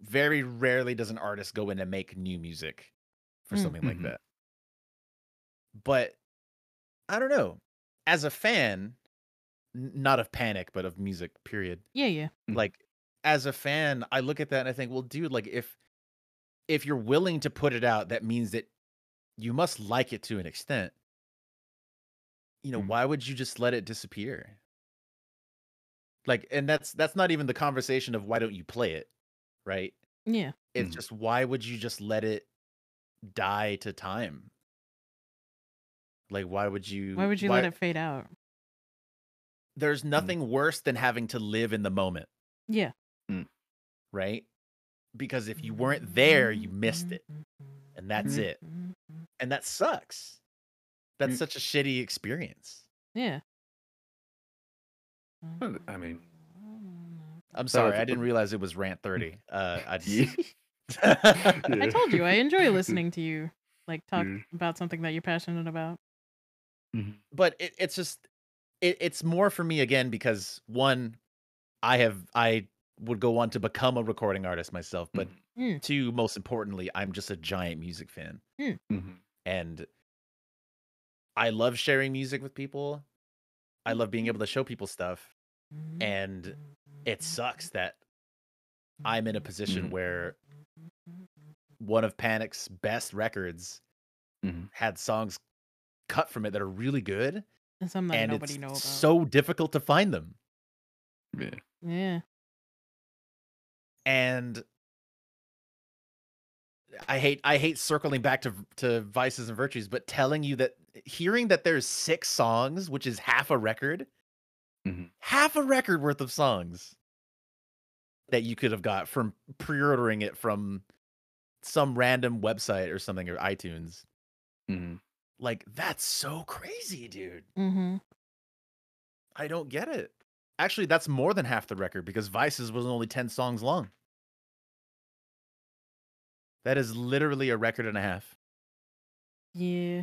Very rarely does an artist go in and make new music for Mm. something like Mhm. that. But I don't know. As a fan, n- not of Panic, but of music, period Yeah, yeah. Mhm. like as a fan i look at that and i think well dude like if if you're willing to put it out that means that you must like it to an extent you know Mhm. why would you just let it disappear Like, and that's that's not even the conversation of why don't you play it, right? Yeah. It's just why would you just let it die to time? Like, why would you? Why would you let it fade out? There's nothing worse than having to live in the moment, Yeah. right? Because if you weren't there, you missed it, and that's Mhm. it, and that sucks. That's such a shitty experience. Yeah. I mean, I'm sorry, I didn't realize it was rant thirty. *laughs* Uh, I just. I told you I enjoy listening to you like talk Yeah. about something that you're passionate about. but it, it's just it, it's more for me again because one i have i would go on to become a recording artist myself but Mm. Mm. two most importantly i'm just a giant music fan Mm. Mm-hmm. and i love sharing music with people i love being able to show people stuff and it sucks that i'm in a position mm-hmm. where one of panic's best records mm-hmm. had songs cut from it that are really good And some that and nobody it's know about. so difficult to find them Yeah. Yeah. and I hate I hate circling back to to vices and virtues, but telling you that hearing that there's six songs, which is half a record, half a record worth of songs that you could have got from pre-ordering it from some random website or something or iTunes. Like that's so crazy, dude. Mm-hmm. I don't get it. Actually, that's more than half the record because Vices was only 10 songs long. That is literally a record and a half. Yeah.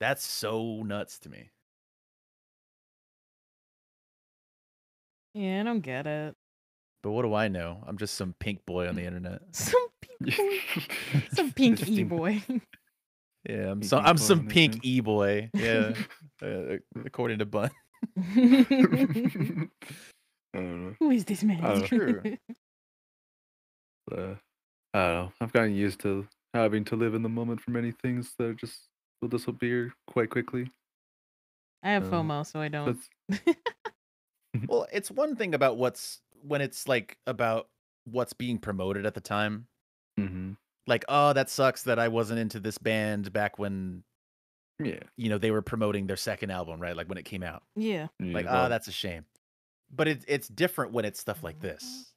That's so nuts to me. Yeah, I don't get it. But what do I know? I'm just some pink boy on the *laughs* internet. Some pink boy. Some pink e boy. *laughs* Yeah, I'm Pink so I'm some pink e boy. Yeah, uh, according to Bun. *laughs* I don't know. Who is this man? I don't know. True. Uh, I don't know. I've gotten used to having to live in the moment for many things that are just will disappear quite quickly. I have Um, FOMO, so I don't. *laughs* *laughs* well, it's one thing about what's when it's like about what's being promoted at the time. Mhm. Like, oh, that sucks that I wasn't into this band back when Yeah. you know they were promoting their second album, right? Like when it came out. Yeah. Like, Yeah, ah, well- that's a shame. But it, it's different when it's stuff like this,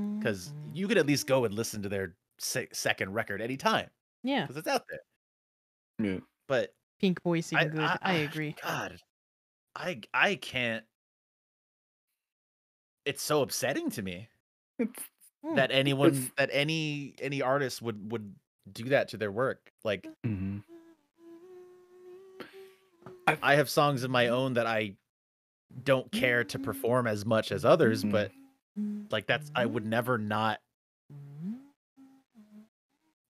Mm. because you could at least go and listen to their se- second record anytime, Yeah. because it's out there. Yeah. But Pink boy seem I- good. I- I, I- agree. God, I I can't. It's so upsetting to me hmm. that anyone it's- that any any artist would would do that to their work. Like Mhm. I have songs of my own that I don't care to perform as much as others, mm-hmm. but like that's I would never not.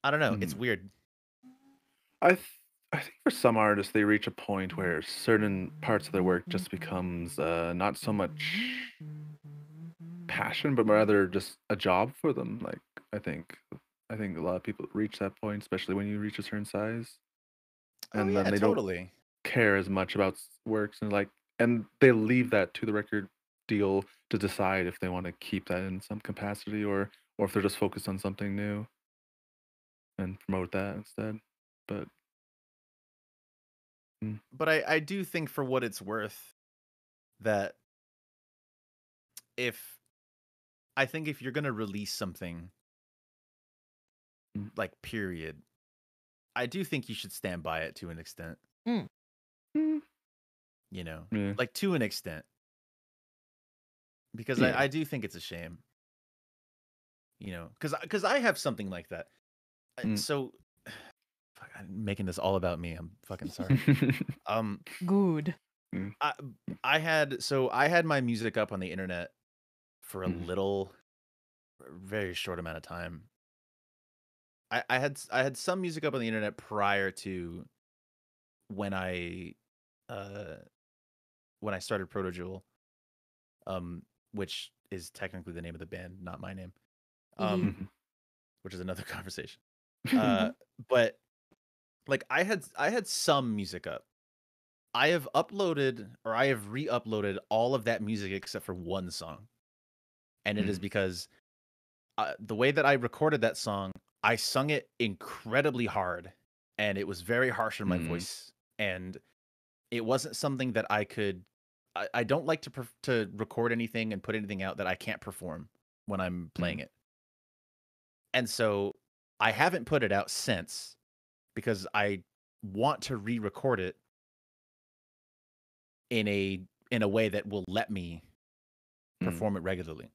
I don't know. It's weird. I th- I think for some artists they reach a point where certain parts of their work just becomes uh, not so much passion, but rather just a job for them. Like I think I think a lot of people reach that point, especially when you reach a certain size, Oh, and yeah, then they totally. don't care as much about works and like, and they leave that to the record deal to decide if they want to keep that in some capacity or or if they're just focused on something new and promote that instead. But mm, but I, I do think for what it's worth that if I think if you're gonna release something like period, I do think you should stand by it to an extent. Mm. You know, Yeah. like to an extent, because Yeah. I, I do think it's a shame. You know, because because I have something like that. I- Mm. So, *sighs* fuck, I'm making this all about me. I'm fucking sorry. *laughs* um, Good. I I had so I had my music up on the internet for a Mhm. little, very short amount of time. I I had s- I had some music up on the internet prior to when I uh when I started Proto Jewel, um, which is technically the name of the band, not my name, um, Mhm. which is another *laughs* conversation. Uh, *laughs* but like I had I had some music up. I have uploaded or I have re-uploaded all of that music except for one song, and it is Mm. because uh, the way that I recorded that song, I sung it incredibly hard, and it was very harsh in my Mm. voice, and it wasn't something that I could. I, I don't like to perf- to record anything and put anything out that I can't perform when I'm playing it, and so I haven't put it out since because I want to re-record it in a in a way that will let me Mm. perform it regularly.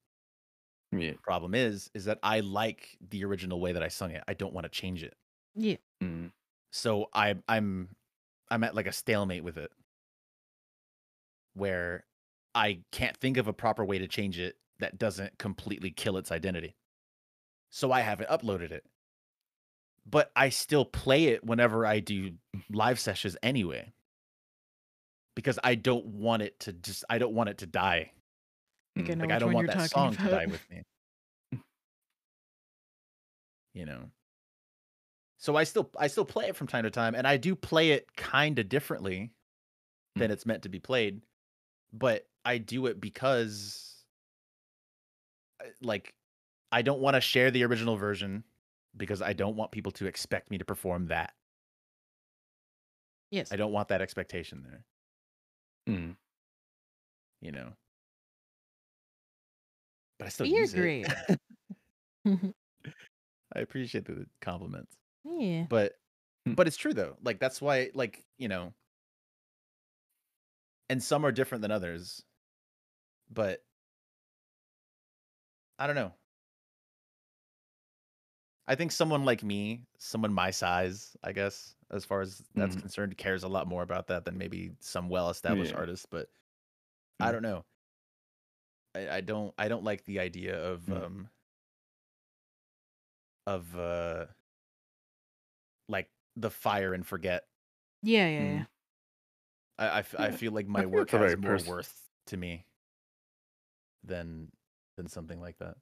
Yeah. Problem is, is that I like the original way that I sung it. I don't want to change it. Yeah. Mm. So I I'm I'm at like a stalemate with it where I can't think of a proper way to change it that doesn't completely kill its identity. So I haven't uploaded it. But I still play it whenever I do live sessions anyway. Because I don't want it to just I don't want it to die. I think I know Like I don't one want that talking song to die with me. You know. So I still I still play it from time to time and I do play it kind of differently than hmm. it's meant to be played, but I do it because uh, like I don't want to share the original version because I don't want people to expect me to perform that. Yes. I don't want that expectation there, Mm. you know. But I still But you're use great. it. *laughs* *laughs* I appreciate the compliments. yeah. But but it's true though. Like that's why like, you know, and some are different than others. But I don't know. I think someone like me, someone my size, I guess, as far as that's Mhm. concerned, cares a lot more about that than maybe some well-established Yeah. artists. But I Mm. don't know. I, I don't I don't like the idea of Mm. um of uh like the fire and forget. Yeah, yeah, Mm. yeah. I I, f- I Yeah, feel like my work it's has more pers- worth to me than than something like that.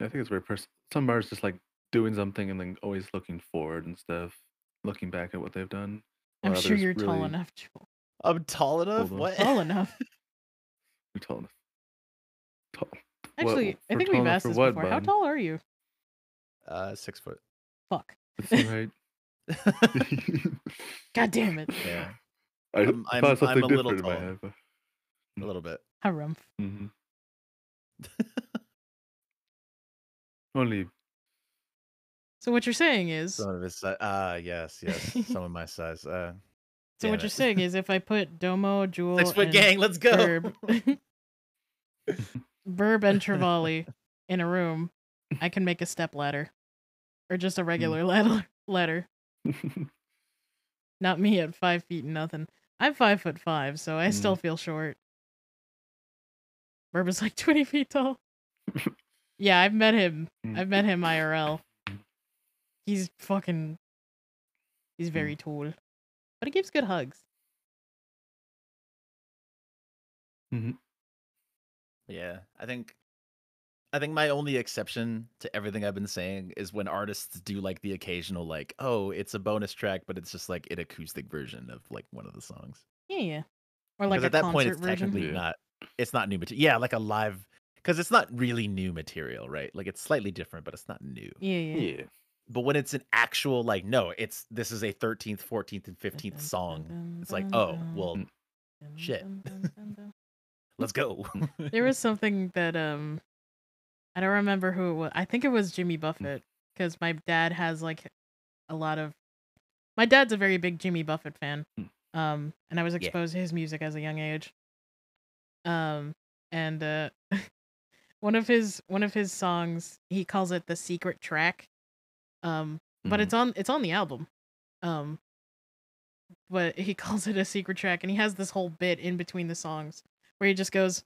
I think it's very personal. Some bars just like doing something and then always looking forward instead of looking back at what they've done. I'm sure you're tall enough. Joel. I'm tall enough. What? Tall *laughs* enough. You're tall enough. Tall. Actually, what, I think we've asked this what, before. How tall are you? Uh, six foot. Fuck. That's all right. *laughs* God damn it. *laughs* Yeah, I I'm- I'm- I'm a little different in my tall. head. But... a little bit. Harumph. hmm *laughs* Only So what you're saying is, Some of his size. Ah, yes, yes. *laughs* Some of my size. Uh, so damn what you're saying is, if I put Domo, Jewel, Six foot and gang. Let's go. Burb, Burb *laughs* and Trevally in a room, I can make a step ladder, or just a regular ladder. Ladder. Not me at five feet and nothing. I'm five foot five, so I still mm. feel short. Burb is like *laughs* twenty feet tall. yeah, I've met him. Mm. I've met him IRL. He's fucking. He's very mm. tall, but he gives good hugs. Mm-hmm. Yeah, I think I think my only exception to everything I've been saying is when artists do like the occasional like, oh, it's a bonus track, but it's just like an acoustic version of like one of the songs. Yeah, yeah. Or like a at that point, it's version. technically not. It's not new material. Yeah, like a live. Because it's not really new material, right? Like it's slightly different, but it's not new. Yeah, yeah. yeah. But when it's an actual like, no, it's this is a thirteenth, fourteenth, and fifteenth song. It's like, oh, well, shit. *laughs* *laughs* Let's go. there was *laughs* something that um I don't remember who it was. I think it was Jimmy Buffett because my dad has like a lot of my dad's a very big Jimmy Buffett fan. Um and I was Yeah. exposed to his music as a young age. Um and uh *laughs* one of his one of his songs, he calls it the secret track. Um but Mhm. it's on it's on the album. Um but he *laughs* calls it a secret track and he has this whole bit in between the songs where he just goes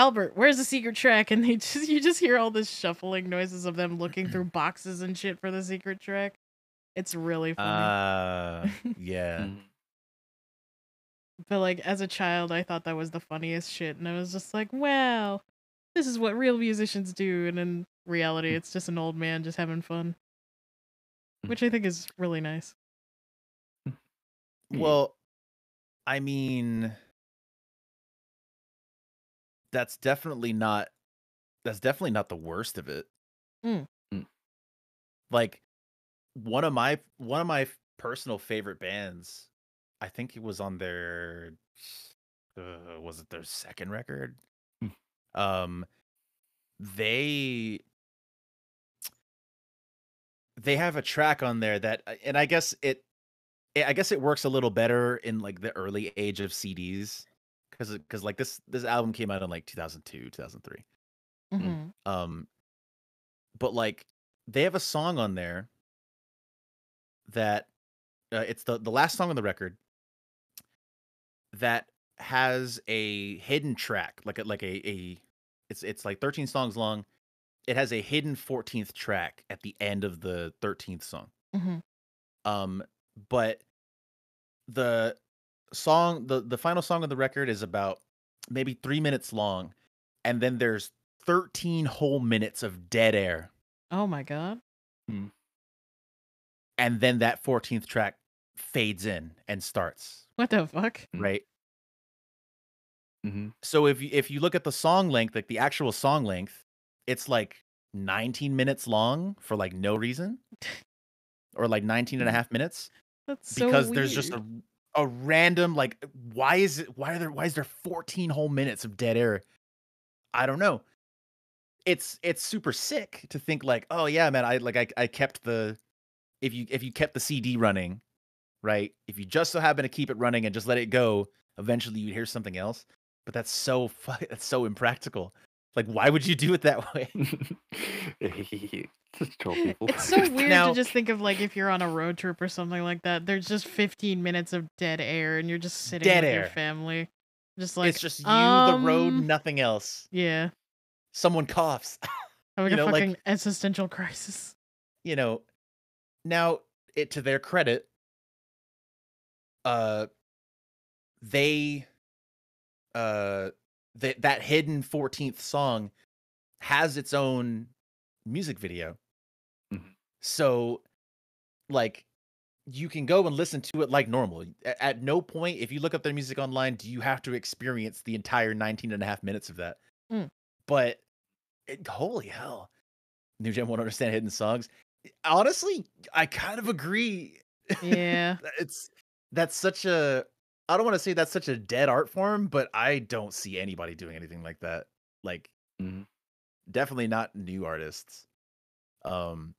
Albert, where's the secret track? And they just you just hear all this shuffling noises of them looking through *clears throat* boxes and shit for the secret track. It's really funny. Uh, yeah. Mm-hmm. but like as a child, I thought that was the funniest shit, and I was just like, wow, this is what real musicians do. And in reality, mm. it's just an old man just having fun, mm. which I think is really nice. *laughs* Well, I mean, that's definitely not. That's definitely not the worst of it. Mm. Like one of my one of my personal favorite bands. I think it was on their. Uh, was it their second record? Um, they they have a track on there that and i guess it i guess it works a little better in like the early age of cds because because like this this album came out in like 2002 2003 Mhm. um but like they have a song on there that uh, it's the the last song on the record that has a hidden track like a like a, a it's it's like 13 songs long it has a hidden 14th track at the end of the 13th song Mhm. um but the song the the final song of the record is about maybe 3 minutes long and then there's 13 whole minutes of dead air Oh my god. Mm-hmm. and then that 14th track fades in and starts What the fuck? Hmm. right Mm-hmm. so if you if you look at the song length like the actual song length it's like 19 minutes long for like no reason *laughs* or like 19 and a mm. half minutes That's so because there's just a weird. A random like why is it why are there why is there 14 whole minutes of dead air? I don't know. It's it's super sick to think like oh yeah man i like i, I kept the if you if you kept the cd running right if you just so happen to keep it running and just let it go eventually you'd hear something else. But that's so fu- *laughs* that's so impractical like why would you do it that way *laughs* *laughs* Just troll *laughs* people. It's so weird Now- to just think of like if you're on a road trip or something like that. There's just 15 minutes of dead air, and you're just sitting Dead with your family, just like it's just you the road um, nothing else Yeah, someone coughs having You a know, like- fucking existential crisis. you know now it to their credit uh they uh that that hidden 14th song has its own music video. So like you can go and listen to it like normal. At no point if you look up their music online do you have to experience the entire 19 and a half minutes of that. Mm. but it, holy hell. New gen won't understand hidden songs. Honestly i kind of agree. *laughs* Yeah. it's that's such a i don't want to say that's such a dead art form but i don't see anybody doing anything like that. Like definitely not new artists um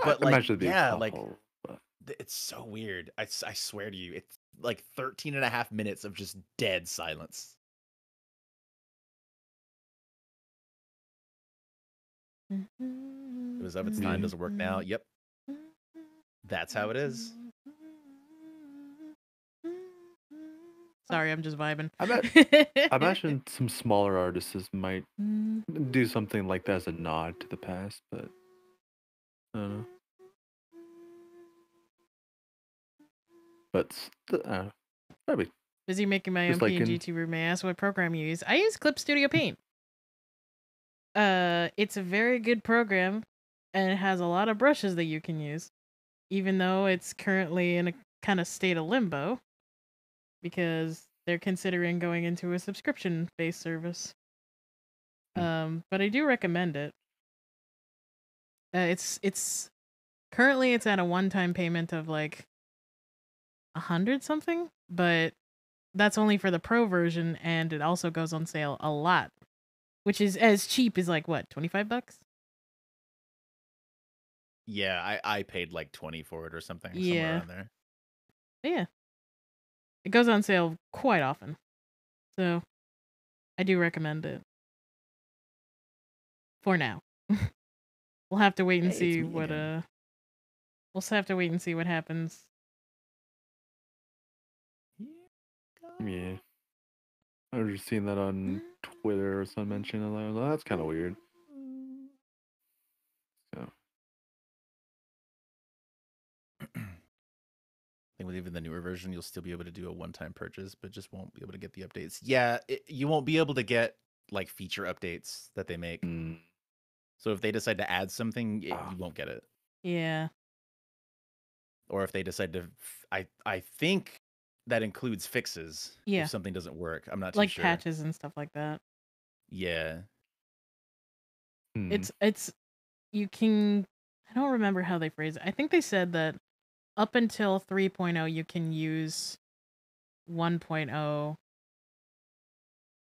I but like be a yeah like but- it's so weird. I, I swear to you it's like 13 and a half minutes of just dead silence. It was of its time doesn't work now yep. That's how it is *laughs* Sorry, I'm just vibing. I, bet, I *laughs* imagine some smaller artists might Mm. do something like that as a nod to the past, but I don't know. But. Probably Busy making my own like in- PNG room. May I ask what program you use? I use Clip Studio Paint. Uh, it's a very good program, and it has a lot of brushes that you can use, even though it's currently in a kind of state of limbo, because they're considering going into a subscription-based service. Um, but I do recommend it. Uh, it's it's currently it's at a one-time payment of like a hundred something, but that's only for the pro version, and it also goes on sale a lot, which is as cheap as like what twenty five bucks. yeah i i paid like 20 for it or something Yeah. somewhere around there But yeah, it goes on sale quite often, so I do recommend it. For now, *laughs* we'll have to wait and Hey, see what again. uh. We'll have to wait and see what happens. Yeah. I was just seeing that on Twitter or some mention, I was like, that's kind of weird. So, *clears throat* I think with even the newer version, you'll still be able to do a one-time purchase, but just won't be able to get the updates. Yeah, it, you won't be able to get like feature updates that they make. mm, So if they decide to add something, it, Ah. you won't get it. Yeah. Or if they decide to, f- I I think that includes fixes Yeah. if something doesn't work. I'm not too like sure. patches and stuff like that. Yeah. Hmm. It's it's you can I don't remember how they phrase it. I think they said that up until 3.0 you can use 1.0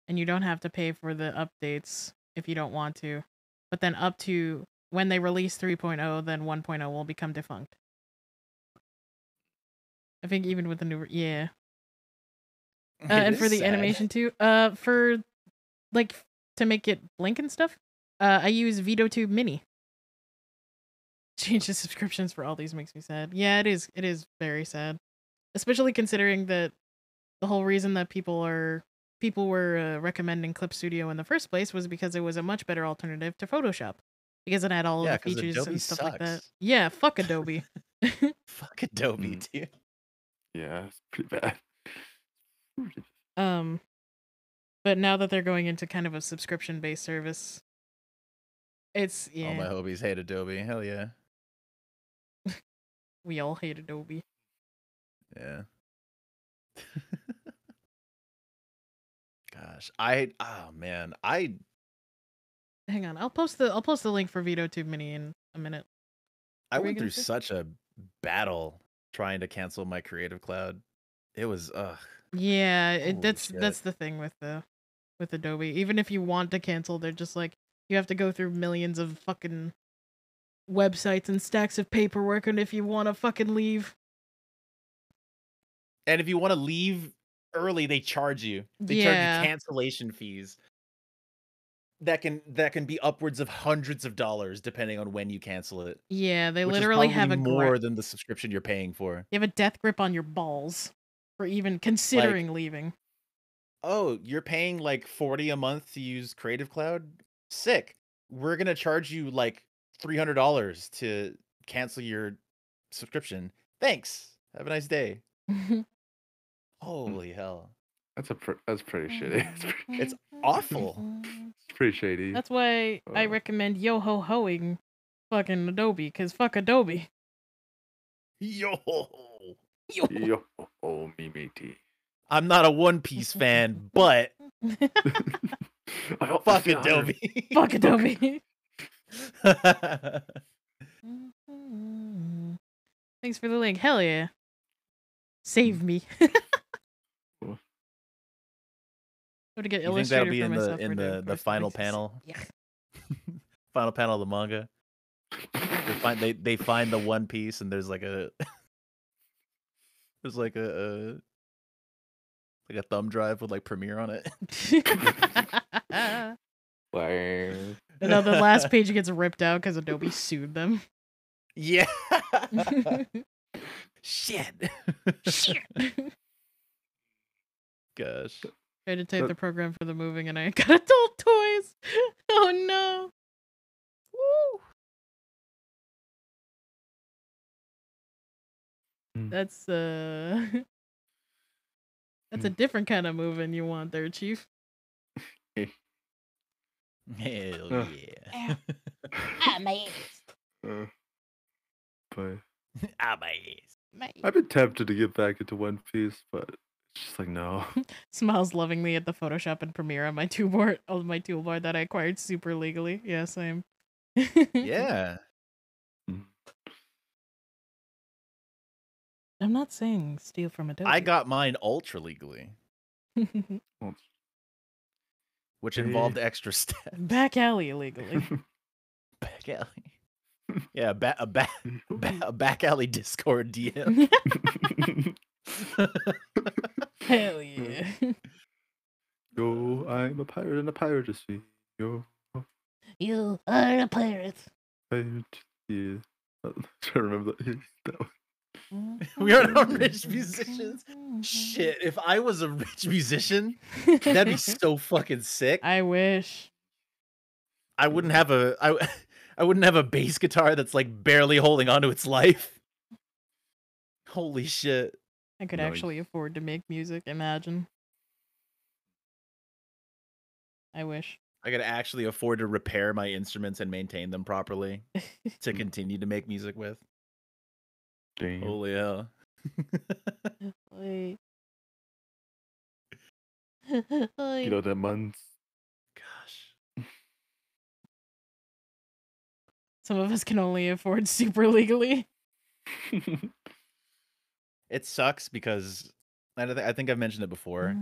and you don't have to pay for the updates if you don't want to. But then up to when they release 3.0 then 1.0 will become defunct. I think even with the new yeah. Uh, *laughs* and for the sad. animation too. Uh for like to make it blink and stuff. Uh I use Veadotube Mini. Change the subscriptions for all these makes me sad. Yeah, it is it is very sad. Especially considering that the whole reason that people are people were uh, recommending Clip Studio in the first place was because it was a much better alternative to Photoshop because it had all Yeah, of the 'cause features Adobe and stuff like that. Yeah, fuck *laughs* Adobe. Fuck Adobe, dude. Yeah, it's pretty bad. *laughs* Um, but now that they're going into kind of a subscription based service, it's yeah. All my hobies hate Adobe. Hell yeah. We all hate Adobe. Yeah. *laughs* Gosh, I oh man, I Hang on, I'll post the I'll post the link for Veadotube Mini in a minute. I What went through say? such a battle trying to cancel my Creative Cloud. It was ugh. Yeah, it, that's shit. that's the thing with the with Adobe. Even if you want to cancel, they're just like you have to go through millions of fucking websites and stacks of paperwork, and if you want to fucking leave, And if you want to leave early, they charge you. They charge you cancellation fees. That can that can be upwards of hundreds of dollars depending on when you cancel it. yeah, they literally have a more than the subscription you're paying for. you have a death grip on your balls for even considering leaving. oh, you're paying like 40 a month to use Creative Cloud? Sick. We're going to charge you like $300 to cancel your subscription. Thanks. Have a nice day. *laughs* Holy hell. That's a pr- that's pretty shitty. *laughs* It's pretty, It's *laughs* awful. it's pretty shady. That's why I Uh. recommend yo ho hoing fucking Adobe, cause fuck Adobe. Yo. Yo. Yo, oh, me me matey. I'm not a One Piece fan, but I hope fuck Adobe. fuck Adobe. Mm-hmm. Thanks for the link. Hell yeah. Save me. *laughs* Cool. Go to get you think that'll be in the in for doing the, the final voices. panel? Yeah. *laughs* final panel of the manga. They find they, they find the One Piece and there's like a *laughs* there's like a, a like a thumb drive with like Premiere on it. Where? And then the last *laughs* page gets ripped out because Adobe sued them. Yeah. *laughs* Shit. Shit. Gosh. Tried to type Uh, the program for the moving and I *laughs* got adult toys. Oh no. Woo. Hmm. That's uh That's a different kind of moving you want there, Chief. *laughs* Hell Uh. yeah. *laughs* Ah, my ass. Uh, but *laughs* my ass. My I've been tempted to get back into One Piece, but it's just like no. Smiles lovingly at the Photoshop and Premiere on my toolbar on my toolbar that I acquired super legally. Yeah, same. Yeah. I'm not saying steal from Adobe. I got mine ultra legally, Well, which involved extra *laughs* steps. back alley illegally. *laughs* Back alley. Yeah, ba- a, ba- *laughs* ba- a back alley Discord DM. Hell hmm. yeah. Yo, I'm a pirate in a pirate sea. Yo, You are a pirate. pirate. Yeah. I trying to remember that. that one. *laughs* we are not rich musicians. Shit, if I was a rich musician, that'd be so *laughs* fucking sick. I wish. I wouldn't have a I *laughs* I wouldn't have a bass guitar that's like barely holding onto its life. Holy shit. I could Nice. actually afford to make music. Imagine. I wish. I could actually afford to repair my instruments and maintain them properly to continue to make music with. Damn. Holy hell. Wait. *laughs* *laughs* You know that months. Some of us can only afford *laughs* super legally. It sucks because I, I think I've mentioned it before.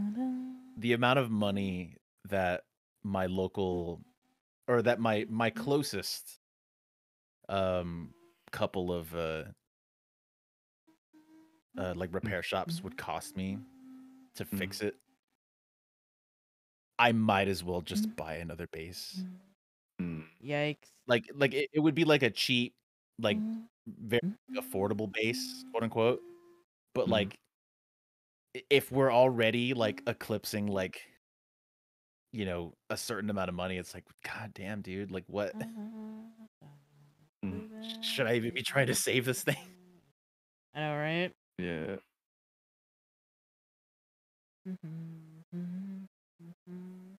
The amount of money that my local or that my my closest um couple of uh uh like mm-hmm. repair shops would cost me to mm-hmm. fix it. I might as well just mm-hmm. buy another bass. Mm. Yikes. Like like it, it would be like a cheap like very affordable bass, quote unquote. But like if we're already like eclipsing like you know a certain amount of money, it's like god damn dude, like what *laughs* *laughs* should I even be trying to save this thing? I know, right? Yeah. Mm-hmm, mm-hmm, mm-hmm,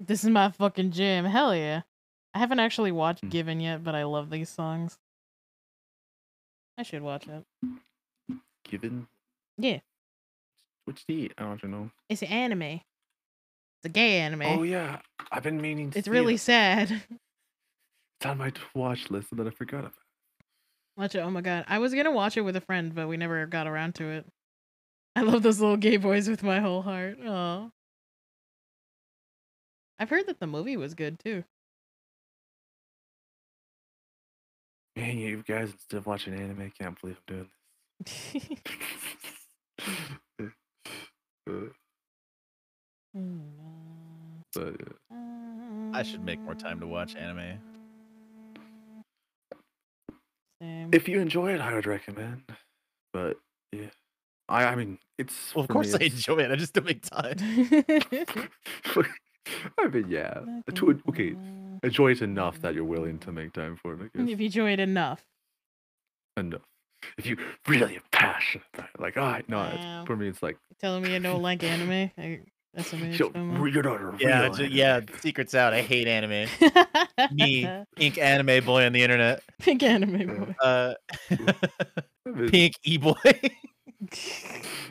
this is my fucking jam. Hell yeah. I haven't actually Hmm. watched Given yet, but I love these songs. I should watch it. Given. Yeah. What's the? I don't know. It's an anime. It's a gay anime. Oh yeah, I've been meaning. To It's see really it. sad. *laughs* It's on my watch list and then I forgot about. Watch it. Oh my god. I was gonna watch it with a friend, but we never got around to it. I love those little gay boys with my whole heart. Oh. I've heard that the movie was good too. Man, you guys instead of watching anime, can't believe I'm doing *laughs* this. Uh, *laughs* but. I should make more time to watch mm. anime. Same. If you enjoy it, I would recommend. But yeah, I I mean it's. Well, of course me, I enjoy it. I just don't make time. *laughs* I mean, yeah. To, okay, enjoy it enough that you're willing to mm. make time for it. I guess if you enjoy it enough. enough. If you really are passionate about it, like, I no, Wow. it's, for me, it's like, Telling me you don't like anime. I, that's yo, amazing. you're not a Yeah, real ju- anime yeah. Secrets out. I hate anime. Me, *laughs* pink anime boy on the internet. Pink anime boy. Uh, *laughs* pink e boy.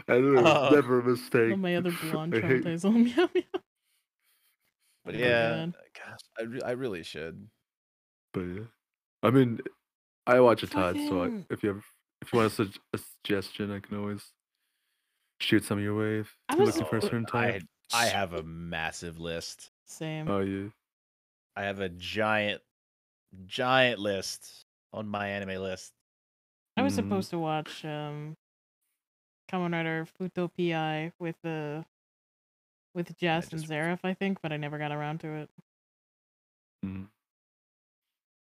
And there's Oh. never a mistake. My other *laughs* blonde I hate- traumatized. Oh, meow, meow. But Oh, yeah, God. gosh, I, re- I really should. But yeah, I mean, I watch a ton, so I, if you have, if you want a, sug- a suggestion, I can always shoot some of your wave. I was- looking for a certain I type. I have a massive list. Same. Oh yeah. I have a giant, giant list on my anime list. I Mm. was supposed to watch um Kamen Rider Futo PI with the with Jess and Zareth, I think, but I never got around to it. Mm.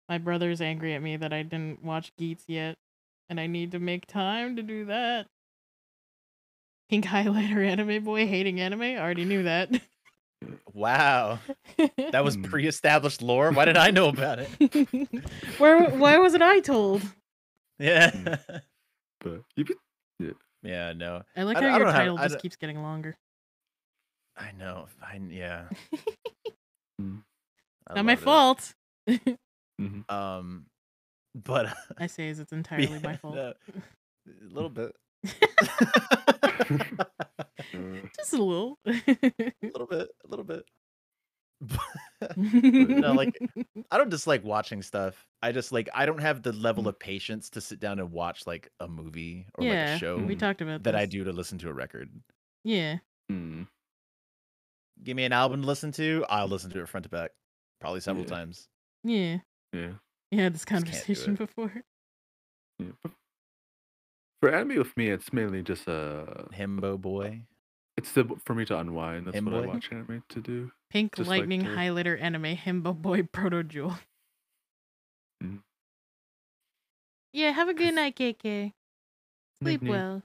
My brother's angry at me that I didn't watch Geats yet, and I need to make time to do that. Pink *laughs* highlighter anime boy hating anime. I already knew that. *laughs* Wow, that was Mm. pre-established lore. Why did I know about it? *laughs* Where why wasn't I told? Yeah, But you yeah. yeah, no. I like I how I your don't have- title I just keeps getting longer. I know. I yeah. Mm. I Not my it. fault. Mhm. Um, but I say as it's entirely my fault. no, a little bit. *laughs* Just a little. a *laughs* little bit, a little bit. *laughs* no, like I don't dislike watching stuff. I just like I don't have the level of patience to sit down and watch like a movie or like a show we talked about that I do to listen to a record. Yeah. Mm. Give me an album to listen to, I'll listen to it front to back, probably several Yeah. times. Yeah. Yeah. We had this conversation before. yeah. But for anime with me, it's mainly just a. Himbo uh, boy. It's the, for me to unwind. That's what I watch anime to do. Pink Just like lightning to- highlighter anime himbo boy *laughs* proto jewel. Mm. Yeah, have a good night, KK. Sleep Night-night. well.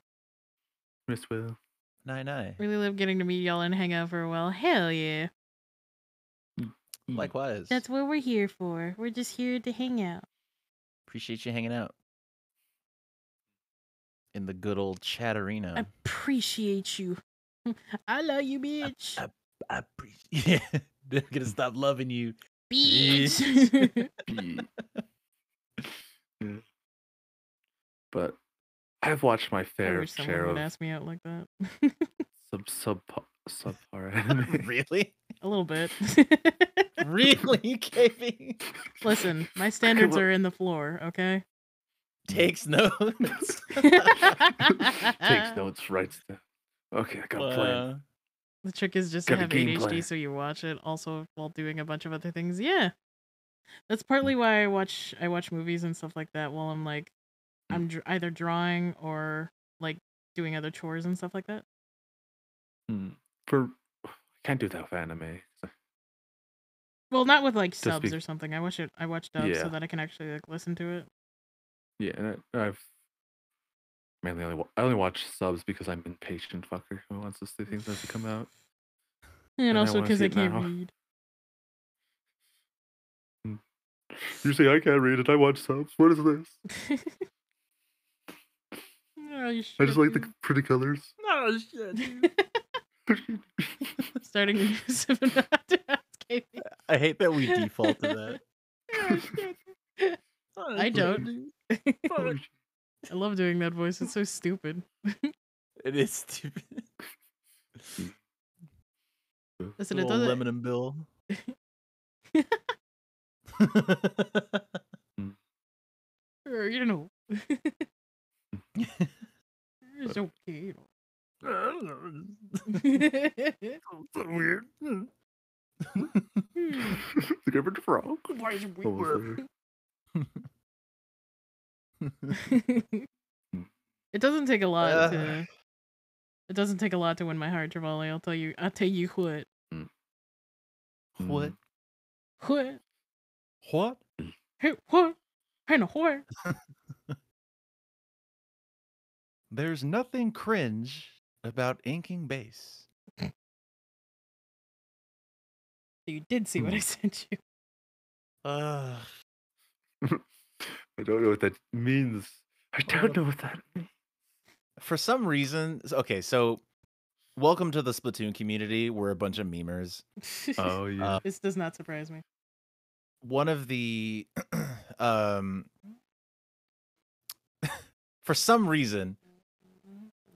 Miss Will. Nine nine. Really love getting to meet y'all and hang out for a while. Hell yeah. Mm, mm. Likewise. That's what we're here for. We're just here to hang out. Appreciate you hanging out in the good old chatterino. I appreciate you. *laughs* I love you, bitch. I appreciate. *laughs* Yeah, they're gonna stop loving you Beach. *laughs* Be- Yeah. But I've watched my fair wish someone share would of ask me out like that. sub sub subpar anime. really? A little bit. Really, KV? Listen, my standards are in the floor, okay? Takes notes. *laughs* Takes notes, writes down. Okay, I got a plan. Uh, The trick is just to Got a have ADHD plan. so you watch it also while doing a bunch of other things. Yeah. That's partly why I watch I watch movies and stuff like that while I'm like I'm dr- either drawing or like doing other chores and stuff like that. Hmm. For I can't do that with anime. Well, not with like subs or something. I watch it I watch dubs Yeah. so that I can actually like listen to it. Yeah, and I, I've mainly only wa- I only watch subs because I'm impatient fucker who wants to see things as they come out. And, I also because see I can't now. read. Mm. You say I can't read it. I watch subs. What is this? Oh, you I just like the pretty colors. oh shit. starting a new *laughs* seven *laughs* to ask I hate that we *laughs* default to that. Oh, I don't. *laughs* I love doing that voice. It's so stupid. *laughs* It is stupid. Listen, it Little doesn't. Lemon and Bill. *laughs* Uh, you know. it's okay. You know. so weird. the Griffin Frog. Why is it What was weird? *laughs* it doesn't take a lot Uh. to. It doesn't take a lot to win my heart, Travali. I'll tell you. I'll tell you what. What? What? What? Hey, what? Hey, no, what? *laughs* There's nothing cringe about inking base. You did see what I Hmm. sent you. Uh, *laughs* I don't know what that means. I don't know what that means. for some reason, okay, so welcome to the Splatoon community. We're a bunch of memers. Oh *laughs* yeah. Uh, This does not surprise me. one of the *clears throat* um *laughs* for some reason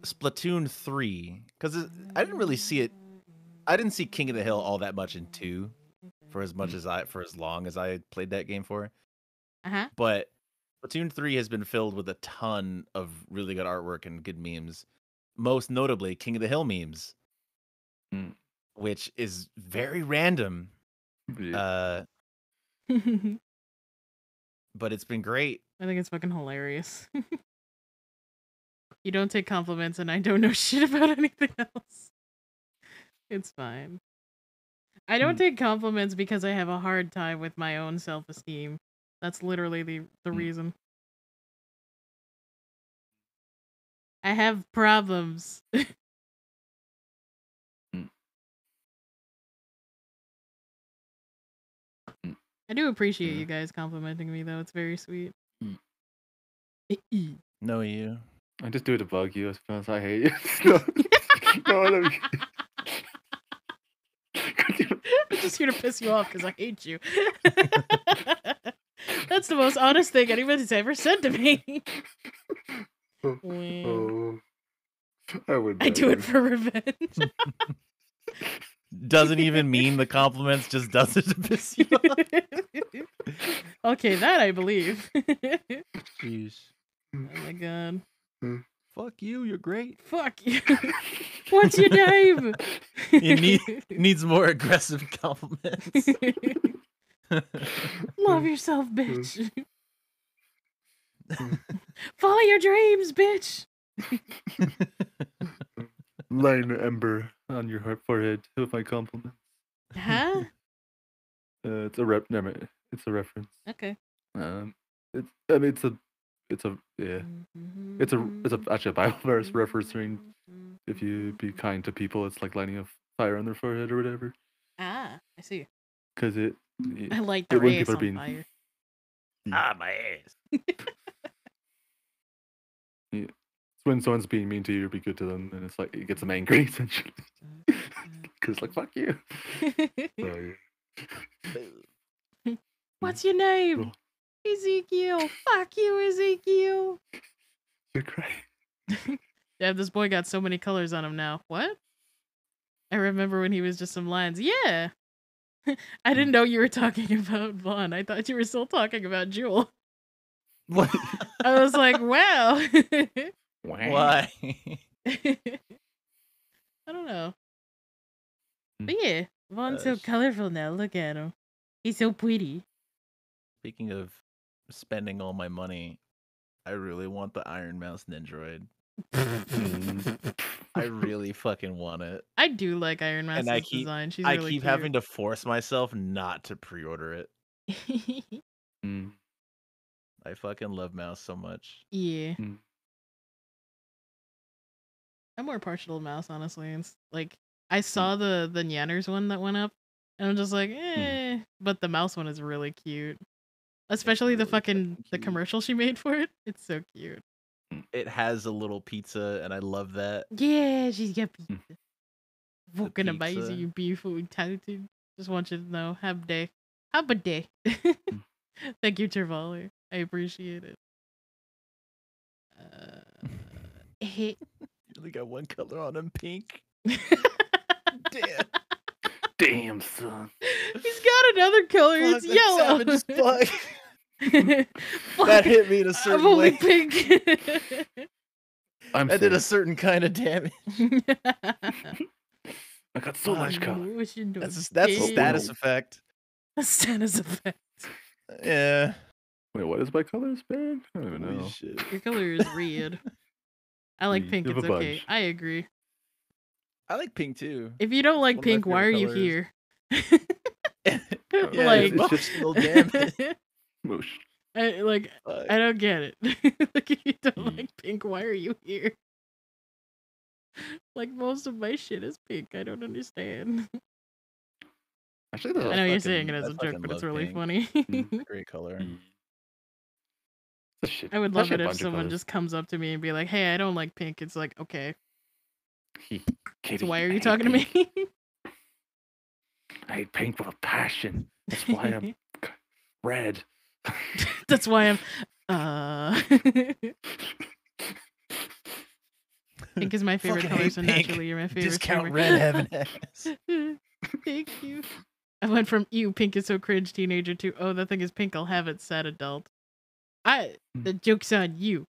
Splatoon 3 cuz I didn't really see it I didn't see King of the Hill all that much in 2 for as much as I for as long as I played that game for. Uh huh. But Splatoon 3 has been filled with a ton of really good artwork and good memes. Most notably King of the Hill memes. Mm. Which is very random. Yeah. Uh *laughs* but it's been great. I think it's fucking hilarious. *laughs* you don't take compliments, and I don't know *laughs* shit about anything else. It's fine. I don't Mm. take compliments because I have a hard time with my own self esteem. That's literally the the Mm. reason. I have problems. *laughs* Mm. Mm. I do appreciate Yeah. you guys complimenting me though. It's very sweet. Mm. *laughs* No you. I just do it to bug you, I suppose. I hate you. *laughs* no, no, no. I'm just here to piss you off because I hate you. That's the most honest thing anybody's ever said to me. Oh, *laughs* I would. I do it for revenge. *laughs* Doesn't even mean the compliments, just does it to *laughs* piss you off. okay, that I believe. oh Jeez. my god. Hmm. Fuck you, you're great. Fuck you. What's your name? It need, needs more aggressive compliments. Love *laughs* yourself, bitch. *laughs* Follow your dreams, bitch. *laughs* Line ember on your heart forehead with my compliments. Huh? Uh, it's a rep. It's a reference. Okay. Um, it's. I mean, it's a. It's a. Yeah. It's a. It's a actually a Bible verse referencing if you be kind to people, it's like lighting a fire on their forehead or whatever. Ah, I see. Because it. I like it- the when race people are on being- fire. Hmm. ah, my ass. Yeah. It's when someone's being mean to you, be good to them, and it's like it gets them angry *laughs* essentially. Because mm-hmm. like fuck you. *laughs* So, yeah. *laughs* Hmm. What's your name? Ezekiel. Fuck you, Ezekiel. You're great. Yeah, this boy got so many colors on him now. What? I remember when he was just some lines. Yeah. *laughs* I didn't know you were talking *laughs* about Vaughn. I thought you were still talking about Jewel. What? I was like, *laughs* wow. Why? I don't know. Hmm. But yeah, Vaughn's so colorful now. Look at him. He's so pretty. Speaking of spending all my money, I really want the Iron Mouse Nendoroid. I really fucking want it. *laughs* I do like Iron Mouse's and I keep, design. She's I really keep having to force myself not to pre-order it. *laughs* Mm. I fucking love Mouse so much. yeah. I'm more partial to Mouse, honestly. It's like I saw the the Nyanners one that went up, and I'm just like, eh. But the mouse one is really cute, especially the fucking the commercial she made for it. It's so cute. Mm. It has a little pizza, and I love that. Yeah, she's got pizza. Mm. Fucking amazing, you beautiful, talented. Just want you to know, have a day. Have a day. Mm. *laughs* Thank you, Tervaler. I appreciate it. Uh, *laughs* You only got one color on him, pink. Damn. *laughs* Damn, son. He's got another color. Fuck, it's that's yellow. *laughs* savage as fuck. Fuck, that hit me in a I'm certain only way. pink. *laughs* I'm that did a certain kind of damage. *laughs* I got so much color. Wishing to That's a, that's a status effect. A status effect. Yeah. Wait, what is my color span? I don't even Holy know. shit. Your color is red. I like pink. It's okay. bunch. I agree. I like pink too. If you don't like One pink, why are favorite you colors. here? Yeah, like, emotional damage. Moosh. I, like, Fuck. I don't get it. *laughs* like, if you don't hmm. like pink, why are you here? Like, most of my shit is pink. I don't understand. Actually, I know you're fucking- saying it as a joke, but it's really pink. funny. It's mm-hmm. *laughs* a great color. Mm-hmm. the shit. I would love it if someone colors. just comes up to me and be like, "Hey, I don't like pink." It's like, okay, Katie, so why are you hate talking to me? *laughs* I hate pink with a passion. That's why I'm red. *laughs* That's why I'm. Uh, *laughs* pink is my favorite color, so naturally you're my favorite. Discount streamer. red heaven. *laughs* Thank you. I went from you, pink is so cringe teenager to oh that thing is pink, I'll have it sad adult. I the joke's on you.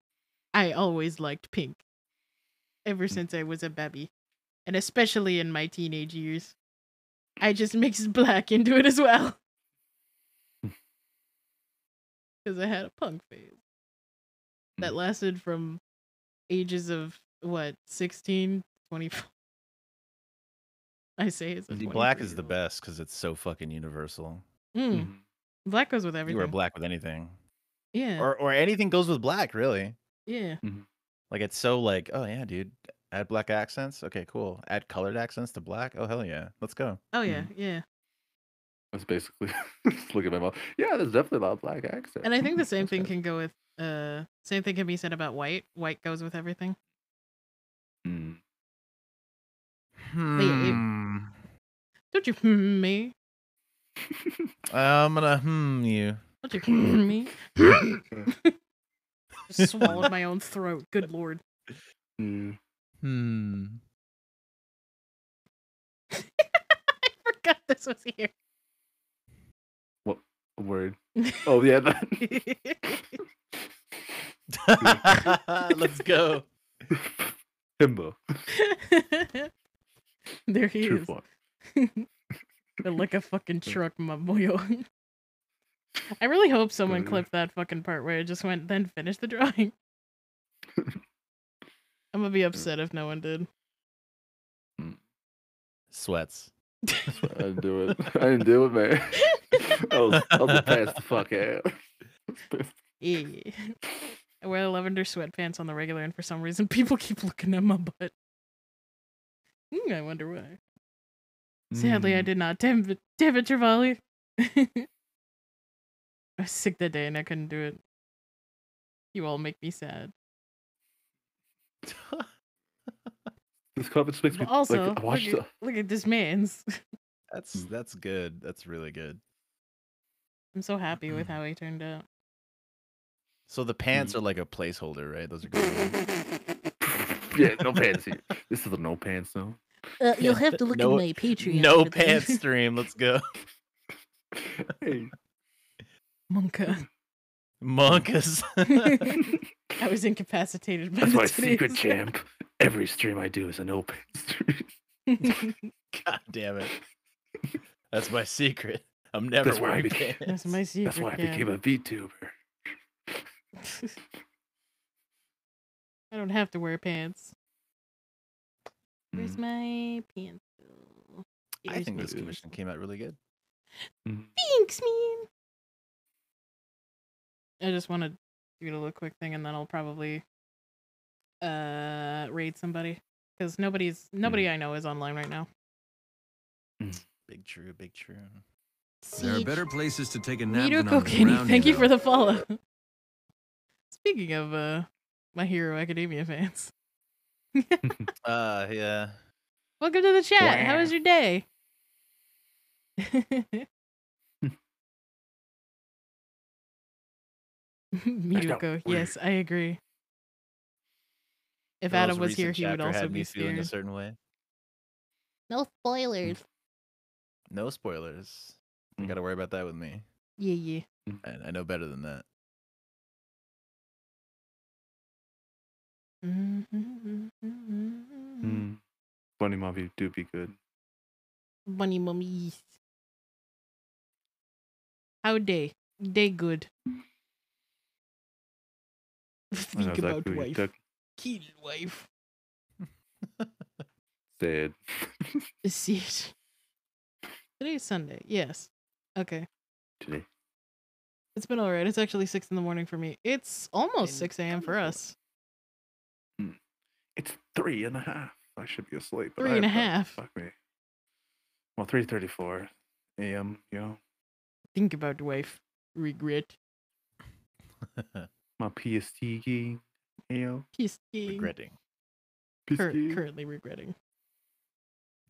I always liked pink. Ever since I was a baby. And especially in my teenage years. I just mixed black into it as well. Because I had a punk phase. That hmm. lasted from ages of what, 16, 24. *laughs* I say it's a See, 23 black is the best because it's so fucking universal. Mm. Mm-hmm. Black goes with everything You everything. wear black with anything, Yeah. or or anything goes with black. Really, yeah. Mm-hmm. like it's so like, oh yeah, dude, add black accents. Okay, cool. Add colored accents to black. Oh hell yeah, let's go. Oh yeah, mm-hmm. yeah. That's basically *laughs* just look at my mouth. Yeah, there's definitely a lot of black accents. And I think the same thing can go with uh same thing can be said about white. White goes with everything. Mm. But yeah, it- Hmm. Don't you hmm me? *laughs* I'm gonna hmm you. Don't you hmm me? *laughs* Just swallowed my own throat. Good lord. Mm. Hmm. I forgot this was here. What word? *laughs* Oh yeah. That. *laughs* Let's go. *laughs* Himbo. there he True is. fuck. like a fucking truck, my boy. I really hope someone clipped that fucking part where it just went, then finish the drawing. I'm gonna be upset if no one did. Mm. Sweats. I didn't do it. *laughs* I didn't do it, man. I was, I was passed the fuck out. *laughs* Yeah. I wear lavender sweatpants on the regular, and for some reason, *laughs* people keep looking at my butt. Hmm, I wonder why. Sadly, I Mm. did not. Damn it, damn it, Travali. I was sick that day and I couldn't do it. You all make me sad. This conference makes me also, like I look, at, the- look at this man's. *laughs* That's hmm. that's good. That's really good. I'm so happy with mm-hmm. how he turned out. So the pants are mm-hmm. like a placeholder, right? Those are good. *laughs* yeah, no pants here. This is a no pants zone. Uh, you'll have to look no, at my Patreon. No for pants *laughs* stream. Let's go. Hey, Monka. Monkas. I was incapacitated by that's the my secret champ. Every stream I do is an open *laughs* stream. God damn it. That's my secret. I'm never That's wearing became- pants. That's my secret. That's why I yeah. became a VTuber. *laughs* I don't have to wear pants. Where's Mm. my pants? I think this commission came out really good. Thanks, man. I just want to do a little quick thing, and then I'll probably uh raid somebody because nobody's nobody I know is online right now. Big true, big true. There are better places to take a nap Meter than on the Kokini, thank you for the follow. *laughs* Speaking of uh my Hero Academia fans, *laughs* Uh, yeah. welcome to the chat. How was your day? *laughs* Mirko, Weird. yes, I agree. If Girl's Adam was here, he would also had be me feeling a certain way. No mm. spoilers. No spoilers. You mm. got to worry about that with me. Yeah, yeah. Mm. I, I know better than that. Mm-hmm. Mm. Bunny movie do be good. Bunny mummies. How day? Day good. *laughs* Think about wife. Duck? Kill wife. *laughs* Sad. *laughs* See it. Today's Sunday. Yes. Okay. Today. It's been alright. It's actually six in the morning for me. It's almost six a.m. for us. Hmm. It's three and a half. I should be asleep. but Three and a half. Fuck me. Well, three thirty-four a.m. You know, Think about wife. Regret. *laughs* my PST game. You know, Peace. Regretting. Cur- currently regretting.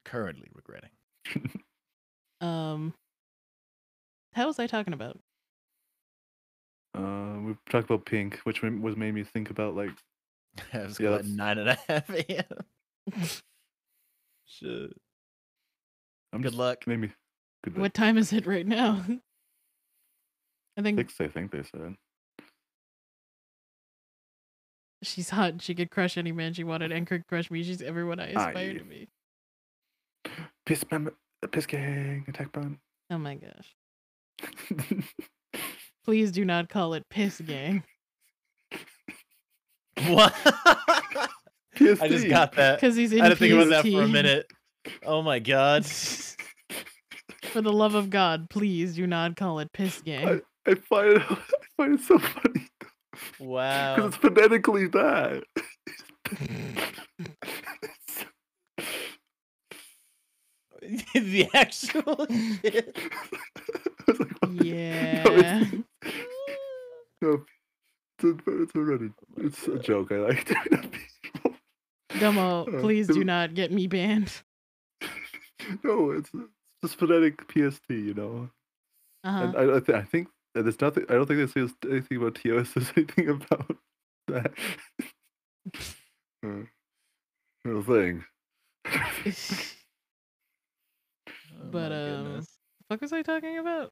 Currently regretting. *laughs* Um. How was I talking about? Uh, we talked about pink, which was made me think about like. *laughs* I was Yeah, yeah, nine and a half a.m. *laughs* Shit. I'm Good just- luck. Made me. Good What time is it right now? I think Six, I think they said. She's hot. She could crush any man she wanted and could crush me. She's everyone I aspire Aye. to be. Piss mem- uh, piss gang attack button. Oh my gosh. *laughs* Please do not call it piss gang. *laughs* What? I just PSD. got that. 'Cause he's I had in to think about that for a minute. Oh my god. *laughs* For the love of God, please do not call it piss gang. I find it, I find it so funny because it's phonetically that. *laughs* the actual shit. *laughs* *laughs* Yeah. No, it's, a, it's already it's a joke. I like doing Domo, Uh, please do not get me banned. No, it's, it's just phonetic PST, you know. Uh-huh. And I, I, th- I think there's nothing. I don't think they say anything about TOS. Says *laughs* anything about that. uh, little thing. *laughs* but um, fuck was I talking about?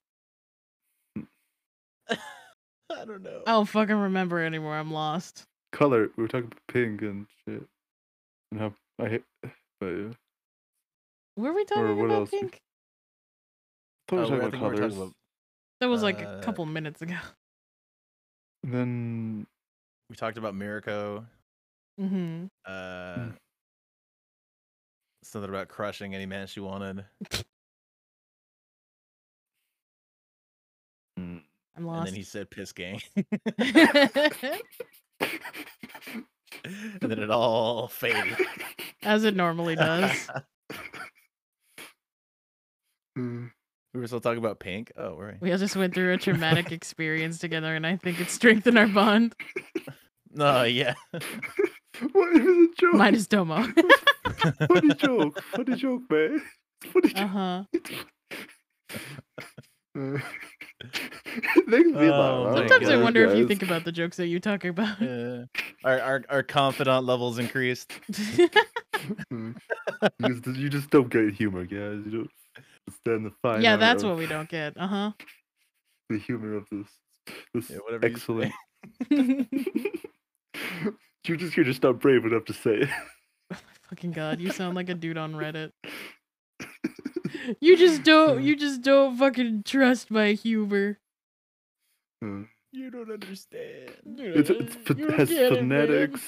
*laughs* I don't know. I don't fucking remember anymore. I'm lost. Color. We were talking about pink and shit. And how I hate. *sighs* But yeah. Were we talking what about else? pink? thought we Oh, were I talking think about we were talking colors. About- That was like Uh, a couple minutes ago. *laughs* Then We talked about Mirko. Mm-hmm. Uh, something about crushing any man she wanted. I'm And lost. then he said piss gang. and then it *laughs* all faded. As it normally does. *laughs* Mm. We were still talking about pink. Oh, were we? We all just went through a traumatic experience together, and I think it strengthened our bond. No, *laughs* yeah. *laughs* what is a joke? Minus Domo. *laughs* funny joke. Funny joke, man. It's funny Uh huh. joke. Uh, it makes me. Oh I my don't Sometimes I get it, wonder if you think about the jokes that you talk about. Yeah. Our, our our confidant levels increased. Mm. you, just, you just don't get humor, guys. You don't *laughs* understand the fine. yeah, that's what we don't get. Uh huh. The humor of this. This Yeah, whatever you say. excellent. *laughs* You're just you're just not brave enough to say it. *laughs* Fucking god, you sound like a dude on Reddit. You just don't. You just don't fucking trust my humor. Mm. You don't understand. It's, it's ph- You don't has get it, man. phonetics. It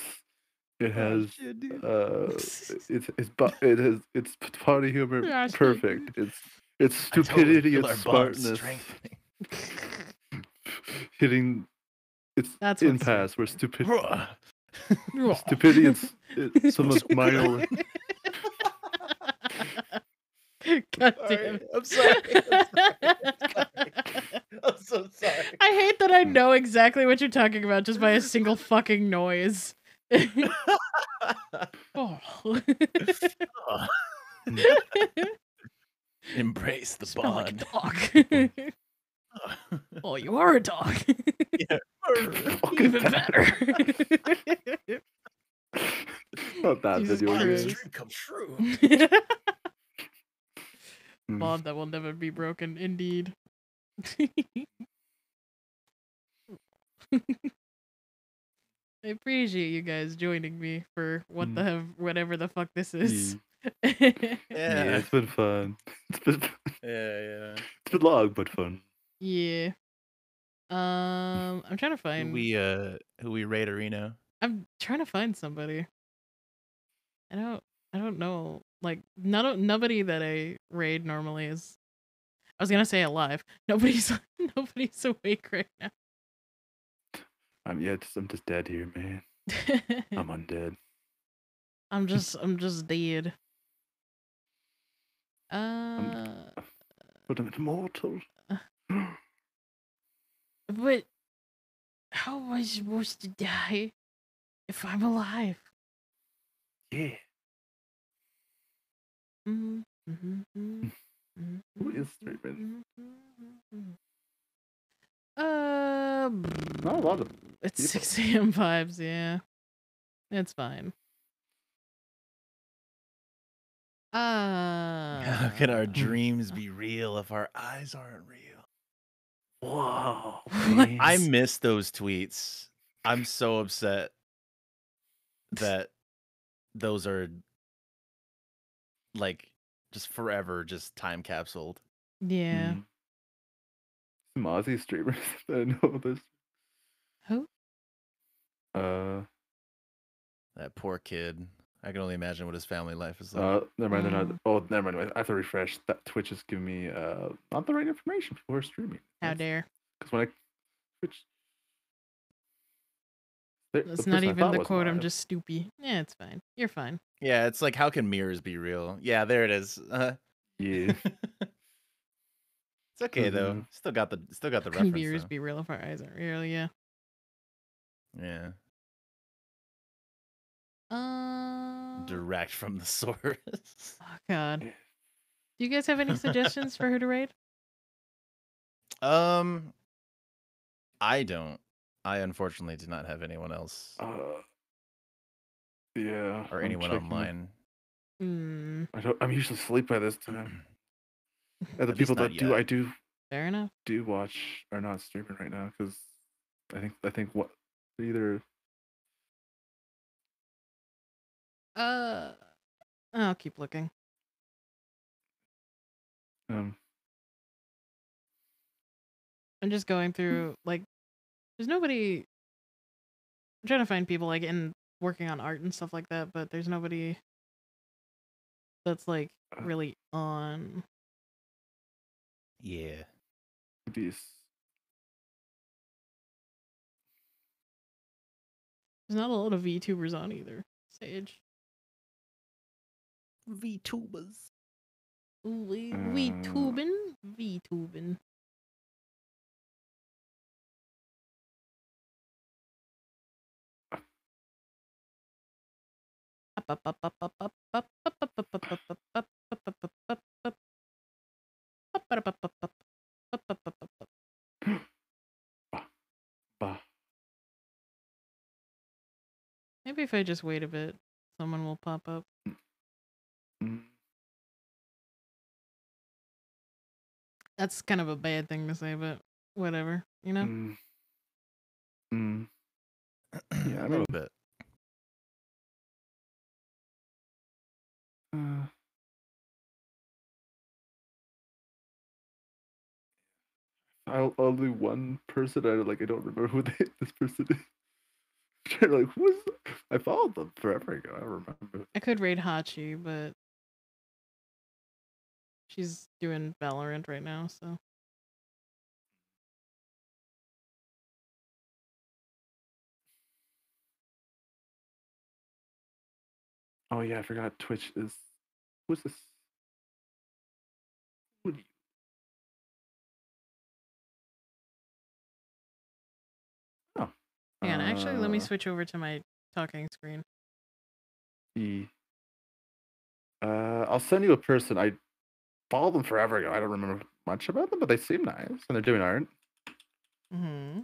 has shit, dude. uh, *laughs* it's it's bu- it has it's p- party humor Yeah, shit, perfect. It's it's *laughs* I totally stupidity feel and smartness *laughs* hitting. It's That's in what's- pass where stupidity, Ugh. stupidity and s- it- some of minor. God Sorry, damn. I'm sorry. I'm sorry. I'm so sorry. I hate that I know exactly what you're talking about just by a single fucking noise. *laughs* oh. Embrace the Smell like a bond. dog. *laughs* oh, you are a dog. Yeah. *laughs* Even better. Not that Jesus video. Game. dream come true. Mm. Bond that will never be broken, indeed. I appreciate you guys joining me for what the hev- whatever the fuck this is. *laughs* Yeah, Yeah. it's been fun. *laughs* It's been Yeah, yeah. it's been long but fun. yeah. Um, I'm trying to Who find. we uh who we raid Arena? I'm trying to find somebody. I don't. I don't know. Like none of nobody that I raid normally is. I was gonna say alive. *laughs* Nobody's nobody's awake right now. I'm yeah, just, I'm just dead here, man. *laughs* I'm undead. I'm *laughs* just I'm just dead. Uh, But I'm immortal. *sighs* but how am I supposed to die if I'm alive? Yeah. Mm, mhm, mhm, mhm, *laughs* Who is streaming? Uh, Not *laughs* a lot of it's people. 6 a.m. vibes. Yeah, it's fine. *laughs* Uh, How can our dreams be real if our eyes aren't real? Whoa. *laughs* I miss those tweets. I'm so upset that those are like just forever just time capsuled. yeah. Mm. Some Aussie streamers *laughs* that I know this. Who? Uh, That poor kid. I can only imagine what his family life is like. uh, never mind. They're not. Mm. Oh, never mind. I have to refresh. That Twitch is giving me uh not the right information for streaming. How dare? Because when I Twitch, the- the That's person not even the was quote. I'm just stoopy. Yeah, it's fine. You're fine. yeah, it's like how can mirrors be real? Yeah, there it is. Uh, Yeah. *laughs* it's okay though. Mhm. Still got the still got the Can reference. beers though. be real if our eyes aren't real? Yeah. Yeah, Uh, direct from the *laughs* source. oh God. Do you guys have any suggestions for who to raid? *laughs* Um, I don't. I unfortunately do not have anyone else Uh, yeah. or I'm anyone checking. online. Hmm. I don't. I'm usually asleep by this time. The At people that do, yet. I do Fair enough. do watch are not streaming right now because I think I think what either Uh, I'll keep looking. um I'm just going through like, there's nobody. I'm trying to find people like in working on art and stuff like that, but there's nobody that's like really on. Yeah. these There's not a lot of VTubers on either. Sage. VTubers. We Uh, VTubing. VTubing. *clears throat* Maybe if I just wait a bit, someone will pop up. Mm. That's kind of a bad thing to say, but whatever, you know? Mm. Mm. yeah, a little bit. Uh, I'll, I'll one person. I like. I don't remember who *laughs* they, this person is. *laughs* Like, who is? I followed them forever ago. I don't remember. I could raid Hachi, but she's doing Valorant right now, so. Oh yeah, I forgot. Twitch is. Who's this? Hang on, actually, let me uh, switch over to my talking screen. the- Uh, I'll send you a person. I followed them forever ago. I don't remember much about them, but they seem nice and they're doing art. Mm-hmm.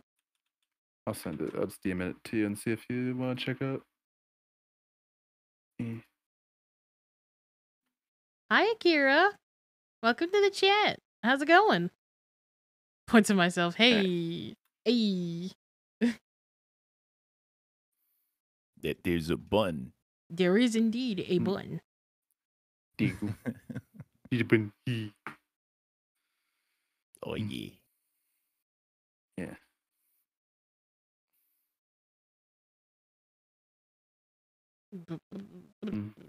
I'll send it. I'll just DM it to you and see if you want to check out. Eh. Hi, Akira. Welcome to the chat. How's it going? Point to myself. Hey, hey. That there's a bun. There is indeed a bun. button. Digu. Digu. He. Oh yeah. Yeah. Mm. *laughs*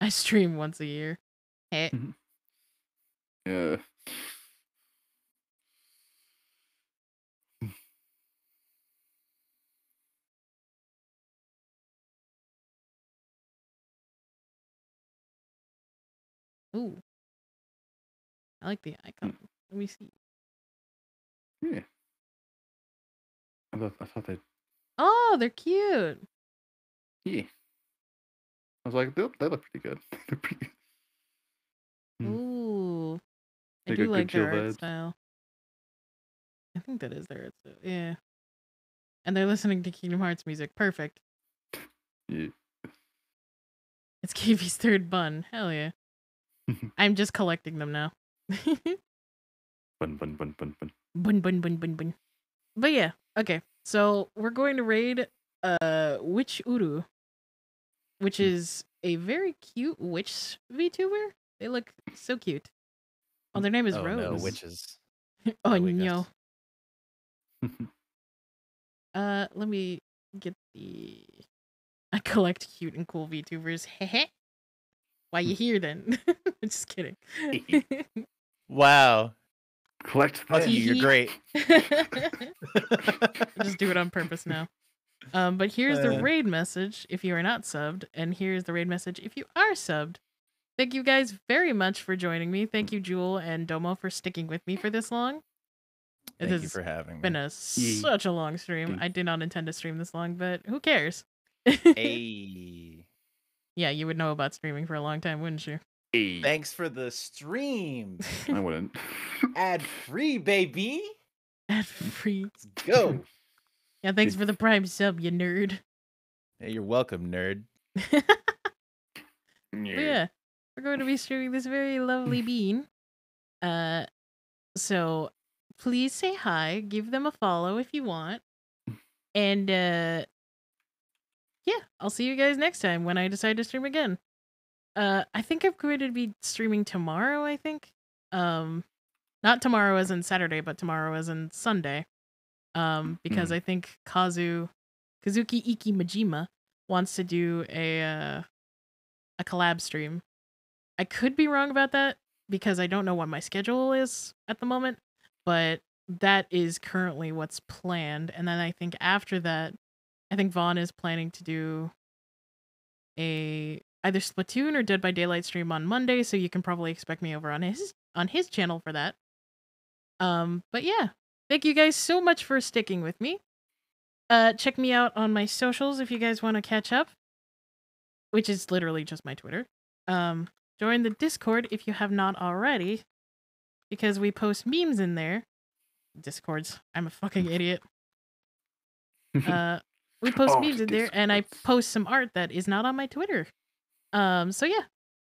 I stream once a year. Hey. *laughs* Yeah. Ooh. I like the icon. Let me see. Yeah. I thought, I thought they. Oh, they're cute. Yeah. I was like, they, they look pretty good. *laughs* They're pretty good. Mm. Ooh. I do like their art vibes. style. I think that is their art style. Yeah. And they're listening to Kingdom Hearts music. Perfect. *laughs* Yeah. It's KV's third bun. Hell yeah. I'm just collecting them now. *laughs* Bun, bun, bun, bun, bun. Bun bun bun bun bun. But yeah, okay. So we're going to raid uh Witch Uru, which is a very cute witch VTuber. They look so cute. Oh, their name is oh Rose. *laughs* no, witches. oh Oh, no. uh, let me get the. I collect cute and cool VTubers. *laughs* Hehe. Why you here then? *laughs* just kidding. *laughs* Wow. Collect Lucky you, you're great. *laughs* just do it on purpose now. Um, but here's the raid message if you are not subbed, and here's the raid message if you are subbed. Thank you guys very much for joining me. Thank you, Jewel and Domo, for sticking with me for this long. It Thank you has for having been me. a such a long stream. I did not intend to stream this long, but who cares? Hey. Yeah, you would know about streaming for a long time, wouldn't you? Thanks for the stream. I wouldn't. *laughs* Ad free, baby. Ad free. Let's Go. Yeah, thanks for the prime sub, you nerd. Hey, you're welcome, nerd. *laughs* But yeah, we're going to be streaming this very lovely *laughs* bean. Uh, so please say hi, give them a follow if you want, and uh, yeah, I'll see you guys next time when I decide to stream again. Uh, I think I'm going to be streaming tomorrow. I think, um, not tomorrow as in Saturday, but tomorrow as in Sunday. Um, because Mm. I think Kazu, Kazuki Iki Majima wants to do a uh, a collab stream. I could be wrong about that because I don't know what my schedule is at the moment, but that is currently what's planned. And then I think after that, I think Vaughn is planning to do a either Splatoon or Dead by Daylight stream on Monday, so you can probably expect me over on his on his channel for that. Um, but yeah, thank you guys so much for sticking with me. Uh, check me out on my socials if you guys want to catch up, which is literally just my Twitter. Um, join the Discord if you have not already, because we post memes in there. Discords. I'm a fucking *laughs* idiot. *laughs* Uh, We post Oh, memes in there, and I post some art that is not on my Twitter. Um, so yeah,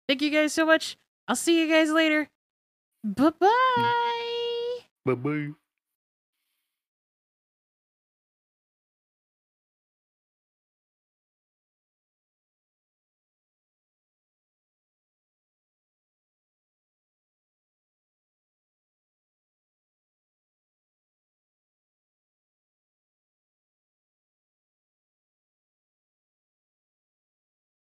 thank you guys so much. I'll see you guys later. Bye bye. Bye bye.